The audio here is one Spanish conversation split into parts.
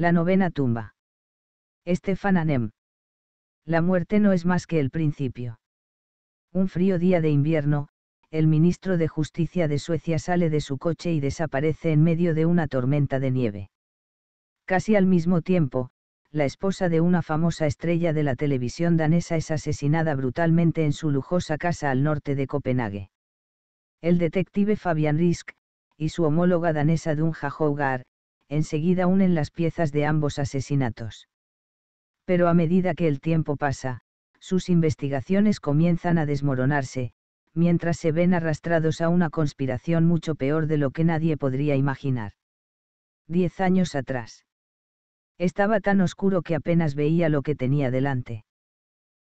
La novena tumba. Estefan Anem. La muerte no es más que el principio. Un frío día de invierno, el ministro de Justicia de Suecia sale de su coche y desaparece en medio de una tormenta de nieve. Casi al mismo tiempo, la esposa de una famosa estrella de la televisión danesa es asesinada brutalmente en su lujosa casa al norte de Copenhague. El detective Fabian Risk, y su homóloga danesa Dunja Hougar, enseguida unen las piezas de ambos asesinatos. Pero a medida que el tiempo pasa, sus investigaciones comienzan a desmoronarse, mientras se ven arrastrados a una conspiración mucho peor de lo que nadie podría imaginar. Diez años atrás. Estaba tan oscuro que apenas veía lo que tenía delante.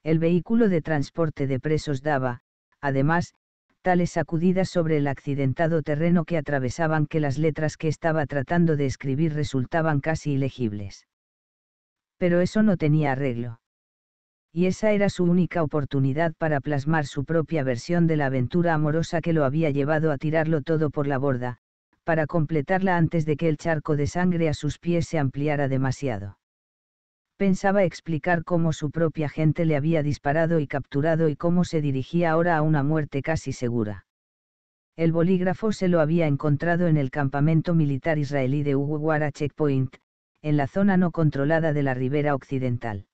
El vehículo de transporte de presos daba, además, tales sacudidas sobre el accidentado terreno que atravesaban que las letras que estaba tratando de escribir resultaban casi ilegibles. Pero eso no tenía arreglo. Y esa era su única oportunidad para plasmar su propia versión de la aventura amorosa que lo había llevado a tirarlo todo por la borda, para completarla antes de que el charco de sangre a sus pies se ampliara demasiado pensaba explicar cómo su propia gente le había disparado y capturado y cómo se dirigía ahora a una muerte casi segura. El bolígrafo se lo había encontrado en el campamento militar israelí de Uguara Checkpoint, en la zona no controlada de la ribera occidental.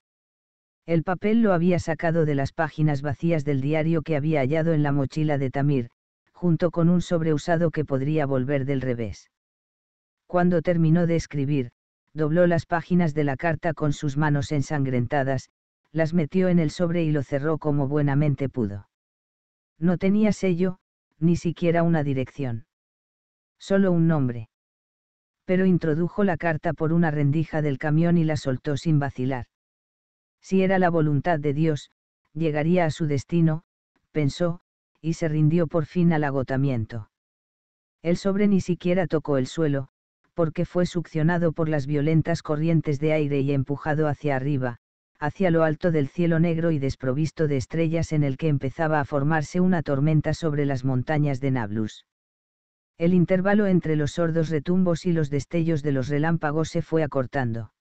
El papel lo había sacado de las páginas vacías del diario que había hallado en la mochila de Tamir, junto con un sobreusado que podría volver del revés. Cuando terminó de escribir, dobló las páginas de la carta con sus manos ensangrentadas, las metió en el sobre y lo cerró como buenamente pudo. No tenía sello, ni siquiera una dirección. Solo un nombre. Pero introdujo la carta por una rendija del camión y la soltó sin vacilar. Si era la voluntad de Dios, llegaría a su destino, pensó, y se rindió por fin al agotamiento. El sobre ni siquiera tocó el suelo, porque fue succionado por las violentas corrientes de aire y empujado hacia arriba, hacia lo alto del cielo negro y desprovisto de estrellas en el que empezaba a formarse una tormenta sobre las montañas de Nablus. El intervalo entre los sordos retumbos y los destellos de los relámpagos se fue acortando.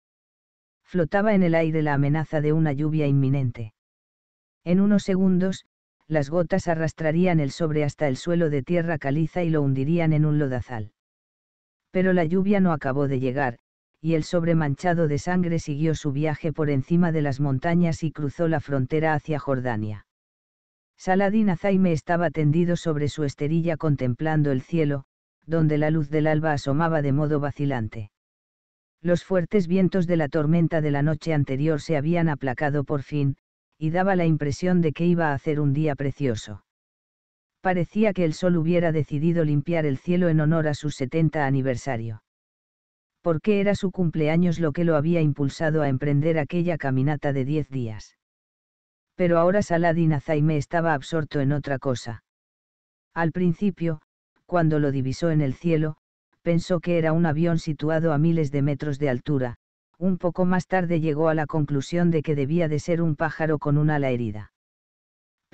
Flotaba en el aire la amenaza de una lluvia inminente. En unos segundos, las gotas arrastrarían el sobre hasta el suelo de tierra caliza y lo hundirían en un lodazal pero la lluvia no acabó de llegar, y el sobremanchado de sangre siguió su viaje por encima de las montañas y cruzó la frontera hacia Jordania. Saladin Azaime estaba tendido sobre su esterilla contemplando el cielo, donde la luz del alba asomaba de modo vacilante. Los fuertes vientos de la tormenta de la noche anterior se habían aplacado por fin, y daba la impresión de que iba a hacer un día precioso parecía que el sol hubiera decidido limpiar el cielo en honor a su 70 aniversario. ¿Por qué era su cumpleaños lo que lo había impulsado a emprender aquella caminata de diez días? Pero ahora Saladin Azaime estaba absorto en otra cosa. Al principio, cuando lo divisó en el cielo, pensó que era un avión situado a miles de metros de altura, un poco más tarde llegó a la conclusión de que debía de ser un pájaro con un ala herida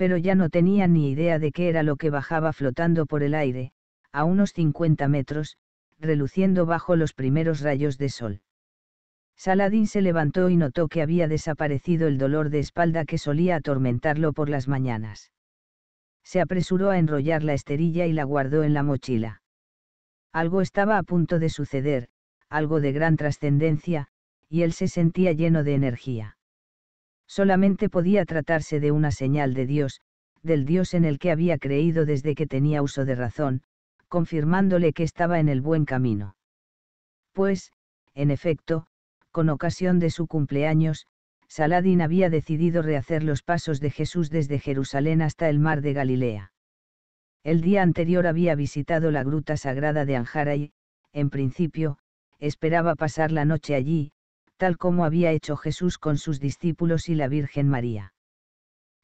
pero ya no tenía ni idea de qué era lo que bajaba flotando por el aire, a unos 50 metros, reluciendo bajo los primeros rayos de sol. Saladín se levantó y notó que había desaparecido el dolor de espalda que solía atormentarlo por las mañanas. Se apresuró a enrollar la esterilla y la guardó en la mochila. Algo estaba a punto de suceder, algo de gran trascendencia, y él se sentía lleno de energía solamente podía tratarse de una señal de Dios, del Dios en el que había creído desde que tenía uso de razón, confirmándole que estaba en el buen camino. Pues, en efecto, con ocasión de su cumpleaños, Saladin había decidido rehacer los pasos de Jesús desde Jerusalén hasta el mar de Galilea. El día anterior había visitado la gruta sagrada de Anjara y, en principio, esperaba pasar la noche allí, tal como había hecho Jesús con sus discípulos y la Virgen María.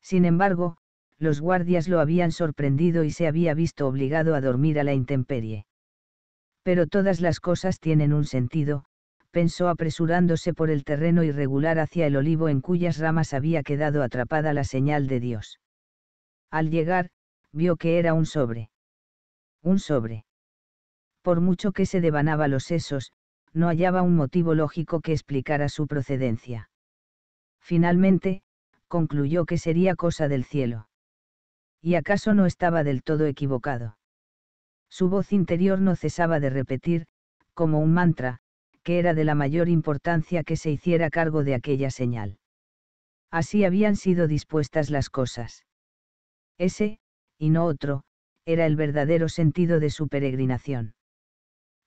Sin embargo, los guardias lo habían sorprendido y se había visto obligado a dormir a la intemperie. Pero todas las cosas tienen un sentido, pensó apresurándose por el terreno irregular hacia el olivo en cuyas ramas había quedado atrapada la señal de Dios. Al llegar, vio que era un sobre. Un sobre. Por mucho que se devanaba los sesos, no hallaba un motivo lógico que explicara su procedencia. Finalmente, concluyó que sería cosa del cielo. ¿Y acaso no estaba del todo equivocado? Su voz interior no cesaba de repetir, como un mantra, que era de la mayor importancia que se hiciera cargo de aquella señal. Así habían sido dispuestas las cosas. Ese, y no otro, era el verdadero sentido de su peregrinación.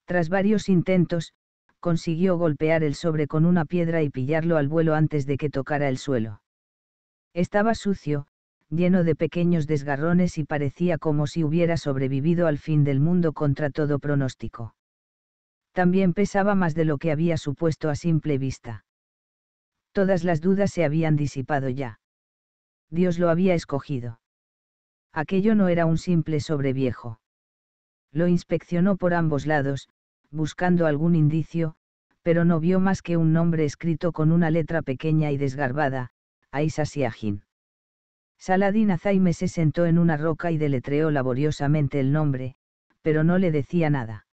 Tras varios intentos, consiguió golpear el sobre con una piedra y pillarlo al vuelo antes de que tocara el suelo. Estaba sucio, lleno de pequeños desgarrones y parecía como si hubiera sobrevivido al fin del mundo contra todo pronóstico. También pesaba más de lo que había supuesto a simple vista. Todas las dudas se habían disipado ya. Dios lo había escogido. Aquello no era un simple sobreviejo. Lo inspeccionó por ambos lados, buscando algún indicio, pero no vio más que un nombre escrito con una letra pequeña y desgarbada, Aisa Siajin. Saladin Azaime se sentó en una roca y deletreó laboriosamente el nombre, pero no le decía nada.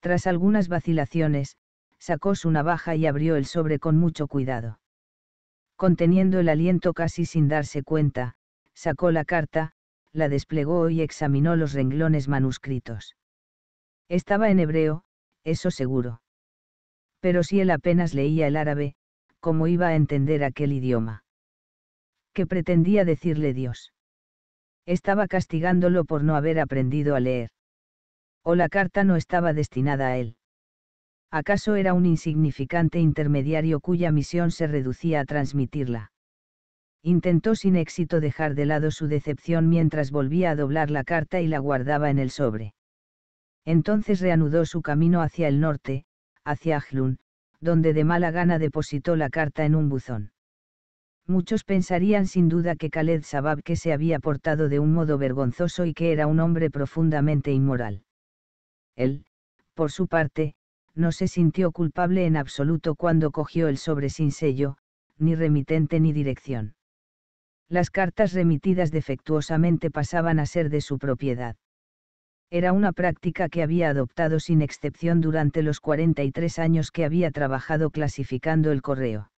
Tras algunas vacilaciones, sacó su navaja y abrió el sobre con mucho cuidado. Conteniendo el aliento casi sin darse cuenta, sacó la carta, la desplegó y examinó los renglones manuscritos. Estaba en hebreo, eso seguro. Pero si él apenas leía el árabe, ¿cómo iba a entender aquel idioma? ¿Qué pretendía decirle Dios? Estaba castigándolo por no haber aprendido a leer. O la carta no estaba destinada a él. ¿Acaso era un insignificante intermediario cuya misión se reducía a transmitirla? Intentó sin éxito dejar de lado su decepción mientras volvía a doblar la carta y la guardaba en el sobre. Entonces reanudó su camino hacia el norte, hacia Ajlun, donde de mala gana depositó la carta en un buzón. Muchos pensarían sin duda que Khaled Sabab que se había portado de un modo vergonzoso y que era un hombre profundamente inmoral. Él, por su parte, no se sintió culpable en absoluto cuando cogió el sobre sin sello, ni remitente ni dirección. Las cartas remitidas defectuosamente pasaban a ser de su propiedad. Era una práctica que había adoptado sin excepción durante los 43 años que había trabajado clasificando el correo.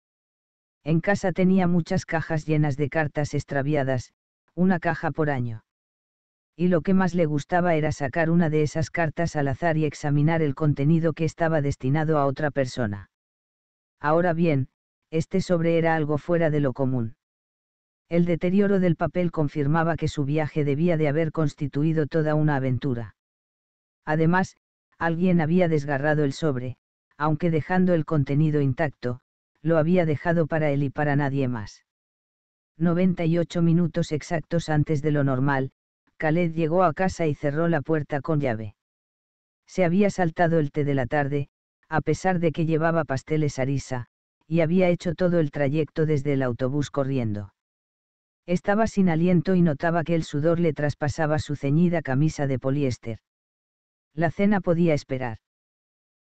En casa tenía muchas cajas llenas de cartas extraviadas, una caja por año. Y lo que más le gustaba era sacar una de esas cartas al azar y examinar el contenido que estaba destinado a otra persona. Ahora bien, este sobre era algo fuera de lo común. El deterioro del papel confirmaba que su viaje debía de haber constituido toda una aventura. Además, alguien había desgarrado el sobre, aunque dejando el contenido intacto, lo había dejado para él y para nadie más. 98 minutos exactos antes de lo normal, Khaled llegó a casa y cerró la puerta con llave. Se había saltado el té de la tarde, a pesar de que llevaba pasteles arisa, y había hecho todo el trayecto desde el autobús corriendo. Estaba sin aliento y notaba que el sudor le traspasaba su ceñida camisa de poliéster. La cena podía esperar.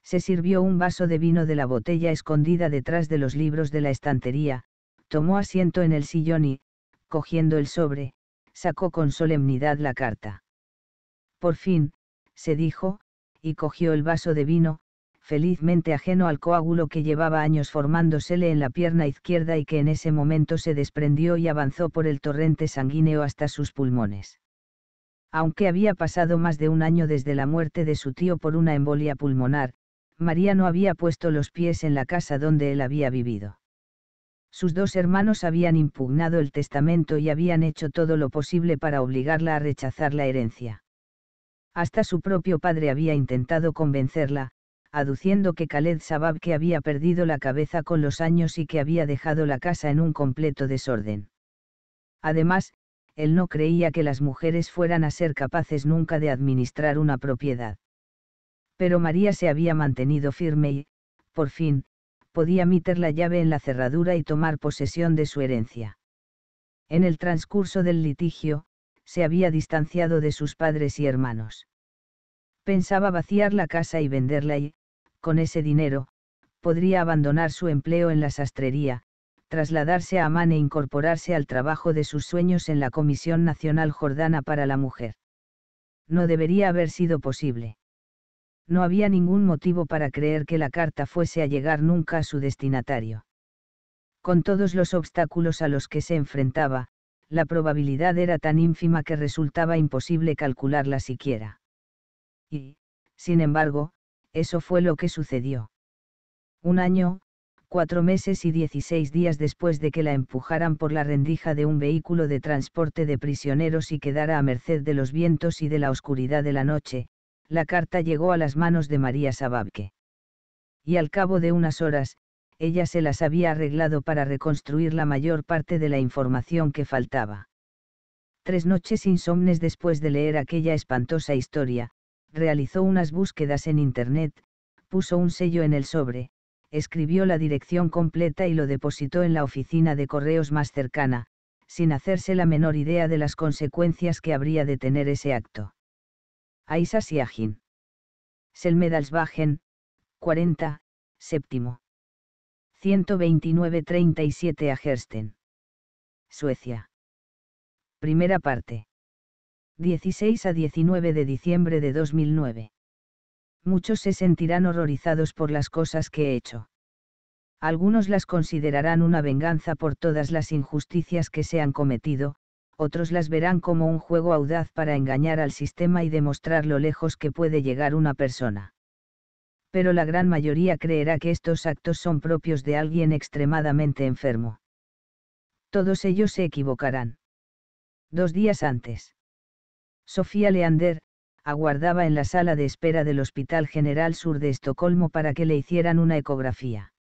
Se sirvió un vaso de vino de la botella escondida detrás de los libros de la estantería, tomó asiento en el sillón y, cogiendo el sobre, sacó con solemnidad la carta. Por fin, se dijo, y cogió el vaso de vino, felizmente ajeno al coágulo que llevaba años formándosele en la pierna izquierda y que en ese momento se desprendió y avanzó por el torrente sanguíneo hasta sus pulmones. Aunque había pasado más de un año desde la muerte de su tío por una embolia pulmonar, María no había puesto los pies en la casa donde él había vivido. Sus dos hermanos habían impugnado el testamento y habían hecho todo lo posible para obligarla a rechazar la herencia. Hasta su propio padre había intentado convencerla, aduciendo que Khaled Sabab que había perdido la cabeza con los años y que había dejado la casa en un completo desorden. Además, él no creía que las mujeres fueran a ser capaces nunca de administrar una propiedad. Pero María se había mantenido firme y, por fin, podía meter la llave en la cerradura y tomar posesión de su herencia. En el transcurso del litigio, se había distanciado de sus padres y hermanos. Pensaba vaciar la casa y venderla y, con ese dinero, podría abandonar su empleo en la sastrería, trasladarse a Amán e incorporarse al trabajo de sus sueños en la Comisión Nacional Jordana para la Mujer. No debería haber sido posible. No había ningún motivo para creer que la carta fuese a llegar nunca a su destinatario. Con todos los obstáculos a los que se enfrentaba, la probabilidad era tan ínfima que resultaba imposible calcularla siquiera. Y, sin embargo, eso fue lo que sucedió. Un año, cuatro meses y dieciséis días después de que la empujaran por la rendija de un vehículo de transporte de prisioneros y quedara a merced de los vientos y de la oscuridad de la noche, la carta llegó a las manos de María Sababke. Y al cabo de unas horas, ella se las había arreglado para reconstruir la mayor parte de la información que faltaba. Tres noches insomnes después de leer aquella espantosa historia, realizó unas búsquedas en Internet, puso un sello en el sobre, escribió la dirección completa y lo depositó en la oficina de correos más cercana, sin hacerse la menor idea de las consecuencias que habría de tener ese acto. Aisa Siagin. Selmedalsbachen, 40, séptimo. 129-37 a Gersten. Suecia. Primera parte. 16 a 19 de diciembre de 2009. Muchos se sentirán horrorizados por las cosas que he hecho. Algunos las considerarán una venganza por todas las injusticias que se han cometido, otros las verán como un juego audaz para engañar al sistema y demostrar lo lejos que puede llegar una persona. Pero la gran mayoría creerá que estos actos son propios de alguien extremadamente enfermo. Todos ellos se equivocarán. Dos días antes. Sofía Leander, aguardaba en la sala de espera del Hospital General Sur de Estocolmo para que le hicieran una ecografía.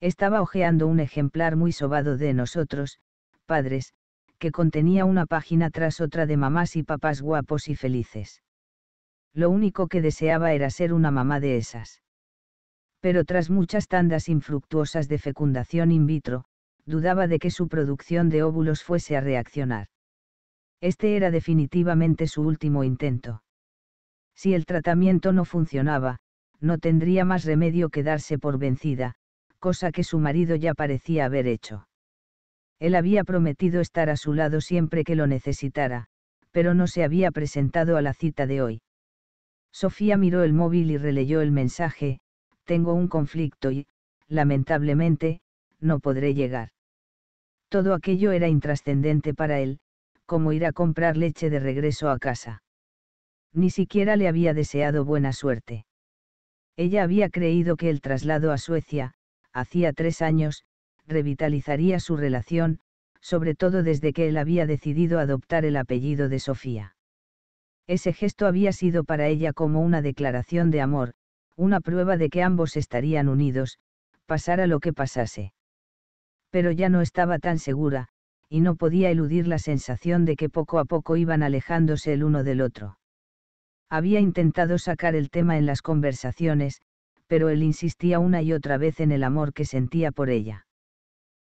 Estaba hojeando un ejemplar muy sobado de nosotros, padres, que contenía una página tras otra de mamás y papás guapos y felices. Lo único que deseaba era ser una mamá de esas. Pero tras muchas tandas infructuosas de fecundación in vitro, dudaba de que su producción de óvulos fuese a reaccionar. Este era definitivamente su último intento. Si el tratamiento no funcionaba, no tendría más remedio que darse por vencida, cosa que su marido ya parecía haber hecho. Él había prometido estar a su lado siempre que lo necesitara, pero no se había presentado a la cita de hoy. Sofía miró el móvil y releyó el mensaje, tengo un conflicto y, lamentablemente, no podré llegar. Todo aquello era intrascendente para él, como ir a comprar leche de regreso a casa. Ni siquiera le había deseado buena suerte. Ella había creído que el traslado a Suecia, hacía tres años, revitalizaría su relación, sobre todo desde que él había decidido adoptar el apellido de Sofía. Ese gesto había sido para ella como una declaración de amor, una prueba de que ambos estarían unidos, pasara lo que pasase. Pero ya no estaba tan segura, y no podía eludir la sensación de que poco a poco iban alejándose el uno del otro. Había intentado sacar el tema en las conversaciones, pero él insistía una y otra vez en el amor que sentía por ella.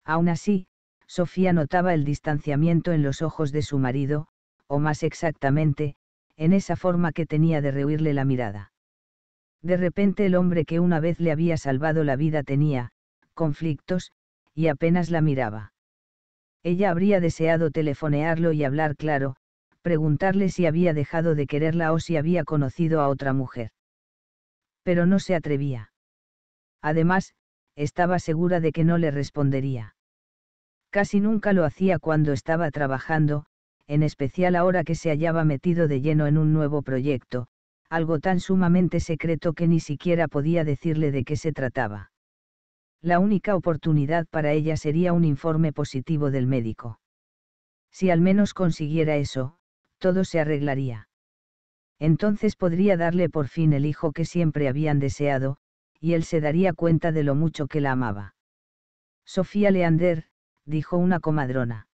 Aún así, Sofía notaba el distanciamiento en los ojos de su marido, o más exactamente, en esa forma que tenía de rehuirle la mirada. De repente el hombre que una vez le había salvado la vida tenía, conflictos, y apenas la miraba. Ella habría deseado telefonearlo y hablar claro, preguntarle si había dejado de quererla o si había conocido a otra mujer. Pero no se atrevía. Además, estaba segura de que no le respondería. Casi nunca lo hacía cuando estaba trabajando, en especial ahora que se hallaba metido de lleno en un nuevo proyecto, algo tan sumamente secreto que ni siquiera podía decirle de qué se trataba la única oportunidad para ella sería un informe positivo del médico. Si al menos consiguiera eso, todo se arreglaría. Entonces podría darle por fin el hijo que siempre habían deseado, y él se daría cuenta de lo mucho que la amaba. Sofía Leander, dijo una comadrona.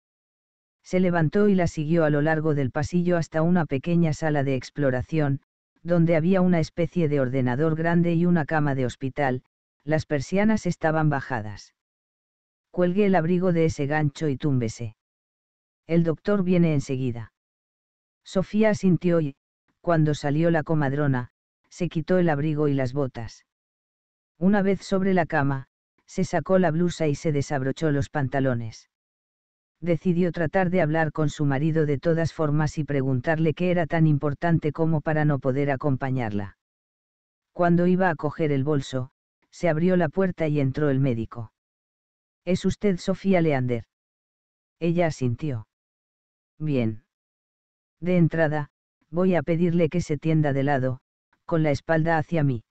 Se levantó y la siguió a lo largo del pasillo hasta una pequeña sala de exploración, donde había una especie de ordenador grande y una cama de hospital, las persianas estaban bajadas. Cuelgue el abrigo de ese gancho y túmbese. El doctor viene enseguida. Sofía asintió y, cuando salió la comadrona, se quitó el abrigo y las botas. Una vez sobre la cama, se sacó la blusa y se desabrochó los pantalones. Decidió tratar de hablar con su marido de todas formas y preguntarle qué era tan importante como para no poder acompañarla. Cuando iba a coger el bolso, se abrió la puerta y entró el médico. ¿Es usted Sofía Leander? Ella asintió. Bien. De entrada, voy a pedirle que se tienda de lado, con la espalda hacia mí.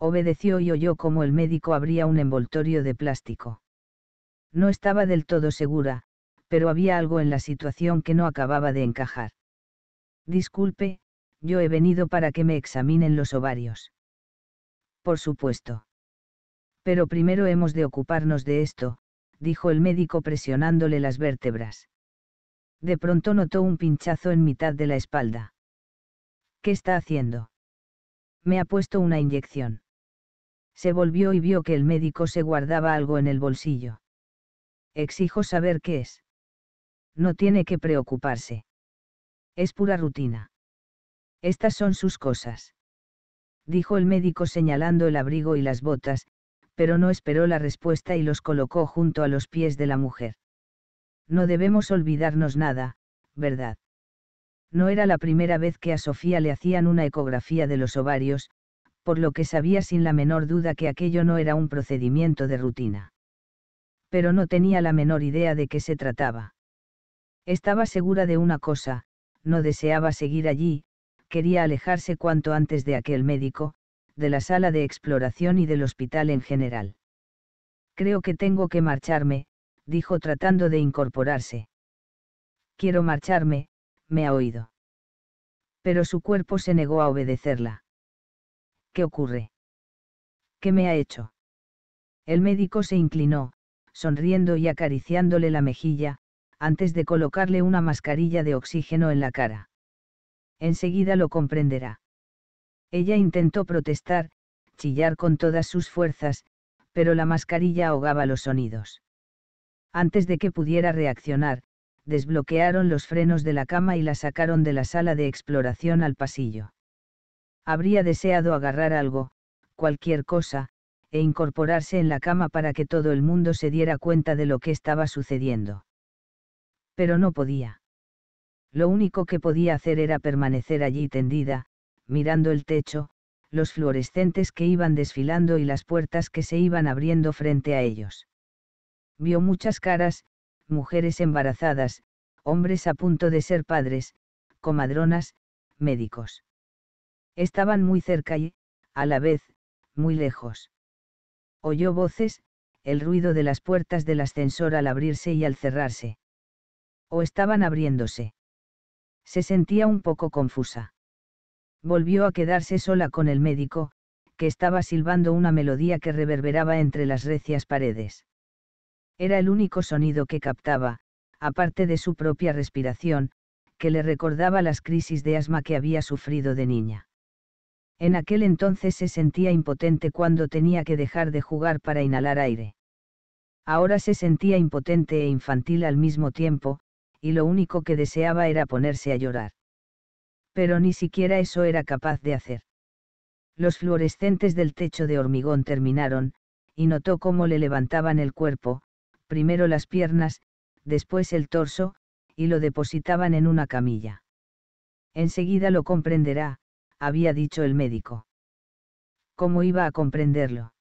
Obedeció y oyó como el médico abría un envoltorio de plástico. No estaba del todo segura, pero había algo en la situación que no acababa de encajar. Disculpe, yo he venido para que me examinen los ovarios. Por supuesto. Pero primero hemos de ocuparnos de esto, dijo el médico presionándole las vértebras. De pronto notó un pinchazo en mitad de la espalda. ¿Qué está haciendo? Me ha puesto una inyección. Se volvió y vio que el médico se guardaba algo en el bolsillo. Exijo saber qué es. No tiene que preocuparse. Es pura rutina. Estas son sus cosas. Dijo el médico señalando el abrigo y las botas, pero no esperó la respuesta y los colocó junto a los pies de la mujer. No debemos olvidarnos nada, ¿verdad? No era la primera vez que a Sofía le hacían una ecografía de los ovarios, por lo que sabía sin la menor duda que aquello no era un procedimiento de rutina. Pero no tenía la menor idea de qué se trataba. Estaba segura de una cosa, no deseaba seguir allí, quería alejarse cuanto antes de aquel médico, de la sala de exploración y del hospital en general. Creo que tengo que marcharme, dijo tratando de incorporarse. Quiero marcharme, me ha oído. Pero su cuerpo se negó a obedecerla. ¿Qué ocurre? ¿Qué me ha hecho? El médico se inclinó, sonriendo y acariciándole la mejilla, antes de colocarle una mascarilla de oxígeno en la cara. Enseguida lo comprenderá. Ella intentó protestar, chillar con todas sus fuerzas, pero la mascarilla ahogaba los sonidos. Antes de que pudiera reaccionar, desbloquearon los frenos de la cama y la sacaron de la sala de exploración al pasillo. Habría deseado agarrar algo, cualquier cosa, e incorporarse en la cama para que todo el mundo se diera cuenta de lo que estaba sucediendo. Pero no podía. Lo único que podía hacer era permanecer allí tendida, mirando el techo, los fluorescentes que iban desfilando y las puertas que se iban abriendo frente a ellos. Vio muchas caras, mujeres embarazadas, hombres a punto de ser padres, comadronas, médicos. Estaban muy cerca y, a la vez, muy lejos. Oyó voces, el ruido de las puertas del ascensor al abrirse y al cerrarse. O estaban abriéndose. Se sentía un poco confusa. Volvió a quedarse sola con el médico, que estaba silbando una melodía que reverberaba entre las recias paredes. Era el único sonido que captaba, aparte de su propia respiración, que le recordaba las crisis de asma que había sufrido de niña. En aquel entonces se sentía impotente cuando tenía que dejar de jugar para inhalar aire. Ahora se sentía impotente e infantil al mismo tiempo, y lo único que deseaba era ponerse a llorar. Pero ni siquiera eso era capaz de hacer. Los fluorescentes del techo de hormigón terminaron, y notó cómo le levantaban el cuerpo, primero las piernas, después el torso, y lo depositaban en una camilla. Enseguida lo comprenderá, había dicho el médico. ¿Cómo iba a comprenderlo?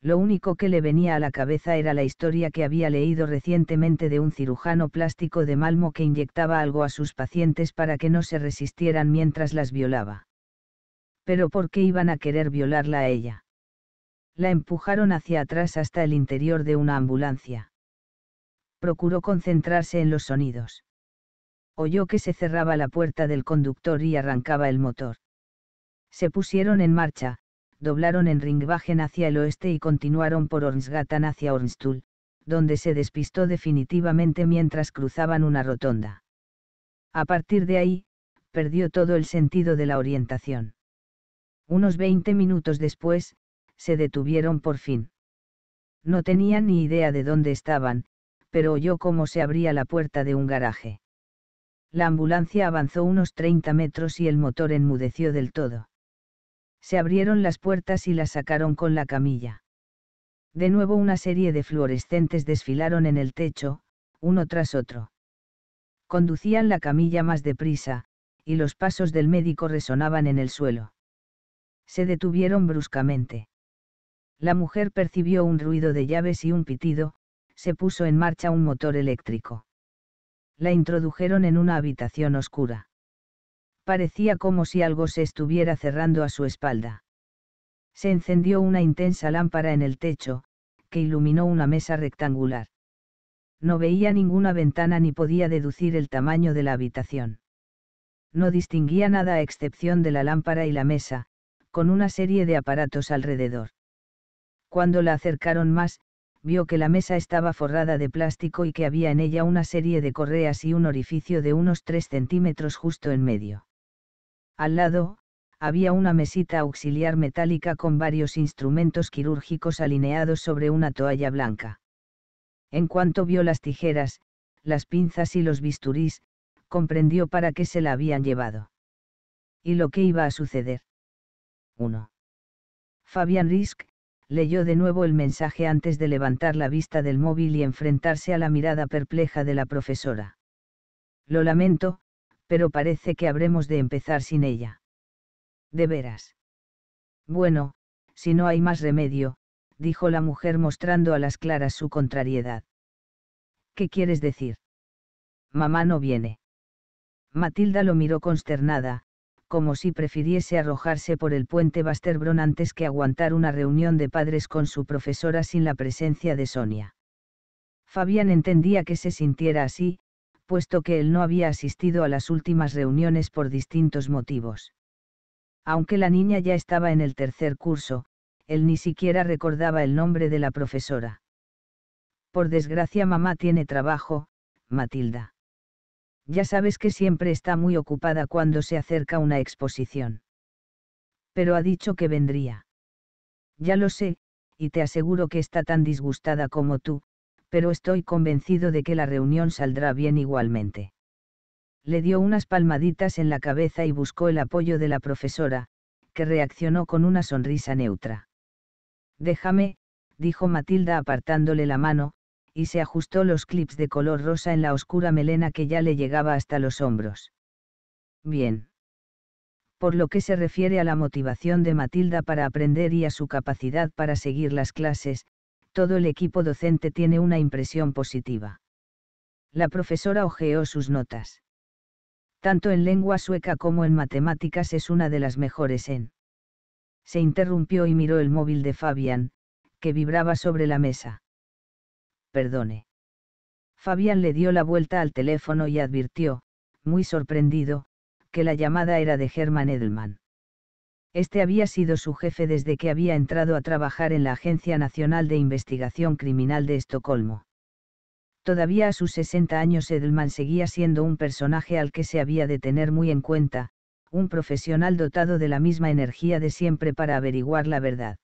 Lo único que le venía a la cabeza era la historia que había leído recientemente de un cirujano plástico de Malmo que inyectaba algo a sus pacientes para que no se resistieran mientras las violaba. Pero ¿por qué iban a querer violarla a ella? La empujaron hacia atrás hasta el interior de una ambulancia. Procuró concentrarse en los sonidos. Oyó que se cerraba la puerta del conductor y arrancaba el motor. Se pusieron en marcha, doblaron en Ringwagen hacia el oeste y continuaron por Ornsgatan hacia Ornstul, donde se despistó definitivamente mientras cruzaban una rotonda. A partir de ahí, perdió todo el sentido de la orientación. Unos 20 minutos después, se detuvieron por fin. No tenían ni idea de dónde estaban, pero oyó cómo se abría la puerta de un garaje. La ambulancia avanzó unos 30 metros y el motor enmudeció del todo. Se abrieron las puertas y las sacaron con la camilla. De nuevo una serie de fluorescentes desfilaron en el techo, uno tras otro. Conducían la camilla más deprisa, y los pasos del médico resonaban en el suelo. Se detuvieron bruscamente. La mujer percibió un ruido de llaves y un pitido, se puso en marcha un motor eléctrico. La introdujeron en una habitación oscura. Parecía como si algo se estuviera cerrando a su espalda. Se encendió una intensa lámpara en el techo, que iluminó una mesa rectangular. No veía ninguna ventana ni podía deducir el tamaño de la habitación. No distinguía nada a excepción de la lámpara y la mesa, con una serie de aparatos alrededor. Cuando la acercaron más, vio que la mesa estaba forrada de plástico y que había en ella una serie de correas y un orificio de unos 3 centímetros justo en medio. Al lado, había una mesita auxiliar metálica con varios instrumentos quirúrgicos alineados sobre una toalla blanca. En cuanto vio las tijeras, las pinzas y los bisturís, comprendió para qué se la habían llevado. Y lo que iba a suceder. 1. Fabian Risk, leyó de nuevo el mensaje antes de levantar la vista del móvil y enfrentarse a la mirada perpleja de la profesora. Lo lamento, pero parece que habremos de empezar sin ella. De veras. Bueno, si no hay más remedio, dijo la mujer mostrando a las claras su contrariedad. ¿Qué quieres decir? Mamá no viene. Matilda lo miró consternada, como si prefiriese arrojarse por el puente Basterbron antes que aguantar una reunión de padres con su profesora sin la presencia de Sonia. Fabián entendía que se sintiera así, puesto que él no había asistido a las últimas reuniones por distintos motivos. Aunque la niña ya estaba en el tercer curso, él ni siquiera recordaba el nombre de la profesora. Por desgracia mamá tiene trabajo, Matilda. Ya sabes que siempre está muy ocupada cuando se acerca una exposición. Pero ha dicho que vendría. Ya lo sé, y te aseguro que está tan disgustada como tú, pero estoy convencido de que la reunión saldrá bien igualmente le dio unas palmaditas en la cabeza y buscó el apoyo de la profesora, que reaccionó con una sonrisa neutra. Déjame, dijo Matilda apartándole la mano, y se ajustó los clips de color rosa en la oscura melena que ya le llegaba hasta los hombros. Bien. Por lo que se refiere a la motivación de Matilda para aprender y a su capacidad para seguir las clases, todo el equipo docente tiene una impresión positiva. La profesora hojeó sus notas tanto en lengua sueca como en matemáticas es una de las mejores en. Se interrumpió y miró el móvil de Fabián, que vibraba sobre la mesa. Perdone. Fabián le dio la vuelta al teléfono y advirtió, muy sorprendido, que la llamada era de Hermann Edelman. Este había sido su jefe desde que había entrado a trabajar en la Agencia Nacional de Investigación Criminal de Estocolmo. Todavía a sus 60 años Edelman seguía siendo un personaje al que se había de tener muy en cuenta, un profesional dotado de la misma energía de siempre para averiguar la verdad.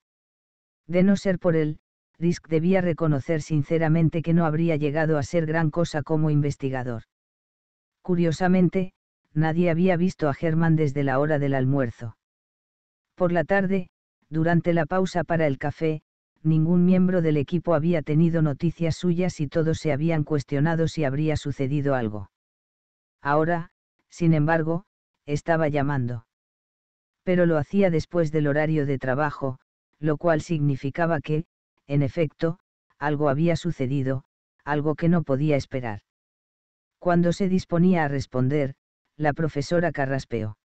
De no ser por él, Risk debía reconocer sinceramente que no habría llegado a ser gran cosa como investigador. Curiosamente, nadie había visto a Herman desde la hora del almuerzo. Por la tarde, durante la pausa para el café, ningún miembro del equipo había tenido noticias suyas y todos se habían cuestionado si habría sucedido algo. Ahora, sin embargo, estaba llamando. Pero lo hacía después del horario de trabajo, lo cual significaba que, en efecto, algo había sucedido, algo que no podía esperar. Cuando se disponía a responder, la profesora carraspeó.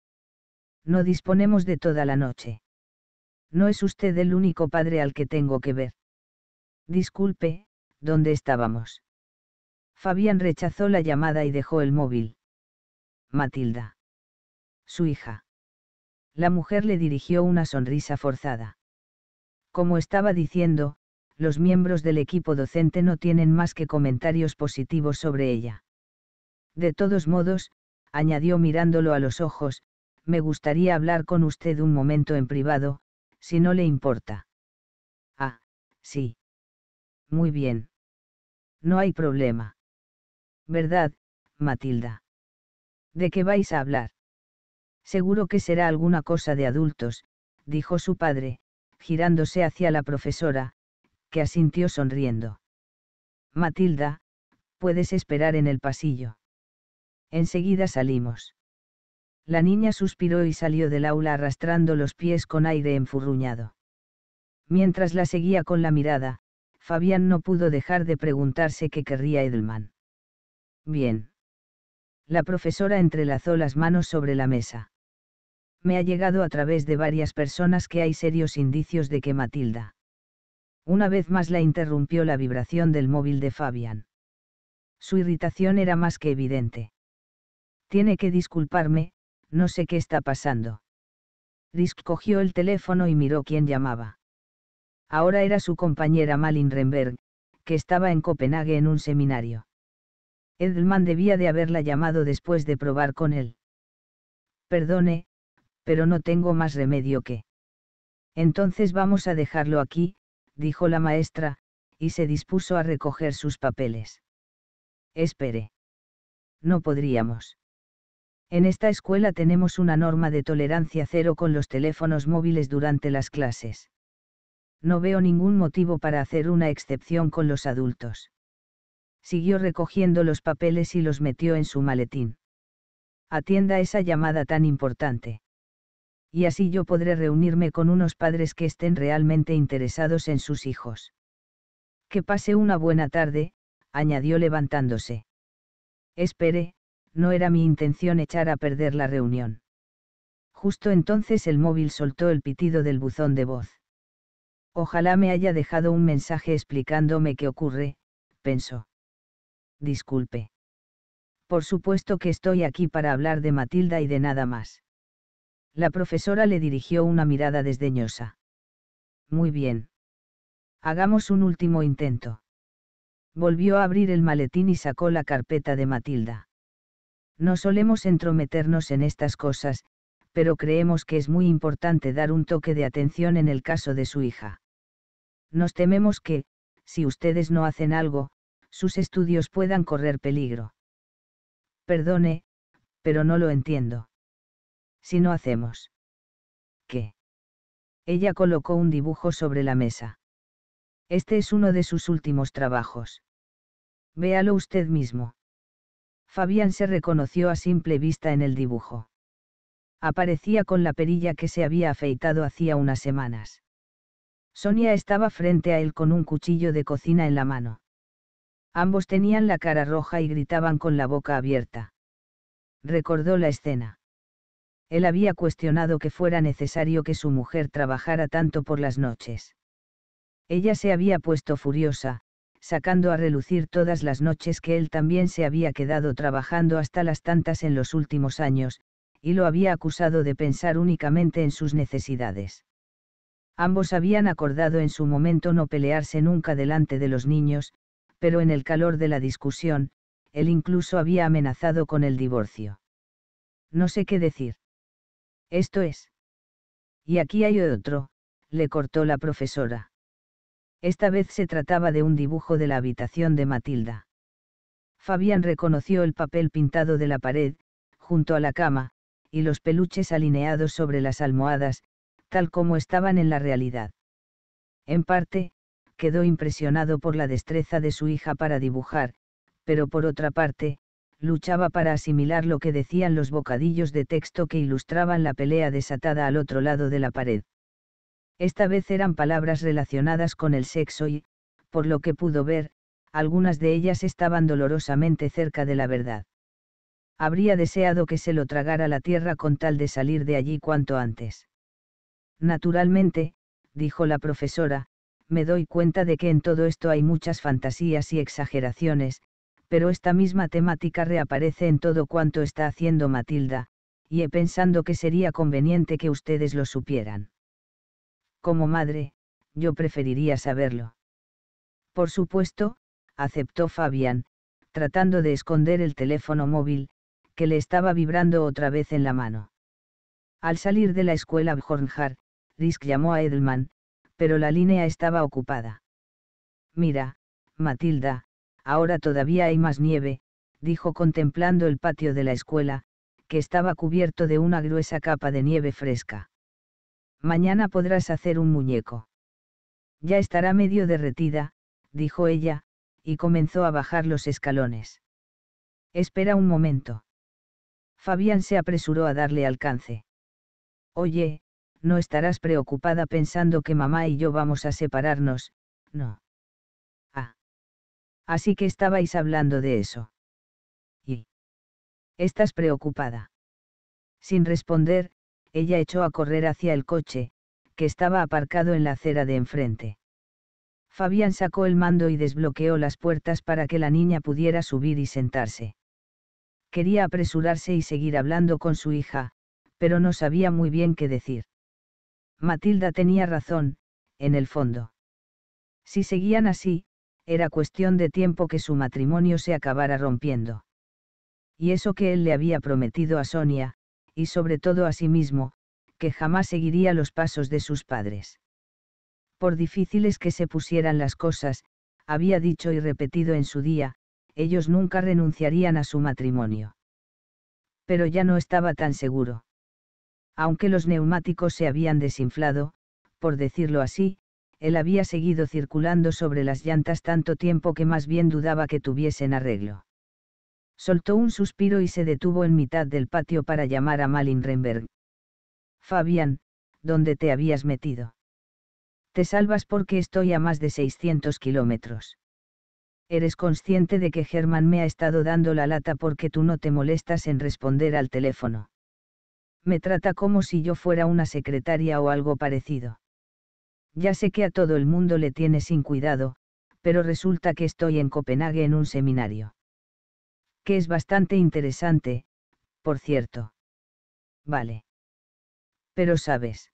No disponemos de toda la noche. No es usted el único padre al que tengo que ver. Disculpe, ¿dónde estábamos? Fabián rechazó la llamada y dejó el móvil. Matilda. Su hija. La mujer le dirigió una sonrisa forzada. Como estaba diciendo, los miembros del equipo docente no tienen más que comentarios positivos sobre ella. De todos modos, añadió mirándolo a los ojos, me gustaría hablar con usted un momento en privado, si no le importa. Ah, sí. Muy bien. No hay problema. ¿Verdad, Matilda? ¿De qué vais a hablar? Seguro que será alguna cosa de adultos, dijo su padre, girándose hacia la profesora, que asintió sonriendo. Matilda, puedes esperar en el pasillo. Enseguida salimos. La niña suspiró y salió del aula arrastrando los pies con aire enfurruñado. Mientras la seguía con la mirada, Fabián no pudo dejar de preguntarse qué querría Edelman. Bien. La profesora entrelazó las manos sobre la mesa. Me ha llegado a través de varias personas que hay serios indicios de que Matilda. Una vez más la interrumpió la vibración del móvil de Fabián. Su irritación era más que evidente. Tiene que disculparme, no sé qué está pasando. Risk cogió el teléfono y miró quién llamaba. Ahora era su compañera Malin Renberg, que estaba en Copenhague en un seminario. Edelman debía de haberla llamado después de probar con él. Perdone, pero no tengo más remedio que. Entonces vamos a dejarlo aquí, dijo la maestra, y se dispuso a recoger sus papeles. Espere. No podríamos. En esta escuela tenemos una norma de tolerancia cero con los teléfonos móviles durante las clases. No veo ningún motivo para hacer una excepción con los adultos. Siguió recogiendo los papeles y los metió en su maletín. Atienda esa llamada tan importante. Y así yo podré reunirme con unos padres que estén realmente interesados en sus hijos. Que pase una buena tarde, añadió levantándose. Espere, no era mi intención echar a perder la reunión. Justo entonces el móvil soltó el pitido del buzón de voz. Ojalá me haya dejado un mensaje explicándome qué ocurre, pensó. Disculpe. Por supuesto que estoy aquí para hablar de Matilda y de nada más. La profesora le dirigió una mirada desdeñosa. Muy bien. Hagamos un último intento. Volvió a abrir el maletín y sacó la carpeta de Matilda. No solemos entrometernos en estas cosas, pero creemos que es muy importante dar un toque de atención en el caso de su hija. Nos tememos que, si ustedes no hacen algo, sus estudios puedan correr peligro. Perdone, pero no lo entiendo. Si no hacemos. ¿Qué? Ella colocó un dibujo sobre la mesa. Este es uno de sus últimos trabajos. Véalo usted mismo. Fabián se reconoció a simple vista en el dibujo. Aparecía con la perilla que se había afeitado hacía unas semanas. Sonia estaba frente a él con un cuchillo de cocina en la mano. Ambos tenían la cara roja y gritaban con la boca abierta. Recordó la escena. Él había cuestionado que fuera necesario que su mujer trabajara tanto por las noches. Ella se había puesto furiosa, sacando a relucir todas las noches que él también se había quedado trabajando hasta las tantas en los últimos años, y lo había acusado de pensar únicamente en sus necesidades. Ambos habían acordado en su momento no pelearse nunca delante de los niños, pero en el calor de la discusión, él incluso había amenazado con el divorcio. No sé qué decir. Esto es. Y aquí hay otro, le cortó la profesora. Esta vez se trataba de un dibujo de la habitación de Matilda. Fabián reconoció el papel pintado de la pared, junto a la cama, y los peluches alineados sobre las almohadas, tal como estaban en la realidad. En parte, quedó impresionado por la destreza de su hija para dibujar, pero por otra parte, luchaba para asimilar lo que decían los bocadillos de texto que ilustraban la pelea desatada al otro lado de la pared. Esta vez eran palabras relacionadas con el sexo y, por lo que pudo ver, algunas de ellas estaban dolorosamente cerca de la verdad. Habría deseado que se lo tragara la tierra con tal de salir de allí cuanto antes. Naturalmente, dijo la profesora, me doy cuenta de que en todo esto hay muchas fantasías y exageraciones, pero esta misma temática reaparece en todo cuanto está haciendo Matilda, y he pensando que sería conveniente que ustedes lo supieran. Como madre, yo preferiría saberlo. Por supuesto, aceptó Fabián, tratando de esconder el teléfono móvil, que le estaba vibrando otra vez en la mano. Al salir de la escuela Bjornhar, Risk llamó a Edelman, pero la línea estaba ocupada. Mira, Matilda, ahora todavía hay más nieve, dijo contemplando el patio de la escuela, que estaba cubierto de una gruesa capa de nieve fresca. Mañana podrás hacer un muñeco. Ya estará medio derretida, dijo ella, y comenzó a bajar los escalones. Espera un momento. Fabián se apresuró a darle alcance. Oye, no estarás preocupada pensando que mamá y yo vamos a separarnos, no. Ah. Así que estabais hablando de eso. ¿Y? ¿Estás preocupada? Sin responder, ella echó a correr hacia el coche, que estaba aparcado en la acera de enfrente. Fabián sacó el mando y desbloqueó las puertas para que la niña pudiera subir y sentarse. Quería apresurarse y seguir hablando con su hija, pero no sabía muy bien qué decir. Matilda tenía razón, en el fondo. Si seguían así, era cuestión de tiempo que su matrimonio se acabara rompiendo. Y eso que él le había prometido a Sonia, y sobre todo a sí mismo, que jamás seguiría los pasos de sus padres. Por difíciles que se pusieran las cosas, había dicho y repetido en su día, ellos nunca renunciarían a su matrimonio. Pero ya no estaba tan seguro. Aunque los neumáticos se habían desinflado, por decirlo así, él había seguido circulando sobre las llantas tanto tiempo que más bien dudaba que tuviesen arreglo. Soltó un suspiro y se detuvo en mitad del patio para llamar a Malin Renberg. Fabián, ¿dónde te habías metido? Te salvas porque estoy a más de 600 kilómetros. Eres consciente de que Germán me ha estado dando la lata porque tú no te molestas en responder al teléfono me trata como si yo fuera una secretaria o algo parecido. Ya sé que a todo el mundo le tiene sin cuidado, pero resulta que estoy en Copenhague en un seminario. Que es bastante interesante, por cierto. Vale. Pero sabes.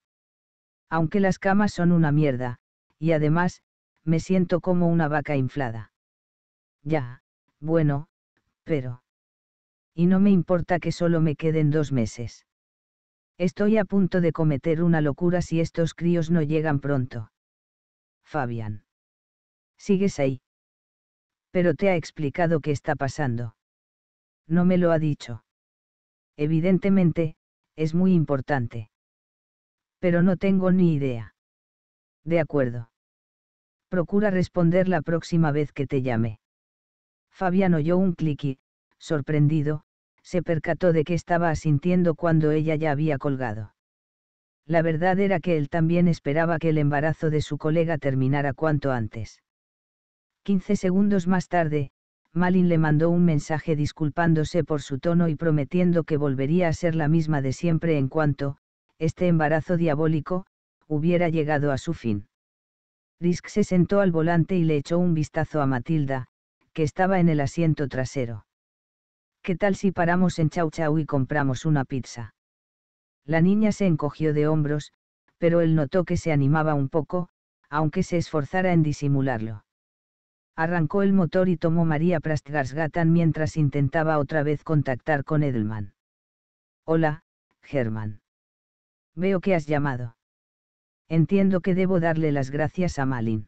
Aunque las camas son una mierda, y además, me siento como una vaca inflada. Ya, bueno, pero... Y no me importa que solo me queden dos meses. Estoy a punto de cometer una locura si estos críos no llegan pronto. Fabián. Sigues ahí. Pero te ha explicado qué está pasando. No me lo ha dicho. Evidentemente, es muy importante. Pero no tengo ni idea. De acuerdo. Procura responder la próxima vez que te llame. Fabián oyó un clic y, sorprendido, se percató de que estaba asintiendo cuando ella ya había colgado. La verdad era que él también esperaba que el embarazo de su colega terminara cuanto antes. Quince segundos más tarde, Malin le mandó un mensaje disculpándose por su tono y prometiendo que volvería a ser la misma de siempre en cuanto, este embarazo diabólico, hubiera llegado a su fin. Risk se sentó al volante y le echó un vistazo a Matilda, que estaba en el asiento trasero. ¿Qué tal si paramos en Chau Chau y compramos una pizza? La niña se encogió de hombros, pero él notó que se animaba un poco, aunque se esforzara en disimularlo. Arrancó el motor y tomó María Prastgarsgatan mientras intentaba otra vez contactar con Edelman. Hola, Germán. Veo que has llamado. Entiendo que debo darle las gracias a Malin.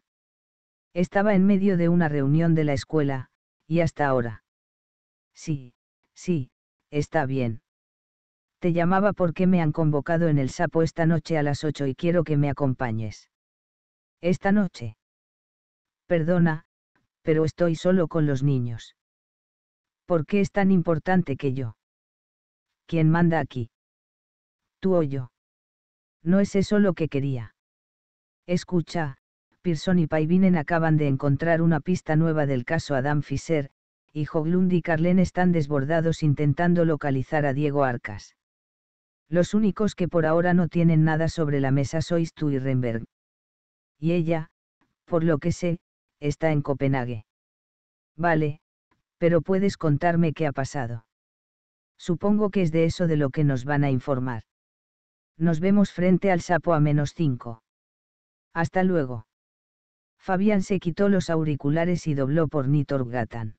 Estaba en medio de una reunión de la escuela, y hasta ahora. Sí, Sí, está bien. Te llamaba porque me han convocado en el sapo esta noche a las ocho y quiero que me acompañes. Esta noche. Perdona, pero estoy solo con los niños. ¿Por qué es tan importante que yo? ¿Quién manda aquí? Tú o yo. No es eso lo que quería. Escucha, Pearson y Paivinen acaban de encontrar una pista nueva del caso Adam Fisher, y Hoglund y Carlen están desbordados intentando localizar a Diego Arcas. Los únicos que por ahora no tienen nada sobre la mesa sois tú y Renberg. Y ella, por lo que sé, está en Copenhague. Vale, pero puedes contarme qué ha pasado. Supongo que es de eso de lo que nos van a informar. Nos vemos frente al sapo a menos cinco. Hasta luego. Fabián se quitó los auriculares y dobló por Nitorgatan.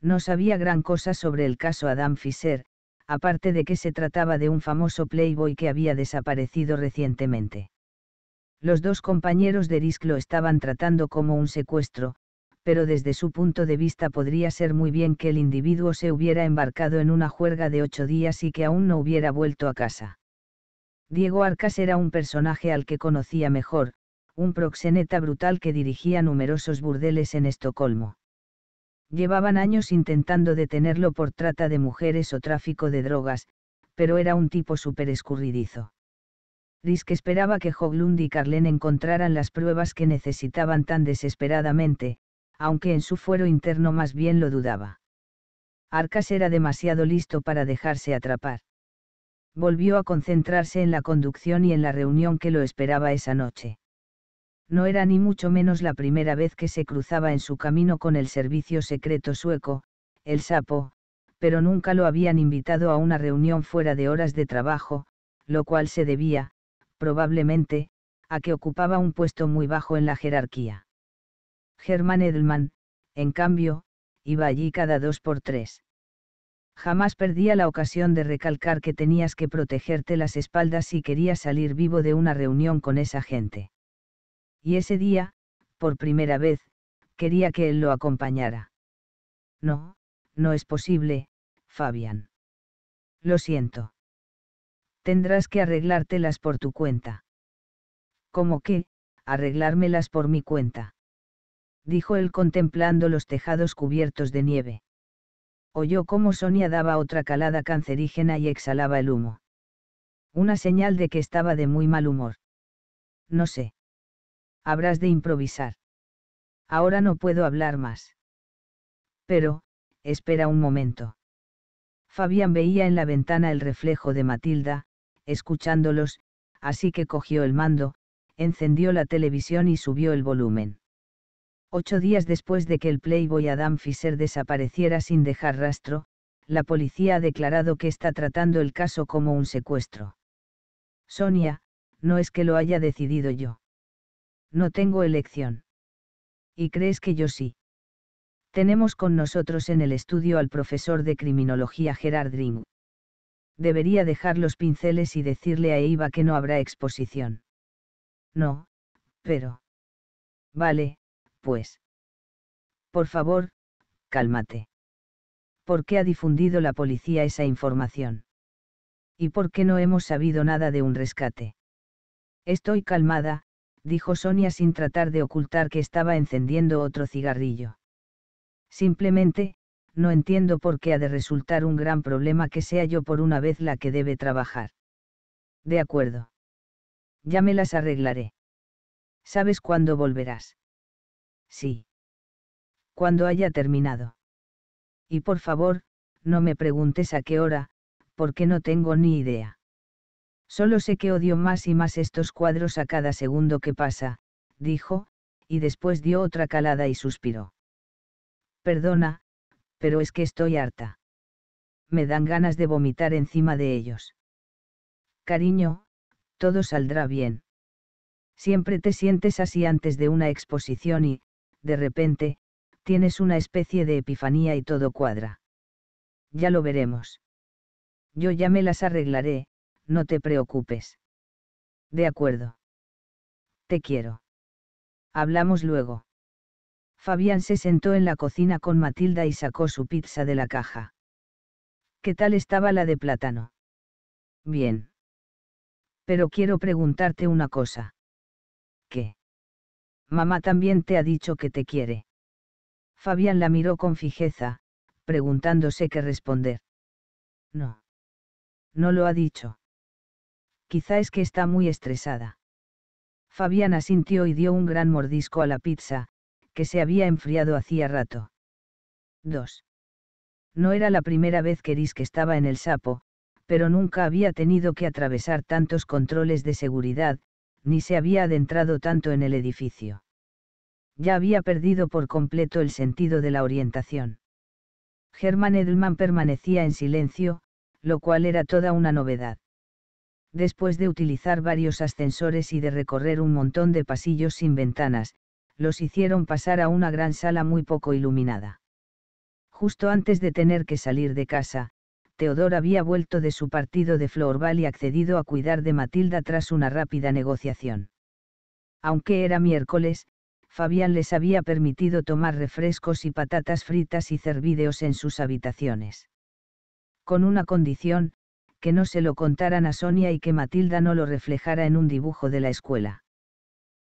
No sabía gran cosa sobre el caso Adam Fisher, aparte de que se trataba de un famoso playboy que había desaparecido recientemente. Los dos compañeros de Risk lo estaban tratando como un secuestro, pero desde su punto de vista podría ser muy bien que el individuo se hubiera embarcado en una juerga de ocho días y que aún no hubiera vuelto a casa. Diego Arcas era un personaje al que conocía mejor, un proxeneta brutal que dirigía numerosos burdeles en Estocolmo Llevaban años intentando detenerlo por trata de mujeres o tráfico de drogas, pero era un tipo súper escurridizo. Risk esperaba que Hoglund y Carlen encontraran las pruebas que necesitaban tan desesperadamente, aunque en su fuero interno más bien lo dudaba. Arcas era demasiado listo para dejarse atrapar. Volvió a concentrarse en la conducción y en la reunión que lo esperaba esa noche. No era ni mucho menos la primera vez que se cruzaba en su camino con el servicio secreto sueco, el Sapo, pero nunca lo habían invitado a una reunión fuera de horas de trabajo, lo cual se debía, probablemente, a que ocupaba un puesto muy bajo en la jerarquía. Germán Edelman, en cambio, iba allí cada dos por tres. Jamás perdía la ocasión de recalcar que tenías que protegerte las espaldas si querías salir vivo de una reunión con esa gente. Y ese día, por primera vez, quería que él lo acompañara. No, no es posible, Fabián. Lo siento. Tendrás que arreglártelas por tu cuenta. ¿Cómo que, arreglármelas por mi cuenta? dijo él contemplando los tejados cubiertos de nieve. Oyó cómo Sonia daba otra calada cancerígena y exhalaba el humo. Una señal de que estaba de muy mal humor. No sé. Habrás de improvisar. Ahora no puedo hablar más. Pero, espera un momento. Fabián veía en la ventana el reflejo de Matilda, escuchándolos, así que cogió el mando, encendió la televisión y subió el volumen. Ocho días después de que el Playboy Adam Fisher desapareciera sin dejar rastro, la policía ha declarado que está tratando el caso como un secuestro. Sonia, no es que lo haya decidido yo. No tengo elección. ¿Y crees que yo sí? Tenemos con nosotros en el estudio al profesor de criminología Gerard Ring. Debería dejar los pinceles y decirle a Eva que no habrá exposición. No, pero. Vale, pues. Por favor, cálmate. ¿Por qué ha difundido la policía esa información? ¿Y por qué no hemos sabido nada de un rescate? Estoy calmada, dijo Sonia sin tratar de ocultar que estaba encendiendo otro cigarrillo. Simplemente, no entiendo por qué ha de resultar un gran problema que sea yo por una vez la que debe trabajar. De acuerdo. Ya me las arreglaré. ¿Sabes cuándo volverás? Sí. Cuando haya terminado. Y por favor, no me preguntes a qué hora, porque no tengo ni idea. Solo sé que odio más y más estos cuadros a cada segundo que pasa, dijo, y después dio otra calada y suspiró. Perdona, pero es que estoy harta. Me dan ganas de vomitar encima de ellos. Cariño, todo saldrá bien. Siempre te sientes así antes de una exposición y, de repente, tienes una especie de epifanía y todo cuadra. Ya lo veremos. Yo ya me las arreglaré, no te preocupes. De acuerdo. Te quiero. Hablamos luego. Fabián se sentó en la cocina con Matilda y sacó su pizza de la caja. ¿Qué tal estaba la de plátano? Bien. Pero quiero preguntarte una cosa. ¿Qué? Mamá también te ha dicho que te quiere. Fabián la miró con fijeza, preguntándose qué responder. No. No lo ha dicho. Quizá es que está muy estresada. Fabián asintió y dio un gran mordisco a la pizza, que se había enfriado hacía rato. 2. No era la primera vez que Risk estaba en el sapo, pero nunca había tenido que atravesar tantos controles de seguridad, ni se había adentrado tanto en el edificio. Ya había perdido por completo el sentido de la orientación. Germán Edelman permanecía en silencio, lo cual era toda una novedad. Después de utilizar varios ascensores y de recorrer un montón de pasillos sin ventanas, los hicieron pasar a una gran sala muy poco iluminada. Justo antes de tener que salir de casa, Teodor había vuelto de su partido de Floorball y accedido a cuidar de Matilda tras una rápida negociación. Aunque era miércoles, Fabián les había permitido tomar refrescos y patatas fritas y cervídeos en sus habitaciones. Con una condición, que no se lo contaran a Sonia y que Matilda no lo reflejara en un dibujo de la escuela.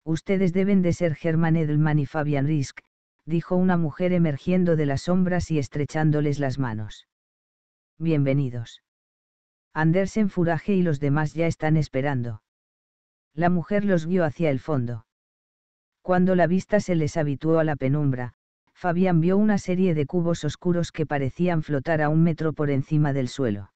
Ustedes deben de ser Germán Edelman y Fabian Risk, dijo una mujer emergiendo de las sombras y estrechándoles las manos. Bienvenidos. Andersen Furage y los demás ya están esperando. La mujer los guió hacia el fondo. Cuando la vista se les habituó a la penumbra, Fabián vio una serie de cubos oscuros que parecían flotar a un metro por encima del suelo.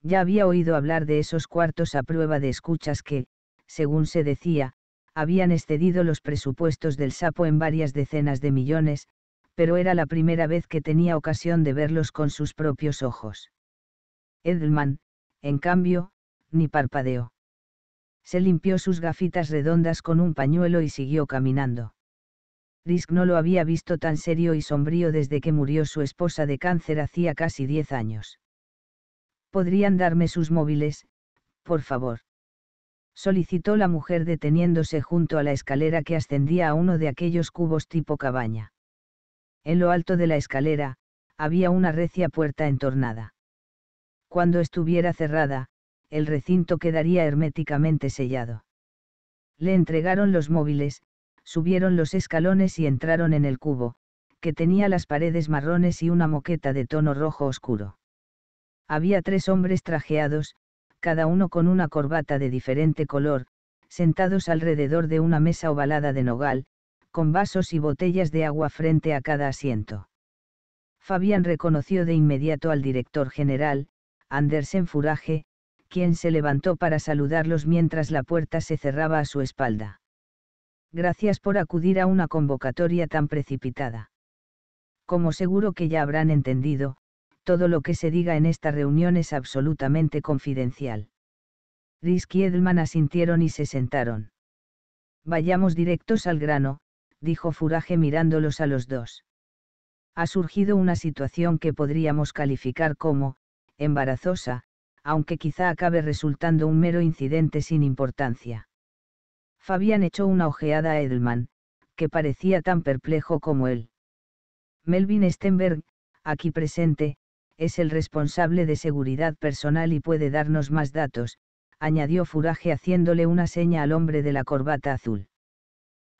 Ya había oído hablar de esos cuartos a prueba de escuchas que, según se decía, habían excedido los presupuestos del sapo en varias decenas de millones, pero era la primera vez que tenía ocasión de verlos con sus propios ojos. Edelman, en cambio, ni parpadeó. Se limpió sus gafitas redondas con un pañuelo y siguió caminando. Risk no lo había visto tan serio y sombrío desde que murió su esposa de cáncer hacía casi diez años. ¿Podrían darme sus móviles, por favor? Solicitó la mujer deteniéndose junto a la escalera que ascendía a uno de aquellos cubos tipo cabaña. En lo alto de la escalera, había una recia puerta entornada. Cuando estuviera cerrada, el recinto quedaría herméticamente sellado. Le entregaron los móviles, subieron los escalones y entraron en el cubo, que tenía las paredes marrones y una moqueta de tono rojo oscuro. Había tres hombres trajeados, cada uno con una corbata de diferente color, sentados alrededor de una mesa ovalada de nogal, con vasos y botellas de agua frente a cada asiento. Fabián reconoció de inmediato al director general, Andersen Furage, quien se levantó para saludarlos mientras la puerta se cerraba a su espalda. Gracias por acudir a una convocatoria tan precipitada. Como seguro que ya habrán entendido, todo lo que se diga en esta reunión es absolutamente confidencial. Risk y Edelman asintieron y se sentaron. Vayamos directos al grano, dijo Furage mirándolos a los dos. Ha surgido una situación que podríamos calificar como, embarazosa, aunque quizá acabe resultando un mero incidente sin importancia. Fabián echó una ojeada a Edelman, que parecía tan perplejo como él. Melvin Stenberg, aquí presente, es el responsable de seguridad personal y puede darnos más datos, añadió Furage haciéndole una seña al hombre de la corbata azul.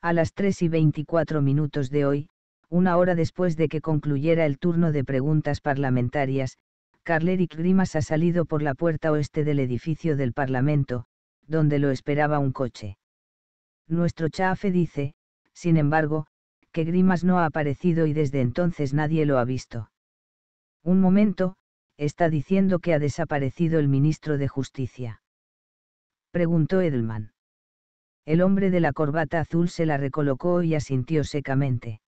A las 3 y 24 minutos de hoy, una hora después de que concluyera el turno de preguntas parlamentarias, Carleric Grimas ha salido por la puerta oeste del edificio del Parlamento, donde lo esperaba un coche. Nuestro chafe dice, sin embargo, que Grimas no ha aparecido y desde entonces nadie lo ha visto. Un momento, está diciendo que ha desaparecido el ministro de Justicia. Preguntó Edelman. El hombre de la corbata azul se la recolocó y asintió secamente.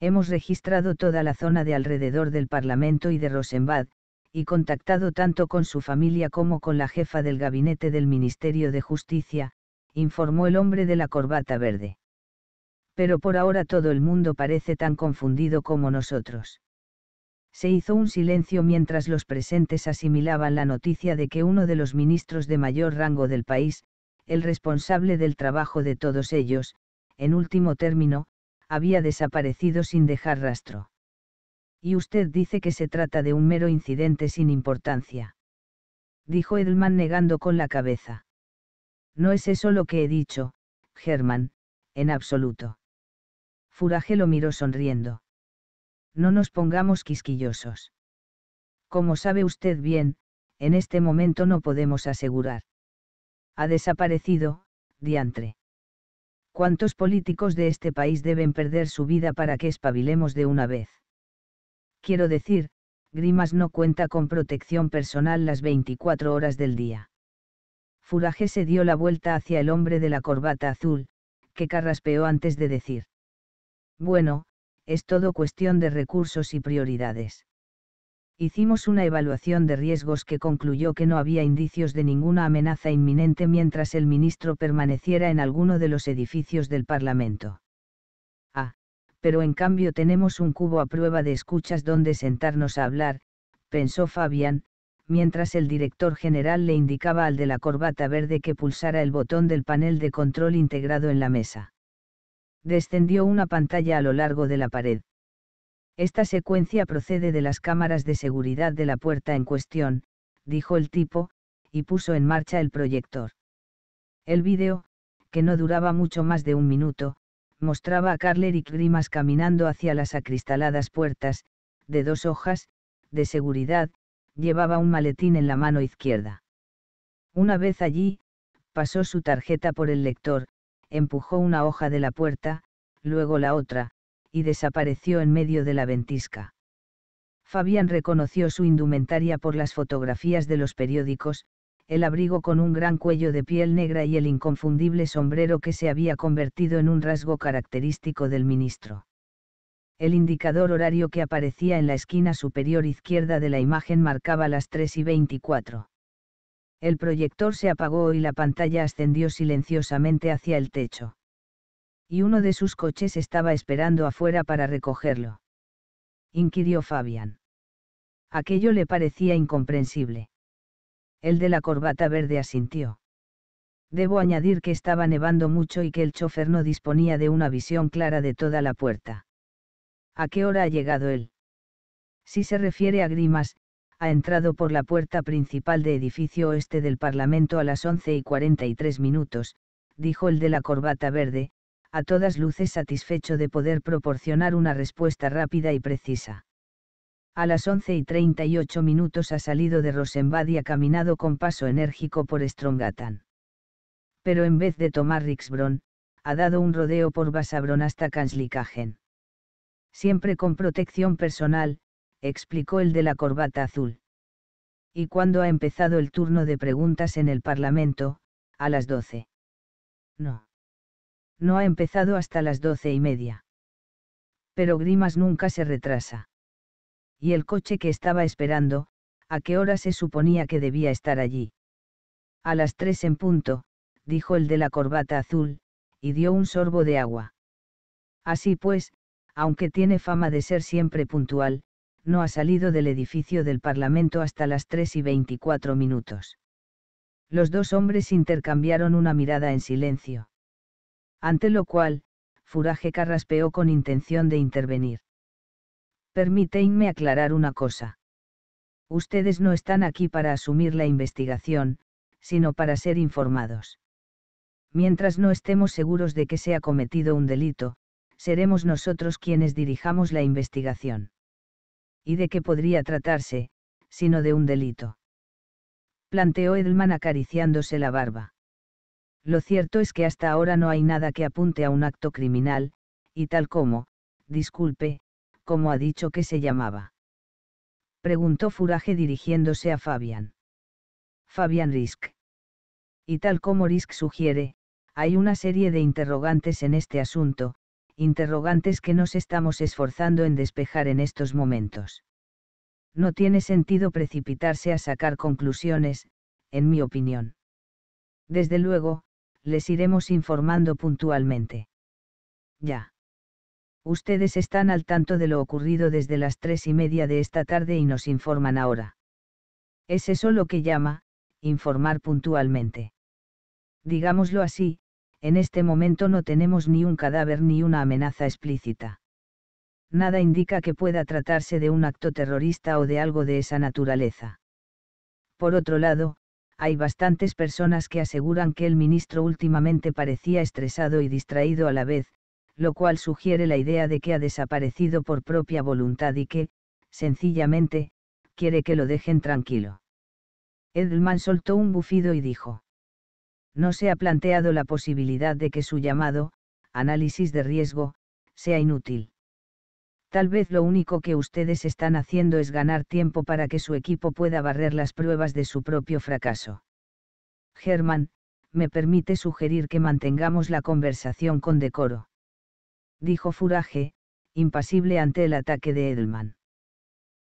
Hemos registrado toda la zona de alrededor del Parlamento y de Rosenbad, y contactado tanto con su familia como con la jefa del gabinete del Ministerio de Justicia, informó el hombre de la corbata verde. Pero por ahora todo el mundo parece tan confundido como nosotros. Se hizo un silencio mientras los presentes asimilaban la noticia de que uno de los ministros de mayor rango del país, el responsable del trabajo de todos ellos, en último término, había desaparecido sin dejar rastro. Y usted dice que se trata de un mero incidente sin importancia. Dijo Edelman negando con la cabeza. No es eso lo que he dicho, Germán, en absoluto. Furage lo miró sonriendo. No nos pongamos quisquillosos. Como sabe usted bien, en este momento no podemos asegurar. Ha desaparecido, diantre. ¿Cuántos políticos de este país deben perder su vida para que espabilemos de una vez? Quiero decir, Grimas no cuenta con protección personal las 24 horas del día. Furage se dio la vuelta hacia el hombre de la corbata azul, que carraspeó antes de decir. Bueno, es todo cuestión de recursos y prioridades. Hicimos una evaluación de riesgos que concluyó que no había indicios de ninguna amenaza inminente mientras el ministro permaneciera en alguno de los edificios del Parlamento pero en cambio tenemos un cubo a prueba de escuchas donde sentarnos a hablar, pensó Fabián, mientras el director general le indicaba al de la corbata verde que pulsara el botón del panel de control integrado en la mesa. Descendió una pantalla a lo largo de la pared. Esta secuencia procede de las cámaras de seguridad de la puerta en cuestión, dijo el tipo, y puso en marcha el proyector. El vídeo, que no duraba mucho más de un minuto, mostraba a Carl Eric Grimas caminando hacia las acristaladas puertas, de dos hojas, de seguridad, llevaba un maletín en la mano izquierda. Una vez allí, pasó su tarjeta por el lector, empujó una hoja de la puerta, luego la otra, y desapareció en medio de la ventisca. Fabián reconoció su indumentaria por las fotografías de los periódicos, el abrigo con un gran cuello de piel negra y el inconfundible sombrero que se había convertido en un rasgo característico del ministro. El indicador horario que aparecía en la esquina superior izquierda de la imagen marcaba las 3 y 24. El proyector se apagó y la pantalla ascendió silenciosamente hacia el techo. Y uno de sus coches estaba esperando afuera para recogerlo. Inquirió Fabián. Aquello le parecía incomprensible. El de la corbata verde asintió. Debo añadir que estaba nevando mucho y que el chofer no disponía de una visión clara de toda la puerta. ¿A qué hora ha llegado él? Si se refiere a Grimas, ha entrado por la puerta principal de edificio oeste del Parlamento a las 11 y 43 minutos, dijo el de la corbata verde, a todas luces satisfecho de poder proporcionar una respuesta rápida y precisa. A las 11 y 38 minutos ha salido de Rosenbad y ha caminado con paso enérgico por Strongatan. Pero en vez de tomar Rixbron, ha dado un rodeo por Basabron hasta Kanslikagen. Siempre con protección personal, explicó el de la corbata azul. ¿Y cuándo ha empezado el turno de preguntas en el Parlamento? A las 12. No. No ha empezado hasta las doce y media. Pero Grimas nunca se retrasa y el coche que estaba esperando, a qué hora se suponía que debía estar allí. A las tres en punto, dijo el de la corbata azul, y dio un sorbo de agua. Así pues, aunque tiene fama de ser siempre puntual, no ha salido del edificio del Parlamento hasta las tres y veinticuatro minutos. Los dos hombres intercambiaron una mirada en silencio. Ante lo cual, Furaje carraspeó con intención de intervenir. Permíteme aclarar una cosa. Ustedes no están aquí para asumir la investigación, sino para ser informados. Mientras no estemos seguros de que se ha cometido un delito, seremos nosotros quienes dirijamos la investigación. ¿Y de qué podría tratarse, sino de un delito? Planteó Edelman acariciándose la barba. Lo cierto es que hasta ahora no hay nada que apunte a un acto criminal, y tal como, disculpe, ¿cómo ha dicho que se llamaba? Preguntó Furage dirigiéndose a Fabian. Fabian Risk. Y tal como Risk sugiere, hay una serie de interrogantes en este asunto, interrogantes que nos estamos esforzando en despejar en estos momentos. No tiene sentido precipitarse a sacar conclusiones, en mi opinión. Desde luego, les iremos informando puntualmente. Ya. Ustedes están al tanto de lo ocurrido desde las tres y media de esta tarde y nos informan ahora. Es eso lo que llama, informar puntualmente. Digámoslo así, en este momento no tenemos ni un cadáver ni una amenaza explícita. Nada indica que pueda tratarse de un acto terrorista o de algo de esa naturaleza. Por otro lado, hay bastantes personas que aseguran que el ministro últimamente parecía estresado y distraído a la vez, lo cual sugiere la idea de que ha desaparecido por propia voluntad y que, sencillamente, quiere que lo dejen tranquilo. Edelman soltó un bufido y dijo. No se ha planteado la posibilidad de que su llamado, análisis de riesgo, sea inútil. Tal vez lo único que ustedes están haciendo es ganar tiempo para que su equipo pueda barrer las pruebas de su propio fracaso. Germán, me permite sugerir que mantengamos la conversación con decoro dijo Furage, impasible ante el ataque de Edelman.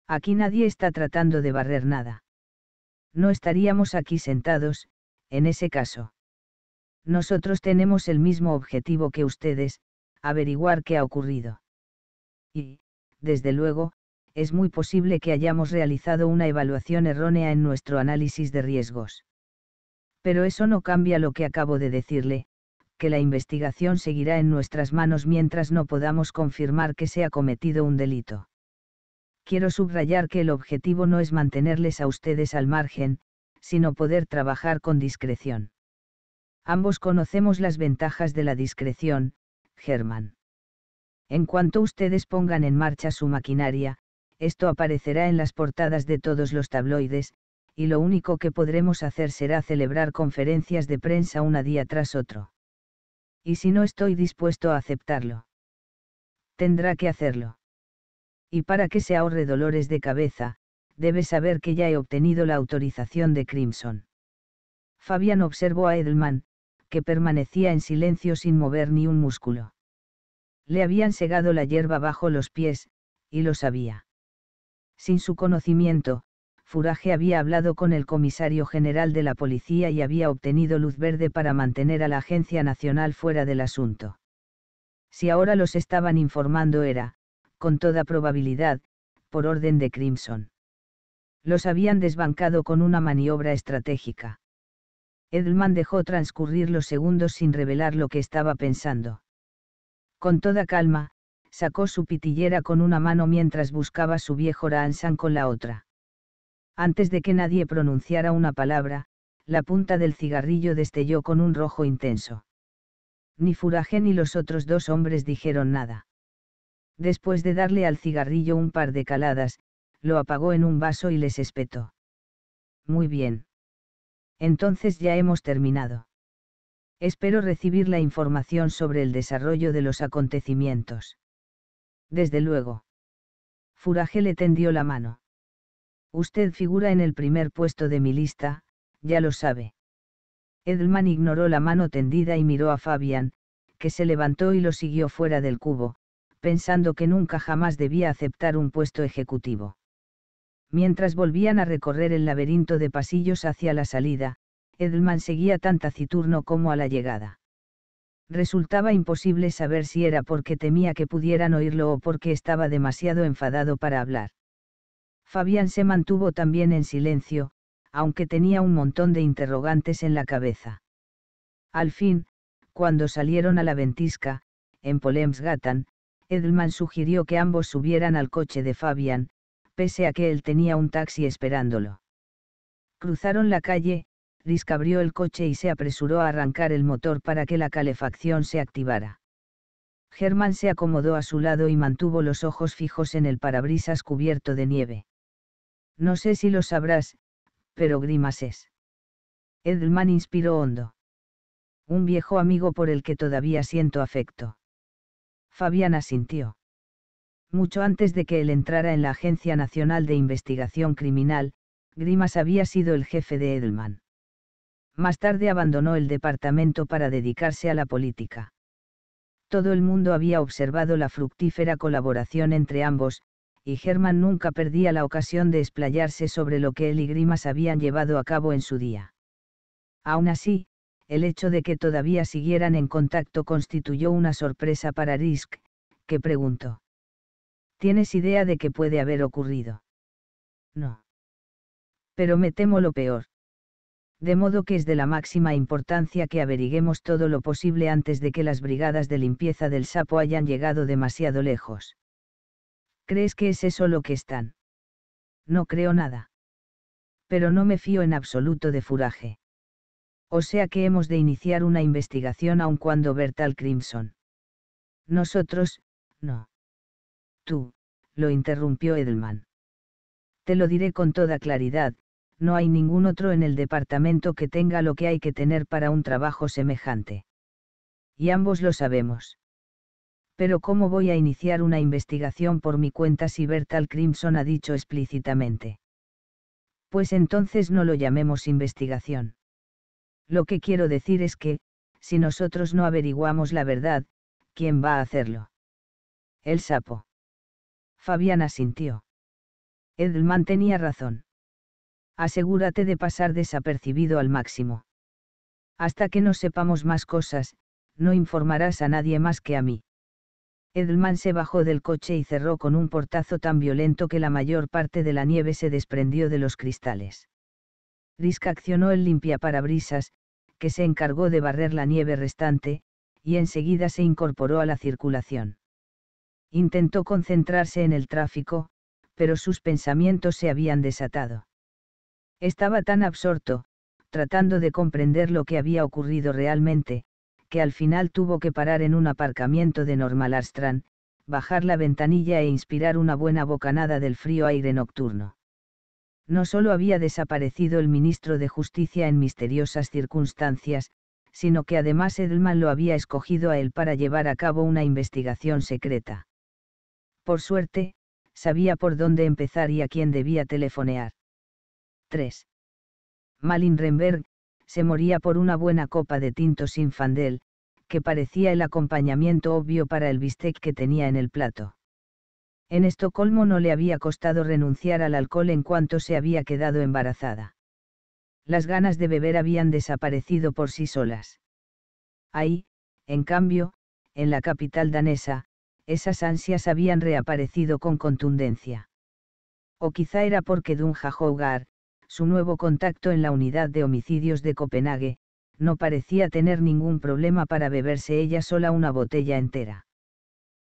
Aquí nadie está tratando de barrer nada. No estaríamos aquí sentados, en ese caso. Nosotros tenemos el mismo objetivo que ustedes, averiguar qué ha ocurrido. Y, desde luego, es muy posible que hayamos realizado una evaluación errónea en nuestro análisis de riesgos. Pero eso no cambia lo que acabo de decirle, que la investigación seguirá en nuestras manos mientras no podamos confirmar que se ha cometido un delito. Quiero subrayar que el objetivo no es mantenerles a ustedes al margen, sino poder trabajar con discreción. Ambos conocemos las ventajas de la discreción, Germán. En cuanto ustedes pongan en marcha su maquinaria, esto aparecerá en las portadas de todos los tabloides, y lo único que podremos hacer será celebrar conferencias de prensa una día tras otro. Y si no estoy dispuesto a aceptarlo, tendrá que hacerlo. Y para que se ahorre dolores de cabeza, debe saber que ya he obtenido la autorización de Crimson. Fabián observó a Edelman, que permanecía en silencio sin mover ni un músculo. Le habían segado la hierba bajo los pies, y lo sabía. Sin su conocimiento, Furage había hablado con el comisario general de la policía y había obtenido luz verde para mantener a la Agencia Nacional fuera del asunto. Si ahora los estaban informando era, con toda probabilidad, por orden de Crimson. Los habían desbancado con una maniobra estratégica. Edelman dejó transcurrir los segundos sin revelar lo que estaba pensando. Con toda calma, sacó su pitillera con una mano mientras buscaba su viejo Raansan con la otra. Antes de que nadie pronunciara una palabra, la punta del cigarrillo destelló con un rojo intenso. Ni Furage ni los otros dos hombres dijeron nada. Después de darle al cigarrillo un par de caladas, lo apagó en un vaso y les espetó. Muy bien. Entonces ya hemos terminado. Espero recibir la información sobre el desarrollo de los acontecimientos. Desde luego. Furage le tendió la mano. Usted figura en el primer puesto de mi lista, ya lo sabe. Edelman ignoró la mano tendida y miró a Fabian, que se levantó y lo siguió fuera del cubo, pensando que nunca jamás debía aceptar un puesto ejecutivo. Mientras volvían a recorrer el laberinto de pasillos hacia la salida, Edelman seguía tan taciturno como a la llegada. Resultaba imposible saber si era porque temía que pudieran oírlo o porque estaba demasiado enfadado para hablar. Fabián se mantuvo también en silencio, aunque tenía un montón de interrogantes en la cabeza. Al fin, cuando salieron a la ventisca, en Polemsgatan, Edelman sugirió que ambos subieran al coche de Fabián, pese a que él tenía un taxi esperándolo. Cruzaron la calle, Risk abrió el coche y se apresuró a arrancar el motor para que la calefacción se activara. Germán se acomodó a su lado y mantuvo los ojos fijos en el parabrisas cubierto de nieve. No sé si lo sabrás, pero Grimas es. Edelman inspiró hondo. Un viejo amigo por el que todavía siento afecto. Fabián asintió. Mucho antes de que él entrara en la Agencia Nacional de Investigación Criminal, Grimas había sido el jefe de Edelman. Más tarde abandonó el departamento para dedicarse a la política. Todo el mundo había observado la fructífera colaboración entre ambos, y Germán nunca perdía la ocasión de explayarse sobre lo que él y Grimas habían llevado a cabo en su día. Aún así, el hecho de que todavía siguieran en contacto constituyó una sorpresa para Risk, que preguntó. ¿Tienes idea de qué puede haber ocurrido? No. Pero me temo lo peor. De modo que es de la máxima importancia que averiguemos todo lo posible antes de que las brigadas de limpieza del sapo hayan llegado demasiado lejos. ¿Crees que es eso lo que están? No creo nada. Pero no me fío en absoluto de Furage. O sea que hemos de iniciar una investigación aun cuando Bertal Crimson. Nosotros, no. Tú, lo interrumpió Edelman. Te lo diré con toda claridad, no hay ningún otro en el departamento que tenga lo que hay que tener para un trabajo semejante. Y ambos lo sabemos. Pero ¿cómo voy a iniciar una investigación por mi cuenta si Bertal Crimson ha dicho explícitamente? Pues entonces no lo llamemos investigación. Lo que quiero decir es que, si nosotros no averiguamos la verdad, ¿quién va a hacerlo? El sapo. Fabián asintió. Edelman tenía razón. Asegúrate de pasar desapercibido al máximo. Hasta que no sepamos más cosas, no informarás a nadie más que a mí. Edelman se bajó del coche y cerró con un portazo tan violento que la mayor parte de la nieve se desprendió de los cristales. Risk accionó el limpiaparabrisas, que se encargó de barrer la nieve restante, y enseguida se incorporó a la circulación. Intentó concentrarse en el tráfico, pero sus pensamientos se habían desatado. Estaba tan absorto, tratando de comprender lo que había ocurrido realmente, que al final tuvo que parar en un aparcamiento de Normalarstrand, bajar la ventanilla e inspirar una buena bocanada del frío aire nocturno. No solo había desaparecido el ministro de Justicia en misteriosas circunstancias, sino que además Edelman lo había escogido a él para llevar a cabo una investigación secreta. Por suerte, sabía por dónde empezar y a quién debía telefonear. 3. Malin Renberg, se moría por una buena copa de tinto sin fandel, que parecía el acompañamiento obvio para el bistec que tenía en el plato. En Estocolmo no le había costado renunciar al alcohol en cuanto se había quedado embarazada. Las ganas de beber habían desaparecido por sí solas. Ahí, en cambio, en la capital danesa, esas ansias habían reaparecido con contundencia. O quizá era porque Dunja Hougar, su nuevo contacto en la unidad de homicidios de Copenhague, no parecía tener ningún problema para beberse ella sola una botella entera.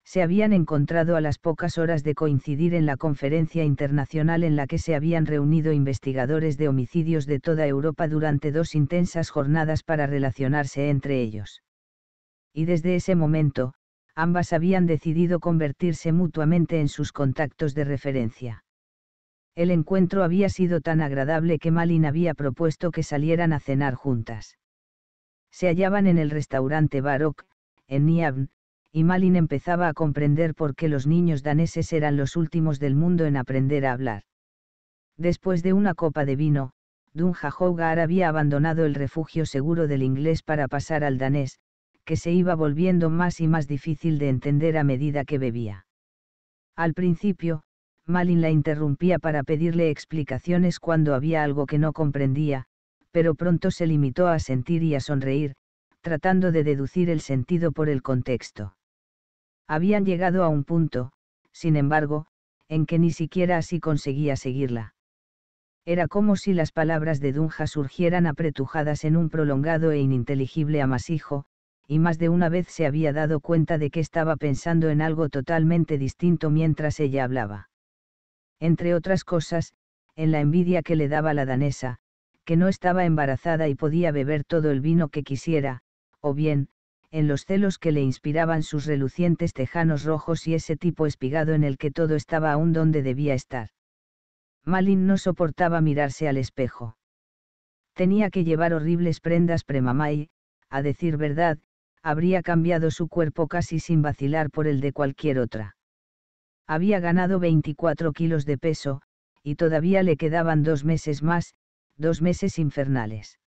Se habían encontrado a las pocas horas de coincidir en la conferencia internacional en la que se habían reunido investigadores de homicidios de toda Europa durante dos intensas jornadas para relacionarse entre ellos. Y desde ese momento, ambas habían decidido convertirse mutuamente en sus contactos de referencia. El encuentro había sido tan agradable que Malin había propuesto que salieran a cenar juntas se hallaban en el restaurante Barok, en Niavn, y Malin empezaba a comprender por qué los niños daneses eran los últimos del mundo en aprender a hablar. Después de una copa de vino, Dunja Hougar había abandonado el refugio seguro del inglés para pasar al danés, que se iba volviendo más y más difícil de entender a medida que bebía. Al principio, Malin la interrumpía para pedirle explicaciones cuando había algo que no comprendía, pero pronto se limitó a sentir y a sonreír, tratando de deducir el sentido por el contexto. Habían llegado a un punto, sin embargo, en que ni siquiera así conseguía seguirla. Era como si las palabras de Dunja surgieran apretujadas en un prolongado e ininteligible amasijo, y más de una vez se había dado cuenta de que estaba pensando en algo totalmente distinto mientras ella hablaba. Entre otras cosas, en la envidia que le daba la danesa, que no estaba embarazada y podía beber todo el vino que quisiera, o bien, en los celos que le inspiraban sus relucientes tejanos rojos y ese tipo espigado en el que todo estaba aún donde debía estar. Malin no soportaba mirarse al espejo. Tenía que llevar horribles prendas premamá a decir verdad, habría cambiado su cuerpo casi sin vacilar por el de cualquier otra. Había ganado 24 kilos de peso, y todavía le quedaban dos meses más, dos meses infernales.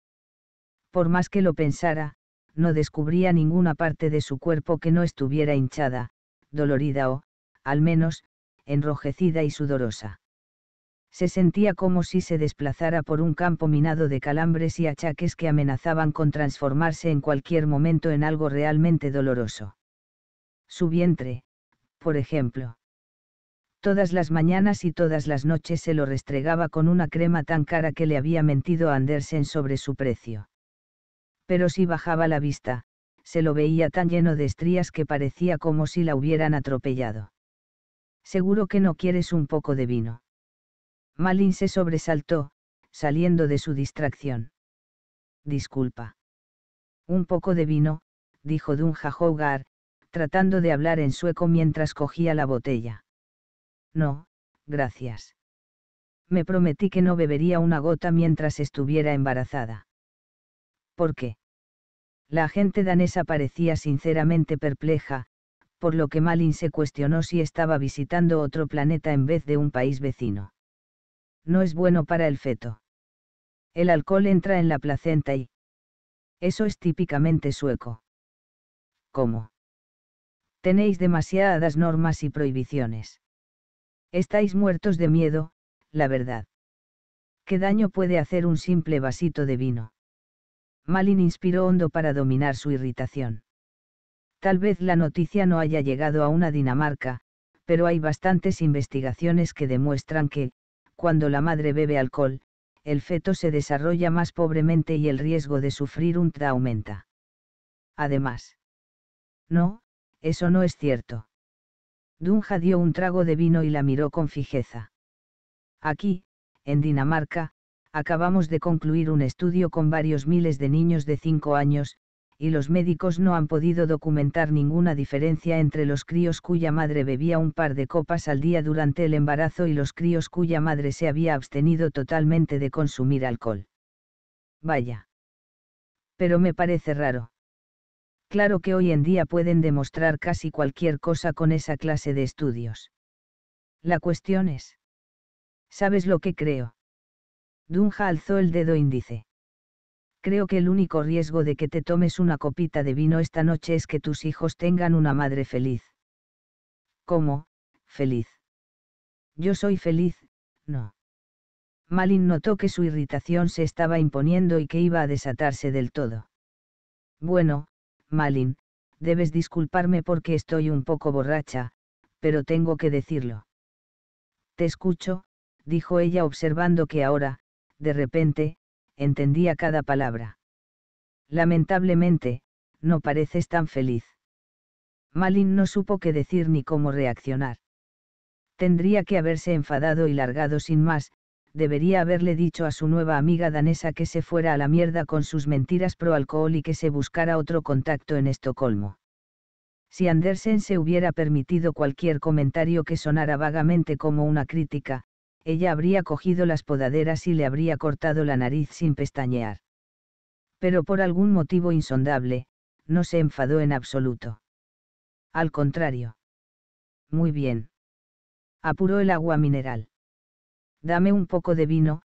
Por más que lo pensara, no descubría ninguna parte de su cuerpo que no estuviera hinchada, dolorida o, al menos, enrojecida y sudorosa. Se sentía como si se desplazara por un campo minado de calambres y achaques que amenazaban con transformarse en cualquier momento en algo realmente doloroso. Su vientre, por ejemplo todas las mañanas y todas las noches se lo restregaba con una crema tan cara que le había mentido a Andersen sobre su precio. Pero si bajaba la vista, se lo veía tan lleno de estrías que parecía como si la hubieran atropellado. Seguro que no quieres un poco de vino. Malin se sobresaltó, saliendo de su distracción. Disculpa. Un poco de vino, dijo Dunja Hougar, tratando de hablar en sueco mientras cogía la botella. No, gracias. Me prometí que no bebería una gota mientras estuviera embarazada. ¿Por qué? La agente danesa parecía sinceramente perpleja, por lo que Malin se cuestionó si estaba visitando otro planeta en vez de un país vecino. No es bueno para el feto. El alcohol entra en la placenta y... Eso es típicamente sueco. ¿Cómo? Tenéis demasiadas normas y prohibiciones. Estáis muertos de miedo, la verdad. ¿Qué daño puede hacer un simple vasito de vino? Malin inspiró hondo para dominar su irritación. Tal vez la noticia no haya llegado a una Dinamarca, pero hay bastantes investigaciones que demuestran que, cuando la madre bebe alcohol, el feto se desarrolla más pobremente y el riesgo de sufrir un TDA aumenta. Además. No, eso no es cierto. Dunja dio un trago de vino y la miró con fijeza. Aquí, en Dinamarca, acabamos de concluir un estudio con varios miles de niños de 5 años, y los médicos no han podido documentar ninguna diferencia entre los críos cuya madre bebía un par de copas al día durante el embarazo y los críos cuya madre se había abstenido totalmente de consumir alcohol. Vaya. Pero me parece raro. Claro que hoy en día pueden demostrar casi cualquier cosa con esa clase de estudios. La cuestión es. ¿Sabes lo que creo? Dunja alzó el dedo índice. Creo que el único riesgo de que te tomes una copita de vino esta noche es que tus hijos tengan una madre feliz. ¿Cómo, feliz? Yo soy feliz, no. Malin notó que su irritación se estaba imponiendo y que iba a desatarse del todo. Bueno, Malin, debes disculparme porque estoy un poco borracha, pero tengo que decirlo. Te escucho, dijo ella observando que ahora, de repente, entendía cada palabra. Lamentablemente, no pareces tan feliz. Malin no supo qué decir ni cómo reaccionar. Tendría que haberse enfadado y largado sin más, debería haberle dicho a su nueva amiga danesa que se fuera a la mierda con sus mentiras pro alcohol y que se buscara otro contacto en Estocolmo. Si Andersen se hubiera permitido cualquier comentario que sonara vagamente como una crítica, ella habría cogido las podaderas y le habría cortado la nariz sin pestañear. Pero por algún motivo insondable, no se enfadó en absoluto. Al contrario. Muy bien. Apuró el agua mineral. Dame un poco de vino,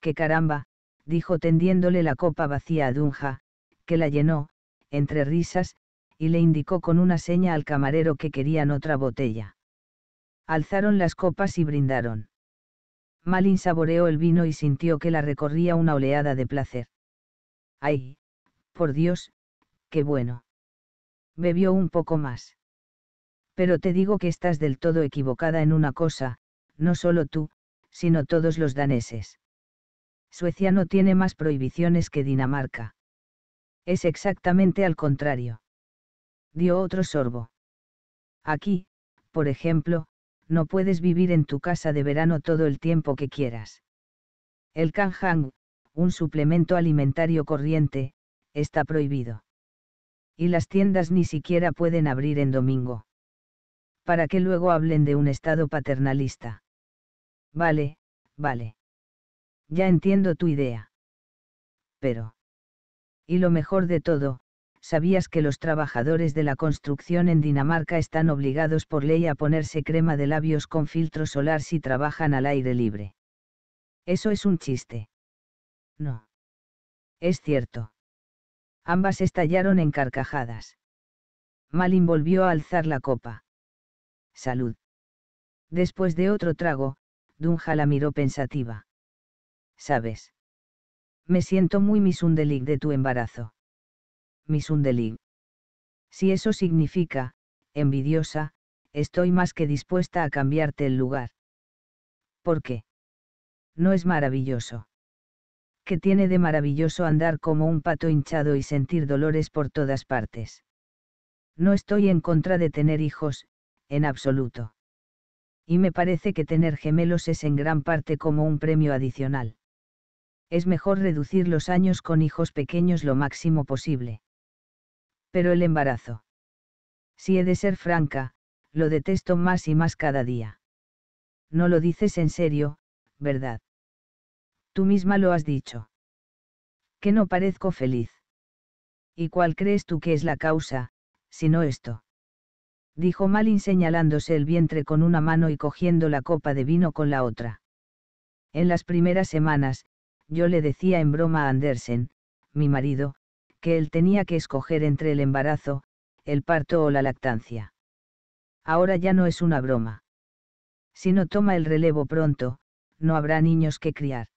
que caramba, dijo tendiéndole la copa vacía a Dunja, que la llenó, entre risas, y le indicó con una seña al camarero que querían otra botella. Alzaron las copas y brindaron. Malin saboreó el vino y sintió que la recorría una oleada de placer. ¡Ay! Por Dios, qué bueno. Bebió un poco más. Pero te digo que estás del todo equivocada en una cosa, no solo tú, sino todos los daneses. Suecia no tiene más prohibiciones que Dinamarca. Es exactamente al contrario. Dio otro sorbo. Aquí, por ejemplo, no puedes vivir en tu casa de verano todo el tiempo que quieras. El kanjang, un suplemento alimentario corriente, está prohibido. Y las tiendas ni siquiera pueden abrir en domingo. Para que luego hablen de un estado paternalista. Vale, vale. Ya entiendo tu idea. Pero. Y lo mejor de todo, ¿sabías que los trabajadores de la construcción en Dinamarca están obligados por ley a ponerse crema de labios con filtro solar si trabajan al aire libre? Eso es un chiste. No. Es cierto. Ambas estallaron en carcajadas. Malin volvió a alzar la copa. Salud. Después de otro trago, Dunja la miró pensativa. ¿Sabes? Me siento muy misundelig de tu embarazo. Misundelig. Si eso significa, envidiosa, estoy más que dispuesta a cambiarte el lugar. ¿Por qué? No es maravilloso. ¿Qué tiene de maravilloso andar como un pato hinchado y sentir dolores por todas partes? No estoy en contra de tener hijos, en absoluto. Y me parece que tener gemelos es en gran parte como un premio adicional. Es mejor reducir los años con hijos pequeños lo máximo posible. Pero el embarazo. Si he de ser franca, lo detesto más y más cada día. No lo dices en serio, ¿verdad? Tú misma lo has dicho. Que no parezco feliz. ¿Y cuál crees tú que es la causa, si no esto? Dijo Malin señalándose el vientre con una mano y cogiendo la copa de vino con la otra. En las primeras semanas, yo le decía en broma a Andersen, mi marido, que él tenía que escoger entre el embarazo, el parto o la lactancia. Ahora ya no es una broma. Si no toma el relevo pronto, no habrá niños que criar.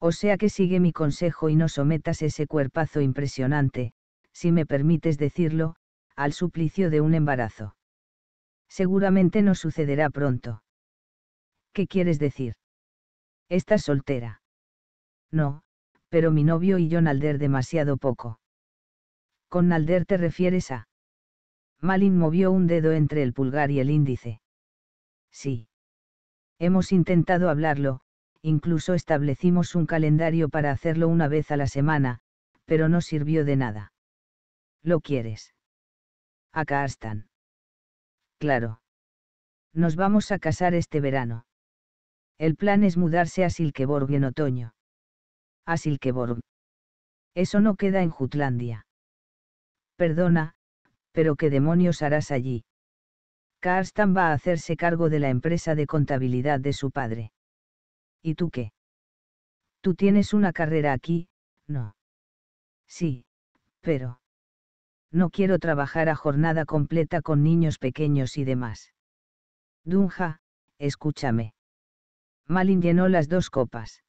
O sea que sigue mi consejo y no sometas ese cuerpazo impresionante, si me permites decirlo, al suplicio de un embarazo. Seguramente no sucederá pronto. ¿Qué quieres decir? ¿Estás soltera? No, pero mi novio y yo Nalder demasiado poco. ¿Con Nalder te refieres a? Malin movió un dedo entre el pulgar y el índice. Sí. Hemos intentado hablarlo, incluso establecimos un calendario para hacerlo una vez a la semana, pero no sirvió de nada. ¿Lo quieres? Acá están. Claro. Nos vamos a casar este verano. El plan es mudarse a Silkeborg en otoño. A. Eso no queda en Jutlandia. Perdona, pero ¿qué demonios harás allí? Karstan va a hacerse cargo de la empresa de contabilidad de su padre. ¿Y tú qué? Tú tienes una carrera aquí, ¿no? Sí, pero... No quiero trabajar a jornada completa con niños pequeños y demás. Dunja, escúchame. Malin llenó las dos copas.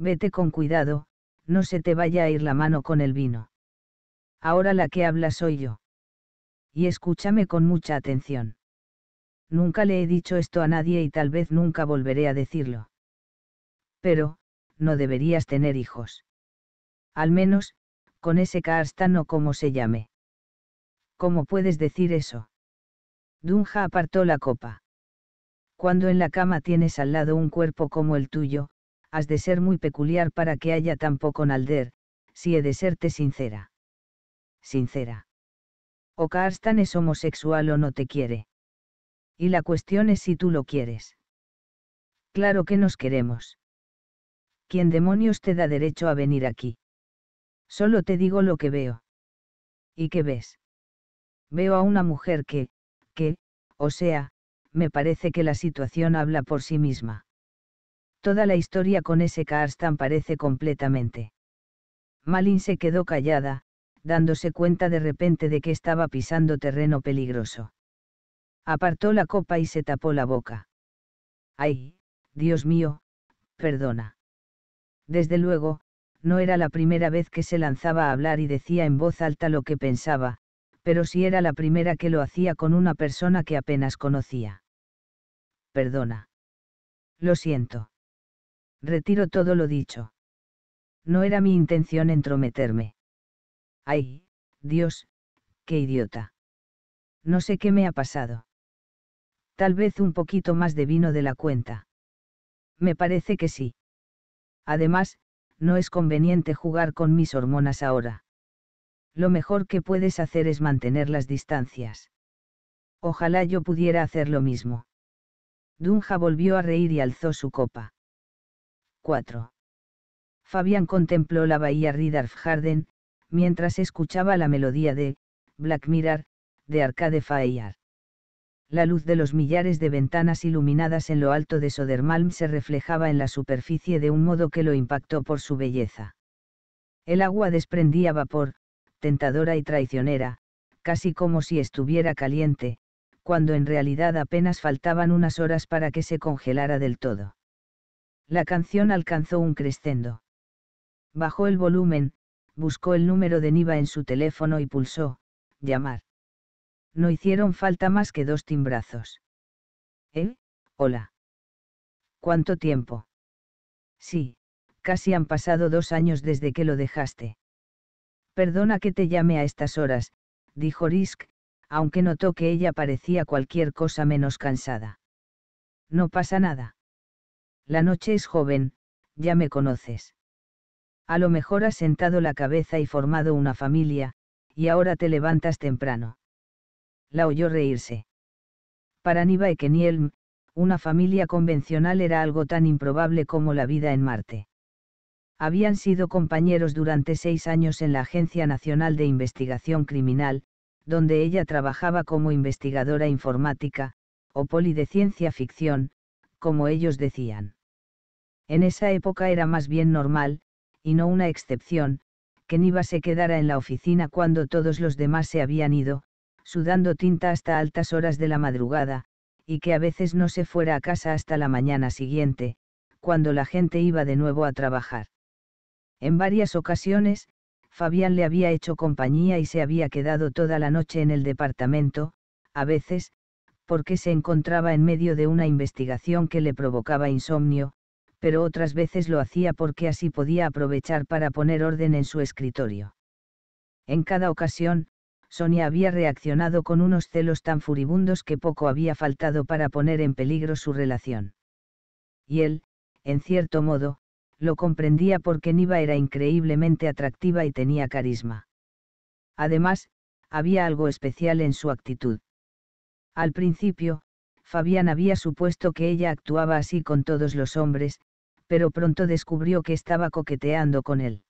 Vete con cuidado, no se te vaya a ir la mano con el vino. Ahora la que habla soy yo. Y escúchame con mucha atención. Nunca le he dicho esto a nadie y tal vez nunca volveré a decirlo. Pero, no deberías tener hijos. Al menos, con ese Karstan o como se llame. ¿Cómo puedes decir eso? Dunja apartó la copa. Cuando en la cama tienes al lado un cuerpo como el tuyo, has de ser muy peculiar para que haya tan poco nalder, si he de serte sincera. Sincera. O Karstan es homosexual o no te quiere. Y la cuestión es si tú lo quieres. Claro que nos queremos. ¿Quién demonios te da derecho a venir aquí? Solo te digo lo que veo. ¿Y qué ves? Veo a una mujer que, que, o sea, me parece que la situación habla por sí misma. Toda la historia con ese Karstan parece completamente. Malin se quedó callada, dándose cuenta de repente de que estaba pisando terreno peligroso. Apartó la copa y se tapó la boca. ¡Ay, Dios mío, perdona! Desde luego, no era la primera vez que se lanzaba a hablar y decía en voz alta lo que pensaba, pero sí era la primera que lo hacía con una persona que apenas conocía. Perdona. Lo siento. Retiro todo lo dicho. No era mi intención entrometerme. Ay, Dios, qué idiota. No sé qué me ha pasado. Tal vez un poquito más de vino de la cuenta. Me parece que sí. Además, no es conveniente jugar con mis hormonas ahora. Lo mejor que puedes hacer es mantener las distancias. Ojalá yo pudiera hacer lo mismo. Dunja volvió a reír y alzó su copa. 4. Fabián contempló la bahía Ridarfjarden, mientras escuchaba la melodía de Black Mirror, de Arcade Fire. La luz de los millares de ventanas iluminadas en lo alto de Sodermalm se reflejaba en la superficie de un modo que lo impactó por su belleza. El agua desprendía vapor, tentadora y traicionera, casi como si estuviera caliente, cuando en realidad apenas faltaban unas horas para que se congelara del todo. La canción alcanzó un crescendo. Bajó el volumen, buscó el número de Niva en su teléfono y pulsó, llamar. No hicieron falta más que dos timbrazos. ¿Eh? Hola. ¿Cuánto tiempo? Sí, casi han pasado dos años desde que lo dejaste. Perdona que te llame a estas horas, dijo Risk, aunque notó que ella parecía cualquier cosa menos cansada. No pasa nada. La noche es joven, ya me conoces. A lo mejor has sentado la cabeza y formado una familia, y ahora te levantas temprano. La oyó reírse. Para Niva Ekenielm, una familia convencional era algo tan improbable como la vida en Marte. Habían sido compañeros durante seis años en la Agencia Nacional de Investigación Criminal, donde ella trabajaba como investigadora informática, o poli de ciencia ficción, como ellos decían. En esa época era más bien normal, y no una excepción, que Niva se quedara en la oficina cuando todos los demás se habían ido, sudando tinta hasta altas horas de la madrugada, y que a veces no se fuera a casa hasta la mañana siguiente, cuando la gente iba de nuevo a trabajar. En varias ocasiones, Fabián le había hecho compañía y se había quedado toda la noche en el departamento, a veces, porque se encontraba en medio de una investigación que le provocaba insomnio, pero otras veces lo hacía porque así podía aprovechar para poner orden en su escritorio. En cada ocasión, Sonia había reaccionado con unos celos tan furibundos que poco había faltado para poner en peligro su relación. Y él, en cierto modo, lo comprendía porque Niva era increíblemente atractiva y tenía carisma. Además, había algo especial en su actitud. Al principio, Fabián había supuesto que ella actuaba así con todos los hombres, pero pronto descubrió que estaba coqueteando con él.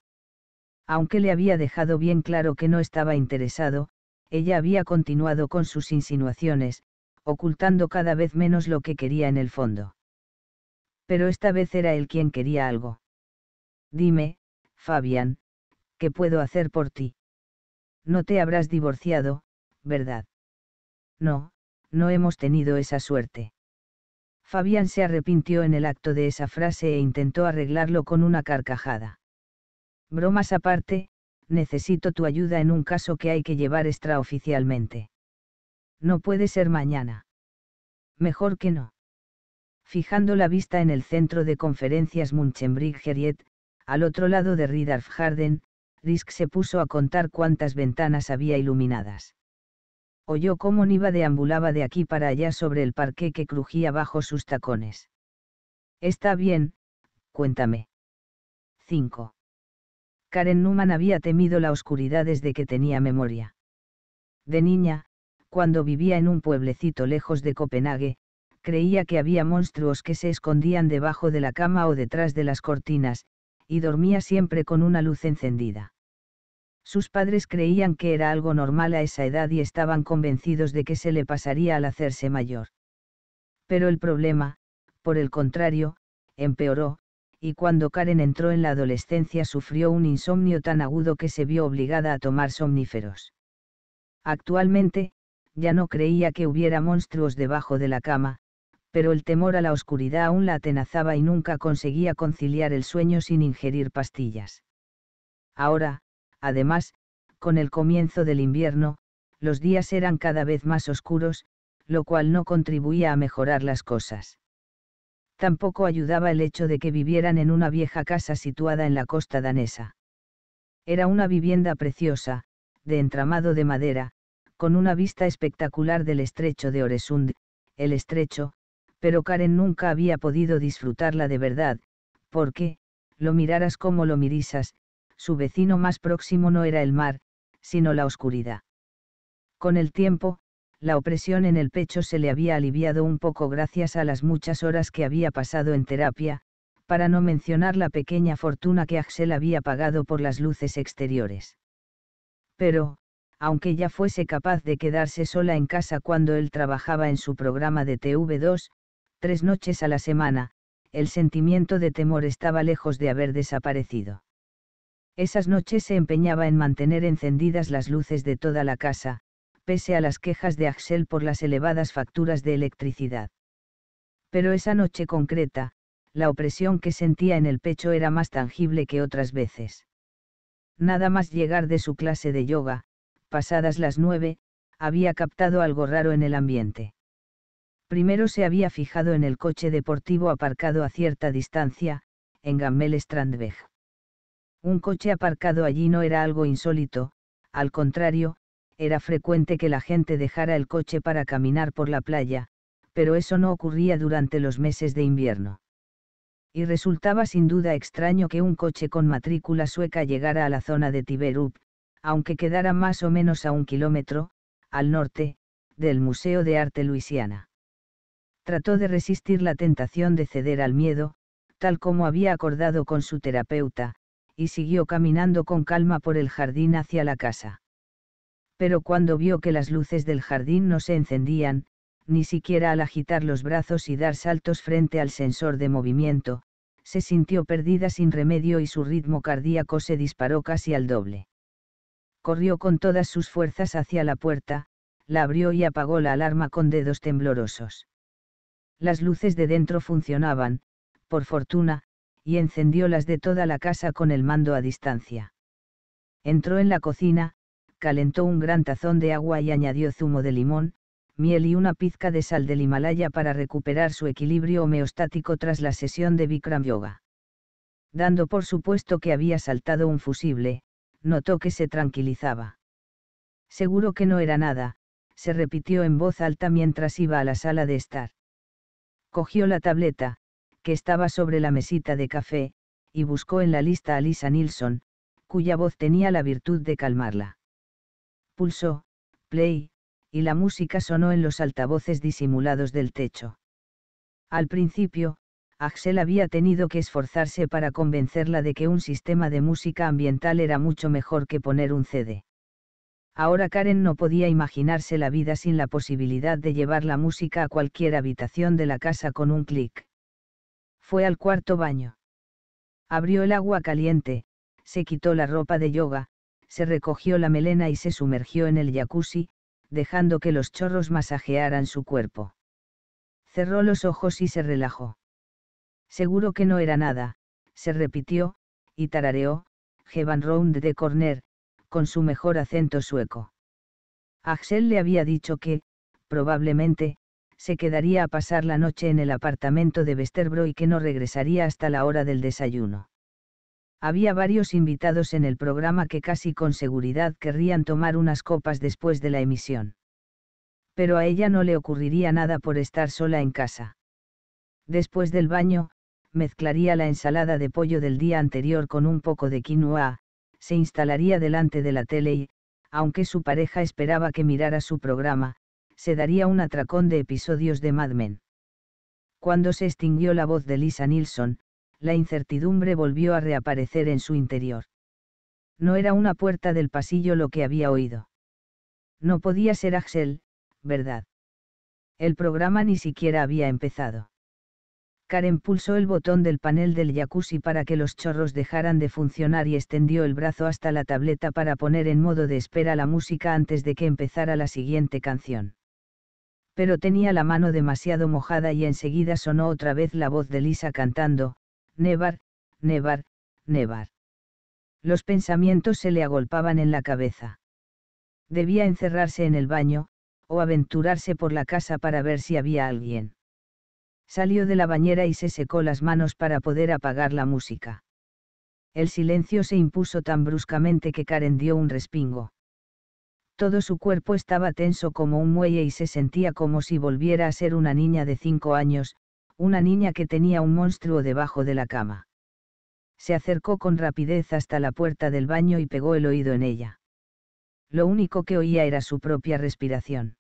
Aunque le había dejado bien claro que no estaba interesado, ella había continuado con sus insinuaciones, ocultando cada vez menos lo que quería en el fondo. Pero esta vez era él quien quería algo. Dime, Fabián, ¿qué puedo hacer por ti? No te habrás divorciado, ¿verdad? No, no hemos tenido esa suerte. Fabián se arrepintió en el acto de esa frase e intentó arreglarlo con una carcajada. Bromas aparte, necesito tu ayuda en un caso que hay que llevar extraoficialmente. No puede ser mañana. Mejor que no. Fijando la vista en el centro de conferencias Munchenbrig-Geriet, al otro lado de Ridarf Harden, Risk se puso a contar cuántas ventanas había iluminadas oyó cómo Niva deambulaba de aquí para allá sobre el parqué que crujía bajo sus tacones. Está bien, cuéntame. 5. Karen Newman había temido la oscuridad desde que tenía memoria. De niña, cuando vivía en un pueblecito lejos de Copenhague, creía que había monstruos que se escondían debajo de la cama o detrás de las cortinas, y dormía siempre con una luz encendida. Sus padres creían que era algo normal a esa edad y estaban convencidos de que se le pasaría al hacerse mayor. Pero el problema, por el contrario, empeoró, y cuando Karen entró en la adolescencia sufrió un insomnio tan agudo que se vio obligada a tomar somníferos. Actualmente, ya no creía que hubiera monstruos debajo de la cama, pero el temor a la oscuridad aún la atenazaba y nunca conseguía conciliar el sueño sin ingerir pastillas. Ahora, además, con el comienzo del invierno, los días eran cada vez más oscuros, lo cual no contribuía a mejorar las cosas. Tampoco ayudaba el hecho de que vivieran en una vieja casa situada en la costa danesa. Era una vivienda preciosa, de entramado de madera, con una vista espectacular del estrecho de Oresund, el estrecho, pero Karen nunca había podido disfrutarla de verdad, porque, lo miraras como lo mirisas, su vecino más próximo no era el mar, sino la oscuridad. Con el tiempo, la opresión en el pecho se le había aliviado un poco gracias a las muchas horas que había pasado en terapia, para no mencionar la pequeña fortuna que Axel había pagado por las luces exteriores. Pero, aunque ya fuese capaz de quedarse sola en casa cuando él trabajaba en su programa de TV2, tres noches a la semana, el sentimiento de temor estaba lejos de haber desaparecido. Esas noches se empeñaba en mantener encendidas las luces de toda la casa, pese a las quejas de Axel por las elevadas facturas de electricidad. Pero esa noche concreta, la opresión que sentía en el pecho era más tangible que otras veces. Nada más llegar de su clase de yoga, pasadas las nueve, había captado algo raro en el ambiente. Primero se había fijado en el coche deportivo aparcado a cierta distancia, en Gammel Strandweg. Un coche aparcado allí no era algo insólito, al contrario, era frecuente que la gente dejara el coche para caminar por la playa, pero eso no ocurría durante los meses de invierno. Y resultaba sin duda extraño que un coche con matrícula sueca llegara a la zona de Tiberup, aunque quedara más o menos a un kilómetro, al norte, del Museo de Arte Luisiana. Trató de resistir la tentación de ceder al miedo, tal como había acordado con su terapeuta, y siguió caminando con calma por el jardín hacia la casa. Pero cuando vio que las luces del jardín no se encendían, ni siquiera al agitar los brazos y dar saltos frente al sensor de movimiento, se sintió perdida sin remedio y su ritmo cardíaco se disparó casi al doble. Corrió con todas sus fuerzas hacia la puerta, la abrió y apagó la alarma con dedos temblorosos. Las luces de dentro funcionaban, por fortuna, y encendió las de toda la casa con el mando a distancia. Entró en la cocina, calentó un gran tazón de agua y añadió zumo de limón, miel y una pizca de sal del Himalaya para recuperar su equilibrio homeostático tras la sesión de Bikram Yoga. Dando por supuesto que había saltado un fusible, notó que se tranquilizaba. Seguro que no era nada, se repitió en voz alta mientras iba a la sala de estar. Cogió la tableta, que estaba sobre la mesita de café, y buscó en la lista a Lisa Nilsson, cuya voz tenía la virtud de calmarla. Pulsó, play, y la música sonó en los altavoces disimulados del techo. Al principio, Axel había tenido que esforzarse para convencerla de que un sistema de música ambiental era mucho mejor que poner un CD. Ahora Karen no podía imaginarse la vida sin la posibilidad de llevar la música a cualquier habitación de la casa con un clic. Fue al cuarto baño. Abrió el agua caliente, se quitó la ropa de yoga, se recogió la melena y se sumergió en el jacuzzi, dejando que los chorros masajearan su cuerpo. Cerró los ojos y se relajó. Seguro que no era nada, se repitió, y tarareó, Heaven Round the Corner, con su mejor acento sueco. Axel le había dicho que, probablemente, se quedaría a pasar la noche en el apartamento de Westerbro y que no regresaría hasta la hora del desayuno. Había varios invitados en el programa que casi con seguridad querrían tomar unas copas después de la emisión. Pero a ella no le ocurriría nada por estar sola en casa. Después del baño, mezclaría la ensalada de pollo del día anterior con un poco de quinoa, se instalaría delante de la tele y, aunque su pareja esperaba que mirara su programa, se daría un atracón de episodios de Mad Men. Cuando se extinguió la voz de Lisa Nilsson, la incertidumbre volvió a reaparecer en su interior. No era una puerta del pasillo lo que había oído. No podía ser Axel, ¿verdad? El programa ni siquiera había empezado. Karen pulsó el botón del panel del jacuzzi para que los chorros dejaran de funcionar y extendió el brazo hasta la tableta para poner en modo de espera la música antes de que empezara la siguiente canción. Pero tenía la mano demasiado mojada y enseguida sonó otra vez la voz de Lisa cantando, Nevar, Nevar, Nevar. Los pensamientos se le agolpaban en la cabeza. Debía encerrarse en el baño, o aventurarse por la casa para ver si había alguien. Salió de la bañera y se secó las manos para poder apagar la música. El silencio se impuso tan bruscamente que Karen dio un respingo. Todo su cuerpo estaba tenso como un muelle y se sentía como si volviera a ser una niña de cinco años, una niña que tenía un monstruo debajo de la cama. Se acercó con rapidez hasta la puerta del baño y pegó el oído en ella. Lo único que oía era su propia respiración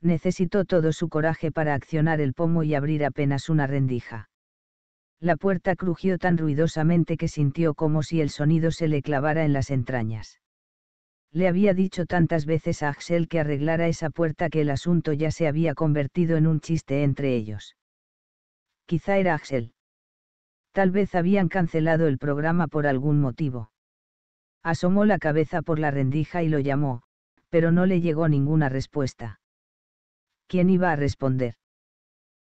necesitó todo su coraje para accionar el pomo y abrir apenas una rendija. La puerta crujió tan ruidosamente que sintió como si el sonido se le clavara en las entrañas. Le había dicho tantas veces a Axel que arreglara esa puerta que el asunto ya se había convertido en un chiste entre ellos. Quizá era Axel. Tal vez habían cancelado el programa por algún motivo. Asomó la cabeza por la rendija y lo llamó, pero no le llegó ninguna respuesta. ¿quién iba a responder?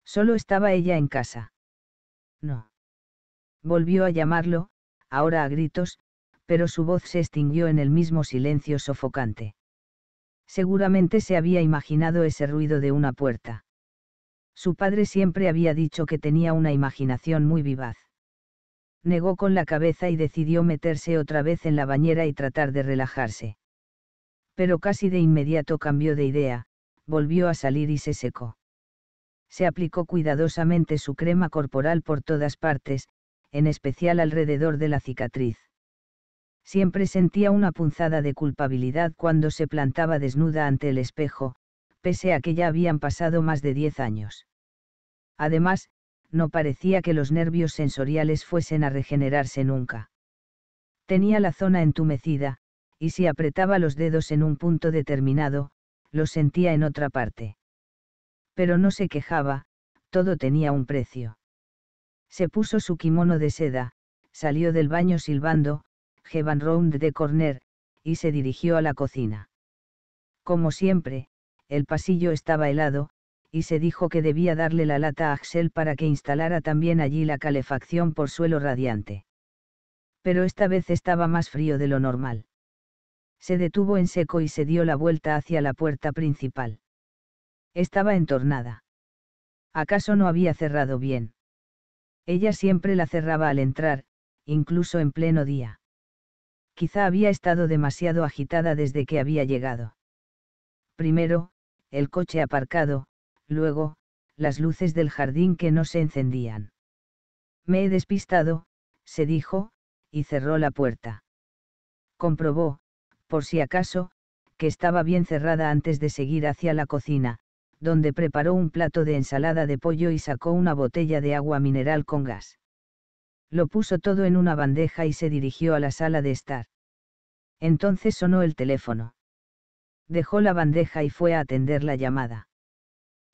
Solo estaba ella en casa. No. Volvió a llamarlo, ahora a gritos, pero su voz se extinguió en el mismo silencio sofocante. Seguramente se había imaginado ese ruido de una puerta. Su padre siempre había dicho que tenía una imaginación muy vivaz. Negó con la cabeza y decidió meterse otra vez en la bañera y tratar de relajarse. Pero casi de inmediato cambió de idea, volvió a salir y se secó. Se aplicó cuidadosamente su crema corporal por todas partes, en especial alrededor de la cicatriz. Siempre sentía una punzada de culpabilidad cuando se plantaba desnuda ante el espejo, pese a que ya habían pasado más de diez años. Además, no parecía que los nervios sensoriales fuesen a regenerarse nunca. Tenía la zona entumecida, y si apretaba los dedos en un punto determinado, lo sentía en otra parte. Pero no se quejaba, todo tenía un precio. Se puso su kimono de seda, salió del baño silbando, Heaven Round de Corner, y se dirigió a la cocina. Como siempre, el pasillo estaba helado, y se dijo que debía darle la lata a Axel para que instalara también allí la calefacción por suelo radiante. Pero esta vez estaba más frío de lo normal se detuvo en seco y se dio la vuelta hacia la puerta principal. Estaba entornada. ¿Acaso no había cerrado bien? Ella siempre la cerraba al entrar, incluso en pleno día. Quizá había estado demasiado agitada desde que había llegado. Primero, el coche aparcado, luego, las luces del jardín que no se encendían. Me he despistado, se dijo, y cerró la puerta. Comprobó, por si acaso, que estaba bien cerrada antes de seguir hacia la cocina, donde preparó un plato de ensalada de pollo y sacó una botella de agua mineral con gas. Lo puso todo en una bandeja y se dirigió a la sala de estar. Entonces sonó el teléfono. Dejó la bandeja y fue a atender la llamada.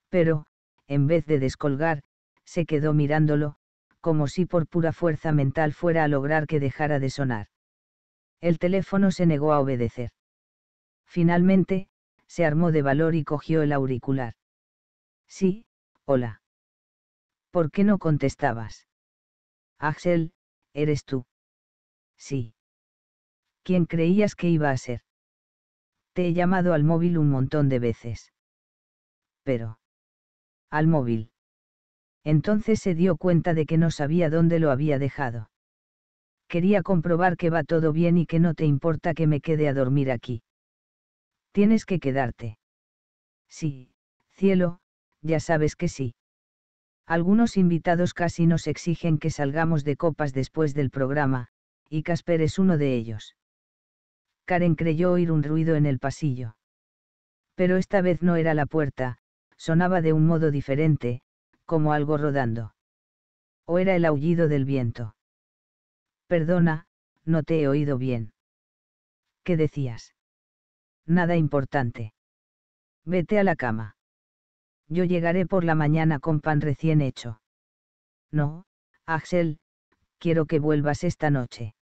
Pero, en vez de descolgar, se quedó mirándolo, como si por pura fuerza mental fuera a lograr que dejara de sonar. El teléfono se negó a obedecer. Finalmente, se armó de valor y cogió el auricular. Sí, hola. ¿Por qué no contestabas? Axel, ¿eres tú? Sí. ¿Quién creías que iba a ser? Te he llamado al móvil un montón de veces. Pero. Al móvil. Entonces se dio cuenta de que no sabía dónde lo había dejado. Quería comprobar que va todo bien y que no te importa que me quede a dormir aquí. Tienes que quedarte. Sí, cielo, ya sabes que sí. Algunos invitados casi nos exigen que salgamos de copas después del programa, y Casper es uno de ellos. Karen creyó oír un ruido en el pasillo. Pero esta vez no era la puerta, sonaba de un modo diferente, como algo rodando. O era el aullido del viento. Perdona, no te he oído bien. ¿Qué decías? nada importante. Vete a la cama. Yo llegaré por la mañana con pan recién hecho. No, Axel, quiero que vuelvas esta noche.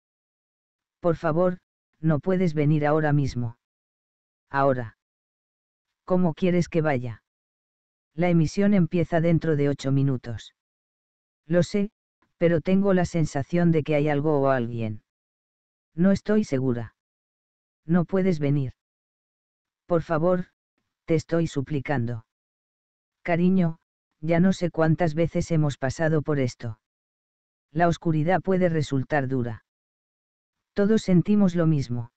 Por favor, no puedes venir ahora mismo. Ahora. ¿Cómo quieres que vaya? La emisión empieza dentro de ocho minutos. Lo sé, pero tengo la sensación de que hay algo o alguien. No estoy segura. No puedes venir. Por favor, te estoy suplicando. Cariño, ya no sé cuántas veces hemos pasado por esto. La oscuridad puede resultar dura. Todos sentimos lo mismo.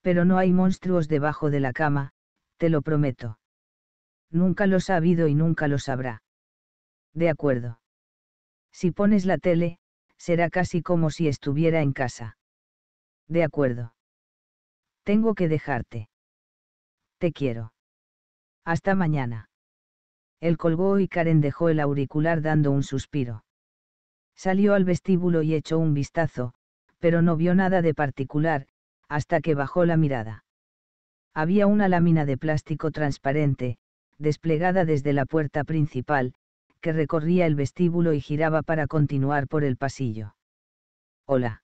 Pero no hay monstruos debajo de la cama, te lo prometo. Nunca los ha habido y nunca lo sabrá. De acuerdo. Si pones la tele, será casi como si estuviera en casa. De acuerdo. Tengo que dejarte. Te quiero. Hasta mañana. Él colgó y Karen dejó el auricular dando un suspiro. Salió al vestíbulo y echó un vistazo, pero no vio nada de particular, hasta que bajó la mirada. Había una lámina de plástico transparente, desplegada desde la puerta principal, que recorría el vestíbulo y giraba para continuar por el pasillo. Hola.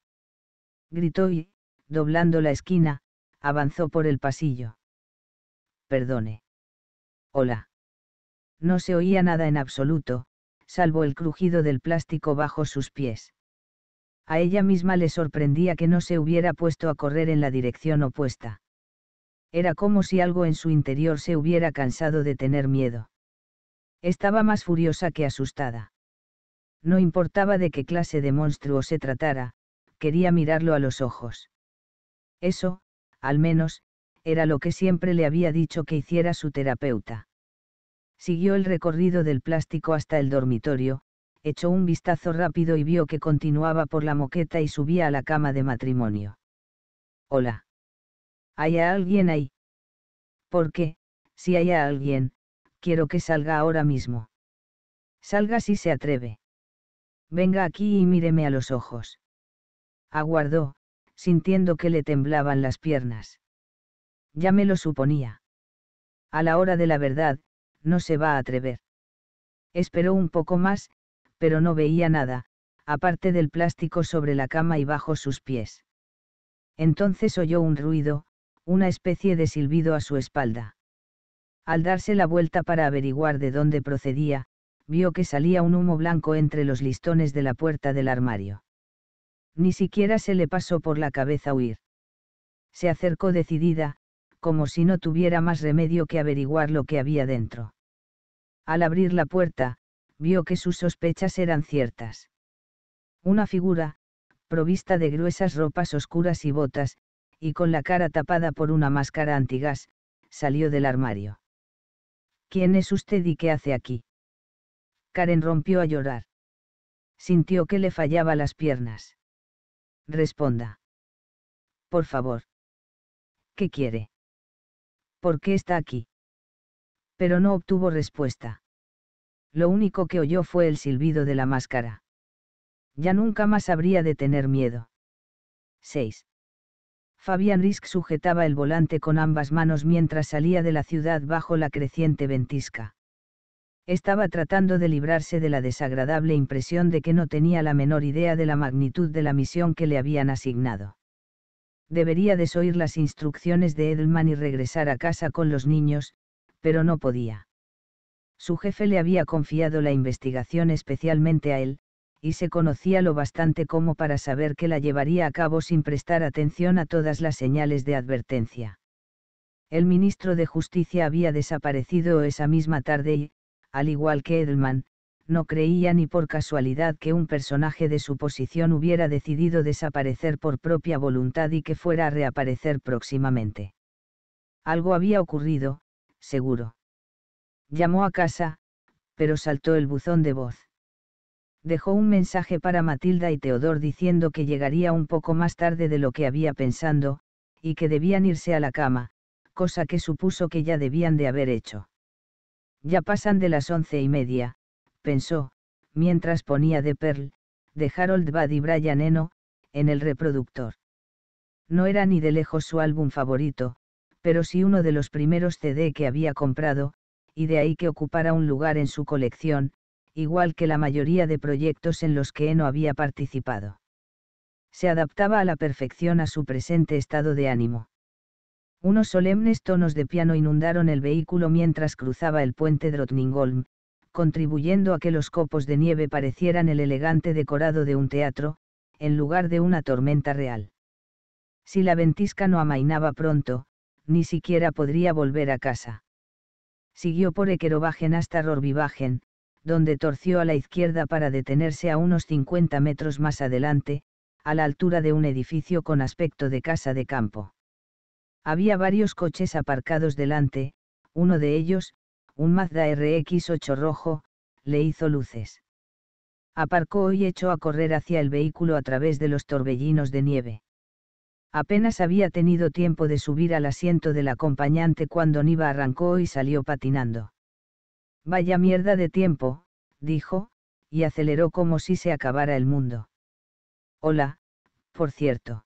Gritó y, doblando la esquina, avanzó por el pasillo perdone. Hola. No se oía nada en absoluto, salvo el crujido del plástico bajo sus pies. A ella misma le sorprendía que no se hubiera puesto a correr en la dirección opuesta. Era como si algo en su interior se hubiera cansado de tener miedo. Estaba más furiosa que asustada. No importaba de qué clase de monstruo se tratara, quería mirarlo a los ojos. Eso, al menos, era lo que siempre le había dicho que hiciera su terapeuta. Siguió el recorrido del plástico hasta el dormitorio, echó un vistazo rápido y vio que continuaba por la moqueta y subía a la cama de matrimonio. Hola. ¿Hay alguien ahí? ¿Por qué, si hay alguien, quiero que salga ahora mismo. Salga si se atreve. Venga aquí y míreme a los ojos. Aguardó, sintiendo que le temblaban las piernas. Ya me lo suponía. A la hora de la verdad, no se va a atrever. Esperó un poco más, pero no veía nada, aparte del plástico sobre la cama y bajo sus pies. Entonces oyó un ruido, una especie de silbido a su espalda. Al darse la vuelta para averiguar de dónde procedía, vio que salía un humo blanco entre los listones de la puerta del armario. Ni siquiera se le pasó por la cabeza huir. Se acercó decidida, como si no tuviera más remedio que averiguar lo que había dentro. Al abrir la puerta, vio que sus sospechas eran ciertas. Una figura, provista de gruesas ropas oscuras y botas, y con la cara tapada por una máscara antigas, salió del armario. ¿Quién es usted y qué hace aquí? Karen rompió a llorar. Sintió que le fallaba las piernas. Responda. Por favor. ¿Qué quiere? ¿Por qué está aquí? Pero no obtuvo respuesta. Lo único que oyó fue el silbido de la máscara. Ya nunca más habría de tener miedo. 6. Fabian Risk sujetaba el volante con ambas manos mientras salía de la ciudad bajo la creciente ventisca. Estaba tratando de librarse de la desagradable impresión de que no tenía la menor idea de la magnitud de la misión que le habían asignado. Debería desoír las instrucciones de Edelman y regresar a casa con los niños, pero no podía. Su jefe le había confiado la investigación especialmente a él, y se conocía lo bastante como para saber que la llevaría a cabo sin prestar atención a todas las señales de advertencia. El ministro de Justicia había desaparecido esa misma tarde y, al igual que Edelman, no creía ni por casualidad que un personaje de su posición hubiera decidido desaparecer por propia voluntad y que fuera a reaparecer próximamente. Algo había ocurrido, seguro. Llamó a casa, pero saltó el buzón de voz. Dejó un mensaje para Matilda y Teodor diciendo que llegaría un poco más tarde de lo que había pensando, y que debían irse a la cama, cosa que supuso que ya debían de haber hecho. Ya pasan de las once y media, pensó, mientras ponía de Pearl, de Harold Bad y Brian Eno, en el reproductor. No era ni de lejos su álbum favorito, pero sí uno de los primeros CD que había comprado, y de ahí que ocupara un lugar en su colección, igual que la mayoría de proyectos en los que Eno había participado. Se adaptaba a la perfección a su presente estado de ánimo. Unos solemnes tonos de piano inundaron el vehículo mientras cruzaba el puente Drottningholm, contribuyendo a que los copos de nieve parecieran el elegante decorado de un teatro, en lugar de una tormenta real. Si la ventisca no amainaba pronto, ni siquiera podría volver a casa. Siguió por Ekerovagen hasta Rorvivagen, donde torció a la izquierda para detenerse a unos 50 metros más adelante, a la altura de un edificio con aspecto de casa de campo. Había varios coches aparcados delante, uno de ellos, un Mazda RX8 rojo, le hizo luces. Aparcó y echó a correr hacia el vehículo a través de los torbellinos de nieve. Apenas había tenido tiempo de subir al asiento del acompañante cuando Niva arrancó y salió patinando. Vaya mierda de tiempo, dijo, y aceleró como si se acabara el mundo. Hola, por cierto.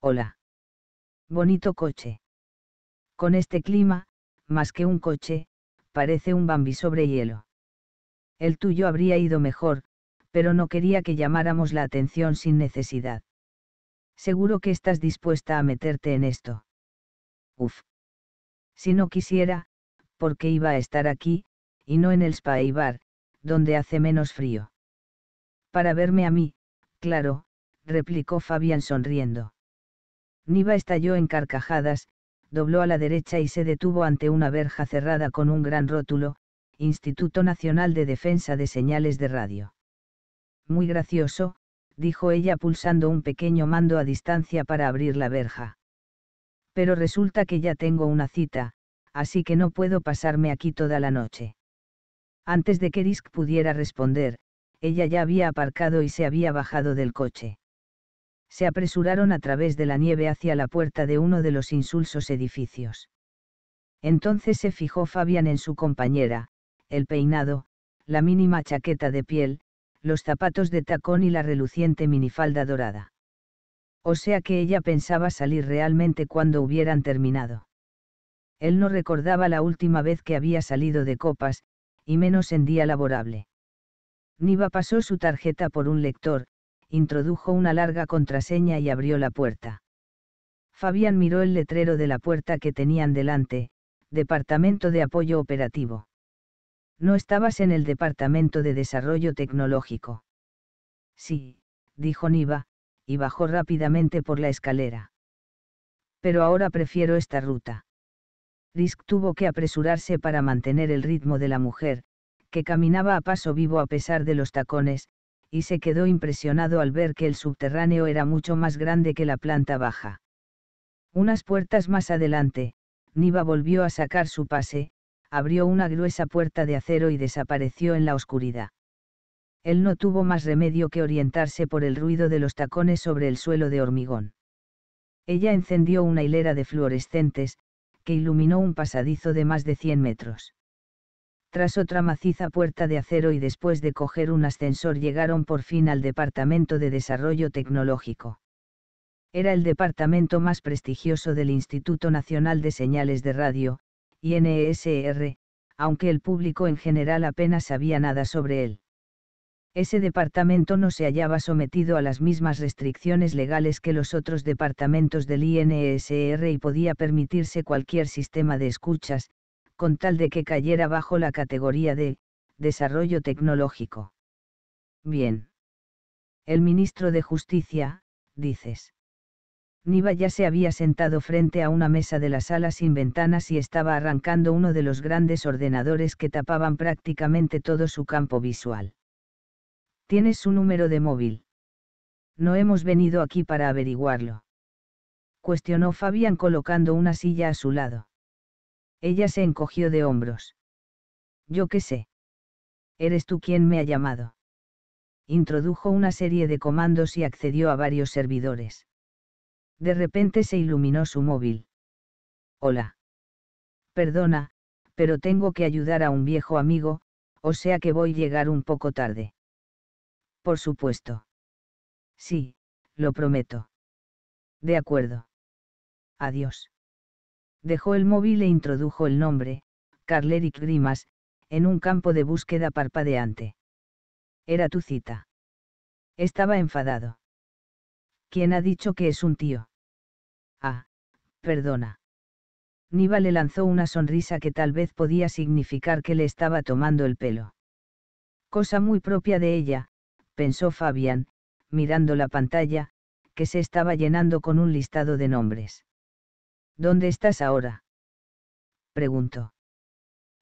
Hola. Bonito coche. Con este clima, más que un coche, parece un Bambi sobre hielo. El tuyo habría ido mejor, pero no quería que llamáramos la atención sin necesidad. Seguro que estás dispuesta a meterte en esto. Uf. Si no quisiera, ¿por qué iba a estar aquí, y no en el Spa Bar, donde hace menos frío? Para verme a mí, claro, replicó Fabián sonriendo. Niva estalló en carcajadas, dobló a la derecha y se detuvo ante una verja cerrada con un gran rótulo, Instituto Nacional de Defensa de Señales de Radio. Muy gracioso, dijo ella pulsando un pequeño mando a distancia para abrir la verja. Pero resulta que ya tengo una cita, así que no puedo pasarme aquí toda la noche. Antes de que Risk pudiera responder, ella ya había aparcado y se había bajado del coche se apresuraron a través de la nieve hacia la puerta de uno de los insulsos edificios. Entonces se fijó Fabián en su compañera, el peinado, la mínima chaqueta de piel, los zapatos de tacón y la reluciente minifalda dorada. O sea que ella pensaba salir realmente cuando hubieran terminado. Él no recordaba la última vez que había salido de copas, y menos en día laborable. Niva pasó su tarjeta por un lector, introdujo una larga contraseña y abrió la puerta. Fabián miró el letrero de la puerta que tenían delante, Departamento de Apoyo Operativo. No estabas en el Departamento de Desarrollo Tecnológico. Sí, dijo Niva, y bajó rápidamente por la escalera. Pero ahora prefiero esta ruta. Risk tuvo que apresurarse para mantener el ritmo de la mujer, que caminaba a paso vivo a pesar de los tacones, y se quedó impresionado al ver que el subterráneo era mucho más grande que la planta baja. Unas puertas más adelante, Niva volvió a sacar su pase, abrió una gruesa puerta de acero y desapareció en la oscuridad. Él no tuvo más remedio que orientarse por el ruido de los tacones sobre el suelo de hormigón. Ella encendió una hilera de fluorescentes, que iluminó un pasadizo de más de 100 metros. Tras otra maciza puerta de acero y después de coger un ascensor llegaron por fin al Departamento de Desarrollo Tecnológico. Era el departamento más prestigioso del Instituto Nacional de Señales de Radio, INESR, aunque el público en general apenas sabía nada sobre él. Ese departamento no se hallaba sometido a las mismas restricciones legales que los otros departamentos del INESR y podía permitirse cualquier sistema de escuchas, con tal de que cayera bajo la categoría de desarrollo tecnológico. Bien. El ministro de Justicia, dices. Niva ya se había sentado frente a una mesa de la sala sin ventanas y estaba arrancando uno de los grandes ordenadores que tapaban prácticamente todo su campo visual. ¿Tienes su número de móvil? No hemos venido aquí para averiguarlo. Cuestionó Fabián colocando una silla a su lado. Ella se encogió de hombros. Yo qué sé. Eres tú quien me ha llamado. Introdujo una serie de comandos y accedió a varios servidores. De repente se iluminó su móvil. Hola. Perdona, pero tengo que ayudar a un viejo amigo, o sea que voy a llegar un poco tarde. Por supuesto. Sí, lo prometo. De acuerdo. Adiós dejó el móvil e introdujo el nombre, Carleric Grimas, en un campo de búsqueda parpadeante. Era tu cita. Estaba enfadado. ¿Quién ha dicho que es un tío? Ah, perdona. Niva le lanzó una sonrisa que tal vez podía significar que le estaba tomando el pelo. Cosa muy propia de ella, pensó Fabián, mirando la pantalla, que se estaba llenando con un listado de nombres. ¿Dónde estás ahora? Preguntó.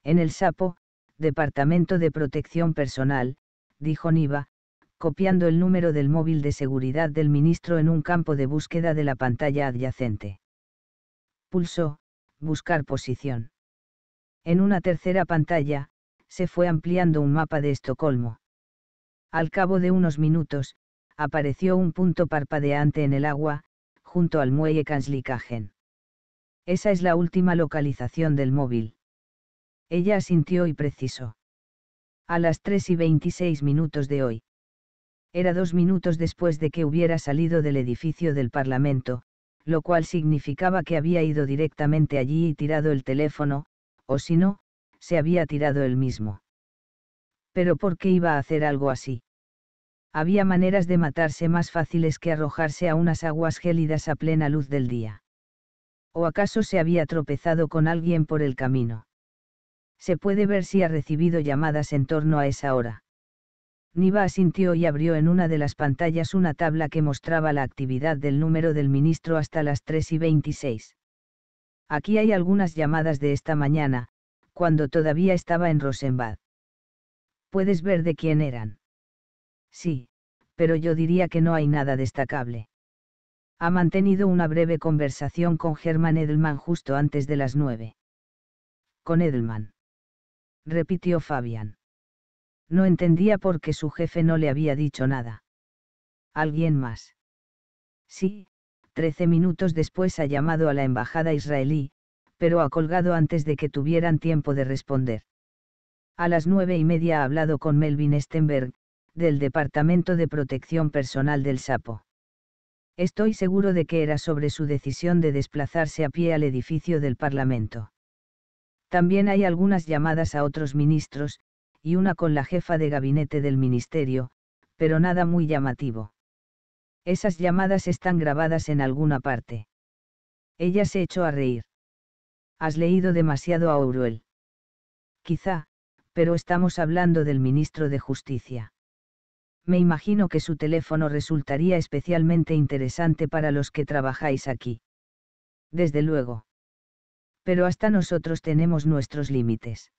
En el Sapo, Departamento de Protección Personal, dijo Niva, copiando el número del móvil de seguridad del ministro en un campo de búsqueda de la pantalla adyacente. Pulsó, buscar posición. En una tercera pantalla, se fue ampliando un mapa de Estocolmo. Al cabo de unos minutos, apareció un punto parpadeante en el agua, junto al muelle Kanslikagen. Esa es la última localización del móvil. Ella asintió y precisó. A las 3 y 26 minutos de hoy. Era dos minutos después de que hubiera salido del edificio del Parlamento, lo cual significaba que había ido directamente allí y tirado el teléfono, o si no, se había tirado él mismo. Pero ¿por qué iba a hacer algo así? Había maneras de matarse más fáciles que arrojarse a unas aguas gélidas a plena luz del día. ¿O acaso se había tropezado con alguien por el camino? Se puede ver si ha recibido llamadas en torno a esa hora. Niva asintió y abrió en una de las pantallas una tabla que mostraba la actividad del número del ministro hasta las 3 y 26. Aquí hay algunas llamadas de esta mañana, cuando todavía estaba en Rosenbad. ¿Puedes ver de quién eran? Sí, pero yo diría que no hay nada destacable ha mantenido una breve conversación con Germán Edelman justo antes de las nueve. Con Edelman. Repitió Fabián. No entendía por qué su jefe no le había dicho nada. ¿Alguien más? Sí, trece minutos después ha llamado a la embajada israelí, pero ha colgado antes de que tuvieran tiempo de responder. A las nueve y media ha hablado con Melvin Stenberg, del Departamento de Protección Personal del Sapo. Estoy seguro de que era sobre su decisión de desplazarse a pie al edificio del Parlamento. También hay algunas llamadas a otros ministros, y una con la jefa de gabinete del ministerio, pero nada muy llamativo. Esas llamadas están grabadas en alguna parte. Ella se echó a reír. Has leído demasiado a Orwell. Quizá, pero estamos hablando del ministro de Justicia me imagino que su teléfono resultaría especialmente interesante para los que trabajáis aquí. Desde luego. Pero hasta nosotros tenemos nuestros límites.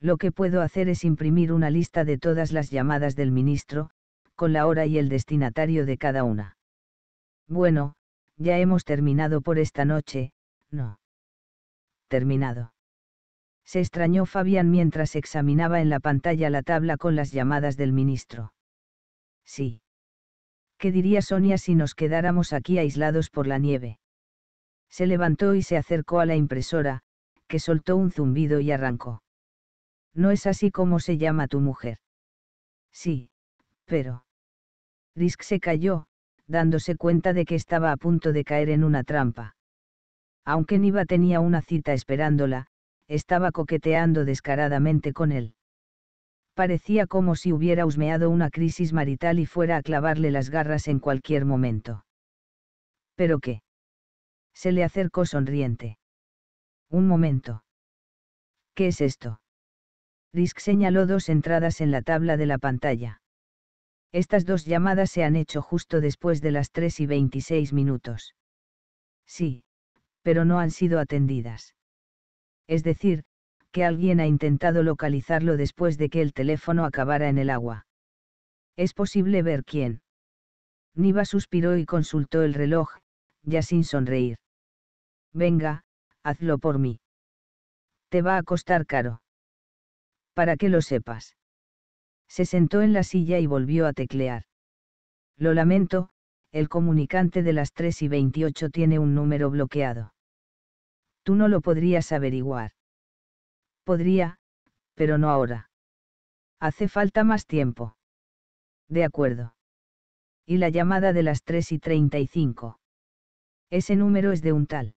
Lo que puedo hacer es imprimir una lista de todas las llamadas del ministro, con la hora y el destinatario de cada una. Bueno, ya hemos terminado por esta noche, no. Terminado. Se extrañó Fabián mientras examinaba en la pantalla la tabla con las llamadas del ministro. Sí. ¿Qué diría Sonia si nos quedáramos aquí aislados por la nieve? Se levantó y se acercó a la impresora, que soltó un zumbido y arrancó. No es así como se llama tu mujer. Sí, pero. Risk se cayó, dándose cuenta de que estaba a punto de caer en una trampa. Aunque Niva tenía una cita esperándola, estaba coqueteando descaradamente con él. Parecía como si hubiera husmeado una crisis marital y fuera a clavarle las garras en cualquier momento. ¿Pero qué? Se le acercó sonriente. Un momento. ¿Qué es esto? Risk señaló dos entradas en la tabla de la pantalla. Estas dos llamadas se han hecho justo después de las 3 y 26 minutos. Sí, pero no han sido atendidas. Es decir, alguien ha intentado localizarlo después de que el teléfono acabara en el agua. Es posible ver quién. Niva suspiró y consultó el reloj, ya sin sonreír. Venga, hazlo por mí. Te va a costar caro. Para que lo sepas. Se sentó en la silla y volvió a teclear. Lo lamento, el comunicante de las 3 y 28 tiene un número bloqueado. Tú no lo podrías averiguar. Podría, pero no ahora. Hace falta más tiempo. De acuerdo. Y la llamada de las 3 y 35. Ese número es de un tal.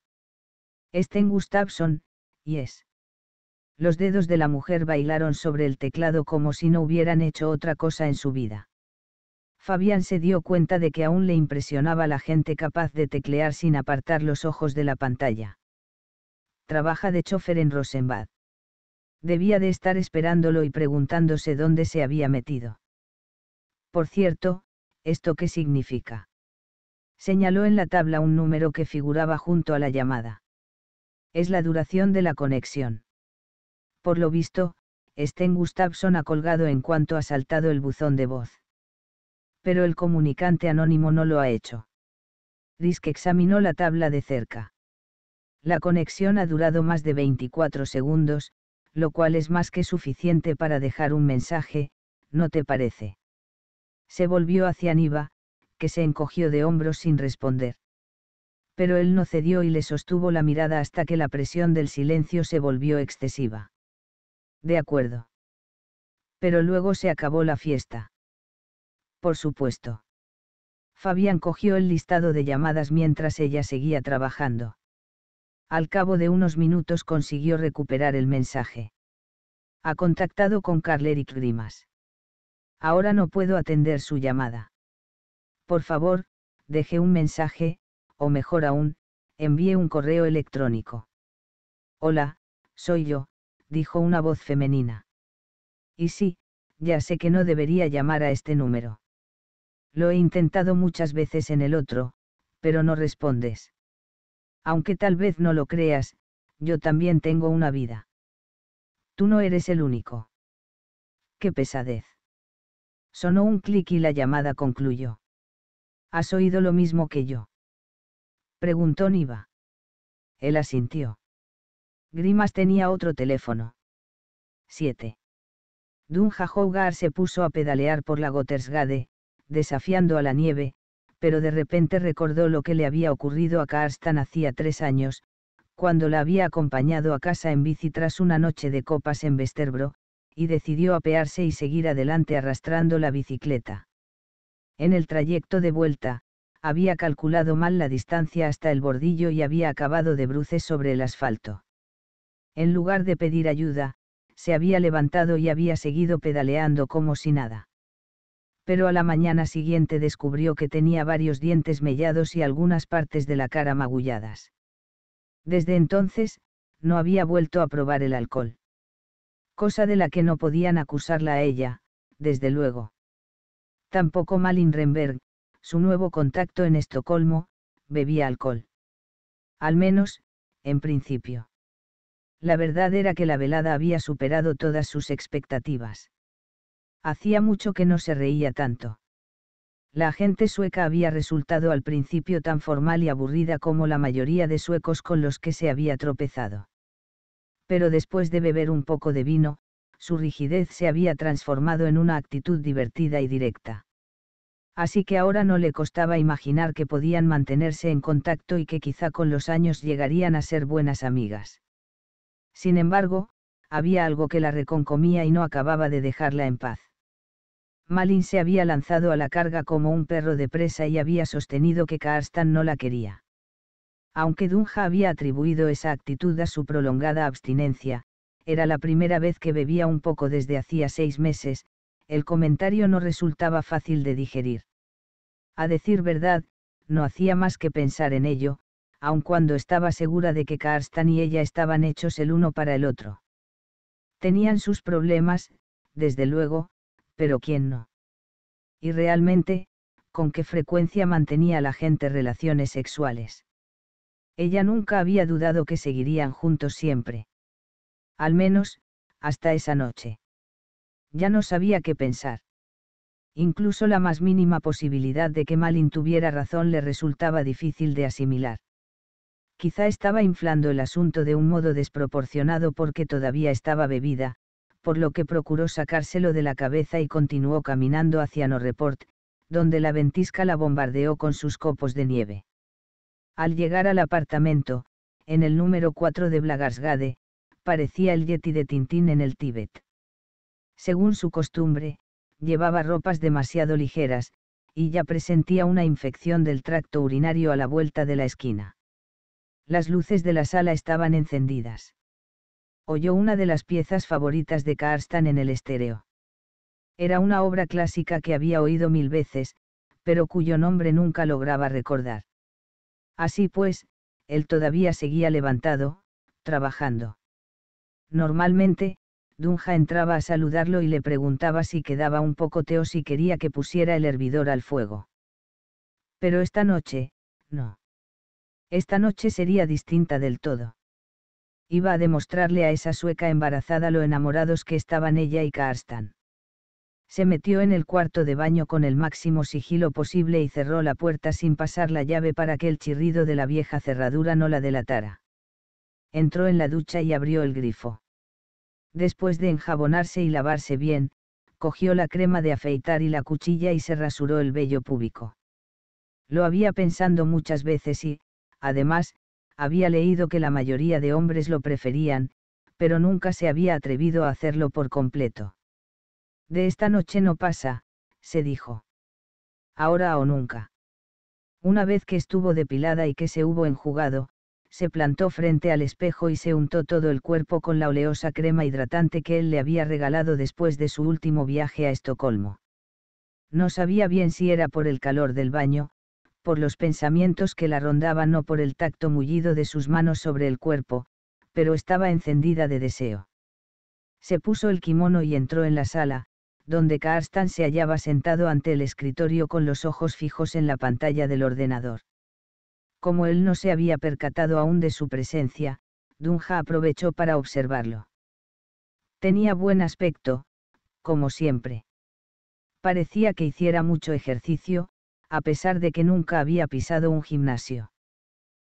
Sten Gustafsson, y es. Los dedos de la mujer bailaron sobre el teclado como si no hubieran hecho otra cosa en su vida. Fabián se dio cuenta de que aún le impresionaba la gente capaz de teclear sin apartar los ojos de la pantalla. Trabaja de chofer en Rosenbad. Debía de estar esperándolo y preguntándose dónde se había metido. Por cierto, ¿esto qué significa? Señaló en la tabla un número que figuraba junto a la llamada. Es la duración de la conexión. Por lo visto, Sten Gustafsson ha colgado en cuanto ha saltado el buzón de voz. Pero el comunicante anónimo no lo ha hecho. Risk examinó la tabla de cerca. La conexión ha durado más de 24 segundos, lo cual es más que suficiente para dejar un mensaje, ¿no te parece? Se volvió hacia Niva, que se encogió de hombros sin responder. Pero él no cedió y le sostuvo la mirada hasta que la presión del silencio se volvió excesiva. De acuerdo. Pero luego se acabó la fiesta. Por supuesto. Fabián cogió el listado de llamadas mientras ella seguía trabajando. Al cabo de unos minutos consiguió recuperar el mensaje. Ha contactado con Carl Eric Grimas. Ahora no puedo atender su llamada. Por favor, deje un mensaje, o mejor aún, envíe un correo electrónico. Hola, soy yo, dijo una voz femenina. Y sí, ya sé que no debería llamar a este número. Lo he intentado muchas veces en el otro, pero no respondes. Aunque tal vez no lo creas, yo también tengo una vida. Tú no eres el único. Qué pesadez. Sonó un clic y la llamada concluyó. ¿Has oído lo mismo que yo? Preguntó Niva. Él asintió. Grimas tenía otro teléfono. 7. Dunja Hougar se puso a pedalear por la Gottersgade, desafiando a la nieve, pero de repente recordó lo que le había ocurrido a Karstan hacía tres años, cuando la había acompañado a casa en bici tras una noche de copas en Vesterbro, y decidió apearse y seguir adelante arrastrando la bicicleta. En el trayecto de vuelta, había calculado mal la distancia hasta el bordillo y había acabado de bruces sobre el asfalto en lugar de pedir ayuda, se había levantado y había seguido pedaleando como si nada. Pero a la mañana siguiente descubrió que tenía varios dientes mellados y algunas partes de la cara magulladas. Desde entonces, no había vuelto a probar el alcohol. Cosa de la que no podían acusarla a ella, desde luego. Tampoco Malin Renberg, su nuevo contacto en Estocolmo, bebía alcohol. Al menos, en principio la verdad era que la velada había superado todas sus expectativas. Hacía mucho que no se reía tanto. La agente sueca había resultado al principio tan formal y aburrida como la mayoría de suecos con los que se había tropezado. Pero después de beber un poco de vino, su rigidez se había transformado en una actitud divertida y directa. Así que ahora no le costaba imaginar que podían mantenerse en contacto y que quizá con los años llegarían a ser buenas amigas. Sin embargo, había algo que la reconcomía y no acababa de dejarla en paz. Malin se había lanzado a la carga como un perro de presa y había sostenido que Karstan no la quería. Aunque Dunja había atribuido esa actitud a su prolongada abstinencia, era la primera vez que bebía un poco desde hacía seis meses, el comentario no resultaba fácil de digerir. A decir verdad, no hacía más que pensar en ello, aun cuando estaba segura de que Karstan y ella estaban hechos el uno para el otro. Tenían sus problemas, desde luego, pero ¿quién no? Y realmente, ¿con qué frecuencia mantenía la gente relaciones sexuales? Ella nunca había dudado que seguirían juntos siempre. Al menos, hasta esa noche. Ya no sabía qué pensar. Incluso la más mínima posibilidad de que Malin tuviera razón le resultaba difícil de asimilar. Quizá estaba inflando el asunto de un modo desproporcionado porque todavía estaba bebida, por lo que procuró sacárselo de la cabeza y continuó caminando hacia Norreport, donde la ventisca la bombardeó con sus copos de nieve. Al llegar al apartamento, en el número 4 de Blagarsgade, parecía el Yeti de Tintín en el Tíbet. Según su costumbre, llevaba ropas demasiado ligeras, y ya presentía una infección del tracto urinario a la vuelta de la esquina. Las luces de la sala estaban encendidas. Oyó una de las piezas favoritas de Karstan en el estéreo. Era una obra clásica que había oído mil veces, pero cuyo nombre nunca lograba recordar. Así pues, él todavía seguía levantado, trabajando. Normalmente, Dunja entraba a saludarlo y le preguntaba si quedaba un poco té o si quería que pusiera el hervidor al fuego. Pero esta noche, no. Esta noche sería distinta del todo. Iba a demostrarle a esa sueca embarazada lo enamorados que estaban ella y Karstan. Se metió en el cuarto de baño con el máximo sigilo posible y cerró la puerta sin pasar la llave para que el chirrido de la vieja cerradura no la delatara. Entró en la ducha y abrió el grifo después de enjabonarse y lavarse bien, cogió la crema de afeitar y la cuchilla y se rasuró el vello púbico. Lo había pensando muchas veces y, además, había leído que la mayoría de hombres lo preferían, pero nunca se había atrevido a hacerlo por completo. De esta noche no pasa, se dijo. Ahora o nunca. Una vez que estuvo depilada y que se hubo enjugado, se plantó frente al espejo y se untó todo el cuerpo con la oleosa crema hidratante que él le había regalado después de su último viaje a Estocolmo. No sabía bien si era por el calor del baño, por los pensamientos que la rondaban o por el tacto mullido de sus manos sobre el cuerpo, pero estaba encendida de deseo. Se puso el kimono y entró en la sala, donde Karstan se hallaba sentado ante el escritorio con los ojos fijos en la pantalla del ordenador. Como él no se había percatado aún de su presencia, Dunja aprovechó para observarlo. Tenía buen aspecto, como siempre. Parecía que hiciera mucho ejercicio, a pesar de que nunca había pisado un gimnasio.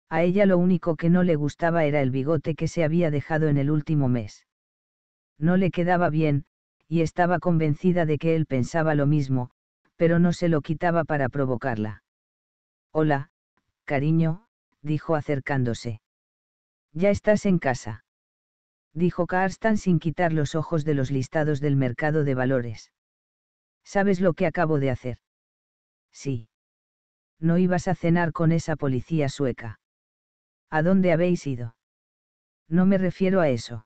A ella lo único que no le gustaba era el bigote que se había dejado en el último mes. No le quedaba bien, y estaba convencida de que él pensaba lo mismo, pero no se lo quitaba para provocarla. Hola, Cariño, dijo acercándose. Ya estás en casa. Dijo Karstan sin quitar los ojos de los listados del mercado de valores. ¿Sabes lo que acabo de hacer? Sí. No ibas a cenar con esa policía sueca. ¿A dónde habéis ido? No me refiero a eso.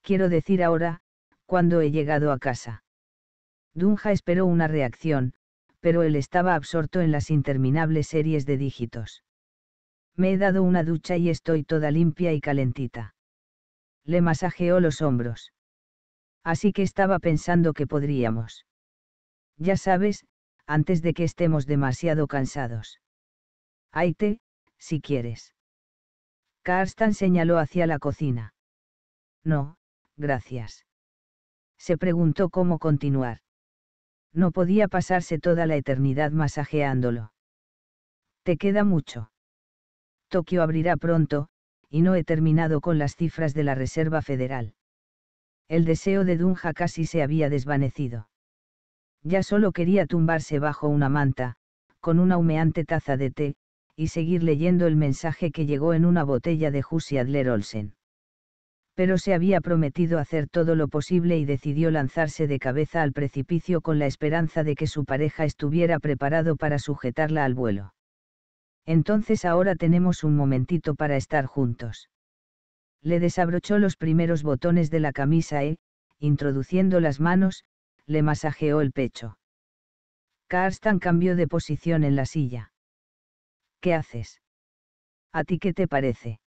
Quiero decir ahora, cuando he llegado a casa. Dunja esperó una reacción, pero él estaba absorto en las interminables series de dígitos. Me he dado una ducha y estoy toda limpia y calentita. Le masajeó los hombros. Así que estaba pensando que podríamos. Ya sabes, antes de que estemos demasiado cansados. Aite, si quieres. Karstan señaló hacia la cocina. No, gracias. Se preguntó cómo continuar. No podía pasarse toda la eternidad masajeándolo. Te queda mucho. Tokio abrirá pronto, y no he terminado con las cifras de la Reserva Federal. El deseo de Dunja casi se había desvanecido. Ya solo quería tumbarse bajo una manta, con una humeante taza de té, y seguir leyendo el mensaje que llegó en una botella de Jussi Adler Olsen. Pero se había prometido hacer todo lo posible y decidió lanzarse de cabeza al precipicio con la esperanza de que su pareja estuviera preparado para sujetarla al vuelo. Entonces ahora tenemos un momentito para estar juntos. Le desabrochó los primeros botones de la camisa e, introduciendo las manos, le masajeó el pecho. Karstan cambió de posición en la silla. ¿Qué haces? ¿A ti qué te parece?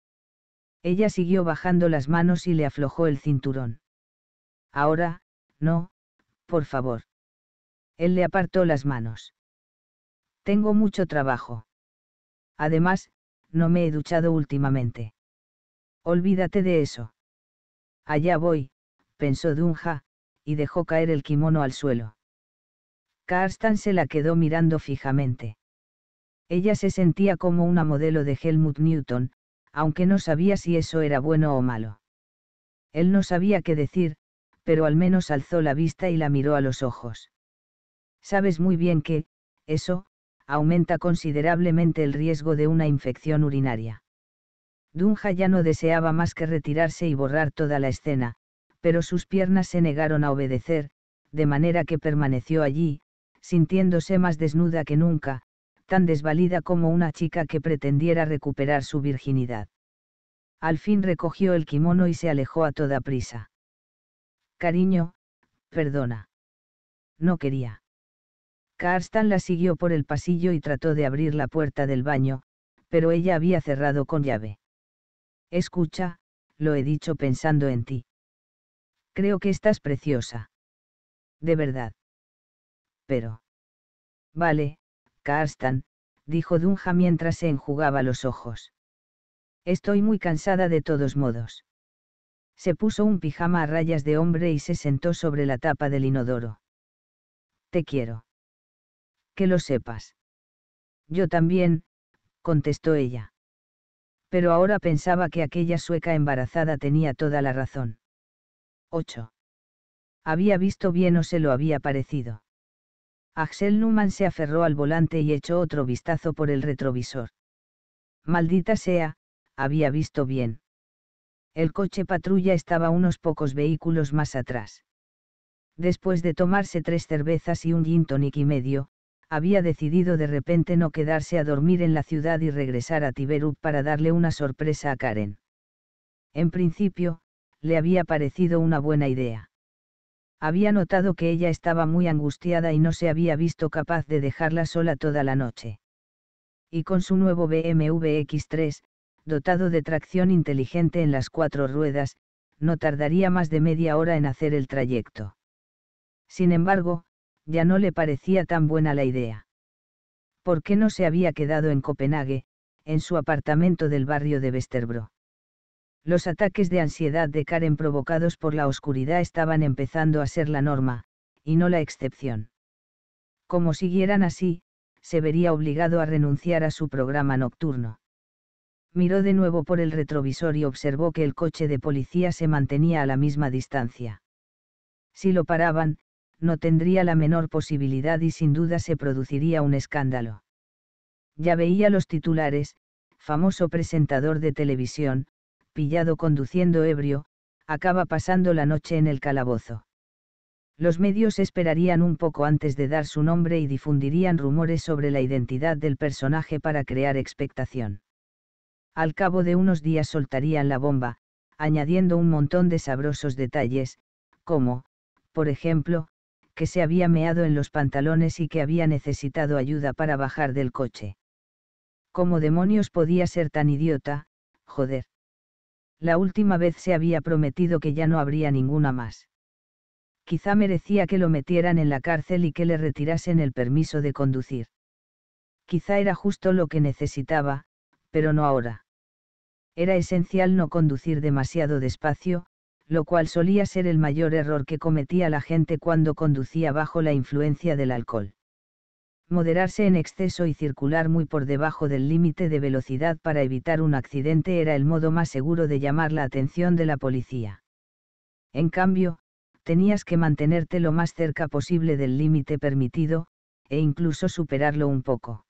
Ella siguió bajando las manos y le aflojó el cinturón. Ahora, no, por favor. Él le apartó las manos. Tengo mucho trabajo. Además, no me he duchado últimamente. Olvídate de eso. Allá voy, pensó Dunja, y dejó caer el kimono al suelo. Karstan se la quedó mirando fijamente. Ella se sentía como una modelo de Helmut Newton, aunque no sabía si eso era bueno o malo. Él no sabía qué decir, pero al menos alzó la vista y la miró a los ojos. Sabes muy bien que, eso, aumenta considerablemente el riesgo de una infección urinaria. Dunja ya no deseaba más que retirarse y borrar toda la escena, pero sus piernas se negaron a obedecer, de manera que permaneció allí, sintiéndose más desnuda que nunca, tan desvalida como una chica que pretendiera recuperar su virginidad. Al fin recogió el kimono y se alejó a toda prisa. Cariño, perdona. No quería. Karstan la siguió por el pasillo y trató de abrir la puerta del baño, pero ella había cerrado con llave. Escucha, lo he dicho pensando en ti. Creo que estás preciosa. De verdad pero... Vale, Karstan, dijo Dunja mientras se enjugaba los ojos. Estoy muy cansada de todos modos. Se puso un pijama a rayas de hombre y se sentó sobre la tapa del inodoro. Te quiero. Que lo sepas. Yo también, contestó ella. Pero ahora pensaba que aquella sueca embarazada tenía toda la razón. 8. Había visto bien o se lo había parecido. Axel Newman se aferró al volante y echó otro vistazo por el retrovisor. Maldita sea, había visto bien. El coche patrulla estaba unos pocos vehículos más atrás. Después de tomarse tres cervezas y un gin tonic y medio, había decidido de repente no quedarse a dormir en la ciudad y regresar a Tiberup para darle una sorpresa a Karen. En principio, le había parecido una buena idea. Había notado que ella estaba muy angustiada y no se había visto capaz de dejarla sola toda la noche. Y con su nuevo BMW X3, dotado de tracción inteligente en las cuatro ruedas, no tardaría más de media hora en hacer el trayecto. Sin embargo, ya no le parecía tan buena la idea. ¿Por qué no se había quedado en Copenhague, en su apartamento del barrio de Vesterbro? Los ataques de ansiedad de Karen provocados por la oscuridad estaban empezando a ser la norma, y no la excepción. Como siguieran así, se vería obligado a renunciar a su programa nocturno. Miró de nuevo por el retrovisor y observó que el coche de policía se mantenía a la misma distancia. Si lo paraban, no tendría la menor posibilidad y sin duda se produciría un escándalo. Ya veía los titulares, famoso presentador de televisión, pillado conduciendo ebrio, acaba pasando la noche en el calabozo. Los medios esperarían un poco antes de dar su nombre y difundirían rumores sobre la identidad del personaje para crear expectación. Al cabo de unos días soltarían la bomba, añadiendo un montón de sabrosos detalles, como, por ejemplo, que se había meado en los pantalones y que había necesitado ayuda para bajar del coche. ¿Cómo demonios podía ser tan idiota? Joder la última vez se había prometido que ya no habría ninguna más. Quizá merecía que lo metieran en la cárcel y que le retirasen el permiso de conducir. Quizá era justo lo que necesitaba, pero no ahora. Era esencial no conducir demasiado despacio, lo cual solía ser el mayor error que cometía la gente cuando conducía bajo la influencia del alcohol moderarse en exceso y circular muy por debajo del límite de velocidad para evitar un accidente era el modo más seguro de llamar la atención de la policía. En cambio, tenías que mantenerte lo más cerca posible del límite permitido, e incluso superarlo un poco.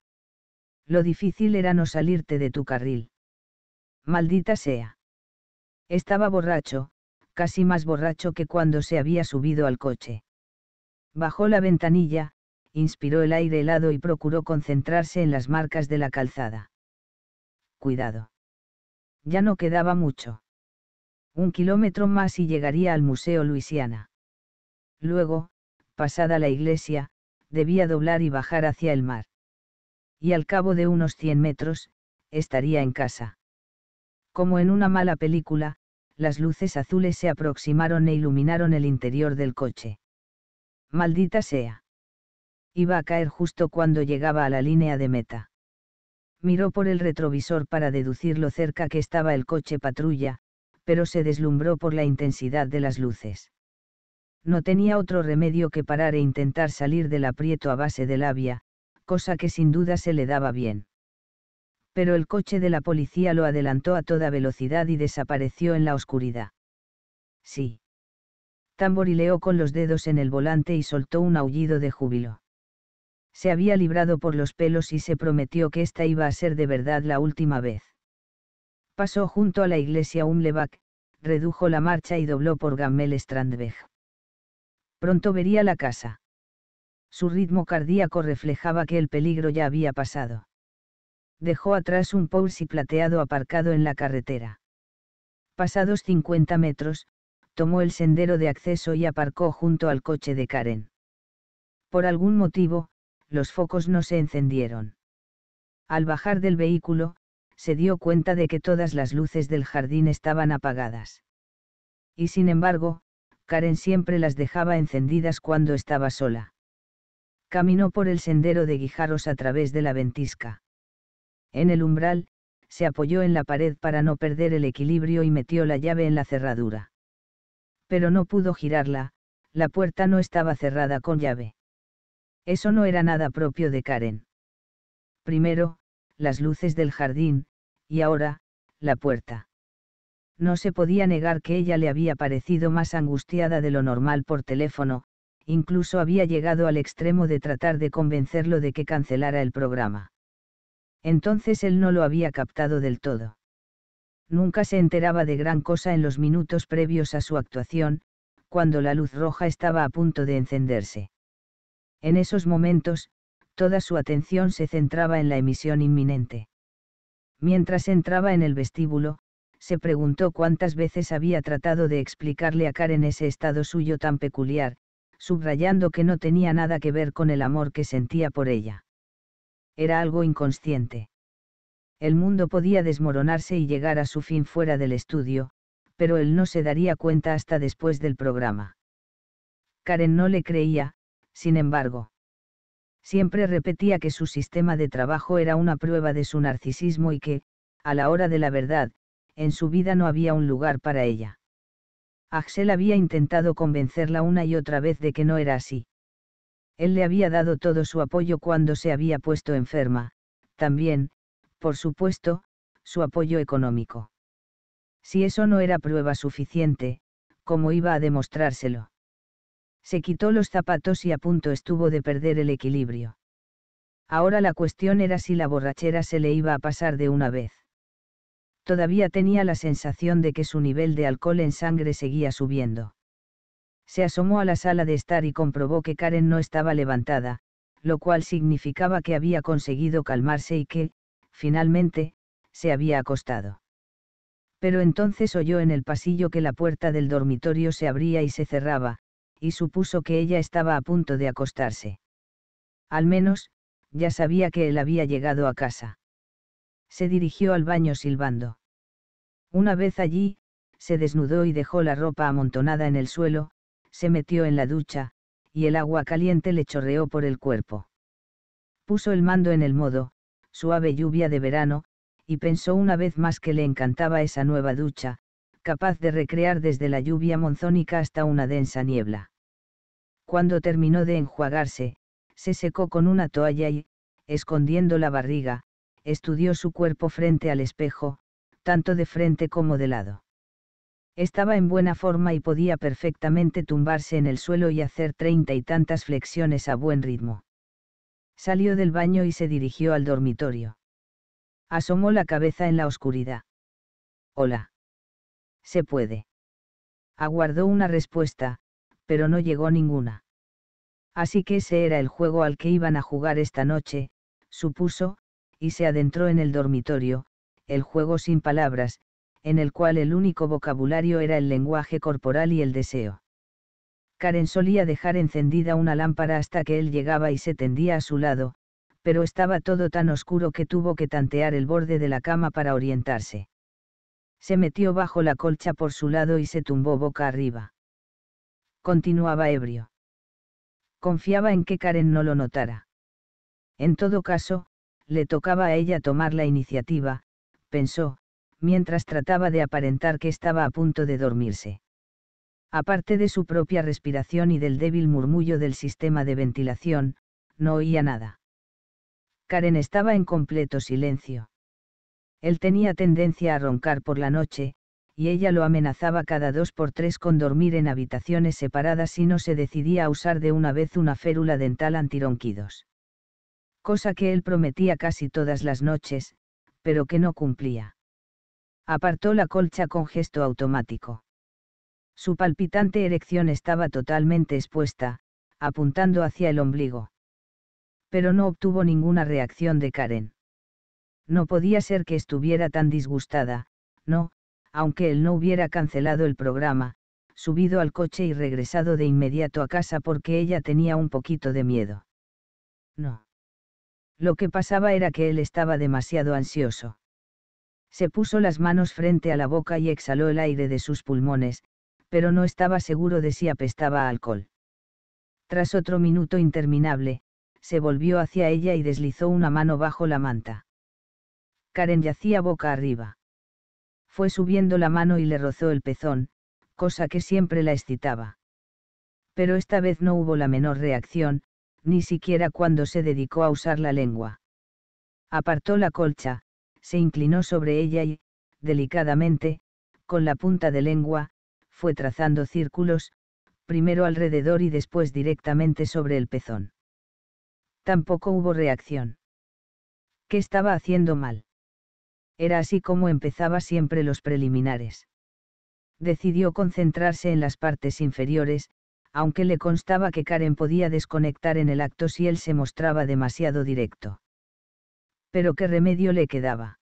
Lo difícil era no salirte de tu carril. Maldita sea. Estaba borracho, casi más borracho que cuando se había subido al coche. Bajó la ventanilla, inspiró el aire helado y procuró concentrarse en las marcas de la calzada. Cuidado. Ya no quedaba mucho. Un kilómetro más y llegaría al Museo Luisiana. Luego, pasada la iglesia, debía doblar y bajar hacia el mar. Y al cabo de unos 100 metros, estaría en casa. Como en una mala película, las luces azules se aproximaron e iluminaron el interior del coche. Maldita sea. Iba a caer justo cuando llegaba a la línea de meta. Miró por el retrovisor para deducir lo cerca que estaba el coche patrulla, pero se deslumbró por la intensidad de las luces. No tenía otro remedio que parar e intentar salir del aprieto a base de labia, cosa que sin duda se le daba bien. Pero el coche de la policía lo adelantó a toda velocidad y desapareció en la oscuridad. Sí. Tamborileó con los dedos en el volante y soltó un aullido de júbilo. Se había librado por los pelos y se prometió que esta iba a ser de verdad la última vez. Pasó junto a la iglesia Umleback, redujo la marcha y dobló por Gammel Strandweg. Pronto vería la casa. Su ritmo cardíaco reflejaba que el peligro ya había pasado. Dejó atrás un Porsche plateado aparcado en la carretera. Pasados 50 metros, tomó el sendero de acceso y aparcó junto al coche de Karen. Por algún motivo, los focos no se encendieron. Al bajar del vehículo, se dio cuenta de que todas las luces del jardín estaban apagadas. Y sin embargo, Karen siempre las dejaba encendidas cuando estaba sola. Caminó por el sendero de guijaros a través de la ventisca. En el umbral, se apoyó en la pared para no perder el equilibrio y metió la llave en la cerradura. Pero no pudo girarla, la puerta no estaba cerrada con llave. Eso no era nada propio de Karen. Primero, las luces del jardín, y ahora, la puerta. No se podía negar que ella le había parecido más angustiada de lo normal por teléfono, incluso había llegado al extremo de tratar de convencerlo de que cancelara el programa. Entonces él no lo había captado del todo. Nunca se enteraba de gran cosa en los minutos previos a su actuación, cuando la luz roja estaba a punto de encenderse. En esos momentos, toda su atención se centraba en la emisión inminente. Mientras entraba en el vestíbulo, se preguntó cuántas veces había tratado de explicarle a Karen ese estado suyo tan peculiar, subrayando que no tenía nada que ver con el amor que sentía por ella. Era algo inconsciente. El mundo podía desmoronarse y llegar a su fin fuera del estudio, pero él no se daría cuenta hasta después del programa. Karen no le creía, sin embargo siempre repetía que su sistema de trabajo era una prueba de su narcisismo y que, a la hora de la verdad, en su vida no había un lugar para ella. Axel había intentado convencerla una y otra vez de que no era así. Él le había dado todo su apoyo cuando se había puesto enferma, también, por supuesto, su apoyo económico. Si eso no era prueba suficiente, ¿cómo iba a demostrárselo? Se quitó los zapatos y a punto estuvo de perder el equilibrio. Ahora la cuestión era si la borrachera se le iba a pasar de una vez. Todavía tenía la sensación de que su nivel de alcohol en sangre seguía subiendo. Se asomó a la sala de estar y comprobó que Karen no estaba levantada, lo cual significaba que había conseguido calmarse y que, finalmente, se había acostado. Pero entonces oyó en el pasillo que la puerta del dormitorio se abría y se cerraba, y supuso que ella estaba a punto de acostarse. Al menos, ya sabía que él había llegado a casa. Se dirigió al baño silbando. Una vez allí, se desnudó y dejó la ropa amontonada en el suelo, se metió en la ducha, y el agua caliente le chorreó por el cuerpo. Puso el mando en el modo, suave lluvia de verano, y pensó una vez más que le encantaba esa nueva ducha, capaz de recrear desde la lluvia monzónica hasta una densa niebla. Cuando terminó de enjuagarse, se secó con una toalla y, escondiendo la barriga, estudió su cuerpo frente al espejo, tanto de frente como de lado. Estaba en buena forma y podía perfectamente tumbarse en el suelo y hacer treinta y tantas flexiones a buen ritmo. Salió del baño y se dirigió al dormitorio. Asomó la cabeza en la oscuridad. Hola. Se puede. Aguardó una respuesta, pero no llegó ninguna. Así que ese era el juego al que iban a jugar esta noche, supuso, y se adentró en el dormitorio, el juego sin palabras, en el cual el único vocabulario era el lenguaje corporal y el deseo. Karen solía dejar encendida una lámpara hasta que él llegaba y se tendía a su lado, pero estaba todo tan oscuro que tuvo que tantear el borde de la cama para orientarse. Se metió bajo la colcha por su lado y se tumbó boca arriba. Continuaba ebrio. Confiaba en que Karen no lo notara. En todo caso, le tocaba a ella tomar la iniciativa, pensó, mientras trataba de aparentar que estaba a punto de dormirse. Aparte de su propia respiración y del débil murmullo del sistema de ventilación, no oía nada. Karen estaba en completo silencio. Él tenía tendencia a roncar por la noche, y ella lo amenazaba cada dos por tres con dormir en habitaciones separadas si no se decidía a usar de una vez una férula dental antironquidos. Cosa que él prometía casi todas las noches, pero que no cumplía. Apartó la colcha con gesto automático. Su palpitante erección estaba totalmente expuesta, apuntando hacia el ombligo. Pero no obtuvo ninguna reacción de Karen. No podía ser que estuviera tan disgustada, no, aunque él no hubiera cancelado el programa, subido al coche y regresado de inmediato a casa porque ella tenía un poquito de miedo. No. Lo que pasaba era que él estaba demasiado ansioso. Se puso las manos frente a la boca y exhaló el aire de sus pulmones, pero no estaba seguro de si apestaba alcohol. Tras otro minuto interminable, se volvió hacia ella y deslizó una mano bajo la manta. Karen yacía boca arriba. Fue subiendo la mano y le rozó el pezón, cosa que siempre la excitaba. Pero esta vez no hubo la menor reacción, ni siquiera cuando se dedicó a usar la lengua. Apartó la colcha, se inclinó sobre ella y, delicadamente, con la punta de lengua, fue trazando círculos, primero alrededor y después directamente sobre el pezón. Tampoco hubo reacción. ¿Qué estaba haciendo mal? Era así como empezaba siempre los preliminares. Decidió concentrarse en las partes inferiores, aunque le constaba que Karen podía desconectar en el acto si él se mostraba demasiado directo. Pero qué remedio le quedaba.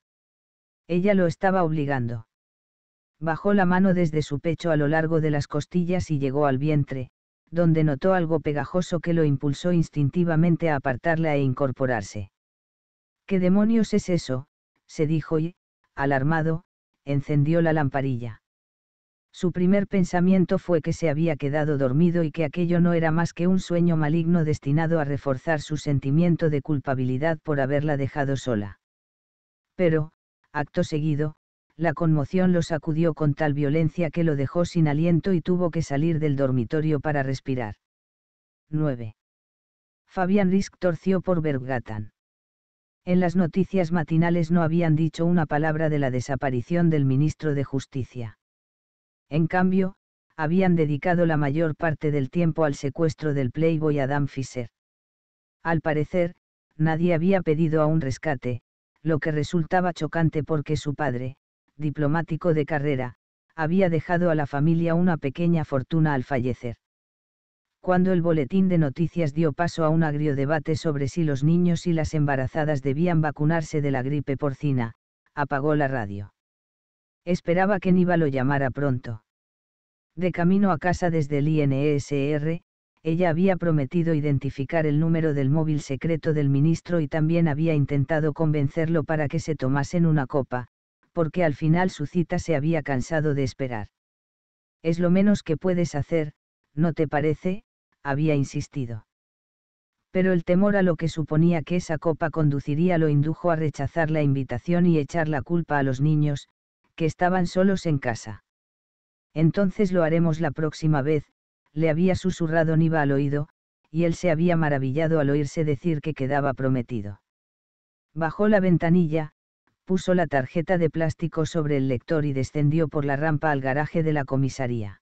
Ella lo estaba obligando. Bajó la mano desde su pecho a lo largo de las costillas y llegó al vientre, donde notó algo pegajoso que lo impulsó instintivamente a apartarla e incorporarse. ¿Qué demonios es eso? Se dijo y, alarmado, encendió la lamparilla. Su primer pensamiento fue que se había quedado dormido y que aquello no era más que un sueño maligno destinado a reforzar su sentimiento de culpabilidad por haberla dejado sola. Pero, acto seguido, la conmoción lo sacudió con tal violencia que lo dejó sin aliento y tuvo que salir del dormitorio para respirar. 9. Fabián Risk torció por Berggatan. En las noticias matinales no habían dicho una palabra de la desaparición del ministro de Justicia. En cambio, habían dedicado la mayor parte del tiempo al secuestro del Playboy Adam Fisher. Al parecer, nadie había pedido a un rescate, lo que resultaba chocante porque su padre, diplomático de carrera, había dejado a la familia una pequeña fortuna al fallecer. Cuando el boletín de noticias dio paso a un agrio debate sobre si los niños y las embarazadas debían vacunarse de la gripe porcina, apagó la radio. Esperaba que Niva lo llamara pronto. De camino a casa desde el INESR, ella había prometido identificar el número del móvil secreto del ministro y también había intentado convencerlo para que se tomasen una copa, porque al final su cita se había cansado de esperar. Es lo menos que puedes hacer, ¿no te parece? Había insistido. Pero el temor a lo que suponía que esa copa conduciría lo indujo a rechazar la invitación y echar la culpa a los niños, que estaban solos en casa. Entonces lo haremos la próxima vez, le había susurrado Niva al oído, y él se había maravillado al oírse decir que quedaba prometido. Bajó la ventanilla, puso la tarjeta de plástico sobre el lector y descendió por la rampa al garaje de la comisaría.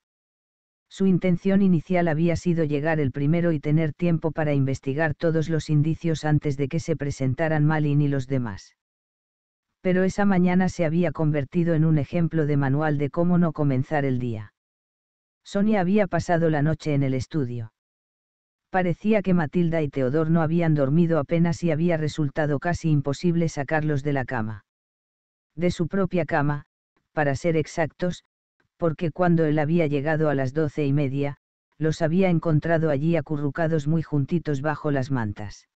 Su intención inicial había sido llegar el primero y tener tiempo para investigar todos los indicios antes de que se presentaran Malin y los demás. Pero esa mañana se había convertido en un ejemplo de manual de cómo no comenzar el día. Sonia había pasado la noche en el estudio. Parecía que Matilda y Teodor no habían dormido apenas y había resultado casi imposible sacarlos de la cama. De su propia cama, para ser exactos, porque cuando él había llegado a las doce y media, los había encontrado allí acurrucados muy juntitos bajo las mantas.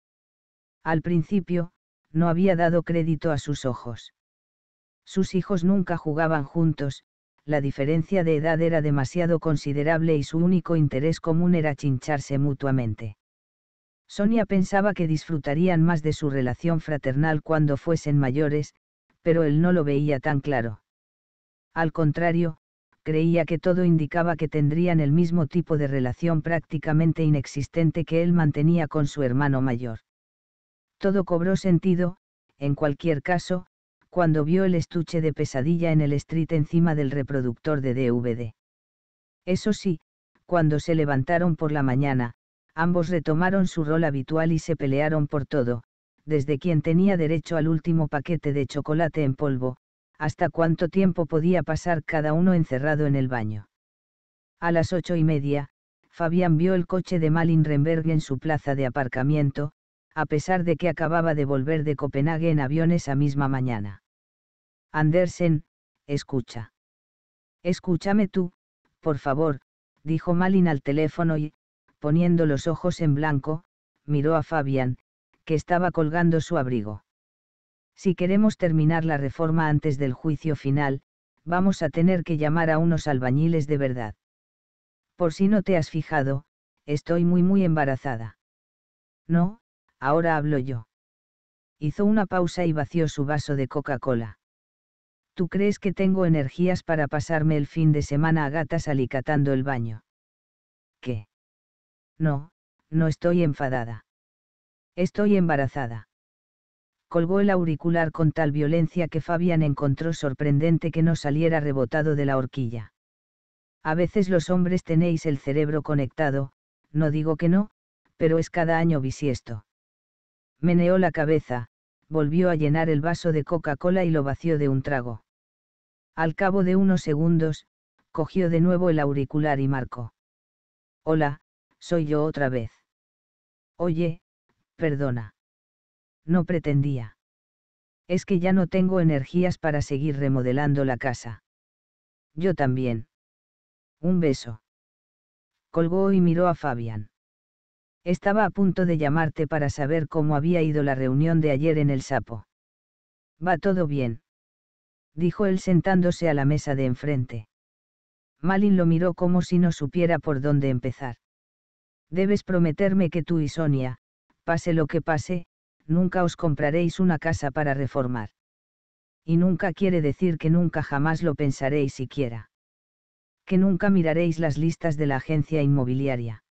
Al principio, no había dado crédito a sus ojos. Sus hijos nunca jugaban juntos, la diferencia de edad era demasiado considerable y su único interés común era chincharse mutuamente. Sonia pensaba que disfrutarían más de su relación fraternal cuando fuesen mayores, pero él no lo veía tan claro. Al contrario, creía que todo indicaba que tendrían el mismo tipo de relación prácticamente inexistente que él mantenía con su hermano mayor. Todo cobró sentido, en cualquier caso, cuando vio el estuche de pesadilla en el street encima del reproductor de DVD. Eso sí, cuando se levantaron por la mañana, ambos retomaron su rol habitual y se pelearon por todo, desde quien tenía derecho al último paquete de chocolate en polvo, hasta cuánto tiempo podía pasar cada uno encerrado en el baño. A las ocho y media, Fabián vio el coche de Malin Renberg en su plaza de aparcamiento, a pesar de que acababa de volver de Copenhague en avión esa misma mañana. Andersen, escucha. Escúchame tú, por favor, dijo Malin al teléfono y, poniendo los ojos en blanco, miró a Fabián, que estaba colgando su abrigo. Si queremos terminar la reforma antes del juicio final, vamos a tener que llamar a unos albañiles de verdad. Por si no te has fijado, estoy muy muy embarazada. No, ahora hablo yo. Hizo una pausa y vació su vaso de Coca-Cola. ¿Tú crees que tengo energías para pasarme el fin de semana a gatas alicatando el baño? ¿Qué? No, no estoy enfadada. Estoy embarazada. Colgó el auricular con tal violencia que Fabián encontró sorprendente que no saliera rebotado de la horquilla. A veces los hombres tenéis el cerebro conectado, no digo que no, pero es cada año bisiesto. Meneó la cabeza, volvió a llenar el vaso de Coca-Cola y lo vació de un trago. Al cabo de unos segundos, cogió de nuevo el auricular y marcó. Hola, soy yo otra vez. Oye, perdona. No pretendía. Es que ya no tengo energías para seguir remodelando la casa. Yo también. Un beso. Colgó y miró a Fabián. Estaba a punto de llamarte para saber cómo había ido la reunión de ayer en el sapo. Va todo bien dijo él sentándose a la mesa de enfrente. Malin lo miró como si no supiera por dónde empezar. Debes prometerme que tú y Sonia, pase lo que pase, nunca os compraréis una casa para reformar. Y nunca quiere decir que nunca jamás lo pensaréis siquiera. Que nunca miraréis las listas de la agencia inmobiliaria.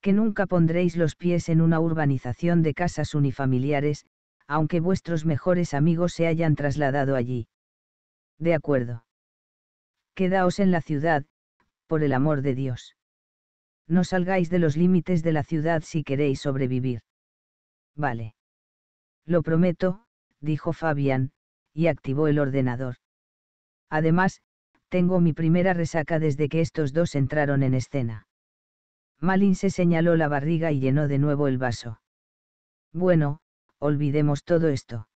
Que nunca pondréis los pies en una urbanización de casas unifamiliares, aunque vuestros mejores amigos se hayan trasladado allí. De acuerdo. Quedaos en la ciudad, por el amor de Dios. No salgáis de los límites de la ciudad si queréis sobrevivir. Vale. Lo prometo, dijo Fabián, y activó el ordenador. Además, tengo mi primera resaca desde que estos dos entraron en escena. Malin se señaló la barriga y llenó de nuevo el vaso. Bueno, olvidemos todo esto.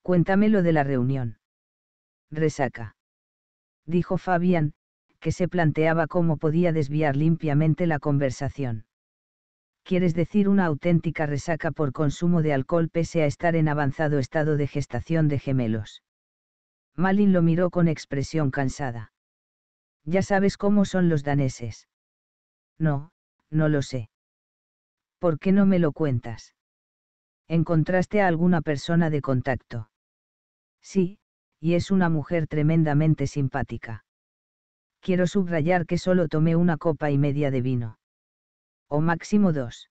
Cuéntame lo de la reunión resaca. Dijo Fabián, que se planteaba cómo podía desviar limpiamente la conversación. ¿Quieres decir una auténtica resaca por consumo de alcohol pese a estar en avanzado estado de gestación de gemelos? Malin lo miró con expresión cansada. Ya sabes cómo son los daneses. No, no lo sé. ¿Por qué no me lo cuentas? ¿Encontraste a alguna persona de contacto? Sí, y es una mujer tremendamente simpática. Quiero subrayar que solo tomé una copa y media de vino. O máximo dos.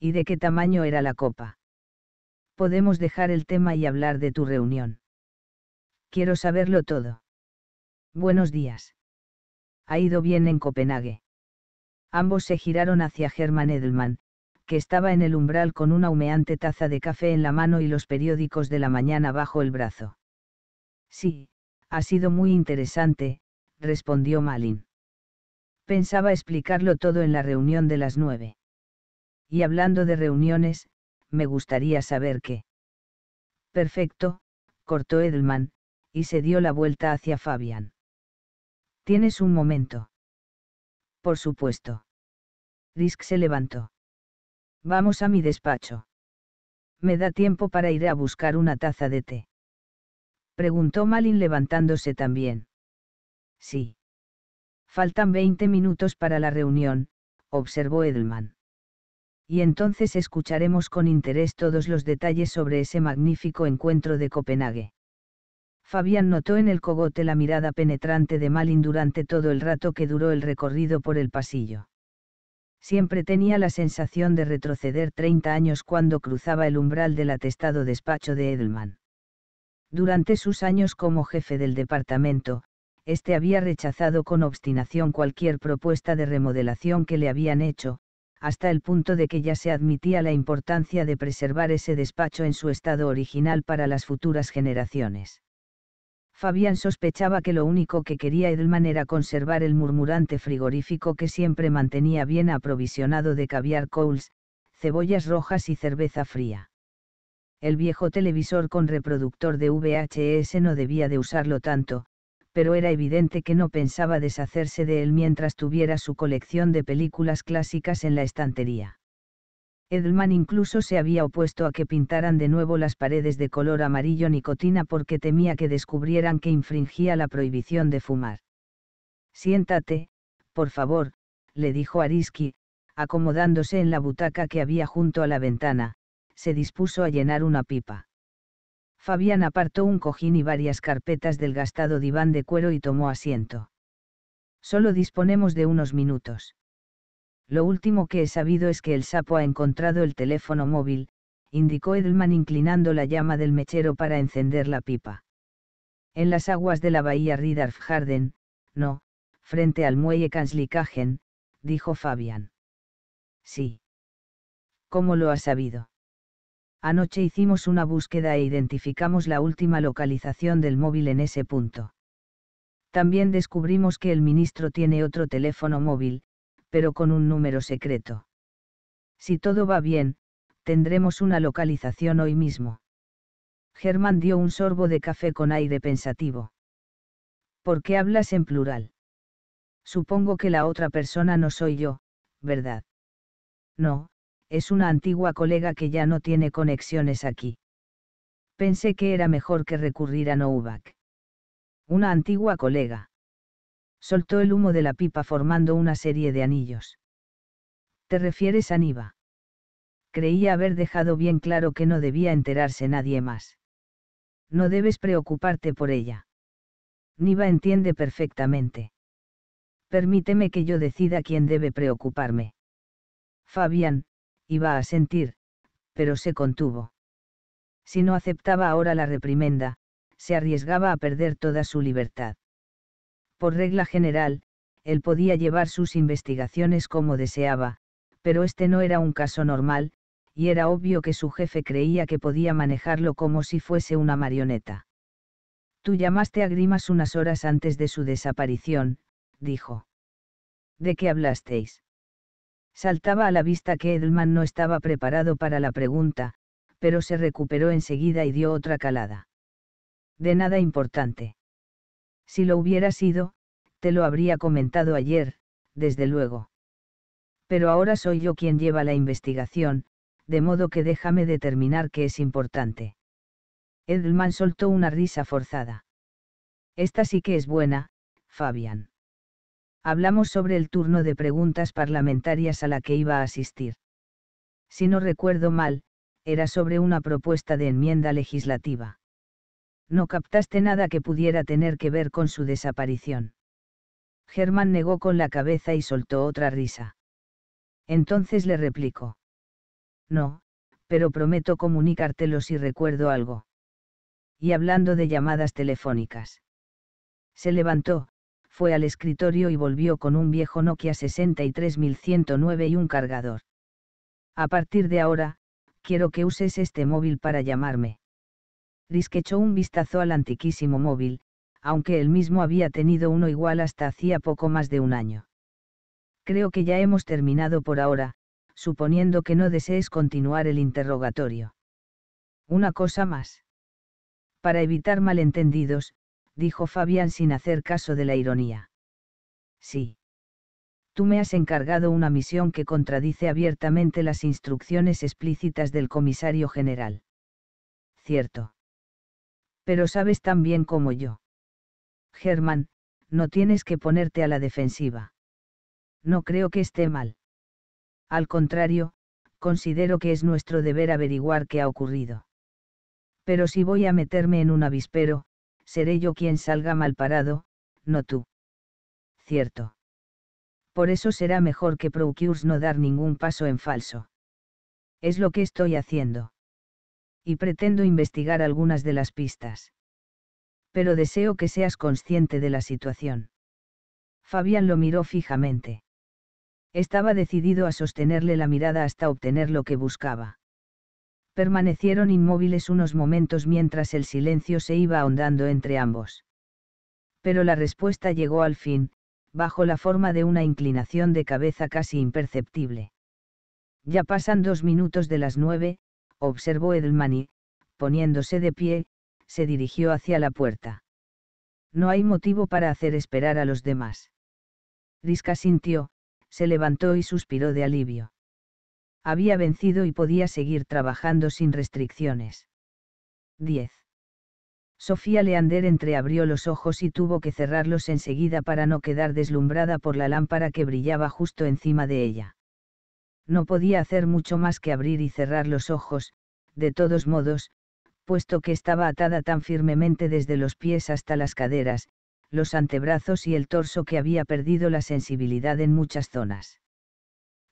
¿Y de qué tamaño era la copa? Podemos dejar el tema y hablar de tu reunión. Quiero saberlo todo. Buenos días. Ha ido bien en Copenhague. Ambos se giraron hacia Hermann Edelman, que estaba en el umbral con una humeante taza de café en la mano y los periódicos de la mañana bajo el brazo. Sí, ha sido muy interesante, respondió Malin. Pensaba explicarlo todo en la reunión de las nueve. Y hablando de reuniones, me gustaría saber qué. Perfecto, cortó Edelman, y se dio la vuelta hacia Fabian. ¿Tienes un momento? Por supuesto. Risk se levantó. Vamos a mi despacho. ¿Me da tiempo para ir a buscar una taza de té? Preguntó Malin levantándose también. Sí. Faltan 20 minutos para la reunión, observó Edelman. Y entonces escucharemos con interés todos los detalles sobre ese magnífico encuentro de Copenhague. Fabián notó en el cogote la mirada penetrante de Malin durante todo el rato que duró el recorrido por el pasillo. Siempre tenía la sensación de retroceder 30 años cuando cruzaba el umbral del atestado despacho de Edelman. Durante sus años como jefe del departamento, este había rechazado con obstinación cualquier propuesta de remodelación que le habían hecho, hasta el punto de que ya se admitía la importancia de preservar ese despacho en su estado original para las futuras generaciones. Fabián sospechaba que lo único que quería Edelman era conservar el murmurante frigorífico que siempre mantenía bien aprovisionado de caviar Coles, cebollas rojas y cerveza fría. El viejo televisor con reproductor de VHS no debía de usarlo tanto, pero era evidente que no pensaba deshacerse de él mientras tuviera su colección de películas clásicas en la estantería. Edelman incluso se había opuesto a que pintaran de nuevo las paredes de color amarillo nicotina porque temía que descubrieran que infringía la prohibición de fumar. Siéntate, por favor, le dijo Ariski, acomodándose en la butaca que había junto a la ventana, se dispuso a llenar una pipa. Fabián apartó un cojín y varias carpetas del gastado diván de cuero y tomó asiento. Solo disponemos de unos minutos. Lo último que he sabido es que el sapo ha encontrado el teléfono móvil, indicó Edelman inclinando la llama del mechero para encender la pipa. En las aguas de la bahía Ridarfjarden, no, frente al muelle Kanslikagen, dijo Fabian. Sí. ¿Cómo lo ha sabido? Anoche hicimos una búsqueda e identificamos la última localización del móvil en ese punto. También descubrimos que el ministro tiene otro teléfono móvil, pero con un número secreto. Si todo va bien, tendremos una localización hoy mismo. Germán dio un sorbo de café con aire pensativo. ¿Por qué hablas en plural? Supongo que la otra persona no soy yo, ¿verdad? No, es una antigua colega que ya no tiene conexiones aquí. Pensé que era mejor que recurrir a Novak. Una antigua colega soltó el humo de la pipa formando una serie de anillos. ¿Te refieres a Niva? Creía haber dejado bien claro que no debía enterarse nadie más. No debes preocuparte por ella. Niva entiende perfectamente. Permíteme que yo decida quién debe preocuparme. Fabián, iba a sentir, pero se contuvo. Si no aceptaba ahora la reprimenda, se arriesgaba a perder toda su libertad. Por regla general, él podía llevar sus investigaciones como deseaba, pero este no era un caso normal, y era obvio que su jefe creía que podía manejarlo como si fuese una marioneta. Tú llamaste a Grimas unas horas antes de su desaparición, dijo. ¿De qué hablasteis? Saltaba a la vista que Edelman no estaba preparado para la pregunta, pero se recuperó enseguida y dio otra calada. De nada importante. Si lo hubiera sido, te lo habría comentado ayer, desde luego. Pero ahora soy yo quien lleva la investigación, de modo que déjame determinar qué es importante. Edelman soltó una risa forzada. Esta sí que es buena, Fabian. Hablamos sobre el turno de preguntas parlamentarias a la que iba a asistir. Si no recuerdo mal, era sobre una propuesta de enmienda legislativa no captaste nada que pudiera tener que ver con su desaparición. Germán negó con la cabeza y soltó otra risa. Entonces le replicó. No, pero prometo comunicártelo si recuerdo algo. Y hablando de llamadas telefónicas. Se levantó, fue al escritorio y volvió con un viejo Nokia 63109 y un cargador. A partir de ahora, quiero que uses este móvil para llamarme. Risk echó un vistazo al antiquísimo móvil, aunque él mismo había tenido uno igual hasta hacía poco más de un año. Creo que ya hemos terminado por ahora, suponiendo que no desees continuar el interrogatorio. Una cosa más. Para evitar malentendidos, dijo Fabián sin hacer caso de la ironía. Sí. Tú me has encargado una misión que contradice abiertamente las instrucciones explícitas del comisario general. Cierto. Pero sabes tan bien como yo. Germán, no tienes que ponerte a la defensiva. No creo que esté mal. Al contrario, considero que es nuestro deber averiguar qué ha ocurrido. Pero si voy a meterme en un avispero, seré yo quien salga mal parado, no tú. Cierto. Por eso será mejor que procures no dar ningún paso en falso. Es lo que estoy haciendo. Y pretendo investigar algunas de las pistas. Pero deseo que seas consciente de la situación. Fabián lo miró fijamente. Estaba decidido a sostenerle la mirada hasta obtener lo que buscaba. Permanecieron inmóviles unos momentos mientras el silencio se iba ahondando entre ambos. Pero la respuesta llegó al fin, bajo la forma de una inclinación de cabeza casi imperceptible. Ya pasan dos minutos de las nueve, observó Edelman y, poniéndose de pie, se dirigió hacia la puerta. No hay motivo para hacer esperar a los demás. Risca sintió, se levantó y suspiró de alivio. Había vencido y podía seguir trabajando sin restricciones. 10. Sofía Leander entreabrió los ojos y tuvo que cerrarlos enseguida para no quedar deslumbrada por la lámpara que brillaba justo encima de ella. No podía hacer mucho más que abrir y cerrar los ojos, de todos modos, puesto que estaba atada tan firmemente desde los pies hasta las caderas, los antebrazos y el torso que había perdido la sensibilidad en muchas zonas.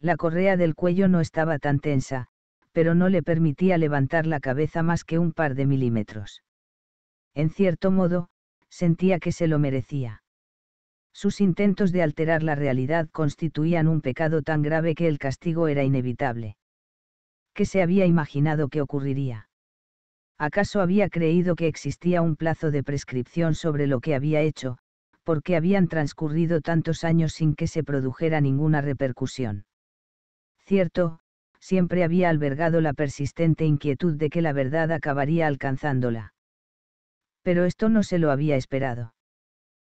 La correa del cuello no estaba tan tensa, pero no le permitía levantar la cabeza más que un par de milímetros. En cierto modo, sentía que se lo merecía. Sus intentos de alterar la realidad constituían un pecado tan grave que el castigo era inevitable. ¿Qué se había imaginado que ocurriría? ¿Acaso había creído que existía un plazo de prescripción sobre lo que había hecho, porque habían transcurrido tantos años sin que se produjera ninguna repercusión? Cierto, siempre había albergado la persistente inquietud de que la verdad acabaría alcanzándola. Pero esto no se lo había esperado.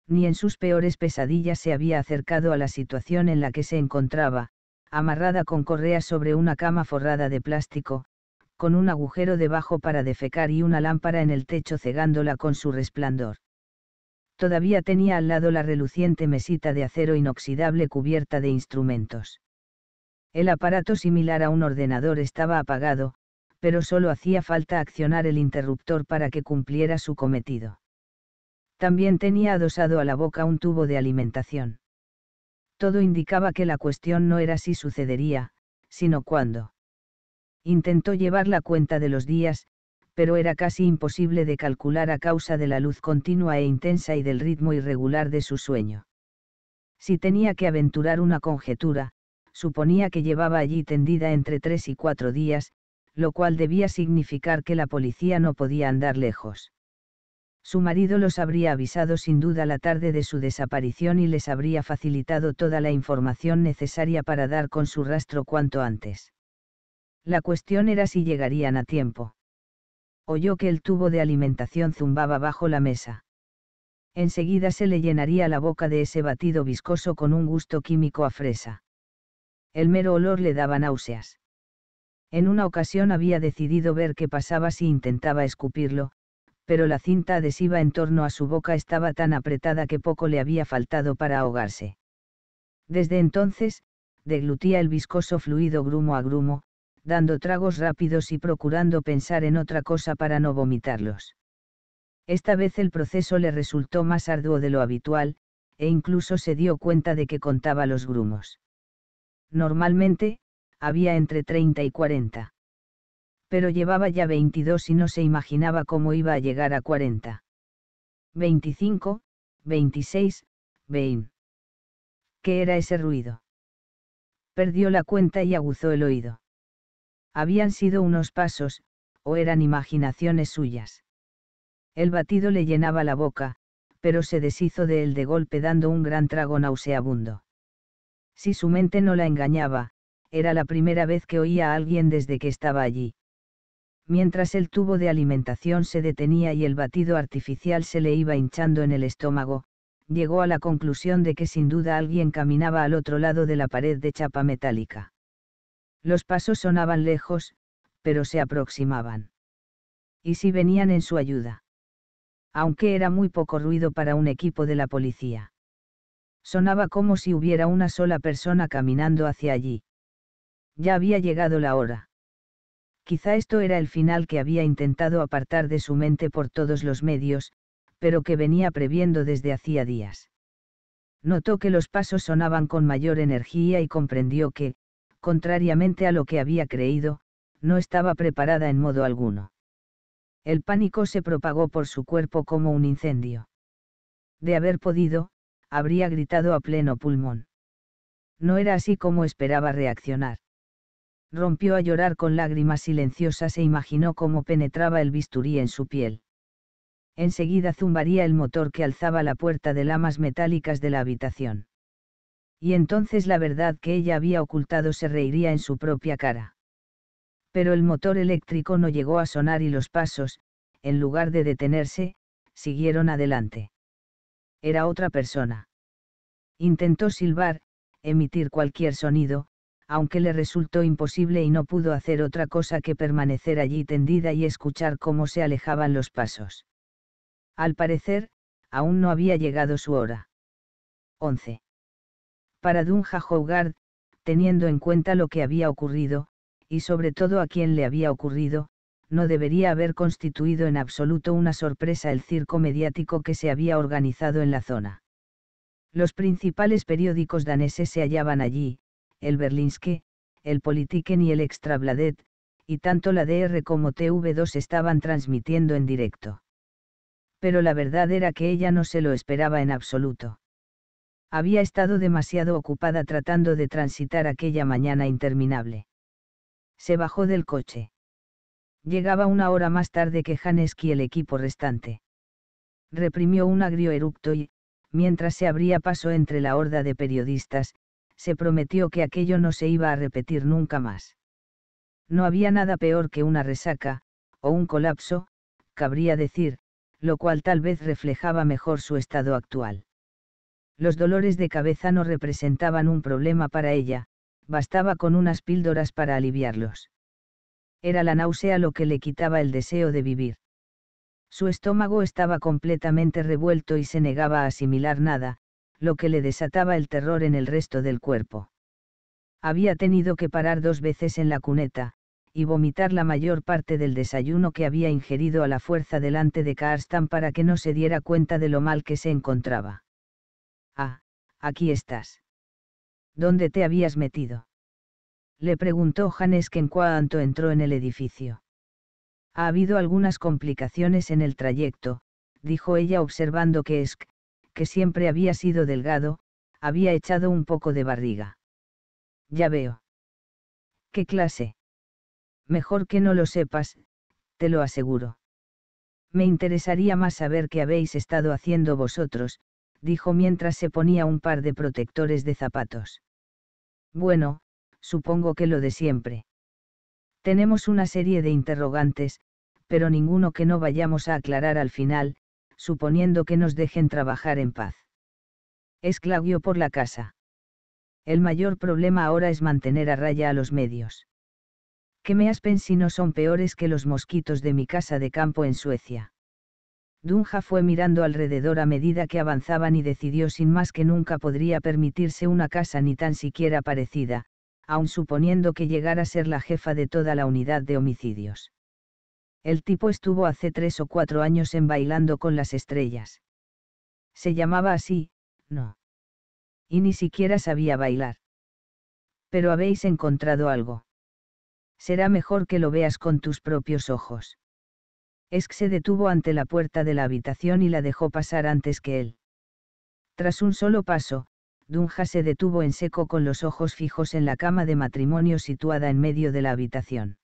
Ni en sus peores pesadillas se había acercado a la situación en la que se encontraba, amarrada con correas sobre una cama forrada de plástico, con un agujero debajo para defecar y una lámpara en el techo cegándola con su resplandor. Todavía tenía al lado la reluciente mesita de acero inoxidable cubierta de instrumentos. El aparato similar a un ordenador estaba apagado, pero solo hacía falta accionar el interruptor para que cumpliera su cometido. También tenía adosado a la boca un tubo de alimentación. Todo indicaba que la cuestión no era si sucedería, sino cuándo. Intentó llevar la cuenta de los días, pero era casi imposible de calcular a causa de la luz continua e intensa y del ritmo irregular de su sueño. Si tenía que aventurar una conjetura, suponía que llevaba allí tendida entre tres y cuatro días, lo cual debía significar que la policía no podía andar lejos. Su marido los habría avisado sin duda la tarde de su desaparición y les habría facilitado toda la información necesaria para dar con su rastro cuanto antes. La cuestión era si llegarían a tiempo. Oyó que el tubo de alimentación zumbaba bajo la mesa. Enseguida se le llenaría la boca de ese batido viscoso con un gusto químico a fresa el mero olor le daba náuseas. En una ocasión había decidido ver qué pasaba si intentaba escupirlo, pero la cinta adhesiva en torno a su boca estaba tan apretada que poco le había faltado para ahogarse. Desde entonces, deglutía el viscoso fluido grumo a grumo, dando tragos rápidos y procurando pensar en otra cosa para no vomitarlos. Esta vez el proceso le resultó más arduo de lo habitual, e incluso se dio cuenta de que contaba los grumos. Normalmente, había entre 30 y 40. Pero llevaba ya 22 y no se imaginaba cómo iba a llegar a 40. 25, 26, 20. ¿Qué era ese ruido? Perdió la cuenta y aguzó el oído. Habían sido unos pasos, o eran imaginaciones suyas. El batido le llenaba la boca, pero se deshizo de él de golpe dando un gran trago nauseabundo. Si su mente no la engañaba, era la primera vez que oía a alguien desde que estaba allí. Mientras el tubo de alimentación se detenía y el batido artificial se le iba hinchando en el estómago, llegó a la conclusión de que sin duda alguien caminaba al otro lado de la pared de chapa metálica. Los pasos sonaban lejos, pero se aproximaban. ¿Y si venían en su ayuda? Aunque era muy poco ruido para un equipo de la policía. Sonaba como si hubiera una sola persona caminando hacia allí. Ya había llegado la hora. Quizá esto era el final que había intentado apartar de su mente por todos los medios, pero que venía previendo desde hacía días. Notó que los pasos sonaban con mayor energía y comprendió que, contrariamente a lo que había creído, no estaba preparada en modo alguno. El pánico se propagó por su cuerpo como un incendio. De haber podido, habría gritado a pleno pulmón. No era así como esperaba reaccionar. Rompió a llorar con lágrimas silenciosas e imaginó cómo penetraba el bisturí en su piel. Enseguida zumbaría el motor que alzaba la puerta de lamas metálicas de la habitación. Y entonces la verdad que ella había ocultado se reiría en su propia cara. Pero el motor eléctrico no llegó a sonar y los pasos, en lugar de detenerse, siguieron adelante. Era otra persona. Intentó silbar, emitir cualquier sonido, aunque le resultó imposible y no pudo hacer otra cosa que permanecer allí tendida y escuchar cómo se alejaban los pasos. Al parecer, aún no había llegado su hora. 11. Para Dunja Hogarth, teniendo en cuenta lo que había ocurrido, y sobre todo a quien le había ocurrido, no debería haber constituido en absoluto una sorpresa el circo mediático que se había organizado en la zona. Los principales periódicos daneses se hallaban allí, el Berlinske, el Politiken y el Extrabladet, y tanto la DR como TV2 estaban transmitiendo en directo. Pero la verdad era que ella no se lo esperaba en absoluto. Había estado demasiado ocupada tratando de transitar aquella mañana interminable. Se bajó del coche. Llegaba una hora más tarde que Haneski y el equipo restante. Reprimió un agrio eructo y, mientras se abría paso entre la horda de periodistas, se prometió que aquello no se iba a repetir nunca más. No había nada peor que una resaca, o un colapso, cabría decir, lo cual tal vez reflejaba mejor su estado actual. Los dolores de cabeza no representaban un problema para ella, bastaba con unas píldoras para aliviarlos. Era la náusea lo que le quitaba el deseo de vivir. Su estómago estaba completamente revuelto y se negaba a asimilar nada, lo que le desataba el terror en el resto del cuerpo. Había tenido que parar dos veces en la cuneta, y vomitar la mayor parte del desayuno que había ingerido a la fuerza delante de Karstan para que no se diera cuenta de lo mal que se encontraba. Ah, aquí estás. ¿Dónde te habías metido? Le preguntó Janes en cuanto entró en el edificio. Ha habido algunas complicaciones en el trayecto, dijo ella observando que Esk, que siempre había sido delgado, había echado un poco de barriga. Ya veo. ¿Qué clase? Mejor que no lo sepas, te lo aseguro. Me interesaría más saber qué habéis estado haciendo vosotros, dijo mientras se ponía un par de protectores de zapatos. Bueno, supongo que lo de siempre. Tenemos una serie de interrogantes, pero ninguno que no vayamos a aclarar al final, suponiendo que nos dejen trabajar en paz. Esclavio por la casa. El mayor problema ahora es mantener a raya a los medios. ¿Qué me aspen si no son peores que los mosquitos de mi casa de campo en Suecia? Dunja fue mirando alrededor a medida que avanzaban y decidió sin más que nunca podría permitirse una casa ni tan siquiera parecida, aun suponiendo que llegara a ser la jefa de toda la unidad de homicidios. El tipo estuvo hace tres o cuatro años en Bailando con las Estrellas. Se llamaba así, no. Y ni siquiera sabía bailar. Pero habéis encontrado algo. Será mejor que lo veas con tus propios ojos. Esk se detuvo ante la puerta de la habitación y la dejó pasar antes que él. Tras un solo paso, Dunja se detuvo en seco con los ojos fijos en la cama de matrimonio situada en medio de la habitación.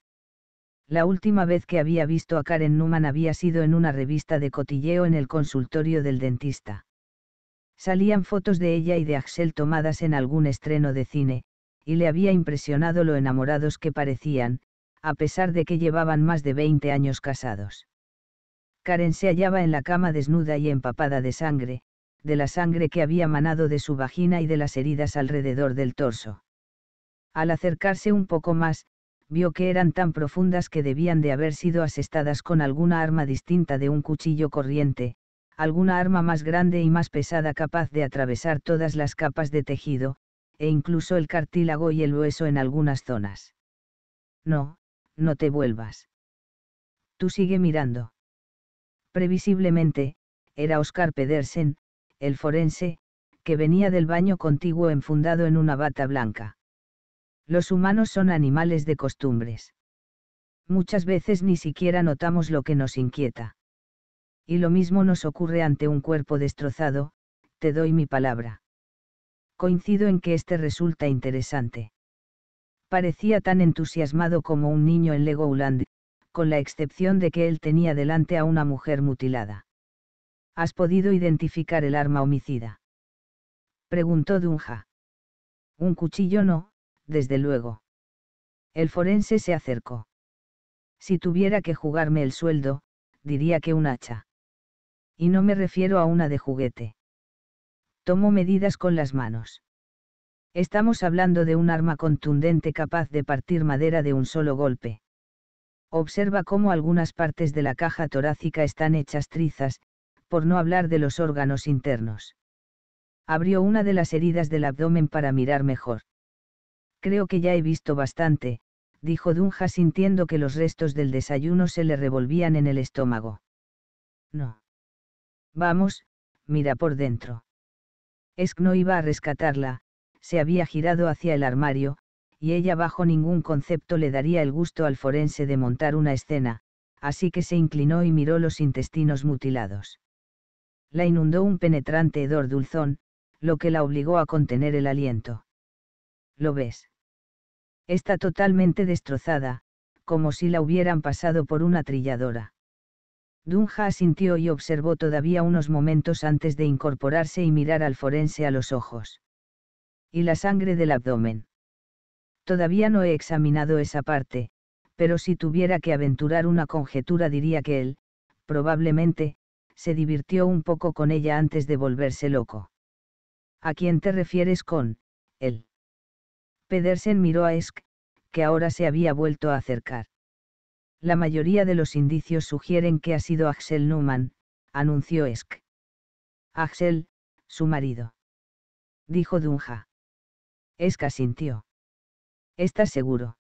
La última vez que había visto a Karen Newman había sido en una revista de cotilleo en el consultorio del dentista. Salían fotos de ella y de Axel tomadas en algún estreno de cine, y le había impresionado lo enamorados que parecían, a pesar de que llevaban más de 20 años casados. Karen se hallaba en la cama desnuda y empapada de sangre, de la sangre que había manado de su vagina y de las heridas alrededor del torso. Al acercarse un poco más, vio que eran tan profundas que debían de haber sido asestadas con alguna arma distinta de un cuchillo corriente, alguna arma más grande y más pesada capaz de atravesar todas las capas de tejido, e incluso el cartílago y el hueso en algunas zonas. No, no te vuelvas. Tú sigue mirando. Previsiblemente, era Oscar Pedersen, el forense, que venía del baño contiguo enfundado en una bata blanca. Los humanos son animales de costumbres. Muchas veces ni siquiera notamos lo que nos inquieta. Y lo mismo nos ocurre ante un cuerpo destrozado, te doy mi palabra. Coincido en que este resulta interesante. Parecía tan entusiasmado como un niño en Legoland, con la excepción de que él tenía delante a una mujer mutilada. ¿Has podido identificar el arma homicida? Preguntó Dunja. Un cuchillo no, desde luego. El forense se acercó. Si tuviera que jugarme el sueldo, diría que un hacha. Y no me refiero a una de juguete. Tomo medidas con las manos. Estamos hablando de un arma contundente capaz de partir madera de un solo golpe. Observa cómo algunas partes de la caja torácica están hechas trizas, por no hablar de los órganos internos. Abrió una de las heridas del abdomen para mirar mejor. Creo que ya he visto bastante, dijo Dunja sintiendo que los restos del desayuno se le revolvían en el estómago. No. Vamos, mira por dentro. Esk no iba a rescatarla, se había girado hacia el armario, y ella bajo ningún concepto le daría el gusto al forense de montar una escena, así que se inclinó y miró los intestinos mutilados. La inundó un penetrante hedor dulzón, lo que la obligó a contener el aliento. ¿Lo ves? Está totalmente destrozada, como si la hubieran pasado por una trilladora. Dunja asintió y observó todavía unos momentos antes de incorporarse y mirar al forense a los ojos. ¿Y la sangre del abdomen? Todavía no he examinado esa parte, pero si tuviera que aventurar una conjetura diría que él, probablemente, se divirtió un poco con ella antes de volverse loco. ¿A quién te refieres con, él? Pedersen miró a Esk, que ahora se había vuelto a acercar. La mayoría de los indicios sugieren que ha sido Axel Newman, anunció Esk. Axel, su marido. Dijo Dunja. Esk asintió. ¿Estás seguro?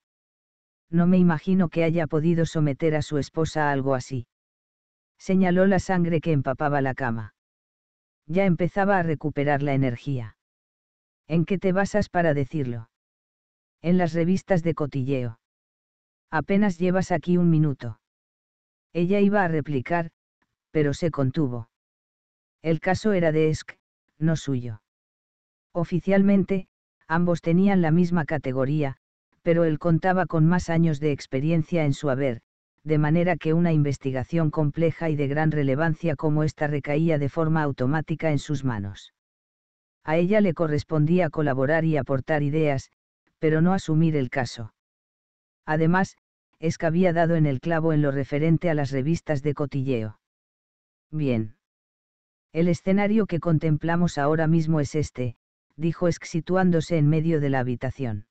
No me imagino que haya podido someter a su esposa a algo así. Señaló la sangre que empapaba la cama. Ya empezaba a recuperar la energía. ¿En qué te basas para decirlo? En las revistas de cotilleo. Apenas llevas aquí un minuto. Ella iba a replicar, pero se contuvo. El caso era de Esk, no suyo. Oficialmente, ambos tenían la misma categoría, pero él contaba con más años de experiencia en su haber, de manera que una investigación compleja y de gran relevancia como esta recaía de forma automática en sus manos. A ella le correspondía colaborar y aportar ideas, pero no asumir el caso. Además, es que había dado en el clavo en lo referente a las revistas de cotilleo. Bien. El escenario que contemplamos ahora mismo es este, dijo Esk situándose en medio de la habitación.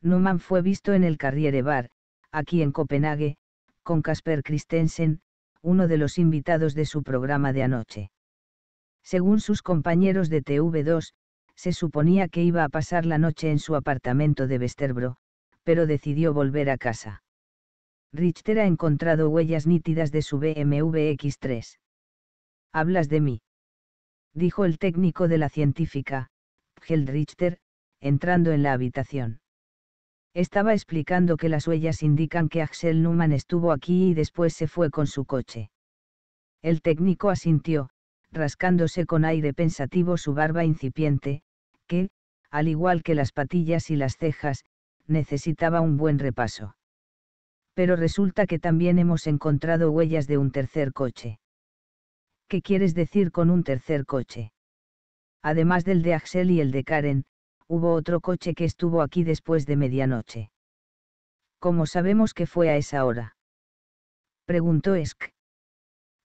Numan fue visto en el Carriere Bar, aquí en Copenhague, con Casper Christensen, uno de los invitados de su programa de anoche. Según sus compañeros de TV2, se suponía que iba a pasar la noche en su apartamento de Vesterbro, pero decidió volver a casa. Richter ha encontrado huellas nítidas de su BMW X3. ¿Hablas de mí? Dijo el técnico de la científica, Held Richter, entrando en la habitación. Estaba explicando que las huellas indican que Axel Newman estuvo aquí y después se fue con su coche. El técnico asintió, rascándose con aire pensativo su barba incipiente, que, al igual que las patillas y las cejas, necesitaba un buen repaso. Pero resulta que también hemos encontrado huellas de un tercer coche. ¿Qué quieres decir con un tercer coche? Además del de Axel y el de Karen, hubo otro coche que estuvo aquí después de medianoche. ¿Cómo sabemos que fue a esa hora? Preguntó Esk.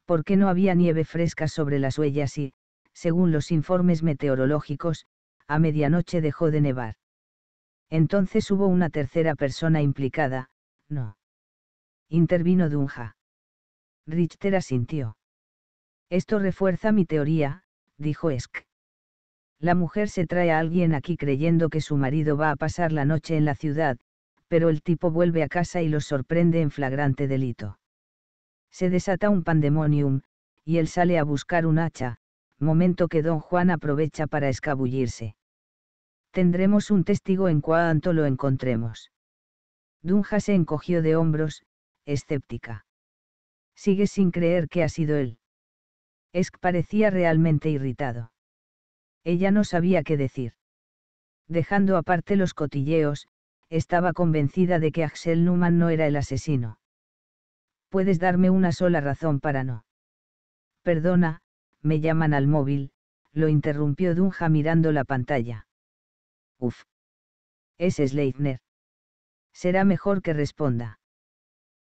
¿Por qué no había nieve fresca sobre las huellas y, según los informes meteorológicos, a medianoche dejó de nevar? Entonces hubo una tercera persona implicada, no. Intervino Dunja. Richter asintió. Esto refuerza mi teoría, dijo Esk. La mujer se trae a alguien aquí creyendo que su marido va a pasar la noche en la ciudad, pero el tipo vuelve a casa y los sorprende en flagrante delito. Se desata un pandemonium, y él sale a buscar un hacha, momento que don Juan aprovecha para escabullirse. Tendremos un testigo en cuanto lo encontremos. Dunja se encogió de hombros, escéptica. Sigue sin creer que ha sido él. Esk parecía realmente irritado. Ella no sabía qué decir. Dejando aparte los cotilleos, estaba convencida de que Axel Newman no era el asesino. ¿Puedes darme una sola razón para no? Perdona, me llaman al móvil, lo interrumpió Dunja mirando la pantalla. Uf. Es Sleipner. Será mejor que responda.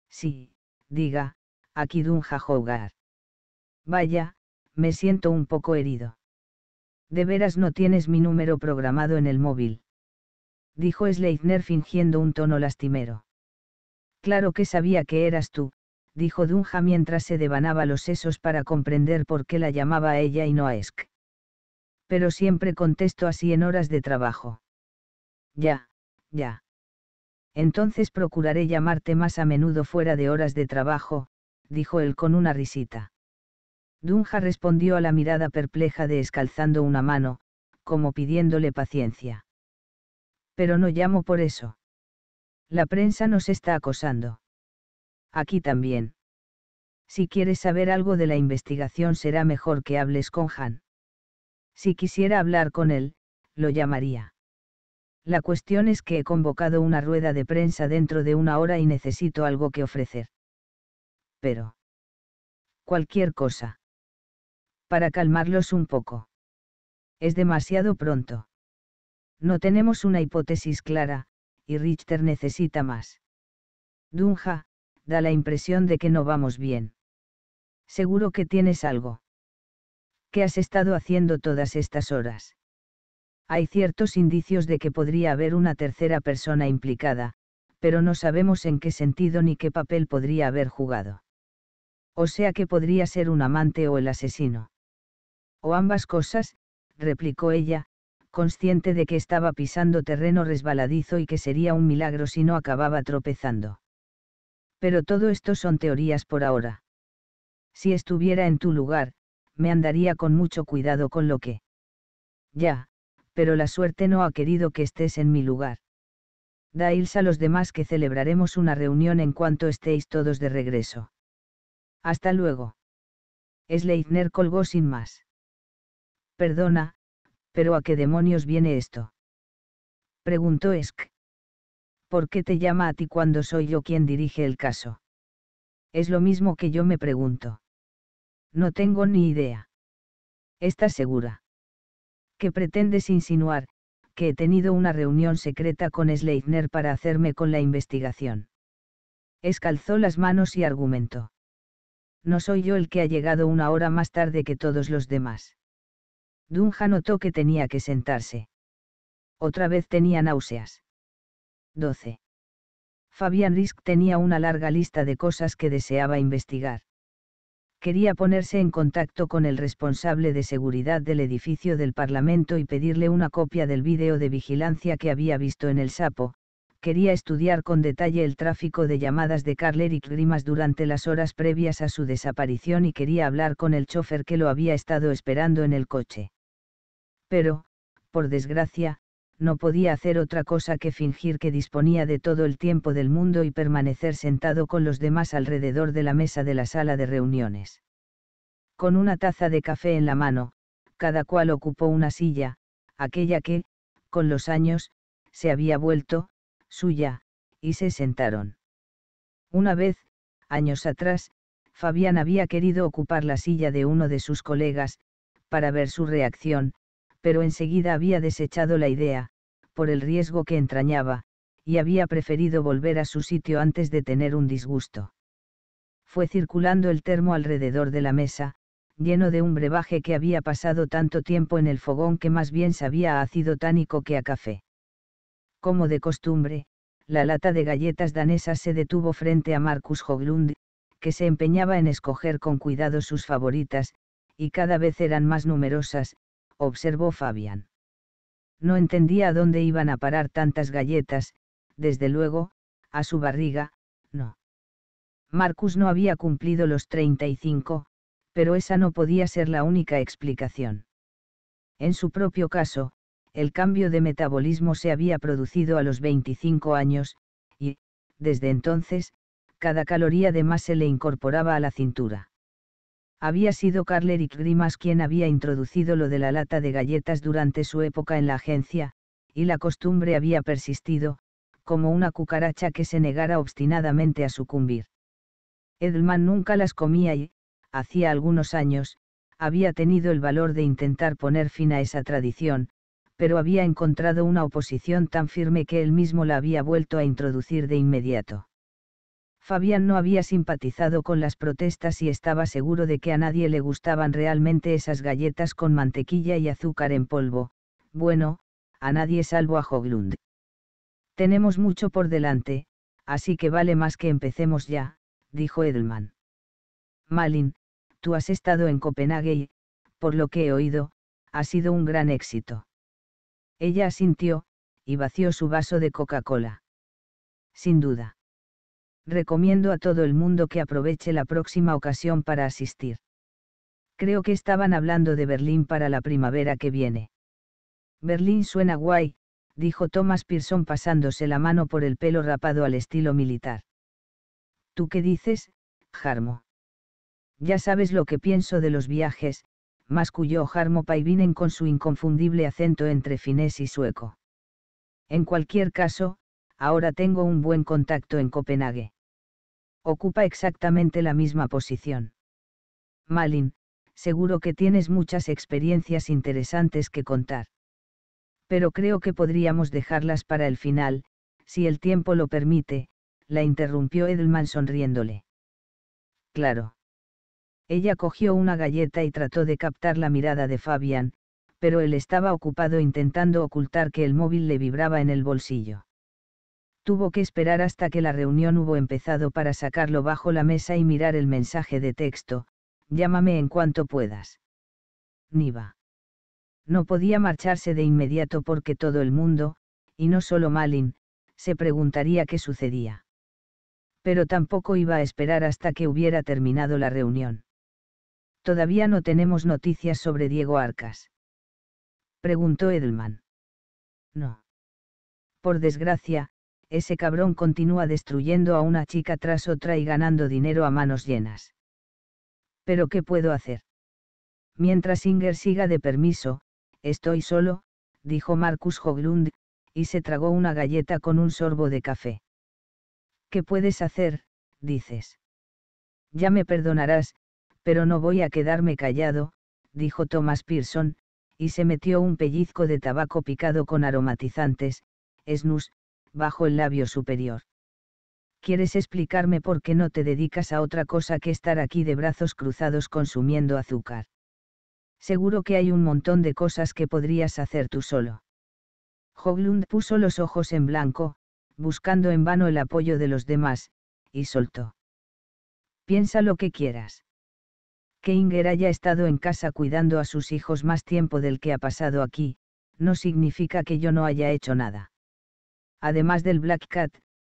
Sí, diga, aquí Dunja Hogar. Vaya, me siento un poco herido. De veras no tienes mi número programado en el móvil. Dijo Sleipner fingiendo un tono lastimero. Claro que sabía que eras tú, dijo Dunja mientras se devanaba los sesos para comprender por qué la llamaba a ella y no a Esk. Pero siempre contesto así en horas de trabajo. Ya, ya. Entonces procuraré llamarte más a menudo fuera de horas de trabajo, dijo él con una risita. Dunja respondió a la mirada perpleja de escalzando una mano, como pidiéndole paciencia. Pero no llamo por eso. La prensa nos está acosando. Aquí también. Si quieres saber algo de la investigación será mejor que hables con Han. Si quisiera hablar con él, lo llamaría. La cuestión es que he convocado una rueda de prensa dentro de una hora y necesito algo que ofrecer. Pero. Cualquier cosa para calmarlos un poco. Es demasiado pronto. No tenemos una hipótesis clara, y Richter necesita más. Dunja, da la impresión de que no vamos bien. Seguro que tienes algo. ¿Qué has estado haciendo todas estas horas? Hay ciertos indicios de que podría haber una tercera persona implicada, pero no sabemos en qué sentido ni qué papel podría haber jugado. O sea que podría ser un amante o el asesino. O ambas cosas, replicó ella, consciente de que estaba pisando terreno resbaladizo y que sería un milagro si no acababa tropezando. Pero todo esto son teorías por ahora. Si estuviera en tu lugar, me andaría con mucho cuidado con lo que. Ya, pero la suerte no ha querido que estés en mi lugar. Dails a los demás que celebraremos una reunión en cuanto estéis todos de regreso. Hasta luego. Sleipner colgó sin más. Perdona, pero ¿a qué demonios viene esto? Preguntó Esk. ¿Por qué te llama a ti cuando soy yo quien dirige el caso? Es lo mismo que yo me pregunto. No tengo ni idea. ¿Estás segura? ¿Qué pretendes insinuar? Que he tenido una reunión secreta con Sleipner para hacerme con la investigación. Escalzó las manos y argumentó. No soy yo el que ha llegado una hora más tarde que todos los demás. Dunja notó que tenía que sentarse. Otra vez tenía náuseas. 12. Fabian Risk tenía una larga lista de cosas que deseaba investigar. Quería ponerse en contacto con el responsable de seguridad del edificio del Parlamento y pedirle una copia del vídeo de vigilancia que había visto en el Sapo, quería estudiar con detalle el tráfico de llamadas de Carl Eric Grimas durante las horas previas a su desaparición y quería hablar con el chofer que lo había estado esperando en el coche pero, por desgracia, no podía hacer otra cosa que fingir que disponía de todo el tiempo del mundo y permanecer sentado con los demás alrededor de la mesa de la sala de reuniones. Con una taza de café en la mano, cada cual ocupó una silla, aquella que, con los años, se había vuelto, suya, y se sentaron. Una vez, años atrás, Fabián había querido ocupar la silla de uno de sus colegas, para ver su reacción, pero enseguida había desechado la idea, por el riesgo que entrañaba, y había preferido volver a su sitio antes de tener un disgusto. Fue circulando el termo alrededor de la mesa, lleno de un brebaje que había pasado tanto tiempo en el fogón que más bien sabía a ácido tánico que a café. Como de costumbre, la lata de galletas danesas se detuvo frente a Marcus Hoglund, que se empeñaba en escoger con cuidado sus favoritas, y cada vez eran más numerosas, observó Fabian. No entendía a dónde iban a parar tantas galletas, desde luego, a su barriga, no. Marcus no había cumplido los 35, pero esa no podía ser la única explicación. En su propio caso, el cambio de metabolismo se había producido a los 25 años, y, desde entonces, cada caloría de más se le incorporaba a la cintura. Había sido Carleric Grimas quien había introducido lo de la lata de galletas durante su época en la agencia, y la costumbre había persistido, como una cucaracha que se negara obstinadamente a sucumbir. Edelman nunca las comía y, hacía algunos años, había tenido el valor de intentar poner fin a esa tradición, pero había encontrado una oposición tan firme que él mismo la había vuelto a introducir de inmediato. Fabián no había simpatizado con las protestas y estaba seguro de que a nadie le gustaban realmente esas galletas con mantequilla y azúcar en polvo, bueno, a nadie salvo a Hoglund. Tenemos mucho por delante, así que vale más que empecemos ya, dijo Edelman. Malin, tú has estado en Copenhague y, por lo que he oído, ha sido un gran éxito. Ella asintió, y vació su vaso de Coca-Cola. Sin duda recomiendo a todo el mundo que aproveche la próxima ocasión para asistir. Creo que estaban hablando de Berlín para la primavera que viene. Berlín suena guay, dijo Thomas Pearson pasándose la mano por el pelo rapado al estilo militar. ¿Tú qué dices, Jarmo? Ya sabes lo que pienso de los viajes, masculló Jarmo Paivinen con su inconfundible acento entre finés y sueco. En cualquier caso, ahora tengo un buen contacto en Copenhague ocupa exactamente la misma posición. Malin, seguro que tienes muchas experiencias interesantes que contar. Pero creo que podríamos dejarlas para el final, si el tiempo lo permite, la interrumpió Edelman sonriéndole. Claro. Ella cogió una galleta y trató de captar la mirada de Fabian, pero él estaba ocupado intentando ocultar que el móvil le vibraba en el bolsillo tuvo que esperar hasta que la reunión hubo empezado para sacarlo bajo la mesa y mirar el mensaje de texto, llámame en cuanto puedas. Niva. No podía marcharse de inmediato porque todo el mundo, y no solo Malin, se preguntaría qué sucedía. Pero tampoco iba a esperar hasta que hubiera terminado la reunión. Todavía no tenemos noticias sobre Diego Arcas. Preguntó Edelman. No. Por desgracia, ese cabrón continúa destruyendo a una chica tras otra y ganando dinero a manos llenas. ¿Pero qué puedo hacer? Mientras Inger siga de permiso, estoy solo, dijo Marcus Hoglund, y se tragó una galleta con un sorbo de café. ¿Qué puedes hacer? dices. Ya me perdonarás, pero no voy a quedarme callado, dijo Thomas Pearson, y se metió un pellizco de tabaco picado con aromatizantes, snus, bajo el labio superior. ¿Quieres explicarme por qué no te dedicas a otra cosa que estar aquí de brazos cruzados consumiendo azúcar? Seguro que hay un montón de cosas que podrías hacer tú solo. Hoglund puso los ojos en blanco, buscando en vano el apoyo de los demás, y soltó. Piensa lo que quieras. Que Inger haya estado en casa cuidando a sus hijos más tiempo del que ha pasado aquí, no significa que yo no haya hecho nada además del Black Cat,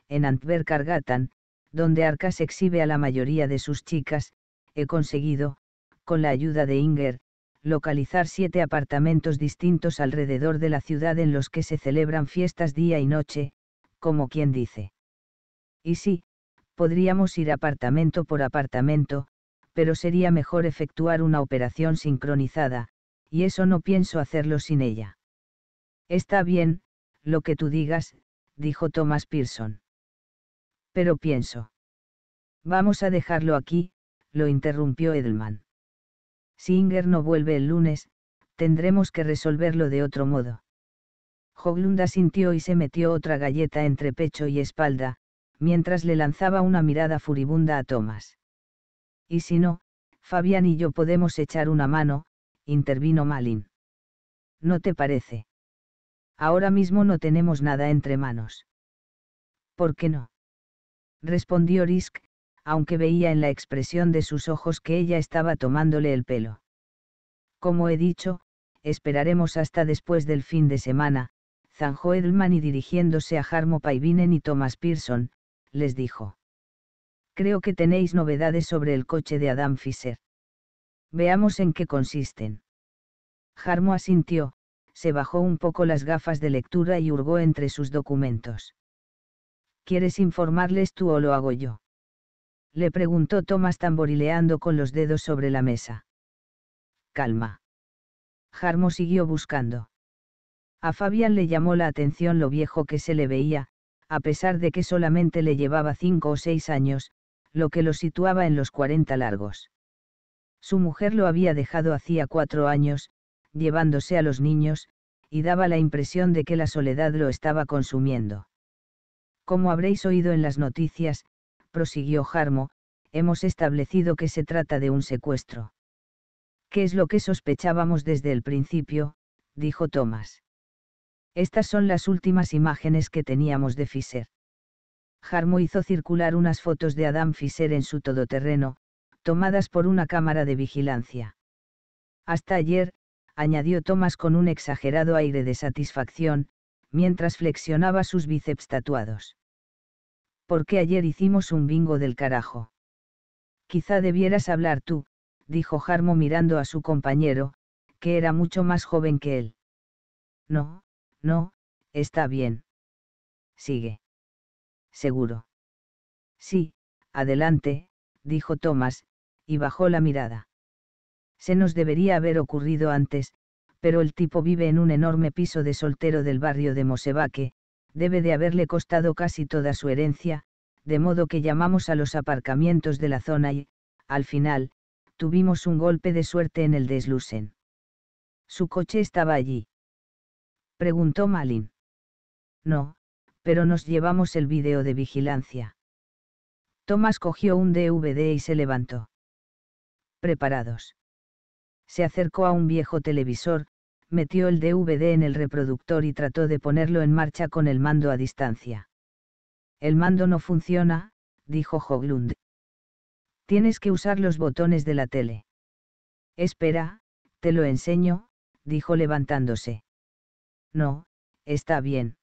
en Antwerp Argatan, donde Arcas exhibe a la mayoría de sus chicas, he conseguido, con la ayuda de Inger, localizar siete apartamentos distintos alrededor de la ciudad en los que se celebran fiestas día y noche, como quien dice. Y sí, podríamos ir apartamento por apartamento, pero sería mejor efectuar una operación sincronizada, y eso no pienso hacerlo sin ella. Está bien, lo que tú digas, dijo Thomas Pearson. Pero pienso. Vamos a dejarlo aquí, lo interrumpió Edelman. Si Inger no vuelve el lunes, tendremos que resolverlo de otro modo. Hoglund asintió y se metió otra galleta entre pecho y espalda, mientras le lanzaba una mirada furibunda a Thomas. Y si no, Fabián y yo podemos echar una mano, intervino Malin. ¿No te parece? Ahora mismo no tenemos nada entre manos. ¿Por qué no? respondió Risk, aunque veía en la expresión de sus ojos que ella estaba tomándole el pelo. Como he dicho, esperaremos hasta después del fin de semana, zanjó Edelman y dirigiéndose a Harmo Paivinen y Thomas Pearson, les dijo. Creo que tenéis novedades sobre el coche de Adam Fisher. Veamos en qué consisten. Harmo asintió, se bajó un poco las gafas de lectura y hurgó entre sus documentos. ¿Quieres informarles tú o lo hago yo? Le preguntó Thomas tamborileando con los dedos sobre la mesa. Calma. Harmo siguió buscando. A Fabián le llamó la atención lo viejo que se le veía, a pesar de que solamente le llevaba cinco o seis años, lo que lo situaba en los cuarenta largos. Su mujer lo había dejado hacía cuatro años, llevándose a los niños, y daba la impresión de que la soledad lo estaba consumiendo. Como habréis oído en las noticias, prosiguió Harmo, hemos establecido que se trata de un secuestro. ¿Qué es lo que sospechábamos desde el principio? dijo Thomas. Estas son las últimas imágenes que teníamos de Fisher. Harmo hizo circular unas fotos de Adam Fisher en su todoterreno, tomadas por una cámara de vigilancia. Hasta ayer, añadió Thomas con un exagerado aire de satisfacción, mientras flexionaba sus bíceps tatuados. ¿Por qué ayer hicimos un bingo del carajo? Quizá debieras hablar tú, dijo Harmo mirando a su compañero, que era mucho más joven que él. No, no, está bien. Sigue. Seguro. Sí, adelante, dijo Thomas, y bajó la mirada. Se nos debería haber ocurrido antes, pero el tipo vive en un enorme piso de soltero del barrio de Mosebaque, debe de haberle costado casi toda su herencia, de modo que llamamos a los aparcamientos de la zona y, al final, tuvimos un golpe de suerte en el deslusen. Su coche estaba allí preguntó Malin. No, pero nos llevamos el vídeo de vigilancia. Thomas cogió un DVD y se levantó. Preparados. Se acercó a un viejo televisor, metió el DVD en el reproductor y trató de ponerlo en marcha con el mando a distancia. El mando no funciona, dijo Hoglund. Tienes que usar los botones de la tele. Espera, te lo enseño, dijo levantándose. No, está bien.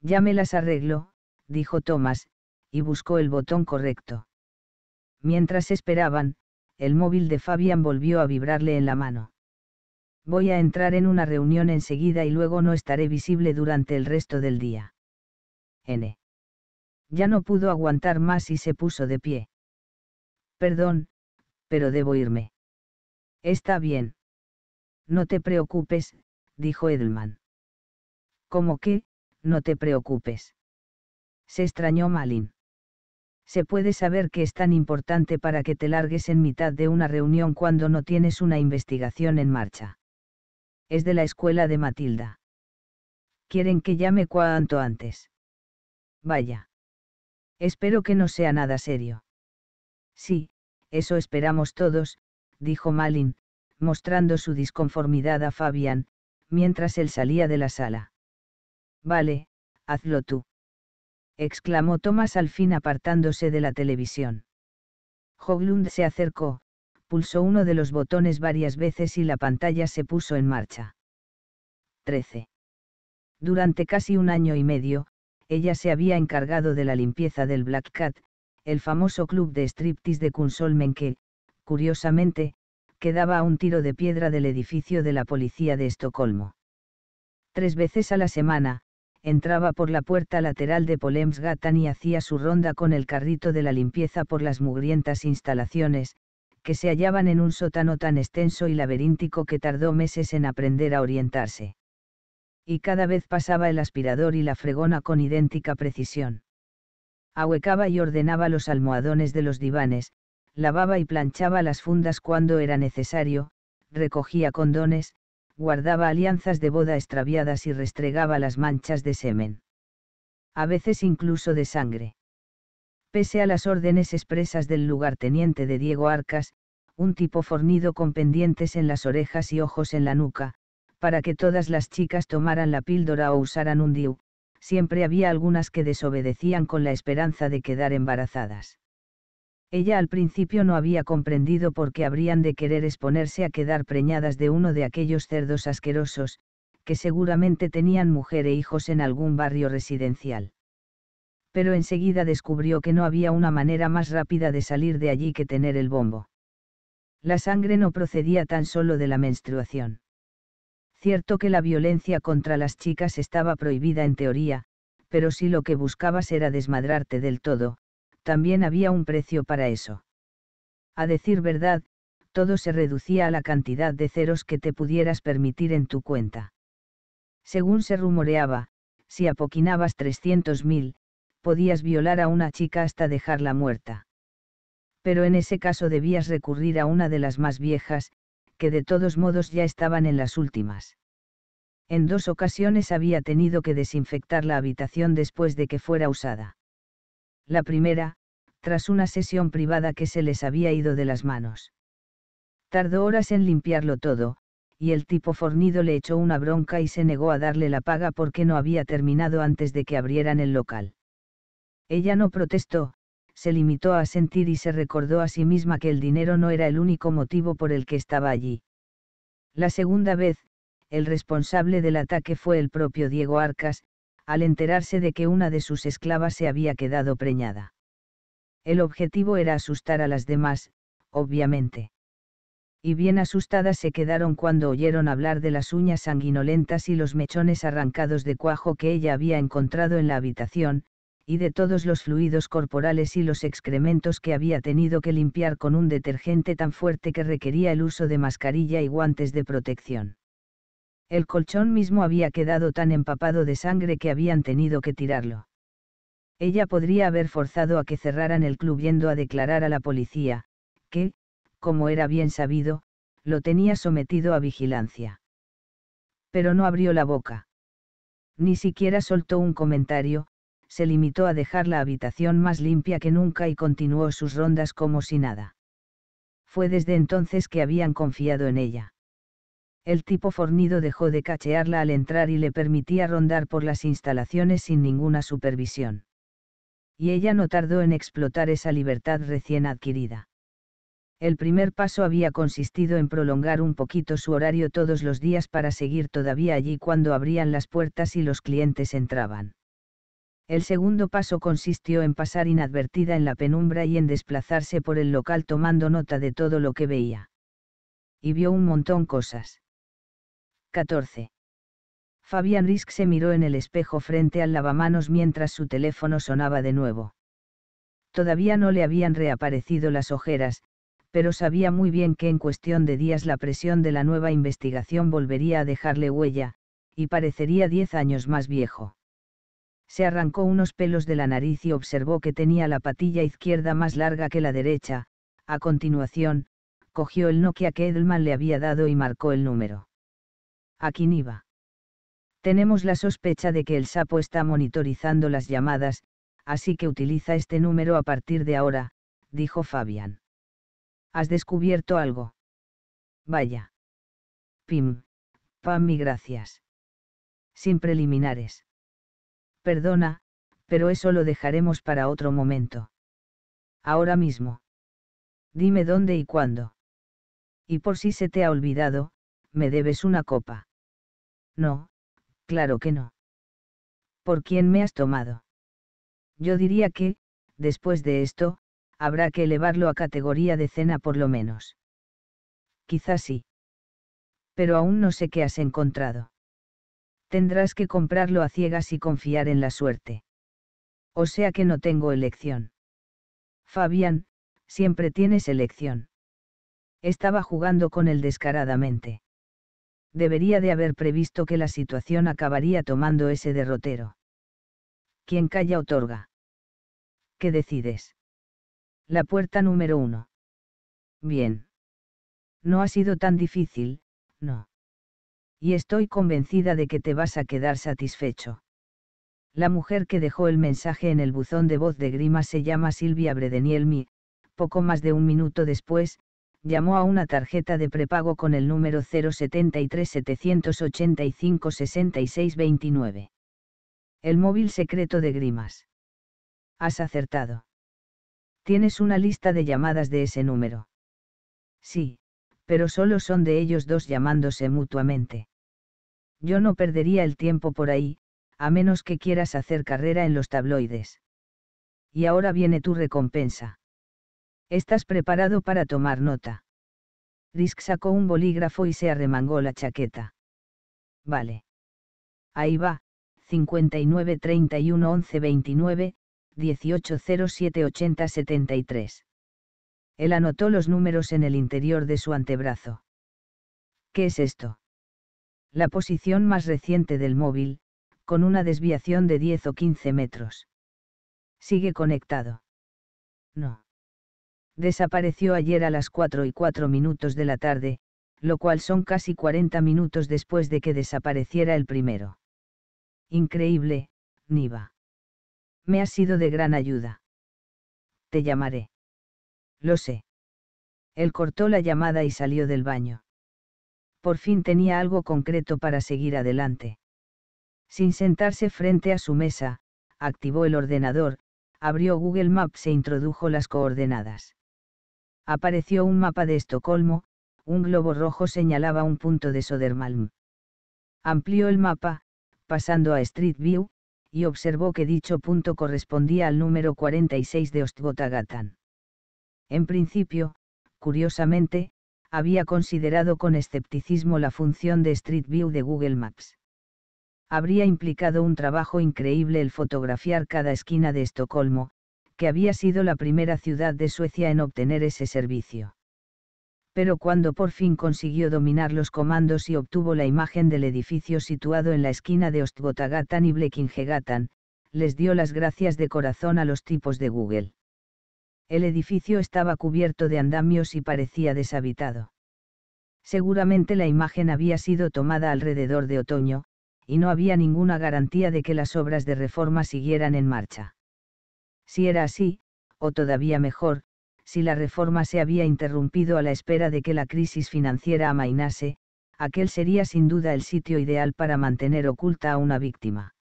Ya me las arreglo, dijo Thomas, y buscó el botón correcto. Mientras esperaban, el móvil de Fabian volvió a vibrarle en la mano. Voy a entrar en una reunión enseguida y luego no estaré visible durante el resto del día. N. Ya no pudo aguantar más y se puso de pie. Perdón, pero debo irme. Está bien. No te preocupes, dijo Edelman. ¿Cómo que, no te preocupes. Se extrañó Malin. Se puede saber que es tan importante para que te largues en mitad de una reunión cuando no tienes una investigación en marcha. Es de la escuela de Matilda. Quieren que llame cuanto antes. Vaya. Espero que no sea nada serio. Sí, eso esperamos todos, dijo Malin, mostrando su disconformidad a Fabian, mientras él salía de la sala. Vale, hazlo tú. exclamó Thomas al fin apartándose de la televisión. Hoglund se acercó, pulsó uno de los botones varias veces y la pantalla se puso en marcha. 13. Durante casi un año y medio, ella se había encargado de la limpieza del Black Cat, el famoso club de striptease de Kunsolmen que, curiosamente, quedaba a un tiro de piedra del edificio de la policía de Estocolmo. Tres veces a la semana, entraba por la puerta lateral de Polemsgatan y hacía su ronda con el carrito de la limpieza por las mugrientas instalaciones, que se hallaban en un sótano tan extenso y laberíntico que tardó meses en aprender a orientarse. Y cada vez pasaba el aspirador y la fregona con idéntica precisión. Ahuecaba y ordenaba los almohadones de los divanes, lavaba y planchaba las fundas cuando era necesario, recogía condones, guardaba alianzas de boda extraviadas y restregaba las manchas de semen. A veces incluso de sangre. Pese a las órdenes expresas del lugarteniente de Diego Arcas, un tipo fornido con pendientes en las orejas y ojos en la nuca, para que todas las chicas tomaran la píldora o usaran un DIU, siempre había algunas que desobedecían con la esperanza de quedar embarazadas. Ella al principio no había comprendido por qué habrían de querer exponerse a quedar preñadas de uno de aquellos cerdos asquerosos, que seguramente tenían mujer e hijos en algún barrio residencial pero enseguida descubrió que no había una manera más rápida de salir de allí que tener el bombo. La sangre no procedía tan solo de la menstruación. Cierto que la violencia contra las chicas estaba prohibida en teoría, pero si lo que buscabas era desmadrarte del todo, también había un precio para eso. A decir verdad, todo se reducía a la cantidad de ceros que te pudieras permitir en tu cuenta. Según se rumoreaba, si apoquinabas 300.000, podías violar a una chica hasta dejarla muerta. Pero en ese caso debías recurrir a una de las más viejas, que de todos modos ya estaban en las últimas. En dos ocasiones había tenido que desinfectar la habitación después de que fuera usada. La primera, tras una sesión privada que se les había ido de las manos. Tardó horas en limpiarlo todo, y el tipo fornido le echó una bronca y se negó a darle la paga porque no había terminado antes de que abrieran el local. Ella no protestó, se limitó a sentir y se recordó a sí misma que el dinero no era el único motivo por el que estaba allí. La segunda vez, el responsable del ataque fue el propio Diego Arcas, al enterarse de que una de sus esclavas se había quedado preñada. El objetivo era asustar a las demás, obviamente. Y bien asustadas se quedaron cuando oyeron hablar de las uñas sanguinolentas y los mechones arrancados de cuajo que ella había encontrado en la habitación, y de todos los fluidos corporales y los excrementos que había tenido que limpiar con un detergente tan fuerte que requería el uso de mascarilla y guantes de protección. El colchón mismo había quedado tan empapado de sangre que habían tenido que tirarlo. Ella podría haber forzado a que cerraran el club yendo a declarar a la policía, que, como era bien sabido, lo tenía sometido a vigilancia. Pero no abrió la boca. Ni siquiera soltó un comentario, se limitó a dejar la habitación más limpia que nunca y continuó sus rondas como si nada. Fue desde entonces que habían confiado en ella. El tipo fornido dejó de cachearla al entrar y le permitía rondar por las instalaciones sin ninguna supervisión. Y ella no tardó en explotar esa libertad recién adquirida. El primer paso había consistido en prolongar un poquito su horario todos los días para seguir todavía allí cuando abrían las puertas y los clientes entraban. El segundo paso consistió en pasar inadvertida en la penumbra y en desplazarse por el local tomando nota de todo lo que veía. Y vio un montón cosas. 14. Fabián Risk se miró en el espejo frente al lavamanos mientras su teléfono sonaba de nuevo. Todavía no le habían reaparecido las ojeras, pero sabía muy bien que en cuestión de días la presión de la nueva investigación volvería a dejarle huella, y parecería diez años más viejo se arrancó unos pelos de la nariz y observó que tenía la patilla izquierda más larga que la derecha, a continuación, cogió el Nokia que Edelman le había dado y marcó el número. Aquí iba. Tenemos la sospecha de que el sapo está monitorizando las llamadas, así que utiliza este número a partir de ahora, dijo Fabián. ¿Has descubierto algo? Vaya. Pim, pam y gracias. Sin preliminares. Perdona, pero eso lo dejaremos para otro momento. Ahora mismo. Dime dónde y cuándo. Y por si se te ha olvidado, me debes una copa. No, claro que no. ¿Por quién me has tomado? Yo diría que, después de esto, habrá que elevarlo a categoría de cena por lo menos. Quizás sí. Pero aún no sé qué has encontrado. Tendrás que comprarlo a ciegas y confiar en la suerte. O sea que no tengo elección. Fabián, siempre tienes elección. Estaba jugando con él descaradamente. Debería de haber previsto que la situación acabaría tomando ese derrotero. Quien calla otorga. ¿Qué decides? La puerta número uno. Bien. No ha sido tan difícil, no. Y estoy convencida de que te vas a quedar satisfecho. La mujer que dejó el mensaje en el buzón de voz de Grima se llama Silvia Bredenielmi, poco más de un minuto después, llamó a una tarjeta de prepago con el número 073 785 6629. El móvil secreto de Grimas. Has acertado. Tienes una lista de llamadas de ese número. Sí, pero solo son de ellos dos llamándose mutuamente. Yo no perdería el tiempo por ahí, a menos que quieras hacer carrera en los tabloides. Y ahora viene tu recompensa. ¿Estás preparado para tomar nota? Risk sacó un bolígrafo y se arremangó la chaqueta. Vale. Ahí va, 59 31 11 29, 18 07 80 73. Él anotó los números en el interior de su antebrazo. ¿Qué es esto? La posición más reciente del móvil, con una desviación de 10 o 15 metros. Sigue conectado. No. Desapareció ayer a las 4 y 4 minutos de la tarde, lo cual son casi 40 minutos después de que desapareciera el primero. Increíble, Niva. Me has sido de gran ayuda. Te llamaré. Lo sé. Él cortó la llamada y salió del baño. Por fin tenía algo concreto para seguir adelante. Sin sentarse frente a su mesa, activó el ordenador, abrió Google Maps e introdujo las coordenadas. Apareció un mapa de Estocolmo, un globo rojo señalaba un punto de Sodermalm. Amplió el mapa, pasando a Street View, y observó que dicho punto correspondía al número 46 de Ostgotagatan. En principio, curiosamente, había considerado con escepticismo la función de Street View de Google Maps. Habría implicado un trabajo increíble el fotografiar cada esquina de Estocolmo, que había sido la primera ciudad de Suecia en obtener ese servicio pero cuando por fin consiguió dominar los comandos y obtuvo la imagen del edificio situado en la esquina de Ostgotagatan y Blekingegatan, les dio las gracias de corazón a los tipos de Google. El edificio estaba cubierto de andamios y parecía deshabitado. Seguramente la imagen había sido tomada alrededor de otoño, y no había ninguna garantía de que las obras de reforma siguieran en marcha. Si era así, o todavía mejor, si la reforma se había interrumpido a la espera de que la crisis financiera amainase, aquel sería sin duda el sitio ideal para mantener oculta a una víctima.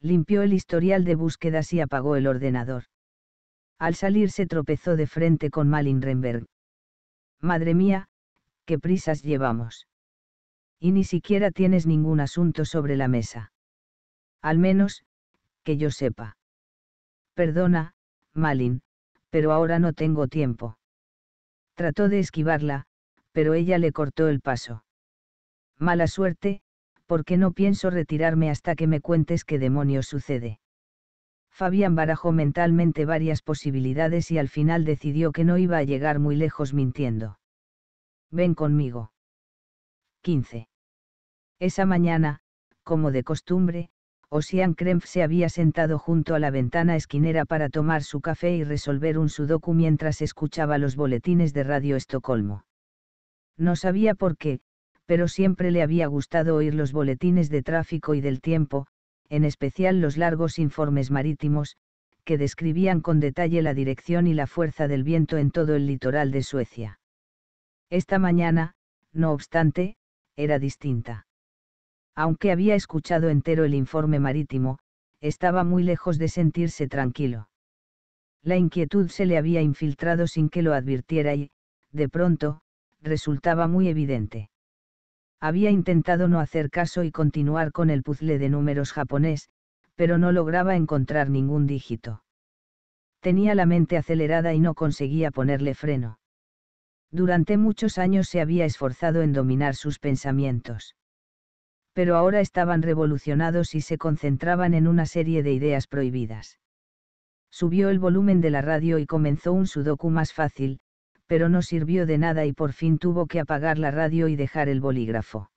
Limpió el historial de búsquedas y apagó el ordenador. Al salir se tropezó de frente con Malin Renberg. Madre mía, qué prisas llevamos. Y ni siquiera tienes ningún asunto sobre la mesa. Al menos, que yo sepa. Perdona, Malin, pero ahora no tengo tiempo. Trató de esquivarla, pero ella le cortó el paso. Mala suerte, porque no pienso retirarme hasta que me cuentes qué demonios sucede. Fabián barajó mentalmente varias posibilidades y al final decidió que no iba a llegar muy lejos mintiendo. Ven conmigo. 15. Esa mañana, como de costumbre, Ossian Krempf se había sentado junto a la ventana esquinera para tomar su café y resolver un sudoku mientras escuchaba los boletines de Radio Estocolmo. No sabía por qué, pero siempre le había gustado oír los boletines de tráfico y del tiempo, en especial los largos informes marítimos, que describían con detalle la dirección y la fuerza del viento en todo el litoral de Suecia. Esta mañana, no obstante, era distinta. Aunque había escuchado entero el informe marítimo, estaba muy lejos de sentirse tranquilo. La inquietud se le había infiltrado sin que lo advirtiera y, de pronto, resultaba muy evidente. Había intentado no hacer caso y continuar con el puzzle de números japonés, pero no lograba encontrar ningún dígito. Tenía la mente acelerada y no conseguía ponerle freno. Durante muchos años se había esforzado en dominar sus pensamientos. Pero ahora estaban revolucionados y se concentraban en una serie de ideas prohibidas. Subió el volumen de la radio y comenzó un sudoku más fácil, pero no sirvió de nada y por fin tuvo que apagar la radio y dejar el bolígrafo.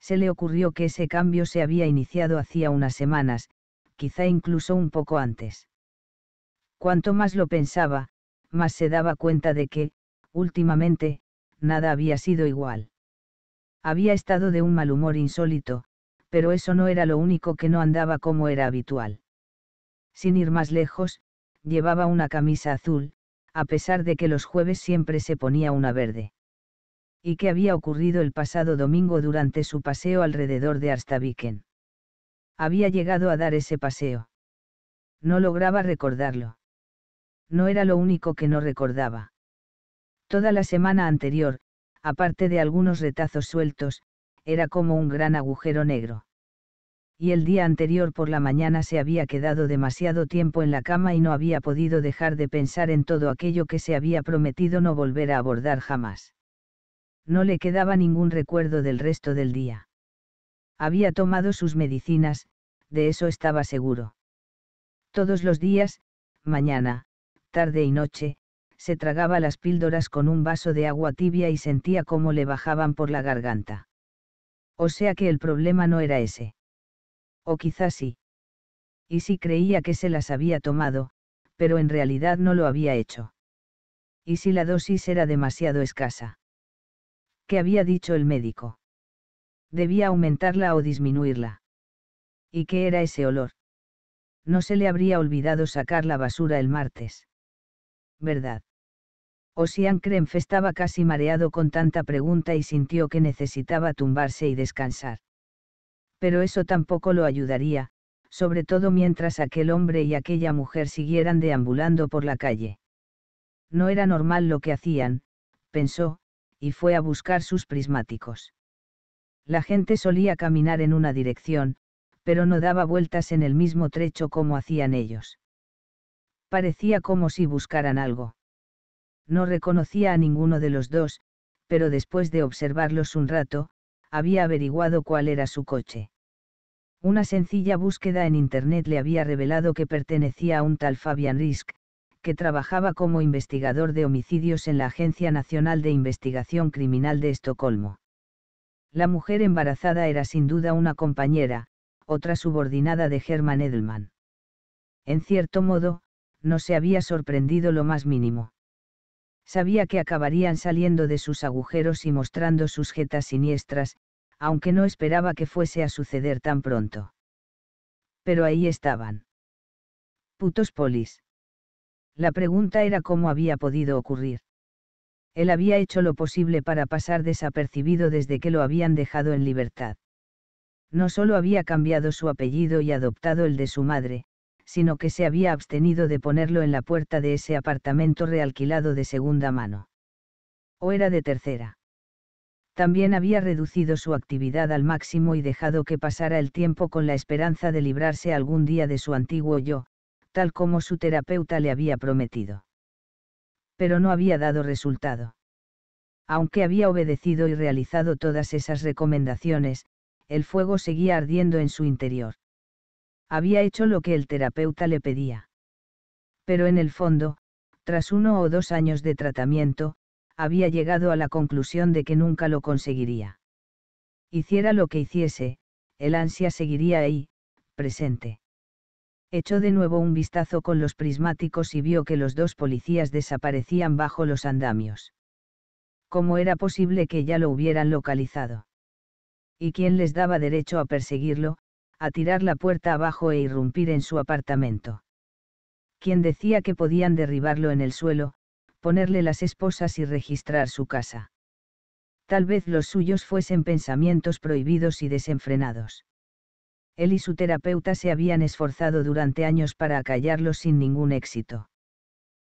Se le ocurrió que ese cambio se había iniciado hacía unas semanas, quizá incluso un poco antes. Cuanto más lo pensaba, más se daba cuenta de que, últimamente, nada había sido igual. Había estado de un mal humor insólito, pero eso no era lo único que no andaba como era habitual. Sin ir más lejos, llevaba una camisa azul, a pesar de que los jueves siempre se ponía una verde. ¿Y qué había ocurrido el pasado domingo durante su paseo alrededor de Arstaviken? Había llegado a dar ese paseo. No lograba recordarlo. No era lo único que no recordaba. Toda la semana anterior, aparte de algunos retazos sueltos, era como un gran agujero negro. Y el día anterior por la mañana se había quedado demasiado tiempo en la cama y no había podido dejar de pensar en todo aquello que se había prometido no volver a abordar jamás. No le quedaba ningún recuerdo del resto del día. Había tomado sus medicinas, de eso estaba seguro. Todos los días, mañana, tarde y noche, se tragaba las píldoras con un vaso de agua tibia y sentía cómo le bajaban por la garganta. O sea que el problema no era ese. O quizás sí. Y sí creía que se las había tomado, pero en realidad no lo había hecho. ¿Y si la dosis era demasiado escasa? ¿Qué había dicho el médico? Debía aumentarla o disminuirla. ¿Y qué era ese olor? No se le habría olvidado sacar la basura el martes. ¿Verdad? Ossian Krenf estaba casi mareado con tanta pregunta y sintió que necesitaba tumbarse y descansar. Pero eso tampoco lo ayudaría, sobre todo mientras aquel hombre y aquella mujer siguieran deambulando por la calle. No era normal lo que hacían, pensó, y fue a buscar sus prismáticos. La gente solía caminar en una dirección, pero no daba vueltas en el mismo trecho como hacían ellos. Parecía como si buscaran algo. No reconocía a ninguno de los dos, pero después de observarlos un rato, había averiguado cuál era su coche. Una sencilla búsqueda en Internet le había revelado que pertenecía a un tal Fabian Risk, que trabajaba como investigador de homicidios en la Agencia Nacional de Investigación Criminal de Estocolmo. La mujer embarazada era sin duda una compañera, otra subordinada de Hermann Edelman. En cierto modo, no se había sorprendido lo más mínimo. Sabía que acabarían saliendo de sus agujeros y mostrando sus jetas siniestras, aunque no esperaba que fuese a suceder tan pronto. Pero ahí estaban. Putos polis. La pregunta era cómo había podido ocurrir. Él había hecho lo posible para pasar desapercibido desde que lo habían dejado en libertad. No solo había cambiado su apellido y adoptado el de su madre, sino que se había abstenido de ponerlo en la puerta de ese apartamento realquilado de segunda mano. O era de tercera. También había reducido su actividad al máximo y dejado que pasara el tiempo con la esperanza de librarse algún día de su antiguo yo, tal como su terapeuta le había prometido. Pero no había dado resultado. Aunque había obedecido y realizado todas esas recomendaciones, el fuego seguía ardiendo en su interior había hecho lo que el terapeuta le pedía. Pero en el fondo, tras uno o dos años de tratamiento, había llegado a la conclusión de que nunca lo conseguiría. Hiciera lo que hiciese, el ansia seguiría ahí, presente. Echó de nuevo un vistazo con los prismáticos y vio que los dos policías desaparecían bajo los andamios. ¿Cómo era posible que ya lo hubieran localizado? ¿Y quién les daba derecho a perseguirlo, a tirar la puerta abajo e irrumpir en su apartamento. Quien decía que podían derribarlo en el suelo, ponerle las esposas y registrar su casa. Tal vez los suyos fuesen pensamientos prohibidos y desenfrenados. Él y su terapeuta se habían esforzado durante años para acallarlos sin ningún éxito.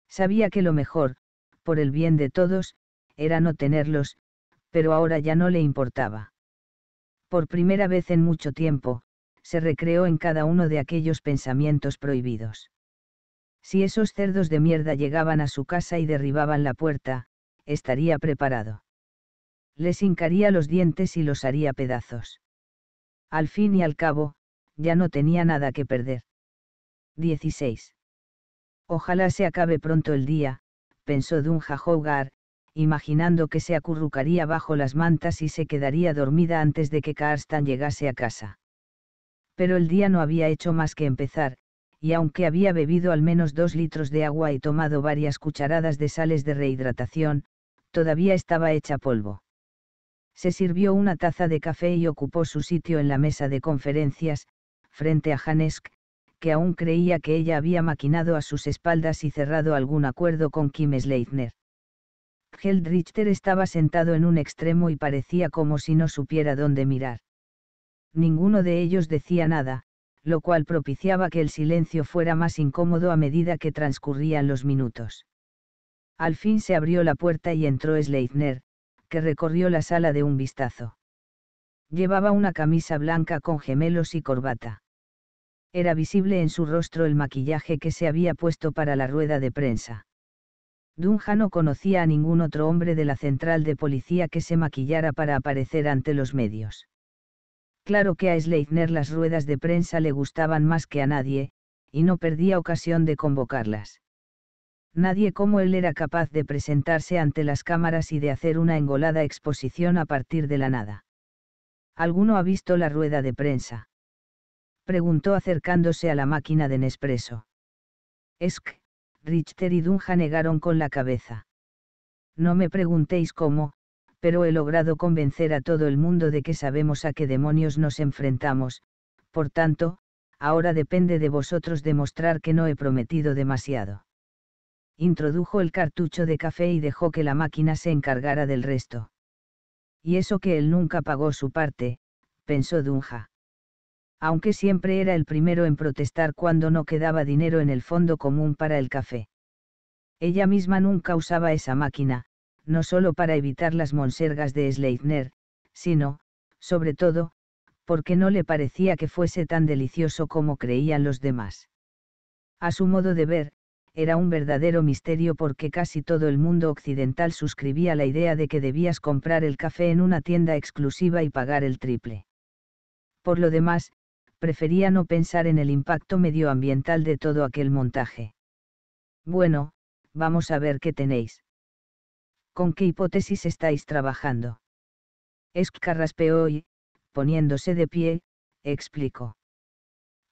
Sabía que lo mejor, por el bien de todos, era no tenerlos, pero ahora ya no le importaba. Por primera vez en mucho tiempo, se recreó en cada uno de aquellos pensamientos prohibidos. Si esos cerdos de mierda llegaban a su casa y derribaban la puerta, estaría preparado. Les hincaría los dientes y los haría pedazos. Al fin y al cabo, ya no tenía nada que perder. 16. Ojalá se acabe pronto el día, pensó Dunja Hogar, imaginando que se acurrucaría bajo las mantas y se quedaría dormida antes de que Karstan llegase a casa. Pero el día no había hecho más que empezar, y aunque había bebido al menos dos litros de agua y tomado varias cucharadas de sales de rehidratación, todavía estaba hecha polvo. Se sirvió una taza de café y ocupó su sitio en la mesa de conferencias, frente a Hanesk, que aún creía que ella había maquinado a sus espaldas y cerrado algún acuerdo con Kim Sleitner. Heldrichter estaba sentado en un extremo y parecía como si no supiera dónde mirar. Ninguno de ellos decía nada, lo cual propiciaba que el silencio fuera más incómodo a medida que transcurrían los minutos. Al fin se abrió la puerta y entró Sleitner, que recorrió la sala de un vistazo. Llevaba una camisa blanca con gemelos y corbata. Era visible en su rostro el maquillaje que se había puesto para la rueda de prensa. Dunja no conocía a ningún otro hombre de la central de policía que se maquillara para aparecer ante los medios. Claro que a Sleitner las ruedas de prensa le gustaban más que a nadie, y no perdía ocasión de convocarlas. Nadie como él era capaz de presentarse ante las cámaras y de hacer una engolada exposición a partir de la nada. ¿Alguno ha visto la rueda de prensa? preguntó acercándose a la máquina de Nespresso. Esk, Richter y Dunja negaron con la cabeza. No me preguntéis cómo, pero he logrado convencer a todo el mundo de que sabemos a qué demonios nos enfrentamos, por tanto, ahora depende de vosotros demostrar que no he prometido demasiado. Introdujo el cartucho de café y dejó que la máquina se encargara del resto. Y eso que él nunca pagó su parte, pensó Dunja aunque siempre era el primero en protestar cuando no quedaba dinero en el fondo común para el café. Ella misma nunca usaba esa máquina, no solo para evitar las monsergas de Sleitner, sino, sobre todo, porque no le parecía que fuese tan delicioso como creían los demás. A su modo de ver, era un verdadero misterio porque casi todo el mundo occidental suscribía la idea de que debías comprar el café en una tienda exclusiva y pagar el triple. Por lo demás, prefería no pensar en el impacto medioambiental de todo aquel montaje. Bueno, vamos a ver qué tenéis. ¿Con qué hipótesis estáis trabajando? Esk carraspeó y, poniéndose de pie, explicó.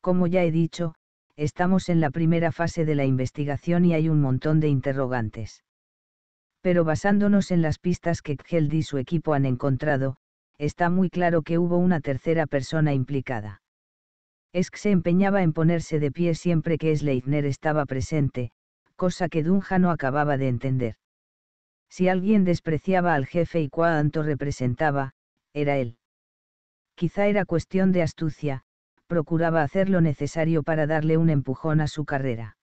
Como ya he dicho, estamos en la primera fase de la investigación y hay un montón de interrogantes. Pero basándonos en las pistas que Kjeld y su equipo han encontrado, está muy claro que hubo una tercera persona implicada. Esk se empeñaba en ponerse de pie siempre que Sleitner estaba presente, cosa que Dunja no acababa de entender. Si alguien despreciaba al jefe y cuánto representaba, era él. Quizá era cuestión de astucia, procuraba hacer lo necesario para darle un empujón a su carrera.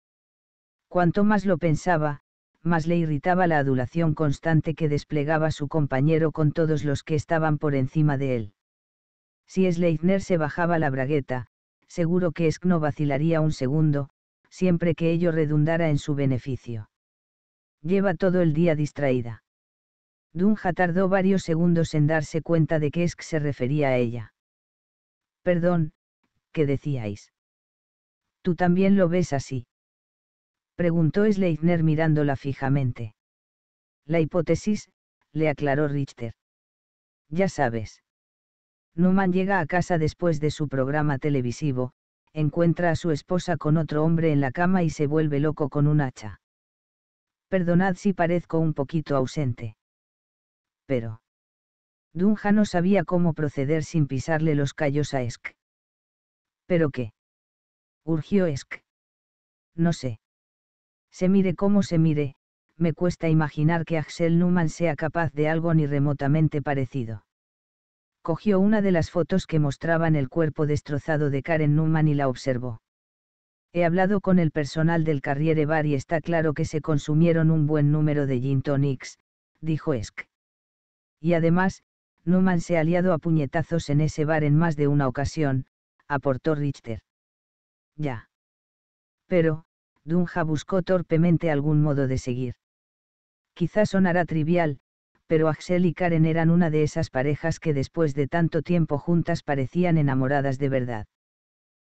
Cuanto más lo pensaba, más le irritaba la adulación constante que desplegaba su compañero con todos los que estaban por encima de él. Si Sleitner se bajaba la bragueta, seguro que Esk no vacilaría un segundo, siempre que ello redundara en su beneficio. Lleva todo el día distraída. Dunja tardó varios segundos en darse cuenta de que Esk se refería a ella. Perdón, ¿qué decíais? ¿Tú también lo ves así? Preguntó Sleitner mirándola fijamente. La hipótesis, le aclaró Richter. Ya sabes. Numan llega a casa después de su programa televisivo, encuentra a su esposa con otro hombre en la cama y se vuelve loco con un hacha. Perdonad si parezco un poquito ausente. Pero. Dunja no sabía cómo proceder sin pisarle los callos a Esk. ¿Pero qué? urgió Esk. No sé. Se mire como se mire, me cuesta imaginar que Axel Numan sea capaz de algo ni remotamente parecido cogió una de las fotos que mostraban el cuerpo destrozado de Karen Newman y la observó. He hablado con el personal del Carriere Bar y está claro que se consumieron un buen número de gin tonics, dijo Esk. Y además, Newman se ha aliado a puñetazos en ese bar en más de una ocasión, aportó Richter. Ya. Pero, Dunja buscó torpemente algún modo de seguir. Quizás sonará trivial, pero Axel y Karen eran una de esas parejas que después de tanto tiempo juntas parecían enamoradas de verdad.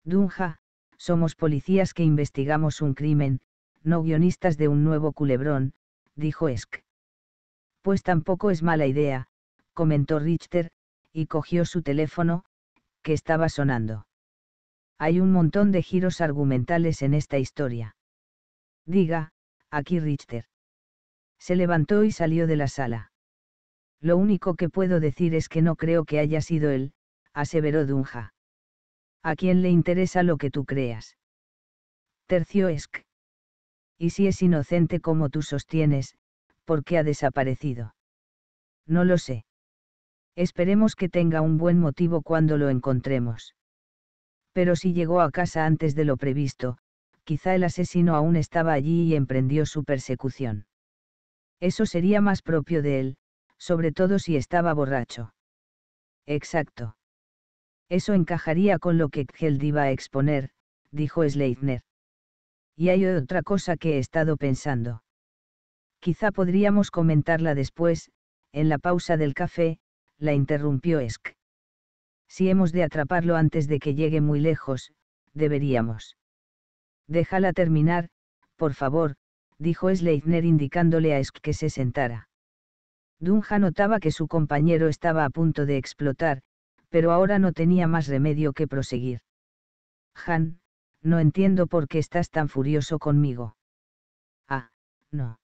Dunja, somos policías que investigamos un crimen, no guionistas de un nuevo culebrón, dijo Esk. Pues tampoco es mala idea, comentó Richter, y cogió su teléfono, que estaba sonando. Hay un montón de giros argumentales en esta historia. Diga, aquí Richter. Se levantó y salió de la sala. Lo único que puedo decir es que no creo que haya sido él, aseveró Dunja. ¿A quién le interesa lo que tú creas? Tercio Esk. Y si es inocente como tú sostienes, ¿por qué ha desaparecido? No lo sé. Esperemos que tenga un buen motivo cuando lo encontremos. Pero si llegó a casa antes de lo previsto, quizá el asesino aún estaba allí y emprendió su persecución. Eso sería más propio de él, sobre todo si estaba borracho. Exacto. Eso encajaría con lo que Kjeld iba a exponer, dijo Sleitner. Y hay otra cosa que he estado pensando. Quizá podríamos comentarla después, en la pausa del café, la interrumpió Esk. Si hemos de atraparlo antes de que llegue muy lejos, deberíamos. Déjala terminar, por favor, dijo Sleitner indicándole a Esk que se sentara. Dunja notaba que su compañero estaba a punto de explotar, pero ahora no tenía más remedio que proseguir. Han, no entiendo por qué estás tan furioso conmigo. Ah, no.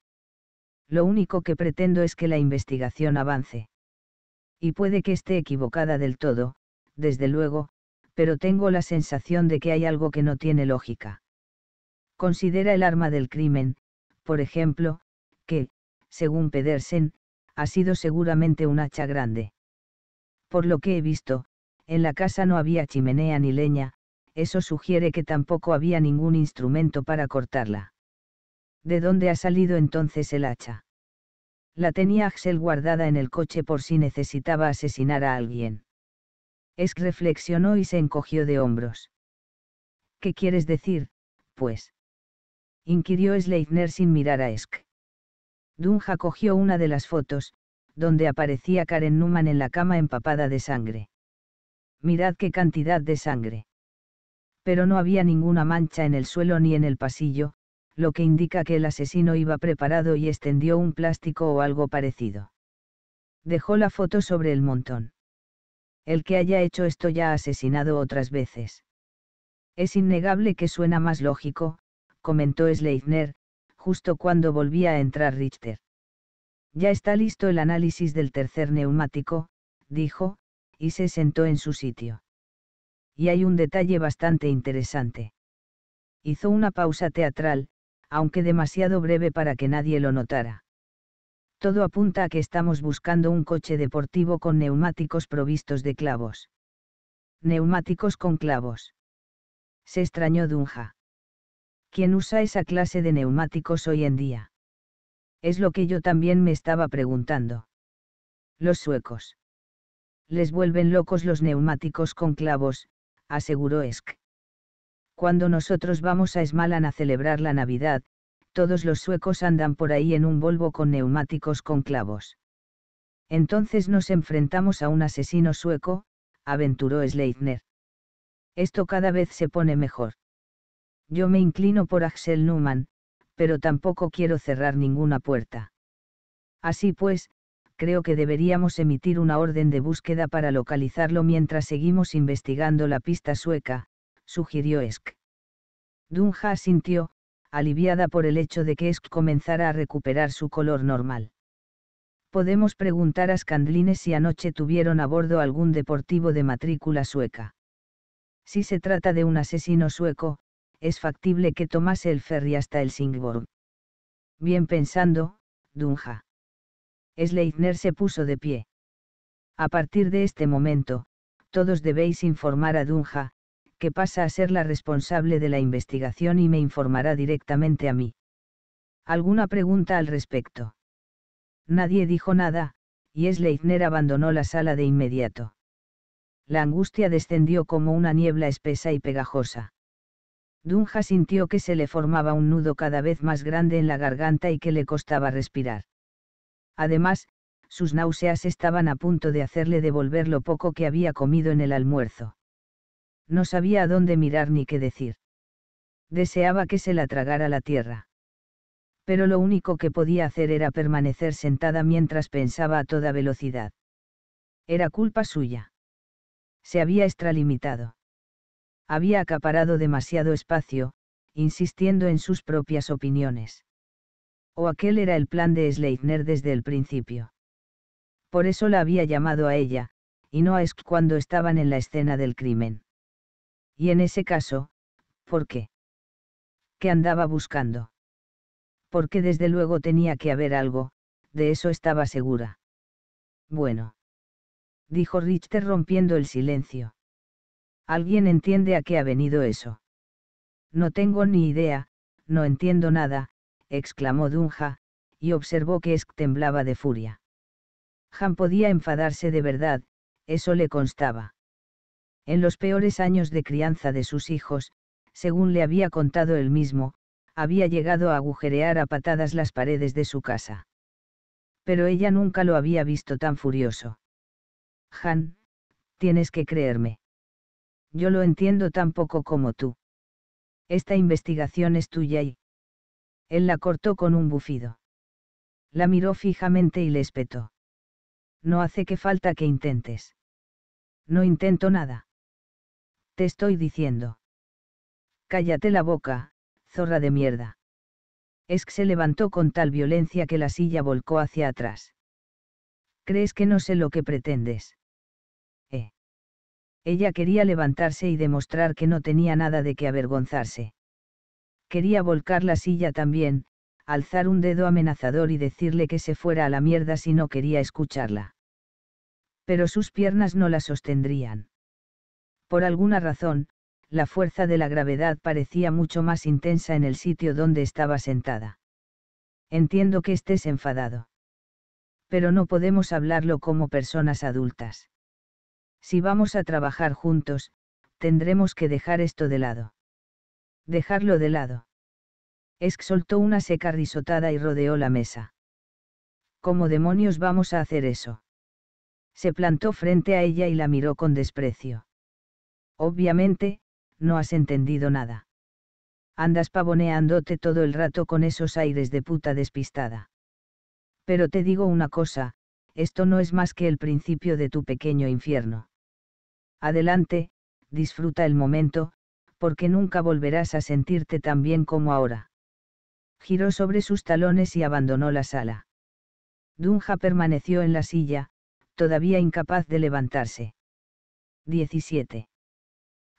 Lo único que pretendo es que la investigación avance. Y puede que esté equivocada del todo, desde luego, pero tengo la sensación de que hay algo que no tiene lógica. Considera el arma del crimen, por ejemplo, que, según Pedersen, ha sido seguramente un hacha grande. Por lo que he visto, en la casa no había chimenea ni leña, eso sugiere que tampoco había ningún instrumento para cortarla. ¿De dónde ha salido entonces el hacha? La tenía Axel guardada en el coche por si necesitaba asesinar a alguien. Esk reflexionó y se encogió de hombros. ¿Qué quieres decir, pues? inquirió Sleitner sin mirar a Esk. Dunja cogió una de las fotos, donde aparecía Karen Newman en la cama empapada de sangre. Mirad qué cantidad de sangre. Pero no había ninguna mancha en el suelo ni en el pasillo, lo que indica que el asesino iba preparado y extendió un plástico o algo parecido. Dejó la foto sobre el montón. El que haya hecho esto ya ha asesinado otras veces. Es innegable que suena más lógico, comentó Sleitner, justo cuando volvía a entrar Richter. Ya está listo el análisis del tercer neumático, dijo, y se sentó en su sitio. Y hay un detalle bastante interesante. Hizo una pausa teatral, aunque demasiado breve para que nadie lo notara. Todo apunta a que estamos buscando un coche deportivo con neumáticos provistos de clavos. Neumáticos con clavos. Se extrañó Dunja. ¿Quién usa esa clase de neumáticos hoy en día? Es lo que yo también me estaba preguntando. Los suecos. Les vuelven locos los neumáticos con clavos, aseguró Esk. Cuando nosotros vamos a Smalan a celebrar la Navidad, todos los suecos andan por ahí en un Volvo con neumáticos con clavos. Entonces nos enfrentamos a un asesino sueco, aventuró Sleitner. Esto cada vez se pone mejor. Yo me inclino por Axel Newman, pero tampoco quiero cerrar ninguna puerta. Así pues, creo que deberíamos emitir una orden de búsqueda para localizarlo mientras seguimos investigando la pista sueca, sugirió Esk. Dunja sintió, aliviada por el hecho de que Esk comenzara a recuperar su color normal. Podemos preguntar a Skandlines si anoche tuvieron a bordo algún deportivo de matrícula sueca. Si se trata de un asesino sueco, es factible que tomase el ferry hasta el Singborg. Bien pensando, Dunja. Sleitner se puso de pie. A partir de este momento, todos debéis informar a Dunja, que pasa a ser la responsable de la investigación y me informará directamente a mí. ¿Alguna pregunta al respecto? Nadie dijo nada, y Sleitner abandonó la sala de inmediato. La angustia descendió como una niebla espesa y pegajosa. Dunja sintió que se le formaba un nudo cada vez más grande en la garganta y que le costaba respirar. Además, sus náuseas estaban a punto de hacerle devolver lo poco que había comido en el almuerzo. No sabía a dónde mirar ni qué decir. Deseaba que se la tragara la tierra. Pero lo único que podía hacer era permanecer sentada mientras pensaba a toda velocidad. Era culpa suya. Se había extralimitado. Había acaparado demasiado espacio, insistiendo en sus propias opiniones. O aquel era el plan de Sleipner desde el principio. Por eso la había llamado a ella, y no a Esk cuando estaban en la escena del crimen. Y en ese caso, ¿por qué? ¿Qué andaba buscando? Porque desde luego tenía que haber algo, de eso estaba segura. Bueno. Dijo Richter rompiendo el silencio. ¿Alguien entiende a qué ha venido eso? No tengo ni idea, no entiendo nada, exclamó Dunja, y observó que Esk temblaba de furia. Han podía enfadarse de verdad, eso le constaba. En los peores años de crianza de sus hijos, según le había contado él mismo, había llegado a agujerear a patadas las paredes de su casa. Pero ella nunca lo había visto tan furioso. Han, tienes que creerme. Yo lo entiendo tan poco como tú. Esta investigación es tuya y... Él la cortó con un bufido. La miró fijamente y le espetó. No hace que falta que intentes. No intento nada. Te estoy diciendo. Cállate la boca, zorra de mierda. Esk se levantó con tal violencia que la silla volcó hacia atrás. ¿Crees que no sé lo que pretendes? Ella quería levantarse y demostrar que no tenía nada de qué avergonzarse. Quería volcar la silla también, alzar un dedo amenazador y decirle que se fuera a la mierda si no quería escucharla. Pero sus piernas no la sostendrían. Por alguna razón, la fuerza de la gravedad parecía mucho más intensa en el sitio donde estaba sentada. Entiendo que estés enfadado. Pero no podemos hablarlo como personas adultas. Si vamos a trabajar juntos, tendremos que dejar esto de lado. Dejarlo de lado. Esk soltó una seca risotada y rodeó la mesa. ¿Cómo demonios vamos a hacer eso? Se plantó frente a ella y la miró con desprecio. Obviamente, no has entendido nada. Andas pavoneándote todo el rato con esos aires de puta despistada. Pero te digo una cosa, esto no es más que el principio de tu pequeño infierno. Adelante, disfruta el momento, porque nunca volverás a sentirte tan bien como ahora. Giró sobre sus talones y abandonó la sala. Dunja permaneció en la silla, todavía incapaz de levantarse. 17.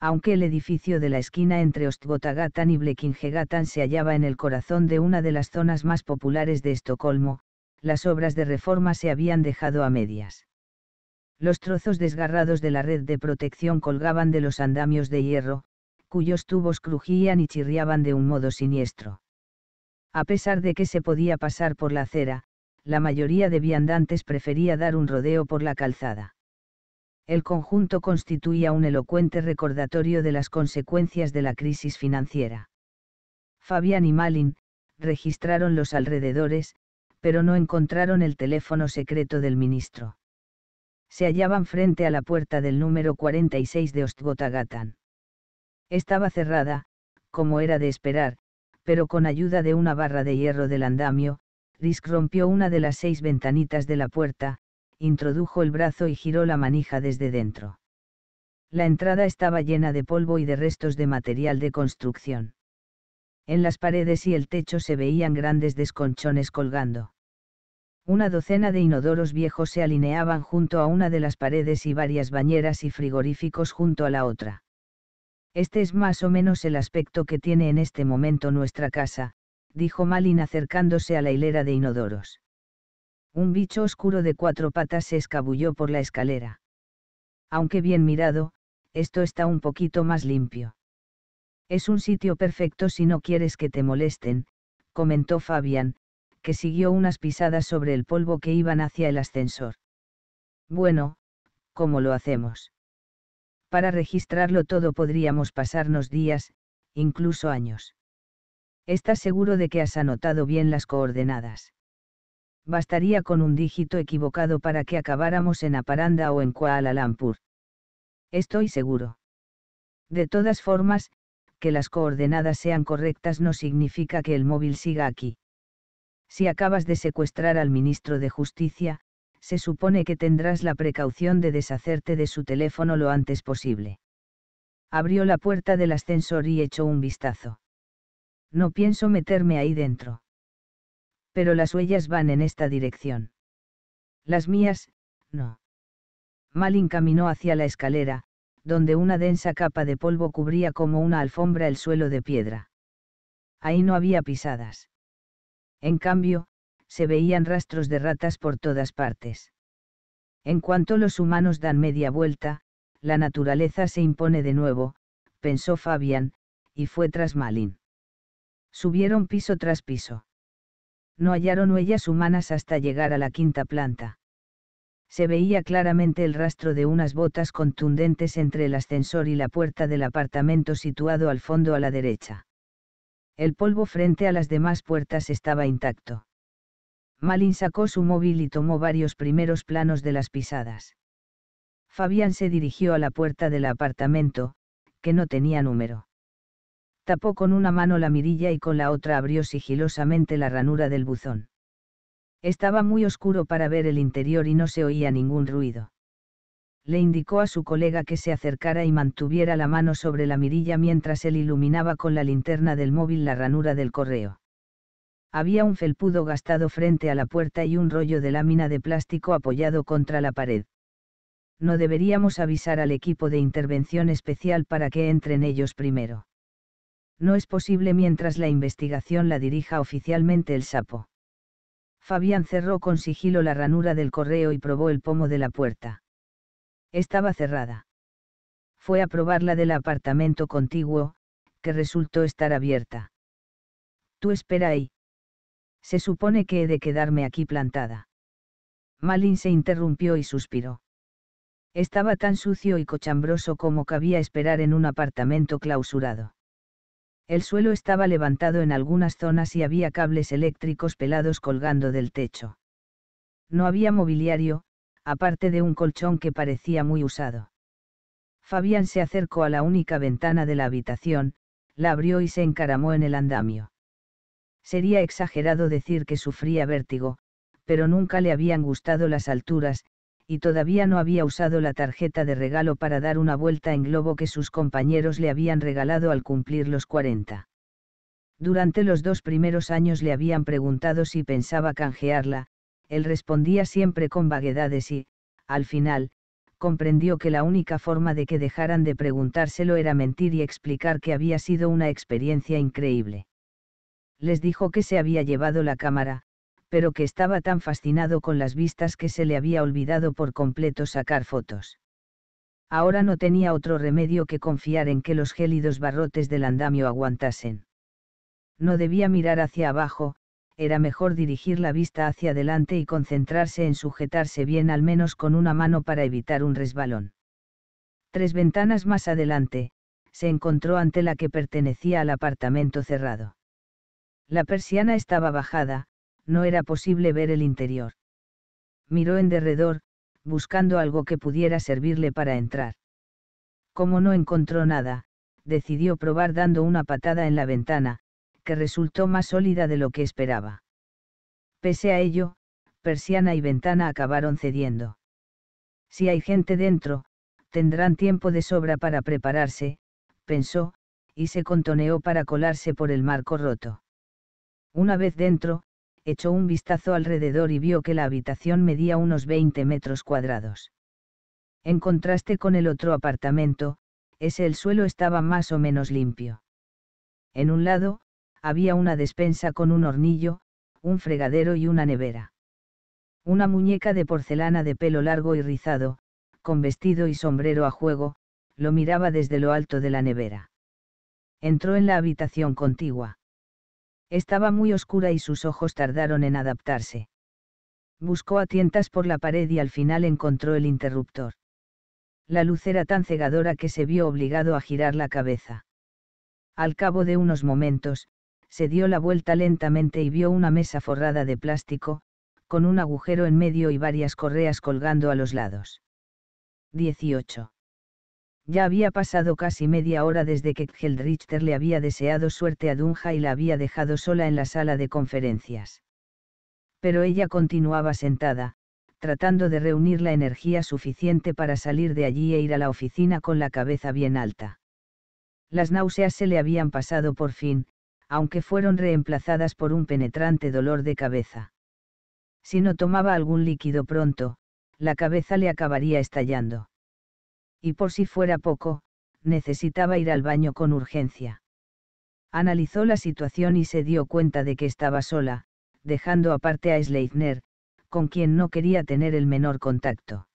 Aunque el edificio de la esquina entre Ostgotagatan y Blekingegatan se hallaba en el corazón de una de las zonas más populares de Estocolmo, las obras de reforma se habían dejado a medias. Los trozos desgarrados de la red de protección colgaban de los andamios de hierro, cuyos tubos crujían y chirriaban de un modo siniestro. A pesar de que se podía pasar por la acera, la mayoría de viandantes prefería dar un rodeo por la calzada. El conjunto constituía un elocuente recordatorio de las consecuencias de la crisis financiera. Fabián y Malin, registraron los alrededores, pero no encontraron el teléfono secreto del ministro. Se hallaban frente a la puerta del número 46 de Ostgotagatan. Estaba cerrada, como era de esperar, pero con ayuda de una barra de hierro del andamio, Risk rompió una de las seis ventanitas de la puerta, introdujo el brazo y giró la manija desde dentro. La entrada estaba llena de polvo y de restos de material de construcción. En las paredes y el techo se veían grandes desconchones colgando. Una docena de inodoros viejos se alineaban junto a una de las paredes y varias bañeras y frigoríficos junto a la otra. Este es más o menos el aspecto que tiene en este momento nuestra casa, dijo Malin acercándose a la hilera de inodoros. Un bicho oscuro de cuatro patas se escabulló por la escalera. Aunque bien mirado, esto está un poquito más limpio. Es un sitio perfecto si no quieres que te molesten, comentó Fabián, que siguió unas pisadas sobre el polvo que iban hacia el ascensor. Bueno, ¿cómo lo hacemos? Para registrarlo todo podríamos pasarnos días, incluso años. ¿Estás seguro de que has anotado bien las coordenadas? Bastaría con un dígito equivocado para que acabáramos en Aparanda o en Kuala Lumpur. Estoy seguro. De todas formas, que las coordenadas sean correctas no significa que el móvil siga aquí. Si acabas de secuestrar al ministro de Justicia, se supone que tendrás la precaución de deshacerte de su teléfono lo antes posible. Abrió la puerta del ascensor y echó un vistazo. No pienso meterme ahí dentro. Pero las huellas van en esta dirección. Las mías, no. Malin caminó hacia la escalera, donde una densa capa de polvo cubría como una alfombra el suelo de piedra. Ahí no había pisadas. En cambio, se veían rastros de ratas por todas partes. En cuanto los humanos dan media vuelta, la naturaleza se impone de nuevo, pensó Fabián, y fue tras Malin. Subieron piso tras piso. No hallaron huellas humanas hasta llegar a la quinta planta se veía claramente el rastro de unas botas contundentes entre el ascensor y la puerta del apartamento situado al fondo a la derecha. El polvo frente a las demás puertas estaba intacto. Malin sacó su móvil y tomó varios primeros planos de las pisadas. Fabián se dirigió a la puerta del apartamento, que no tenía número. Tapó con una mano la mirilla y con la otra abrió sigilosamente la ranura del buzón. Estaba muy oscuro para ver el interior y no se oía ningún ruido. Le indicó a su colega que se acercara y mantuviera la mano sobre la mirilla mientras él iluminaba con la linterna del móvil la ranura del correo. Había un felpudo gastado frente a la puerta y un rollo de lámina de plástico apoyado contra la pared. No deberíamos avisar al equipo de intervención especial para que entren ellos primero. No es posible mientras la investigación la dirija oficialmente el sapo. Fabián cerró con sigilo la ranura del correo y probó el pomo de la puerta. Estaba cerrada. Fue a probar la del apartamento contiguo, que resultó estar abierta. Tú espera ahí. Se supone que he de quedarme aquí plantada. Malin se interrumpió y suspiró. Estaba tan sucio y cochambroso como cabía esperar en un apartamento clausurado. El suelo estaba levantado en algunas zonas y había cables eléctricos pelados colgando del techo. No había mobiliario, aparte de un colchón que parecía muy usado. Fabián se acercó a la única ventana de la habitación, la abrió y se encaramó en el andamio. Sería exagerado decir que sufría vértigo, pero nunca le habían gustado las alturas, y todavía no había usado la tarjeta de regalo para dar una vuelta en globo que sus compañeros le habían regalado al cumplir los 40. Durante los dos primeros años le habían preguntado si pensaba canjearla, él respondía siempre con vaguedades y, al final, comprendió que la única forma de que dejaran de preguntárselo era mentir y explicar que había sido una experiencia increíble. Les dijo que se había llevado la cámara, pero que estaba tan fascinado con las vistas que se le había olvidado por completo sacar fotos. Ahora no tenía otro remedio que confiar en que los gélidos barrotes del andamio aguantasen. No debía mirar hacia abajo, era mejor dirigir la vista hacia adelante y concentrarse en sujetarse bien al menos con una mano para evitar un resbalón. Tres ventanas más adelante, se encontró ante la que pertenecía al apartamento cerrado. La persiana estaba bajada, no era posible ver el interior. Miró en derredor, buscando algo que pudiera servirle para entrar. Como no encontró nada, decidió probar dando una patada en la ventana, que resultó más sólida de lo que esperaba. Pese a ello, persiana y ventana acabaron cediendo. Si hay gente dentro, tendrán tiempo de sobra para prepararse, pensó, y se contoneó para colarse por el marco roto. Una vez dentro, echó un vistazo alrededor y vio que la habitación medía unos 20 metros cuadrados. En contraste con el otro apartamento, ese el suelo estaba más o menos limpio. En un lado, había una despensa con un hornillo, un fregadero y una nevera. Una muñeca de porcelana de pelo largo y rizado, con vestido y sombrero a juego, lo miraba desde lo alto de la nevera. Entró en la habitación contigua. Estaba muy oscura y sus ojos tardaron en adaptarse. Buscó a tientas por la pared y al final encontró el interruptor. La luz era tan cegadora que se vio obligado a girar la cabeza. Al cabo de unos momentos, se dio la vuelta lentamente y vio una mesa forrada de plástico, con un agujero en medio y varias correas colgando a los lados. 18. Ya había pasado casi media hora desde que Kjeldrichter le había deseado suerte a Dunja y la había dejado sola en la sala de conferencias. Pero ella continuaba sentada, tratando de reunir la energía suficiente para salir de allí e ir a la oficina con la cabeza bien alta. Las náuseas se le habían pasado por fin, aunque fueron reemplazadas por un penetrante dolor de cabeza. Si no tomaba algún líquido pronto, la cabeza le acabaría estallando. Y por si fuera poco, necesitaba ir al baño con urgencia. Analizó la situación y se dio cuenta de que estaba sola, dejando aparte a Sleipner, con quien no quería tener el menor contacto.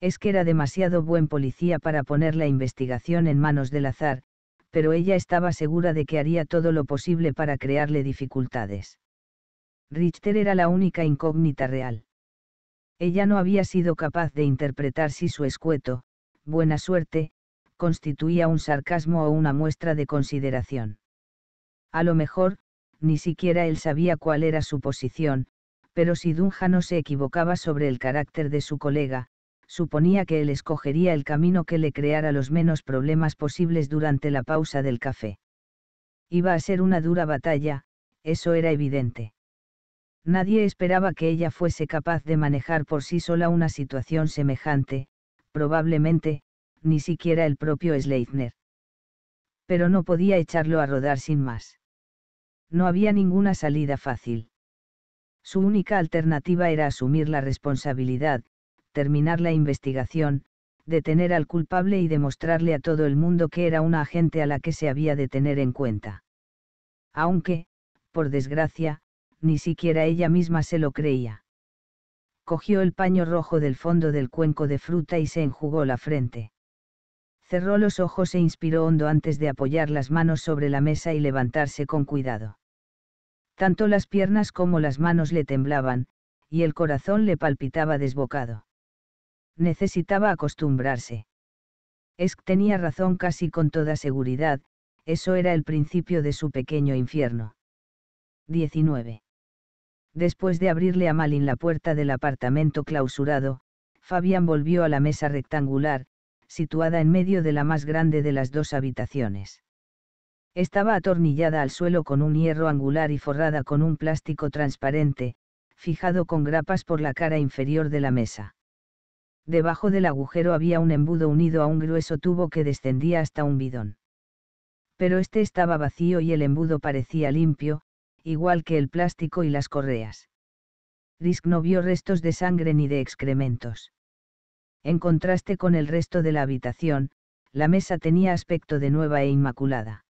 Es que era demasiado buen policía para poner la investigación en manos del azar, pero ella estaba segura de que haría todo lo posible para crearle dificultades. Richter era la única incógnita real. Ella no había sido capaz de interpretar si su escueto, buena suerte, constituía un sarcasmo o una muestra de consideración. A lo mejor, ni siquiera él sabía cuál era su posición, pero si Dunja no se equivocaba sobre el carácter de su colega, suponía que él escogería el camino que le creara los menos problemas posibles durante la pausa del café. Iba a ser una dura batalla, eso era evidente. Nadie esperaba que ella fuese capaz de manejar por sí sola una situación semejante, probablemente, ni siquiera el propio Sleipner. Pero no podía echarlo a rodar sin más. No había ninguna salida fácil. Su única alternativa era asumir la responsabilidad, terminar la investigación, detener al culpable y demostrarle a todo el mundo que era una agente a la que se había de tener en cuenta. Aunque, por desgracia, ni siquiera ella misma se lo creía cogió el paño rojo del fondo del cuenco de fruta y se enjugó la frente. Cerró los ojos e inspiró hondo antes de apoyar las manos sobre la mesa y levantarse con cuidado. Tanto las piernas como las manos le temblaban, y el corazón le palpitaba desbocado. Necesitaba acostumbrarse. Esk tenía razón casi con toda seguridad, eso era el principio de su pequeño infierno. 19. Después de abrirle a Malin la puerta del apartamento clausurado, Fabián volvió a la mesa rectangular, situada en medio de la más grande de las dos habitaciones. Estaba atornillada al suelo con un hierro angular y forrada con un plástico transparente, fijado con grapas por la cara inferior de la mesa. Debajo del agujero había un embudo unido a un grueso tubo que descendía hasta un bidón. Pero este estaba vacío y el embudo parecía limpio, igual que el plástico y las correas. Risk no vio restos de sangre ni de excrementos. En contraste con el resto de la habitación, la mesa tenía aspecto de nueva e inmaculada.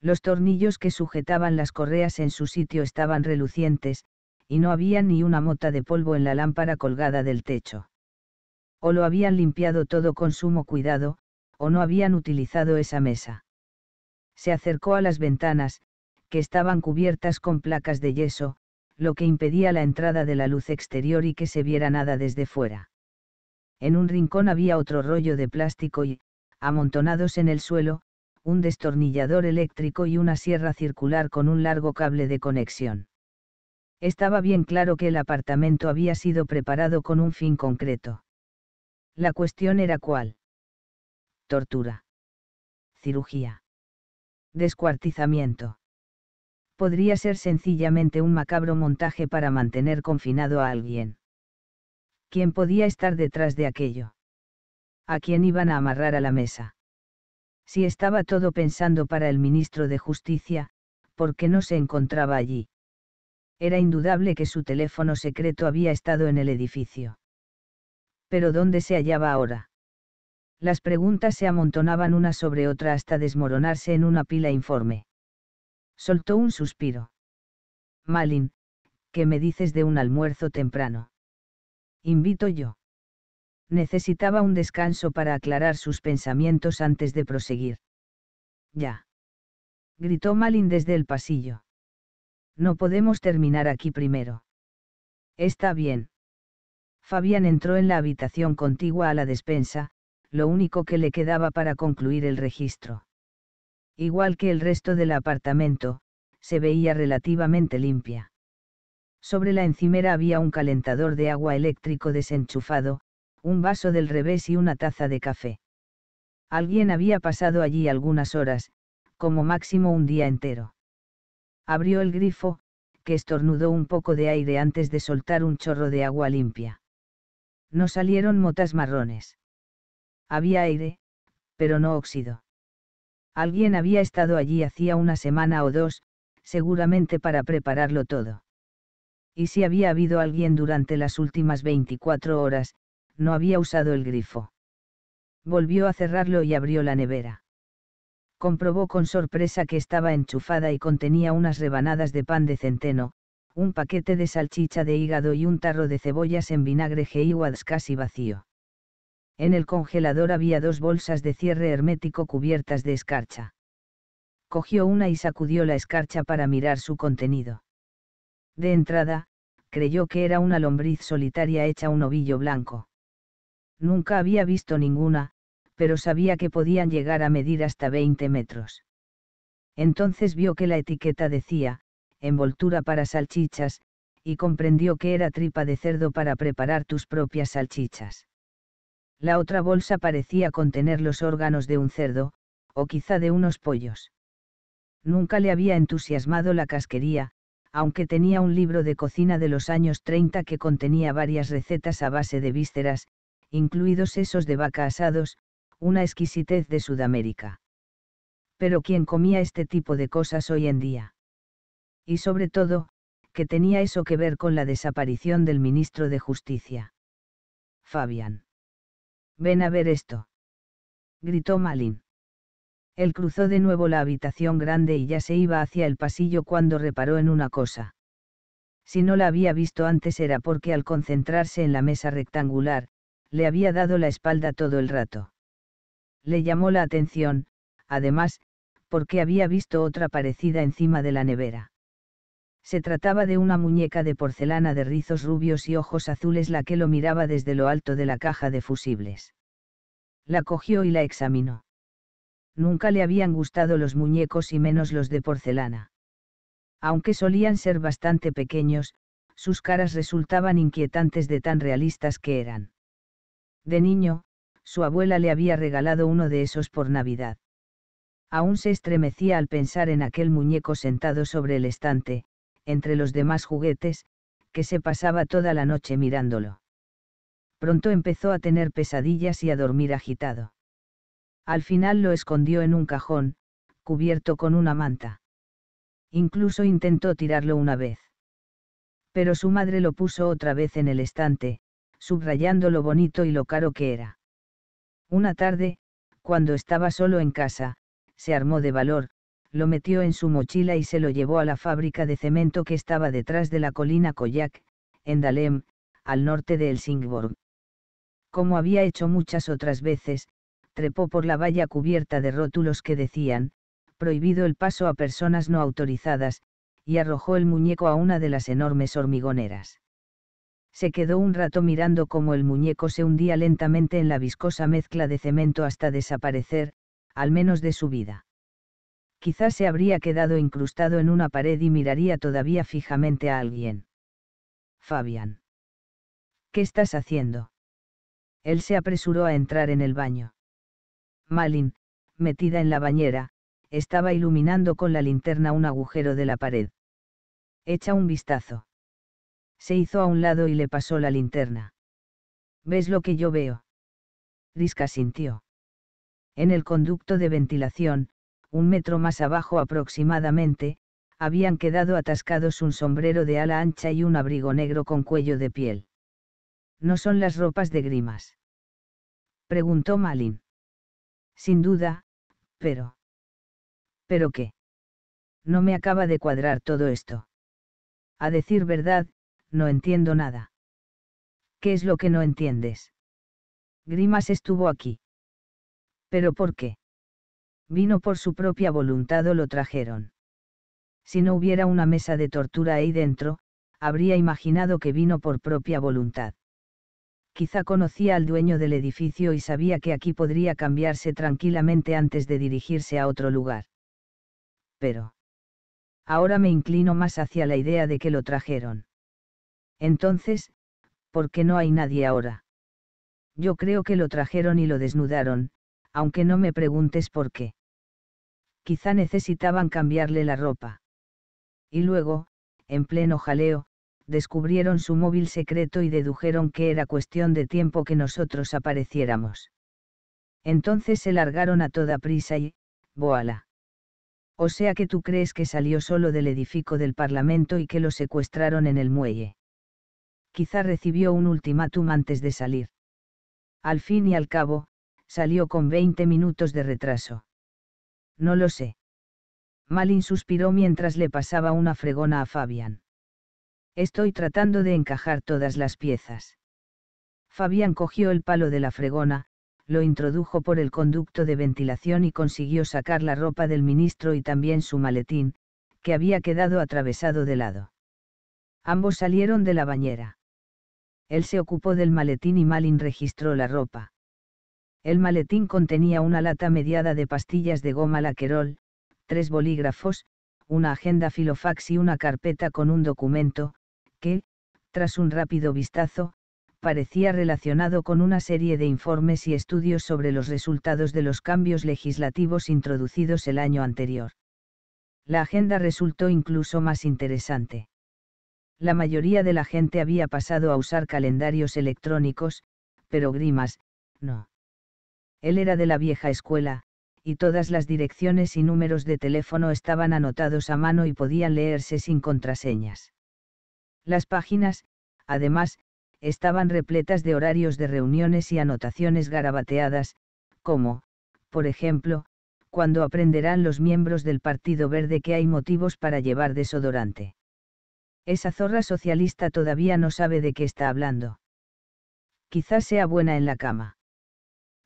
Los tornillos que sujetaban las correas en su sitio estaban relucientes, y no había ni una mota de polvo en la lámpara colgada del techo. O lo habían limpiado todo con sumo cuidado, o no habían utilizado esa mesa. Se acercó a las ventanas, que estaban cubiertas con placas de yeso, lo que impedía la entrada de la luz exterior y que se viera nada desde fuera. En un rincón había otro rollo de plástico y, amontonados en el suelo, un destornillador eléctrico y una sierra circular con un largo cable de conexión. Estaba bien claro que el apartamento había sido preparado con un fin concreto. La cuestión era cuál. Tortura. Cirugía. Descuartizamiento podría ser sencillamente un macabro montaje para mantener confinado a alguien. ¿Quién podía estar detrás de aquello? ¿A quién iban a amarrar a la mesa? Si estaba todo pensando para el ministro de Justicia, ¿por qué no se encontraba allí? Era indudable que su teléfono secreto había estado en el edificio. Pero ¿dónde se hallaba ahora? Las preguntas se amontonaban una sobre otra hasta desmoronarse en una pila informe. Soltó un suspiro. Malin, ¿qué me dices de un almuerzo temprano? Invito yo. Necesitaba un descanso para aclarar sus pensamientos antes de proseguir. Ya. Gritó Malin desde el pasillo. No podemos terminar aquí primero. Está bien. Fabián entró en la habitación contigua a la despensa, lo único que le quedaba para concluir el registro. Igual que el resto del apartamento, se veía relativamente limpia. Sobre la encimera había un calentador de agua eléctrico desenchufado, un vaso del revés y una taza de café. Alguien había pasado allí algunas horas, como máximo un día entero. Abrió el grifo, que estornudó un poco de aire antes de soltar un chorro de agua limpia. No salieron motas marrones. Había aire, pero no óxido. Alguien había estado allí hacía una semana o dos, seguramente para prepararlo todo. Y si había habido alguien durante las últimas 24 horas, no había usado el grifo. Volvió a cerrarlo y abrió la nevera. Comprobó con sorpresa que estaba enchufada y contenía unas rebanadas de pan de centeno, un paquete de salchicha de hígado y un tarro de cebollas en vinagre Heiwads casi vacío. En el congelador había dos bolsas de cierre hermético cubiertas de escarcha. Cogió una y sacudió la escarcha para mirar su contenido. De entrada, creyó que era una lombriz solitaria hecha un ovillo blanco. Nunca había visto ninguna, pero sabía que podían llegar a medir hasta 20 metros. Entonces vio que la etiqueta decía, envoltura para salchichas, y comprendió que era tripa de cerdo para preparar tus propias salchichas. La otra bolsa parecía contener los órganos de un cerdo, o quizá de unos pollos. Nunca le había entusiasmado la casquería, aunque tenía un libro de cocina de los años 30 que contenía varias recetas a base de vísceras, incluidos esos de vaca asados, una exquisitez de Sudamérica. Pero ¿quién comía este tipo de cosas hoy en día? Y sobre todo, ¿qué tenía eso que ver con la desaparición del ministro de Justicia? Fabián. Ven a ver esto. Gritó Malin. Él cruzó de nuevo la habitación grande y ya se iba hacia el pasillo cuando reparó en una cosa. Si no la había visto antes era porque al concentrarse en la mesa rectangular, le había dado la espalda todo el rato. Le llamó la atención, además, porque había visto otra parecida encima de la nevera. Se trataba de una muñeca de porcelana de rizos rubios y ojos azules la que lo miraba desde lo alto de la caja de fusibles. La cogió y la examinó. Nunca le habían gustado los muñecos y menos los de porcelana. Aunque solían ser bastante pequeños, sus caras resultaban inquietantes de tan realistas que eran. De niño, su abuela le había regalado uno de esos por Navidad. Aún se estremecía al pensar en aquel muñeco sentado sobre el estante, entre los demás juguetes, que se pasaba toda la noche mirándolo. Pronto empezó a tener pesadillas y a dormir agitado. Al final lo escondió en un cajón, cubierto con una manta. Incluso intentó tirarlo una vez. Pero su madre lo puso otra vez en el estante, subrayando lo bonito y lo caro que era. Una tarde, cuando estaba solo en casa, se armó de valor, lo metió en su mochila y se lo llevó a la fábrica de cemento que estaba detrás de la colina Koyak, en Dalem, al norte de Helsingborg. Como había hecho muchas otras veces, trepó por la valla cubierta de rótulos que decían, prohibido el paso a personas no autorizadas, y arrojó el muñeco a una de las enormes hormigoneras. Se quedó un rato mirando cómo el muñeco se hundía lentamente en la viscosa mezcla de cemento hasta desaparecer, al menos de su vida quizás se habría quedado incrustado en una pared y miraría todavía fijamente a alguien. Fabián. ¿Qué estás haciendo? Él se apresuró a entrar en el baño. Malin, metida en la bañera, estaba iluminando con la linterna un agujero de la pared. Echa un vistazo. Se hizo a un lado y le pasó la linterna. ¿Ves lo que yo veo? Risca sintió. En el conducto de ventilación, un metro más abajo aproximadamente, habían quedado atascados un sombrero de ala ancha y un abrigo negro con cuello de piel. ¿No son las ropas de grimas? Preguntó Malin. Sin duda, pero... ¿Pero qué? No me acaba de cuadrar todo esto. A decir verdad, no entiendo nada. ¿Qué es lo que no entiendes? Grimas estuvo aquí. ¿Pero por qué? Vino por su propia voluntad o lo trajeron. Si no hubiera una mesa de tortura ahí dentro, habría imaginado que vino por propia voluntad. Quizá conocía al dueño del edificio y sabía que aquí podría cambiarse tranquilamente antes de dirigirse a otro lugar. Pero. Ahora me inclino más hacia la idea de que lo trajeron. Entonces, ¿por qué no hay nadie ahora? Yo creo que lo trajeron y lo desnudaron, aunque no me preguntes por qué. Quizá necesitaban cambiarle la ropa. Y luego, en pleno jaleo, descubrieron su móvil secreto y dedujeron que era cuestión de tiempo que nosotros apareciéramos. Entonces se largaron a toda prisa y, boala. O sea que tú crees que salió solo del edificio del Parlamento y que lo secuestraron en el muelle. Quizá recibió un ultimátum antes de salir. Al fin y al cabo, salió con 20 minutos de retraso. No lo sé. Malin suspiró mientras le pasaba una fregona a Fabián. Estoy tratando de encajar todas las piezas. Fabián cogió el palo de la fregona, lo introdujo por el conducto de ventilación y consiguió sacar la ropa del ministro y también su maletín, que había quedado atravesado de lado. Ambos salieron de la bañera. Él se ocupó del maletín y Malin registró la ropa. El maletín contenía una lata mediada de pastillas de goma laquerol, tres bolígrafos, una agenda filofax y una carpeta con un documento, que, tras un rápido vistazo, parecía relacionado con una serie de informes y estudios sobre los resultados de los cambios legislativos introducidos el año anterior. La agenda resultó incluso más interesante. La mayoría de la gente había pasado a usar calendarios electrónicos, pero Grimas, no. Él era de la vieja escuela, y todas las direcciones y números de teléfono estaban anotados a mano y podían leerse sin contraseñas. Las páginas, además, estaban repletas de horarios de reuniones y anotaciones garabateadas, como, por ejemplo, cuando aprenderán los miembros del Partido Verde que hay motivos para llevar desodorante. Esa zorra socialista todavía no sabe de qué está hablando. Quizás sea buena en la cama.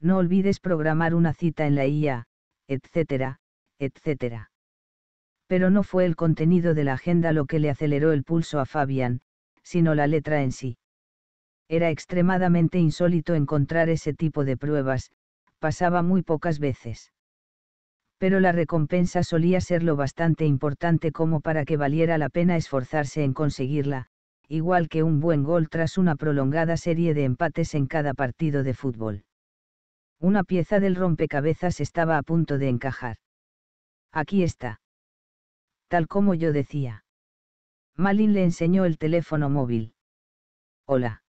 No olvides programar una cita en la IA, etcétera, etcétera pero no fue el contenido de la agenda lo que le aceleró el pulso a Fabian, sino la letra en sí. Era extremadamente insólito encontrar ese tipo de pruebas, pasaba muy pocas veces. Pero la recompensa solía ser lo bastante importante como para que valiera la pena esforzarse en conseguirla, igual que un buen gol tras una prolongada serie de empates en cada partido de fútbol. Una pieza del rompecabezas estaba a punto de encajar. Aquí está tal como yo decía. Malin le enseñó el teléfono móvil. Hola.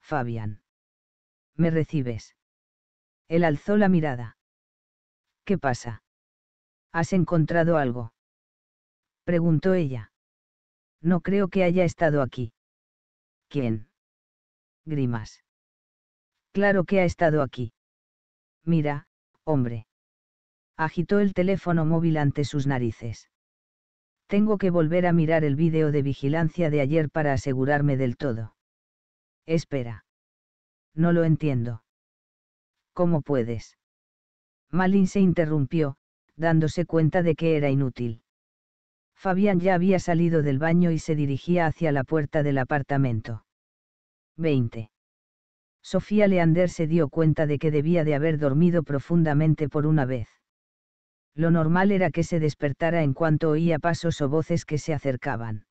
Fabián. ¿Me recibes? Él alzó la mirada. ¿Qué pasa? ¿Has encontrado algo? Preguntó ella. No creo que haya estado aquí. ¿Quién? Grimas. Claro que ha estado aquí. Mira, hombre. Agitó el teléfono móvil ante sus narices. Tengo que volver a mirar el vídeo de vigilancia de ayer para asegurarme del todo. Espera. No lo entiendo. ¿Cómo puedes? Malin se interrumpió, dándose cuenta de que era inútil. Fabián ya había salido del baño y se dirigía hacia la puerta del apartamento. 20. Sofía Leander se dio cuenta de que debía de haber dormido profundamente por una vez lo normal era que se despertara en cuanto oía pasos o voces que se acercaban.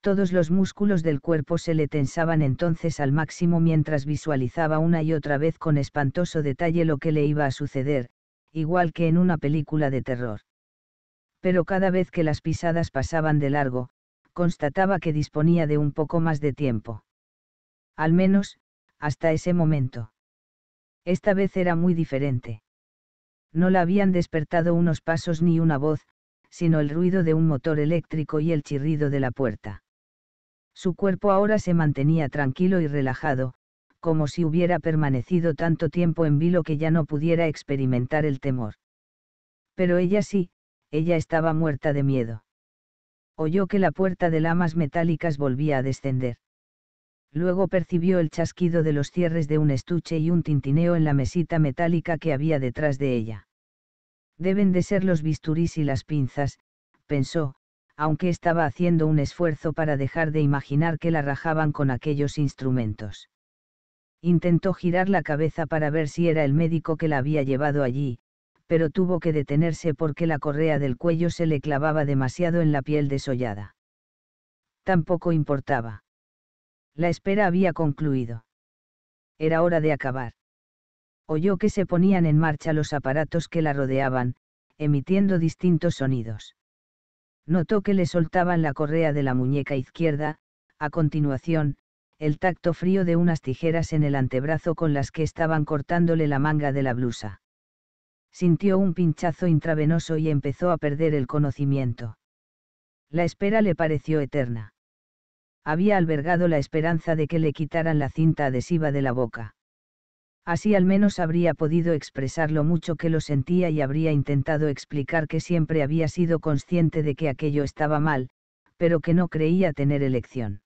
Todos los músculos del cuerpo se le tensaban entonces al máximo mientras visualizaba una y otra vez con espantoso detalle lo que le iba a suceder, igual que en una película de terror. Pero cada vez que las pisadas pasaban de largo, constataba que disponía de un poco más de tiempo. Al menos, hasta ese momento. Esta vez era muy diferente no la habían despertado unos pasos ni una voz, sino el ruido de un motor eléctrico y el chirrido de la puerta. Su cuerpo ahora se mantenía tranquilo y relajado, como si hubiera permanecido tanto tiempo en vilo que ya no pudiera experimentar el temor. Pero ella sí, ella estaba muerta de miedo. Oyó que la puerta de lamas metálicas volvía a descender. Luego percibió el chasquido de los cierres de un estuche y un tintineo en la mesita metálica que había detrás de ella. Deben de ser los bisturís y las pinzas, pensó, aunque estaba haciendo un esfuerzo para dejar de imaginar que la rajaban con aquellos instrumentos. Intentó girar la cabeza para ver si era el médico que la había llevado allí, pero tuvo que detenerse porque la correa del cuello se le clavaba demasiado en la piel desollada. Tampoco importaba. La espera había concluido. Era hora de acabar. Oyó que se ponían en marcha los aparatos que la rodeaban, emitiendo distintos sonidos. Notó que le soltaban la correa de la muñeca izquierda, a continuación, el tacto frío de unas tijeras en el antebrazo con las que estaban cortándole la manga de la blusa. Sintió un pinchazo intravenoso y empezó a perder el conocimiento. La espera le pareció eterna. Había albergado la esperanza de que le quitaran la cinta adhesiva de la boca. Así al menos habría podido expresar lo mucho que lo sentía y habría intentado explicar que siempre había sido consciente de que aquello estaba mal, pero que no creía tener elección.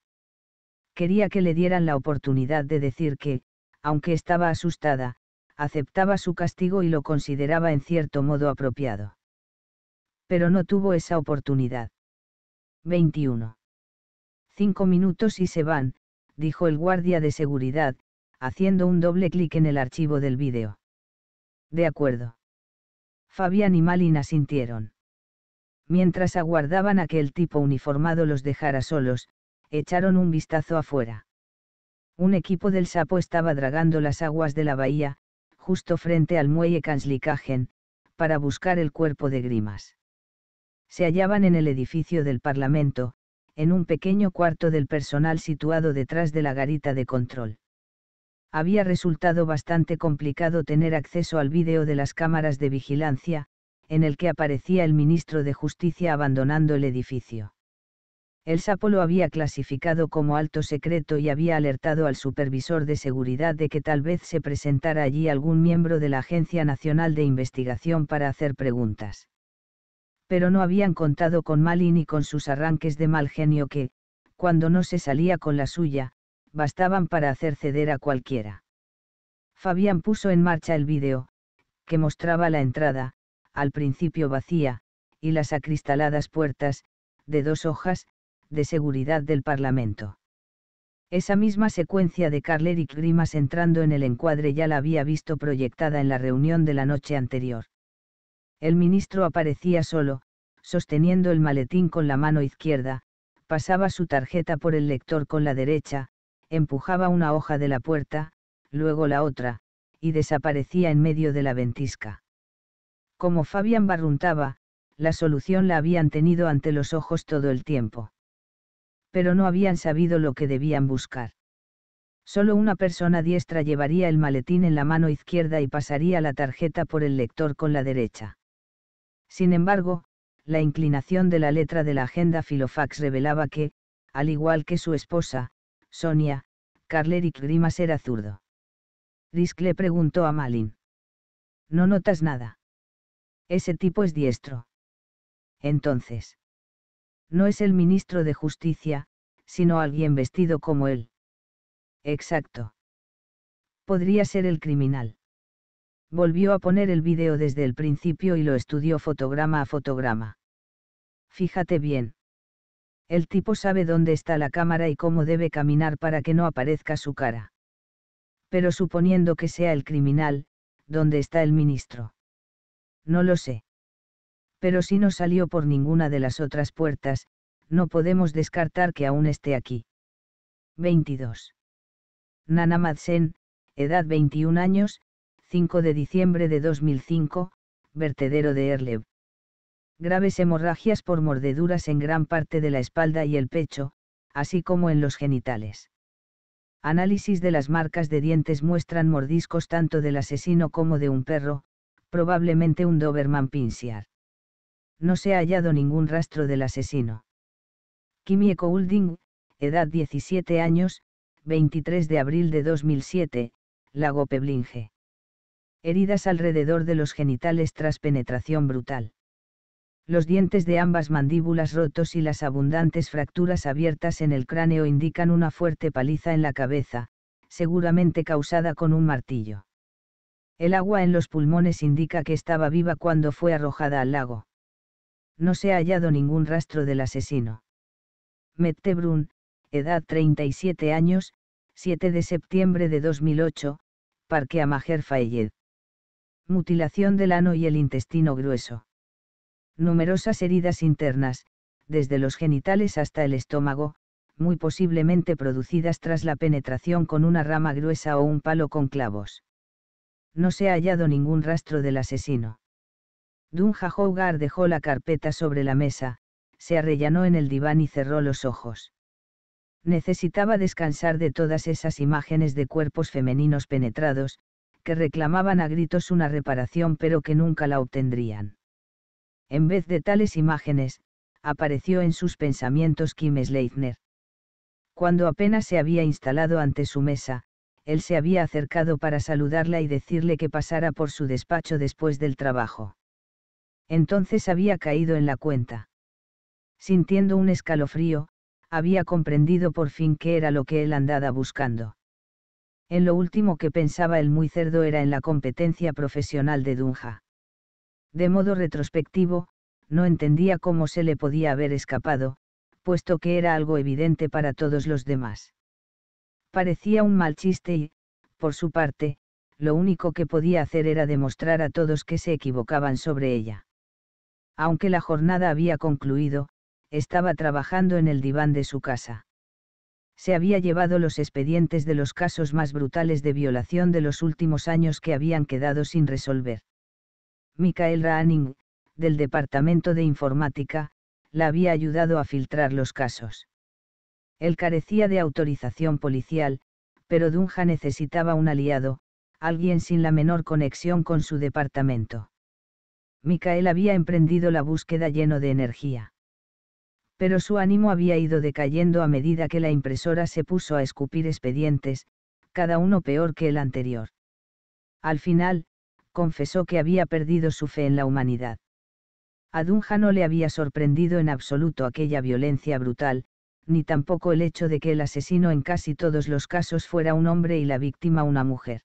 Quería que le dieran la oportunidad de decir que, aunque estaba asustada, aceptaba su castigo y lo consideraba en cierto modo apropiado. Pero no tuvo esa oportunidad. 21. Cinco minutos y se van, dijo el guardia de seguridad, haciendo un doble clic en el archivo del vídeo. De acuerdo. Fabián y Malin asintieron. Mientras aguardaban a que el tipo uniformado los dejara solos, echaron un vistazo afuera. Un equipo del sapo estaba dragando las aguas de la bahía, justo frente al muelle Kanslikagen, para buscar el cuerpo de Grimas se hallaban en el edificio del Parlamento, en un pequeño cuarto del personal situado detrás de la garita de control. Había resultado bastante complicado tener acceso al vídeo de las cámaras de vigilancia, en el que aparecía el ministro de Justicia abandonando el edificio. El sapo lo había clasificado como alto secreto y había alertado al supervisor de seguridad de que tal vez se presentara allí algún miembro de la Agencia Nacional de Investigación para hacer preguntas pero no habían contado con Mali ni con sus arranques de mal genio que, cuando no se salía con la suya, bastaban para hacer ceder a cualquiera. Fabián puso en marcha el vídeo, que mostraba la entrada, al principio vacía, y las acristaladas puertas, de dos hojas, de seguridad del Parlamento. Esa misma secuencia de Carleric Grimas entrando en el encuadre ya la había visto proyectada en la reunión de la noche anterior. El ministro aparecía solo, sosteniendo el maletín con la mano izquierda, pasaba su tarjeta por el lector con la derecha, empujaba una hoja de la puerta, luego la otra, y desaparecía en medio de la ventisca. Como Fabián barruntaba, la solución la habían tenido ante los ojos todo el tiempo. Pero no habían sabido lo que debían buscar. Solo una persona diestra llevaría el maletín en la mano izquierda y pasaría la tarjeta por el lector con la derecha. Sin embargo, la inclinación de la letra de la agenda Filofax revelaba que, al igual que su esposa, Sonia, Carleric Grimas era zurdo. Risk le preguntó a Malin. ¿No notas nada? Ese tipo es diestro. Entonces. No es el ministro de Justicia, sino alguien vestido como él. Exacto. Podría ser el criminal volvió a poner el vídeo desde el principio y lo estudió fotograma a fotograma. Fíjate bien. El tipo sabe dónde está la cámara y cómo debe caminar para que no aparezca su cara. Pero suponiendo que sea el criminal, ¿dónde está el ministro? No lo sé. Pero si no salió por ninguna de las otras puertas, no podemos descartar que aún esté aquí. 22. Nana Madsen, edad 21 años, 5 de diciembre de 2005, vertedero de Erlev. Graves hemorragias por mordeduras en gran parte de la espalda y el pecho, así como en los genitales. Análisis de las marcas de dientes muestran mordiscos tanto del asesino como de un perro, probablemente un Doberman Pinscher. No se ha hallado ningún rastro del asesino. Kimie Koulding, edad 17 años, 23 de abril de 2007, Lago Peblinge heridas alrededor de los genitales tras penetración brutal. Los dientes de ambas mandíbulas rotos y las abundantes fracturas abiertas en el cráneo indican una fuerte paliza en la cabeza, seguramente causada con un martillo. El agua en los pulmones indica que estaba viva cuando fue arrojada al lago. No se ha hallado ningún rastro del asesino. Mette Brun, edad 37 años, 7 de septiembre de 2008, Parque Amager Fayed mutilación del ano y el intestino grueso. Numerosas heridas internas, desde los genitales hasta el estómago, muy posiblemente producidas tras la penetración con una rama gruesa o un palo con clavos. No se ha hallado ningún rastro del asesino. Dunja Hogar dejó la carpeta sobre la mesa, se arrellanó en el diván y cerró los ojos. Necesitaba descansar de todas esas imágenes de cuerpos femeninos penetrados, que reclamaban a gritos una reparación pero que nunca la obtendrían. En vez de tales imágenes, apareció en sus pensamientos Kim Sleipner. Cuando apenas se había instalado ante su mesa, él se había acercado para saludarla y decirle que pasara por su despacho después del trabajo. Entonces había caído en la cuenta. Sintiendo un escalofrío, había comprendido por fin qué era lo que él andaba buscando. En lo último que pensaba el muy cerdo era en la competencia profesional de Dunja. De modo retrospectivo, no entendía cómo se le podía haber escapado, puesto que era algo evidente para todos los demás. Parecía un mal chiste y, por su parte, lo único que podía hacer era demostrar a todos que se equivocaban sobre ella. Aunque la jornada había concluido, estaba trabajando en el diván de su casa. Se había llevado los expedientes de los casos más brutales de violación de los últimos años que habían quedado sin resolver. Michael Ranning, del Departamento de Informática, la había ayudado a filtrar los casos. Él carecía de autorización policial, pero Dunja necesitaba un aliado, alguien sin la menor conexión con su departamento. Michael había emprendido la búsqueda lleno de energía. Pero su ánimo había ido decayendo a medida que la impresora se puso a escupir expedientes, cada uno peor que el anterior. Al final, confesó que había perdido su fe en la humanidad. A Dunja no le había sorprendido en absoluto aquella violencia brutal, ni tampoco el hecho de que el asesino en casi todos los casos fuera un hombre y la víctima una mujer.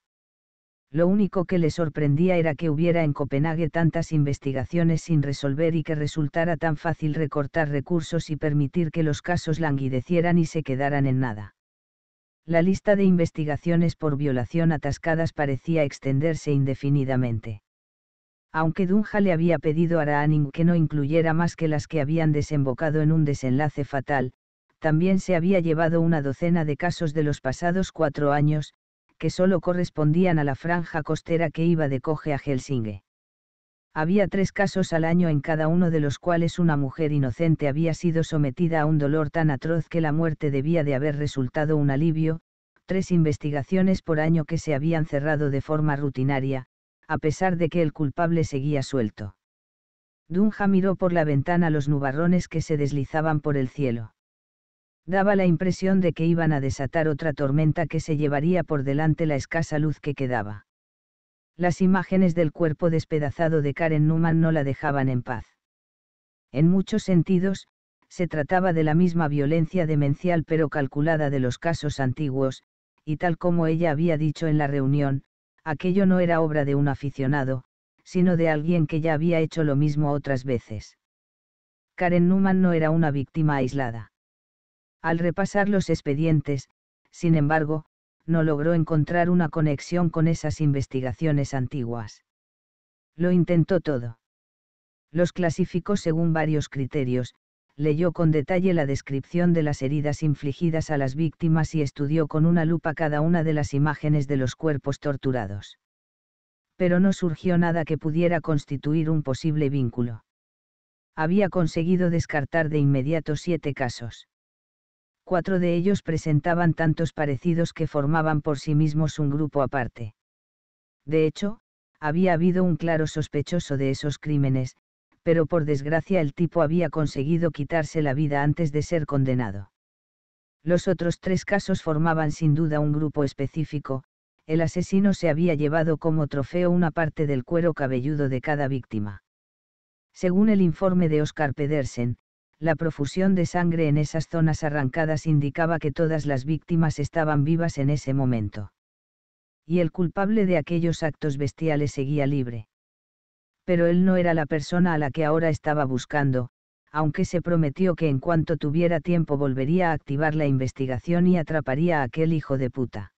Lo único que le sorprendía era que hubiera en Copenhague tantas investigaciones sin resolver y que resultara tan fácil recortar recursos y permitir que los casos languidecieran y se quedaran en nada. La lista de investigaciones por violación atascadas parecía extenderse indefinidamente aunque Dunja le había pedido a Raaning que no incluyera más que las que habían desembocado en un desenlace fatal, también se había llevado una docena de casos de los pasados cuatro años, que solo correspondían a la franja costera que iba de Coge a Helsinge. Había tres casos al año en cada uno de los cuales una mujer inocente había sido sometida a un dolor tan atroz que la muerte debía de haber resultado un alivio, tres investigaciones por año que se habían cerrado de forma rutinaria, a pesar de que el culpable seguía suelto. Dunja miró por la ventana los nubarrones que se deslizaban por el cielo. Daba la impresión de que iban a desatar otra tormenta que se llevaría por delante la escasa luz que quedaba. Las imágenes del cuerpo despedazado de Karen Newman no la dejaban en paz. En muchos sentidos, se trataba de la misma violencia demencial pero calculada de los casos antiguos, y tal como ella había dicho en la reunión, aquello no era obra de un aficionado, sino de alguien que ya había hecho lo mismo otras veces. Karen Newman no era una víctima aislada. Al repasar los expedientes, sin embargo, no logró encontrar una conexión con esas investigaciones antiguas. Lo intentó todo. Los clasificó según varios criterios, leyó con detalle la descripción de las heridas infligidas a las víctimas y estudió con una lupa cada una de las imágenes de los cuerpos torturados. Pero no surgió nada que pudiera constituir un posible vínculo. Había conseguido descartar de inmediato siete casos. Cuatro de ellos presentaban tantos parecidos que formaban por sí mismos un grupo aparte. De hecho, había habido un claro sospechoso de esos crímenes, pero por desgracia el tipo había conseguido quitarse la vida antes de ser condenado. Los otros tres casos formaban sin duda un grupo específico, el asesino se había llevado como trofeo una parte del cuero cabelludo de cada víctima. Según el informe de Oscar Pedersen, la profusión de sangre en esas zonas arrancadas indicaba que todas las víctimas estaban vivas en ese momento. Y el culpable de aquellos actos bestiales seguía libre pero él no era la persona a la que ahora estaba buscando, aunque se prometió que en cuanto tuviera tiempo volvería a activar la investigación y atraparía a aquel hijo de puta.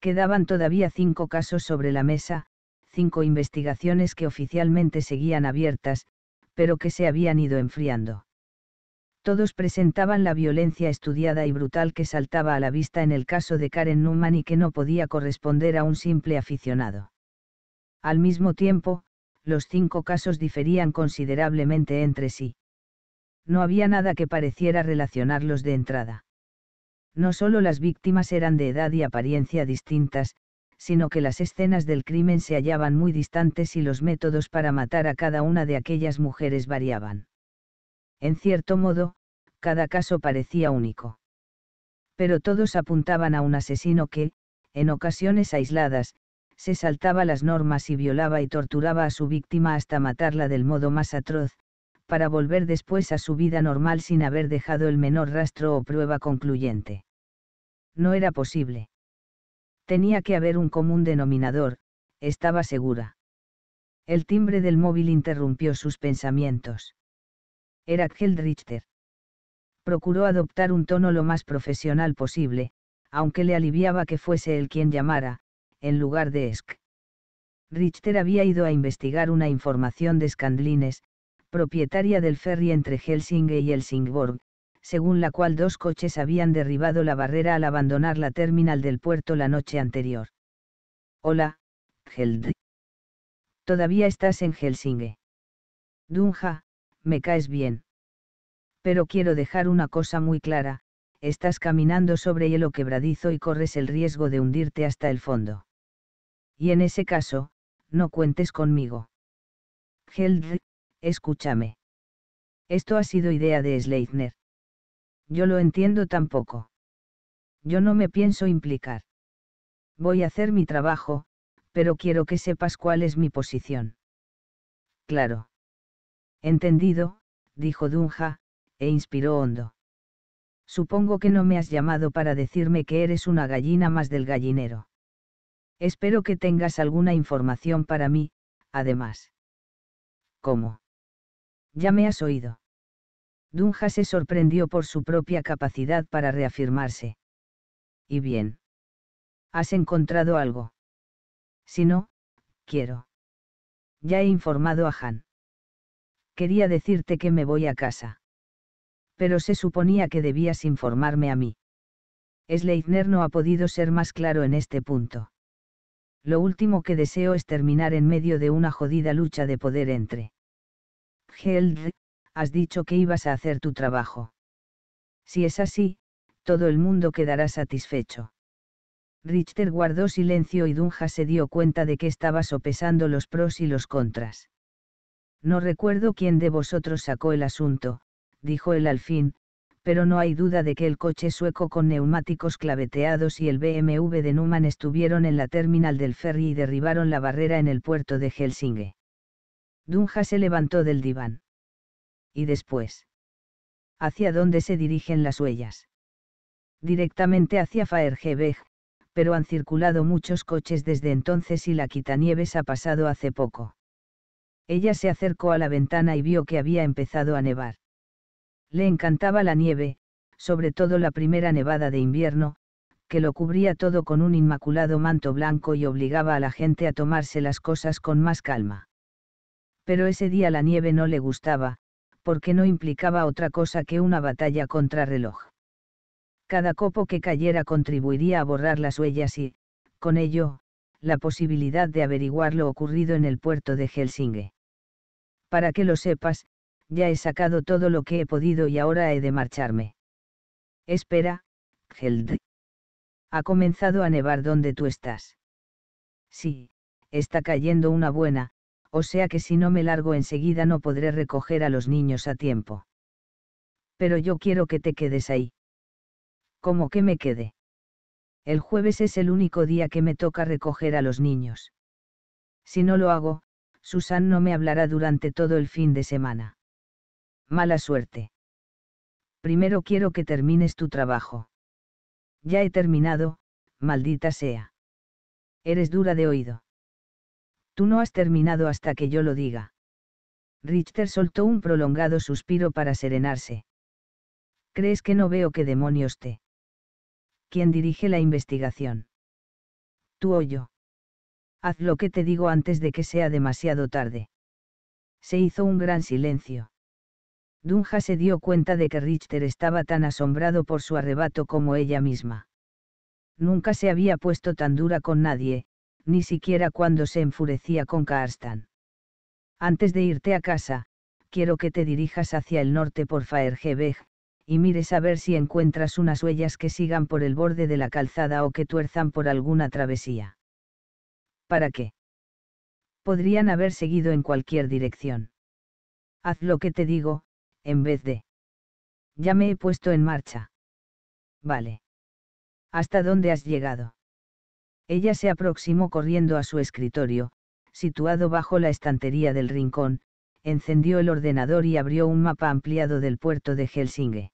Quedaban todavía cinco casos sobre la mesa, cinco investigaciones que oficialmente seguían abiertas, pero que se habían ido enfriando. Todos presentaban la violencia estudiada y brutal que saltaba a la vista en el caso de Karen Newman y que no podía corresponder a un simple aficionado. Al mismo tiempo, los cinco casos diferían considerablemente entre sí. No había nada que pareciera relacionarlos de entrada. No solo las víctimas eran de edad y apariencia distintas, sino que las escenas del crimen se hallaban muy distantes y los métodos para matar a cada una de aquellas mujeres variaban. En cierto modo, cada caso parecía único. Pero todos apuntaban a un asesino que, en ocasiones aisladas, se saltaba las normas y violaba y torturaba a su víctima hasta matarla del modo más atroz, para volver después a su vida normal sin haber dejado el menor rastro o prueba concluyente. No era posible. Tenía que haber un común denominador, estaba segura. El timbre del móvil interrumpió sus pensamientos. Era Kjeld Richter. Procuró adoptar un tono lo más profesional posible, aunque le aliviaba que fuese él quien llamara, en lugar de Esk. Richter había ido a investigar una información de Scandlines, propietaria del ferry entre Helsinki y Helsingborg, según la cual dos coches habían derribado la barrera al abandonar la terminal del puerto la noche anterior. Hola, Held. Todavía estás en Helsinki. Dunja, me caes bien. Pero quiero dejar una cosa muy clara, estás caminando sobre hielo quebradizo y corres el riesgo de hundirte hasta el fondo. Y en ese caso, no cuentes conmigo. Held, escúchame. Esto ha sido idea de Sleipner. Yo lo entiendo tampoco. Yo no me pienso implicar. Voy a hacer mi trabajo, pero quiero que sepas cuál es mi posición. Claro. Entendido, dijo Dunja, e inspiró hondo. Supongo que no me has llamado para decirme que eres una gallina más del gallinero. Espero que tengas alguna información para mí, además. ¿Cómo? Ya me has oído. Dunja se sorprendió por su propia capacidad para reafirmarse. ¿Y bien? ¿Has encontrado algo? Si no, quiero. Ya he informado a Han. Quería decirte que me voy a casa. Pero se suponía que debías informarme a mí. Sleitner no ha podido ser más claro en este punto. Lo último que deseo es terminar en medio de una jodida lucha de poder entre. Held, has dicho que ibas a hacer tu trabajo. Si es así, todo el mundo quedará satisfecho. Richter guardó silencio y Dunja se dio cuenta de que estaba sopesando los pros y los contras. No recuerdo quién de vosotros sacó el asunto, dijo él al fin, pero no hay duda de que el coche sueco con neumáticos claveteados y el BMW de Numan estuvieron en la terminal del ferry y derribaron la barrera en el puerto de Helsinki. Dunja se levantó del diván. ¿Y después? ¿Hacia dónde se dirigen las huellas? Directamente hacia Faergebeg, pero han circulado muchos coches desde entonces y la quitanieves ha pasado hace poco. Ella se acercó a la ventana y vio que había empezado a nevar. Le encantaba la nieve, sobre todo la primera nevada de invierno, que lo cubría todo con un inmaculado manto blanco y obligaba a la gente a tomarse las cosas con más calma. Pero ese día la nieve no le gustaba, porque no implicaba otra cosa que una batalla contra reloj. Cada copo que cayera contribuiría a borrar las huellas y, con ello, la posibilidad de averiguar lo ocurrido en el puerto de Helsinki. Para que lo sepas, ya he sacado todo lo que he podido y ahora he de marcharme. Espera, Held. Ha comenzado a nevar donde tú estás. Sí, está cayendo una buena, o sea que si no me largo enseguida no podré recoger a los niños a tiempo. Pero yo quiero que te quedes ahí. ¿Cómo que me quede? El jueves es el único día que me toca recoger a los niños. Si no lo hago, Susan no me hablará durante todo el fin de semana. Mala suerte. Primero quiero que termines tu trabajo. Ya he terminado, maldita sea. Eres dura de oído. Tú no has terminado hasta que yo lo diga. Richter soltó un prolongado suspiro para serenarse. ¿Crees que no veo qué demonios te? ¿Quién dirige la investigación? Tú o yo. Haz lo que te digo antes de que sea demasiado tarde. Se hizo un gran silencio. Dunja se dio cuenta de que Richter estaba tan asombrado por su arrebato como ella misma. Nunca se había puesto tan dura con nadie, ni siquiera cuando se enfurecía con Karstan. Antes de irte a casa, quiero que te dirijas hacia el norte por Faergebeg, y mires a ver si encuentras unas huellas que sigan por el borde de la calzada o que tuerzan por alguna travesía. ¿Para qué? Podrían haber seguido en cualquier dirección. Haz lo que te digo, en vez de... Ya me he puesto en marcha. Vale. ¿Hasta dónde has llegado? Ella se aproximó corriendo a su escritorio, situado bajo la estantería del rincón, encendió el ordenador y abrió un mapa ampliado del puerto de Helsinge.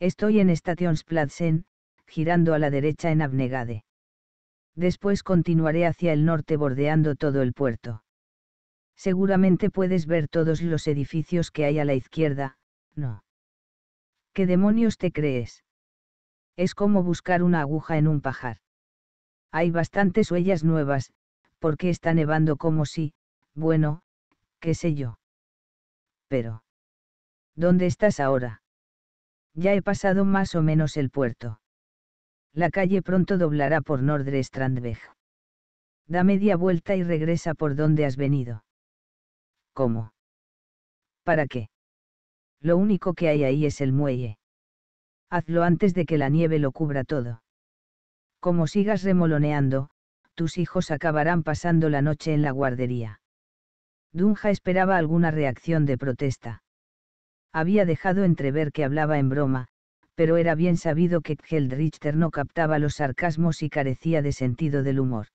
Estoy en Stationsplatsen, girando a la derecha en Abnegade. Después continuaré hacia el norte bordeando todo el puerto. Seguramente puedes ver todos los edificios que hay a la izquierda, no. ¿Qué demonios te crees? Es como buscar una aguja en un pajar. Hay bastantes huellas nuevas, porque está nevando como si, bueno, qué sé yo. Pero. ¿Dónde estás ahora? Ya he pasado más o menos el puerto. La calle pronto doblará por Nordre Strandweg. Da media vuelta y regresa por donde has venido. ¿Cómo? ¿Para qué? Lo único que hay ahí es el muelle. Hazlo antes de que la nieve lo cubra todo. Como sigas remoloneando, tus hijos acabarán pasando la noche en la guardería. Dunja esperaba alguna reacción de protesta. Había dejado entrever que hablaba en broma, pero era bien sabido que Kjeldrichter no captaba los sarcasmos y carecía de sentido del humor.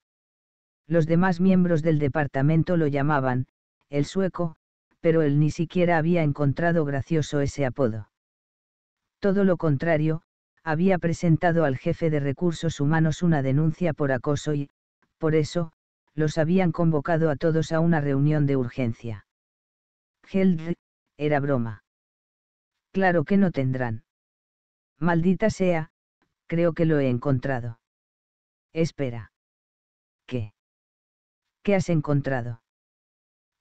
Los demás miembros del departamento lo llamaban, el sueco, pero él ni siquiera había encontrado gracioso ese apodo. Todo lo contrario, había presentado al jefe de recursos humanos una denuncia por acoso y, por eso, los habían convocado a todos a una reunión de urgencia. Held, era broma. Claro que no tendrán. Maldita sea, creo que lo he encontrado. Espera. ¿Qué? ¿Qué has encontrado?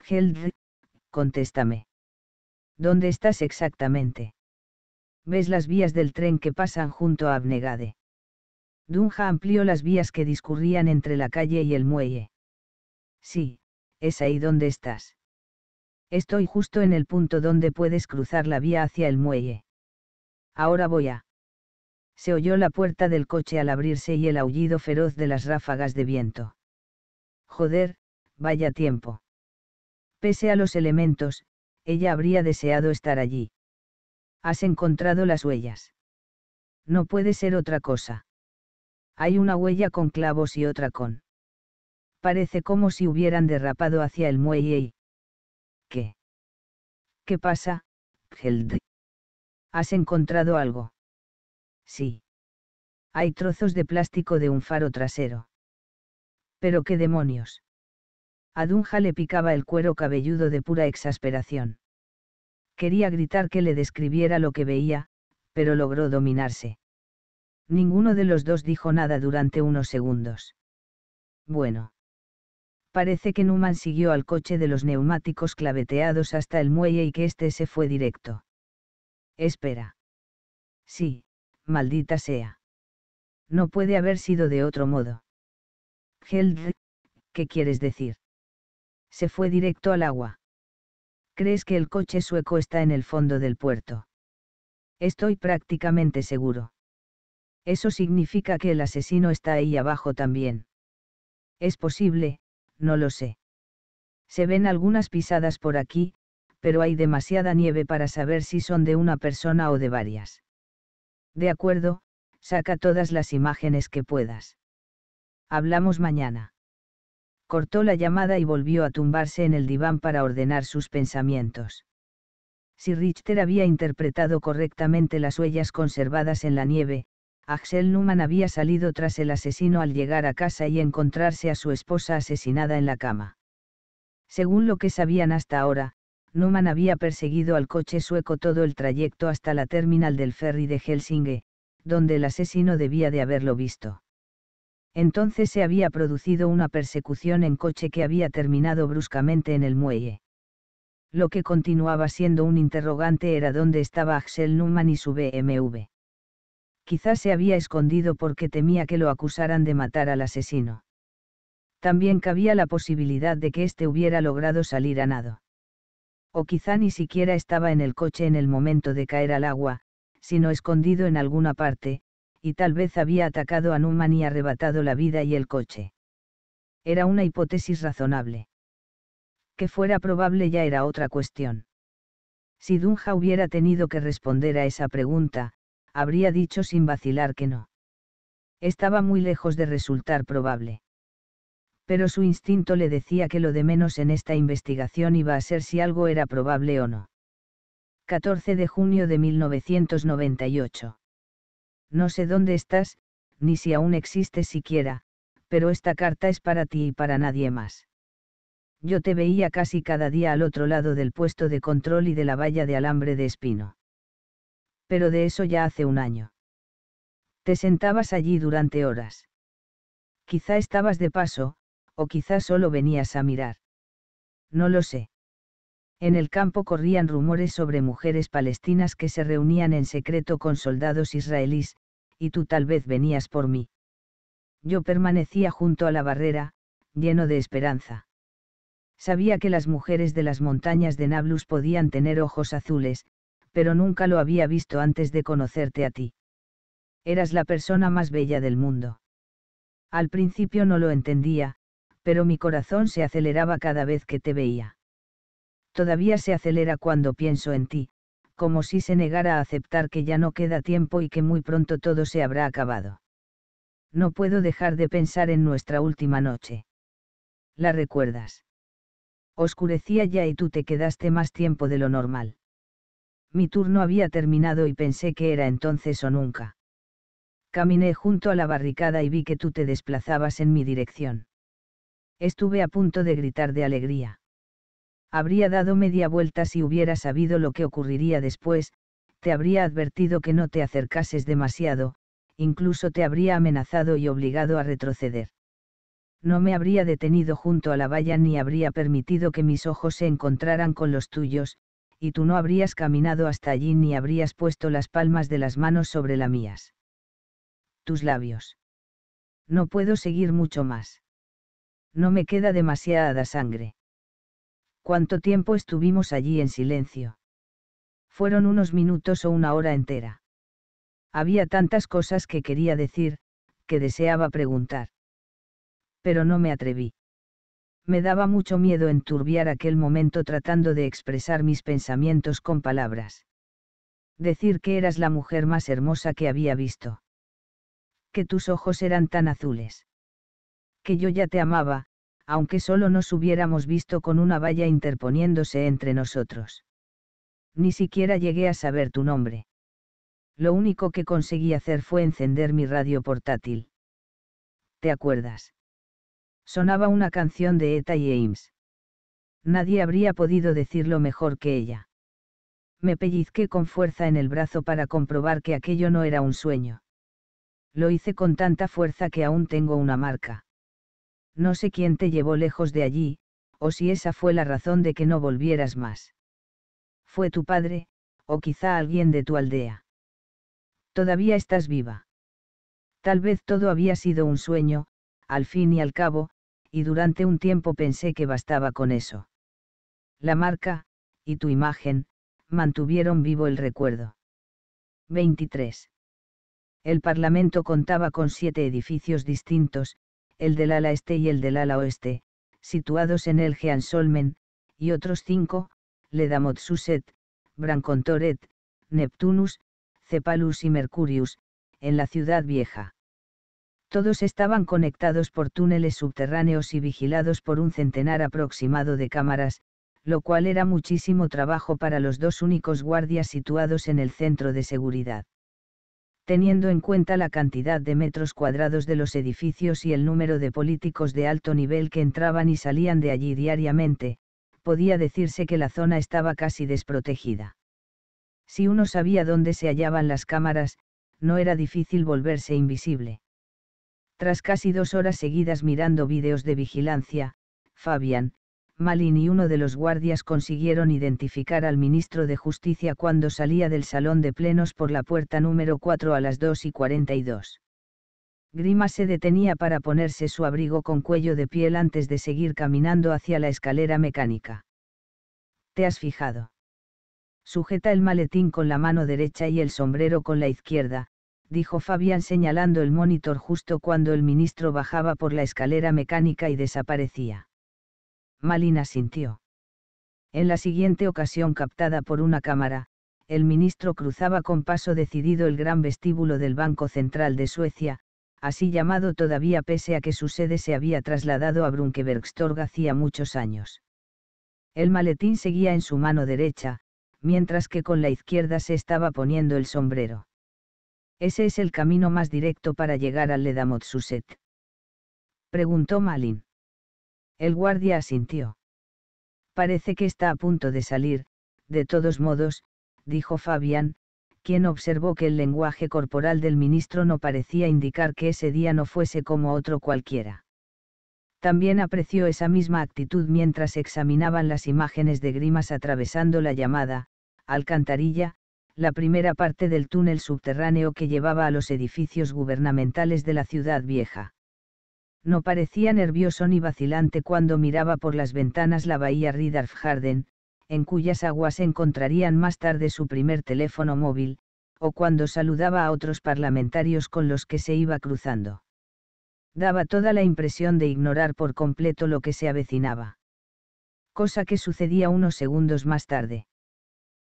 Held, contéstame. ¿Dónde estás exactamente? ¿Ves las vías del tren que pasan junto a Abnegade? Dunja amplió las vías que discurrían entre la calle y el muelle. Sí, es ahí donde estás. Estoy justo en el punto donde puedes cruzar la vía hacia el muelle. Ahora voy a. Se oyó la puerta del coche al abrirse y el aullido feroz de las ráfagas de viento. Joder, vaya tiempo. Pese a los elementos, ella habría deseado estar allí. Has encontrado las huellas. No puede ser otra cosa. Hay una huella con clavos y otra con. Parece como si hubieran derrapado hacia el muelle y... ¿Qué? ¿Qué pasa, Held? ¿Has encontrado algo? Sí. Hay trozos de plástico de un faro trasero. Pero qué demonios. A Dunja le picaba el cuero cabelludo de pura exasperación. Quería gritar que le describiera lo que veía, pero logró dominarse. Ninguno de los dos dijo nada durante unos segundos. Bueno. Parece que Numan siguió al coche de los neumáticos claveteados hasta el muelle y que éste se fue directo. Espera. Sí, maldita sea. No puede haber sido de otro modo. Held, ¿qué quieres decir? Se fue directo al agua. ¿Crees que el coche sueco está en el fondo del puerto? Estoy prácticamente seguro. Eso significa que el asesino está ahí abajo también. Es posible, no lo sé. Se ven algunas pisadas por aquí, pero hay demasiada nieve para saber si son de una persona o de varias. De acuerdo, saca todas las imágenes que puedas. Hablamos mañana. Cortó la llamada y volvió a tumbarse en el diván para ordenar sus pensamientos. Si Richter había interpretado correctamente las huellas conservadas en la nieve, Axel Numan había salido tras el asesino al llegar a casa y encontrarse a su esposa asesinada en la cama. Según lo que sabían hasta ahora, Numan había perseguido al coche sueco todo el trayecto hasta la terminal del ferry de Helsinge, donde el asesino debía de haberlo visto. Entonces se había producido una persecución en coche que había terminado bruscamente en el muelle. Lo que continuaba siendo un interrogante era dónde estaba Axel Newman y su BMW. Quizás se había escondido porque temía que lo acusaran de matar al asesino. También cabía la posibilidad de que éste hubiera logrado salir a nado. O quizá ni siquiera estaba en el coche en el momento de caer al agua, sino escondido en alguna parte, y tal vez había atacado a Newman y arrebatado la vida y el coche. Era una hipótesis razonable. Que fuera probable ya era otra cuestión. Si Dunja hubiera tenido que responder a esa pregunta, habría dicho sin vacilar que no. Estaba muy lejos de resultar probable. Pero su instinto le decía que lo de menos en esta investigación iba a ser si algo era probable o no. 14 de junio de 1998. No sé dónde estás, ni si aún existes siquiera, pero esta carta es para ti y para nadie más. Yo te veía casi cada día al otro lado del puesto de control y de la valla de alambre de espino. Pero de eso ya hace un año. Te sentabas allí durante horas. Quizá estabas de paso, o quizá solo venías a mirar. No lo sé. En el campo corrían rumores sobre mujeres palestinas que se reunían en secreto con soldados israelíes, y tú tal vez venías por mí. Yo permanecía junto a la barrera, lleno de esperanza. Sabía que las mujeres de las montañas de Nablus podían tener ojos azules, pero nunca lo había visto antes de conocerte a ti. Eras la persona más bella del mundo. Al principio no lo entendía, pero mi corazón se aceleraba cada vez que te veía. Todavía se acelera cuando pienso en ti, como si se negara a aceptar que ya no queda tiempo y que muy pronto todo se habrá acabado. No puedo dejar de pensar en nuestra última noche. ¿La recuerdas? Oscurecía ya y tú te quedaste más tiempo de lo normal. Mi turno había terminado y pensé que era entonces o nunca. Caminé junto a la barricada y vi que tú te desplazabas en mi dirección. Estuve a punto de gritar de alegría. Habría dado media vuelta si hubiera sabido lo que ocurriría después, te habría advertido que no te acercases demasiado, incluso te habría amenazado y obligado a retroceder. No me habría detenido junto a la valla ni habría permitido que mis ojos se encontraran con los tuyos, y tú no habrías caminado hasta allí ni habrías puesto las palmas de las manos sobre las mías. Tus labios. No puedo seguir mucho más. No me queda demasiada sangre. ¿Cuánto tiempo estuvimos allí en silencio? Fueron unos minutos o una hora entera. Había tantas cosas que quería decir, que deseaba preguntar. Pero no me atreví. Me daba mucho miedo enturbiar aquel momento tratando de expresar mis pensamientos con palabras. Decir que eras la mujer más hermosa que había visto. Que tus ojos eran tan azules. Que yo ya te amaba, aunque solo nos hubiéramos visto con una valla interponiéndose entre nosotros. Ni siquiera llegué a saber tu nombre lo único que conseguí hacer fue encender mi radio portátil. ¿Te acuerdas? Sonaba una canción de Eta y Ames. Nadie habría podido decirlo mejor que ella. Me pellizqué con fuerza en el brazo para comprobar que aquello no era un sueño. Lo hice con tanta fuerza que aún tengo una marca. No sé quién te llevó lejos de allí, o si esa fue la razón de que no volvieras más. Fue tu padre, o quizá alguien de tu aldea. Todavía estás viva. Tal vez todo había sido un sueño, al fin y al cabo, y durante un tiempo pensé que bastaba con eso. La marca, y tu imagen, mantuvieron vivo el recuerdo. 23. El Parlamento contaba con siete edificios distintos, el del ala este y el del ala oeste, situados en el Solmen, y otros cinco, Ledamot-Suset, Brancontoret, Neptunus, Cepalus y Mercurius, en la ciudad vieja. Todos estaban conectados por túneles subterráneos y vigilados por un centenar aproximado de cámaras, lo cual era muchísimo trabajo para los dos únicos guardias situados en el centro de seguridad. Teniendo en cuenta la cantidad de metros cuadrados de los edificios y el número de políticos de alto nivel que entraban y salían de allí diariamente, podía decirse que la zona estaba casi desprotegida. Si uno sabía dónde se hallaban las cámaras, no era difícil volverse invisible. Tras casi dos horas seguidas mirando vídeos de vigilancia, Fabian, Malin y uno de los guardias consiguieron identificar al ministro de Justicia cuando salía del salón de plenos por la puerta número 4 a las 2 y 42. Grima se detenía para ponerse su abrigo con cuello de piel antes de seguir caminando hacia la escalera mecánica. ¿Te has fijado? Sujeta el maletín con la mano derecha y el sombrero con la izquierda, dijo Fabián señalando el monitor justo cuando el ministro bajaba por la escalera mecánica y desaparecía. Malina sintió. En la siguiente ocasión captada por una cámara, el ministro cruzaba con paso decidido el gran vestíbulo del Banco Central de Suecia, así llamado todavía pese a que su sede se había trasladado a Brunkebergstorg hacía muchos años. El maletín seguía en su mano derecha, mientras que con la izquierda se estaba poniendo el sombrero. Ese es el camino más directo para llegar al Ledamot-Suset. Preguntó Malin. El guardia asintió. Parece que está a punto de salir, de todos modos, dijo Fabián, quien observó que el lenguaje corporal del ministro no parecía indicar que ese día no fuese como otro cualquiera. También apreció esa misma actitud mientras examinaban las imágenes de Grimas atravesando la llamada, alcantarilla, la primera parte del túnel subterráneo que llevaba a los edificios gubernamentales de la ciudad vieja. No parecía nervioso ni vacilante cuando miraba por las ventanas la bahía Ridarfjarden, en cuyas aguas encontrarían más tarde su primer teléfono móvil, o cuando saludaba a otros parlamentarios con los que se iba cruzando. Daba toda la impresión de ignorar por completo lo que se avecinaba. Cosa que sucedía unos segundos más tarde.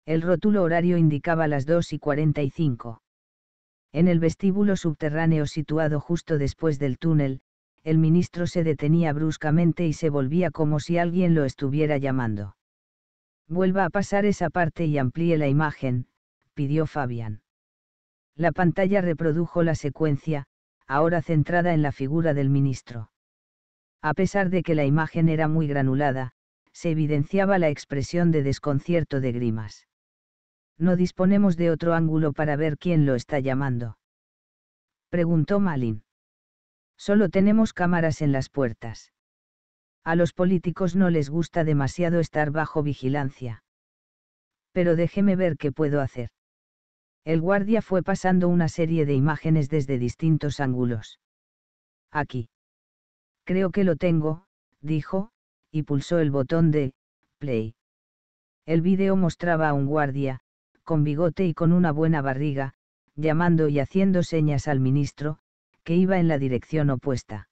El rótulo horario indicaba las 2 y 45. En el vestíbulo subterráneo situado justo después del túnel, el ministro se detenía bruscamente y se volvía como si alguien lo estuviera llamando. Vuelva a pasar esa parte y amplíe la imagen, pidió Fabián. La pantalla reprodujo la secuencia, ahora centrada en la figura del ministro. A pesar de que la imagen era muy granulada, se evidenciaba la expresión de desconcierto de Grimas. No disponemos de otro ángulo para ver quién lo está llamando. Preguntó Malin. Solo tenemos cámaras en las puertas. A los políticos no les gusta demasiado estar bajo vigilancia. Pero déjeme ver qué puedo hacer. El guardia fue pasando una serie de imágenes desde distintos ángulos. Aquí. Creo que lo tengo, dijo, y pulsó el botón de, play. El vídeo mostraba a un guardia, con bigote y con una buena barriga, llamando y haciendo señas al ministro, que iba en la dirección opuesta.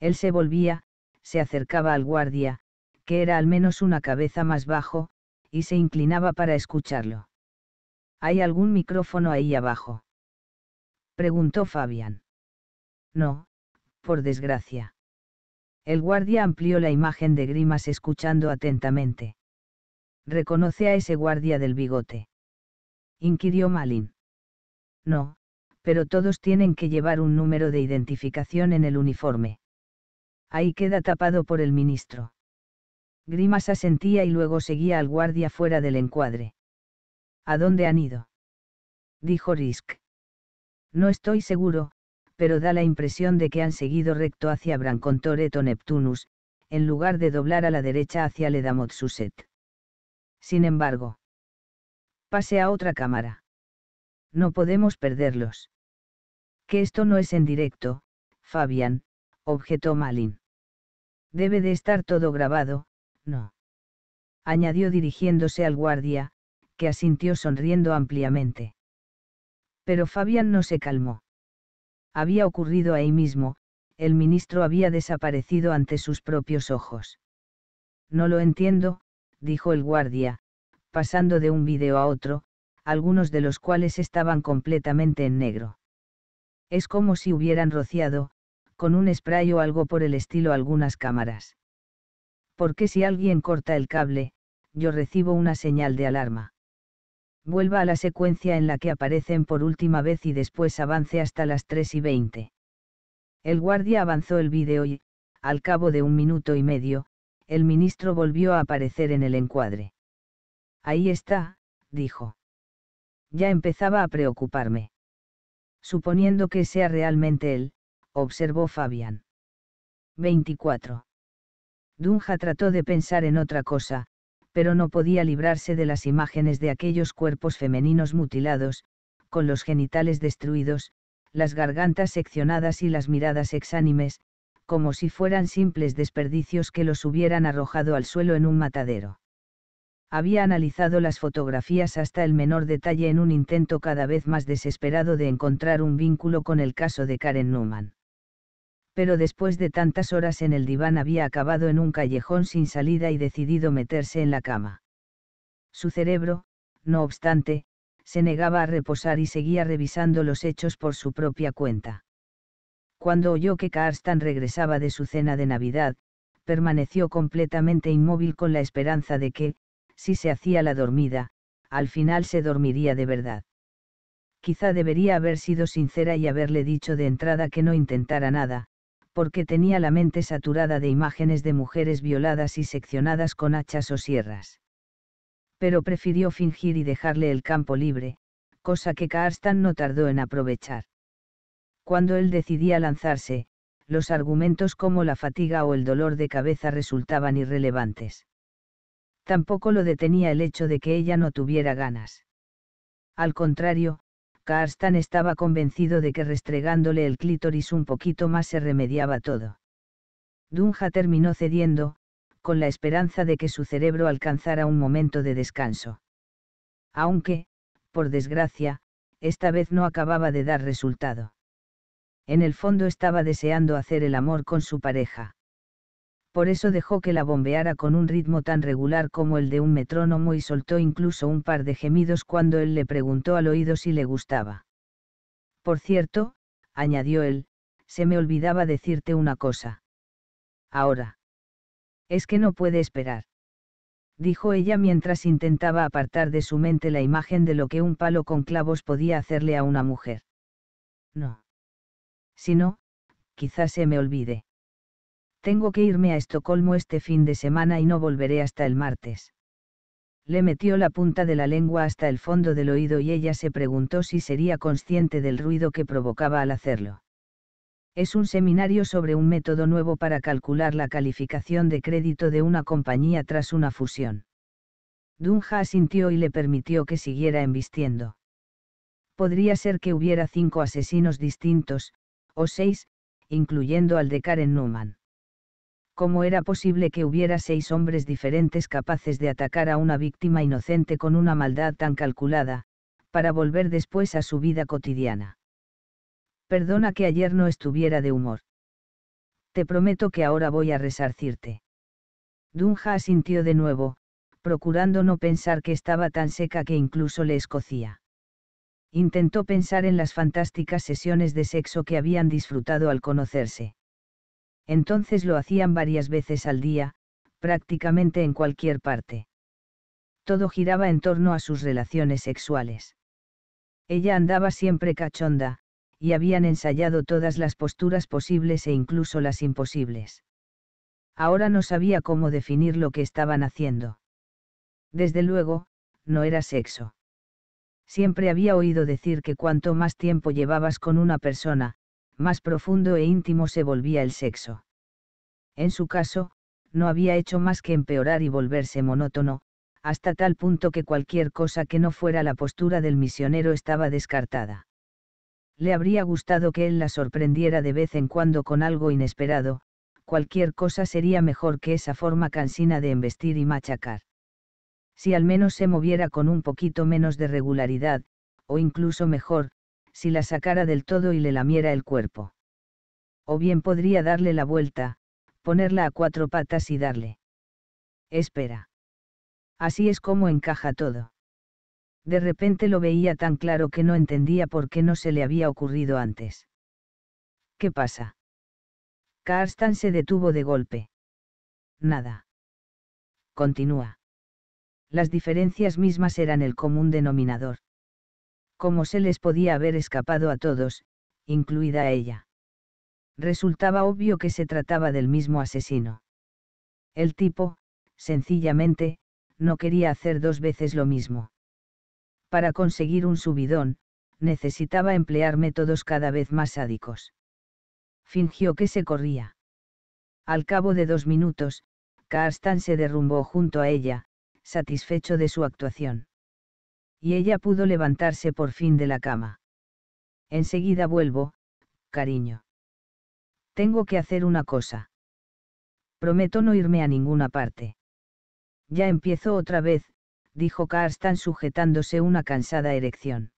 Él se volvía, se acercaba al guardia, que era al menos una cabeza más bajo, y se inclinaba para escucharlo. ¿Hay algún micrófono ahí abajo? Preguntó Fabián. No, por desgracia. El guardia amplió la imagen de Grimas escuchando atentamente. ¿Reconoce a ese guardia del bigote? inquirió Malin. No, pero todos tienen que llevar un número de identificación en el uniforme. Ahí queda tapado por el ministro. Grimas asentía y luego seguía al guardia fuera del encuadre. ¿A dónde han ido? Dijo Risk. No estoy seguro, pero da la impresión de que han seguido recto hacia Brancontoret o Neptunus, en lugar de doblar a la derecha hacia Ledamot Suset. Sin embargo. Pase a otra cámara. No podemos perderlos. Que esto no es en directo, Fabián, objetó Malin. Debe de estar todo grabado, no. Añadió dirigiéndose al guardia, que asintió sonriendo ampliamente. Pero Fabián no se calmó. Había ocurrido ahí mismo, el ministro había desaparecido ante sus propios ojos. No lo entiendo, dijo el guardia, pasando de un vídeo a otro, algunos de los cuales estaban completamente en negro. Es como si hubieran rociado, con un spray o algo por el estilo algunas cámaras. Porque si alguien corta el cable, yo recibo una señal de alarma. Vuelva a la secuencia en la que aparecen por última vez y después avance hasta las 3 y 20. El guardia avanzó el vídeo y, al cabo de un minuto y medio, el ministro volvió a aparecer en el encuadre. Ahí está, dijo. Ya empezaba a preocuparme suponiendo que sea realmente él, observó Fabián. 24. Dunja trató de pensar en otra cosa, pero no podía librarse de las imágenes de aquellos cuerpos femeninos mutilados, con los genitales destruidos, las gargantas seccionadas y las miradas exánimes, como si fueran simples desperdicios que los hubieran arrojado al suelo en un matadero. Había analizado las fotografías hasta el menor detalle en un intento cada vez más desesperado de encontrar un vínculo con el caso de Karen Newman. Pero después de tantas horas en el diván había acabado en un callejón sin salida y decidido meterse en la cama. Su cerebro, no obstante, se negaba a reposar y seguía revisando los hechos por su propia cuenta. Cuando oyó que Karstan regresaba de su cena de Navidad, permaneció completamente inmóvil con la esperanza de que, si se hacía la dormida, al final se dormiría de verdad. Quizá debería haber sido sincera y haberle dicho de entrada que no intentara nada, porque tenía la mente saturada de imágenes de mujeres violadas y seccionadas con hachas o sierras. Pero prefirió fingir y dejarle el campo libre, cosa que Karstan no tardó en aprovechar. Cuando él decidía lanzarse, los argumentos como la fatiga o el dolor de cabeza resultaban irrelevantes. Tampoco lo detenía el hecho de que ella no tuviera ganas. Al contrario, Karstan estaba convencido de que restregándole el clítoris un poquito más se remediaba todo. Dunja terminó cediendo, con la esperanza de que su cerebro alcanzara un momento de descanso. Aunque, por desgracia, esta vez no acababa de dar resultado. En el fondo estaba deseando hacer el amor con su pareja por eso dejó que la bombeara con un ritmo tan regular como el de un metrónomo y soltó incluso un par de gemidos cuando él le preguntó al oído si le gustaba. Por cierto, añadió él, se me olvidaba decirte una cosa. Ahora. Es que no puede esperar. Dijo ella mientras intentaba apartar de su mente la imagen de lo que un palo con clavos podía hacerle a una mujer. No. Si no, quizás se me olvide. Tengo que irme a Estocolmo este fin de semana y no volveré hasta el martes. Le metió la punta de la lengua hasta el fondo del oído y ella se preguntó si sería consciente del ruido que provocaba al hacerlo. Es un seminario sobre un método nuevo para calcular la calificación de crédito de una compañía tras una fusión. Dunja asintió y le permitió que siguiera embistiendo. Podría ser que hubiera cinco asesinos distintos, o seis, incluyendo al de Karen Newman. ¿Cómo era posible que hubiera seis hombres diferentes capaces de atacar a una víctima inocente con una maldad tan calculada, para volver después a su vida cotidiana? Perdona que ayer no estuviera de humor. Te prometo que ahora voy a resarcirte. Dunja asintió de nuevo, procurando no pensar que estaba tan seca que incluso le escocía. Intentó pensar en las fantásticas sesiones de sexo que habían disfrutado al conocerse entonces lo hacían varias veces al día, prácticamente en cualquier parte. Todo giraba en torno a sus relaciones sexuales. Ella andaba siempre cachonda, y habían ensayado todas las posturas posibles e incluso las imposibles. Ahora no sabía cómo definir lo que estaban haciendo. Desde luego, no era sexo. Siempre había oído decir que cuanto más tiempo llevabas con una persona, más profundo e íntimo se volvía el sexo. En su caso, no había hecho más que empeorar y volverse monótono, hasta tal punto que cualquier cosa que no fuera la postura del misionero estaba descartada. Le habría gustado que él la sorprendiera de vez en cuando con algo inesperado, cualquier cosa sería mejor que esa forma cansina de embestir y machacar. Si al menos se moviera con un poquito menos de regularidad, o incluso mejor, si la sacara del todo y le lamiera el cuerpo. O bien podría darle la vuelta, ponerla a cuatro patas y darle. Espera. Así es como encaja todo. De repente lo veía tan claro que no entendía por qué no se le había ocurrido antes. ¿Qué pasa? Karstan se detuvo de golpe. Nada. Continúa. Las diferencias mismas eran el común denominador cómo se les podía haber escapado a todos, incluida a ella. Resultaba obvio que se trataba del mismo asesino. El tipo, sencillamente, no quería hacer dos veces lo mismo. Para conseguir un subidón, necesitaba emplear métodos cada vez más sádicos. Fingió que se corría. Al cabo de dos minutos, Karstan se derrumbó junto a ella, satisfecho de su actuación. Y ella pudo levantarse por fin de la cama. Enseguida vuelvo, cariño. Tengo que hacer una cosa. Prometo no irme a ninguna parte. Ya empiezo otra vez, dijo Karstan sujetándose una cansada erección.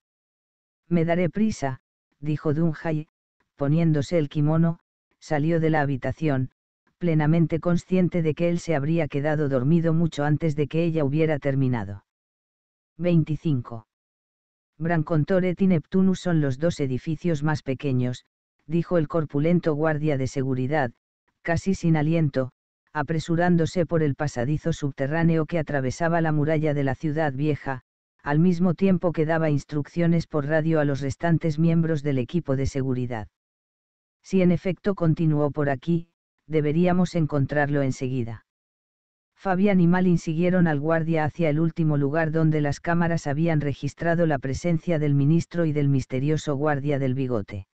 Me daré prisa, dijo Dunjay, poniéndose el kimono, salió de la habitación, plenamente consciente de que él se habría quedado dormido mucho antes de que ella hubiera terminado. 25. Brancontoret y Neptunus son los dos edificios más pequeños, dijo el corpulento guardia de seguridad, casi sin aliento, apresurándose por el pasadizo subterráneo que atravesaba la muralla de la ciudad vieja, al mismo tiempo que daba instrucciones por radio a los restantes miembros del equipo de seguridad. Si en efecto continuó por aquí, deberíamos encontrarlo enseguida. Fabián y Malin siguieron al guardia hacia el último lugar donde las cámaras habían registrado la presencia del ministro y del misterioso guardia del bigote.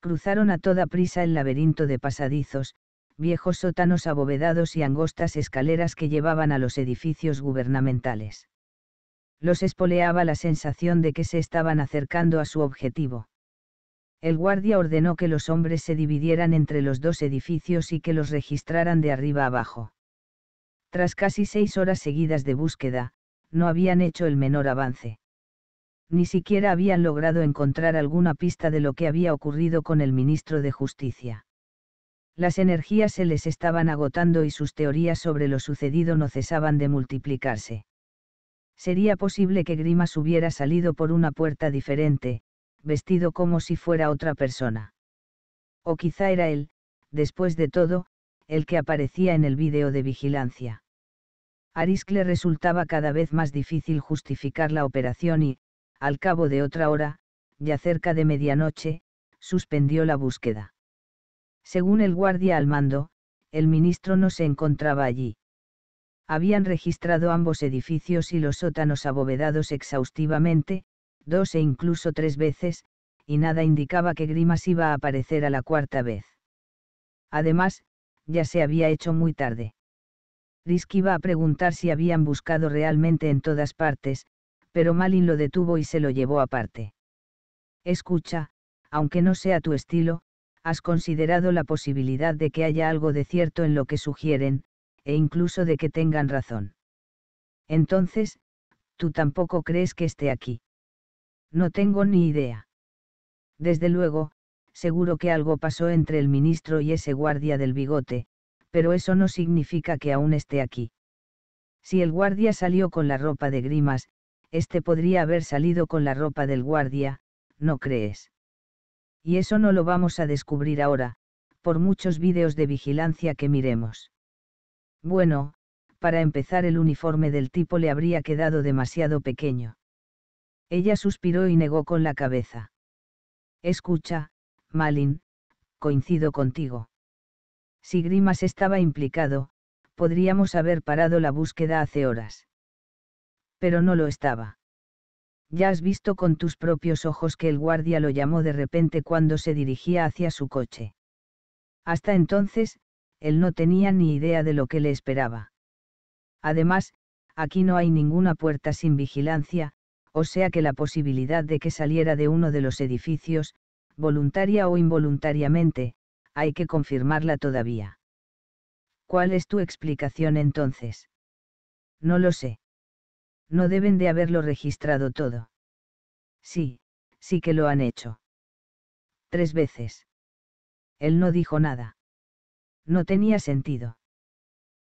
Cruzaron a toda prisa el laberinto de pasadizos, viejos sótanos abovedados y angostas escaleras que llevaban a los edificios gubernamentales. Los espoleaba la sensación de que se estaban acercando a su objetivo. El guardia ordenó que los hombres se dividieran entre los dos edificios y que los registraran de arriba abajo. Tras casi seis horas seguidas de búsqueda, no habían hecho el menor avance. Ni siquiera habían logrado encontrar alguna pista de lo que había ocurrido con el ministro de Justicia. Las energías se les estaban agotando y sus teorías sobre lo sucedido no cesaban de multiplicarse. Sería posible que Grimas hubiera salido por una puerta diferente, vestido como si fuera otra persona. O quizá era él, después de todo, el que aparecía en el vídeo de vigilancia. Arisc le resultaba cada vez más difícil justificar la operación y, al cabo de otra hora, ya cerca de medianoche, suspendió la búsqueda. Según el guardia al mando, el ministro no se encontraba allí. Habían registrado ambos edificios y los sótanos abovedados exhaustivamente, dos e incluso tres veces, y nada indicaba que Grimas iba a aparecer a la cuarta vez. Además, ya se había hecho muy tarde. Risk iba a preguntar si habían buscado realmente en todas partes, pero Malin lo detuvo y se lo llevó aparte. Escucha, aunque no sea tu estilo, has considerado la posibilidad de que haya algo de cierto en lo que sugieren, e incluso de que tengan razón. Entonces, tú tampoco crees que esté aquí. No tengo ni idea. Desde luego, seguro que algo pasó entre el ministro y ese guardia del bigote, pero eso no significa que aún esté aquí. Si el guardia salió con la ropa de Grimas, este podría haber salido con la ropa del guardia, ¿no crees? Y eso no lo vamos a descubrir ahora, por muchos vídeos de vigilancia que miremos. Bueno, para empezar el uniforme del tipo le habría quedado demasiado pequeño. Ella suspiró y negó con la cabeza. Escucha, Malin, coincido contigo. Si Grimas estaba implicado, podríamos haber parado la búsqueda hace horas. Pero no lo estaba. Ya has visto con tus propios ojos que el guardia lo llamó de repente cuando se dirigía hacia su coche. Hasta entonces, él no tenía ni idea de lo que le esperaba. Además, aquí no hay ninguna puerta sin vigilancia, o sea que la posibilidad de que saliera de uno de los edificios, voluntaria o involuntariamente, hay que confirmarla todavía. ¿Cuál es tu explicación entonces? No lo sé. No deben de haberlo registrado todo. Sí, sí que lo han hecho. Tres veces. Él no dijo nada. No tenía sentido.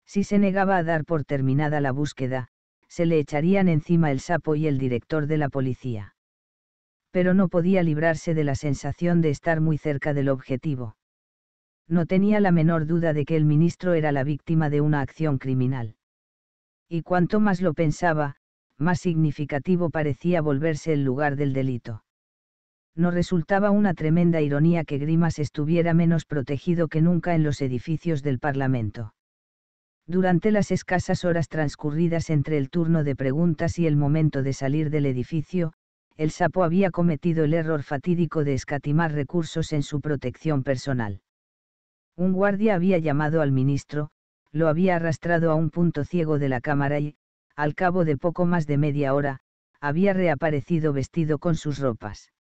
Si se negaba a dar por terminada la búsqueda, se le echarían encima el sapo y el director de la policía. Pero no podía librarse de la sensación de estar muy cerca del objetivo no tenía la menor duda de que el ministro era la víctima de una acción criminal. Y cuanto más lo pensaba, más significativo parecía volverse el lugar del delito. No resultaba una tremenda ironía que Grimas estuviera menos protegido que nunca en los edificios del Parlamento. Durante las escasas horas transcurridas entre el turno de preguntas y el momento de salir del edificio, el sapo había cometido el error fatídico de escatimar recursos en su protección personal. Un guardia había llamado al ministro, lo había arrastrado a un punto ciego de la cámara y, al cabo de poco más de media hora, había reaparecido vestido con sus ropas.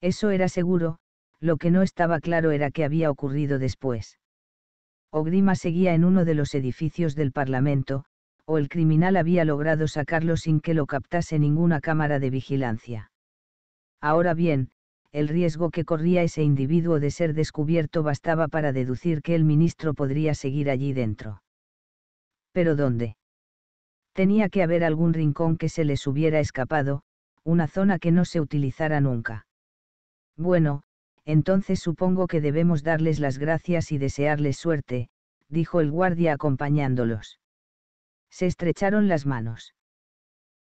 Eso era seguro, lo que no estaba claro era qué había ocurrido después. O Grima seguía en uno de los edificios del Parlamento, o el criminal había logrado sacarlo sin que lo captase ninguna cámara de vigilancia. Ahora bien, el riesgo que corría ese individuo de ser descubierto bastaba para deducir que el ministro podría seguir allí dentro. ¿Pero dónde? Tenía que haber algún rincón que se les hubiera escapado, una zona que no se utilizara nunca. Bueno, entonces supongo que debemos darles las gracias y desearles suerte, dijo el guardia acompañándolos. Se estrecharon las manos.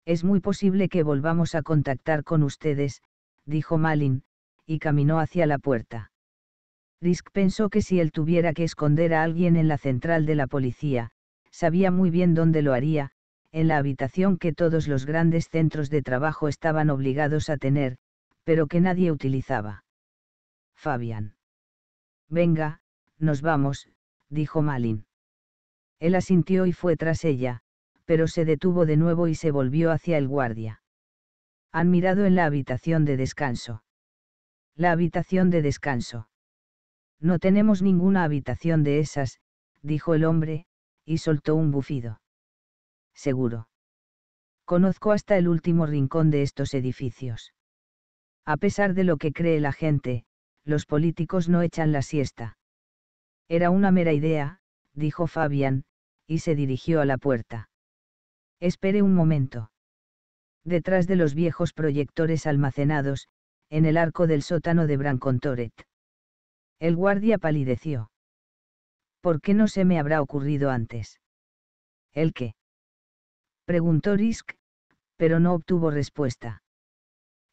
Es muy posible que volvamos a contactar con ustedes, dijo Malin, y caminó hacia la puerta. Risk pensó que si él tuviera que esconder a alguien en la central de la policía, sabía muy bien dónde lo haría, en la habitación que todos los grandes centros de trabajo estaban obligados a tener, pero que nadie utilizaba. Fabian. Venga, nos vamos, dijo Malin. Él asintió y fue tras ella, pero se detuvo de nuevo y se volvió hacia el guardia. Han mirado en la habitación de descanso. La habitación de descanso. No tenemos ninguna habitación de esas, dijo el hombre, y soltó un bufido. Seguro. Conozco hasta el último rincón de estos edificios. A pesar de lo que cree la gente, los políticos no echan la siesta. Era una mera idea, dijo Fabián, y se dirigió a la puerta. Espere un momento. Detrás de los viejos proyectores almacenados, en el arco del sótano de Brancontoret. El guardia palideció. ¿Por qué no se me habrá ocurrido antes? ¿El qué? Preguntó Risk, pero no obtuvo respuesta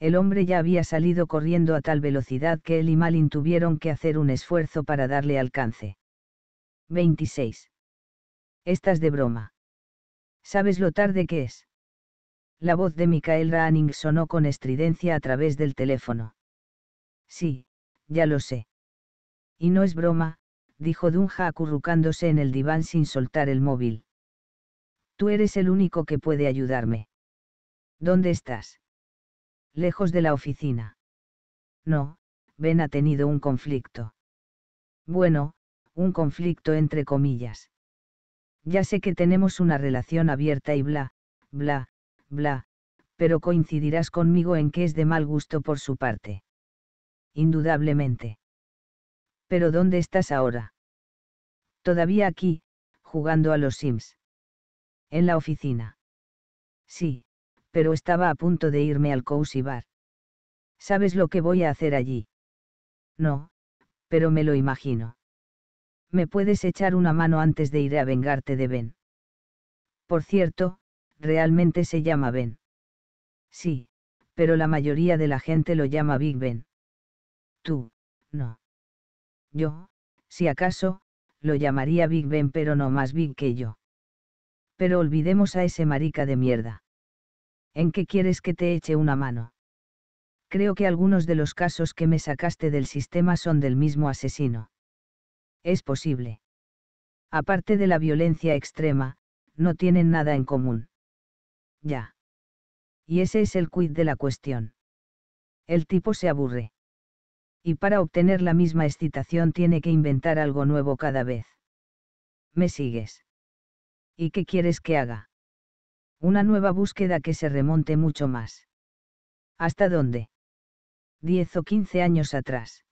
el hombre ya había salido corriendo a tal velocidad que él y Malin tuvieron que hacer un esfuerzo para darle alcance. 26. Estás de broma. ¿Sabes lo tarde que es? La voz de Michael Ranning sonó con estridencia a través del teléfono. Sí, ya lo sé. Y no es broma, dijo Dunja acurrucándose en el diván sin soltar el móvil. Tú eres el único que puede ayudarme. ¿Dónde estás? lejos de la oficina. No, Ben ha tenido un conflicto. Bueno, un conflicto entre comillas. Ya sé que tenemos una relación abierta y bla, bla, bla, pero coincidirás conmigo en que es de mal gusto por su parte. Indudablemente. Pero ¿dónde estás ahora? Todavía aquí, jugando a los Sims. En la oficina. Sí, pero estaba a punto de irme al Cozy Bar. ¿Sabes lo que voy a hacer allí? No, pero me lo imagino. ¿Me puedes echar una mano antes de ir a vengarte de Ben? Por cierto, realmente se llama Ben. Sí, pero la mayoría de la gente lo llama Big Ben. Tú, no. Yo, si acaso, lo llamaría Big Ben pero no más Big que yo. Pero olvidemos a ese marica de mierda. ¿En qué quieres que te eche una mano? Creo que algunos de los casos que me sacaste del sistema son del mismo asesino. Es posible. Aparte de la violencia extrema, no tienen nada en común. Ya. Y ese es el quid de la cuestión. El tipo se aburre. Y para obtener la misma excitación tiene que inventar algo nuevo cada vez. ¿Me sigues? ¿Y qué quieres que haga? Una nueva búsqueda que se remonte mucho más. ¿Hasta dónde? Diez o quince años atrás.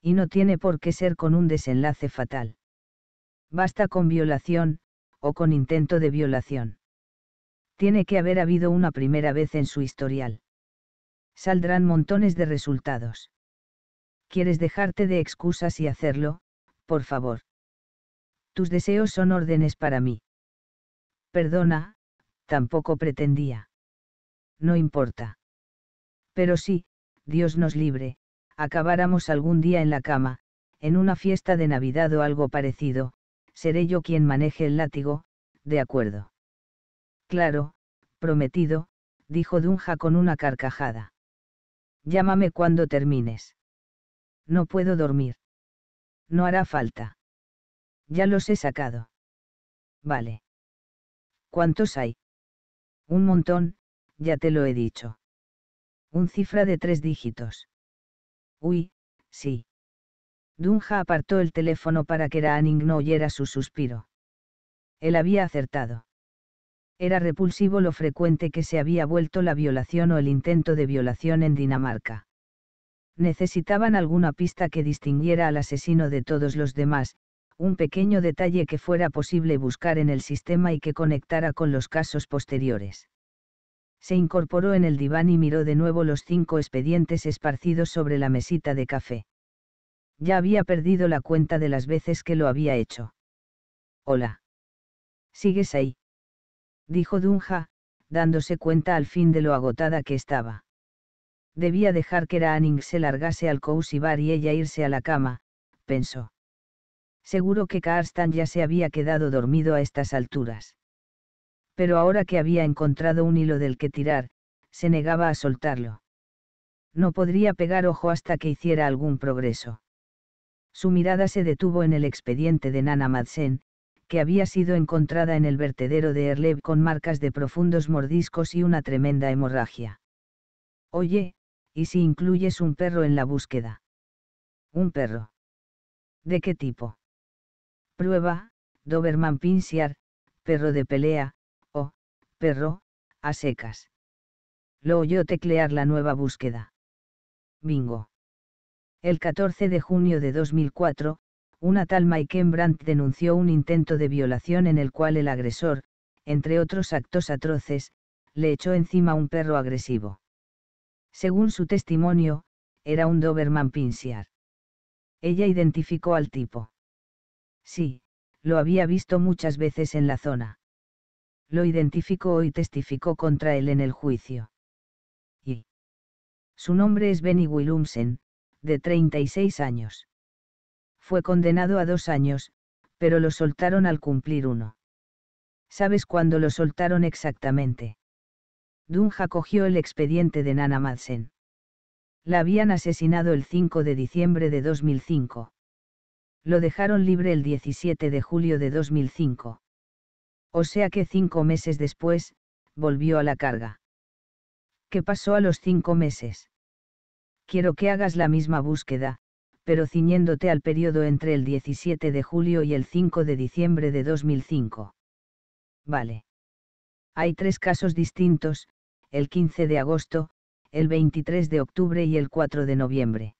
Y no tiene por qué ser con un desenlace fatal. Basta con violación, o con intento de violación. Tiene que haber habido una primera vez en su historial. Saldrán montones de resultados. ¿Quieres dejarte de excusas y hacerlo, por favor? Tus deseos son órdenes para mí. Perdona, tampoco pretendía. No importa. Pero si, Dios nos libre, acabáramos algún día en la cama, en una fiesta de Navidad o algo parecido, seré yo quien maneje el látigo, de acuerdo. Claro, prometido, dijo Dunja con una carcajada. Llámame cuando termines. No puedo dormir. No hará falta. Ya los he sacado. Vale. ¿Cuántos hay? Un montón, ya te lo he dicho. Un cifra de tres dígitos. Uy, sí. Dunja apartó el teléfono para que Raaning no oyera su suspiro. Él había acertado. Era repulsivo lo frecuente que se había vuelto la violación o el intento de violación en Dinamarca. Necesitaban alguna pista que distinguiera al asesino de todos los demás, un pequeño detalle que fuera posible buscar en el sistema y que conectara con los casos posteriores. Se incorporó en el diván y miró de nuevo los cinco expedientes esparcidos sobre la mesita de café. Ya había perdido la cuenta de las veces que lo había hecho. Hola. ¿Sigues ahí? Dijo Dunja, dándose cuenta al fin de lo agotada que estaba. Debía dejar que Raaning se largase al cozy bar y ella irse a la cama, pensó. Seguro que Karstan ya se había quedado dormido a estas alturas. Pero ahora que había encontrado un hilo del que tirar, se negaba a soltarlo. No podría pegar ojo hasta que hiciera algún progreso. Su mirada se detuvo en el expediente de Nana Madsen, que había sido encontrada en el vertedero de Erlev con marcas de profundos mordiscos y una tremenda hemorragia. Oye, ¿y si incluyes un perro en la búsqueda? ¿Un perro? ¿De qué tipo? Prueba, Doberman Pinscher, perro de pelea, o, perro, a secas. Lo oyó teclear la nueva búsqueda. Bingo. El 14 de junio de 2004, una tal Maiken Brandt denunció un intento de violación en el cual el agresor, entre otros actos atroces, le echó encima un perro agresivo. Según su testimonio, era un Doberman Pinscher. Ella identificó al tipo. Sí, lo había visto muchas veces en la zona. Lo identificó y testificó contra él en el juicio. Y. Su nombre es Benny Willumsen, de 36 años. Fue condenado a dos años, pero lo soltaron al cumplir uno. ¿Sabes cuándo lo soltaron exactamente? Dunja cogió el expediente de Nana Madsen. La habían asesinado el 5 de diciembre de 2005. Lo dejaron libre el 17 de julio de 2005. O sea que cinco meses después, volvió a la carga. ¿Qué pasó a los cinco meses? quiero que hagas la misma búsqueda, pero ciñéndote al periodo entre el 17 de julio y el 5 de diciembre de 2005. Vale. Hay tres casos distintos, el 15 de agosto, el 23 de octubre y el 4 de noviembre.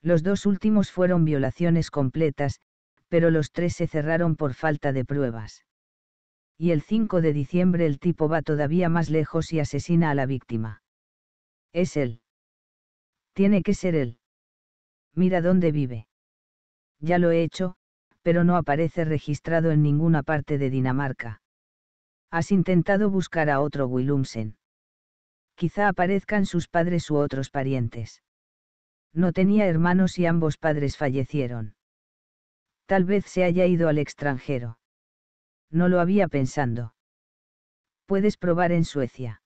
Los dos últimos fueron violaciones completas, pero los tres se cerraron por falta de pruebas. Y el 5 de diciembre el tipo va todavía más lejos y asesina a la víctima. Es él. Tiene que ser él. Mira dónde vive. Ya lo he hecho, pero no aparece registrado en ninguna parte de Dinamarca. Has intentado buscar a otro Willumsen. Quizá aparezcan sus padres u otros parientes. No tenía hermanos y ambos padres fallecieron. Tal vez se haya ido al extranjero. No lo había pensando. Puedes probar en Suecia.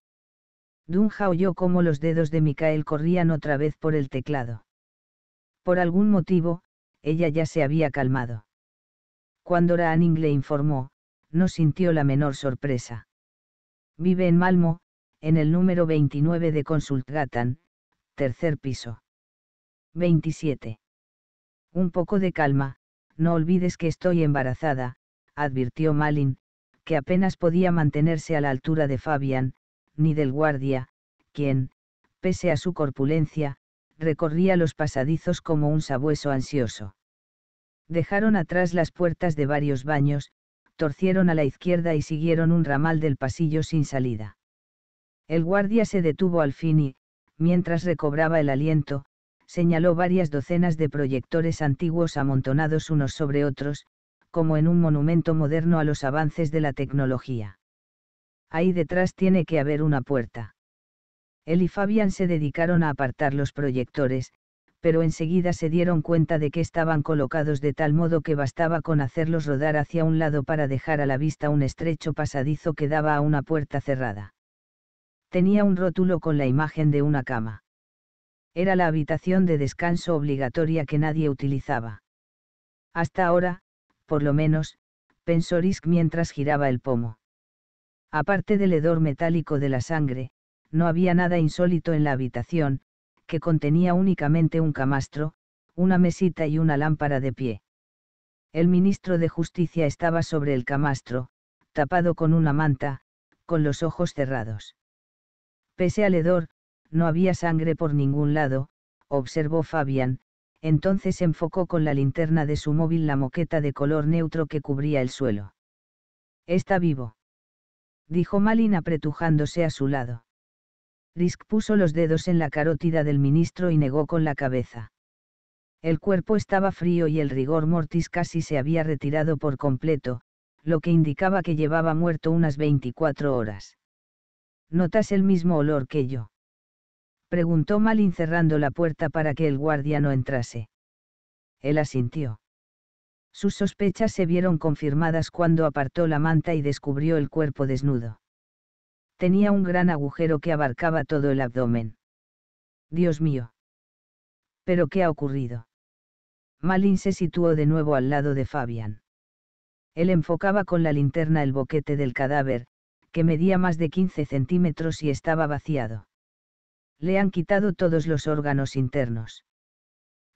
Dunja oyó cómo los dedos de Mikael corrían otra vez por el teclado. Por algún motivo, ella ya se había calmado. Cuando Raaning le informó, no sintió la menor sorpresa. Vive en Malmo, en el número 29 de Consultgatan, tercer piso. 27. Un poco de calma, no olvides que estoy embarazada, advirtió Malin, que apenas podía mantenerse a la altura de Fabian, ni del guardia, quien, pese a su corpulencia, recorría los pasadizos como un sabueso ansioso. Dejaron atrás las puertas de varios baños, torcieron a la izquierda y siguieron un ramal del pasillo sin salida. El guardia se detuvo al fin y, mientras recobraba el aliento, señaló varias docenas de proyectores antiguos amontonados unos sobre otros, como en un monumento moderno a los avances de la tecnología ahí detrás tiene que haber una puerta. Él y Fabian se dedicaron a apartar los proyectores, pero enseguida se dieron cuenta de que estaban colocados de tal modo que bastaba con hacerlos rodar hacia un lado para dejar a la vista un estrecho pasadizo que daba a una puerta cerrada. Tenía un rótulo con la imagen de una cama. Era la habitación de descanso obligatoria que nadie utilizaba. Hasta ahora, por lo menos, pensó Risk mientras giraba el pomo. Aparte del hedor metálico de la sangre, no había nada insólito en la habitación, que contenía únicamente un camastro, una mesita y una lámpara de pie. El ministro de Justicia estaba sobre el camastro, tapado con una manta, con los ojos cerrados. Pese al hedor, no había sangre por ningún lado, observó Fabian, entonces enfocó con la linterna de su móvil la moqueta de color neutro que cubría el suelo. Está vivo. Dijo Malin apretujándose a su lado. Risk puso los dedos en la carótida del ministro y negó con la cabeza. El cuerpo estaba frío y el rigor mortis casi se había retirado por completo, lo que indicaba que llevaba muerto unas 24 horas. ¿Notas el mismo olor que yo? Preguntó Malin cerrando la puerta para que el guardia no entrase. Él asintió. Sus sospechas se vieron confirmadas cuando apartó la manta y descubrió el cuerpo desnudo. Tenía un gran agujero que abarcaba todo el abdomen. Dios mío. ¿Pero qué ha ocurrido? Malin se situó de nuevo al lado de Fabian. Él enfocaba con la linterna el boquete del cadáver, que medía más de 15 centímetros y estaba vaciado. Le han quitado todos los órganos internos.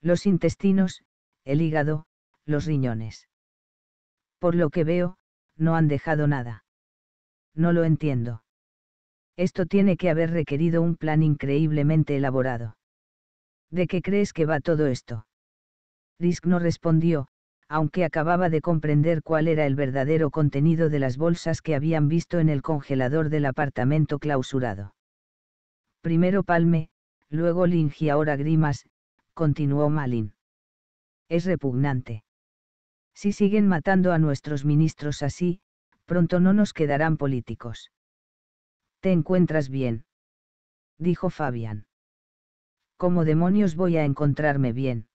Los intestinos, el hígado, los riñones. Por lo que veo, no han dejado nada. No lo entiendo. Esto tiene que haber requerido un plan increíblemente elaborado. ¿De qué crees que va todo esto? Risk no respondió, aunque acababa de comprender cuál era el verdadero contenido de las bolsas que habían visto en el congelador del apartamento clausurado. Primero Palme, luego Ling y ahora Grimas, continuó Malin. Es repugnante. Si siguen matando a nuestros ministros así, pronto no nos quedarán políticos. ¿Te encuentras bien? Dijo Fabián. ¿Cómo demonios voy a encontrarme bien?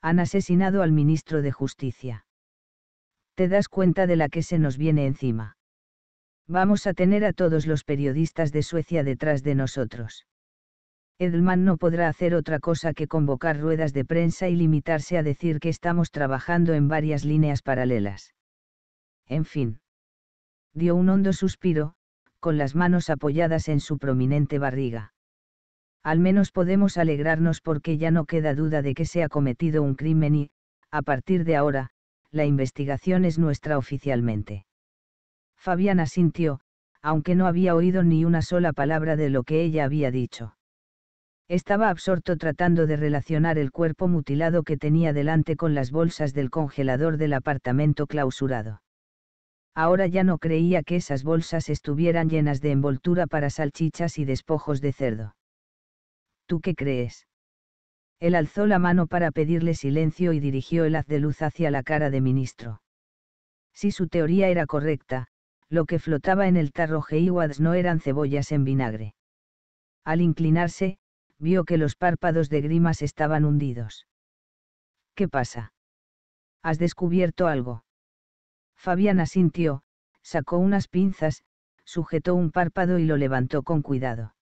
han asesinado al ministro de Justicia. ¿Te das cuenta de la que se nos viene encima? Vamos a tener a todos los periodistas de Suecia detrás de nosotros. Edelman no podrá hacer otra cosa que convocar ruedas de prensa y limitarse a decir que estamos trabajando en varias líneas paralelas. En fin. Dio un hondo suspiro, con las manos apoyadas en su prominente barriga al menos podemos alegrarnos porque ya no queda duda de que se ha cometido un crimen y, a partir de ahora, la investigación es nuestra oficialmente. Fabián asintió, aunque no había oído ni una sola palabra de lo que ella había dicho. Estaba absorto tratando de relacionar el cuerpo mutilado que tenía delante con las bolsas del congelador del apartamento clausurado. Ahora ya no creía que esas bolsas estuvieran llenas de envoltura para salchichas y despojos de cerdo. ¿Tú qué crees? Él alzó la mano para pedirle silencio y dirigió el haz de luz hacia la cara de ministro. Si su teoría era correcta, lo que flotaba en el tarro Heiwads no eran cebollas en vinagre. Al inclinarse, vio que los párpados de Grimas estaban hundidos. ¿Qué pasa? ¿Has descubierto algo? Fabián asintió, sacó unas pinzas, sujetó un párpado y lo levantó con cuidado.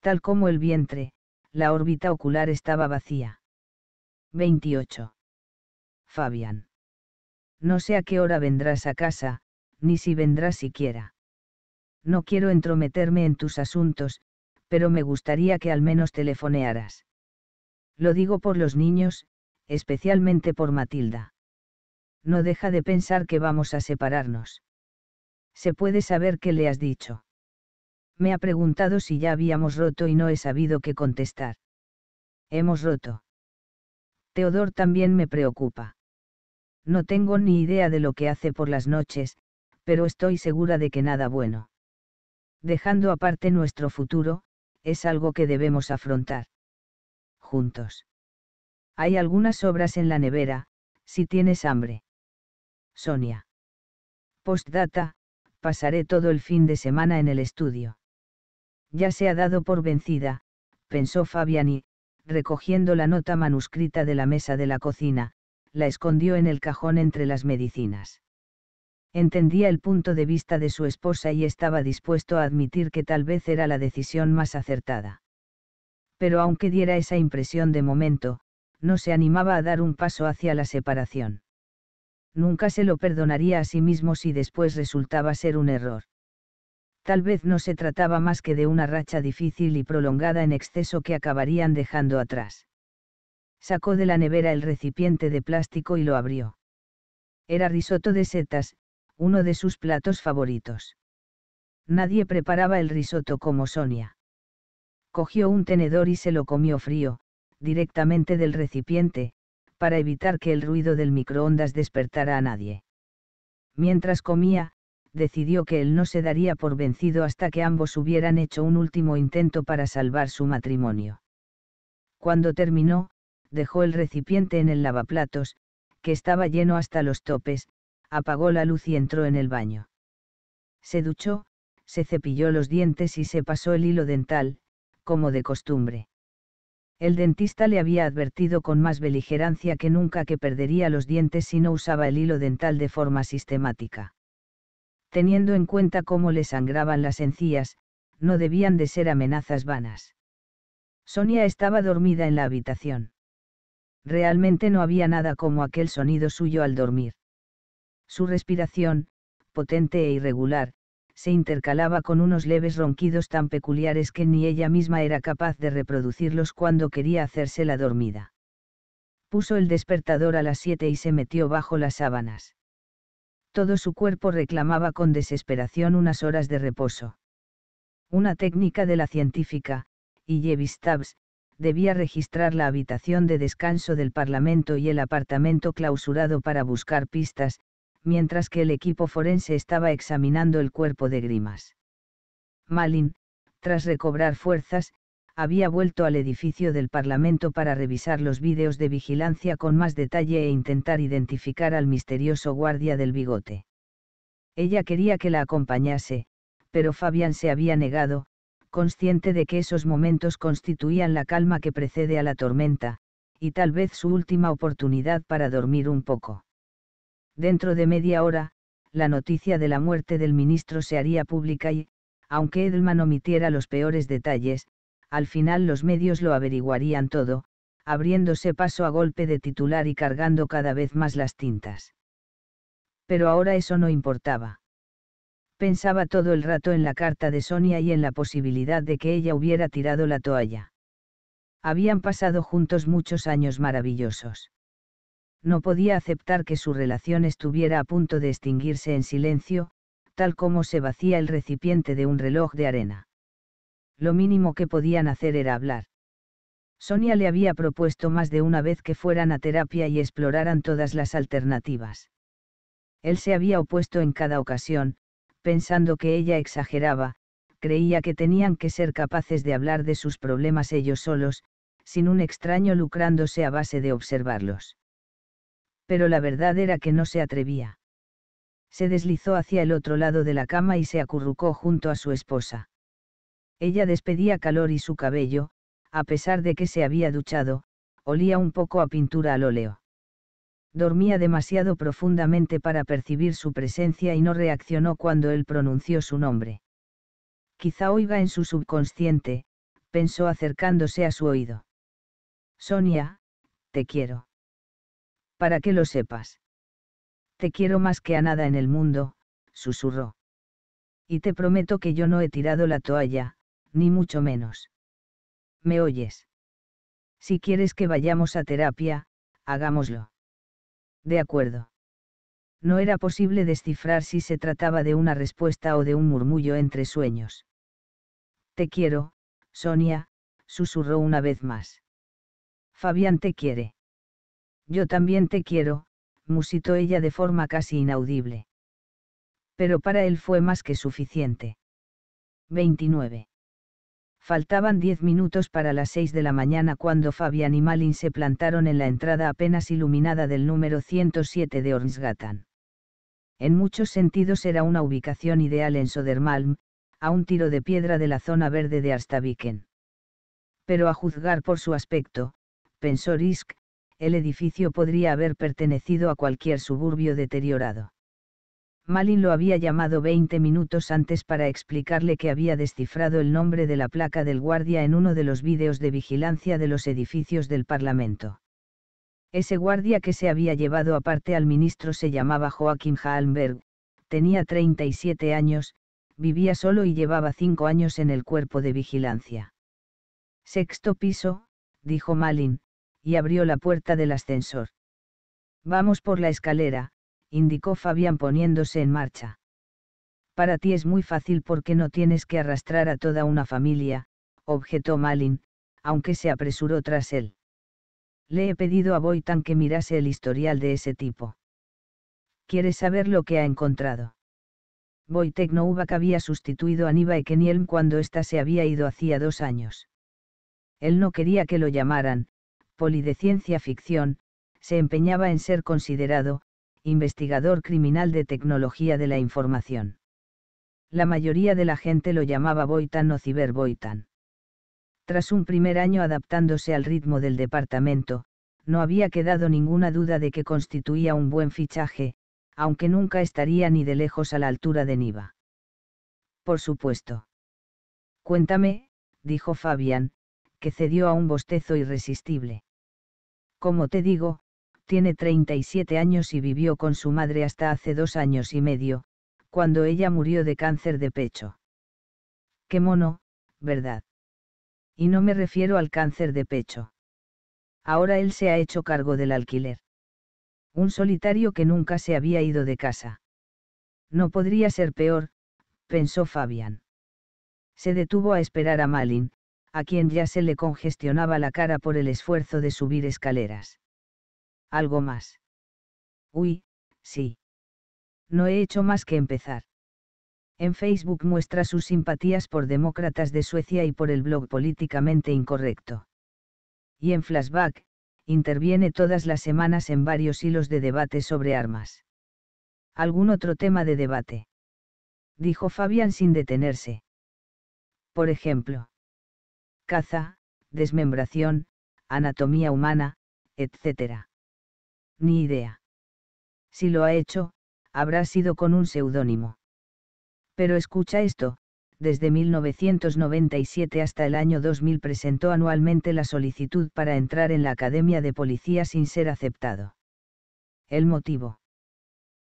Tal como el vientre, la órbita ocular estaba vacía. 28. Fabián. No sé a qué hora vendrás a casa, ni si vendrás siquiera. No quiero entrometerme en tus asuntos, pero me gustaría que al menos telefonearas. Lo digo por los niños, especialmente por Matilda. No deja de pensar que vamos a separarnos. ¿Se puede saber qué le has dicho? Me ha preguntado si ya habíamos roto y no he sabido qué contestar. Hemos roto. Teodor también me preocupa. No tengo ni idea de lo que hace por las noches, pero estoy segura de que nada bueno. Dejando aparte nuestro futuro, es algo que debemos afrontar. Juntos. Hay algunas obras en la nevera, si tienes hambre. Sonia. Postdata, pasaré todo el fin de semana en el estudio. Ya se ha dado por vencida, pensó Fabiani, recogiendo la nota manuscrita de la mesa de la cocina, la escondió en el cajón entre las medicinas. Entendía el punto de vista de su esposa y estaba dispuesto a admitir que tal vez era la decisión más acertada. Pero aunque diera esa impresión de momento, no se animaba a dar un paso hacia la separación. Nunca se lo perdonaría a sí mismo si después resultaba ser un error. Tal vez no se trataba más que de una racha difícil y prolongada en exceso que acabarían dejando atrás. Sacó de la nevera el recipiente de plástico y lo abrió. Era risotto de setas, uno de sus platos favoritos. Nadie preparaba el risotto como Sonia. Cogió un tenedor y se lo comió frío, directamente del recipiente, para evitar que el ruido del microondas despertara a nadie. Mientras comía, decidió que él no se daría por vencido hasta que ambos hubieran hecho un último intento para salvar su matrimonio. Cuando terminó, dejó el recipiente en el lavaplatos, que estaba lleno hasta los topes, apagó la luz y entró en el baño. Se duchó, se cepilló los dientes y se pasó el hilo dental, como de costumbre. El dentista le había advertido con más beligerancia que nunca que perdería los dientes si no usaba el hilo dental de forma sistemática teniendo en cuenta cómo le sangraban las encías, no debían de ser amenazas vanas. Sonia estaba dormida en la habitación. Realmente no había nada como aquel sonido suyo al dormir. Su respiración, potente e irregular, se intercalaba con unos leves ronquidos tan peculiares que ni ella misma era capaz de reproducirlos cuando quería hacerse la dormida. Puso el despertador a las siete y se metió bajo las sábanas todo su cuerpo reclamaba con desesperación unas horas de reposo. Una técnica de la científica, y Stabs, debía registrar la habitación de descanso del Parlamento y el apartamento clausurado para buscar pistas, mientras que el equipo forense estaba examinando el cuerpo de Grimas. Malin, tras recobrar fuerzas, había vuelto al edificio del Parlamento para revisar los vídeos de vigilancia con más detalle e intentar identificar al misterioso guardia del bigote. Ella quería que la acompañase, pero Fabián se había negado, consciente de que esos momentos constituían la calma que precede a la tormenta, y tal vez su última oportunidad para dormir un poco. Dentro de media hora, la noticia de la muerte del ministro se haría pública y, aunque Edelman omitiera los peores detalles, al final los medios lo averiguarían todo, abriéndose paso a golpe de titular y cargando cada vez más las tintas. Pero ahora eso no importaba. Pensaba todo el rato en la carta de Sonia y en la posibilidad de que ella hubiera tirado la toalla. Habían pasado juntos muchos años maravillosos. No podía aceptar que su relación estuviera a punto de extinguirse en silencio, tal como se vacía el recipiente de un reloj de arena lo mínimo que podían hacer era hablar. Sonia le había propuesto más de una vez que fueran a terapia y exploraran todas las alternativas. Él se había opuesto en cada ocasión, pensando que ella exageraba, creía que tenían que ser capaces de hablar de sus problemas ellos solos, sin un extraño lucrándose a base de observarlos. Pero la verdad era que no se atrevía. Se deslizó hacia el otro lado de la cama y se acurrucó junto a su esposa. Ella despedía calor y su cabello, a pesar de que se había duchado, olía un poco a pintura al óleo. Dormía demasiado profundamente para percibir su presencia y no reaccionó cuando él pronunció su nombre. Quizá oiga en su subconsciente, pensó acercándose a su oído. Sonia, te quiero. Para que lo sepas. Te quiero más que a nada en el mundo, susurró. Y te prometo que yo no he tirado la toalla, ni mucho menos. ¿Me oyes? Si quieres que vayamos a terapia, hagámoslo. De acuerdo. No era posible descifrar si se trataba de una respuesta o de un murmullo entre sueños. Te quiero, Sonia, susurró una vez más. Fabián te quiere. Yo también te quiero, musitó ella de forma casi inaudible. Pero para él fue más que suficiente. 29. Faltaban diez minutos para las seis de la mañana cuando Fabián y Malin se plantaron en la entrada apenas iluminada del número 107 de Ornsgatan. En muchos sentidos era una ubicación ideal en Sodermalm, a un tiro de piedra de la zona verde de Arstaviken. Pero a juzgar por su aspecto, pensó Risk, el edificio podría haber pertenecido a cualquier suburbio deteriorado. Malin lo había llamado 20 minutos antes para explicarle que había descifrado el nombre de la placa del guardia en uno de los vídeos de vigilancia de los edificios del Parlamento. Ese guardia que se había llevado aparte al ministro se llamaba Joachim Hallenberg, tenía 37 años, vivía solo y llevaba cinco años en el cuerpo de vigilancia. Sexto piso, dijo Malin, y abrió la puerta del ascensor. Vamos por la escalera, indicó Fabián poniéndose en marcha. Para ti es muy fácil porque no tienes que arrastrar a toda una familia, objetó Malin, aunque se apresuró tras él. Le he pedido a Boitan que mirase el historial de ese tipo. ¿Quieres saber lo que ha encontrado? Wojtek Nowak había sustituido a Niva Ekenielm cuando ésta se había ido hacía dos años. Él no quería que lo llamaran, poli de ciencia ficción, se empeñaba en ser considerado, investigador criminal de tecnología de la información. La mayoría de la gente lo llamaba Boitan o Ciber Boitan. Tras un primer año adaptándose al ritmo del departamento, no había quedado ninguna duda de que constituía un buen fichaje, aunque nunca estaría ni de lejos a la altura de Niva. Por supuesto. Cuéntame, dijo Fabián, que cedió a un bostezo irresistible. Como te digo, tiene 37 años y vivió con su madre hasta hace dos años y medio, cuando ella murió de cáncer de pecho. Qué mono, ¿verdad? Y no me refiero al cáncer de pecho. Ahora él se ha hecho cargo del alquiler. Un solitario que nunca se había ido de casa. No podría ser peor, pensó Fabián. Se detuvo a esperar a Malin, a quien ya se le congestionaba la cara por el esfuerzo de subir escaleras. ¿Algo más? Uy, sí. No he hecho más que empezar. En Facebook muestra sus simpatías por demócratas de Suecia y por el blog políticamente incorrecto. Y en Flashback, interviene todas las semanas en varios hilos de debate sobre armas. ¿Algún otro tema de debate? Dijo Fabián sin detenerse. Por ejemplo. Caza, desmembración, anatomía humana, etc. Ni idea. Si lo ha hecho, habrá sido con un seudónimo. Pero escucha esto, desde 1997 hasta el año 2000 presentó anualmente la solicitud para entrar en la Academia de Policía sin ser aceptado. El motivo.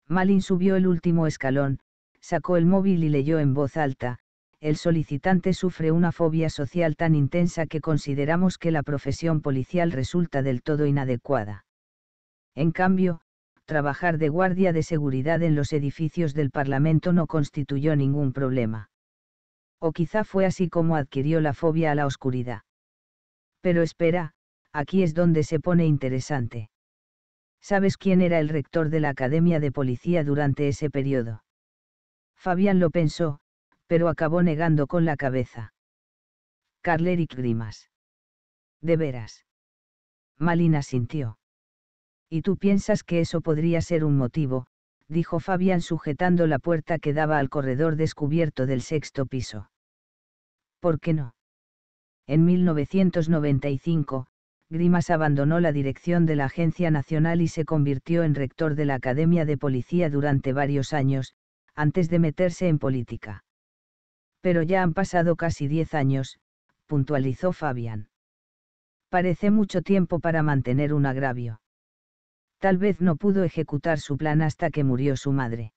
Malin subió el último escalón, sacó el móvil y leyó en voz alta, el solicitante sufre una fobia social tan intensa que consideramos que la profesión policial resulta del todo inadecuada. En cambio, trabajar de guardia de seguridad en los edificios del Parlamento no constituyó ningún problema. O quizá fue así como adquirió la fobia a la oscuridad. Pero espera, aquí es donde se pone interesante. ¿Sabes quién era el rector de la Academia de Policía durante ese periodo? Fabián lo pensó, pero acabó negando con la cabeza. Carl Eric Grimas. De veras. Malina sintió. ¿Y tú piensas que eso podría ser un motivo? dijo Fabián sujetando la puerta que daba al corredor descubierto del sexto piso. ¿Por qué no? En 1995, Grimas abandonó la dirección de la Agencia Nacional y se convirtió en rector de la Academia de Policía durante varios años, antes de meterse en política. Pero ya han pasado casi diez años, puntualizó Fabián. Parece mucho tiempo para mantener un agravio. Tal vez no pudo ejecutar su plan hasta que murió su madre.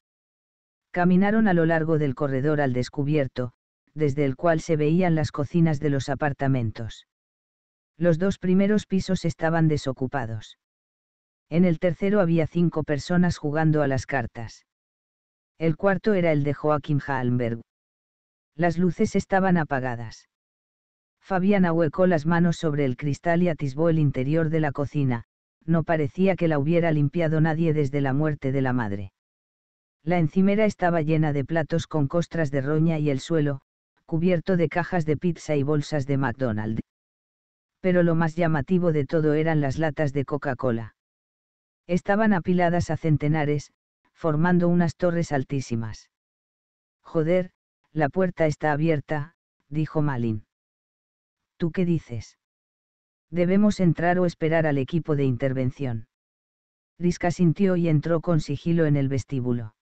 Caminaron a lo largo del corredor al descubierto, desde el cual se veían las cocinas de los apartamentos. Los dos primeros pisos estaban desocupados. En el tercero había cinco personas jugando a las cartas. El cuarto era el de Joachim Hallenberg. Las luces estaban apagadas. Fabián ahuecó las manos sobre el cristal y atisbó el interior de la cocina, no parecía que la hubiera limpiado nadie desde la muerte de la madre. La encimera estaba llena de platos con costras de roña y el suelo, cubierto de cajas de pizza y bolsas de McDonald's. Pero lo más llamativo de todo eran las latas de Coca-Cola. Estaban apiladas a centenares, formando unas torres altísimas. Joder, la puerta está abierta, dijo Malin. ¿Tú qué dices? Debemos entrar o esperar al equipo de intervención. Riska sintió y entró con sigilo en el vestíbulo.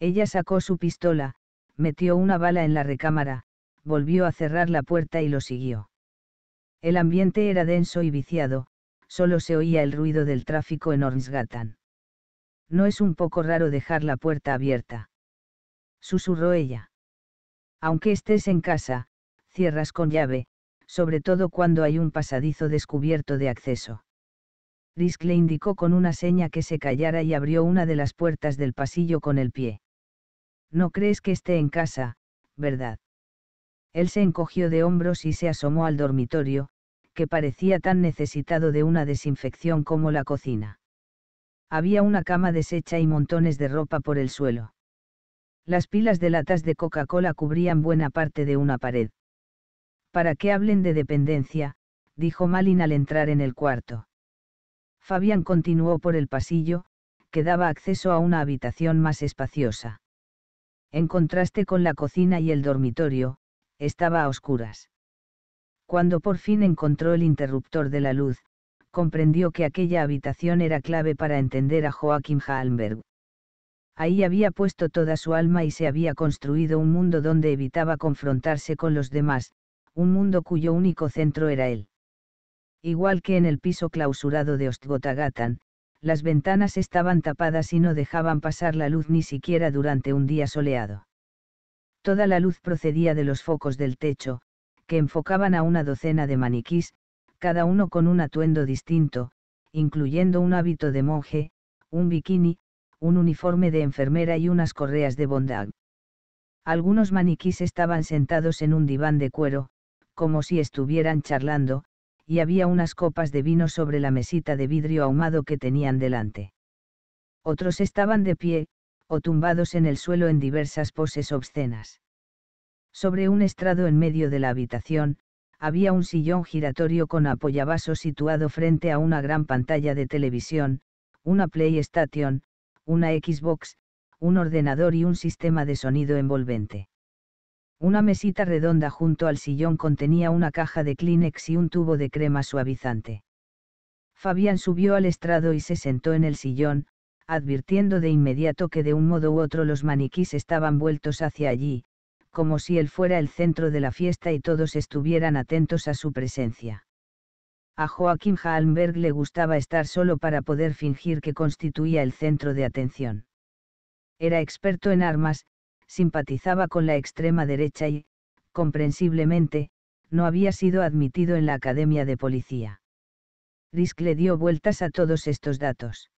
Ella sacó su pistola, metió una bala en la recámara, volvió a cerrar la puerta y lo siguió. El ambiente era denso y viciado, solo se oía el ruido del tráfico en Ornsgatan. No es un poco raro dejar la puerta abierta. Susurró ella. Aunque estés en casa, cierras con llave, sobre todo cuando hay un pasadizo descubierto de acceso. Risk le indicó con una seña que se callara y abrió una de las puertas del pasillo con el pie. No crees que esté en casa, ¿verdad? Él se encogió de hombros y se asomó al dormitorio, que parecía tan necesitado de una desinfección como la cocina. Había una cama deshecha y montones de ropa por el suelo. Las pilas de latas de Coca-Cola cubrían buena parte de una pared. Para que hablen de dependencia, dijo Malin al entrar en el cuarto. Fabián continuó por el pasillo, que daba acceso a una habitación más espaciosa. En contraste con la cocina y el dormitorio, estaba a oscuras. Cuando por fin encontró el interruptor de la luz, comprendió que aquella habitación era clave para entender a Joachim Hallenberg. Ahí había puesto toda su alma y se había construido un mundo donde evitaba confrontarse con los demás, un mundo cuyo único centro era él. Igual que en el piso clausurado de Ostgotagatan, las ventanas estaban tapadas y no dejaban pasar la luz ni siquiera durante un día soleado. Toda la luz procedía de los focos del techo, que enfocaban a una docena de maniquís, cada uno con un atuendo distinto, incluyendo un hábito de monje, un bikini, un uniforme de enfermera y unas correas de bondad. Algunos maniquís estaban sentados en un diván de cuero, como si estuvieran charlando, y había unas copas de vino sobre la mesita de vidrio ahumado que tenían delante. Otros estaban de pie, o tumbados en el suelo en diversas poses obscenas. Sobre un estrado en medio de la habitación, había un sillón giratorio con apoyavasos situado frente a una gran pantalla de televisión, una PlayStation, una Xbox, un ordenador y un sistema de sonido envolvente. Una mesita redonda junto al sillón contenía una caja de Kleenex y un tubo de crema suavizante. Fabián subió al estrado y se sentó en el sillón, advirtiendo de inmediato que de un modo u otro los maniquís estaban vueltos hacia allí, como si él fuera el centro de la fiesta y todos estuvieran atentos a su presencia. A Joaquín Halmberg le gustaba estar solo para poder fingir que constituía el centro de atención. Era experto en armas, simpatizaba con la extrema derecha y, comprensiblemente, no había sido admitido en la Academia de Policía. Risk le dio vueltas a todos estos datos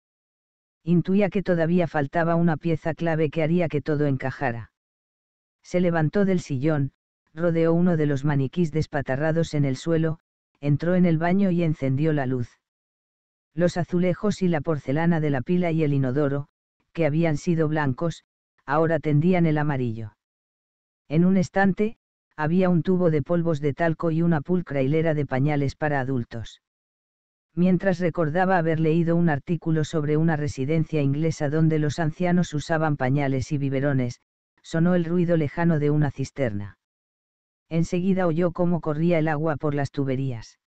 intuía que todavía faltaba una pieza clave que haría que todo encajara. Se levantó del sillón, rodeó uno de los maniquís despatarrados en el suelo, entró en el baño y encendió la luz. Los azulejos y la porcelana de la pila y el inodoro, que habían sido blancos, ahora tendían el amarillo. En un estante, había un tubo de polvos de talco y una pulcra hilera de pañales para adultos mientras recordaba haber leído un artículo sobre una residencia inglesa donde los ancianos usaban pañales y biberones, sonó el ruido lejano de una cisterna. Enseguida oyó cómo corría el agua por las tuberías.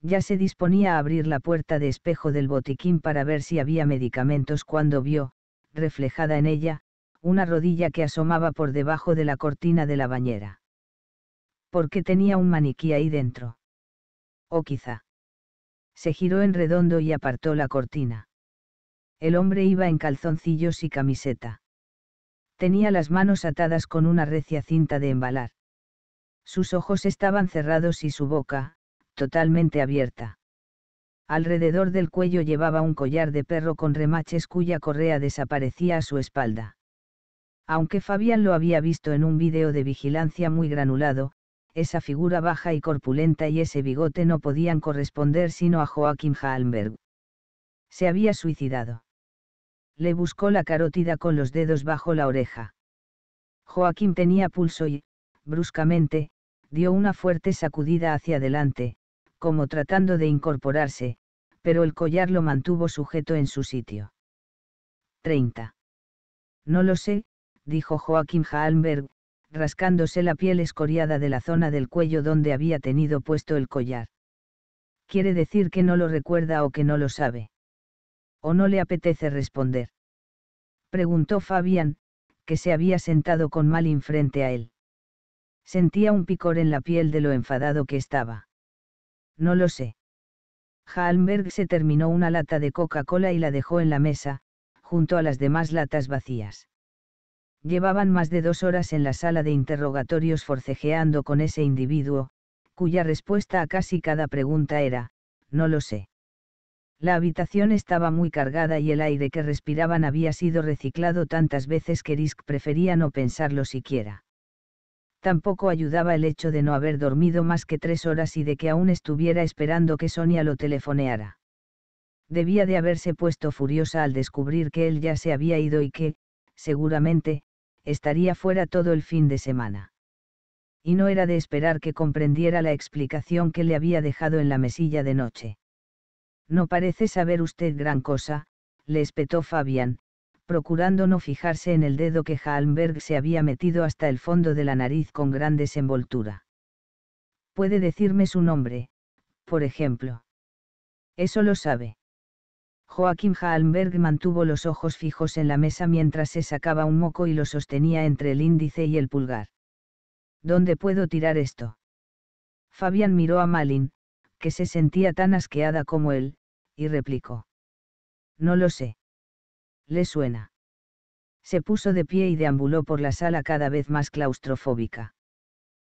Ya se disponía a abrir la puerta de espejo del botiquín para ver si había medicamentos cuando vio, reflejada en ella, una rodilla que asomaba por debajo de la cortina de la bañera. ¿Por qué tenía un maniquí ahí dentro? O quizá se giró en redondo y apartó la cortina. El hombre iba en calzoncillos y camiseta. Tenía las manos atadas con una recia cinta de embalar. Sus ojos estaban cerrados y su boca, totalmente abierta. Alrededor del cuello llevaba un collar de perro con remaches cuya correa desaparecía a su espalda. Aunque Fabián lo había visto en un vídeo de vigilancia muy granulado, esa figura baja y corpulenta y ese bigote no podían corresponder sino a Joachim Hallenberg. Se había suicidado. Le buscó la carótida con los dedos bajo la oreja. Joaquín tenía pulso y, bruscamente, dio una fuerte sacudida hacia adelante, como tratando de incorporarse, pero el collar lo mantuvo sujeto en su sitio. 30. No lo sé, dijo Joaquín Hallenberg, rascándose la piel escoriada de la zona del cuello donde había tenido puesto el collar. Quiere decir que no lo recuerda o que no lo sabe. ¿O no le apetece responder? Preguntó Fabián, que se había sentado con Malin frente a él. Sentía un picor en la piel de lo enfadado que estaba. No lo sé. Hallenberg se terminó una lata de Coca-Cola y la dejó en la mesa, junto a las demás latas vacías. Llevaban más de dos horas en la sala de interrogatorios forcejeando con ese individuo, cuya respuesta a casi cada pregunta era, no lo sé. La habitación estaba muy cargada y el aire que respiraban había sido reciclado tantas veces que Risk prefería no pensarlo siquiera. Tampoco ayudaba el hecho de no haber dormido más que tres horas y de que aún estuviera esperando que Sonia lo telefoneara. Debía de haberse puesto furiosa al descubrir que él ya se había ido y que, seguramente, estaría fuera todo el fin de semana. Y no era de esperar que comprendiera la explicación que le había dejado en la mesilla de noche. No parece saber usted gran cosa, le espetó Fabián, procurando no fijarse en el dedo que Halmberg se había metido hasta el fondo de la nariz con gran desenvoltura. Puede decirme su nombre, por ejemplo. Eso lo sabe. Joaquín Halmberg mantuvo los ojos fijos en la mesa mientras se sacaba un moco y lo sostenía entre el índice y el pulgar. ¿Dónde puedo tirar esto? Fabián miró a Malin, que se sentía tan asqueada como él, y replicó. No lo sé. ¿Le suena? Se puso de pie y deambuló por la sala cada vez más claustrofóbica.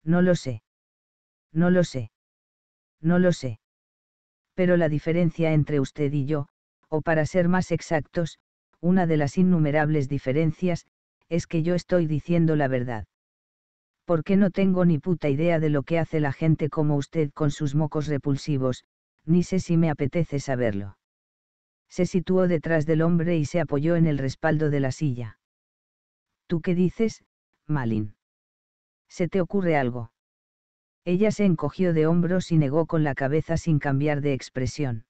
No lo sé. No lo sé. No lo sé. Pero la diferencia entre usted y yo, o para ser más exactos, una de las innumerables diferencias, es que yo estoy diciendo la verdad. Porque no tengo ni puta idea de lo que hace la gente como usted con sus mocos repulsivos, ni sé si me apetece saberlo se situó detrás del hombre y se apoyó en el respaldo de la silla. ¿Tú qué dices, Malin? ¿Se te ocurre algo? Ella se encogió de hombros y negó con la cabeza sin cambiar de expresión.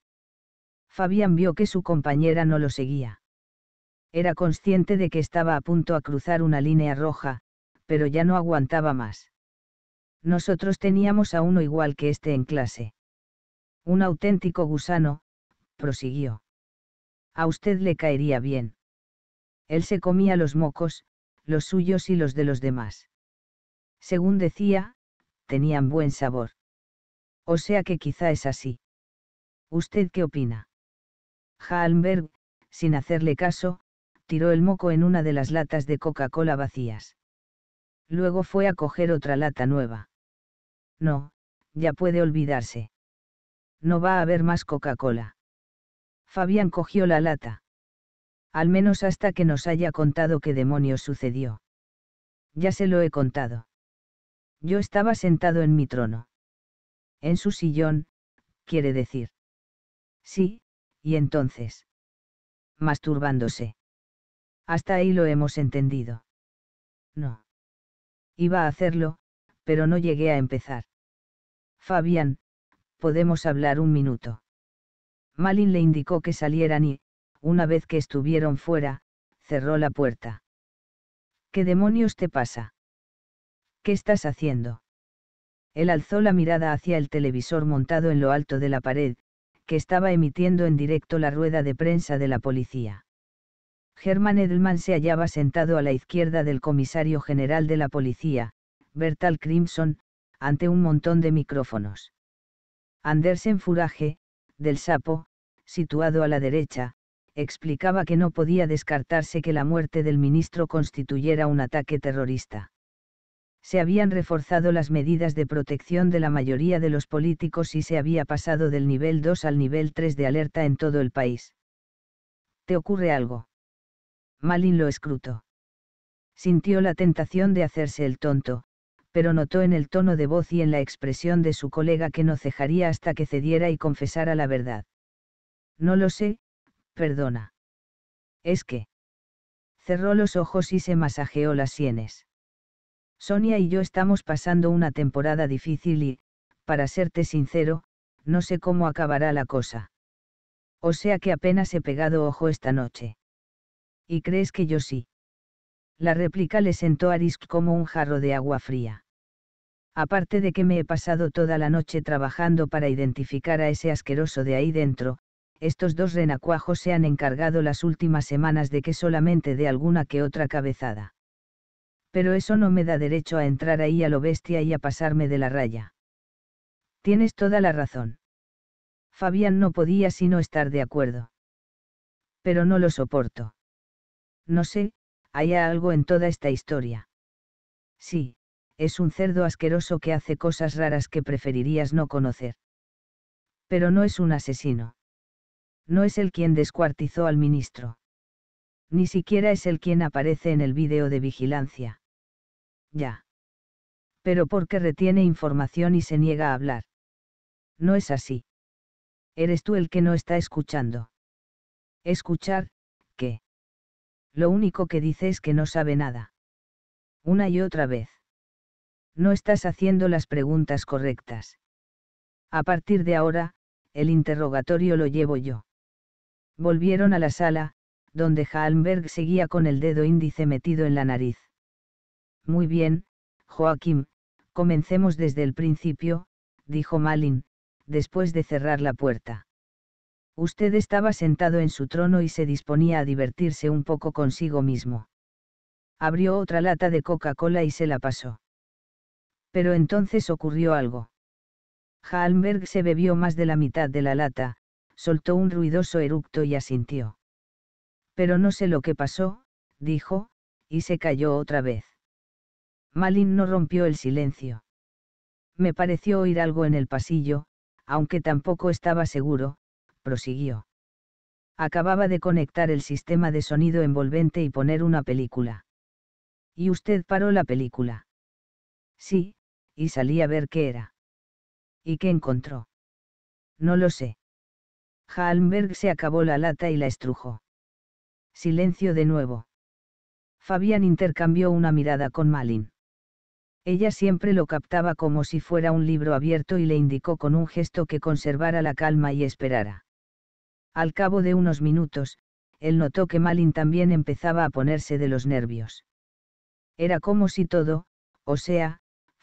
Fabián vio que su compañera no lo seguía. Era consciente de que estaba a punto a cruzar una línea roja, pero ya no aguantaba más. Nosotros teníamos a uno igual que este en clase. Un auténtico gusano, prosiguió. A usted le caería bien. Él se comía los mocos, los suyos y los de los demás. Según decía, tenían buen sabor. O sea que quizá es así. ¿Usted qué opina? Halmberg, sin hacerle caso, tiró el moco en una de las latas de Coca-Cola vacías. Luego fue a coger otra lata nueva. No, ya puede olvidarse. No va a haber más Coca-Cola. Fabián cogió la lata. Al menos hasta que nos haya contado qué demonios sucedió. Ya se lo he contado. Yo estaba sentado en mi trono. En su sillón, quiere decir. Sí, y entonces. Masturbándose. Hasta ahí lo hemos entendido. No. Iba a hacerlo, pero no llegué a empezar. Fabián, podemos hablar un minuto. Malin le indicó que salieran y, una vez que estuvieron fuera, cerró la puerta. ¿Qué demonios te pasa? ¿Qué estás haciendo? Él alzó la mirada hacia el televisor montado en lo alto de la pared, que estaba emitiendo en directo la rueda de prensa de la policía. Herman Edelman se hallaba sentado a la izquierda del comisario general de la policía, Bertal Crimson, ante un montón de micrófonos. Andersen Furage, del sapo, situado a la derecha, explicaba que no podía descartarse que la muerte del ministro constituyera un ataque terrorista. Se habían reforzado las medidas de protección de la mayoría de los políticos y se había pasado del nivel 2 al nivel 3 de alerta en todo el país. ¿Te ocurre algo? Malin lo escrutó. Sintió la tentación de hacerse el tonto, pero notó en el tono de voz y en la expresión de su colega que no cejaría hasta que cediera y confesara la verdad. No lo sé, perdona. Es que. Cerró los ojos y se masajeó las sienes. Sonia y yo estamos pasando una temporada difícil y, para serte sincero, no sé cómo acabará la cosa. O sea que apenas he pegado ojo esta noche. ¿Y crees que yo sí? La réplica le sentó a Risk como un jarro de agua fría. Aparte de que me he pasado toda la noche trabajando para identificar a ese asqueroso de ahí dentro, estos dos renacuajos se han encargado las últimas semanas de que solamente dé alguna que otra cabezada. Pero eso no me da derecho a entrar ahí a lo bestia y a pasarme de la raya. Tienes toda la razón. Fabián no podía sino estar de acuerdo. Pero no lo soporto. No sé, hay algo en toda esta historia. Sí, es un cerdo asqueroso que hace cosas raras que preferirías no conocer. Pero no es un asesino. No es el quien descuartizó al ministro. Ni siquiera es el quien aparece en el vídeo de vigilancia. Ya. Pero porque retiene información y se niega a hablar. No es así. Eres tú el que no está escuchando. Escuchar, ¿qué? Lo único que dice es que no sabe nada. Una y otra vez. No estás haciendo las preguntas correctas. A partir de ahora, el interrogatorio lo llevo yo. Volvieron a la sala, donde Halmberg seguía con el dedo índice metido en la nariz. Muy bien, Joaquim, comencemos desde el principio, dijo Malin, después de cerrar la puerta. Usted estaba sentado en su trono y se disponía a divertirse un poco consigo mismo. Abrió otra lata de Coca-Cola y se la pasó. Pero entonces ocurrió algo. Halmberg se bebió más de la mitad de la lata, soltó un ruidoso eructo y asintió. Pero no sé lo que pasó, dijo, y se calló otra vez. Malin no rompió el silencio. Me pareció oír algo en el pasillo, aunque tampoco estaba seguro, prosiguió. Acababa de conectar el sistema de sonido envolvente y poner una película. ¿Y usted paró la película? Sí, y salí a ver qué era. ¿Y qué encontró? No lo sé. Halmberg se acabó la lata y la estrujó. Silencio de nuevo. Fabián intercambió una mirada con Malin. Ella siempre lo captaba como si fuera un libro abierto y le indicó con un gesto que conservara la calma y esperara. Al cabo de unos minutos, él notó que Malin también empezaba a ponerse de los nervios. Era como si todo, o sea,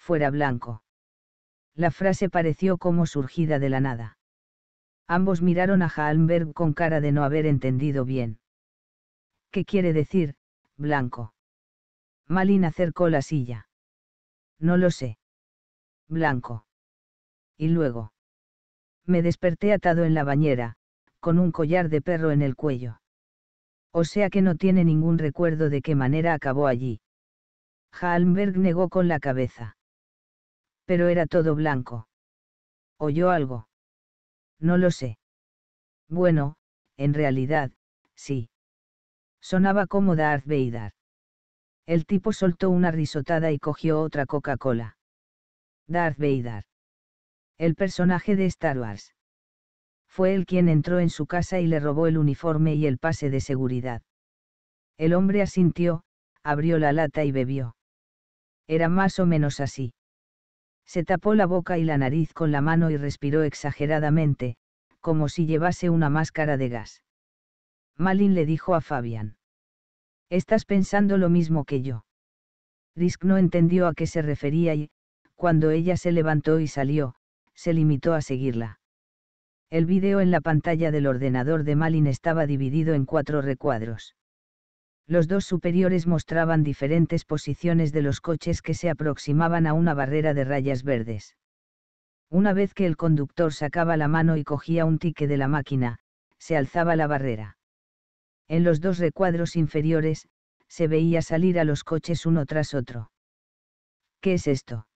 fuera blanco. La frase pareció como surgida de la nada. Ambos miraron a Halmberg con cara de no haber entendido bien. ¿Qué quiere decir, blanco? Malin acercó la silla. No lo sé. Blanco. Y luego. Me desperté atado en la bañera, con un collar de perro en el cuello. O sea que no tiene ningún recuerdo de qué manera acabó allí. Halmberg negó con la cabeza. Pero era todo blanco. ¿Oyó algo? No lo sé. Bueno, en realidad, sí. Sonaba como Darth Vader. El tipo soltó una risotada y cogió otra Coca-Cola. Darth Vader. El personaje de Star Wars fue él quien entró en su casa y le robó el uniforme y el pase de seguridad. El hombre asintió, abrió la lata y bebió. Era más o menos así. Se tapó la boca y la nariz con la mano y respiró exageradamente, como si llevase una máscara de gas. Malin le dijo a Fabian. Estás pensando lo mismo que yo. Risk no entendió a qué se refería y, cuando ella se levantó y salió, se limitó a seguirla. El vídeo en la pantalla del ordenador de Malin estaba dividido en cuatro recuadros. Los dos superiores mostraban diferentes posiciones de los coches que se aproximaban a una barrera de rayas verdes. Una vez que el conductor sacaba la mano y cogía un tique de la máquina, se alzaba la barrera. En los dos recuadros inferiores, se veía salir a los coches uno tras otro. ¿Qué es esto?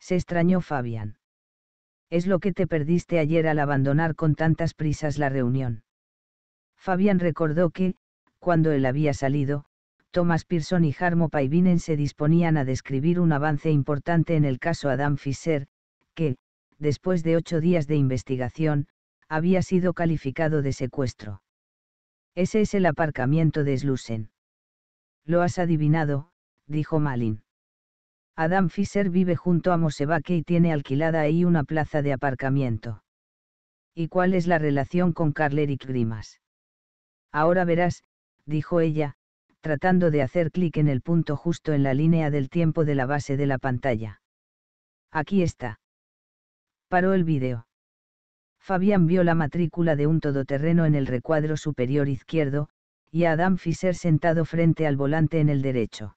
Se extrañó Fabián es lo que te perdiste ayer al abandonar con tantas prisas la reunión. Fabián recordó que, cuando él había salido, Thomas Pearson y Harmo Paivinen se disponían a describir un avance importante en el caso Adam Fisher, que, después de ocho días de investigación, había sido calificado de secuestro. Ese es el aparcamiento de Slusen. Lo has adivinado, dijo Malin. Adam Fisher vive junto a Mosebake y tiene alquilada ahí una plaza de aparcamiento. ¿Y cuál es la relación con Carl Eric Grimas? Ahora verás, dijo ella, tratando de hacer clic en el punto justo en la línea del tiempo de la base de la pantalla. Aquí está. Paró el vídeo. Fabián vio la matrícula de un todoterreno en el recuadro superior izquierdo, y a Adam Fisher sentado frente al volante en el derecho.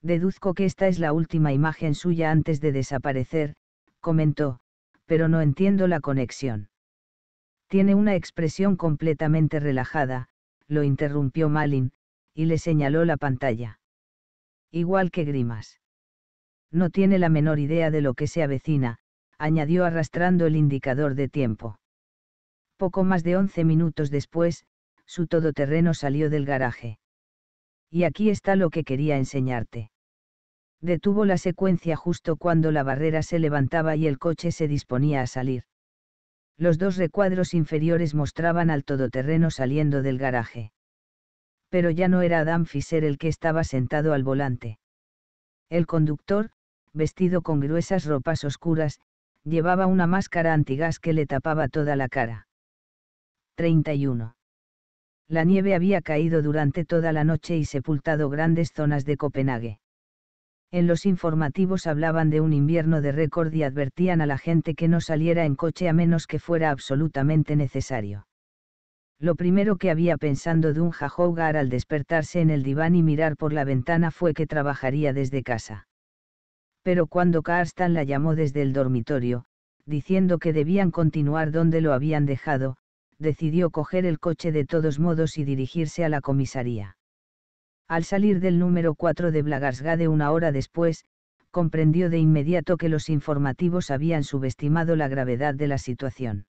Deduzco que esta es la última imagen suya antes de desaparecer, comentó, pero no entiendo la conexión. Tiene una expresión completamente relajada, lo interrumpió Malin, y le señaló la pantalla. Igual que Grimas. No tiene la menor idea de lo que se avecina, añadió arrastrando el indicador de tiempo. Poco más de once minutos después, su todoterreno salió del garaje. Y aquí está lo que quería enseñarte. Detuvo la secuencia justo cuando la barrera se levantaba y el coche se disponía a salir. Los dos recuadros inferiores mostraban al todoterreno saliendo del garaje. Pero ya no era Adam Fisher el que estaba sentado al volante. El conductor, vestido con gruesas ropas oscuras, llevaba una máscara antigas que le tapaba toda la cara. 31. La nieve había caído durante toda la noche y sepultado grandes zonas de Copenhague. En los informativos hablaban de un invierno de récord y advertían a la gente que no saliera en coche a menos que fuera absolutamente necesario. Lo primero que había pensando Dunja Hougar al despertarse en el diván y mirar por la ventana fue que trabajaría desde casa. Pero cuando Karstan la llamó desde el dormitorio, diciendo que debían continuar donde lo habían dejado, decidió coger el coche de todos modos y dirigirse a la comisaría. Al salir del número 4 de Blagarsgade una hora después, comprendió de inmediato que los informativos habían subestimado la gravedad de la situación.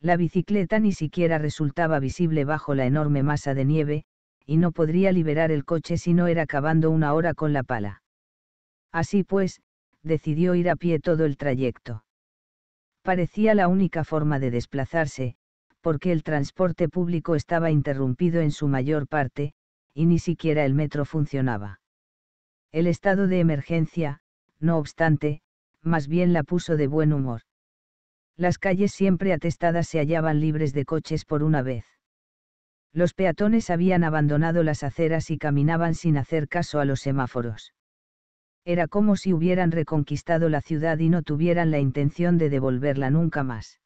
La bicicleta ni siquiera resultaba visible bajo la enorme masa de nieve, y no podría liberar el coche si no era cavando una hora con la pala. Así pues, decidió ir a pie todo el trayecto. Parecía la única forma de desplazarse, porque el transporte público estaba interrumpido en su mayor parte, y ni siquiera el metro funcionaba. El estado de emergencia, no obstante, más bien la puso de buen humor. Las calles siempre atestadas se hallaban libres de coches por una vez. Los peatones habían abandonado las aceras y caminaban sin hacer caso a los semáforos. Era como si hubieran reconquistado la ciudad y no tuvieran la intención de devolverla nunca más.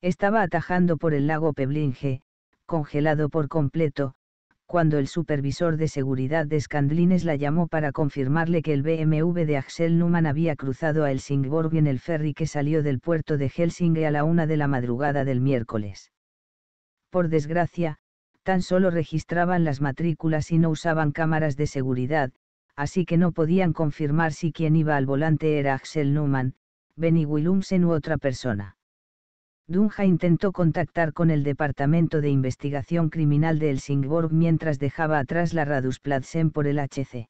Estaba atajando por el lago Peblinge, congelado por completo, cuando el supervisor de seguridad de Scandlines la llamó para confirmarle que el BMW de Axel Numan había cruzado a Helsingborg en el ferry que salió del puerto de Helsinki a la una de la madrugada del miércoles. Por desgracia, tan solo registraban las matrículas y no usaban cámaras de seguridad, así que no podían confirmar si quien iba al volante era Axel Numan, Benny Willumsen u otra persona. Dunja intentó contactar con el Departamento de Investigación Criminal de Helsingborg mientras dejaba atrás la Radusplatsen por el HC.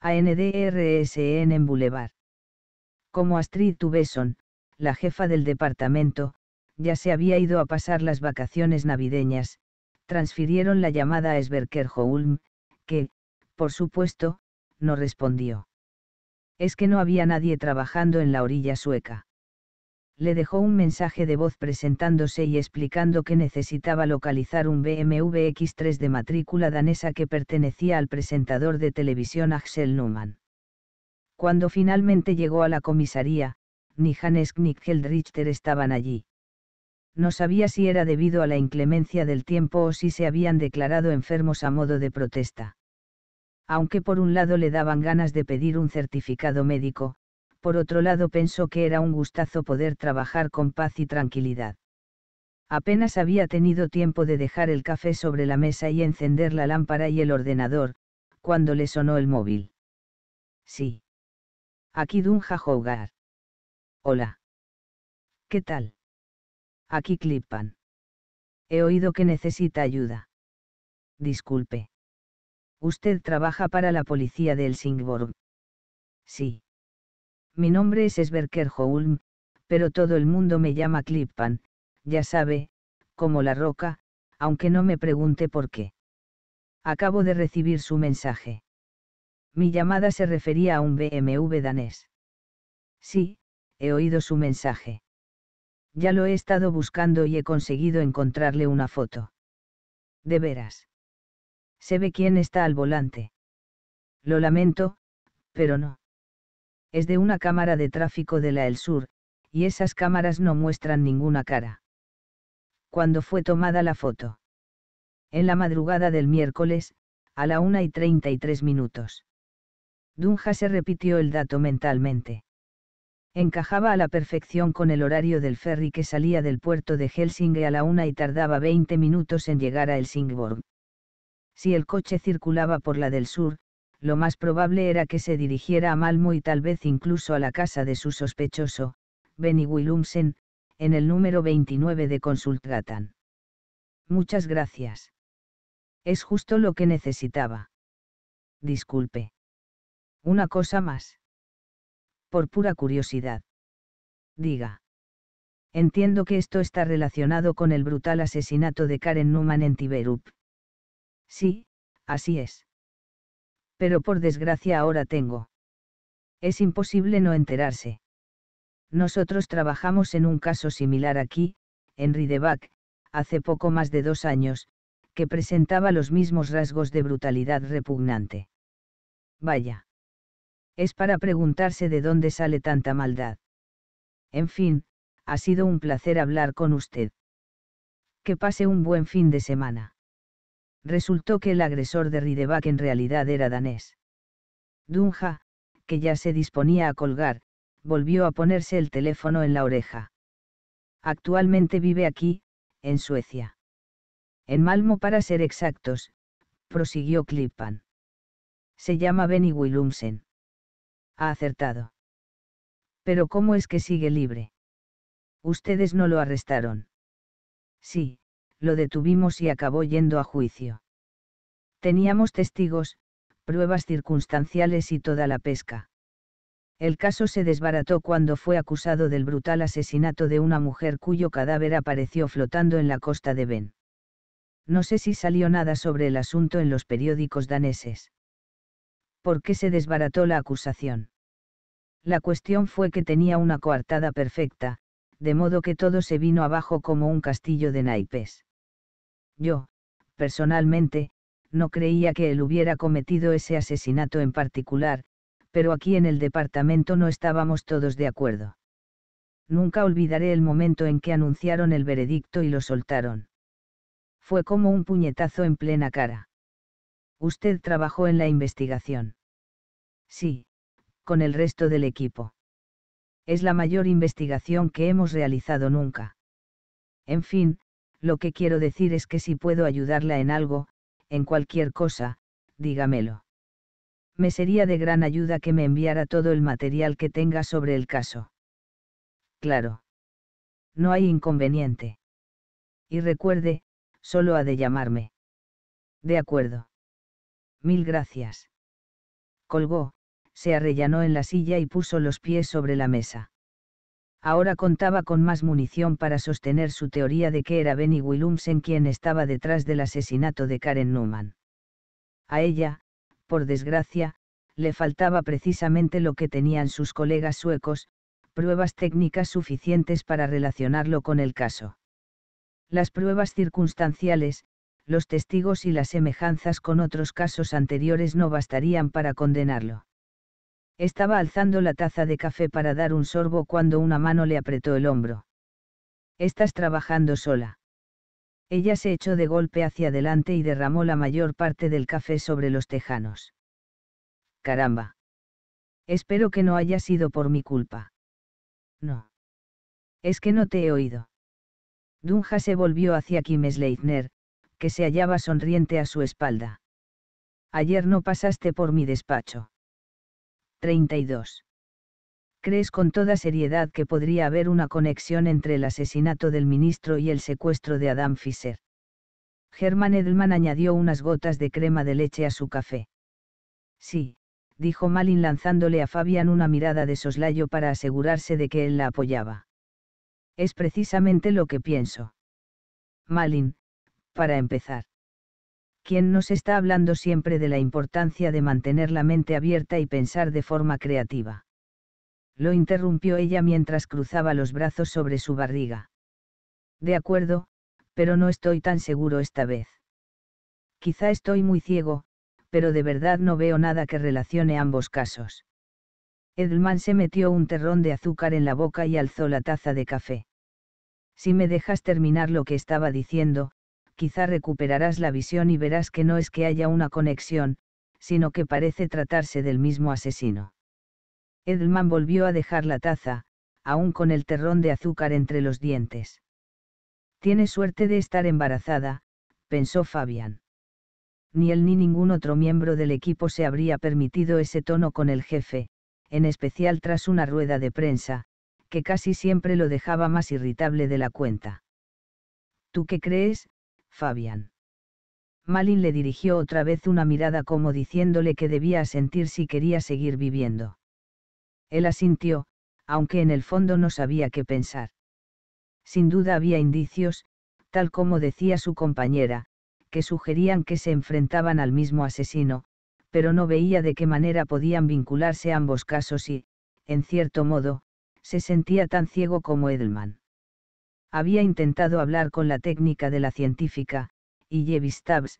ANDRSN en Boulevard. Como Astrid Tubeson, la jefa del departamento, ya se había ido a pasar las vacaciones navideñas, transfirieron la llamada a Sverker Holm, que, por supuesto, no respondió. Es que no había nadie trabajando en la orilla sueca le dejó un mensaje de voz presentándose y explicando que necesitaba localizar un BMW X3 de matrícula danesa que pertenecía al presentador de televisión Axel Numan. Cuando finalmente llegó a la comisaría, ni Hannes ni Richter estaban allí. No sabía si era debido a la inclemencia del tiempo o si se habían declarado enfermos a modo de protesta. Aunque por un lado le daban ganas de pedir un certificado médico, por otro lado pensó que era un gustazo poder trabajar con paz y tranquilidad. Apenas había tenido tiempo de dejar el café sobre la mesa y encender la lámpara y el ordenador, cuando le sonó el móvil. Sí. Aquí Dunja Hougar. Hola. ¿Qué tal? Aquí Clippan. He oído que necesita ayuda. Disculpe. ¿Usted trabaja para la policía de Helsingborg? Sí. Mi nombre es Sverker Holm, pero todo el mundo me llama Clippan, ya sabe, como la roca, aunque no me pregunte por qué. Acabo de recibir su mensaje. Mi llamada se refería a un BMW danés. Sí, he oído su mensaje. Ya lo he estado buscando y he conseguido encontrarle una foto. De veras. ¿Se ve quién está al volante? Lo lamento, pero no es de una cámara de tráfico de la El Sur, y esas cámaras no muestran ninguna cara. ¿Cuándo fue tomada la foto? En la madrugada del miércoles, a la una y treinta y tres minutos. Dunja se repitió el dato mentalmente. Encajaba a la perfección con el horario del ferry que salía del puerto de Helsinki a la una y tardaba 20 minutos en llegar a Helsingborg. Si el coche circulaba por la del sur, lo más probable era que se dirigiera a Malmo y tal vez incluso a la casa de su sospechoso, Benny Willumsen, en el número 29 de Consultgatan. Muchas gracias. Es justo lo que necesitaba. Disculpe. Una cosa más. Por pura curiosidad. Diga. Entiendo que esto está relacionado con el brutal asesinato de Karen Newman en Tiberup. Sí, así es. Pero por desgracia ahora tengo. Es imposible no enterarse. Nosotros trabajamos en un caso similar aquí, en Ridebach, hace poco más de dos años, que presentaba los mismos rasgos de brutalidad repugnante. Vaya. Es para preguntarse de dónde sale tanta maldad. En fin, ha sido un placer hablar con usted. Que pase un buen fin de semana. Resultó que el agresor de Ridebach en realidad era danés. Dunja, que ya se disponía a colgar, volvió a ponerse el teléfono en la oreja. Actualmente vive aquí, en Suecia. En Malmo para ser exactos, prosiguió Klippan. Se llama Benny Willumsen. Ha acertado. Pero ¿cómo es que sigue libre? Ustedes no lo arrestaron. Sí, lo detuvimos y acabó yendo a juicio. Teníamos testigos, pruebas circunstanciales y toda la pesca. El caso se desbarató cuando fue acusado del brutal asesinato de una mujer cuyo cadáver apareció flotando en la costa de Ben. No sé si salió nada sobre el asunto en los periódicos daneses. ¿Por qué se desbarató la acusación? La cuestión fue que tenía una coartada perfecta, de modo que todo se vino abajo como un castillo de naipes. Yo, personalmente, no creía que él hubiera cometido ese asesinato en particular, pero aquí en el departamento no estábamos todos de acuerdo. Nunca olvidaré el momento en que anunciaron el veredicto y lo soltaron. Fue como un puñetazo en plena cara. Usted trabajó en la investigación. Sí, con el resto del equipo. Es la mayor investigación que hemos realizado nunca. En fin, lo que quiero decir es que si puedo ayudarla en algo, en cualquier cosa, dígamelo me sería de gran ayuda que me enviara todo el material que tenga sobre el caso. Claro. No hay inconveniente. Y recuerde, solo ha de llamarme. De acuerdo. Mil gracias. Colgó, se arrellanó en la silla y puso los pies sobre la mesa. Ahora contaba con más munición para sostener su teoría de que era Benny Willumsen quien estaba detrás del asesinato de Karen Newman. A ella, por desgracia, le faltaba precisamente lo que tenían sus colegas suecos, pruebas técnicas suficientes para relacionarlo con el caso. Las pruebas circunstanciales, los testigos y las semejanzas con otros casos anteriores no bastarían para condenarlo. Estaba alzando la taza de café para dar un sorbo cuando una mano le apretó el hombro. Estás trabajando sola. Ella se echó de golpe hacia adelante y derramó la mayor parte del café sobre los tejanos. Caramba. Espero que no haya sido por mi culpa. No. Es que no te he oído. Dunja se volvió hacia Kim Sleitner, que se hallaba sonriente a su espalda. Ayer no pasaste por mi despacho. 32. ¿Crees con toda seriedad que podría haber una conexión entre el asesinato del ministro y el secuestro de Adam Fischer? Hermann Edelman añadió unas gotas de crema de leche a su café. Sí, dijo Malin lanzándole a Fabian una mirada de soslayo para asegurarse de que él la apoyaba. Es precisamente lo que pienso. Malin, para empezar. ¿Quién nos está hablando siempre de la importancia de mantener la mente abierta y pensar de forma creativa? lo interrumpió ella mientras cruzaba los brazos sobre su barriga. De acuerdo, pero no estoy tan seguro esta vez. Quizá estoy muy ciego, pero de verdad no veo nada que relacione ambos casos. Edelman se metió un terrón de azúcar en la boca y alzó la taza de café. Si me dejas terminar lo que estaba diciendo, quizá recuperarás la visión y verás que no es que haya una conexión, sino que parece tratarse del mismo asesino. Edelman volvió a dejar la taza, aún con el terrón de azúcar entre los dientes. Tiene suerte de estar embarazada, pensó Fabián. Ni él ni ningún otro miembro del equipo se habría permitido ese tono con el jefe, en especial tras una rueda de prensa, que casi siempre lo dejaba más irritable de la cuenta. ¿Tú qué crees, Fabián? Malin le dirigió otra vez una mirada como diciéndole que debía sentir si quería seguir viviendo. Él asintió, aunque en el fondo no sabía qué pensar. Sin duda había indicios, tal como decía su compañera, que sugerían que se enfrentaban al mismo asesino, pero no veía de qué manera podían vincularse ambos casos y, en cierto modo, se sentía tan ciego como Edelman. Había intentado hablar con la técnica de la científica, y Stabs,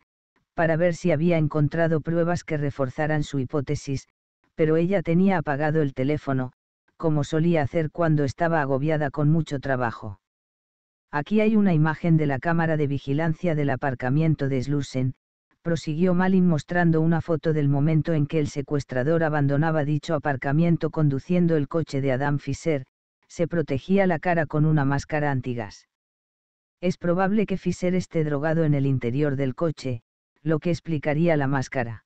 para ver si había encontrado pruebas que reforzaran su hipótesis, pero ella tenía apagado el teléfono, como solía hacer cuando estaba agobiada con mucho trabajo. Aquí hay una imagen de la cámara de vigilancia del aparcamiento de Slusen, prosiguió Malin mostrando una foto del momento en que el secuestrador abandonaba dicho aparcamiento conduciendo el coche de Adam Fisher, se protegía la cara con una máscara antigas. Es probable que Fisher esté drogado en el interior del coche, lo que explicaría la máscara.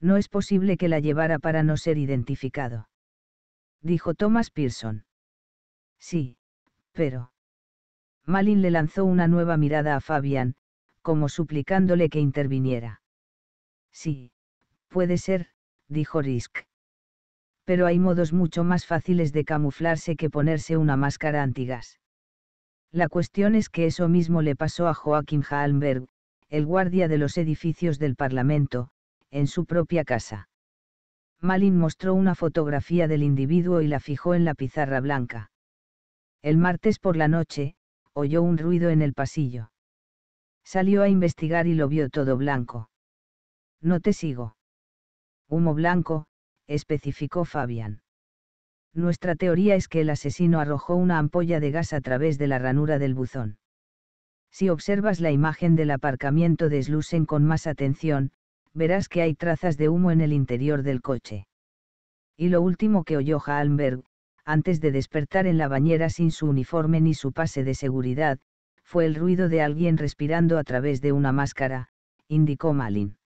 No es posible que la llevara para no ser identificado. Dijo Thomas Pearson. Sí, pero. Malin le lanzó una nueva mirada a Fabian, como suplicándole que interviniera. Sí, puede ser, dijo Risk. Pero hay modos mucho más fáciles de camuflarse que ponerse una máscara antigas. La cuestión es que eso mismo le pasó a Joachim Halmberg, el guardia de los edificios del Parlamento, en su propia casa. Malin mostró una fotografía del individuo y la fijó en la pizarra blanca. El martes por la noche, oyó un ruido en el pasillo. Salió a investigar y lo vio todo blanco. No te sigo. Humo blanco, especificó Fabian. Nuestra teoría es que el asesino arrojó una ampolla de gas a través de la ranura del buzón. Si observas la imagen del aparcamiento de Slusen con más atención, verás que hay trazas de humo en el interior del coche. Y lo último que oyó Halmberg, antes de despertar en la bañera sin su uniforme ni su pase de seguridad, fue el ruido de alguien respirando a través de una máscara, indicó Malin.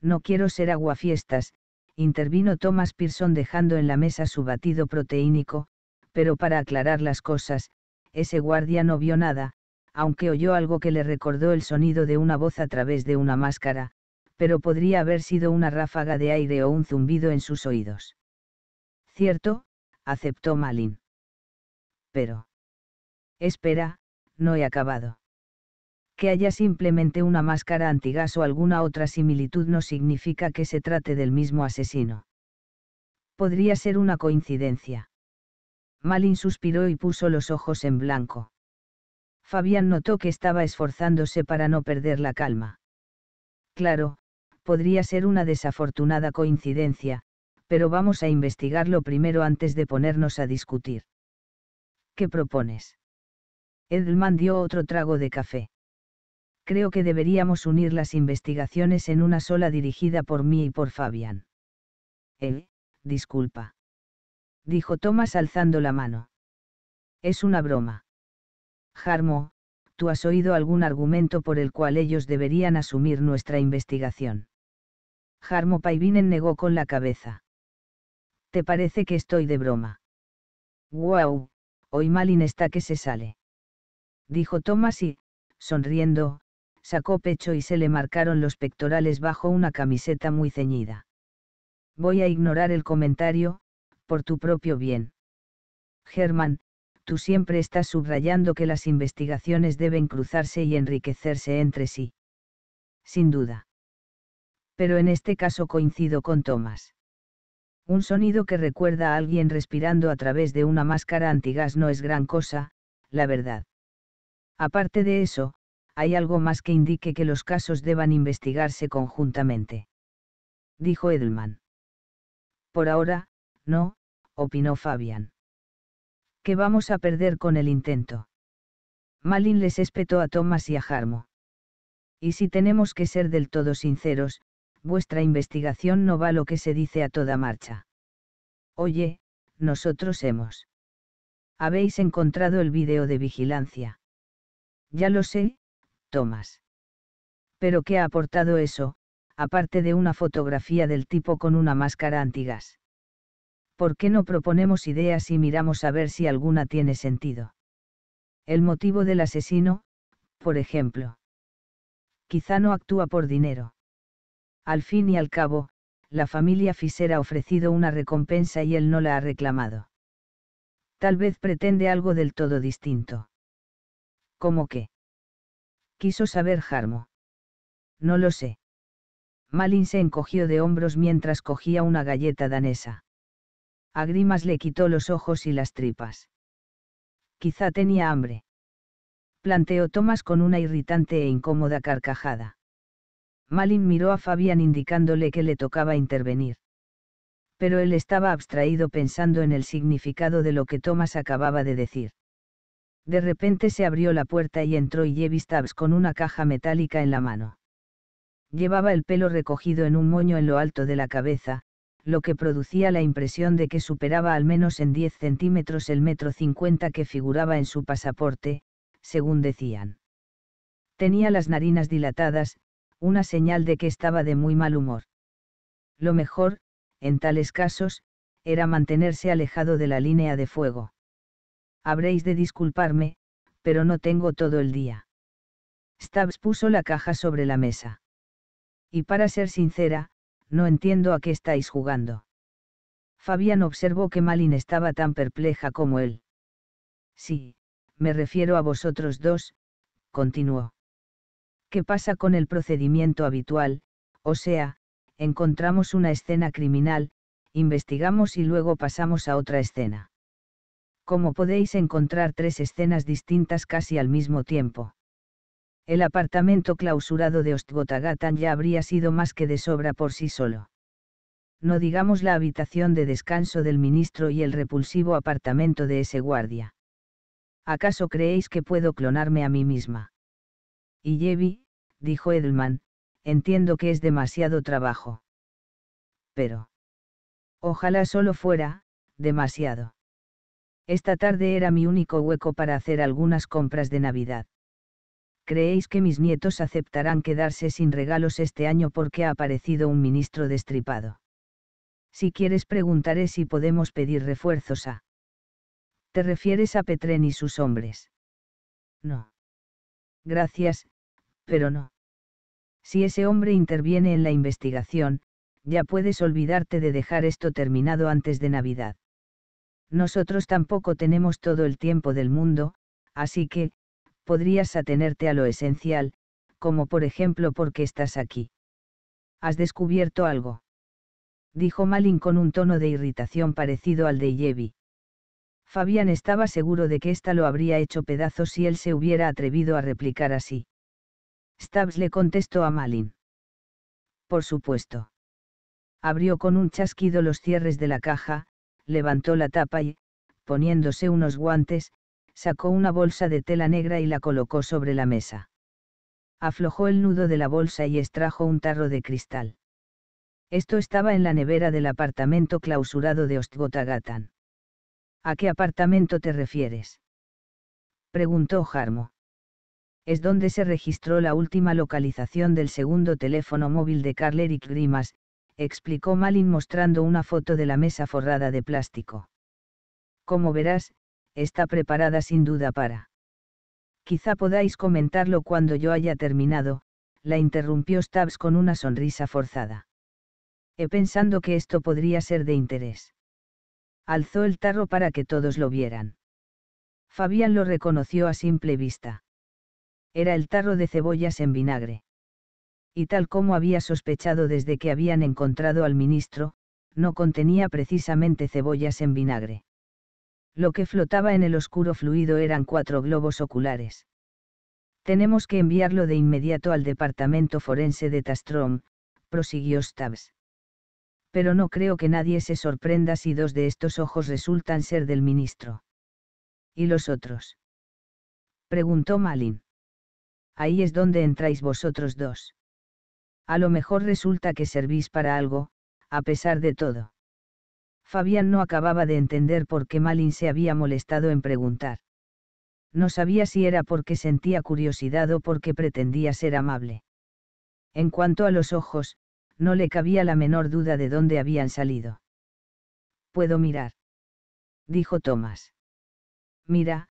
No quiero ser aguafiestas, intervino Thomas Pearson dejando en la mesa su batido proteínico, pero para aclarar las cosas, ese guardia no vio nada, aunque oyó algo que le recordó el sonido de una voz a través de una máscara, pero podría haber sido una ráfaga de aire o un zumbido en sus oídos. Cierto, aceptó Malin. Pero. Espera, no he acabado. Que haya simplemente una máscara antigas o alguna otra similitud no significa que se trate del mismo asesino. Podría ser una coincidencia. Malin suspiró y puso los ojos en blanco. Fabián notó que estaba esforzándose para no perder la calma. Claro, podría ser una desafortunada coincidencia, pero vamos a investigarlo primero antes de ponernos a discutir. ¿Qué propones? Edelman dio otro trago de café. Creo que deberíamos unir las investigaciones en una sola dirigida por mí y por Fabián. Eh, disculpa. Dijo Thomas alzando la mano. Es una broma. Jarmo, ¿tú has oído algún argumento por el cual ellos deberían asumir nuestra investigación? Jarmo Paivinen negó con la cabeza. ¿Te parece que estoy de broma? ¡Guau! Hoy Malin está que se sale. Dijo Thomas y, sonriendo, sacó pecho y se le marcaron los pectorales bajo una camiseta muy ceñida. Voy a ignorar el comentario, por tu propio bien. Germán, tú siempre estás subrayando que las investigaciones deben cruzarse y enriquecerse entre sí. Sin duda pero en este caso coincido con Thomas. Un sonido que recuerda a alguien respirando a través de una máscara antigas no es gran cosa, la verdad. Aparte de eso, hay algo más que indique que los casos deban investigarse conjuntamente. Dijo Edelman. Por ahora, no, opinó Fabian. ¿Qué vamos a perder con el intento? Malin les espetó a Thomas y a Jarmo. Y si tenemos que ser del todo sinceros, vuestra investigación no va lo que se dice a toda marcha. Oye, nosotros hemos. Habéis encontrado el vídeo de vigilancia. Ya lo sé, Tomás. Pero ¿qué ha aportado eso, aparte de una fotografía del tipo con una máscara antigas? ¿Por qué no proponemos ideas y miramos a ver si alguna tiene sentido? El motivo del asesino, por ejemplo. Quizá no actúa por dinero. Al fin y al cabo, la familia Fisher ha ofrecido una recompensa y él no la ha reclamado. Tal vez pretende algo del todo distinto. ¿Cómo qué? Quiso saber Jarmo. No lo sé. Malin se encogió de hombros mientras cogía una galleta danesa. A Grimas le quitó los ojos y las tripas. Quizá tenía hambre. Planteó Tomás con una irritante e incómoda carcajada. Malin miró a Fabián indicándole que le tocaba intervenir. Pero él estaba abstraído pensando en el significado de lo que Thomas acababa de decir. De repente se abrió la puerta y entró Yevi Stubbs con una caja metálica en la mano. Llevaba el pelo recogido en un moño en lo alto de la cabeza, lo que producía la impresión de que superaba al menos en 10 centímetros el metro cincuenta que figuraba en su pasaporte, según decían. Tenía las narinas dilatadas, una señal de que estaba de muy mal humor. Lo mejor, en tales casos, era mantenerse alejado de la línea de fuego. Habréis de disculparme, pero no tengo todo el día. Stubbs puso la caja sobre la mesa. Y para ser sincera, no entiendo a qué estáis jugando. Fabián observó que Malin estaba tan perpleja como él. Sí, me refiero a vosotros dos, continuó. ¿Qué pasa con el procedimiento habitual? O sea, encontramos una escena criminal, investigamos y luego pasamos a otra escena. ¿Cómo podéis encontrar tres escenas distintas casi al mismo tiempo? El apartamento clausurado de Ostgotagatan ya habría sido más que de sobra por sí solo. No digamos la habitación de descanso del ministro y el repulsivo apartamento de ese guardia. ¿Acaso creéis que puedo clonarme a mí misma? Y Yevi, dijo Edelman, entiendo que es demasiado trabajo. Pero. Ojalá solo fuera, demasiado. Esta tarde era mi único hueco para hacer algunas compras de Navidad. ¿Creéis que mis nietos aceptarán quedarse sin regalos este año porque ha aparecido un ministro destripado? Si quieres preguntaré si podemos pedir refuerzos a. ¿Te refieres a Petren y sus hombres? No. Gracias, pero no. Si ese hombre interviene en la investigación, ya puedes olvidarte de dejar esto terminado antes de Navidad. Nosotros tampoco tenemos todo el tiempo del mundo, así que, podrías atenerte a lo esencial, como por ejemplo por qué estás aquí. ¿Has descubierto algo? Dijo Malin con un tono de irritación parecido al de Yevi. Fabián estaba seguro de que ésta lo habría hecho pedazos si él se hubiera atrevido a replicar así. Stubbs le contestó a Malin. Por supuesto. Abrió con un chasquido los cierres de la caja, levantó la tapa y, poniéndose unos guantes, sacó una bolsa de tela negra y la colocó sobre la mesa. Aflojó el nudo de la bolsa y extrajo un tarro de cristal. Esto estaba en la nevera del apartamento clausurado de Ostgotagatan. ¿A qué apartamento te refieres? preguntó Jarmo. Es donde se registró la última localización del segundo teléfono móvil de Carl Eric Grimas, explicó Malin mostrando una foto de la mesa forrada de plástico. Como verás, está preparada sin duda para. Quizá podáis comentarlo cuando yo haya terminado, la interrumpió Stubbs con una sonrisa forzada. He pensando que esto podría ser de interés alzó el tarro para que todos lo vieran. Fabián lo reconoció a simple vista. Era el tarro de cebollas en vinagre. Y tal como había sospechado desde que habían encontrado al ministro, no contenía precisamente cebollas en vinagre. Lo que flotaba en el oscuro fluido eran cuatro globos oculares. Tenemos que enviarlo de inmediato al departamento forense de Tastrom, prosiguió Stubbs pero no creo que nadie se sorprenda si dos de estos ojos resultan ser del ministro. ¿Y los otros? preguntó Malin. Ahí es donde entráis vosotros dos. A lo mejor resulta que servís para algo, a pesar de todo. Fabián no acababa de entender por qué Malin se había molestado en preguntar. No sabía si era porque sentía curiosidad o porque pretendía ser amable. En cuanto a los ojos, no le cabía la menor duda de dónde habían salido. Puedo mirar. Dijo Tomás. Mira,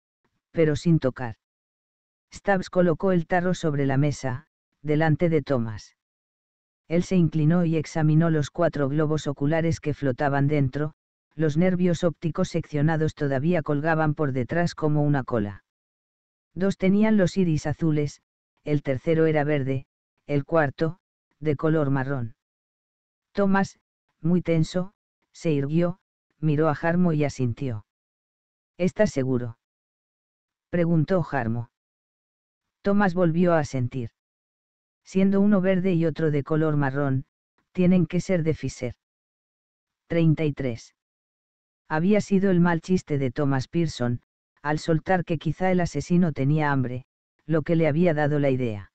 pero sin tocar. Stubbs colocó el tarro sobre la mesa, delante de Tomás. Él se inclinó y examinó los cuatro globos oculares que flotaban dentro, los nervios ópticos seccionados todavía colgaban por detrás como una cola. Dos tenían los iris azules, el tercero era verde, el cuarto, de color marrón. Tomás, muy tenso, se irguió, miró a Jarmo y asintió. ¿Estás seguro? preguntó Jarmo. Tomás volvió a sentir. Siendo uno verde y otro de color marrón, tienen que ser de Fisher. 33. Había sido el mal chiste de Thomas Pearson, al soltar que quizá el asesino tenía hambre, lo que le había dado la idea.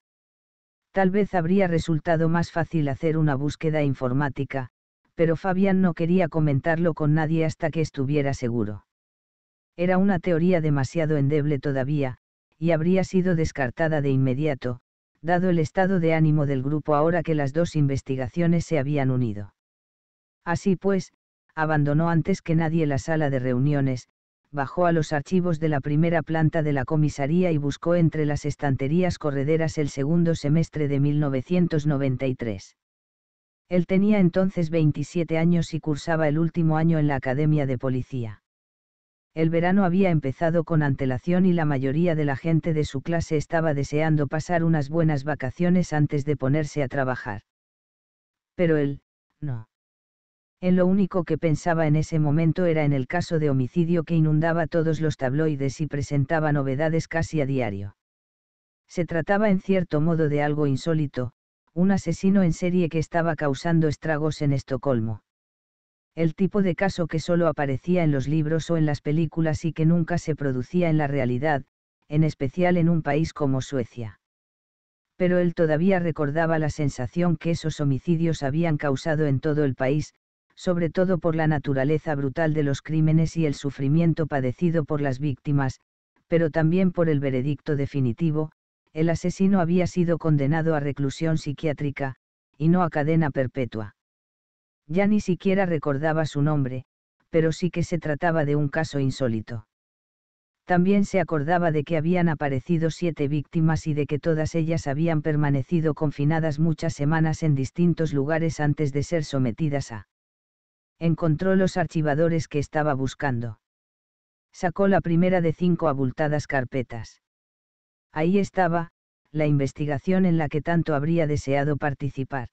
Tal vez habría resultado más fácil hacer una búsqueda informática, pero Fabián no quería comentarlo con nadie hasta que estuviera seguro. Era una teoría demasiado endeble todavía, y habría sido descartada de inmediato, dado el estado de ánimo del grupo ahora que las dos investigaciones se habían unido. Así pues, abandonó antes que nadie la sala de reuniones, bajó a los archivos de la primera planta de la comisaría y buscó entre las estanterías correderas el segundo semestre de 1993. Él tenía entonces 27 años y cursaba el último año en la Academia de Policía. El verano había empezado con antelación y la mayoría de la gente de su clase estaba deseando pasar unas buenas vacaciones antes de ponerse a trabajar. Pero él, no. En lo único que pensaba en ese momento era en el caso de homicidio que inundaba todos los tabloides y presentaba novedades casi a diario. Se trataba en cierto modo de algo insólito, un asesino en serie que estaba causando estragos en Estocolmo. El tipo de caso que solo aparecía en los libros o en las películas y que nunca se producía en la realidad, en especial en un país como Suecia. Pero él todavía recordaba la sensación que esos homicidios habían causado en todo el país, sobre todo por la naturaleza brutal de los crímenes y el sufrimiento padecido por las víctimas, pero también por el veredicto definitivo, el asesino había sido condenado a reclusión psiquiátrica, y no a cadena perpetua. Ya ni siquiera recordaba su nombre, pero sí que se trataba de un caso insólito. También se acordaba de que habían aparecido siete víctimas y de que todas ellas habían permanecido confinadas muchas semanas en distintos lugares antes de ser sometidas a encontró los archivadores que estaba buscando. Sacó la primera de cinco abultadas carpetas. Ahí estaba, la investigación en la que tanto habría deseado participar.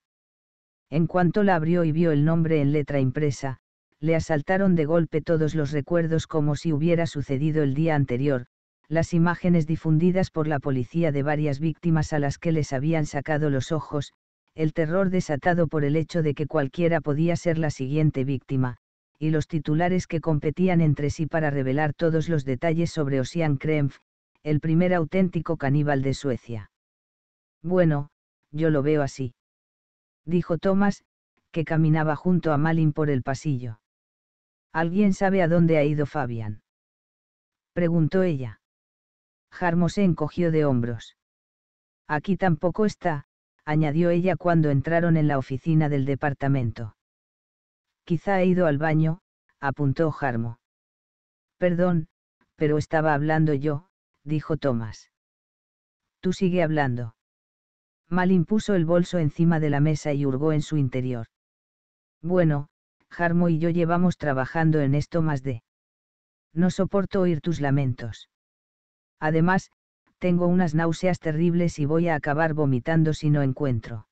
En cuanto la abrió y vio el nombre en letra impresa, le asaltaron de golpe todos los recuerdos como si hubiera sucedido el día anterior, las imágenes difundidas por la policía de varias víctimas a las que les habían sacado los ojos, el terror desatado por el hecho de que cualquiera podía ser la siguiente víctima, y los titulares que competían entre sí para revelar todos los detalles sobre Ossian Krempf, el primer auténtico caníbal de Suecia. Bueno, yo lo veo así. Dijo Thomas, que caminaba junto a Malin por el pasillo. ¿Alguien sabe a dónde ha ido Fabian? Preguntó ella. Jarmo se encogió de hombros. Aquí tampoco está, añadió ella cuando entraron en la oficina del departamento. Quizá ha ido al baño, apuntó Jarmo. Perdón, pero estaba hablando yo, dijo Tomás. Tú sigue hablando. Malin puso el bolso encima de la mesa y hurgó en su interior. Bueno, Jarmo y yo llevamos trabajando en esto más de. No soporto oír tus lamentos. Además, tengo unas náuseas terribles y voy a acabar vomitando si no encuentro.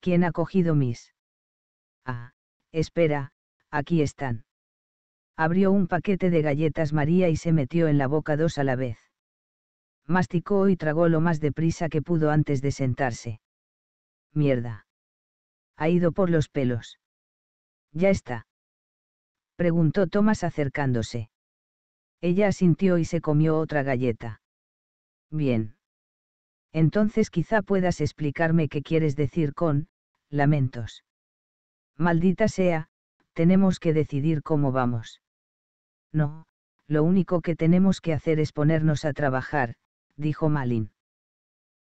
¿Quién ha cogido mis? Ah, espera, aquí están. Abrió un paquete de galletas María y se metió en la boca dos a la vez. Masticó y tragó lo más deprisa que pudo antes de sentarse. Mierda. Ha ido por los pelos. Ya está. Preguntó Tomás acercándose. Ella asintió y se comió otra galleta. Bien. Entonces quizá puedas explicarme qué quieres decir con, lamentos. Maldita sea, tenemos que decidir cómo vamos. No, lo único que tenemos que hacer es ponernos a trabajar, dijo Malin.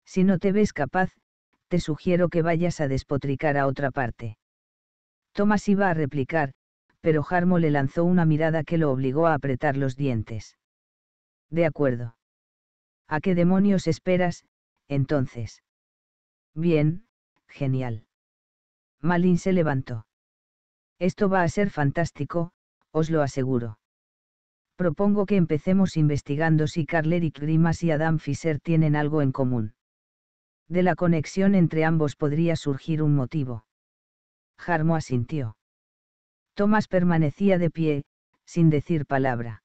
Si no te ves capaz, te sugiero que vayas a despotricar a otra parte. Thomas iba a replicar, pero Harmo le lanzó una mirada que lo obligó a apretar los dientes. De acuerdo. ¿A qué demonios esperas, entonces? Bien, genial. Malin se levantó. Esto va a ser fantástico, os lo aseguro. Propongo que empecemos investigando si Carl-Eric Grimas y Adam Fisher tienen algo en común. De la conexión entre ambos podría surgir un motivo. Harmo asintió. Thomas permanecía de pie, sin decir palabra.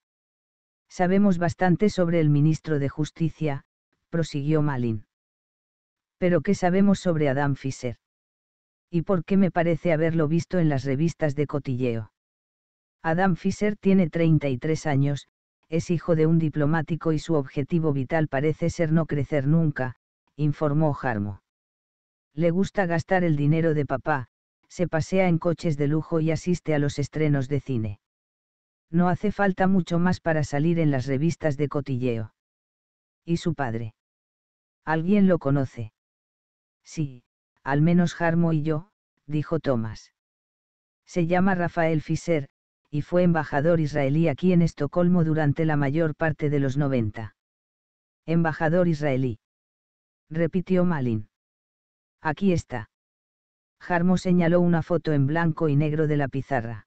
Sabemos bastante sobre el ministro de Justicia, prosiguió Malin. Pero ¿qué sabemos sobre Adam Fisher? ¿Y por qué me parece haberlo visto en las revistas de cotilleo? Adam Fisher tiene 33 años, es hijo de un diplomático y su objetivo vital parece ser no crecer nunca, informó Harmo. Le gusta gastar el dinero de papá, se pasea en coches de lujo y asiste a los estrenos de cine. No hace falta mucho más para salir en las revistas de cotilleo. ¿Y su padre? ¿Alguien lo conoce? Sí, al menos Harmo y yo, dijo Thomas. Se llama Rafael Fischer, y fue embajador israelí aquí en Estocolmo durante la mayor parte de los 90. Embajador israelí. Repitió Malin. Aquí está. Harmo señaló una foto en blanco y negro de la pizarra.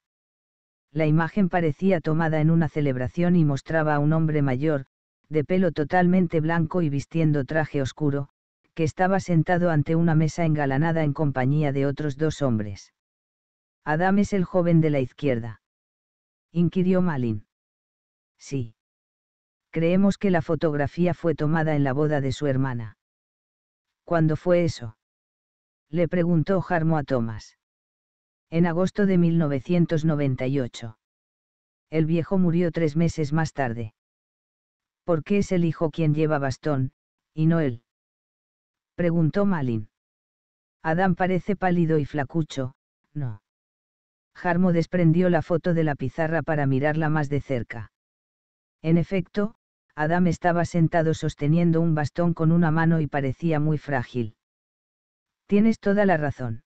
La imagen parecía tomada en una celebración y mostraba a un hombre mayor, de pelo totalmente blanco y vistiendo traje oscuro, que estaba sentado ante una mesa engalanada en compañía de otros dos hombres. Adam es el joven de la izquierda inquirió Malin. Sí. Creemos que la fotografía fue tomada en la boda de su hermana. ¿Cuándo fue eso? Le preguntó Harmo a Thomas. En agosto de 1998. El viejo murió tres meses más tarde. ¿Por qué es el hijo quien lleva bastón, y no él? Preguntó Malin. Adam parece pálido y flacucho, no. Harmo desprendió la foto de la pizarra para mirarla más de cerca. En efecto, Adam estaba sentado sosteniendo un bastón con una mano y parecía muy frágil. Tienes toda la razón.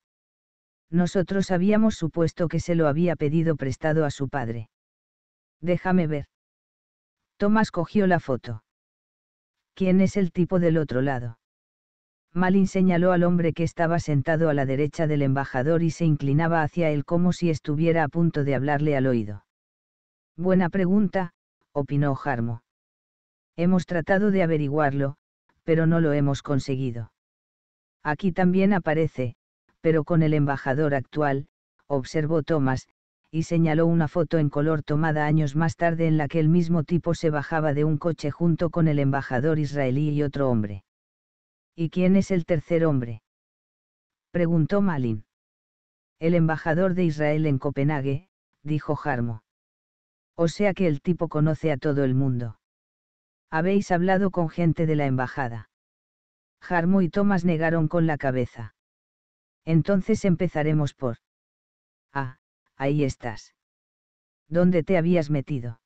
Nosotros habíamos supuesto que se lo había pedido prestado a su padre. Déjame ver. Tomás cogió la foto. ¿Quién es el tipo del otro lado? Malin señaló al hombre que estaba sentado a la derecha del embajador y se inclinaba hacia él como si estuviera a punto de hablarle al oído. Buena pregunta, opinó Harmo. Hemos tratado de averiguarlo, pero no lo hemos conseguido. Aquí también aparece, pero con el embajador actual, observó Thomas, y señaló una foto en color tomada años más tarde en la que el mismo tipo se bajaba de un coche junto con el embajador israelí y otro hombre. ¿Y quién es el tercer hombre? preguntó Malin. El embajador de Israel en Copenhague, dijo Harmo. O sea que el tipo conoce a todo el mundo. Habéis hablado con gente de la embajada. Harmo y Thomas negaron con la cabeza. Entonces empezaremos por. Ah, ahí estás. ¿Dónde te habías metido?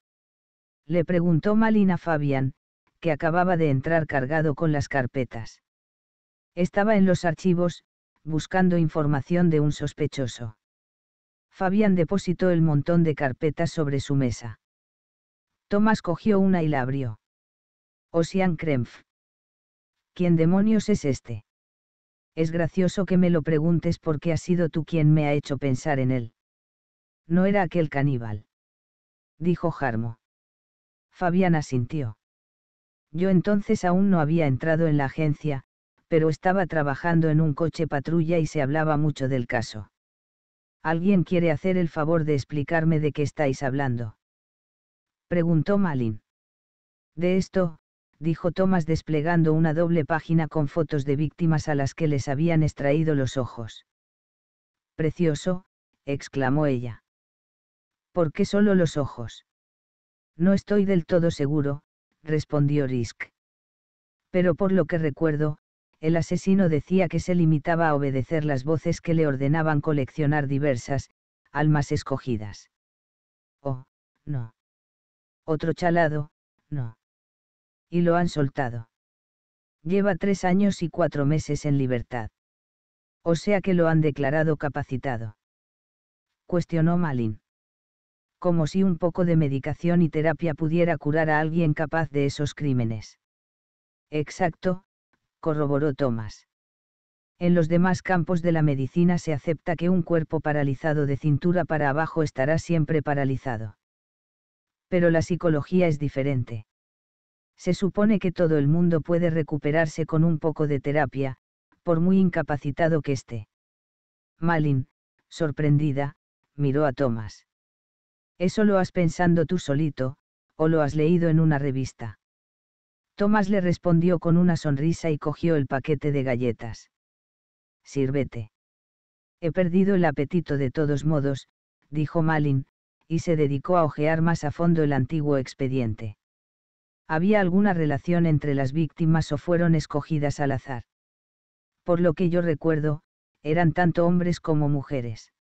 Le preguntó Malin a Fabian, que acababa de entrar cargado con las carpetas. Estaba en los archivos, buscando información de un sospechoso. Fabián depositó el montón de carpetas sobre su mesa. Tomás cogió una y la abrió. Ocean Krempf. ¿Quién demonios es este? Es gracioso que me lo preguntes porque ha sido tú quien me ha hecho pensar en él. No era aquel caníbal. Dijo Jarmo. Fabián asintió. Yo entonces aún no había entrado en la agencia, pero estaba trabajando en un coche patrulla y se hablaba mucho del caso. ¿Alguien quiere hacer el favor de explicarme de qué estáis hablando? Preguntó Malin. De esto, dijo Thomas desplegando una doble página con fotos de víctimas a las que les habían extraído los ojos. Precioso, exclamó ella. ¿Por qué solo los ojos? No estoy del todo seguro, respondió Risk. Pero por lo que recuerdo, el asesino decía que se limitaba a obedecer las voces que le ordenaban coleccionar diversas, almas escogidas. Oh, no. Otro chalado, no. Y lo han soltado. Lleva tres años y cuatro meses en libertad. O sea que lo han declarado capacitado. Cuestionó Malin. Como si un poco de medicación y terapia pudiera curar a alguien capaz de esos crímenes. Exacto, corroboró Thomas. En los demás campos de la medicina se acepta que un cuerpo paralizado de cintura para abajo estará siempre paralizado. Pero la psicología es diferente. Se supone que todo el mundo puede recuperarse con un poco de terapia, por muy incapacitado que esté. Malin, sorprendida, miró a Thomas. ¿Eso lo has pensando tú solito, o lo has leído en una revista? Thomas le respondió con una sonrisa y cogió el paquete de galletas sírvete. He perdido el apetito de todos modos, dijo Malin, y se dedicó a hojear más a fondo el antiguo expediente. ¿Había alguna relación entre las víctimas o fueron escogidas al azar? Por lo que yo recuerdo, eran tanto hombres como mujeres.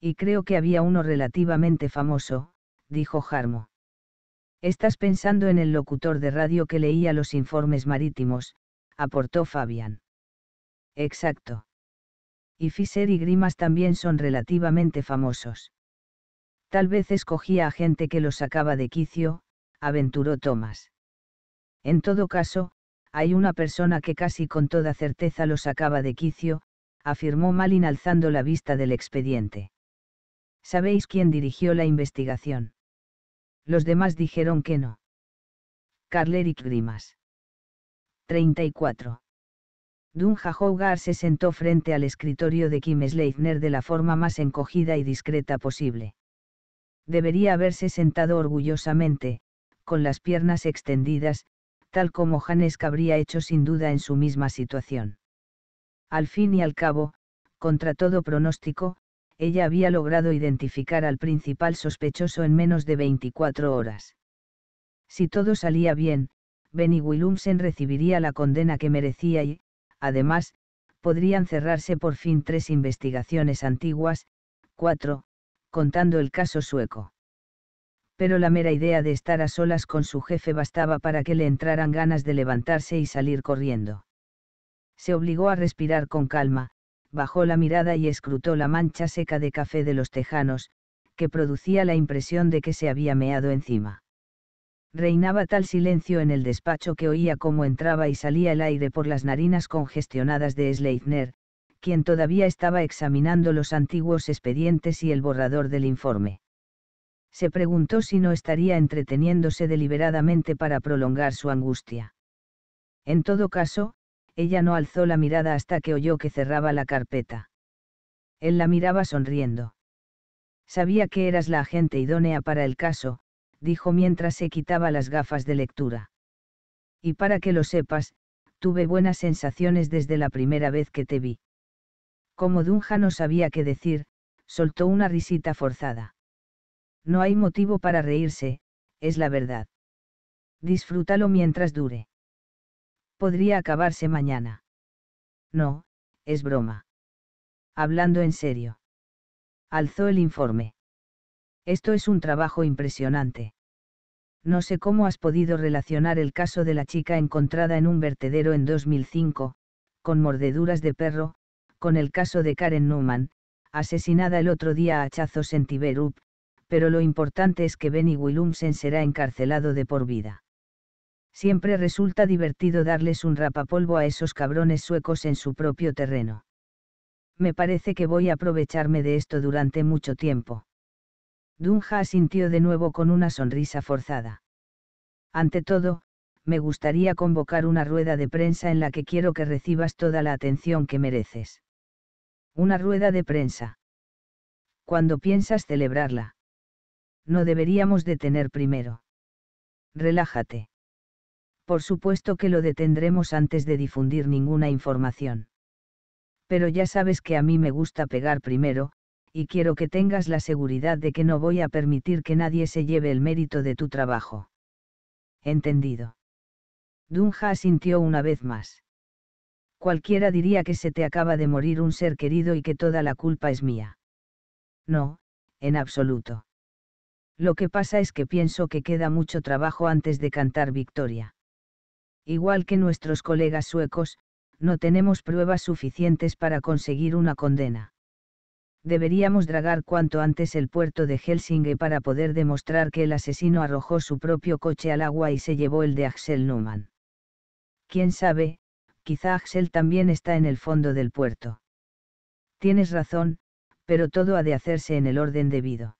Y creo que había uno relativamente famoso, dijo Jarmo. Estás pensando en el locutor de radio que leía los informes marítimos, aportó Fabian. Exacto. Y Fisher y Grimas también son relativamente famosos. Tal vez escogía a gente que los sacaba de quicio, aventuró Thomas. En todo caso, hay una persona que casi con toda certeza los sacaba de quicio, afirmó Malin alzando la vista del expediente. ¿Sabéis quién dirigió la investigación? Los demás dijeron que no. Carl Eric Grimas. 34. Dunja Hougar se sentó frente al escritorio de Kim Sleipner de la forma más encogida y discreta posible. Debería haberse sentado orgullosamente, con las piernas extendidas, tal como Hannes habría hecho sin duda en su misma situación. Al fin y al cabo, contra todo pronóstico, ella había logrado identificar al principal sospechoso en menos de 24 horas. Si todo salía bien, Benny Willumsen recibiría la condena que merecía y, además, podrían cerrarse por fin tres investigaciones antiguas, cuatro, contando el caso sueco. Pero la mera idea de estar a solas con su jefe bastaba para que le entraran ganas de levantarse y salir corriendo. Se obligó a respirar con calma, bajó la mirada y escrutó la mancha seca de café de los tejanos, que producía la impresión de que se había meado encima. Reinaba tal silencio en el despacho que oía cómo entraba y salía el aire por las narinas congestionadas de Sleipner, quien todavía estaba examinando los antiguos expedientes y el borrador del informe. Se preguntó si no estaría entreteniéndose deliberadamente para prolongar su angustia. En todo caso, ella no alzó la mirada hasta que oyó que cerraba la carpeta. Él la miraba sonriendo. Sabía que eras la agente idónea para el caso, dijo mientras se quitaba las gafas de lectura. Y para que lo sepas, tuve buenas sensaciones desde la primera vez que te vi. Como Dunja no sabía qué decir, soltó una risita forzada. No hay motivo para reírse, es la verdad. Disfrútalo mientras dure. Podría acabarse mañana. No, es broma. Hablando en serio. Alzó el informe. Esto es un trabajo impresionante. No sé cómo has podido relacionar el caso de la chica encontrada en un vertedero en 2005, con mordeduras de perro, con el caso de Karen Newman, asesinada el otro día a hachazos en Tiberup, pero lo importante es que Benny Willumsen será encarcelado de por vida. Siempre resulta divertido darles un rapapolvo a esos cabrones suecos en su propio terreno. Me parece que voy a aprovecharme de esto durante mucho tiempo. Dunja asintió de nuevo con una sonrisa forzada. Ante todo, me gustaría convocar una rueda de prensa en la que quiero que recibas toda la atención que mereces. Una rueda de prensa. ¿Cuándo piensas celebrarla? No deberíamos detener primero. Relájate. Por supuesto que lo detendremos antes de difundir ninguna información. Pero ya sabes que a mí me gusta pegar primero, y quiero que tengas la seguridad de que no voy a permitir que nadie se lleve el mérito de tu trabajo. Entendido. Dunja asintió una vez más. Cualquiera diría que se te acaba de morir un ser querido y que toda la culpa es mía. No, en absoluto. Lo que pasa es que pienso que queda mucho trabajo antes de cantar victoria. Igual que nuestros colegas suecos, no tenemos pruebas suficientes para conseguir una condena. Deberíamos dragar cuanto antes el puerto de Helsinki para poder demostrar que el asesino arrojó su propio coche al agua y se llevó el de Axel Newman. Quién sabe, quizá Axel también está en el fondo del puerto. Tienes razón, pero todo ha de hacerse en el orden debido.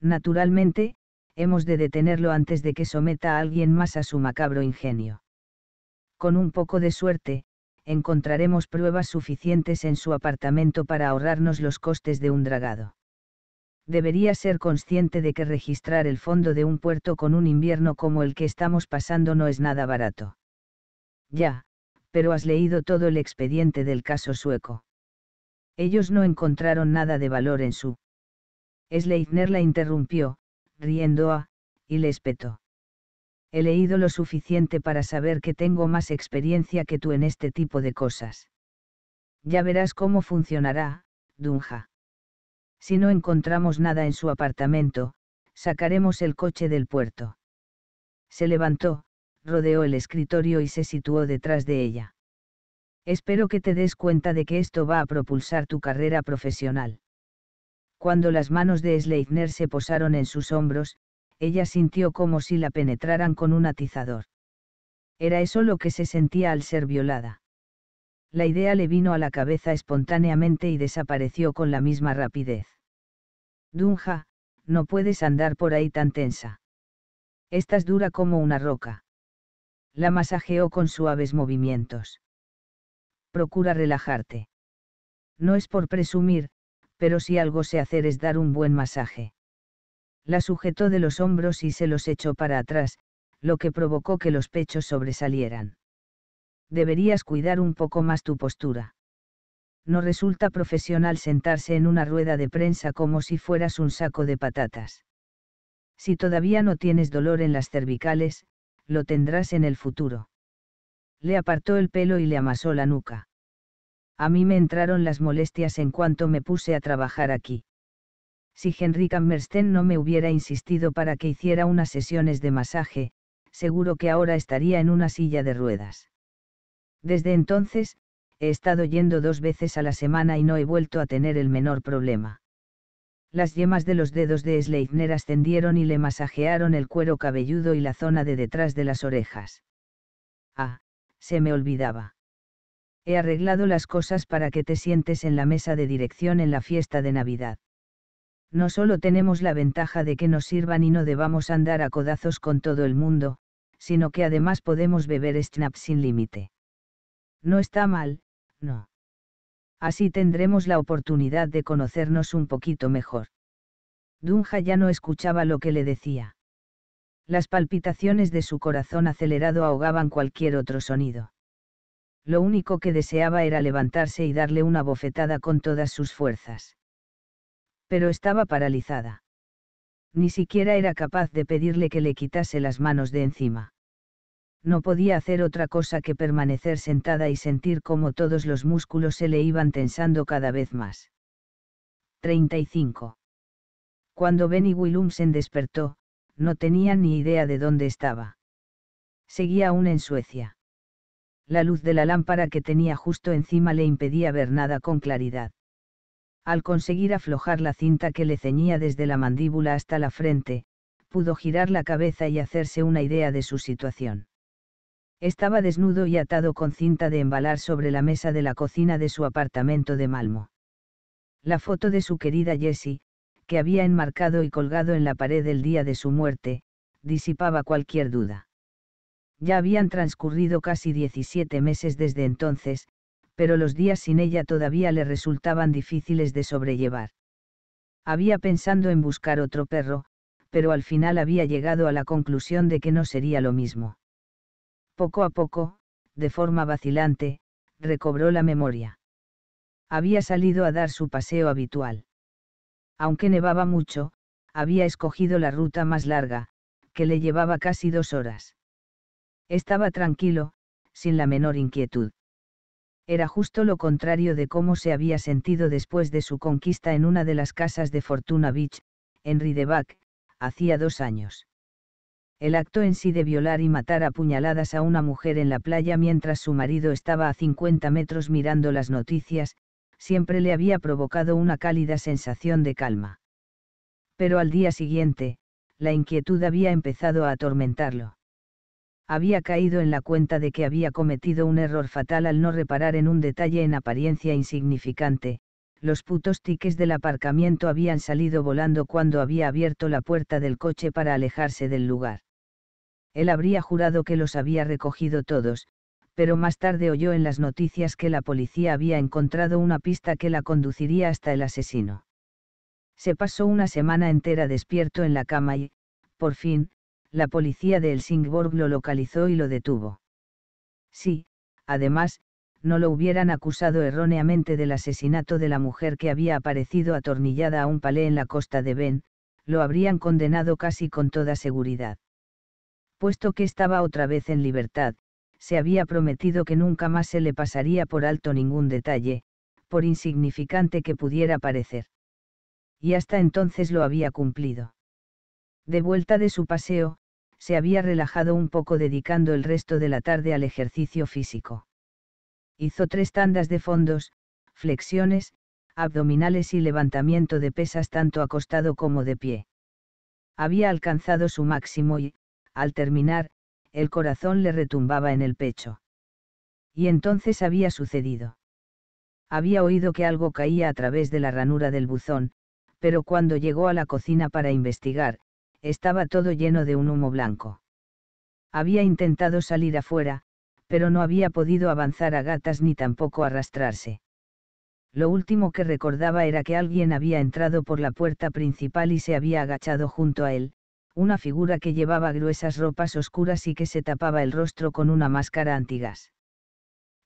Naturalmente, hemos de detenerlo antes de que someta a alguien más a su macabro ingenio. Con un poco de suerte, encontraremos pruebas suficientes en su apartamento para ahorrarnos los costes de un dragado. Debería ser consciente de que registrar el fondo de un puerto con un invierno como el que estamos pasando no es nada barato. Ya, pero has leído todo el expediente del caso sueco. Ellos no encontraron nada de valor en su. Sleipner la interrumpió, riendo a, y le espetó. He leído lo suficiente para saber que tengo más experiencia que tú en este tipo de cosas. Ya verás cómo funcionará, Dunja. Si no encontramos nada en su apartamento, sacaremos el coche del puerto. Se levantó, rodeó el escritorio y se situó detrás de ella. Espero que te des cuenta de que esto va a propulsar tu carrera profesional. Cuando las manos de Sleipner se posaron en sus hombros, ella sintió como si la penetraran con un atizador. Era eso lo que se sentía al ser violada. La idea le vino a la cabeza espontáneamente y desapareció con la misma rapidez. Dunja, no puedes andar por ahí tan tensa. Estás dura como una roca. La masajeó con suaves movimientos. Procura relajarte. No es por presumir, pero si algo sé hacer es dar un buen masaje la sujetó de los hombros y se los echó para atrás, lo que provocó que los pechos sobresalieran. Deberías cuidar un poco más tu postura. No resulta profesional sentarse en una rueda de prensa como si fueras un saco de patatas. Si todavía no tienes dolor en las cervicales, lo tendrás en el futuro. Le apartó el pelo y le amasó la nuca. A mí me entraron las molestias en cuanto me puse a trabajar aquí si Henry Hammerstein no me hubiera insistido para que hiciera unas sesiones de masaje, seguro que ahora estaría en una silla de ruedas. Desde entonces, he estado yendo dos veces a la semana y no he vuelto a tener el menor problema. Las yemas de los dedos de Sleipner ascendieron y le masajearon el cuero cabelludo y la zona de detrás de las orejas. Ah, se me olvidaba. He arreglado las cosas para que te sientes en la mesa de dirección en la fiesta de Navidad no solo tenemos la ventaja de que nos sirvan y no debamos andar a codazos con todo el mundo, sino que además podemos beber snap sin límite. No está mal, no. Así tendremos la oportunidad de conocernos un poquito mejor. Dunja ya no escuchaba lo que le decía. Las palpitaciones de su corazón acelerado ahogaban cualquier otro sonido. Lo único que deseaba era levantarse y darle una bofetada con todas sus fuerzas pero estaba paralizada. Ni siquiera era capaz de pedirle que le quitase las manos de encima. No podía hacer otra cosa que permanecer sentada y sentir cómo todos los músculos se le iban tensando cada vez más. 35. Cuando Benny Willumsen despertó, no tenía ni idea de dónde estaba. Seguía aún en Suecia. La luz de la lámpara que tenía justo encima le impedía ver nada con claridad. Al conseguir aflojar la cinta que le ceñía desde la mandíbula hasta la frente, pudo girar la cabeza y hacerse una idea de su situación. Estaba desnudo y atado con cinta de embalar sobre la mesa de la cocina de su apartamento de Malmo. La foto de su querida Jessie, que había enmarcado y colgado en la pared el día de su muerte, disipaba cualquier duda. Ya habían transcurrido casi 17 meses desde entonces, pero los días sin ella todavía le resultaban difíciles de sobrellevar. Había pensado en buscar otro perro, pero al final había llegado a la conclusión de que no sería lo mismo. Poco a poco, de forma vacilante, recobró la memoria. Había salido a dar su paseo habitual. Aunque nevaba mucho, había escogido la ruta más larga, que le llevaba casi dos horas. Estaba tranquilo, sin la menor inquietud. Era justo lo contrario de cómo se había sentido después de su conquista en una de las casas de Fortuna Beach, en Rideback, hacía dos años. El acto en sí de violar y matar a puñaladas a una mujer en la playa mientras su marido estaba a 50 metros mirando las noticias, siempre le había provocado una cálida sensación de calma. Pero al día siguiente, la inquietud había empezado a atormentarlo había caído en la cuenta de que había cometido un error fatal al no reparar en un detalle en apariencia insignificante, los putos tiques del aparcamiento habían salido volando cuando había abierto la puerta del coche para alejarse del lugar. Él habría jurado que los había recogido todos, pero más tarde oyó en las noticias que la policía había encontrado una pista que la conduciría hasta el asesino. Se pasó una semana entera despierto en la cama y, por fin, la policía de Helsingborg lo localizó y lo detuvo. Sí, además, no lo hubieran acusado erróneamente del asesinato de la mujer que había aparecido atornillada a un palé en la costa de Ben, lo habrían condenado casi con toda seguridad. Puesto que estaba otra vez en libertad, se había prometido que nunca más se le pasaría por alto ningún detalle, por insignificante que pudiera parecer. Y hasta entonces lo había cumplido. De vuelta de su paseo, se había relajado un poco dedicando el resto de la tarde al ejercicio físico. Hizo tres tandas de fondos, flexiones, abdominales y levantamiento de pesas tanto acostado como de pie. Había alcanzado su máximo y, al terminar, el corazón le retumbaba en el pecho. Y entonces había sucedido. Había oído que algo caía a través de la ranura del buzón, pero cuando llegó a la cocina para investigar, estaba todo lleno de un humo blanco. Había intentado salir afuera, pero no había podido avanzar a gatas ni tampoco arrastrarse. Lo último que recordaba era que alguien había entrado por la puerta principal y se había agachado junto a él, una figura que llevaba gruesas ropas oscuras y que se tapaba el rostro con una máscara antigas.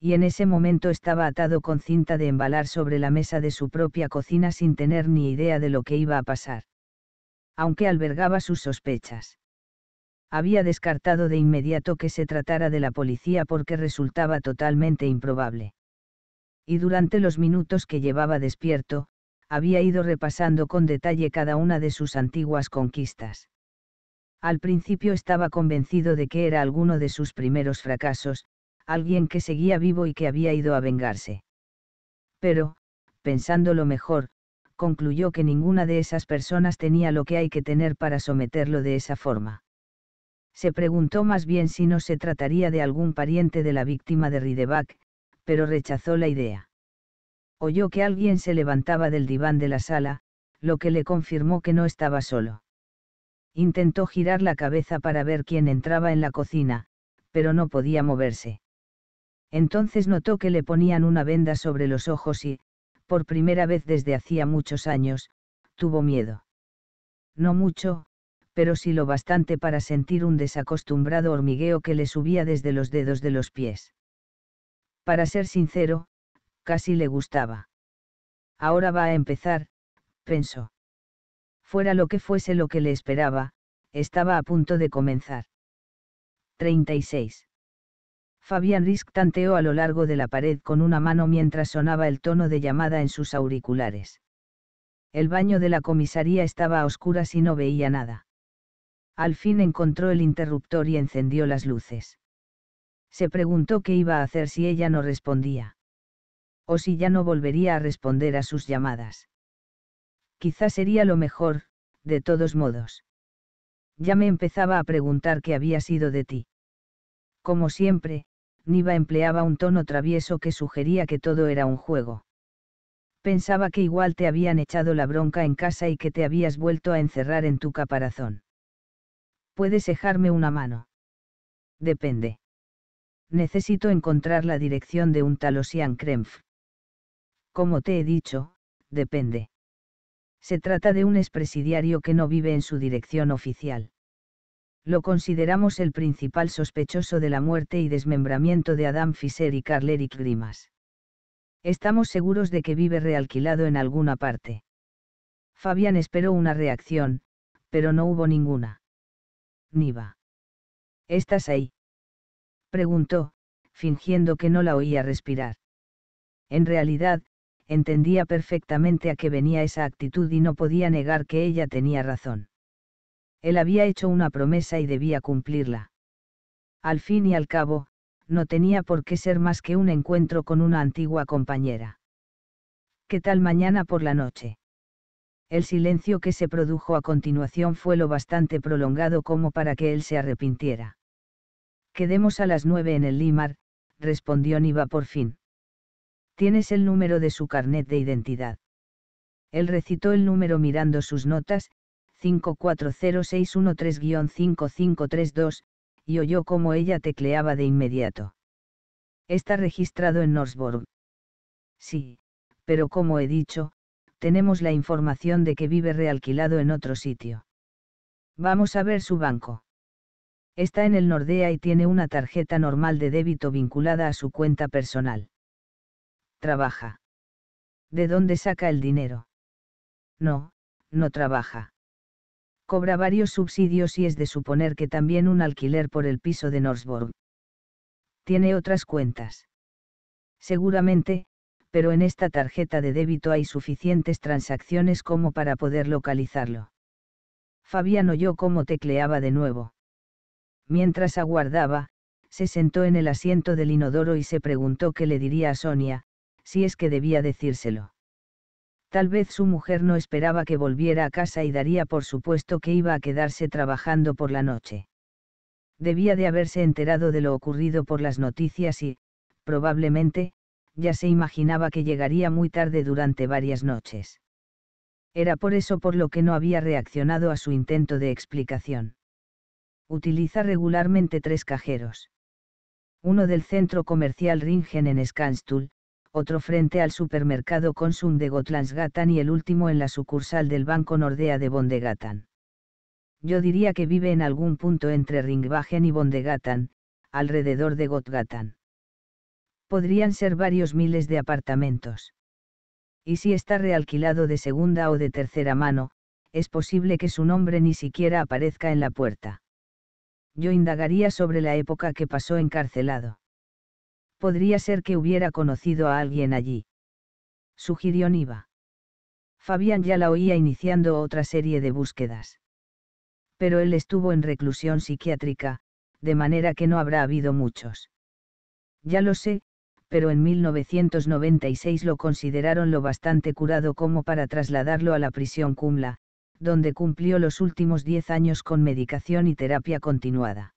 Y en ese momento estaba atado con cinta de embalar sobre la mesa de su propia cocina sin tener ni idea de lo que iba a pasar aunque albergaba sus sospechas. Había descartado de inmediato que se tratara de la policía porque resultaba totalmente improbable. Y durante los minutos que llevaba despierto, había ido repasando con detalle cada una de sus antiguas conquistas. Al principio estaba convencido de que era alguno de sus primeros fracasos, alguien que seguía vivo y que había ido a vengarse. Pero, pensándolo mejor, concluyó que ninguna de esas personas tenía lo que hay que tener para someterlo de esa forma. Se preguntó más bien si no se trataría de algún pariente de la víctima de Rideback, pero rechazó la idea. Oyó que alguien se levantaba del diván de la sala, lo que le confirmó que no estaba solo. Intentó girar la cabeza para ver quién entraba en la cocina, pero no podía moverse. Entonces notó que le ponían una venda sobre los ojos y, por primera vez desde hacía muchos años, tuvo miedo. No mucho, pero sí lo bastante para sentir un desacostumbrado hormigueo que le subía desde los dedos de los pies. Para ser sincero, casi le gustaba. Ahora va a empezar, pensó. Fuera lo que fuese lo que le esperaba, estaba a punto de comenzar. 36. Fabián Risk tanteó a lo largo de la pared con una mano mientras sonaba el tono de llamada en sus auriculares. El baño de la comisaría estaba a oscuras y no veía nada. Al fin encontró el interruptor y encendió las luces. Se preguntó qué iba a hacer si ella no respondía. O si ya no volvería a responder a sus llamadas. Quizá sería lo mejor, de todos modos. Ya me empezaba a preguntar qué había sido de ti. Como siempre, Niva empleaba un tono travieso que sugería que todo era un juego. Pensaba que igual te habían echado la bronca en casa y que te habías vuelto a encerrar en tu caparazón. ¿Puedes dejarme una mano? Depende. Necesito encontrar la dirección de un tal Osian Krempf. Como te he dicho, depende. Se trata de un expresidiario que no vive en su dirección oficial lo consideramos el principal sospechoso de la muerte y desmembramiento de Adam Fisher y Carl Eric Grimas. Estamos seguros de que vive realquilado en alguna parte. Fabián esperó una reacción, pero no hubo ninguna. Niva. ¿Estás ahí? Preguntó, fingiendo que no la oía respirar. En realidad, entendía perfectamente a qué venía esa actitud y no podía negar que ella tenía razón. Él había hecho una promesa y debía cumplirla. Al fin y al cabo, no tenía por qué ser más que un encuentro con una antigua compañera. ¿Qué tal mañana por la noche? El silencio que se produjo a continuación fue lo bastante prolongado como para que él se arrepintiera. Quedemos a las nueve en el Limar, respondió Niva por fin. Tienes el número de su carnet de identidad. Él recitó el número mirando sus notas, 540613-5532, y oyó cómo ella tecleaba de inmediato. Está registrado en Norsborg. Sí, pero como he dicho, tenemos la información de que vive realquilado en otro sitio. Vamos a ver su banco. Está en el Nordea y tiene una tarjeta normal de débito vinculada a su cuenta personal. Trabaja. ¿De dónde saca el dinero? No, no trabaja. Cobra varios subsidios y es de suponer que también un alquiler por el piso de Norsborg. Tiene otras cuentas. Seguramente, pero en esta tarjeta de débito hay suficientes transacciones como para poder localizarlo. Fabián oyó cómo tecleaba de nuevo. Mientras aguardaba, se sentó en el asiento del inodoro y se preguntó qué le diría a Sonia, si es que debía decírselo. Tal vez su mujer no esperaba que volviera a casa y daría por supuesto que iba a quedarse trabajando por la noche. Debía de haberse enterado de lo ocurrido por las noticias y, probablemente, ya se imaginaba que llegaría muy tarde durante varias noches. Era por eso por lo que no había reaccionado a su intento de explicación. Utiliza regularmente tres cajeros. Uno del centro comercial Ringen en Skanstull, otro frente al supermercado Consum de Gotlandsgatan y el último en la sucursal del Banco Nordea de Bondegatan. Yo diría que vive en algún punto entre Ringwagen y Bondegatan, alrededor de Gotgatan. Podrían ser varios miles de apartamentos. Y si está realquilado de segunda o de tercera mano, es posible que su nombre ni siquiera aparezca en la puerta. Yo indagaría sobre la época que pasó encarcelado. Podría ser que hubiera conocido a alguien allí. Sugirió Niva. Fabián ya la oía iniciando otra serie de búsquedas. Pero él estuvo en reclusión psiquiátrica, de manera que no habrá habido muchos. Ya lo sé, pero en 1996 lo consideraron lo bastante curado como para trasladarlo a la prisión Cumla, donde cumplió los últimos diez años con medicación y terapia continuada.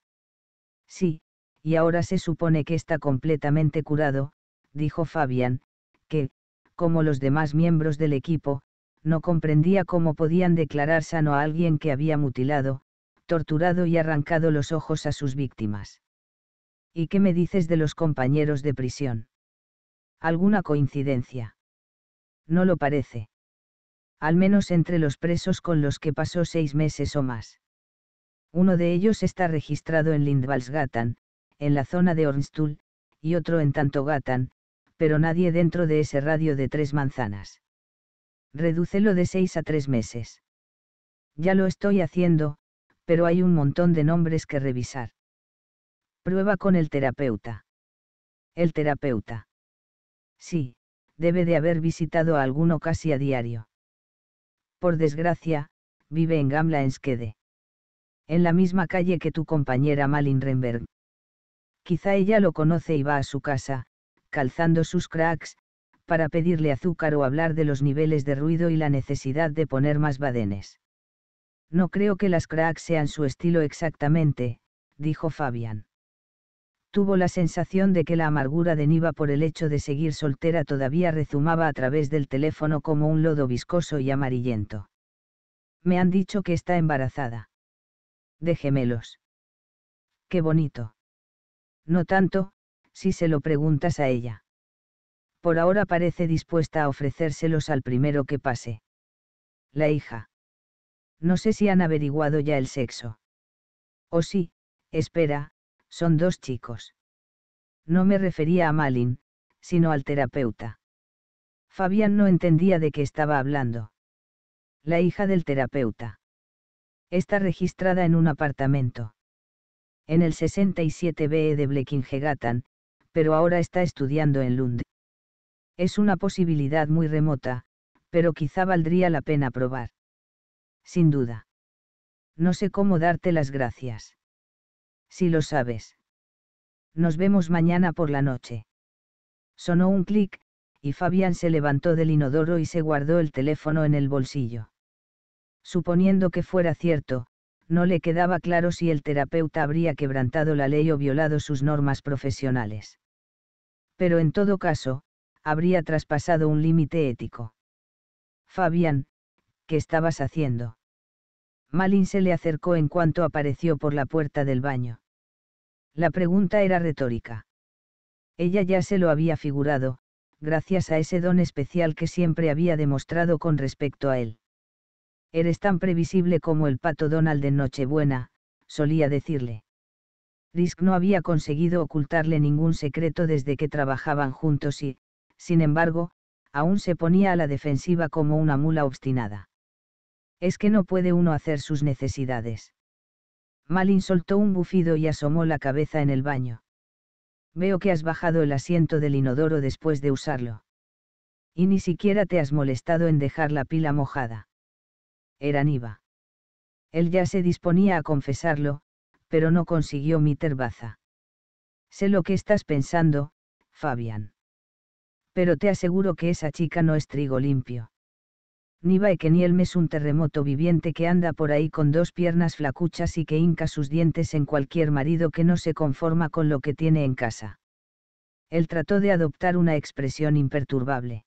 Sí, y ahora se supone que está completamente curado, dijo Fabián, que, como los demás miembros del equipo, no comprendía cómo podían declarar sano a alguien que había mutilado, torturado y arrancado los ojos a sus víctimas. ¿Y qué me dices de los compañeros de prisión? ¿Alguna coincidencia? No lo parece. Al menos entre los presos con los que pasó seis meses o más. Uno de ellos está registrado en Lindvalsgatan, en la zona de Ornstull, y otro en Tantogatan, pero nadie dentro de ese radio de tres manzanas. Redúcelo de seis a tres meses. Ya lo estoy haciendo, pero hay un montón de nombres que revisar. Prueba con el terapeuta. El terapeuta. Sí, debe de haber visitado a alguno casi a diario. Por desgracia, vive en Gamla Enskede. En la misma calle que tu compañera Malin Renberg. Quizá ella lo conoce y va a su casa, calzando sus cracks, para pedirle azúcar o hablar de los niveles de ruido y la necesidad de poner más badenes. No creo que las cracks sean su estilo exactamente, dijo Fabián. Tuvo la sensación de que la amargura de Niva por el hecho de seguir soltera todavía rezumaba a través del teléfono como un lodo viscoso y amarillento. Me han dicho que está embarazada. De gemelos. Qué bonito. No tanto, si se lo preguntas a ella. Por ahora parece dispuesta a ofrecérselos al primero que pase. La hija. No sé si han averiguado ya el sexo. O sí, espera, son dos chicos. No me refería a Malin, sino al terapeuta. Fabián no entendía de qué estaba hablando. La hija del terapeuta. Está registrada en un apartamento en el 67 BE de Blekingegatan, pero ahora está estudiando en Lund. Es una posibilidad muy remota, pero quizá valdría la pena probar. Sin duda. No sé cómo darte las gracias. Si lo sabes. Nos vemos mañana por la noche. Sonó un clic, y Fabián se levantó del inodoro y se guardó el teléfono en el bolsillo. Suponiendo que fuera cierto, no le quedaba claro si el terapeuta habría quebrantado la ley o violado sus normas profesionales. Pero en todo caso, habría traspasado un límite ético. Fabián, ¿qué estabas haciendo? Malin se le acercó en cuanto apareció por la puerta del baño. La pregunta era retórica. Ella ya se lo había figurado, gracias a ese don especial que siempre había demostrado con respecto a él. Eres tan previsible como el pato Donald en Nochebuena, solía decirle. Risk no había conseguido ocultarle ningún secreto desde que trabajaban juntos y, sin embargo, aún se ponía a la defensiva como una mula obstinada. Es que no puede uno hacer sus necesidades. Malin soltó un bufido y asomó la cabeza en el baño. Veo que has bajado el asiento del inodoro después de usarlo. Y ni siquiera te has molestado en dejar la pila mojada. Era Niva. Él ya se disponía a confesarlo, pero no consiguió meter baza. Sé lo que estás pensando, Fabián. Pero te aseguro que esa chica no es trigo limpio. Niva Ekenielme es un terremoto viviente que anda por ahí con dos piernas flacuchas y que hinca sus dientes en cualquier marido que no se conforma con lo que tiene en casa. Él trató de adoptar una expresión imperturbable.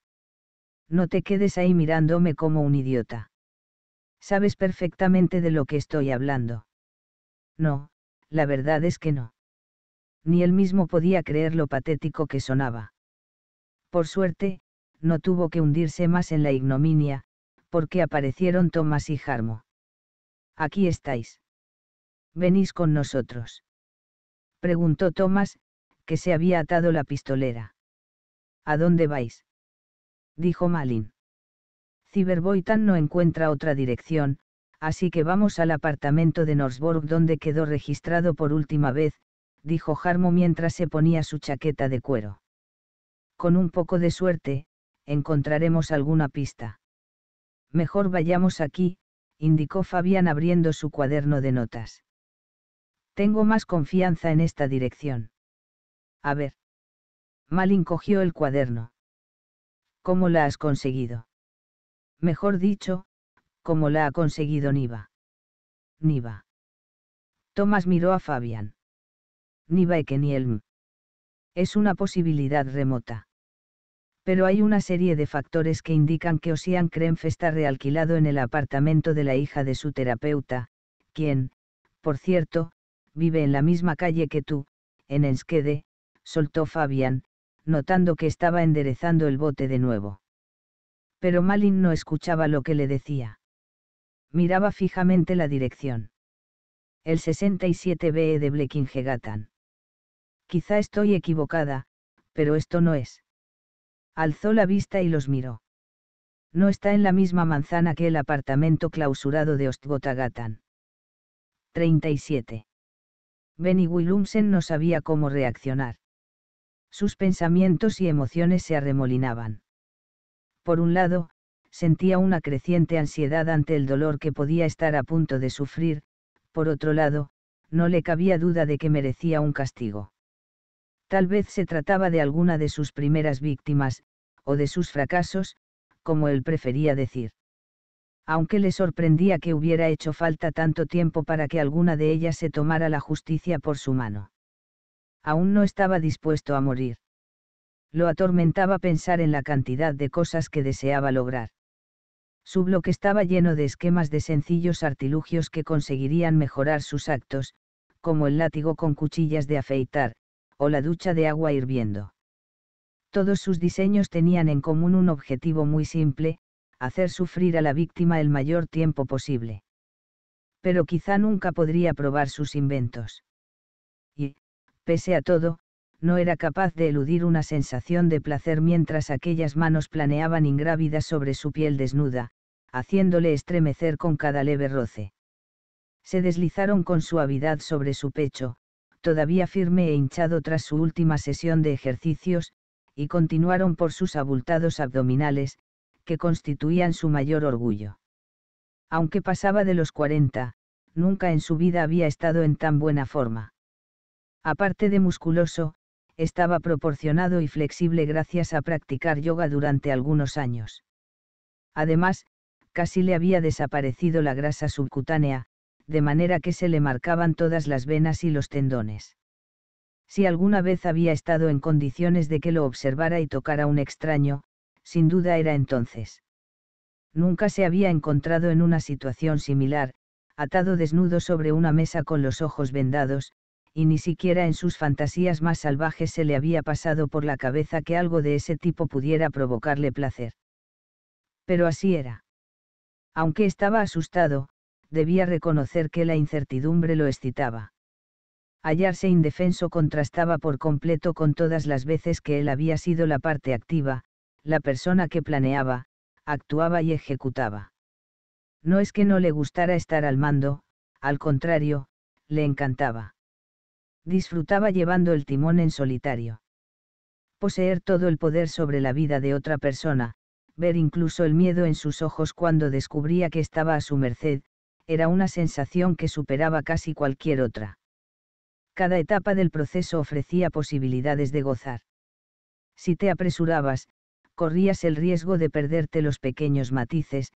No te quedes ahí mirándome como un idiota. Sabes perfectamente de lo que estoy hablando. No, la verdad es que no. Ni él mismo podía creer lo patético que sonaba. Por suerte, no tuvo que hundirse más en la ignominia, porque aparecieron Tomás y Jarmo. Aquí estáis. Venís con nosotros. Preguntó Tomás, que se había atado la pistolera. ¿A dónde vais? Dijo Malin. Ciberboitan no encuentra otra dirección, así que vamos al apartamento de Norsborg donde quedó registrado por última vez, dijo Jarmo mientras se ponía su chaqueta de cuero. Con un poco de suerte, encontraremos alguna pista. Mejor vayamos aquí, indicó Fabián abriendo su cuaderno de notas. Tengo más confianza en esta dirección. A ver. Malin cogió el cuaderno. ¿Cómo la has conseguido? Mejor dicho, ¿cómo la ha conseguido Niva? Niva. Tomás miró a Fabián. Niva Ekenielm. Es una posibilidad remota. Pero hay una serie de factores que indican que Osian Krenf está realquilado en el apartamento de la hija de su terapeuta, quien, por cierto, vive en la misma calle que tú, en Enskede, soltó Fabián, notando que estaba enderezando el bote de nuevo pero Malin no escuchaba lo que le decía. Miraba fijamente la dirección. El 67BE de Blekinghegatan. Quizá estoy equivocada, pero esto no es. Alzó la vista y los miró. No está en la misma manzana que el apartamento clausurado de Ostgotagatan. 37. Benny Willumsen no sabía cómo reaccionar. Sus pensamientos y emociones se arremolinaban. Por un lado, sentía una creciente ansiedad ante el dolor que podía estar a punto de sufrir, por otro lado, no le cabía duda de que merecía un castigo. Tal vez se trataba de alguna de sus primeras víctimas, o de sus fracasos, como él prefería decir. Aunque le sorprendía que hubiera hecho falta tanto tiempo para que alguna de ellas se tomara la justicia por su mano. Aún no estaba dispuesto a morir. Lo atormentaba pensar en la cantidad de cosas que deseaba lograr. Su bloque estaba lleno de esquemas de sencillos artilugios que conseguirían mejorar sus actos, como el látigo con cuchillas de afeitar, o la ducha de agua hirviendo. Todos sus diseños tenían en común un objetivo muy simple, hacer sufrir a la víctima el mayor tiempo posible. Pero quizá nunca podría probar sus inventos. Y, pese a todo, no era capaz de eludir una sensación de placer mientras aquellas manos planeaban ingrávidas sobre su piel desnuda, haciéndole estremecer con cada leve roce. Se deslizaron con suavidad sobre su pecho, todavía firme e hinchado tras su última sesión de ejercicios, y continuaron por sus abultados abdominales, que constituían su mayor orgullo. Aunque pasaba de los 40, nunca en su vida había estado en tan buena forma. Aparte de musculoso, estaba proporcionado y flexible gracias a practicar yoga durante algunos años. Además, casi le había desaparecido la grasa subcutánea, de manera que se le marcaban todas las venas y los tendones. Si alguna vez había estado en condiciones de que lo observara y tocara un extraño, sin duda era entonces. Nunca se había encontrado en una situación similar, atado desnudo sobre una mesa con los ojos vendados, y ni siquiera en sus fantasías más salvajes se le había pasado por la cabeza que algo de ese tipo pudiera provocarle placer. Pero así era. Aunque estaba asustado, debía reconocer que la incertidumbre lo excitaba. Hallarse indefenso contrastaba por completo con todas las veces que él había sido la parte activa, la persona que planeaba, actuaba y ejecutaba. No es que no le gustara estar al mando, al contrario, le encantaba disfrutaba llevando el timón en solitario. Poseer todo el poder sobre la vida de otra persona, ver incluso el miedo en sus ojos cuando descubría que estaba a su merced, era una sensación que superaba casi cualquier otra. Cada etapa del proceso ofrecía posibilidades de gozar. Si te apresurabas, corrías el riesgo de perderte los pequeños matices,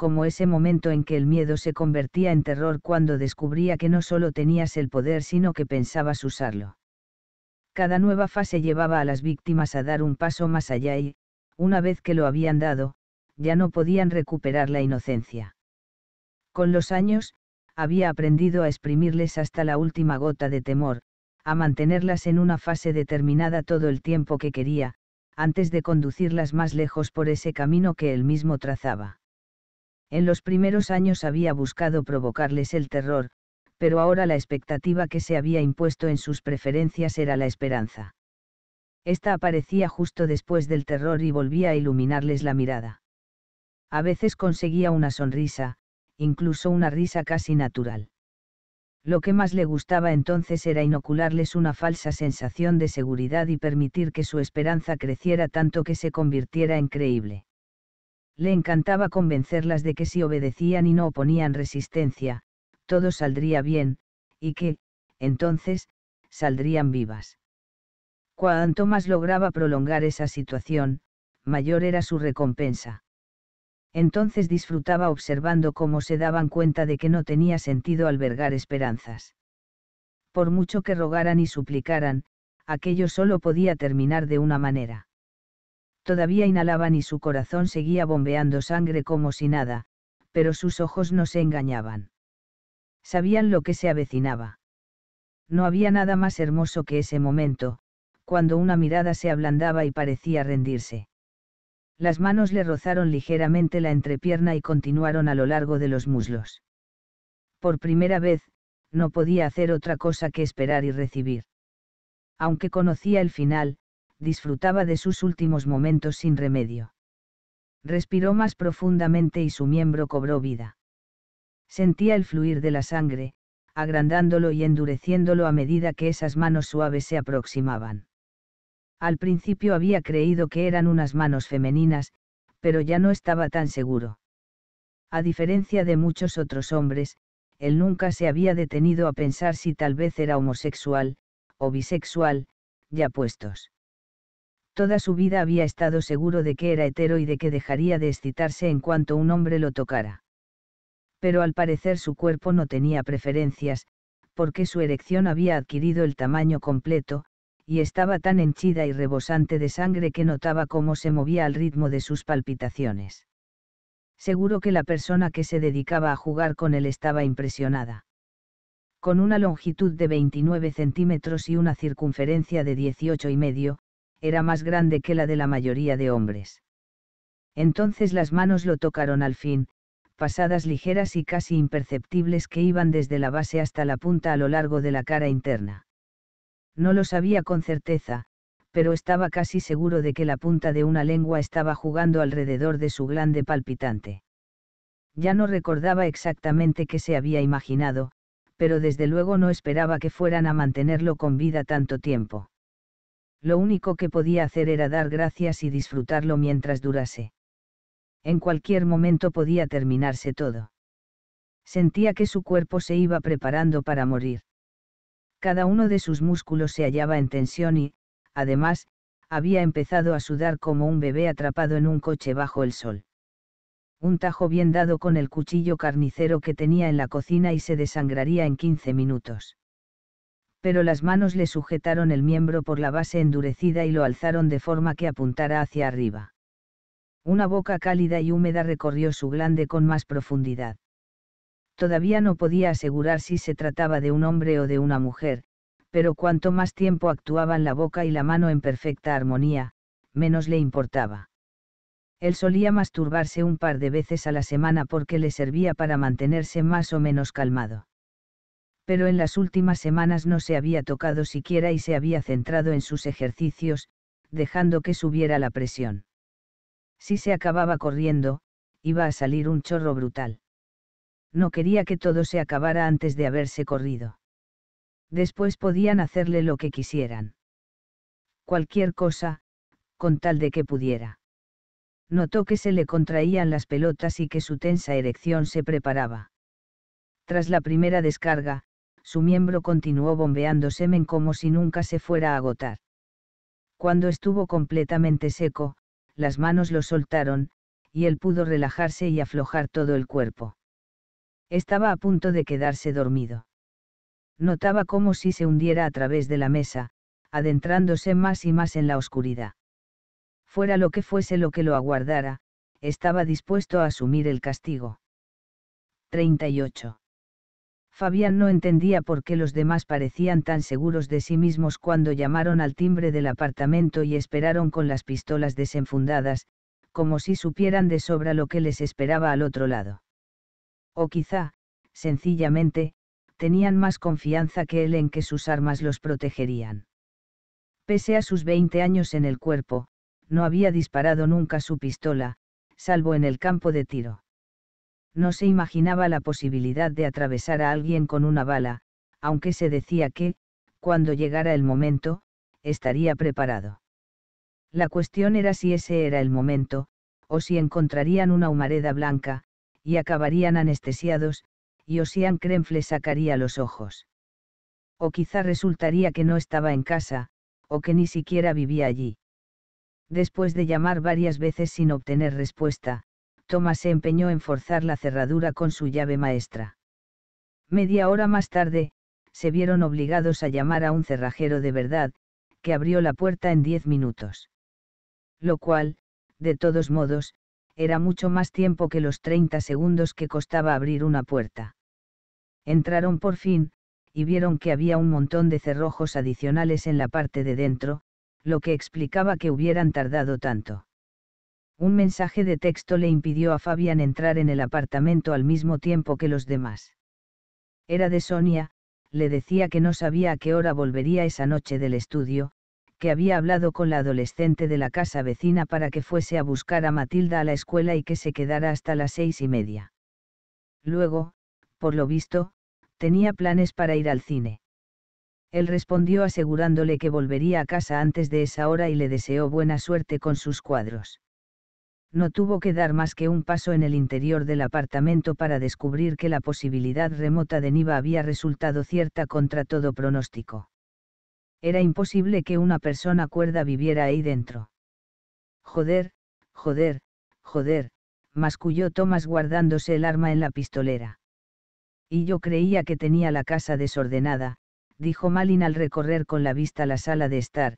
como ese momento en que el miedo se convertía en terror cuando descubría que no solo tenías el poder sino que pensabas usarlo. Cada nueva fase llevaba a las víctimas a dar un paso más allá y, una vez que lo habían dado, ya no podían recuperar la inocencia. Con los años, había aprendido a exprimirles hasta la última gota de temor, a mantenerlas en una fase determinada todo el tiempo que quería, antes de conducirlas más lejos por ese camino que él mismo trazaba. En los primeros años había buscado provocarles el terror, pero ahora la expectativa que se había impuesto en sus preferencias era la esperanza. Esta aparecía justo después del terror y volvía a iluminarles la mirada. A veces conseguía una sonrisa, incluso una risa casi natural. Lo que más le gustaba entonces era inocularles una falsa sensación de seguridad y permitir que su esperanza creciera tanto que se convirtiera en creíble. Le encantaba convencerlas de que si obedecían y no oponían resistencia, todo saldría bien, y que, entonces, saldrían vivas. Cuanto más lograba prolongar esa situación, mayor era su recompensa. Entonces disfrutaba observando cómo se daban cuenta de que no tenía sentido albergar esperanzas. Por mucho que rogaran y suplicaran, aquello solo podía terminar de una manera todavía inhalaban y su corazón seguía bombeando sangre como si nada, pero sus ojos no se engañaban. Sabían lo que se avecinaba. No había nada más hermoso que ese momento, cuando una mirada se ablandaba y parecía rendirse. Las manos le rozaron ligeramente la entrepierna y continuaron a lo largo de los muslos. Por primera vez, no podía hacer otra cosa que esperar y recibir. Aunque conocía el final, disfrutaba de sus últimos momentos sin remedio. Respiró más profundamente y su miembro cobró vida. Sentía el fluir de la sangre, agrandándolo y endureciéndolo a medida que esas manos suaves se aproximaban. Al principio había creído que eran unas manos femeninas, pero ya no estaba tan seguro. A diferencia de muchos otros hombres, él nunca se había detenido a pensar si tal vez era homosexual, o bisexual, ya puestos. Toda su vida había estado seguro de que era hetero y de que dejaría de excitarse en cuanto un hombre lo tocara. Pero al parecer su cuerpo no tenía preferencias, porque su erección había adquirido el tamaño completo, y estaba tan henchida y rebosante de sangre que notaba cómo se movía al ritmo de sus palpitaciones. Seguro que la persona que se dedicaba a jugar con él estaba impresionada. Con una longitud de 29 centímetros y una circunferencia de 18 y medio, era más grande que la de la mayoría de hombres. Entonces las manos lo tocaron al fin, pasadas ligeras y casi imperceptibles que iban desde la base hasta la punta a lo largo de la cara interna. No lo sabía con certeza, pero estaba casi seguro de que la punta de una lengua estaba jugando alrededor de su glande palpitante. Ya no recordaba exactamente qué se había imaginado, pero desde luego no esperaba que fueran a mantenerlo con vida tanto tiempo Lo único que podía hacer era dar gracias y disfrutarlo mientras durase. En cualquier momento podía terminarse todo. Sentía que su cuerpo se iba preparando para morir. Cada uno de sus músculos se hallaba en tensión y, además, había empezado a sudar como un bebé atrapado en un coche bajo el sol. Un tajo bien dado con el cuchillo carnicero que tenía en la cocina y se desangraría en 15 minutos. Pero las manos le sujetaron el miembro por la base endurecida y lo alzaron de forma que apuntara hacia arriba. Una boca cálida y húmeda recorrió su glande con más profundidad. Todavía no podía asegurar si se trataba de un hombre o de una mujer, pero cuanto más tiempo actuaban la boca y la mano en perfecta armonía, menos le importaba. Él solía masturbarse un par de veces a la semana porque le servía para mantenerse más o menos calmado. Pero en las últimas semanas no se había tocado siquiera y se había centrado en sus ejercicios, dejando que subiera la presión. Si se acababa corriendo, iba a salir un chorro brutal. No quería que todo se acabara antes de haberse corrido. Después podían hacerle lo que quisieran. Cualquier cosa, con tal de que pudiera. Notó que se le contraían las pelotas y que su tensa erección se preparaba. Tras la primera descarga, su miembro continuó bombeando semen como si nunca se fuera a agotar. Cuando estuvo completamente seco, las manos lo soltaron, y él pudo relajarse y aflojar todo el cuerpo. Estaba a punto de quedarse dormido. Notaba como si se hundiera a través de la mesa, adentrándose más y más en la oscuridad. Fuera lo que fuese lo que lo aguardara, estaba dispuesto a asumir el castigo. 38. Fabián no entendía por qué los demás parecían tan seguros de sí mismos cuando llamaron al timbre del apartamento y esperaron con las pistolas desenfundadas, como si supieran de sobra lo que les esperaba al otro lado. O quizá, sencillamente, tenían más confianza que él en que sus armas los protegerían. Pese a sus 20 años en el cuerpo, no había disparado nunca su pistola, salvo en el campo de tiro no se imaginaba la posibilidad de atravesar a alguien con una bala, aunque se decía que, cuando llegara el momento, estaría preparado. La cuestión era si ese era el momento, o si encontrarían una humareda blanca, y acabarían anestesiados, y Osian Krenfle sacaría los ojos. O quizá resultaría que no estaba en casa, o que ni siquiera vivía allí. Después de llamar varias veces sin obtener respuesta, Thomas se empeñó en forzar la cerradura con su llave maestra. Media hora más tarde, se vieron obligados a llamar a un cerrajero de verdad, que abrió la puerta en diez minutos. Lo cual, de todos modos, era mucho más tiempo que los 30 segundos que costaba abrir una puerta. Entraron por fin, y vieron que había un montón de cerrojos adicionales en la parte de dentro, lo que explicaba que hubieran tardado tanto. Un mensaje de texto le impidió a Fabián entrar en el apartamento al mismo tiempo que los demás. Era de Sonia, le decía que no sabía a qué hora volvería esa noche del estudio, que había hablado con la adolescente de la casa vecina para que fuese a buscar a Matilda a la escuela y que se quedara hasta las seis y media. Luego, por lo visto, tenía planes para ir al cine. Él respondió asegurándole que volvería a casa antes de esa hora y le deseó buena suerte con sus cuadros no tuvo que dar más que un paso en el interior del apartamento para descubrir que la posibilidad remota de Niva había resultado cierta contra todo pronóstico. Era imposible que una persona cuerda viviera ahí dentro. Joder, joder, joder, masculló Thomas guardándose el arma en la pistolera. Y yo creía que tenía la casa desordenada, dijo Malin al recorrer con la vista la sala de estar,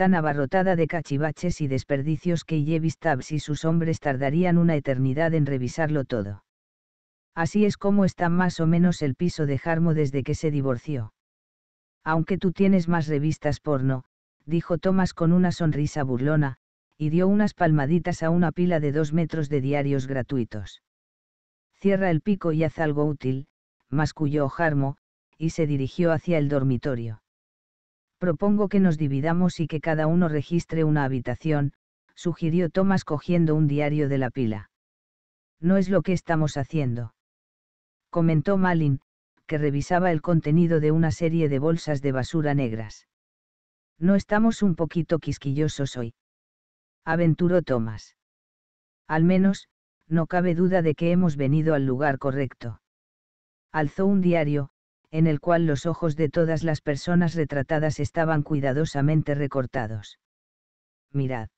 tan abarrotada de cachivaches y desperdicios que Yevis y sus hombres tardarían una eternidad en revisarlo todo. Así es como está más o menos el piso de Jarmo desde que se divorció. Aunque tú tienes más revistas porno, dijo Thomas con una sonrisa burlona, y dio unas palmaditas a una pila de dos metros de diarios gratuitos. Cierra el pico y haz algo útil, masculló Jarmo, y se dirigió hacia el dormitorio. Propongo que nos dividamos y que cada uno registre una habitación, sugirió Thomas cogiendo un diario de la pila. No es lo que estamos haciendo. Comentó Malin, que revisaba el contenido de una serie de bolsas de basura negras. No estamos un poquito quisquillosos hoy. Aventuró Thomas. Al menos, no cabe duda de que hemos venido al lugar correcto. Alzó un diario, en el cual los ojos de todas las personas retratadas estaban cuidadosamente recortados. Mirad.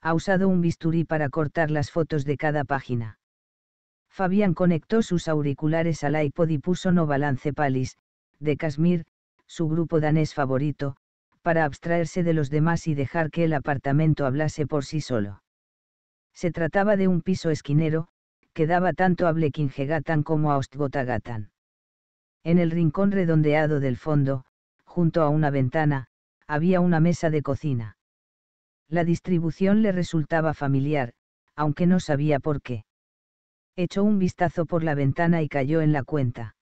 Ha usado un bisturí para cortar las fotos de cada página. Fabián conectó sus auriculares al iPod y puso No Balance Palis, de Kashmir, su grupo danés favorito, para abstraerse de los demás y dejar que el apartamento hablase por sí solo. Se trataba de un piso esquinero, que daba tanto a Blekingegatan como a Ostgotagatan. En el rincón redondeado del fondo, junto a una ventana, había una mesa de cocina. La distribución le resultaba familiar, aunque no sabía por qué. Echó un vistazo por la ventana y cayó en la cuenta.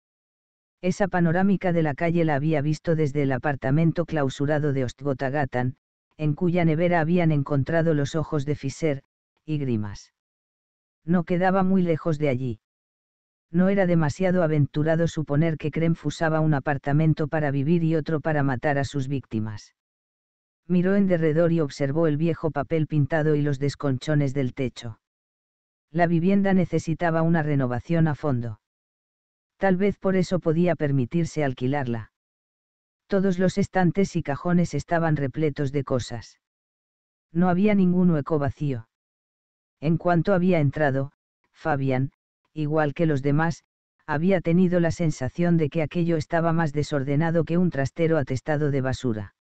Esa panorámica de la calle la había visto desde el apartamento clausurado de Ostgotagatan, en cuya nevera habían encontrado los ojos de Fischer, y Grimas. No quedaba muy lejos de allí. No era demasiado aventurado suponer que Krempf usaba un apartamento para vivir y otro para matar a sus víctimas. Miró en derredor y observó el viejo papel pintado y los desconchones del techo la vivienda necesitaba una renovación a fondo. Tal vez por eso podía permitirse alquilarla. Todos los estantes y cajones estaban repletos de cosas. No había ningún hueco vacío. En cuanto había entrado, Fabián, igual que los demás, había tenido la sensación de que aquello estaba más desordenado que un trastero atestado de basura.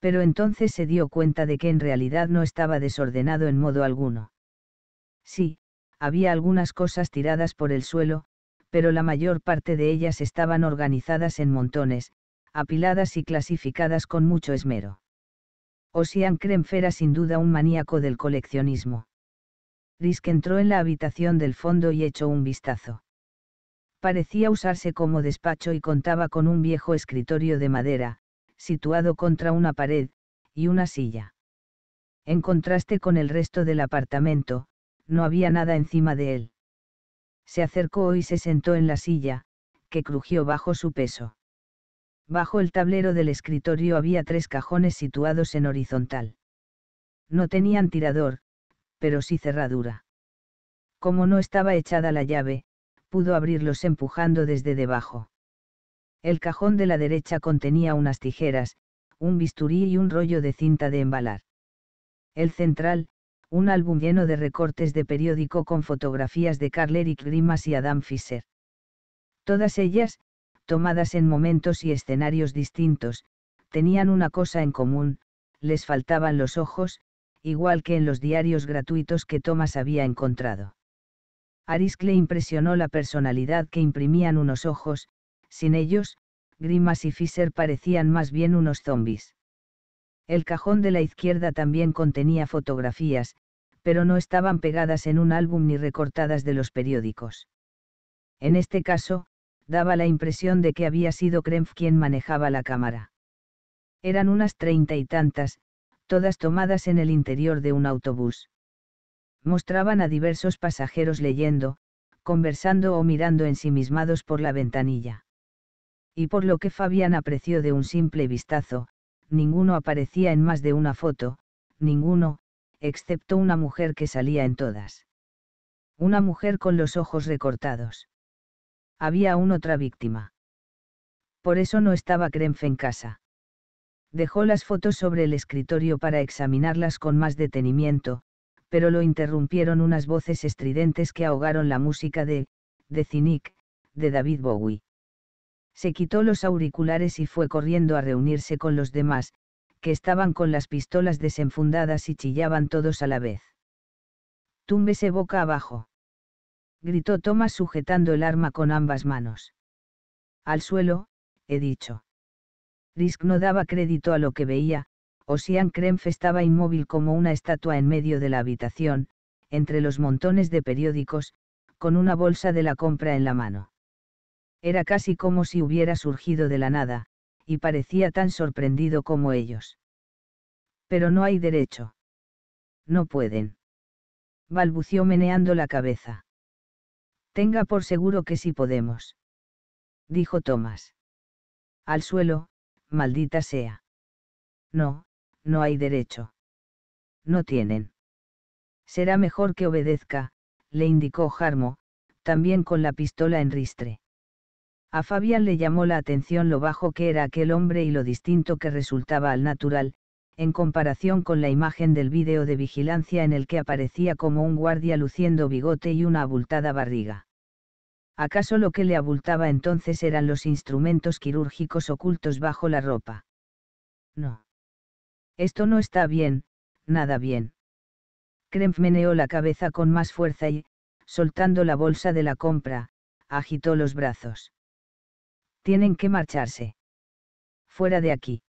Pero entonces se dio cuenta de que en realidad no estaba desordenado en modo alguno. Sí, había algunas cosas tiradas por el suelo, pero la mayor parte de ellas estaban organizadas en montones, apiladas y clasificadas con mucho esmero. Ossian Krempf era sin duda un maníaco del coleccionismo. Risk entró en la habitación del fondo y echó un vistazo. Parecía usarse como despacho y contaba con un viejo escritorio de madera, situado contra una pared, y una silla. En contraste con el resto del apartamento, no había nada encima de él. Se acercó y se sentó en la silla, que crujió bajo su peso. Bajo el tablero del escritorio había tres cajones situados en horizontal. No tenían tirador, pero sí cerradura. Como no estaba echada la llave, pudo abrirlos empujando desde debajo. El cajón de la derecha contenía unas tijeras, un bisturí y un rollo de cinta de embalar. El central, un álbum lleno de recortes de periódico con fotografías de Carl Eric Grimas y Adam Fischer. Todas ellas, tomadas en momentos y escenarios distintos, tenían una cosa en común, les faltaban los ojos, igual que en los diarios gratuitos que Thomas había encontrado. Arisk le impresionó la personalidad que imprimían unos ojos, sin ellos, Grimas y Fischer parecían más bien unos zombis. El cajón de la izquierda también contenía fotografías, pero no estaban pegadas en un álbum ni recortadas de los periódicos. En este caso, daba la impresión de que había sido Krempf quien manejaba la cámara. Eran unas treinta y tantas, todas tomadas en el interior de un autobús. Mostraban a diversos pasajeros leyendo, conversando o mirando ensimismados por la ventanilla. Y por lo que Fabián apreció de un simple vistazo, ninguno aparecía en más de una foto, ninguno, excepto una mujer que salía en todas. Una mujer con los ojos recortados. Había aún otra víctima. Por eso no estaba Krempf en casa. Dejó las fotos sobre el escritorio para examinarlas con más detenimiento, pero lo interrumpieron unas voces estridentes que ahogaron la música de, de Cynic, de David Bowie. Se quitó los auriculares y fue corriendo a reunirse con los demás, que estaban con las pistolas desenfundadas y chillaban todos a la vez. Túmbese boca abajo. Gritó Thomas sujetando el arma con ambas manos. Al suelo, he dicho. Risk no daba crédito a lo que veía, Ossian Krempf estaba inmóvil como una estatua en medio de la habitación, entre los montones de periódicos, con una bolsa de la compra en la mano. Era casi como si hubiera surgido de la nada, y parecía tan sorprendido como ellos. Pero no hay derecho. No pueden. Balbució meneando la cabeza. Tenga por seguro que sí podemos. Dijo Tomás. Al suelo, maldita sea. No, no hay derecho. No tienen. Será mejor que obedezca, le indicó Harmo, también con la pistola en ristre. A Fabián le llamó la atención lo bajo que era aquel hombre y lo distinto que resultaba al natural, en comparación con la imagen del vídeo de vigilancia en el que aparecía como un guardia luciendo bigote y una abultada barriga. ¿Acaso lo que le abultaba entonces eran los instrumentos quirúrgicos ocultos bajo la ropa? No. Esto no está bien, nada bien. Krempf meneó la cabeza con más fuerza y, soltando la bolsa de la compra, agitó los brazos. Tienen que marcharse. Fuera de aquí.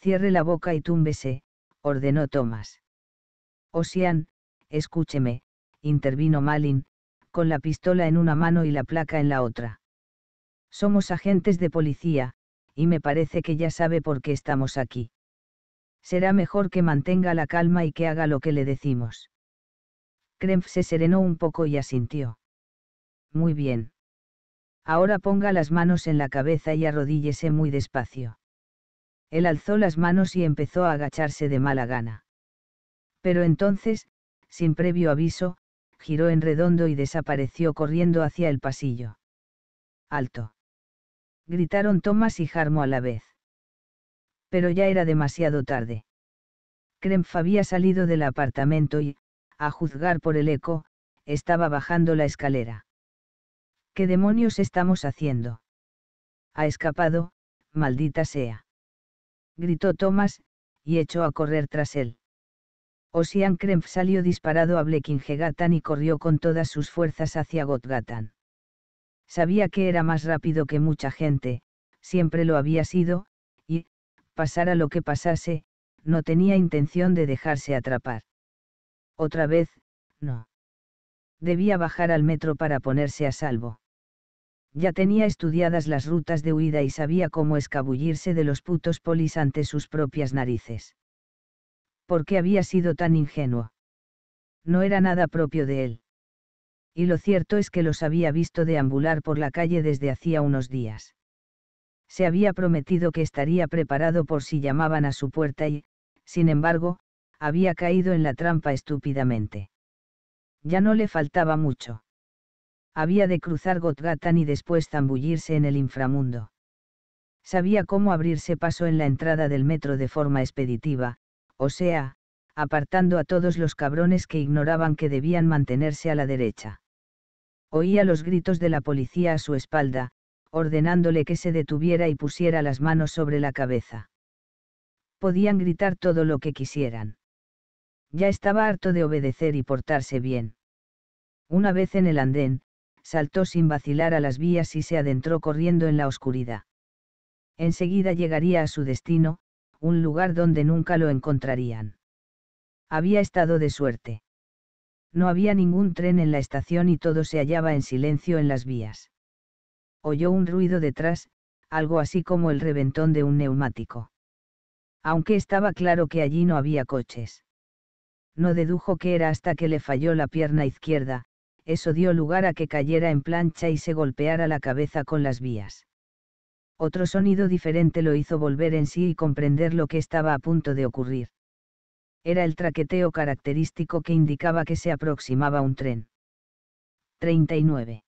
Cierre la boca y túmbese, ordenó Thomas. Osian, escúcheme, intervino Malin, con la pistola en una mano y la placa en la otra. Somos agentes de policía, y me parece que ya sabe por qué estamos aquí. Será mejor que mantenga la calma y que haga lo que le decimos. Krempf se serenó un poco y asintió. Muy bien. Ahora ponga las manos en la cabeza y arrodíllese muy despacio. Él alzó las manos y empezó a agacharse de mala gana. Pero entonces, sin previo aviso, giró en redondo y desapareció corriendo hacia el pasillo. Alto. Gritaron Thomas y Harmo a la vez. Pero ya era demasiado tarde. Krempf había salido del apartamento y, a juzgar por el eco, estaba bajando la escalera. ¿Qué demonios estamos haciendo? Ha escapado, maldita sea. Gritó Thomas, y echó a correr tras él. Ossian salió disparado a Blekingegatan y corrió con todas sus fuerzas hacia Gotgatan. Sabía que era más rápido que mucha gente, siempre lo había sido, y, pasara lo que pasase, no tenía intención de dejarse atrapar. Otra vez, no. Debía bajar al metro para ponerse a salvo. Ya tenía estudiadas las rutas de huida y sabía cómo escabullirse de los putos polis ante sus propias narices. ¿Por qué había sido tan ingenuo? No era nada propio de él. Y lo cierto es que los había visto deambular por la calle desde hacía unos días. Se había prometido que estaría preparado por si llamaban a su puerta y, sin embargo, había caído en la trampa estúpidamente. Ya no le faltaba mucho. Había de cruzar Gotgatan y después zambullirse en el inframundo. Sabía cómo abrirse paso en la entrada del metro de forma expeditiva, o sea, apartando a todos los cabrones que ignoraban que debían mantenerse a la derecha. Oía los gritos de la policía a su espalda, ordenándole que se detuviera y pusiera las manos sobre la cabeza. Podían gritar todo lo que quisieran. Ya estaba harto de obedecer y portarse bien. Una vez en el andén, saltó sin vacilar a las vías y se adentró corriendo en la oscuridad. Enseguida llegaría a su destino, un lugar donde nunca lo encontrarían. Había estado de suerte. No había ningún tren en la estación y todo se hallaba en silencio en las vías. Oyó un ruido detrás, algo así como el reventón de un neumático. Aunque estaba claro que allí no había coches no dedujo que era hasta que le falló la pierna izquierda, eso dio lugar a que cayera en plancha y se golpeara la cabeza con las vías. Otro sonido diferente lo hizo volver en sí y comprender lo que estaba a punto de ocurrir. Era el traqueteo característico que indicaba que se aproximaba un tren. 39.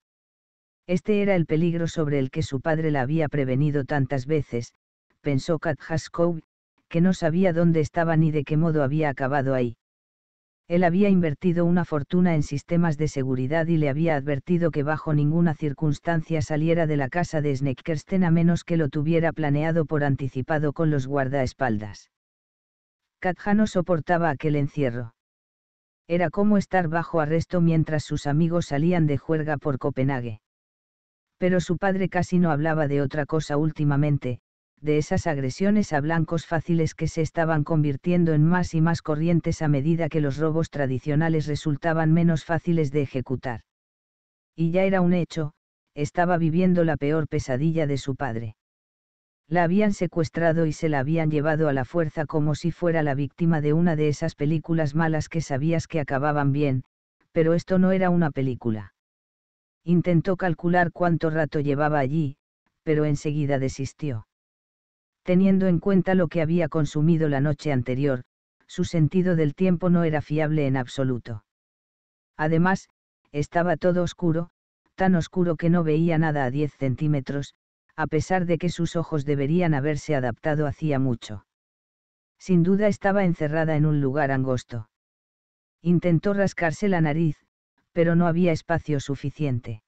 Este era el peligro sobre el que su padre la había prevenido tantas veces, pensó Kat Haskell, que no sabía dónde estaba ni de qué modo había acabado ahí. Él había invertido una fortuna en sistemas de seguridad y le había advertido que bajo ninguna circunstancia saliera de la casa de Sneckersten a menos que lo tuviera planeado por anticipado con los guardaespaldas. Katja no soportaba aquel encierro. Era como estar bajo arresto mientras sus amigos salían de juerga por Copenhague. Pero su padre casi no hablaba de otra cosa últimamente, de esas agresiones a blancos fáciles que se estaban convirtiendo en más y más corrientes a medida que los robos tradicionales resultaban menos fáciles de ejecutar. Y ya era un hecho, estaba viviendo la peor pesadilla de su padre. La habían secuestrado y se la habían llevado a la fuerza como si fuera la víctima de una de esas películas malas que sabías que acababan bien, pero esto no era una película. Intentó calcular cuánto rato llevaba allí, pero enseguida desistió Teniendo en cuenta lo que había consumido la noche anterior, su sentido del tiempo no era fiable en absoluto. Además, estaba todo oscuro, tan oscuro que no veía nada a 10 centímetros, a pesar de que sus ojos deberían haberse adaptado hacía mucho. Sin duda estaba encerrada en un lugar angosto. Intentó rascarse la nariz, pero no había espacio suficiente.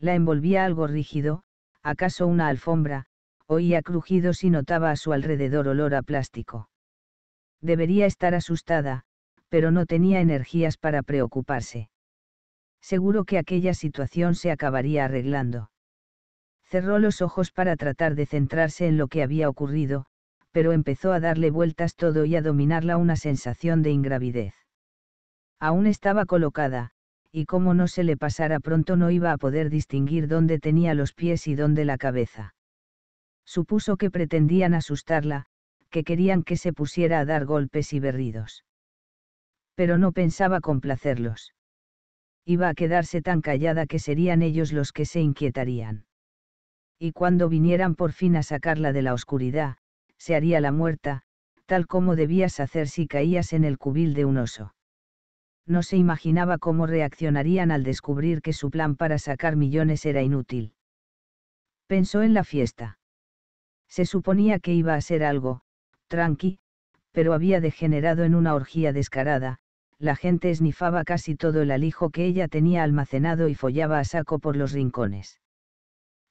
La envolvía algo rígido, acaso una alfombra, oía crujidos y notaba a su alrededor olor a plástico. Debería estar asustada, pero no tenía energías para preocuparse. Seguro que aquella situación se acabaría arreglando. Cerró los ojos para tratar de centrarse en lo que había ocurrido, pero empezó a darle vueltas todo y a dominarla una sensación de ingravidez. Aún estaba colocada, y como no se le pasara pronto no iba a poder distinguir dónde tenía los pies y dónde la cabeza. Supuso que pretendían asustarla, que querían que se pusiera a dar golpes y berridos. Pero no pensaba complacerlos iba a quedarse tan callada que serían ellos los que se inquietarían. Y cuando vinieran por fin a sacarla de la oscuridad, se haría la muerta, tal como debías hacer si caías en el cubil de un oso. No se imaginaba cómo reaccionarían al descubrir que su plan para sacar millones era inútil. Pensó en la fiesta. Se suponía que iba a ser algo, tranqui, pero había degenerado en una orgía descarada, la gente esnifaba casi todo el alijo que ella tenía almacenado y follaba a saco por los rincones.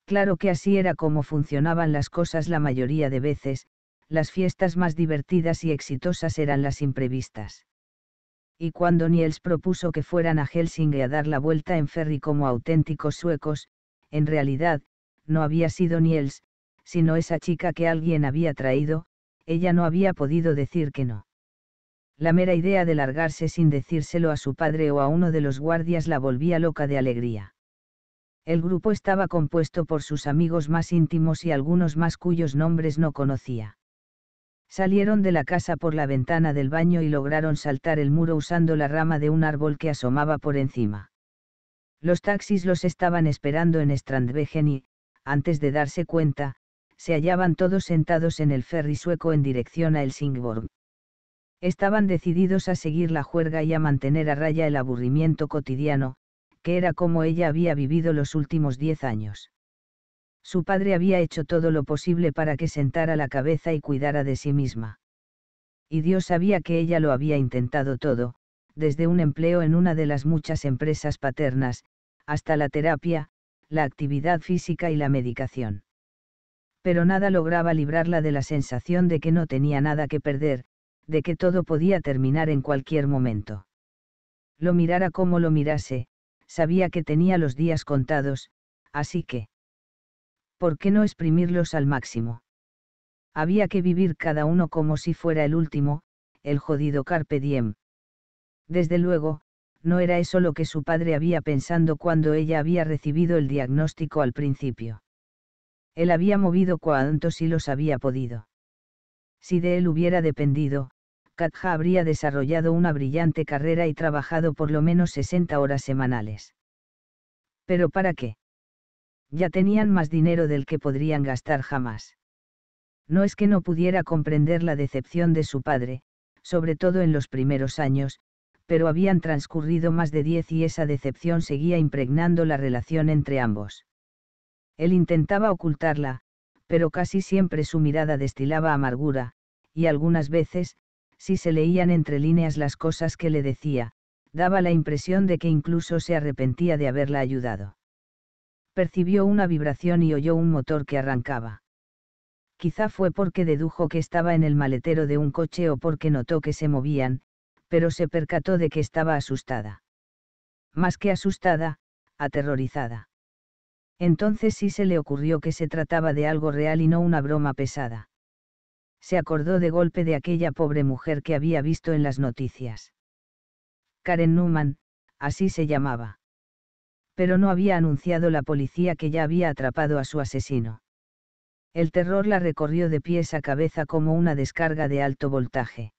Claro que así era como funcionaban las cosas la mayoría de veces, las fiestas más divertidas y exitosas eran las imprevistas. Y cuando Niels propuso que fueran a Helsinki a dar la vuelta en ferry como auténticos suecos, en realidad, no había sido Niels, sino esa chica que alguien había traído, ella no había podido decir que no. La mera idea de largarse sin decírselo a su padre o a uno de los guardias la volvía loca de alegría. El grupo estaba compuesto por sus amigos más íntimos y algunos más cuyos nombres no conocía. Salieron de la casa por la ventana del baño y lograron saltar el muro usando la rama de un árbol que asomaba por encima. Los taxis los estaban esperando en Strandvegen y, antes de darse cuenta, se hallaban todos sentados en el ferry sueco en dirección a Helsingborg. Estaban decididos a seguir la juerga y a mantener a raya el aburrimiento cotidiano, que era como ella había vivido los últimos diez años. Su padre había hecho todo lo posible para que sentara la cabeza y cuidara de sí misma. Y Dios sabía que ella lo había intentado todo, desde un empleo en una de las muchas empresas paternas, hasta la terapia, la actividad física y la medicación. Pero nada lograba librarla de la sensación de que no tenía nada que perder, de que todo podía terminar en cualquier momento. Lo mirara como lo mirase, sabía que tenía los días contados, así que... ¿Por qué no exprimirlos al máximo? Había que vivir cada uno como si fuera el último, el jodido carpe diem. Desde luego, no era eso lo que su padre había pensando cuando ella había recibido el diagnóstico al principio. Él había movido cuantos hilos había podido. Si de él hubiera dependido, Katja habría desarrollado una brillante carrera y trabajado por lo menos 60 horas semanales. ¿Pero para qué? Ya tenían más dinero del que podrían gastar jamás. No es que no pudiera comprender la decepción de su padre, sobre todo en los primeros años, pero habían transcurrido más de diez y esa decepción seguía impregnando la relación entre ambos. Él intentaba ocultarla, pero casi siempre su mirada destilaba amargura, y algunas veces, si se leían entre líneas las cosas que le decía, daba la impresión de que incluso se arrepentía de haberla ayudado. Percibió una vibración y oyó un motor que arrancaba. Quizá fue porque dedujo que estaba en el maletero de un coche o porque notó que se movían, pero se percató de que estaba asustada. Más que asustada, aterrorizada. Entonces sí se le ocurrió que se trataba de algo real y no una broma pesada se acordó de golpe de aquella pobre mujer que había visto en las noticias. Karen Newman, así se llamaba. Pero no había anunciado la policía que ya había atrapado a su asesino. El terror la recorrió de pies a cabeza como una descarga de alto voltaje.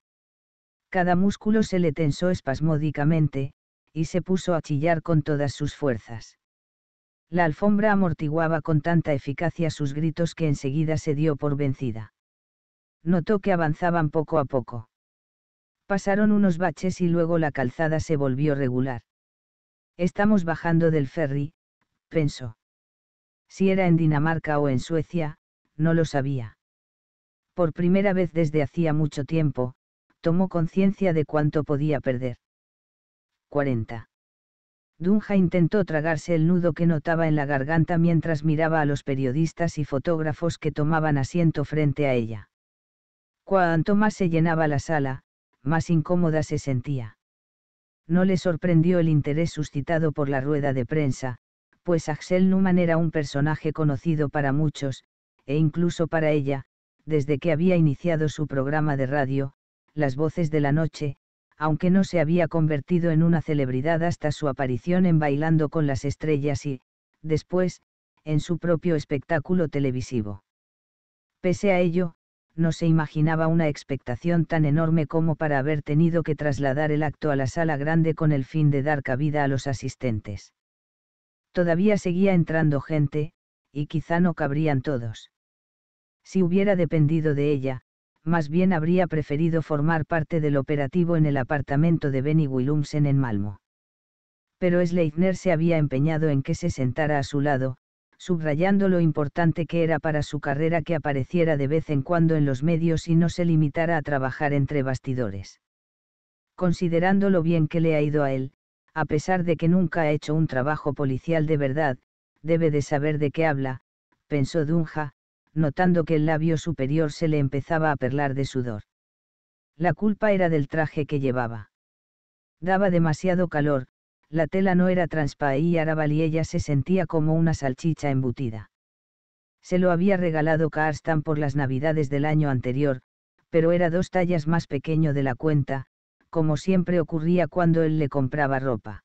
Cada músculo se le tensó espasmódicamente, y se puso a chillar con todas sus fuerzas. La alfombra amortiguaba con tanta eficacia sus gritos que enseguida se dio por vencida. Notó que avanzaban poco a poco. Pasaron unos baches y luego la calzada se volvió regular. Estamos bajando del ferry, pensó. Si era en Dinamarca o en Suecia, no lo sabía. Por primera vez desde hacía mucho tiempo, tomó conciencia de cuánto podía perder. 40. Dunja intentó tragarse el nudo que notaba en la garganta mientras miraba a los periodistas y fotógrafos que tomaban asiento frente a ella. Cuanto más se llenaba la sala, más incómoda se sentía. No le sorprendió el interés suscitado por la rueda de prensa, pues Axel Numan era un personaje conocido para muchos, e incluso para ella, desde que había iniciado su programa de radio, Las Voces de la Noche, aunque no se había convertido en una celebridad hasta su aparición en Bailando con las Estrellas y, después, en su propio espectáculo televisivo. Pese a ello, no se imaginaba una expectación tan enorme como para haber tenido que trasladar el acto a la sala grande con el fin de dar cabida a los asistentes. Todavía seguía entrando gente, y quizá no cabrían todos. Si hubiera dependido de ella, más bien habría preferido formar parte del operativo en el apartamento de Benny Willumsen en Malmo. Pero Sleipner se había empeñado en que se sentara a su lado, subrayando lo importante que era para su carrera que apareciera de vez en cuando en los medios y no se limitara a trabajar entre bastidores. Considerando lo bien que le ha ido a él, a pesar de que nunca ha hecho un trabajo policial de verdad, debe de saber de qué habla, pensó Dunja, notando que el labio superior se le empezaba a perlar de sudor. La culpa era del traje que llevaba. Daba demasiado calor, la tela no era transparente y ella se sentía como una salchicha embutida. Se lo había regalado Karstan por las navidades del año anterior, pero era dos tallas más pequeño de la cuenta, como siempre ocurría cuando él le compraba ropa.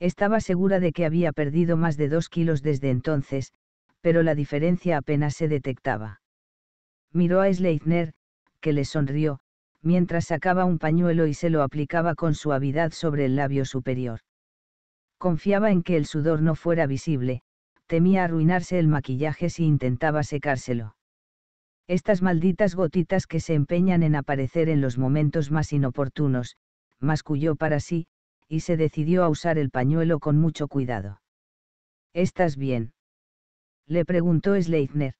Estaba segura de que había perdido más de dos kilos desde entonces, pero la diferencia apenas se detectaba. Miró a Sleipner, que le sonrió, mientras sacaba un pañuelo y se lo aplicaba con suavidad sobre el labio superior. Confiaba en que el sudor no fuera visible, temía arruinarse el maquillaje si intentaba secárselo. Estas malditas gotitas que se empeñan en aparecer en los momentos más inoportunos, masculló para sí, y se decidió a usar el pañuelo con mucho cuidado. ¿Estás bien? Le preguntó Sleipner.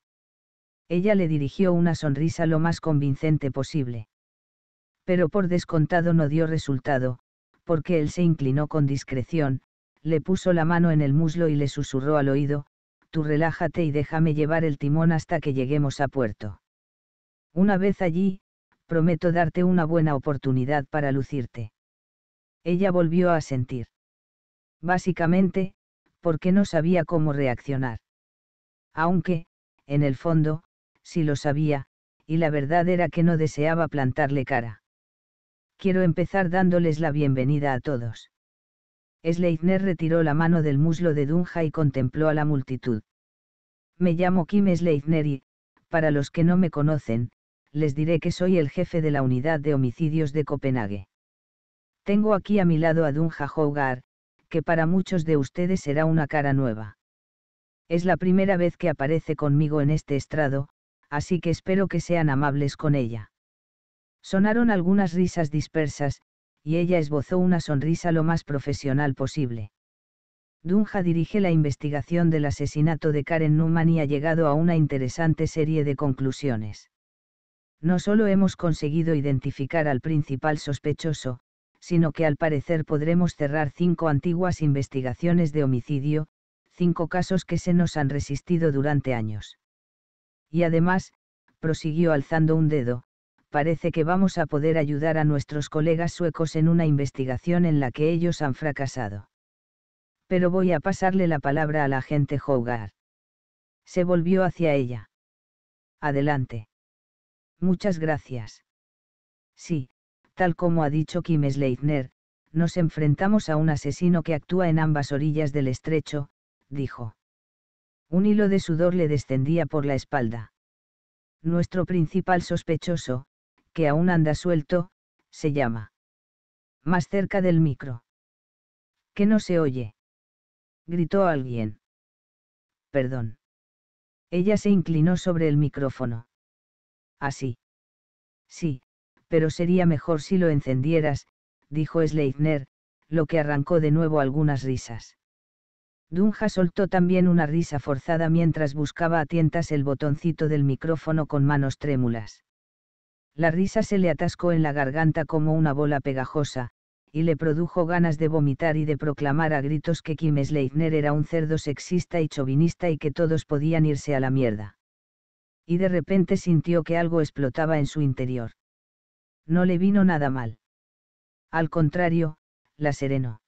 Ella le dirigió una sonrisa lo más convincente posible. Pero por descontado no dio resultado, porque él se inclinó con discreción, le puso la mano en el muslo y le susurró al oído, tú relájate y déjame llevar el timón hasta que lleguemos a puerto. Una vez allí, prometo darte una buena oportunidad para lucirte. Ella volvió a sentir. Básicamente, porque no sabía cómo reaccionar aunque, en el fondo, sí lo sabía, y la verdad era que no deseaba plantarle cara. Quiero empezar dándoles la bienvenida a todos. Sleipner retiró la mano del muslo de Dunja y contempló a la multitud. Me llamo Kim Sleipner y, para los que no me conocen, les diré que soy el jefe de la unidad de homicidios de Copenhague. Tengo aquí a mi lado a Dunja Hougar, que para muchos de ustedes será una cara nueva. Es la primera vez que aparece conmigo en este estrado, así que espero que sean amables con ella. Sonaron algunas risas dispersas, y ella esbozó una sonrisa lo más profesional posible. Dunja dirige la investigación del asesinato de Karen Newman y ha llegado a una interesante serie de conclusiones. No solo hemos conseguido identificar al principal sospechoso, sino que al parecer podremos cerrar cinco antiguas investigaciones de homicidio, cinco casos que se nos han resistido durante años. Y además, prosiguió alzando un dedo, parece que vamos a poder ayudar a nuestros colegas suecos en una investigación en la que ellos han fracasado. Pero voy a pasarle la palabra a la agente Hougar. Se volvió hacia ella. Adelante. Muchas gracias. Sí, tal como ha dicho Kim Sleipner, nos enfrentamos a un asesino que actúa en ambas orillas del estrecho, dijo. Un hilo de sudor le descendía por la espalda. Nuestro principal sospechoso, que aún anda suelto, se llama. Más cerca del micro. Que no se oye. Gritó alguien. perdón. Ella se inclinó sobre el micrófono. Así. Sí, pero sería mejor si lo encendieras, dijo Sleipner, lo que arrancó de nuevo algunas risas. Dunja soltó también una risa forzada mientras buscaba a tientas el botoncito del micrófono con manos trémulas. La risa se le atascó en la garganta como una bola pegajosa, y le produjo ganas de vomitar y de proclamar a gritos que Kim Sleipner era un cerdo sexista y chauvinista y que todos podían irse a la mierda. Y de repente sintió que algo explotaba en su interior. No le vino nada mal. Al contrario, la serenó.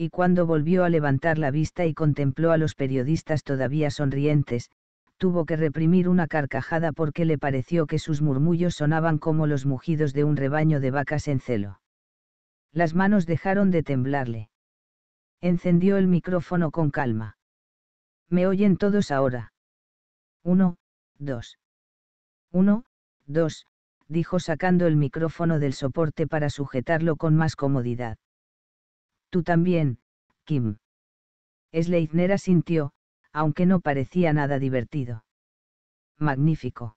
Y cuando volvió a levantar la vista y contempló a los periodistas todavía sonrientes, tuvo que reprimir una carcajada porque le pareció que sus murmullos sonaban como los mugidos de un rebaño de vacas en celo. Las manos dejaron de temblarle. Encendió el micrófono con calma. ¿Me oyen todos ahora? Uno, dos. Uno, dos, dijo sacando el micrófono del soporte para sujetarlo con más comodidad. Tú también, Kim. Sleipner asintió, aunque no parecía nada divertido. Magnífico.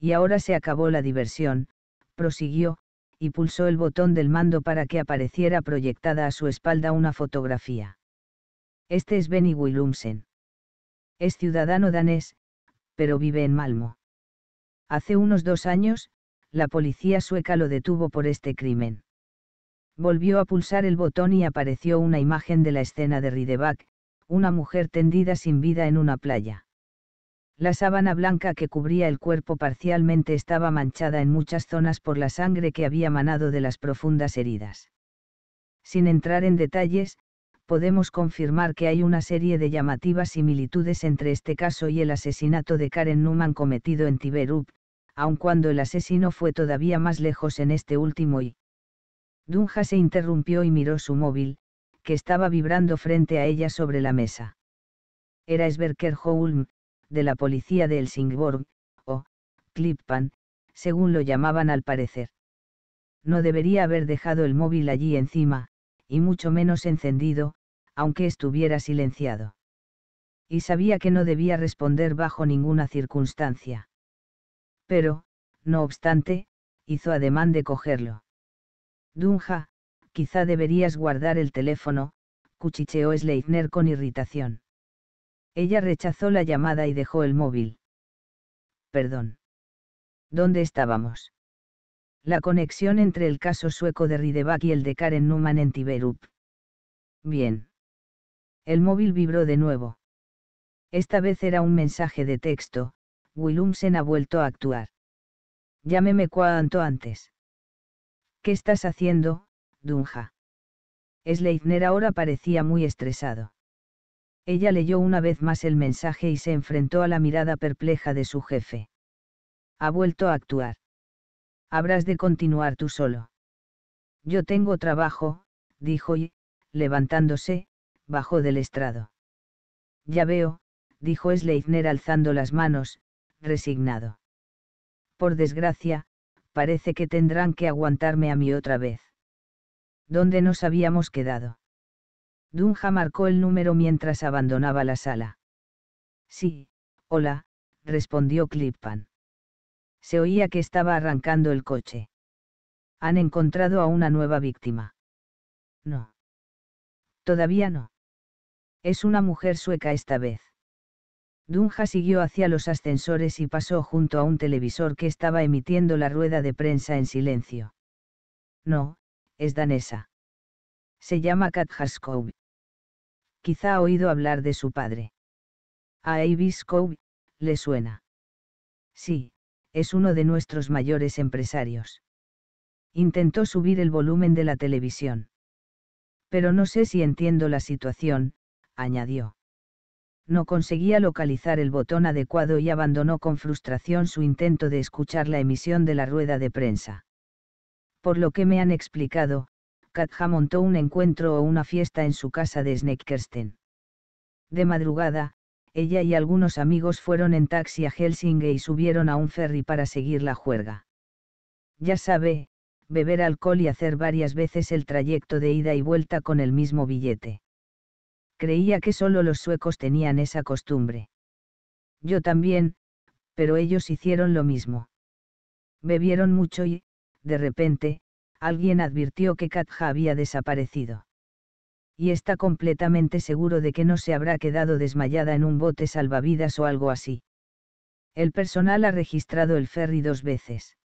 Y ahora se acabó la diversión, prosiguió, y pulsó el botón del mando para que apareciera proyectada a su espalda una fotografía. Este es Benny Willumsen. Es ciudadano danés, pero vive en Malmo. Hace unos dos años, la policía sueca lo detuvo por este crimen. Volvió a pulsar el botón y apareció una imagen de la escena de Rideback, una mujer tendida sin vida en una playa. La sábana blanca que cubría el cuerpo parcialmente estaba manchada en muchas zonas por la sangre que había manado de las profundas heridas. Sin entrar en detalles, podemos confirmar que hay una serie de llamativas similitudes entre este caso y el asesinato de Karen Newman cometido en Tiberup, aun cuando el asesino fue todavía más lejos en este último y. Dunja se interrumpió y miró su móvil, que estaba vibrando frente a ella sobre la mesa. Era Sverker Holm, de la policía de Helsingborg, o, Klippan, según lo llamaban al parecer. No debería haber dejado el móvil allí encima, y mucho menos encendido, aunque estuviera silenciado. Y sabía que no debía responder bajo ninguna circunstancia. Pero, no obstante, hizo ademán de cogerlo. Dunja, quizá deberías guardar el teléfono, cuchicheó Sleipner con irritación. Ella rechazó la llamada y dejó el móvil. Perdón. ¿Dónde estábamos? La conexión entre el caso sueco de Rideback y el de Karen Newman en Tiberup. Bien. El móvil vibró de nuevo. Esta vez era un mensaje de texto, Willumsen ha vuelto a actuar. Llámeme cuanto antes. ¿Qué estás haciendo, Dunja? Sleipner ahora parecía muy estresado. Ella leyó una vez más el mensaje y se enfrentó a la mirada perpleja de su jefe. Ha vuelto a actuar. Habrás de continuar tú solo. Yo tengo trabajo, dijo y, levantándose, bajó del estrado. Ya veo, dijo Sleipner alzando las manos, resignado. Por desgracia, parece que tendrán que aguantarme a mí otra vez. ¿Dónde nos habíamos quedado? Dunja marcó el número mientras abandonaba la sala. Sí, hola, respondió Clippan. Se oía que estaba arrancando el coche. Han encontrado a una nueva víctima. No. Todavía no. Es una mujer sueca esta vez. Dunja siguió hacia los ascensores y pasó junto a un televisor que estaba emitiendo la rueda de prensa en silencio. No, es danesa. Se llama Kat Haskov. Quizá ha oído hablar de su padre. A Avis le suena. Sí, es uno de nuestros mayores empresarios. Intentó subir el volumen de la televisión. Pero no sé si entiendo la situación, añadió. No conseguía localizar el botón adecuado y abandonó con frustración su intento de escuchar la emisión de la rueda de prensa. Por lo que me han explicado, Katja montó un encuentro o una fiesta en su casa de Snekkersten. De madrugada, ella y algunos amigos fueron en taxi a Helsinki y subieron a un ferry para seguir la juerga. Ya sabe, beber alcohol y hacer varias veces el trayecto de ida y vuelta con el mismo billete. Creía que solo los suecos tenían esa costumbre. Yo también, pero ellos hicieron lo mismo. Bebieron mucho y, de repente, alguien advirtió que Katja había desaparecido. Y está completamente seguro de que no se habrá quedado desmayada en un bote salvavidas o algo así. El personal ha registrado el ferry dos veces.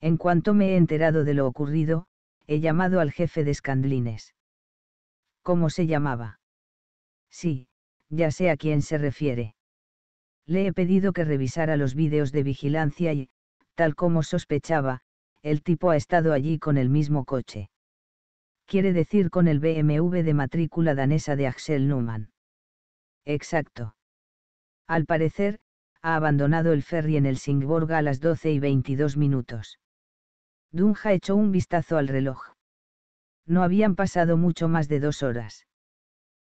En cuanto me he enterado de lo ocurrido, he llamado al jefe de Scandlines. ¿Cómo se llamaba? Sí, ya sé a quién se refiere. Le he pedido que revisara los vídeos de vigilancia y, tal como sospechaba, el tipo ha estado allí con el mismo coche. Quiere decir con el BMW de matrícula danesa de Axel Newman. Exacto. Al parecer, ha abandonado el ferry en el Singborg a las 12 y 22 minutos. Dunja echó un vistazo al reloj. No habían pasado mucho más de dos horas.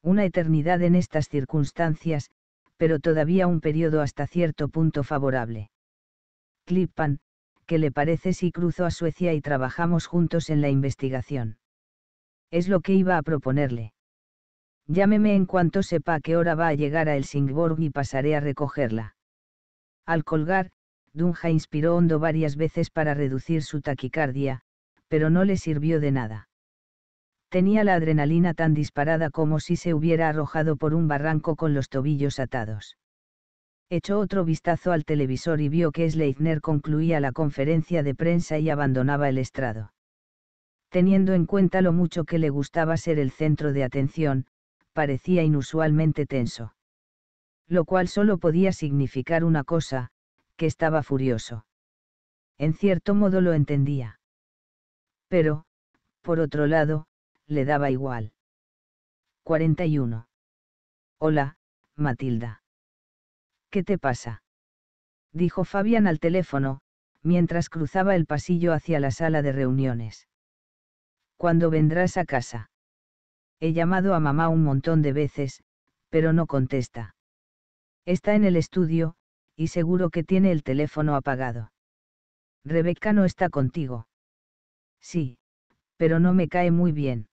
Una eternidad en estas circunstancias, pero todavía un periodo hasta cierto punto favorable. Clippan, ¿qué le parece si cruzo a Suecia y trabajamos juntos en la investigación? Es lo que iba a proponerle. Llámeme en cuanto sepa qué hora va a llegar a Helsingborg y pasaré a recogerla. Al colgar, Dunja inspiró hondo varias veces para reducir su taquicardia, pero no le sirvió de nada. Tenía la adrenalina tan disparada como si se hubiera arrojado por un barranco con los tobillos atados. Echó otro vistazo al televisor y vio que Sleipner concluía la conferencia de prensa y abandonaba el estrado. Teniendo en cuenta lo mucho que le gustaba ser el centro de atención, parecía inusualmente tenso. Lo cual solo podía significar una cosa, que estaba furioso. En cierto modo lo entendía. Pero, por otro lado, le daba igual. 41. Hola, Matilda. ¿Qué te pasa? Dijo Fabián al teléfono, mientras cruzaba el pasillo hacia la sala de reuniones. ¿Cuándo vendrás a casa? He llamado a mamá un montón de veces, pero no contesta. Está en el estudio, y seguro que tiene el teléfono apagado. Rebeca no está contigo. Sí, pero no me cae muy bien.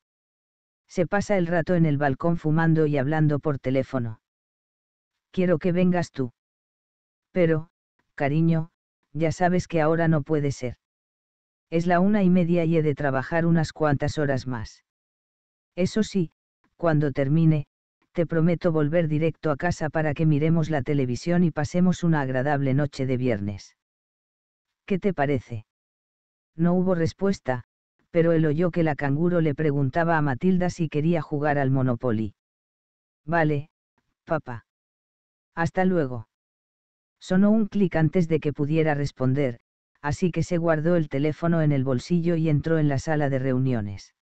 Se pasa el rato en el balcón fumando y hablando por teléfono quiero que vengas tú. Pero, cariño, ya sabes que ahora no puede ser. Es la una y media y he de trabajar unas cuantas horas más. Eso sí, cuando termine, te prometo volver directo a casa para que miremos la televisión y pasemos una agradable noche de viernes. ¿Qué te parece? No hubo respuesta, pero él oyó que la canguro le preguntaba a Matilda si quería jugar al Monopoly. Vale, papá. Hasta luego. Sonó un clic antes de que pudiera responder, así que se guardó el teléfono en el bolsillo y entró en la sala de reuniones.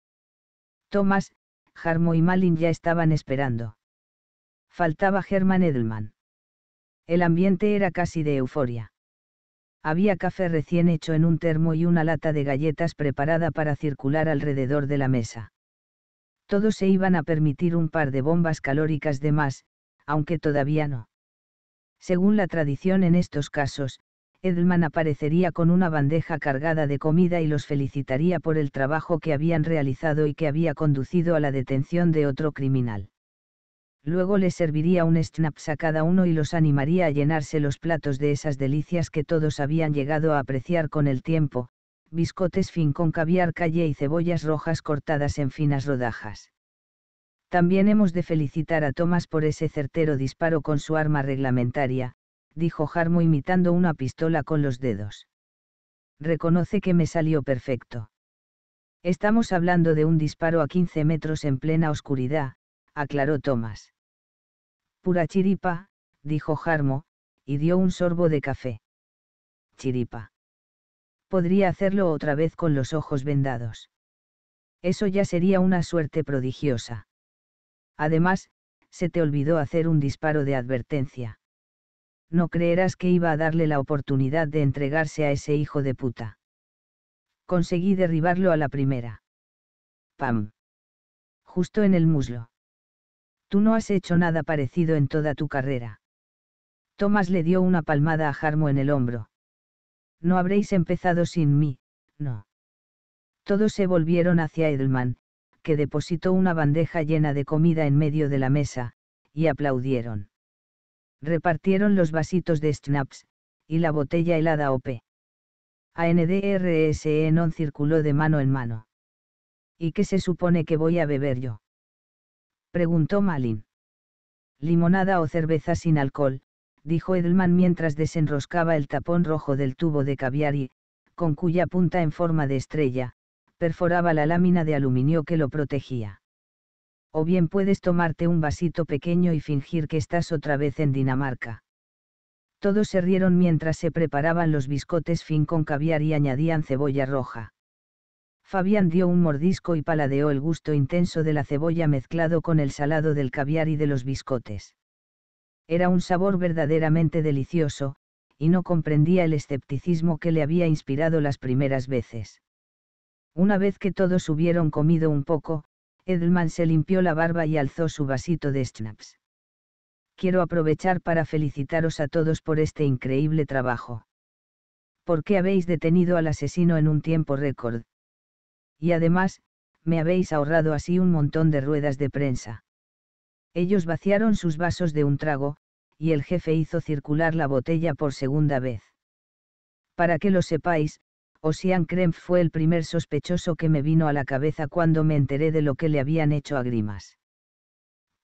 Thomas, Harmo y Malin ya estaban esperando. Faltaba Herman Edelman. El ambiente era casi de euforia. Había café recién hecho en un termo y una lata de galletas preparada para circular alrededor de la mesa. Todos se iban a permitir un par de bombas calóricas de más, aunque todavía no. Según la tradición en estos casos, Edelman aparecería con una bandeja cargada de comida y los felicitaría por el trabajo que habían realizado y que había conducido a la detención de otro criminal. Luego les serviría un snaps a cada uno y los animaría a llenarse los platos de esas delicias que todos habían llegado a apreciar con el tiempo, biscotes fin con caviar calle y cebollas rojas cortadas en finas rodajas. También hemos de felicitar a Thomas por ese certero disparo con su arma reglamentaria, dijo Harmo imitando una pistola con los dedos. Reconoce que me salió perfecto. Estamos hablando de un disparo a 15 metros en plena oscuridad, aclaró Thomas. Pura chiripa, dijo Harmo, y dio un sorbo de café. Chiripa. Podría hacerlo otra vez con los ojos vendados. Eso ya sería una suerte prodigiosa. Además, se te olvidó hacer un disparo de advertencia. No creerás que iba a darle la oportunidad de entregarse a ese hijo de puta. Conseguí derribarlo a la primera. ¡Pam! Justo en el muslo. Tú no has hecho nada parecido en toda tu carrera. Tomás le dio una palmada a Jarmo en el hombro. No habréis empezado sin mí, no. Todos se volvieron hacia Edelman, que depositó una bandeja llena de comida en medio de la mesa, y aplaudieron. Repartieron los vasitos de snaps, y la botella helada OP. ANDRSE non circuló de mano en mano. ¿Y qué se supone que voy a beber yo? Preguntó Malin. Limonada o cerveza sin alcohol, dijo Edelman mientras desenroscaba el tapón rojo del tubo de caviar y, con cuya punta en forma de estrella, perforaba la lámina de aluminio que lo protegía. O bien puedes tomarte un vasito pequeño y fingir que estás otra vez en Dinamarca. Todos se rieron mientras se preparaban los biscotes fin con caviar y añadían cebolla roja. Fabián dio un mordisco y paladeó el gusto intenso de la cebolla mezclado con el salado del caviar y de los biscotes. Era un sabor verdaderamente delicioso, y no comprendía el escepticismo que le había inspirado las primeras veces. Una vez que todos hubieron comido un poco, Edelman se limpió la barba y alzó su vasito de snaps quiero aprovechar para felicitaros a todos por este increíble trabajo. ¿Por qué habéis detenido al asesino en un tiempo récord? Y además, me habéis ahorrado así un montón de ruedas de prensa. Ellos vaciaron sus vasos de un trago, y el jefe hizo circular la botella por segunda vez. Para que lo sepáis, Ossian Krempf fue el primer sospechoso que me vino a la cabeza cuando me enteré de lo que le habían hecho a Grimas.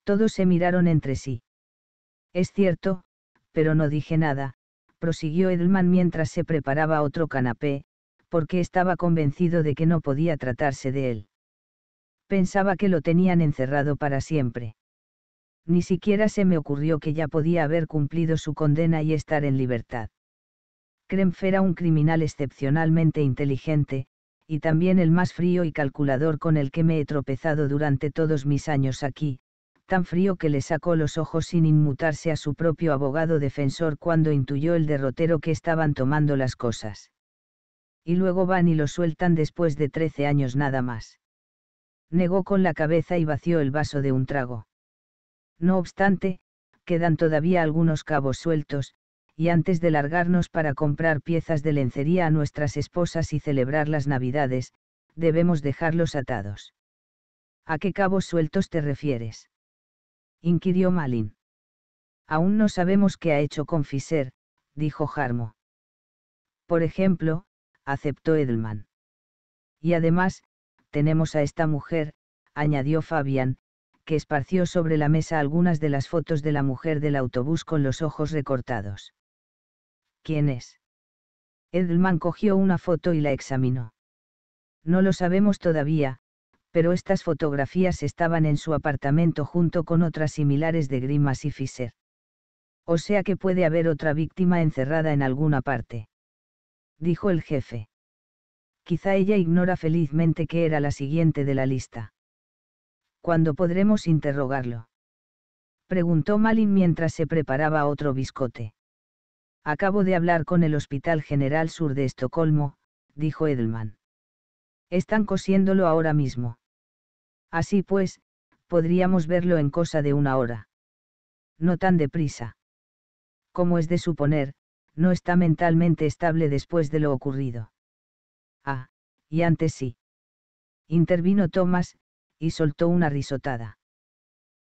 Todos se miraron entre sí. Es cierto, pero no dije nada, prosiguió Edelman mientras se preparaba otro canapé, porque estaba convencido de que no podía tratarse de él. Pensaba que lo tenían encerrado para siempre. Ni siquiera se me ocurrió que ya podía haber cumplido su condena y estar en libertad. Krempf era un criminal excepcionalmente inteligente, y también el más frío y calculador con el que me he tropezado durante todos mis años aquí, tan frío que le sacó los ojos sin inmutarse a su propio abogado defensor cuando intuyó el derrotero que estaban tomando las cosas. Y luego van y lo sueltan después de trece años nada más. Negó con la cabeza y vació el vaso de un trago. No obstante, quedan todavía algunos cabos sueltos, y antes de largarnos para comprar piezas de lencería a nuestras esposas y celebrar las Navidades, debemos dejarlos atados. ¿A qué cabos sueltos te refieres? inquirió Malin. Aún no sabemos qué ha hecho con Fisher, dijo Harmo. Por ejemplo, aceptó Edelman. Y además, tenemos a esta mujer, añadió Fabian, que esparció sobre la mesa algunas de las fotos de la mujer del autobús con los ojos recortados. ¿Quién es? Edelman cogió una foto y la examinó. No lo sabemos todavía, pero estas fotografías estaban en su apartamento junto con otras similares de Grimas y Fisher. O sea que puede haber otra víctima encerrada en alguna parte. Dijo el jefe. Quizá ella ignora felizmente que era la siguiente de la lista. ¿Cuándo podremos interrogarlo? Preguntó Malin mientras se preparaba otro biscote. Acabo de hablar con el Hospital General Sur de Estocolmo, dijo Edelman. Están cosiéndolo ahora mismo. Así pues, podríamos verlo en cosa de una hora. No tan deprisa. Como es de suponer, no está mentalmente estable después de lo ocurrido. Ah, y antes sí. Intervino Thomas, y soltó una risotada.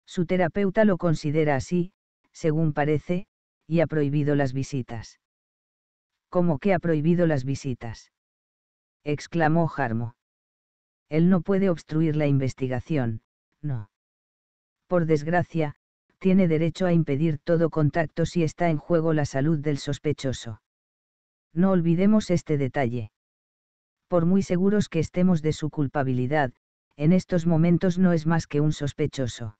Su terapeuta lo considera así, según parece, y ha prohibido las visitas. ¿Cómo que ha prohibido las visitas? exclamó Jarmo. Él no puede obstruir la investigación, no. Por desgracia, tiene derecho a impedir todo contacto si está en juego la salud del sospechoso. No olvidemos este detalle. Por muy seguros que estemos de su culpabilidad, en estos momentos no es más que un sospechoso.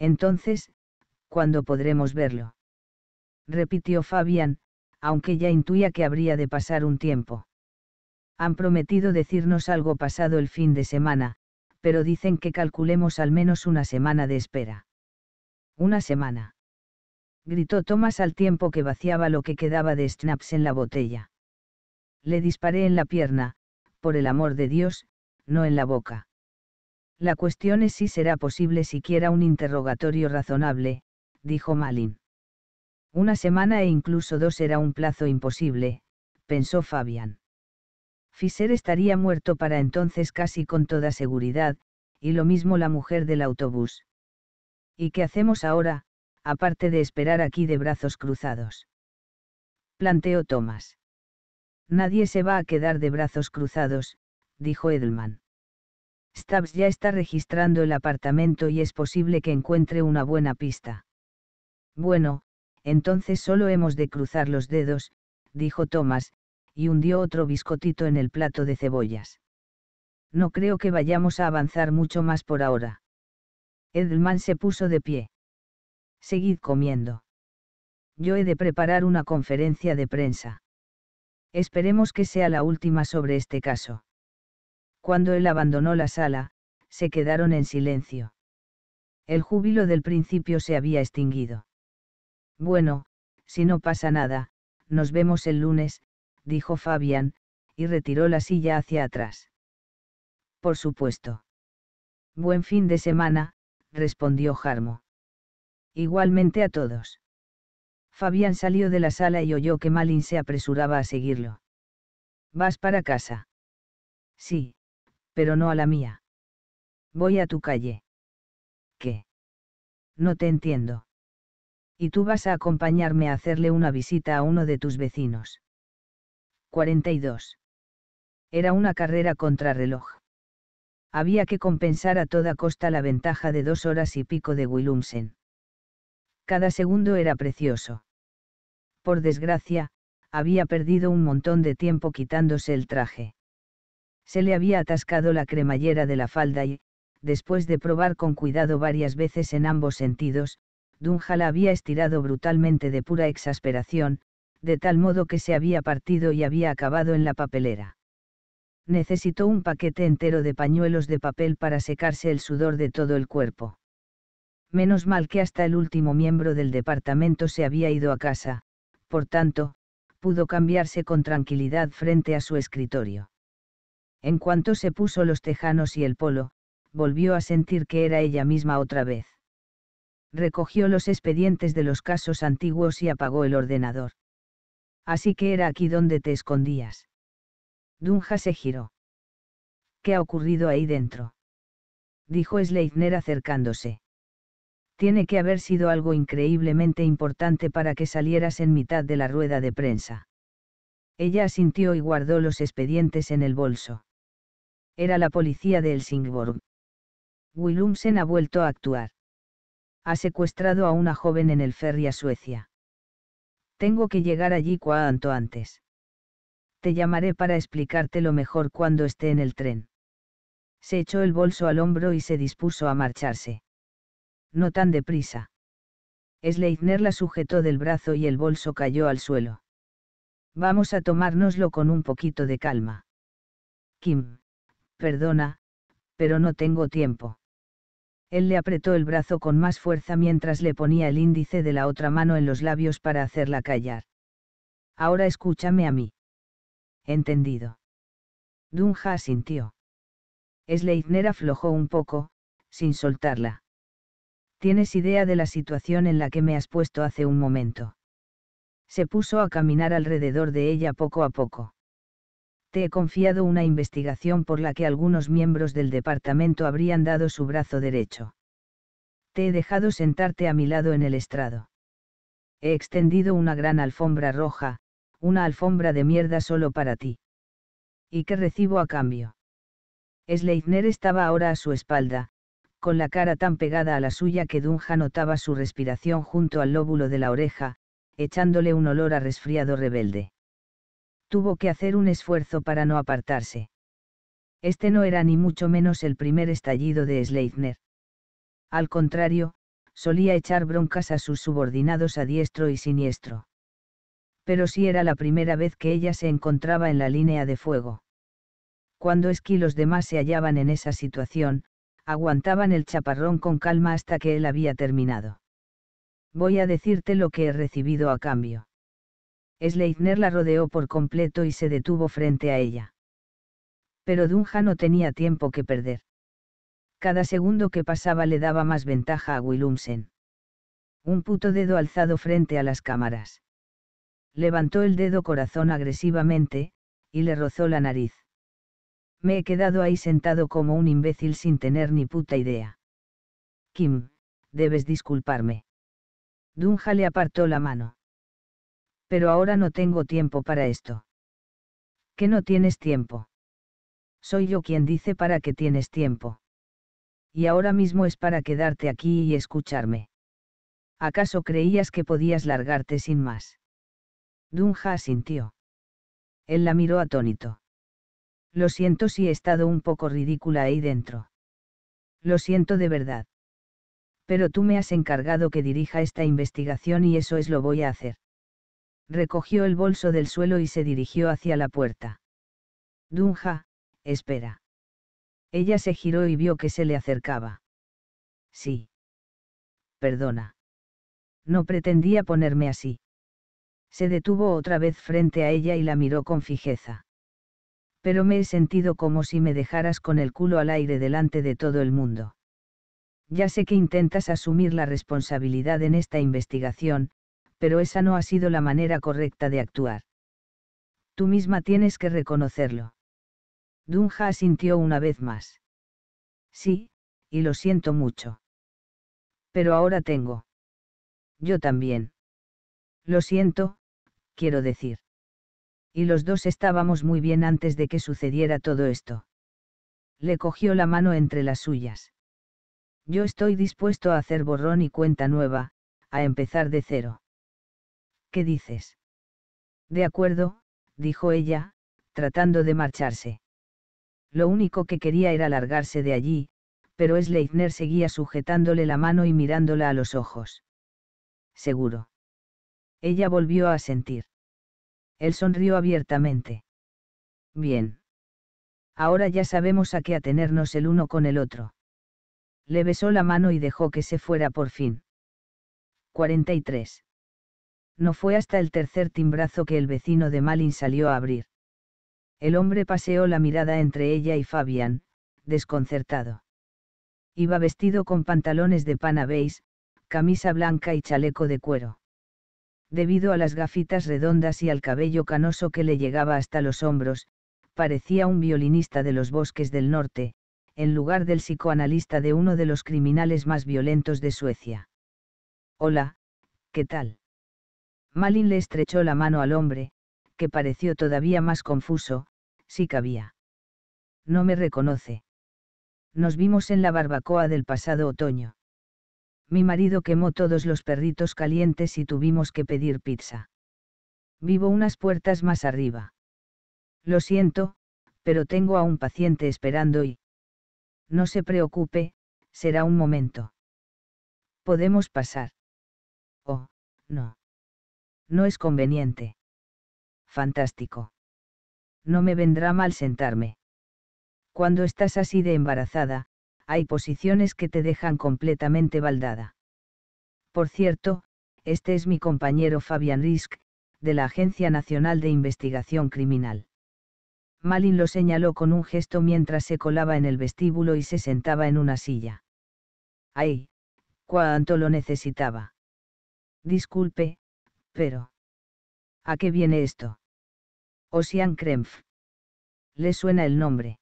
Entonces, ¿cuándo podremos verlo? repitió Fabián, aunque ya intuía que habría de pasar un tiempo. Han prometido decirnos algo pasado el fin de semana, pero dicen que calculemos al menos una semana de espera. Una semana. Gritó Thomas al tiempo que vaciaba lo que quedaba de snaps en la botella. Le disparé en la pierna, por el amor de Dios, no en la boca. La cuestión es si será posible siquiera un interrogatorio razonable, dijo Malin. Una semana e incluso dos era un plazo imposible, pensó Fabian. Fisher estaría muerto para entonces casi con toda seguridad, y lo mismo la mujer del autobús. ¿Y qué hacemos ahora, aparte de esperar aquí de brazos cruzados? Planteó Thomas. Nadie se va a quedar de brazos cruzados, dijo Edelman. Stubbs ya está registrando el apartamento y es posible que encuentre una buena pista. Bueno, entonces solo hemos de cruzar los dedos, dijo Thomas, y hundió otro biscotito en el plato de cebollas. No creo que vayamos a avanzar mucho más por ahora. Edelman se puso de pie. Seguid comiendo. Yo he de preparar una conferencia de prensa. Esperemos que sea la última sobre este caso. Cuando él abandonó la sala, se quedaron en silencio. El júbilo del principio se había extinguido. Bueno, si no pasa nada, nos vemos el lunes, dijo Fabián, y retiró la silla hacia atrás. Por supuesto. Buen fin de semana, respondió Jarmo. Igualmente a todos. Fabián salió de la sala y oyó que Malin se apresuraba a seguirlo. ¿Vas para casa? Sí, pero no a la mía. Voy a tu calle. ¿Qué? No te entiendo. Y tú vas a acompañarme a hacerle una visita a uno de tus vecinos. 42. Era una carrera contrarreloj. Había que compensar a toda costa la ventaja de dos horas y pico de Willumsen. Cada segundo era precioso. Por desgracia, había perdido un montón de tiempo quitándose el traje. Se le había atascado la cremallera de la falda y, después de probar con cuidado varias veces en ambos sentidos, Dunja la había estirado brutalmente de pura exasperación, de tal modo que se había partido y había acabado en la papelera. Necesitó un paquete entero de pañuelos de papel para secarse el sudor de todo el cuerpo. Menos mal que hasta el último miembro del departamento se había ido a casa, por tanto, pudo cambiarse con tranquilidad frente a su escritorio. En cuanto se puso los tejanos y el polo, volvió a sentir que era ella misma otra vez. Recogió los expedientes de los casos antiguos y apagó el ordenador. Así que era aquí donde te escondías. Dunja se giró. ¿Qué ha ocurrido ahí dentro? Dijo Sleipner acercándose. Tiene que haber sido algo increíblemente importante para que salieras en mitad de la rueda de prensa. Ella asintió y guardó los expedientes en el bolso. Era la policía de Helsingborg. Willumsen ha vuelto a actuar. Ha secuestrado a una joven en el ferry a Suecia. Tengo que llegar allí cuanto antes. Te llamaré para explicártelo mejor cuando esté en el tren. Se echó el bolso al hombro y se dispuso a marcharse. No tan deprisa. Sleipner la sujetó del brazo y el bolso cayó al suelo. Vamos a tomárnoslo con un poquito de calma. Kim. Perdona, pero no tengo tiempo. Él le apretó el brazo con más fuerza mientras le ponía el índice de la otra mano en los labios para hacerla callar. Ahora escúchame a mí. Entendido. Dunja asintió. Sleipner aflojó un poco, sin soltarla. Tienes idea de la situación en la que me has puesto hace un momento. Se puso a caminar alrededor de ella poco a poco. Te he confiado una investigación por la que algunos miembros del departamento habrían dado su brazo derecho. Te he dejado sentarte a mi lado en el estrado. He extendido una gran alfombra roja, una alfombra de mierda solo para ti. ¿Y qué recibo a cambio? Sleipner estaba ahora a su espalda, con la cara tan pegada a la suya que Dunja notaba su respiración junto al lóbulo de la oreja, echándole un olor a resfriado rebelde tuvo que hacer un esfuerzo para no apartarse. Este no era ni mucho menos el primer estallido de Sleipner. Al contrario, solía echar broncas a sus subordinados a diestro y siniestro. Pero sí era la primera vez que ella se encontraba en la línea de fuego. Cuando Esqui y los demás se hallaban en esa situación, aguantaban el chaparrón con calma hasta que él había terminado. Voy a decirte lo que he recibido a cambio. Sleipner la rodeó por completo y se detuvo frente a ella. Pero Dunja no tenía tiempo que perder. Cada segundo que pasaba le daba más ventaja a Willumsen. Un puto dedo alzado frente a las cámaras. Levantó el dedo corazón agresivamente, y le rozó la nariz. Me he quedado ahí sentado como un imbécil sin tener ni puta idea. Kim, debes disculparme. Dunja le apartó la mano. Pero ahora no tengo tiempo para esto. ¿Que no tienes tiempo? Soy yo quien dice para que tienes tiempo. Y ahora mismo es para quedarte aquí y escucharme. ¿Acaso creías que podías largarte sin más? Dunja asintió. Él la miró atónito. Lo siento si he estado un poco ridícula ahí dentro. Lo siento de verdad. Pero tú me has encargado que dirija esta investigación y eso es lo voy a hacer. Recogió el bolso del suelo y se dirigió hacia la puerta. Dunja, espera. Ella se giró y vio que se le acercaba. Sí. Perdona. No pretendía ponerme así. Se detuvo otra vez frente a ella y la miró con fijeza. Pero me he sentido como si me dejaras con el culo al aire delante de todo el mundo. Ya sé que intentas asumir la responsabilidad en esta investigación, pero esa no ha sido la manera correcta de actuar. Tú misma tienes que reconocerlo. Dunja asintió una vez más. Sí, y lo siento mucho. Pero ahora tengo. Yo también. Lo siento, quiero decir. Y los dos estábamos muy bien antes de que sucediera todo esto. Le cogió la mano entre las suyas. Yo estoy dispuesto a hacer borrón y cuenta nueva, a empezar de cero. ¿Qué dices? De acuerdo, dijo ella, tratando de marcharse. Lo único que quería era largarse de allí, pero Sleipner seguía sujetándole la mano y mirándola a los ojos. Seguro. Ella volvió a sentir. Él sonrió abiertamente. Bien. Ahora ya sabemos a qué atenernos el uno con el otro. Le besó la mano y dejó que se fuera por fin. 43. No fue hasta el tercer timbrazo que el vecino de Malin salió a abrir. El hombre paseó la mirada entre ella y Fabián, desconcertado. Iba vestido con pantalones de pana beige, camisa blanca y chaleco de cuero. Debido a las gafitas redondas y al cabello canoso que le llegaba hasta los hombros, parecía un violinista de los bosques del norte, en lugar del psicoanalista de uno de los criminales más violentos de Suecia. Hola, ¿qué tal? Malin le estrechó la mano al hombre, que pareció todavía más confuso, si cabía. No me reconoce. Nos vimos en la barbacoa del pasado otoño. Mi marido quemó todos los perritos calientes y tuvimos que pedir pizza. Vivo unas puertas más arriba. Lo siento, pero tengo a un paciente esperando y... No se preocupe, será un momento. Podemos pasar. Oh, no. No es conveniente. Fantástico no me vendrá mal sentarme. Cuando estás así de embarazada, hay posiciones que te dejan completamente baldada. Por cierto, este es mi compañero Fabian Risk, de la Agencia Nacional de Investigación Criminal. Malin lo señaló con un gesto mientras se colaba en el vestíbulo y se sentaba en una silla. ¡Ay! ¡Cuánto lo necesitaba! Disculpe, pero. ¿A qué viene esto? Ocean Krempf. ¿Le suena el nombre?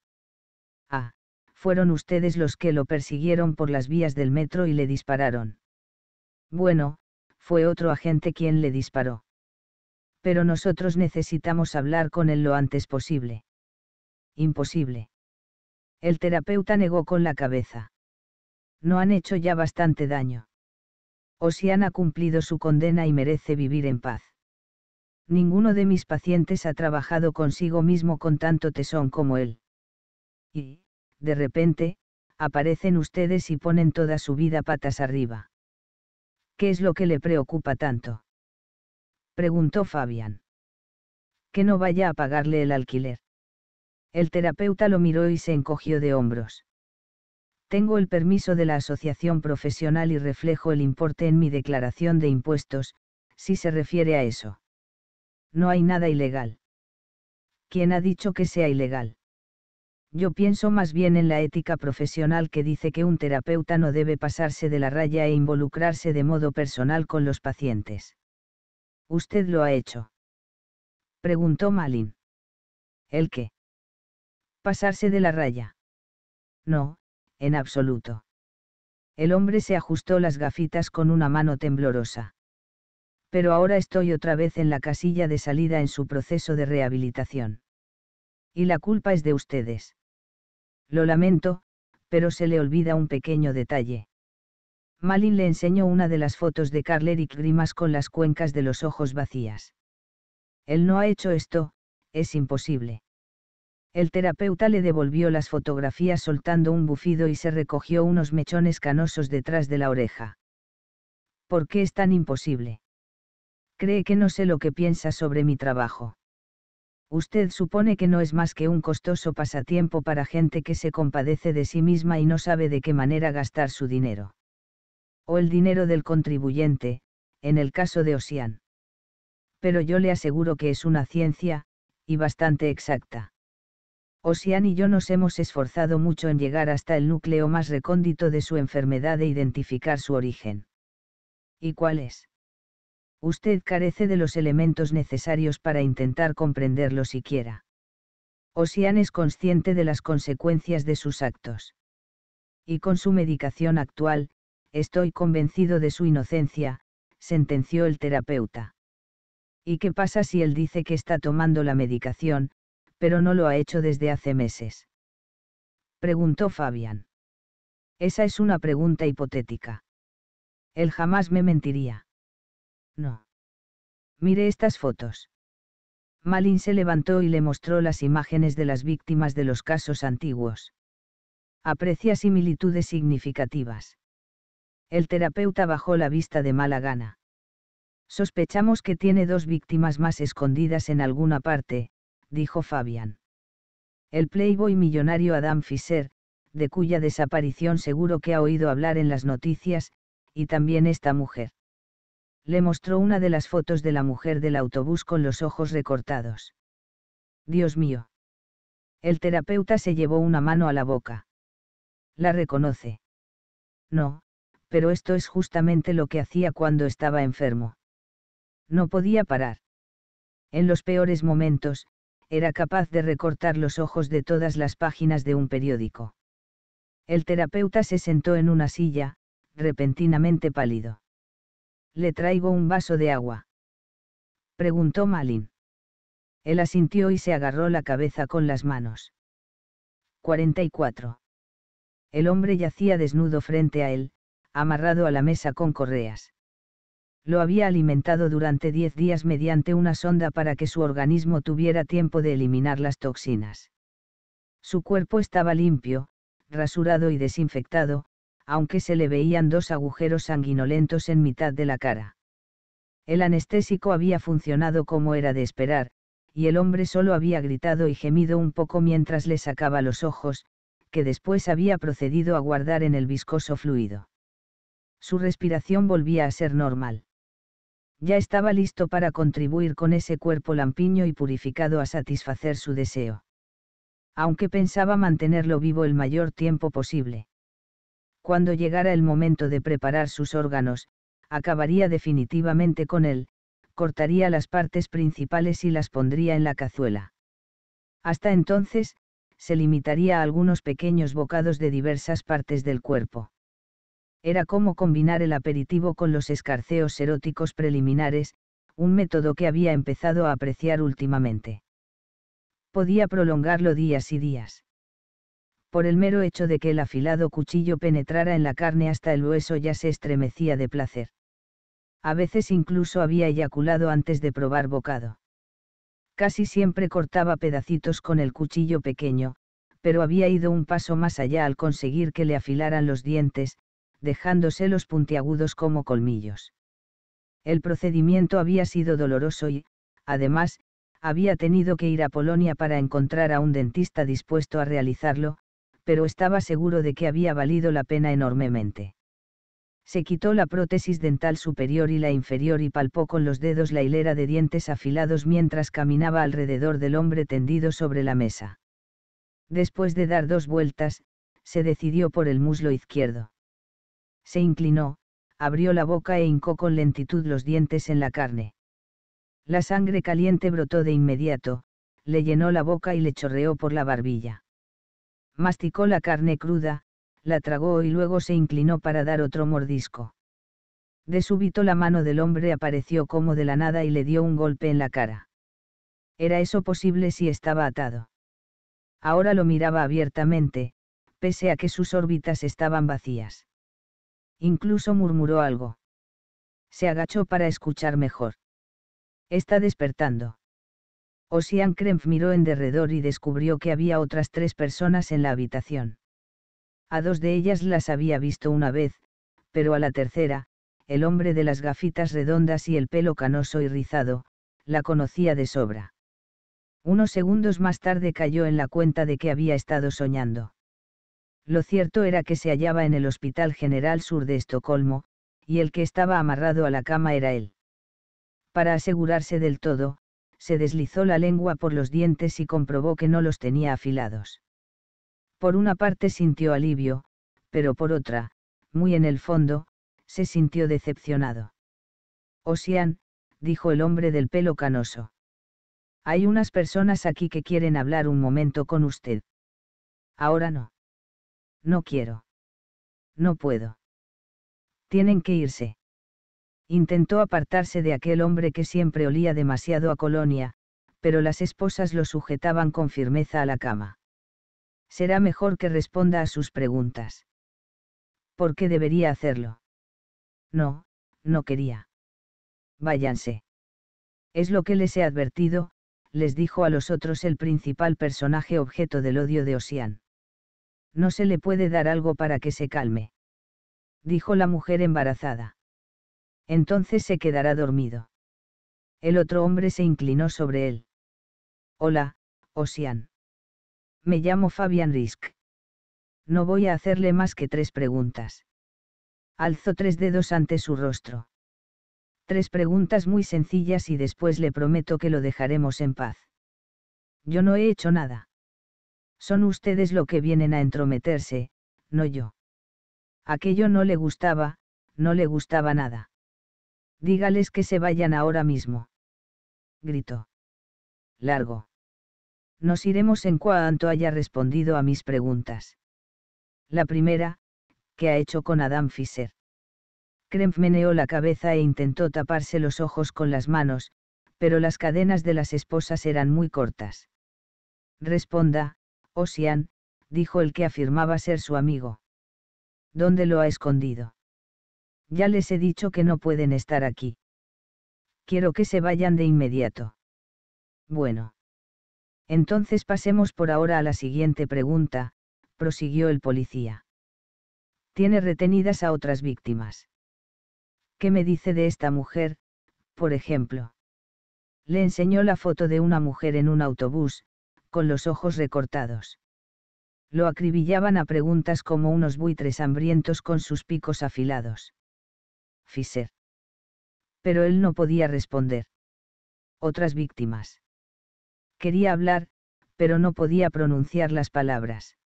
Ah, fueron ustedes los que lo persiguieron por las vías del metro y le dispararon. Bueno, fue otro agente quien le disparó. Pero nosotros necesitamos hablar con él lo antes posible. Imposible. El terapeuta negó con la cabeza. No han hecho ya bastante daño. Ocean ha cumplido su condena y merece vivir en paz. Ninguno de mis pacientes ha trabajado consigo mismo con tanto tesón como él. Y, de repente, aparecen ustedes y ponen toda su vida patas arriba. ¿Qué es lo que le preocupa tanto? Preguntó Fabián. Que no vaya a pagarle el alquiler. El terapeuta lo miró y se encogió de hombros. Tengo el permiso de la asociación profesional y reflejo el importe en mi declaración de impuestos, si se refiere a eso no hay nada ilegal. ¿Quién ha dicho que sea ilegal? Yo pienso más bien en la ética profesional que dice que un terapeuta no debe pasarse de la raya e involucrarse de modo personal con los pacientes. ¿Usted lo ha hecho? Preguntó Malin. ¿El qué? pasarse de la raya. No, en absoluto. El hombre se ajustó las gafitas con una mano temblorosa. Pero ahora estoy otra vez en la casilla de salida en su proceso de rehabilitación. Y la culpa es de ustedes. Lo lamento, pero se le olvida un pequeño detalle. Malin le enseñó una de las fotos de Carl Eric Grimas con las cuencas de los ojos vacías. Él no ha hecho esto, es imposible. El terapeuta le devolvió las fotografías soltando un bufido y se recogió unos mechones canosos detrás de la oreja. ¿Por qué es tan imposible? Cree que no sé lo que piensa sobre mi trabajo. Usted supone que no es más que un costoso pasatiempo para gente que se compadece de sí misma y no sabe de qué manera gastar su dinero. O el dinero del contribuyente, en el caso de Osian. Pero yo le aseguro que es una ciencia, y bastante exacta. Osian y yo nos hemos esforzado mucho en llegar hasta el núcleo más recóndito de su enfermedad e identificar su origen. ¿Y cuál es? Usted carece de los elementos necesarios para intentar comprenderlo siquiera. Osian es consciente de las consecuencias de sus actos. Y con su medicación actual, estoy convencido de su inocencia, sentenció el terapeuta. ¿Y qué pasa si él dice que está tomando la medicación, pero no lo ha hecho desde hace meses? Preguntó Fabian. Esa es una pregunta hipotética. Él jamás me mentiría. No. Mire estas fotos. Malin se levantó y le mostró las imágenes de las víctimas de los casos antiguos. Aprecia similitudes significativas. El terapeuta bajó la vista de mala gana. Sospechamos que tiene dos víctimas más escondidas en alguna parte, dijo Fabian. El playboy millonario Adam Fisher, de cuya desaparición seguro que ha oído hablar en las noticias, y también esta mujer le mostró una de las fotos de la mujer del autobús con los ojos recortados. Dios mío. El terapeuta se llevó una mano a la boca. ¿La reconoce? No, pero esto es justamente lo que hacía cuando estaba enfermo. No podía parar. En los peores momentos, era capaz de recortar los ojos de todas las páginas de un periódico. El terapeuta se sentó en una silla, repentinamente pálido. Le traigo un vaso de agua. Preguntó Malin. Él asintió y se agarró la cabeza con las manos. 44. El hombre yacía desnudo frente a él, amarrado a la mesa con correas. Lo había alimentado durante diez días mediante una sonda para que su organismo tuviera tiempo de eliminar las toxinas. Su cuerpo estaba limpio, rasurado y desinfectado, aunque se le veían dos agujeros sanguinolentos en mitad de la cara. El anestésico había funcionado como era de esperar, y el hombre solo había gritado y gemido un poco mientras le sacaba los ojos, que después había procedido a guardar en el viscoso fluido. Su respiración volvía a ser normal. Ya estaba listo para contribuir con ese cuerpo lampiño y purificado a satisfacer su deseo. Aunque pensaba mantenerlo vivo el mayor tiempo posible. Cuando llegara el momento de preparar sus órganos, acabaría definitivamente con él, cortaría las partes principales y las pondría en la cazuela. Hasta entonces, se limitaría a algunos pequeños bocados de diversas partes del cuerpo. Era como combinar el aperitivo con los escarceos eróticos preliminares, un método que había empezado a apreciar últimamente. Podía prolongarlo días y días por el mero hecho de que el afilado cuchillo penetrara en la carne hasta el hueso ya se estremecía de placer. A veces incluso había eyaculado antes de probar bocado. Casi siempre cortaba pedacitos con el cuchillo pequeño, pero había ido un paso más allá al conseguir que le afilaran los dientes, dejándose los puntiagudos como colmillos. El procedimiento había sido doloroso y, además, había tenido que ir a Polonia para encontrar a un dentista dispuesto a realizarlo, pero estaba seguro de que había valido la pena enormemente. Se quitó la prótesis dental superior y la inferior y palpó con los dedos la hilera de dientes afilados mientras caminaba alrededor del hombre tendido sobre la mesa. Después de dar dos vueltas, se decidió por el muslo izquierdo. Se inclinó, abrió la boca e hincó con lentitud los dientes en la carne. La sangre caliente brotó de inmediato, le llenó la boca y le chorreó por la barbilla. Masticó la carne cruda, la tragó y luego se inclinó para dar otro mordisco. De súbito la mano del hombre apareció como de la nada y le dio un golpe en la cara. ¿Era eso posible si estaba atado? Ahora lo miraba abiertamente, pese a que sus órbitas estaban vacías. Incluso murmuró algo. Se agachó para escuchar mejor. Está despertando. Ossian Krempf miró en derredor y descubrió que había otras tres personas en la habitación. A dos de ellas las había visto una vez, pero a la tercera, el hombre de las gafitas redondas y el pelo canoso y rizado, la conocía de sobra. Unos segundos más tarde cayó en la cuenta de que había estado soñando. Lo cierto era que se hallaba en el Hospital General Sur de Estocolmo, y el que estaba amarrado a la cama era él. Para asegurarse del todo, se deslizó la lengua por los dientes y comprobó que no los tenía afilados. Por una parte sintió alivio, pero por otra, muy en el fondo, se sintió decepcionado. Osian, dijo el hombre del pelo canoso. Hay unas personas aquí que quieren hablar un momento con usted. Ahora no. No quiero. No puedo. Tienen que irse. Intentó apartarse de aquel hombre que siempre olía demasiado a colonia, pero las esposas lo sujetaban con firmeza a la cama. Será mejor que responda a sus preguntas. ¿Por qué debería hacerlo? No, no quería. Váyanse. Es lo que les he advertido, les dijo a los otros el principal personaje objeto del odio de Osian. No se le puede dar algo para que se calme. Dijo la mujer embarazada. Entonces se quedará dormido. El otro hombre se inclinó sobre él. Hola, Osian. Me llamo Fabian Risk. No voy a hacerle más que tres preguntas. Alzó tres dedos ante su rostro. Tres preguntas muy sencillas y después le prometo que lo dejaremos en paz. Yo no he hecho nada. Son ustedes lo que vienen a entrometerse, no yo. Aquello no le gustaba, no le gustaba nada. Dígales que se vayan ahora mismo. Gritó. Largo. Nos iremos en cuanto haya respondido a mis preguntas. La primera, ¿qué ha hecho con Adam Fisher? Krempf meneó la cabeza e intentó taparse los ojos con las manos, pero las cadenas de las esposas eran muy cortas. Responda, Osian, dijo el que afirmaba ser su amigo. ¿Dónde lo ha escondido? Ya les he dicho que no pueden estar aquí. Quiero que se vayan de inmediato. Bueno. Entonces pasemos por ahora a la siguiente pregunta, prosiguió el policía. Tiene retenidas a otras víctimas. ¿Qué me dice de esta mujer, por ejemplo? Le enseñó la foto de una mujer en un autobús, con los ojos recortados. Lo acribillaban a preguntas como unos buitres hambrientos con sus picos afilados. Fisher. Pero él no podía responder. Otras víctimas. Quería hablar, pero no podía pronunciar las palabras.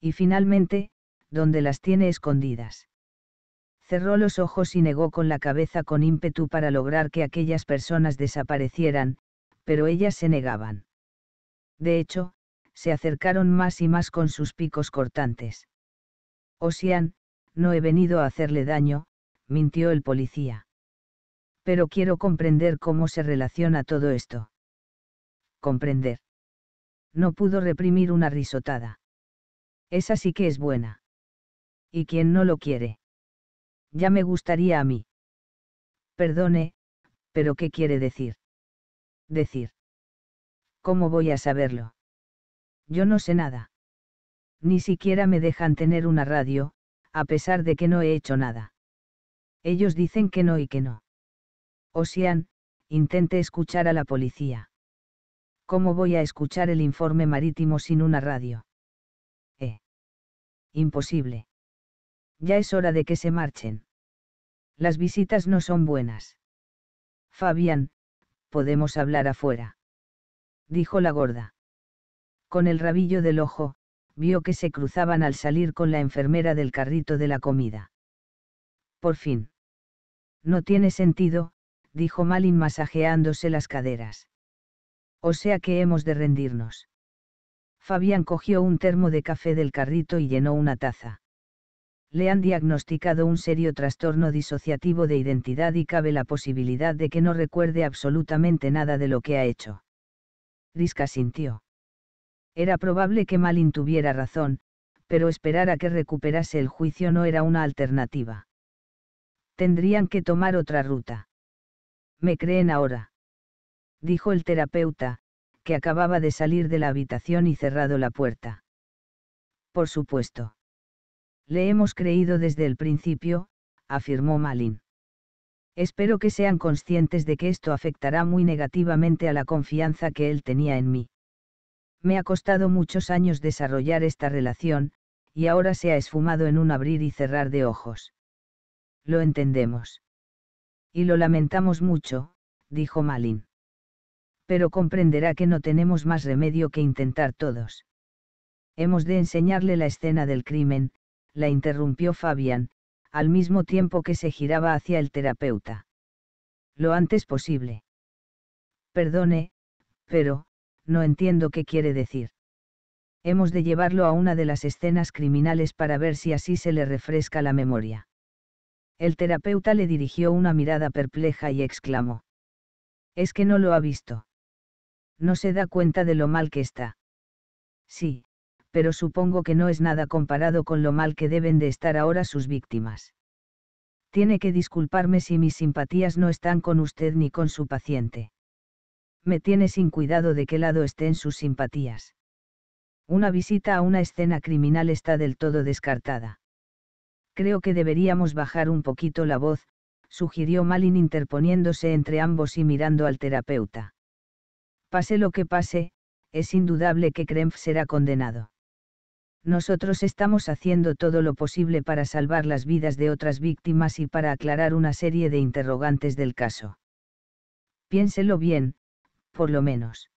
Y finalmente, ¿dónde las tiene escondidas? Cerró los ojos y negó con la cabeza con ímpetu para lograr que aquellas personas desaparecieran, pero ellas se negaban. De hecho, se acercaron más y más con sus picos cortantes. Osian, no he venido a hacerle daño, mintió el policía. Pero quiero comprender cómo se relaciona todo esto. Comprender. No pudo reprimir una risotada. Esa sí que es buena. ¿Y quién no lo quiere? Ya me gustaría a mí. Perdone, pero ¿qué quiere decir? Decir. ¿Cómo voy a saberlo? Yo no sé nada. Ni siquiera me dejan tener una radio, a pesar de que no he hecho nada. Ellos dicen que no y que no. Osian, intente escuchar a la policía. ¿Cómo voy a escuchar el informe marítimo sin una radio? Eh. Imposible. Ya es hora de que se marchen. Las visitas no son buenas. Fabián, podemos hablar afuera dijo la gorda. Con el rabillo del ojo, vio que se cruzaban al salir con la enfermera del carrito de la comida. Por fin. No tiene sentido, dijo Malin masajeándose las caderas. O sea que hemos de rendirnos. Fabián cogió un termo de café del carrito y llenó una taza. Le han diagnosticado un serio trastorno disociativo de identidad y cabe la posibilidad de que no recuerde absolutamente nada de lo que ha hecho. Risca sintió. Era probable que Malin tuviera razón, pero esperar a que recuperase el juicio no era una alternativa. Tendrían que tomar otra ruta. ¿Me creen ahora? Dijo el terapeuta, que acababa de salir de la habitación y cerrado la puerta. Por supuesto. Le hemos creído desde el principio, afirmó Malin. Espero que sean conscientes de que esto afectará muy negativamente a la confianza que él tenía en mí. Me ha costado muchos años desarrollar esta relación, y ahora se ha esfumado en un abrir y cerrar de ojos. Lo entendemos. Y lo lamentamos mucho, dijo Malin. Pero comprenderá que no tenemos más remedio que intentar todos. Hemos de enseñarle la escena del crimen, la interrumpió Fabián, al mismo tiempo que se giraba hacia el terapeuta. Lo antes posible. Perdone, pero, no entiendo qué quiere decir. Hemos de llevarlo a una de las escenas criminales para ver si así se le refresca la memoria. El terapeuta le dirigió una mirada perpleja y exclamó. Es que no lo ha visto. No se da cuenta de lo mal que está. Sí, pero supongo que no es nada comparado con lo mal que deben de estar ahora sus víctimas. Tiene que disculparme si mis simpatías no están con usted ni con su paciente. Me tiene sin cuidado de qué lado estén sus simpatías. Una visita a una escena criminal está del todo descartada. Creo que deberíamos bajar un poquito la voz, sugirió Malin interponiéndose entre ambos y mirando al terapeuta. Pase lo que pase, es indudable que Krempf será condenado. Nosotros estamos haciendo todo lo posible para salvar las vidas de otras víctimas y para aclarar una serie de interrogantes del caso. Piénselo bien, por lo menos.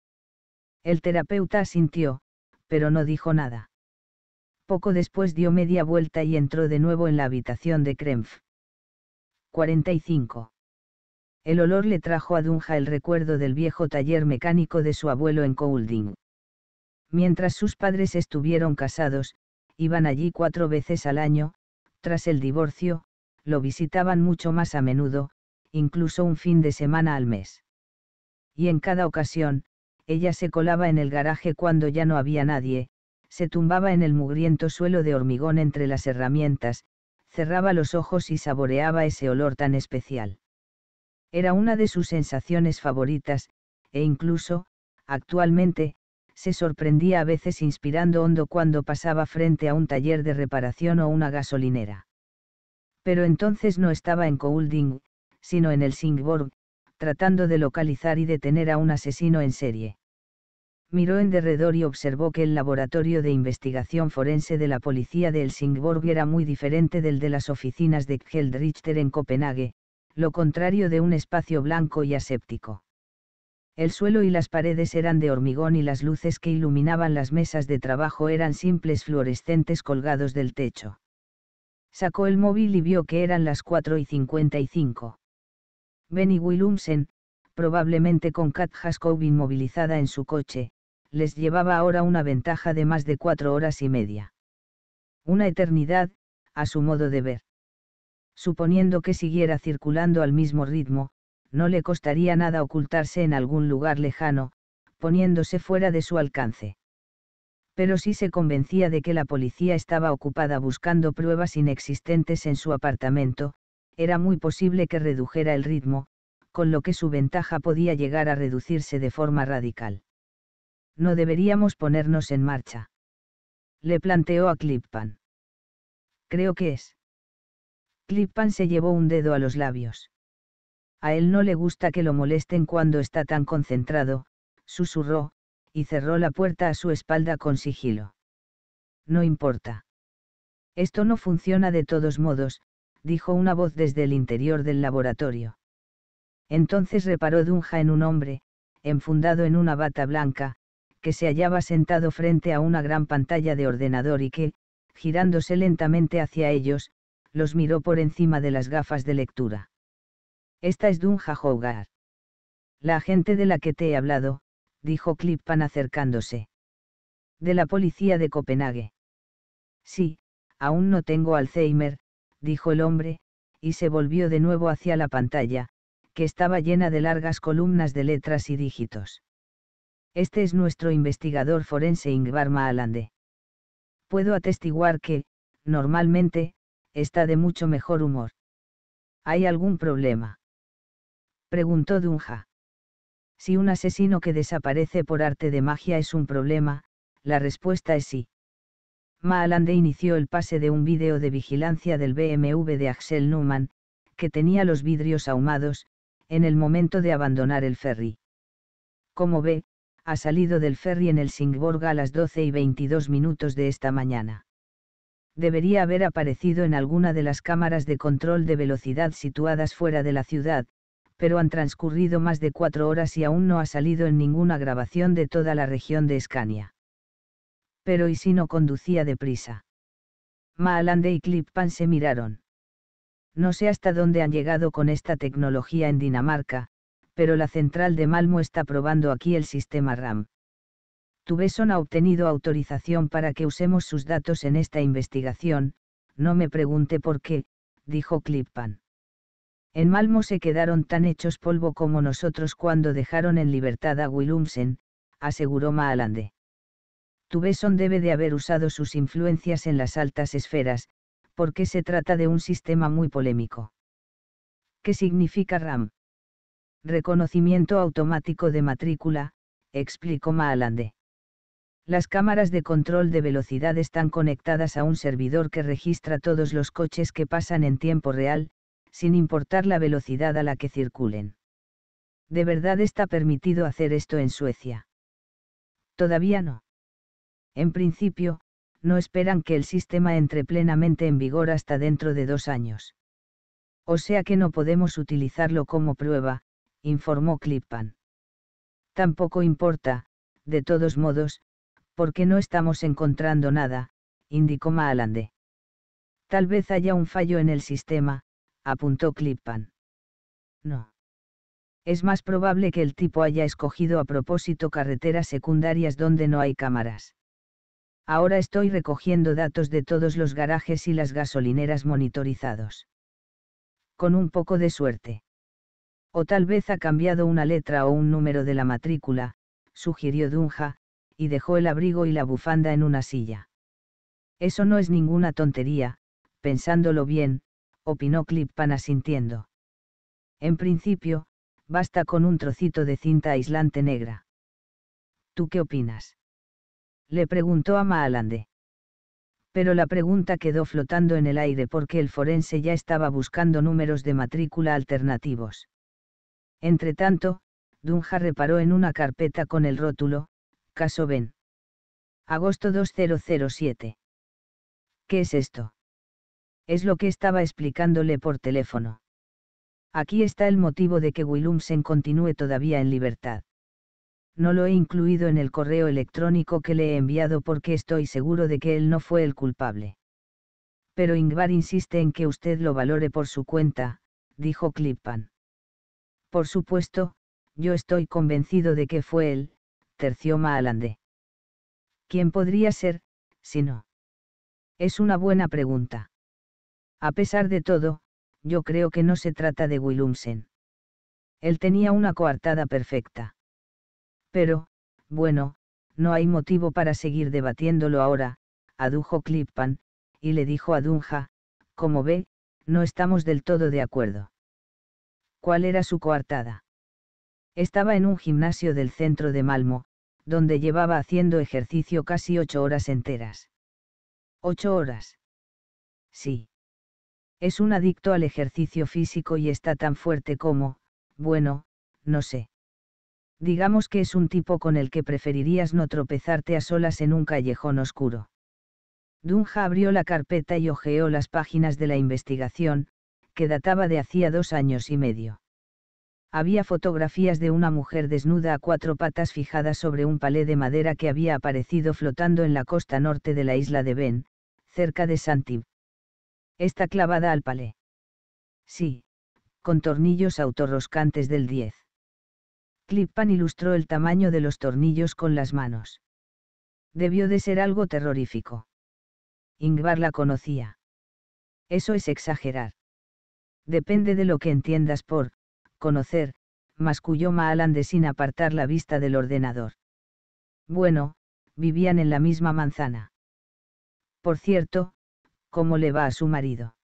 El terapeuta asintió, pero no dijo nada. Poco después dio media vuelta y entró de nuevo en la habitación de Krempf. 45. El olor le trajo a Dunja el recuerdo del viejo taller mecánico de su abuelo en Coulding. Mientras sus padres estuvieron casados, iban allí cuatro veces al año, tras el divorcio, lo visitaban mucho más a menudo, incluso un fin de semana al mes. Y en cada ocasión, ella se colaba en el garaje cuando ya no había nadie, se tumbaba en el mugriento suelo de hormigón entre las herramientas, cerraba los ojos y saboreaba ese olor tan especial. Era una de sus sensaciones favoritas, e incluso, actualmente, se sorprendía a veces inspirando hondo cuando pasaba frente a un taller de reparación o una gasolinera. Pero entonces no estaba en Coulding, sino en el Singborg, tratando de localizar y detener a un asesino en serie. Miró en derredor y observó que el laboratorio de investigación forense de la policía de Helsingborg era muy diferente del de las oficinas de Kjeldrichter en Copenhague, lo contrario de un espacio blanco y aséptico. El suelo y las paredes eran de hormigón y las luces que iluminaban las mesas de trabajo eran simples fluorescentes colgados del techo. Sacó el móvil y vio que eran las 4 y 55. Benny Willumsen, probablemente con Kat Haskov inmovilizada en su coche, les llevaba ahora una ventaja de más de cuatro horas y media. Una eternidad, a su modo de ver. Suponiendo que siguiera circulando al mismo ritmo, no le costaría nada ocultarse en algún lugar lejano, poniéndose fuera de su alcance. Pero si se convencía de que la policía estaba ocupada buscando pruebas inexistentes en su apartamento, era muy posible que redujera el ritmo, con lo que su ventaja podía llegar a reducirse de forma radical. No deberíamos ponernos en marcha. Le planteó a Clippan. Creo que es. Clippan se llevó un dedo a los labios. A él no le gusta que lo molesten cuando está tan concentrado, susurró, y cerró la puerta a su espalda con sigilo. No importa. Esto no funciona de todos modos, dijo una voz desde el interior del laboratorio. Entonces reparó Dunja en un hombre, enfundado en una bata blanca, que se hallaba sentado frente a una gran pantalla de ordenador y que, girándose lentamente hacia ellos, los miró por encima de las gafas de lectura. Esta es Dunja Hogar. La agente de la que te he hablado, dijo Clippan acercándose. De la policía de Copenhague. Sí, aún no tengo Alzheimer, dijo el hombre, y se volvió de nuevo hacia la pantalla, que estaba llena de largas columnas de letras y dígitos. Este es nuestro investigador forense Ingvar Maalande. Puedo atestiguar que, normalmente, está de mucho mejor humor. ¿Hay algún problema? Preguntó Dunja. Si un asesino que desaparece por arte de magia es un problema, la respuesta es sí. Maalande inició el pase de un vídeo de vigilancia del BMW de Axel Newman, que tenía los vidrios ahumados, en el momento de abandonar el ferry. Como ve, ha salido del ferry en el Singborg a las 12 y 22 minutos de esta mañana. Debería haber aparecido en alguna de las cámaras de control de velocidad situadas fuera de la ciudad, pero han transcurrido más de cuatro horas y aún no ha salido en ninguna grabación de toda la región de Escania. Pero ¿y si no conducía deprisa? Maalande y Clippan se miraron. No sé hasta dónde han llegado con esta tecnología en Dinamarca, pero la central de Malmo está probando aquí el sistema RAM. Tubeson ha obtenido autorización para que usemos sus datos en esta investigación, no me pregunte por qué, dijo Clippan. En Malmo se quedaron tan hechos polvo como nosotros cuando dejaron en libertad a Willumsen, aseguró Maalande. Tubeson debe de haber usado sus influencias en las altas esferas, porque se trata de un sistema muy polémico. ¿Qué significa RAM? Reconocimiento automático de matrícula, explicó Maalande. Las cámaras de control de velocidad están conectadas a un servidor que registra todos los coches que pasan en tiempo real, sin importar la velocidad a la que circulen. ¿De verdad está permitido hacer esto en Suecia? Todavía no. En principio, no esperan que el sistema entre plenamente en vigor hasta dentro de dos años. O sea que no podemos utilizarlo como prueba, informó Clippan. Tampoco importa, de todos modos, porque no estamos encontrando nada, indicó Maalande. Tal vez haya un fallo en el sistema, apuntó Clippan. No. Es más probable que el tipo haya escogido a propósito carreteras secundarias donde no hay cámaras. Ahora estoy recogiendo datos de todos los garajes y las gasolineras monitorizados. Con un poco de suerte. O tal vez ha cambiado una letra o un número de la matrícula, sugirió Dunja, y dejó el abrigo y la bufanda en una silla. Eso no es ninguna tontería, pensándolo bien, opinó Clippan asintiendo. En principio, basta con un trocito de cinta aislante negra. ¿Tú qué opinas? Le preguntó a Maalande. Pero la pregunta quedó flotando en el aire porque el forense ya estaba buscando números de matrícula alternativos. Entretanto, Dunja reparó en una carpeta con el rótulo, Caso Ben. Agosto 2007. ¿Qué es esto? Es lo que estaba explicándole por teléfono. Aquí está el motivo de que Willumsen continúe todavía en libertad. No lo he incluido en el correo electrónico que le he enviado porque estoy seguro de que él no fue el culpable. Pero Ingvar insiste en que usted lo valore por su cuenta, dijo Clippan. Por supuesto, yo estoy convencido de que fue él, terció Maalande. ¿Quién podría ser, si no? Es una buena pregunta. A pesar de todo, yo creo que no se trata de Willumsen. Él tenía una coartada perfecta. Pero, bueno, no hay motivo para seguir debatiéndolo ahora, adujo Clippan, y le dijo a Dunja, como ve, no estamos del todo de acuerdo. ¿Cuál era su coartada? Estaba en un gimnasio del centro de Malmo, donde llevaba haciendo ejercicio casi ocho horas enteras. ¿Ocho horas? Sí. Es un adicto al ejercicio físico y está tan fuerte como, bueno, no sé. Digamos que es un tipo con el que preferirías no tropezarte a solas en un callejón oscuro. Dunja abrió la carpeta y hojeó las páginas de la investigación, que databa de hacía dos años y medio. Había fotografías de una mujer desnuda a cuatro patas fijadas sobre un palé de madera que había aparecido flotando en la costa norte de la isla de Ben, cerca de Santib. Está clavada al palé. Sí, con tornillos autorroscantes del 10. Clippan ilustró el tamaño de los tornillos con las manos. Debió de ser algo terrorífico. Ingvar la conocía. Eso es exagerar. Depende de lo que entiendas por, conocer, masculló Maalande sin apartar la vista del ordenador. Bueno, vivían en la misma manzana. Por cierto, ¿cómo le va a su marido?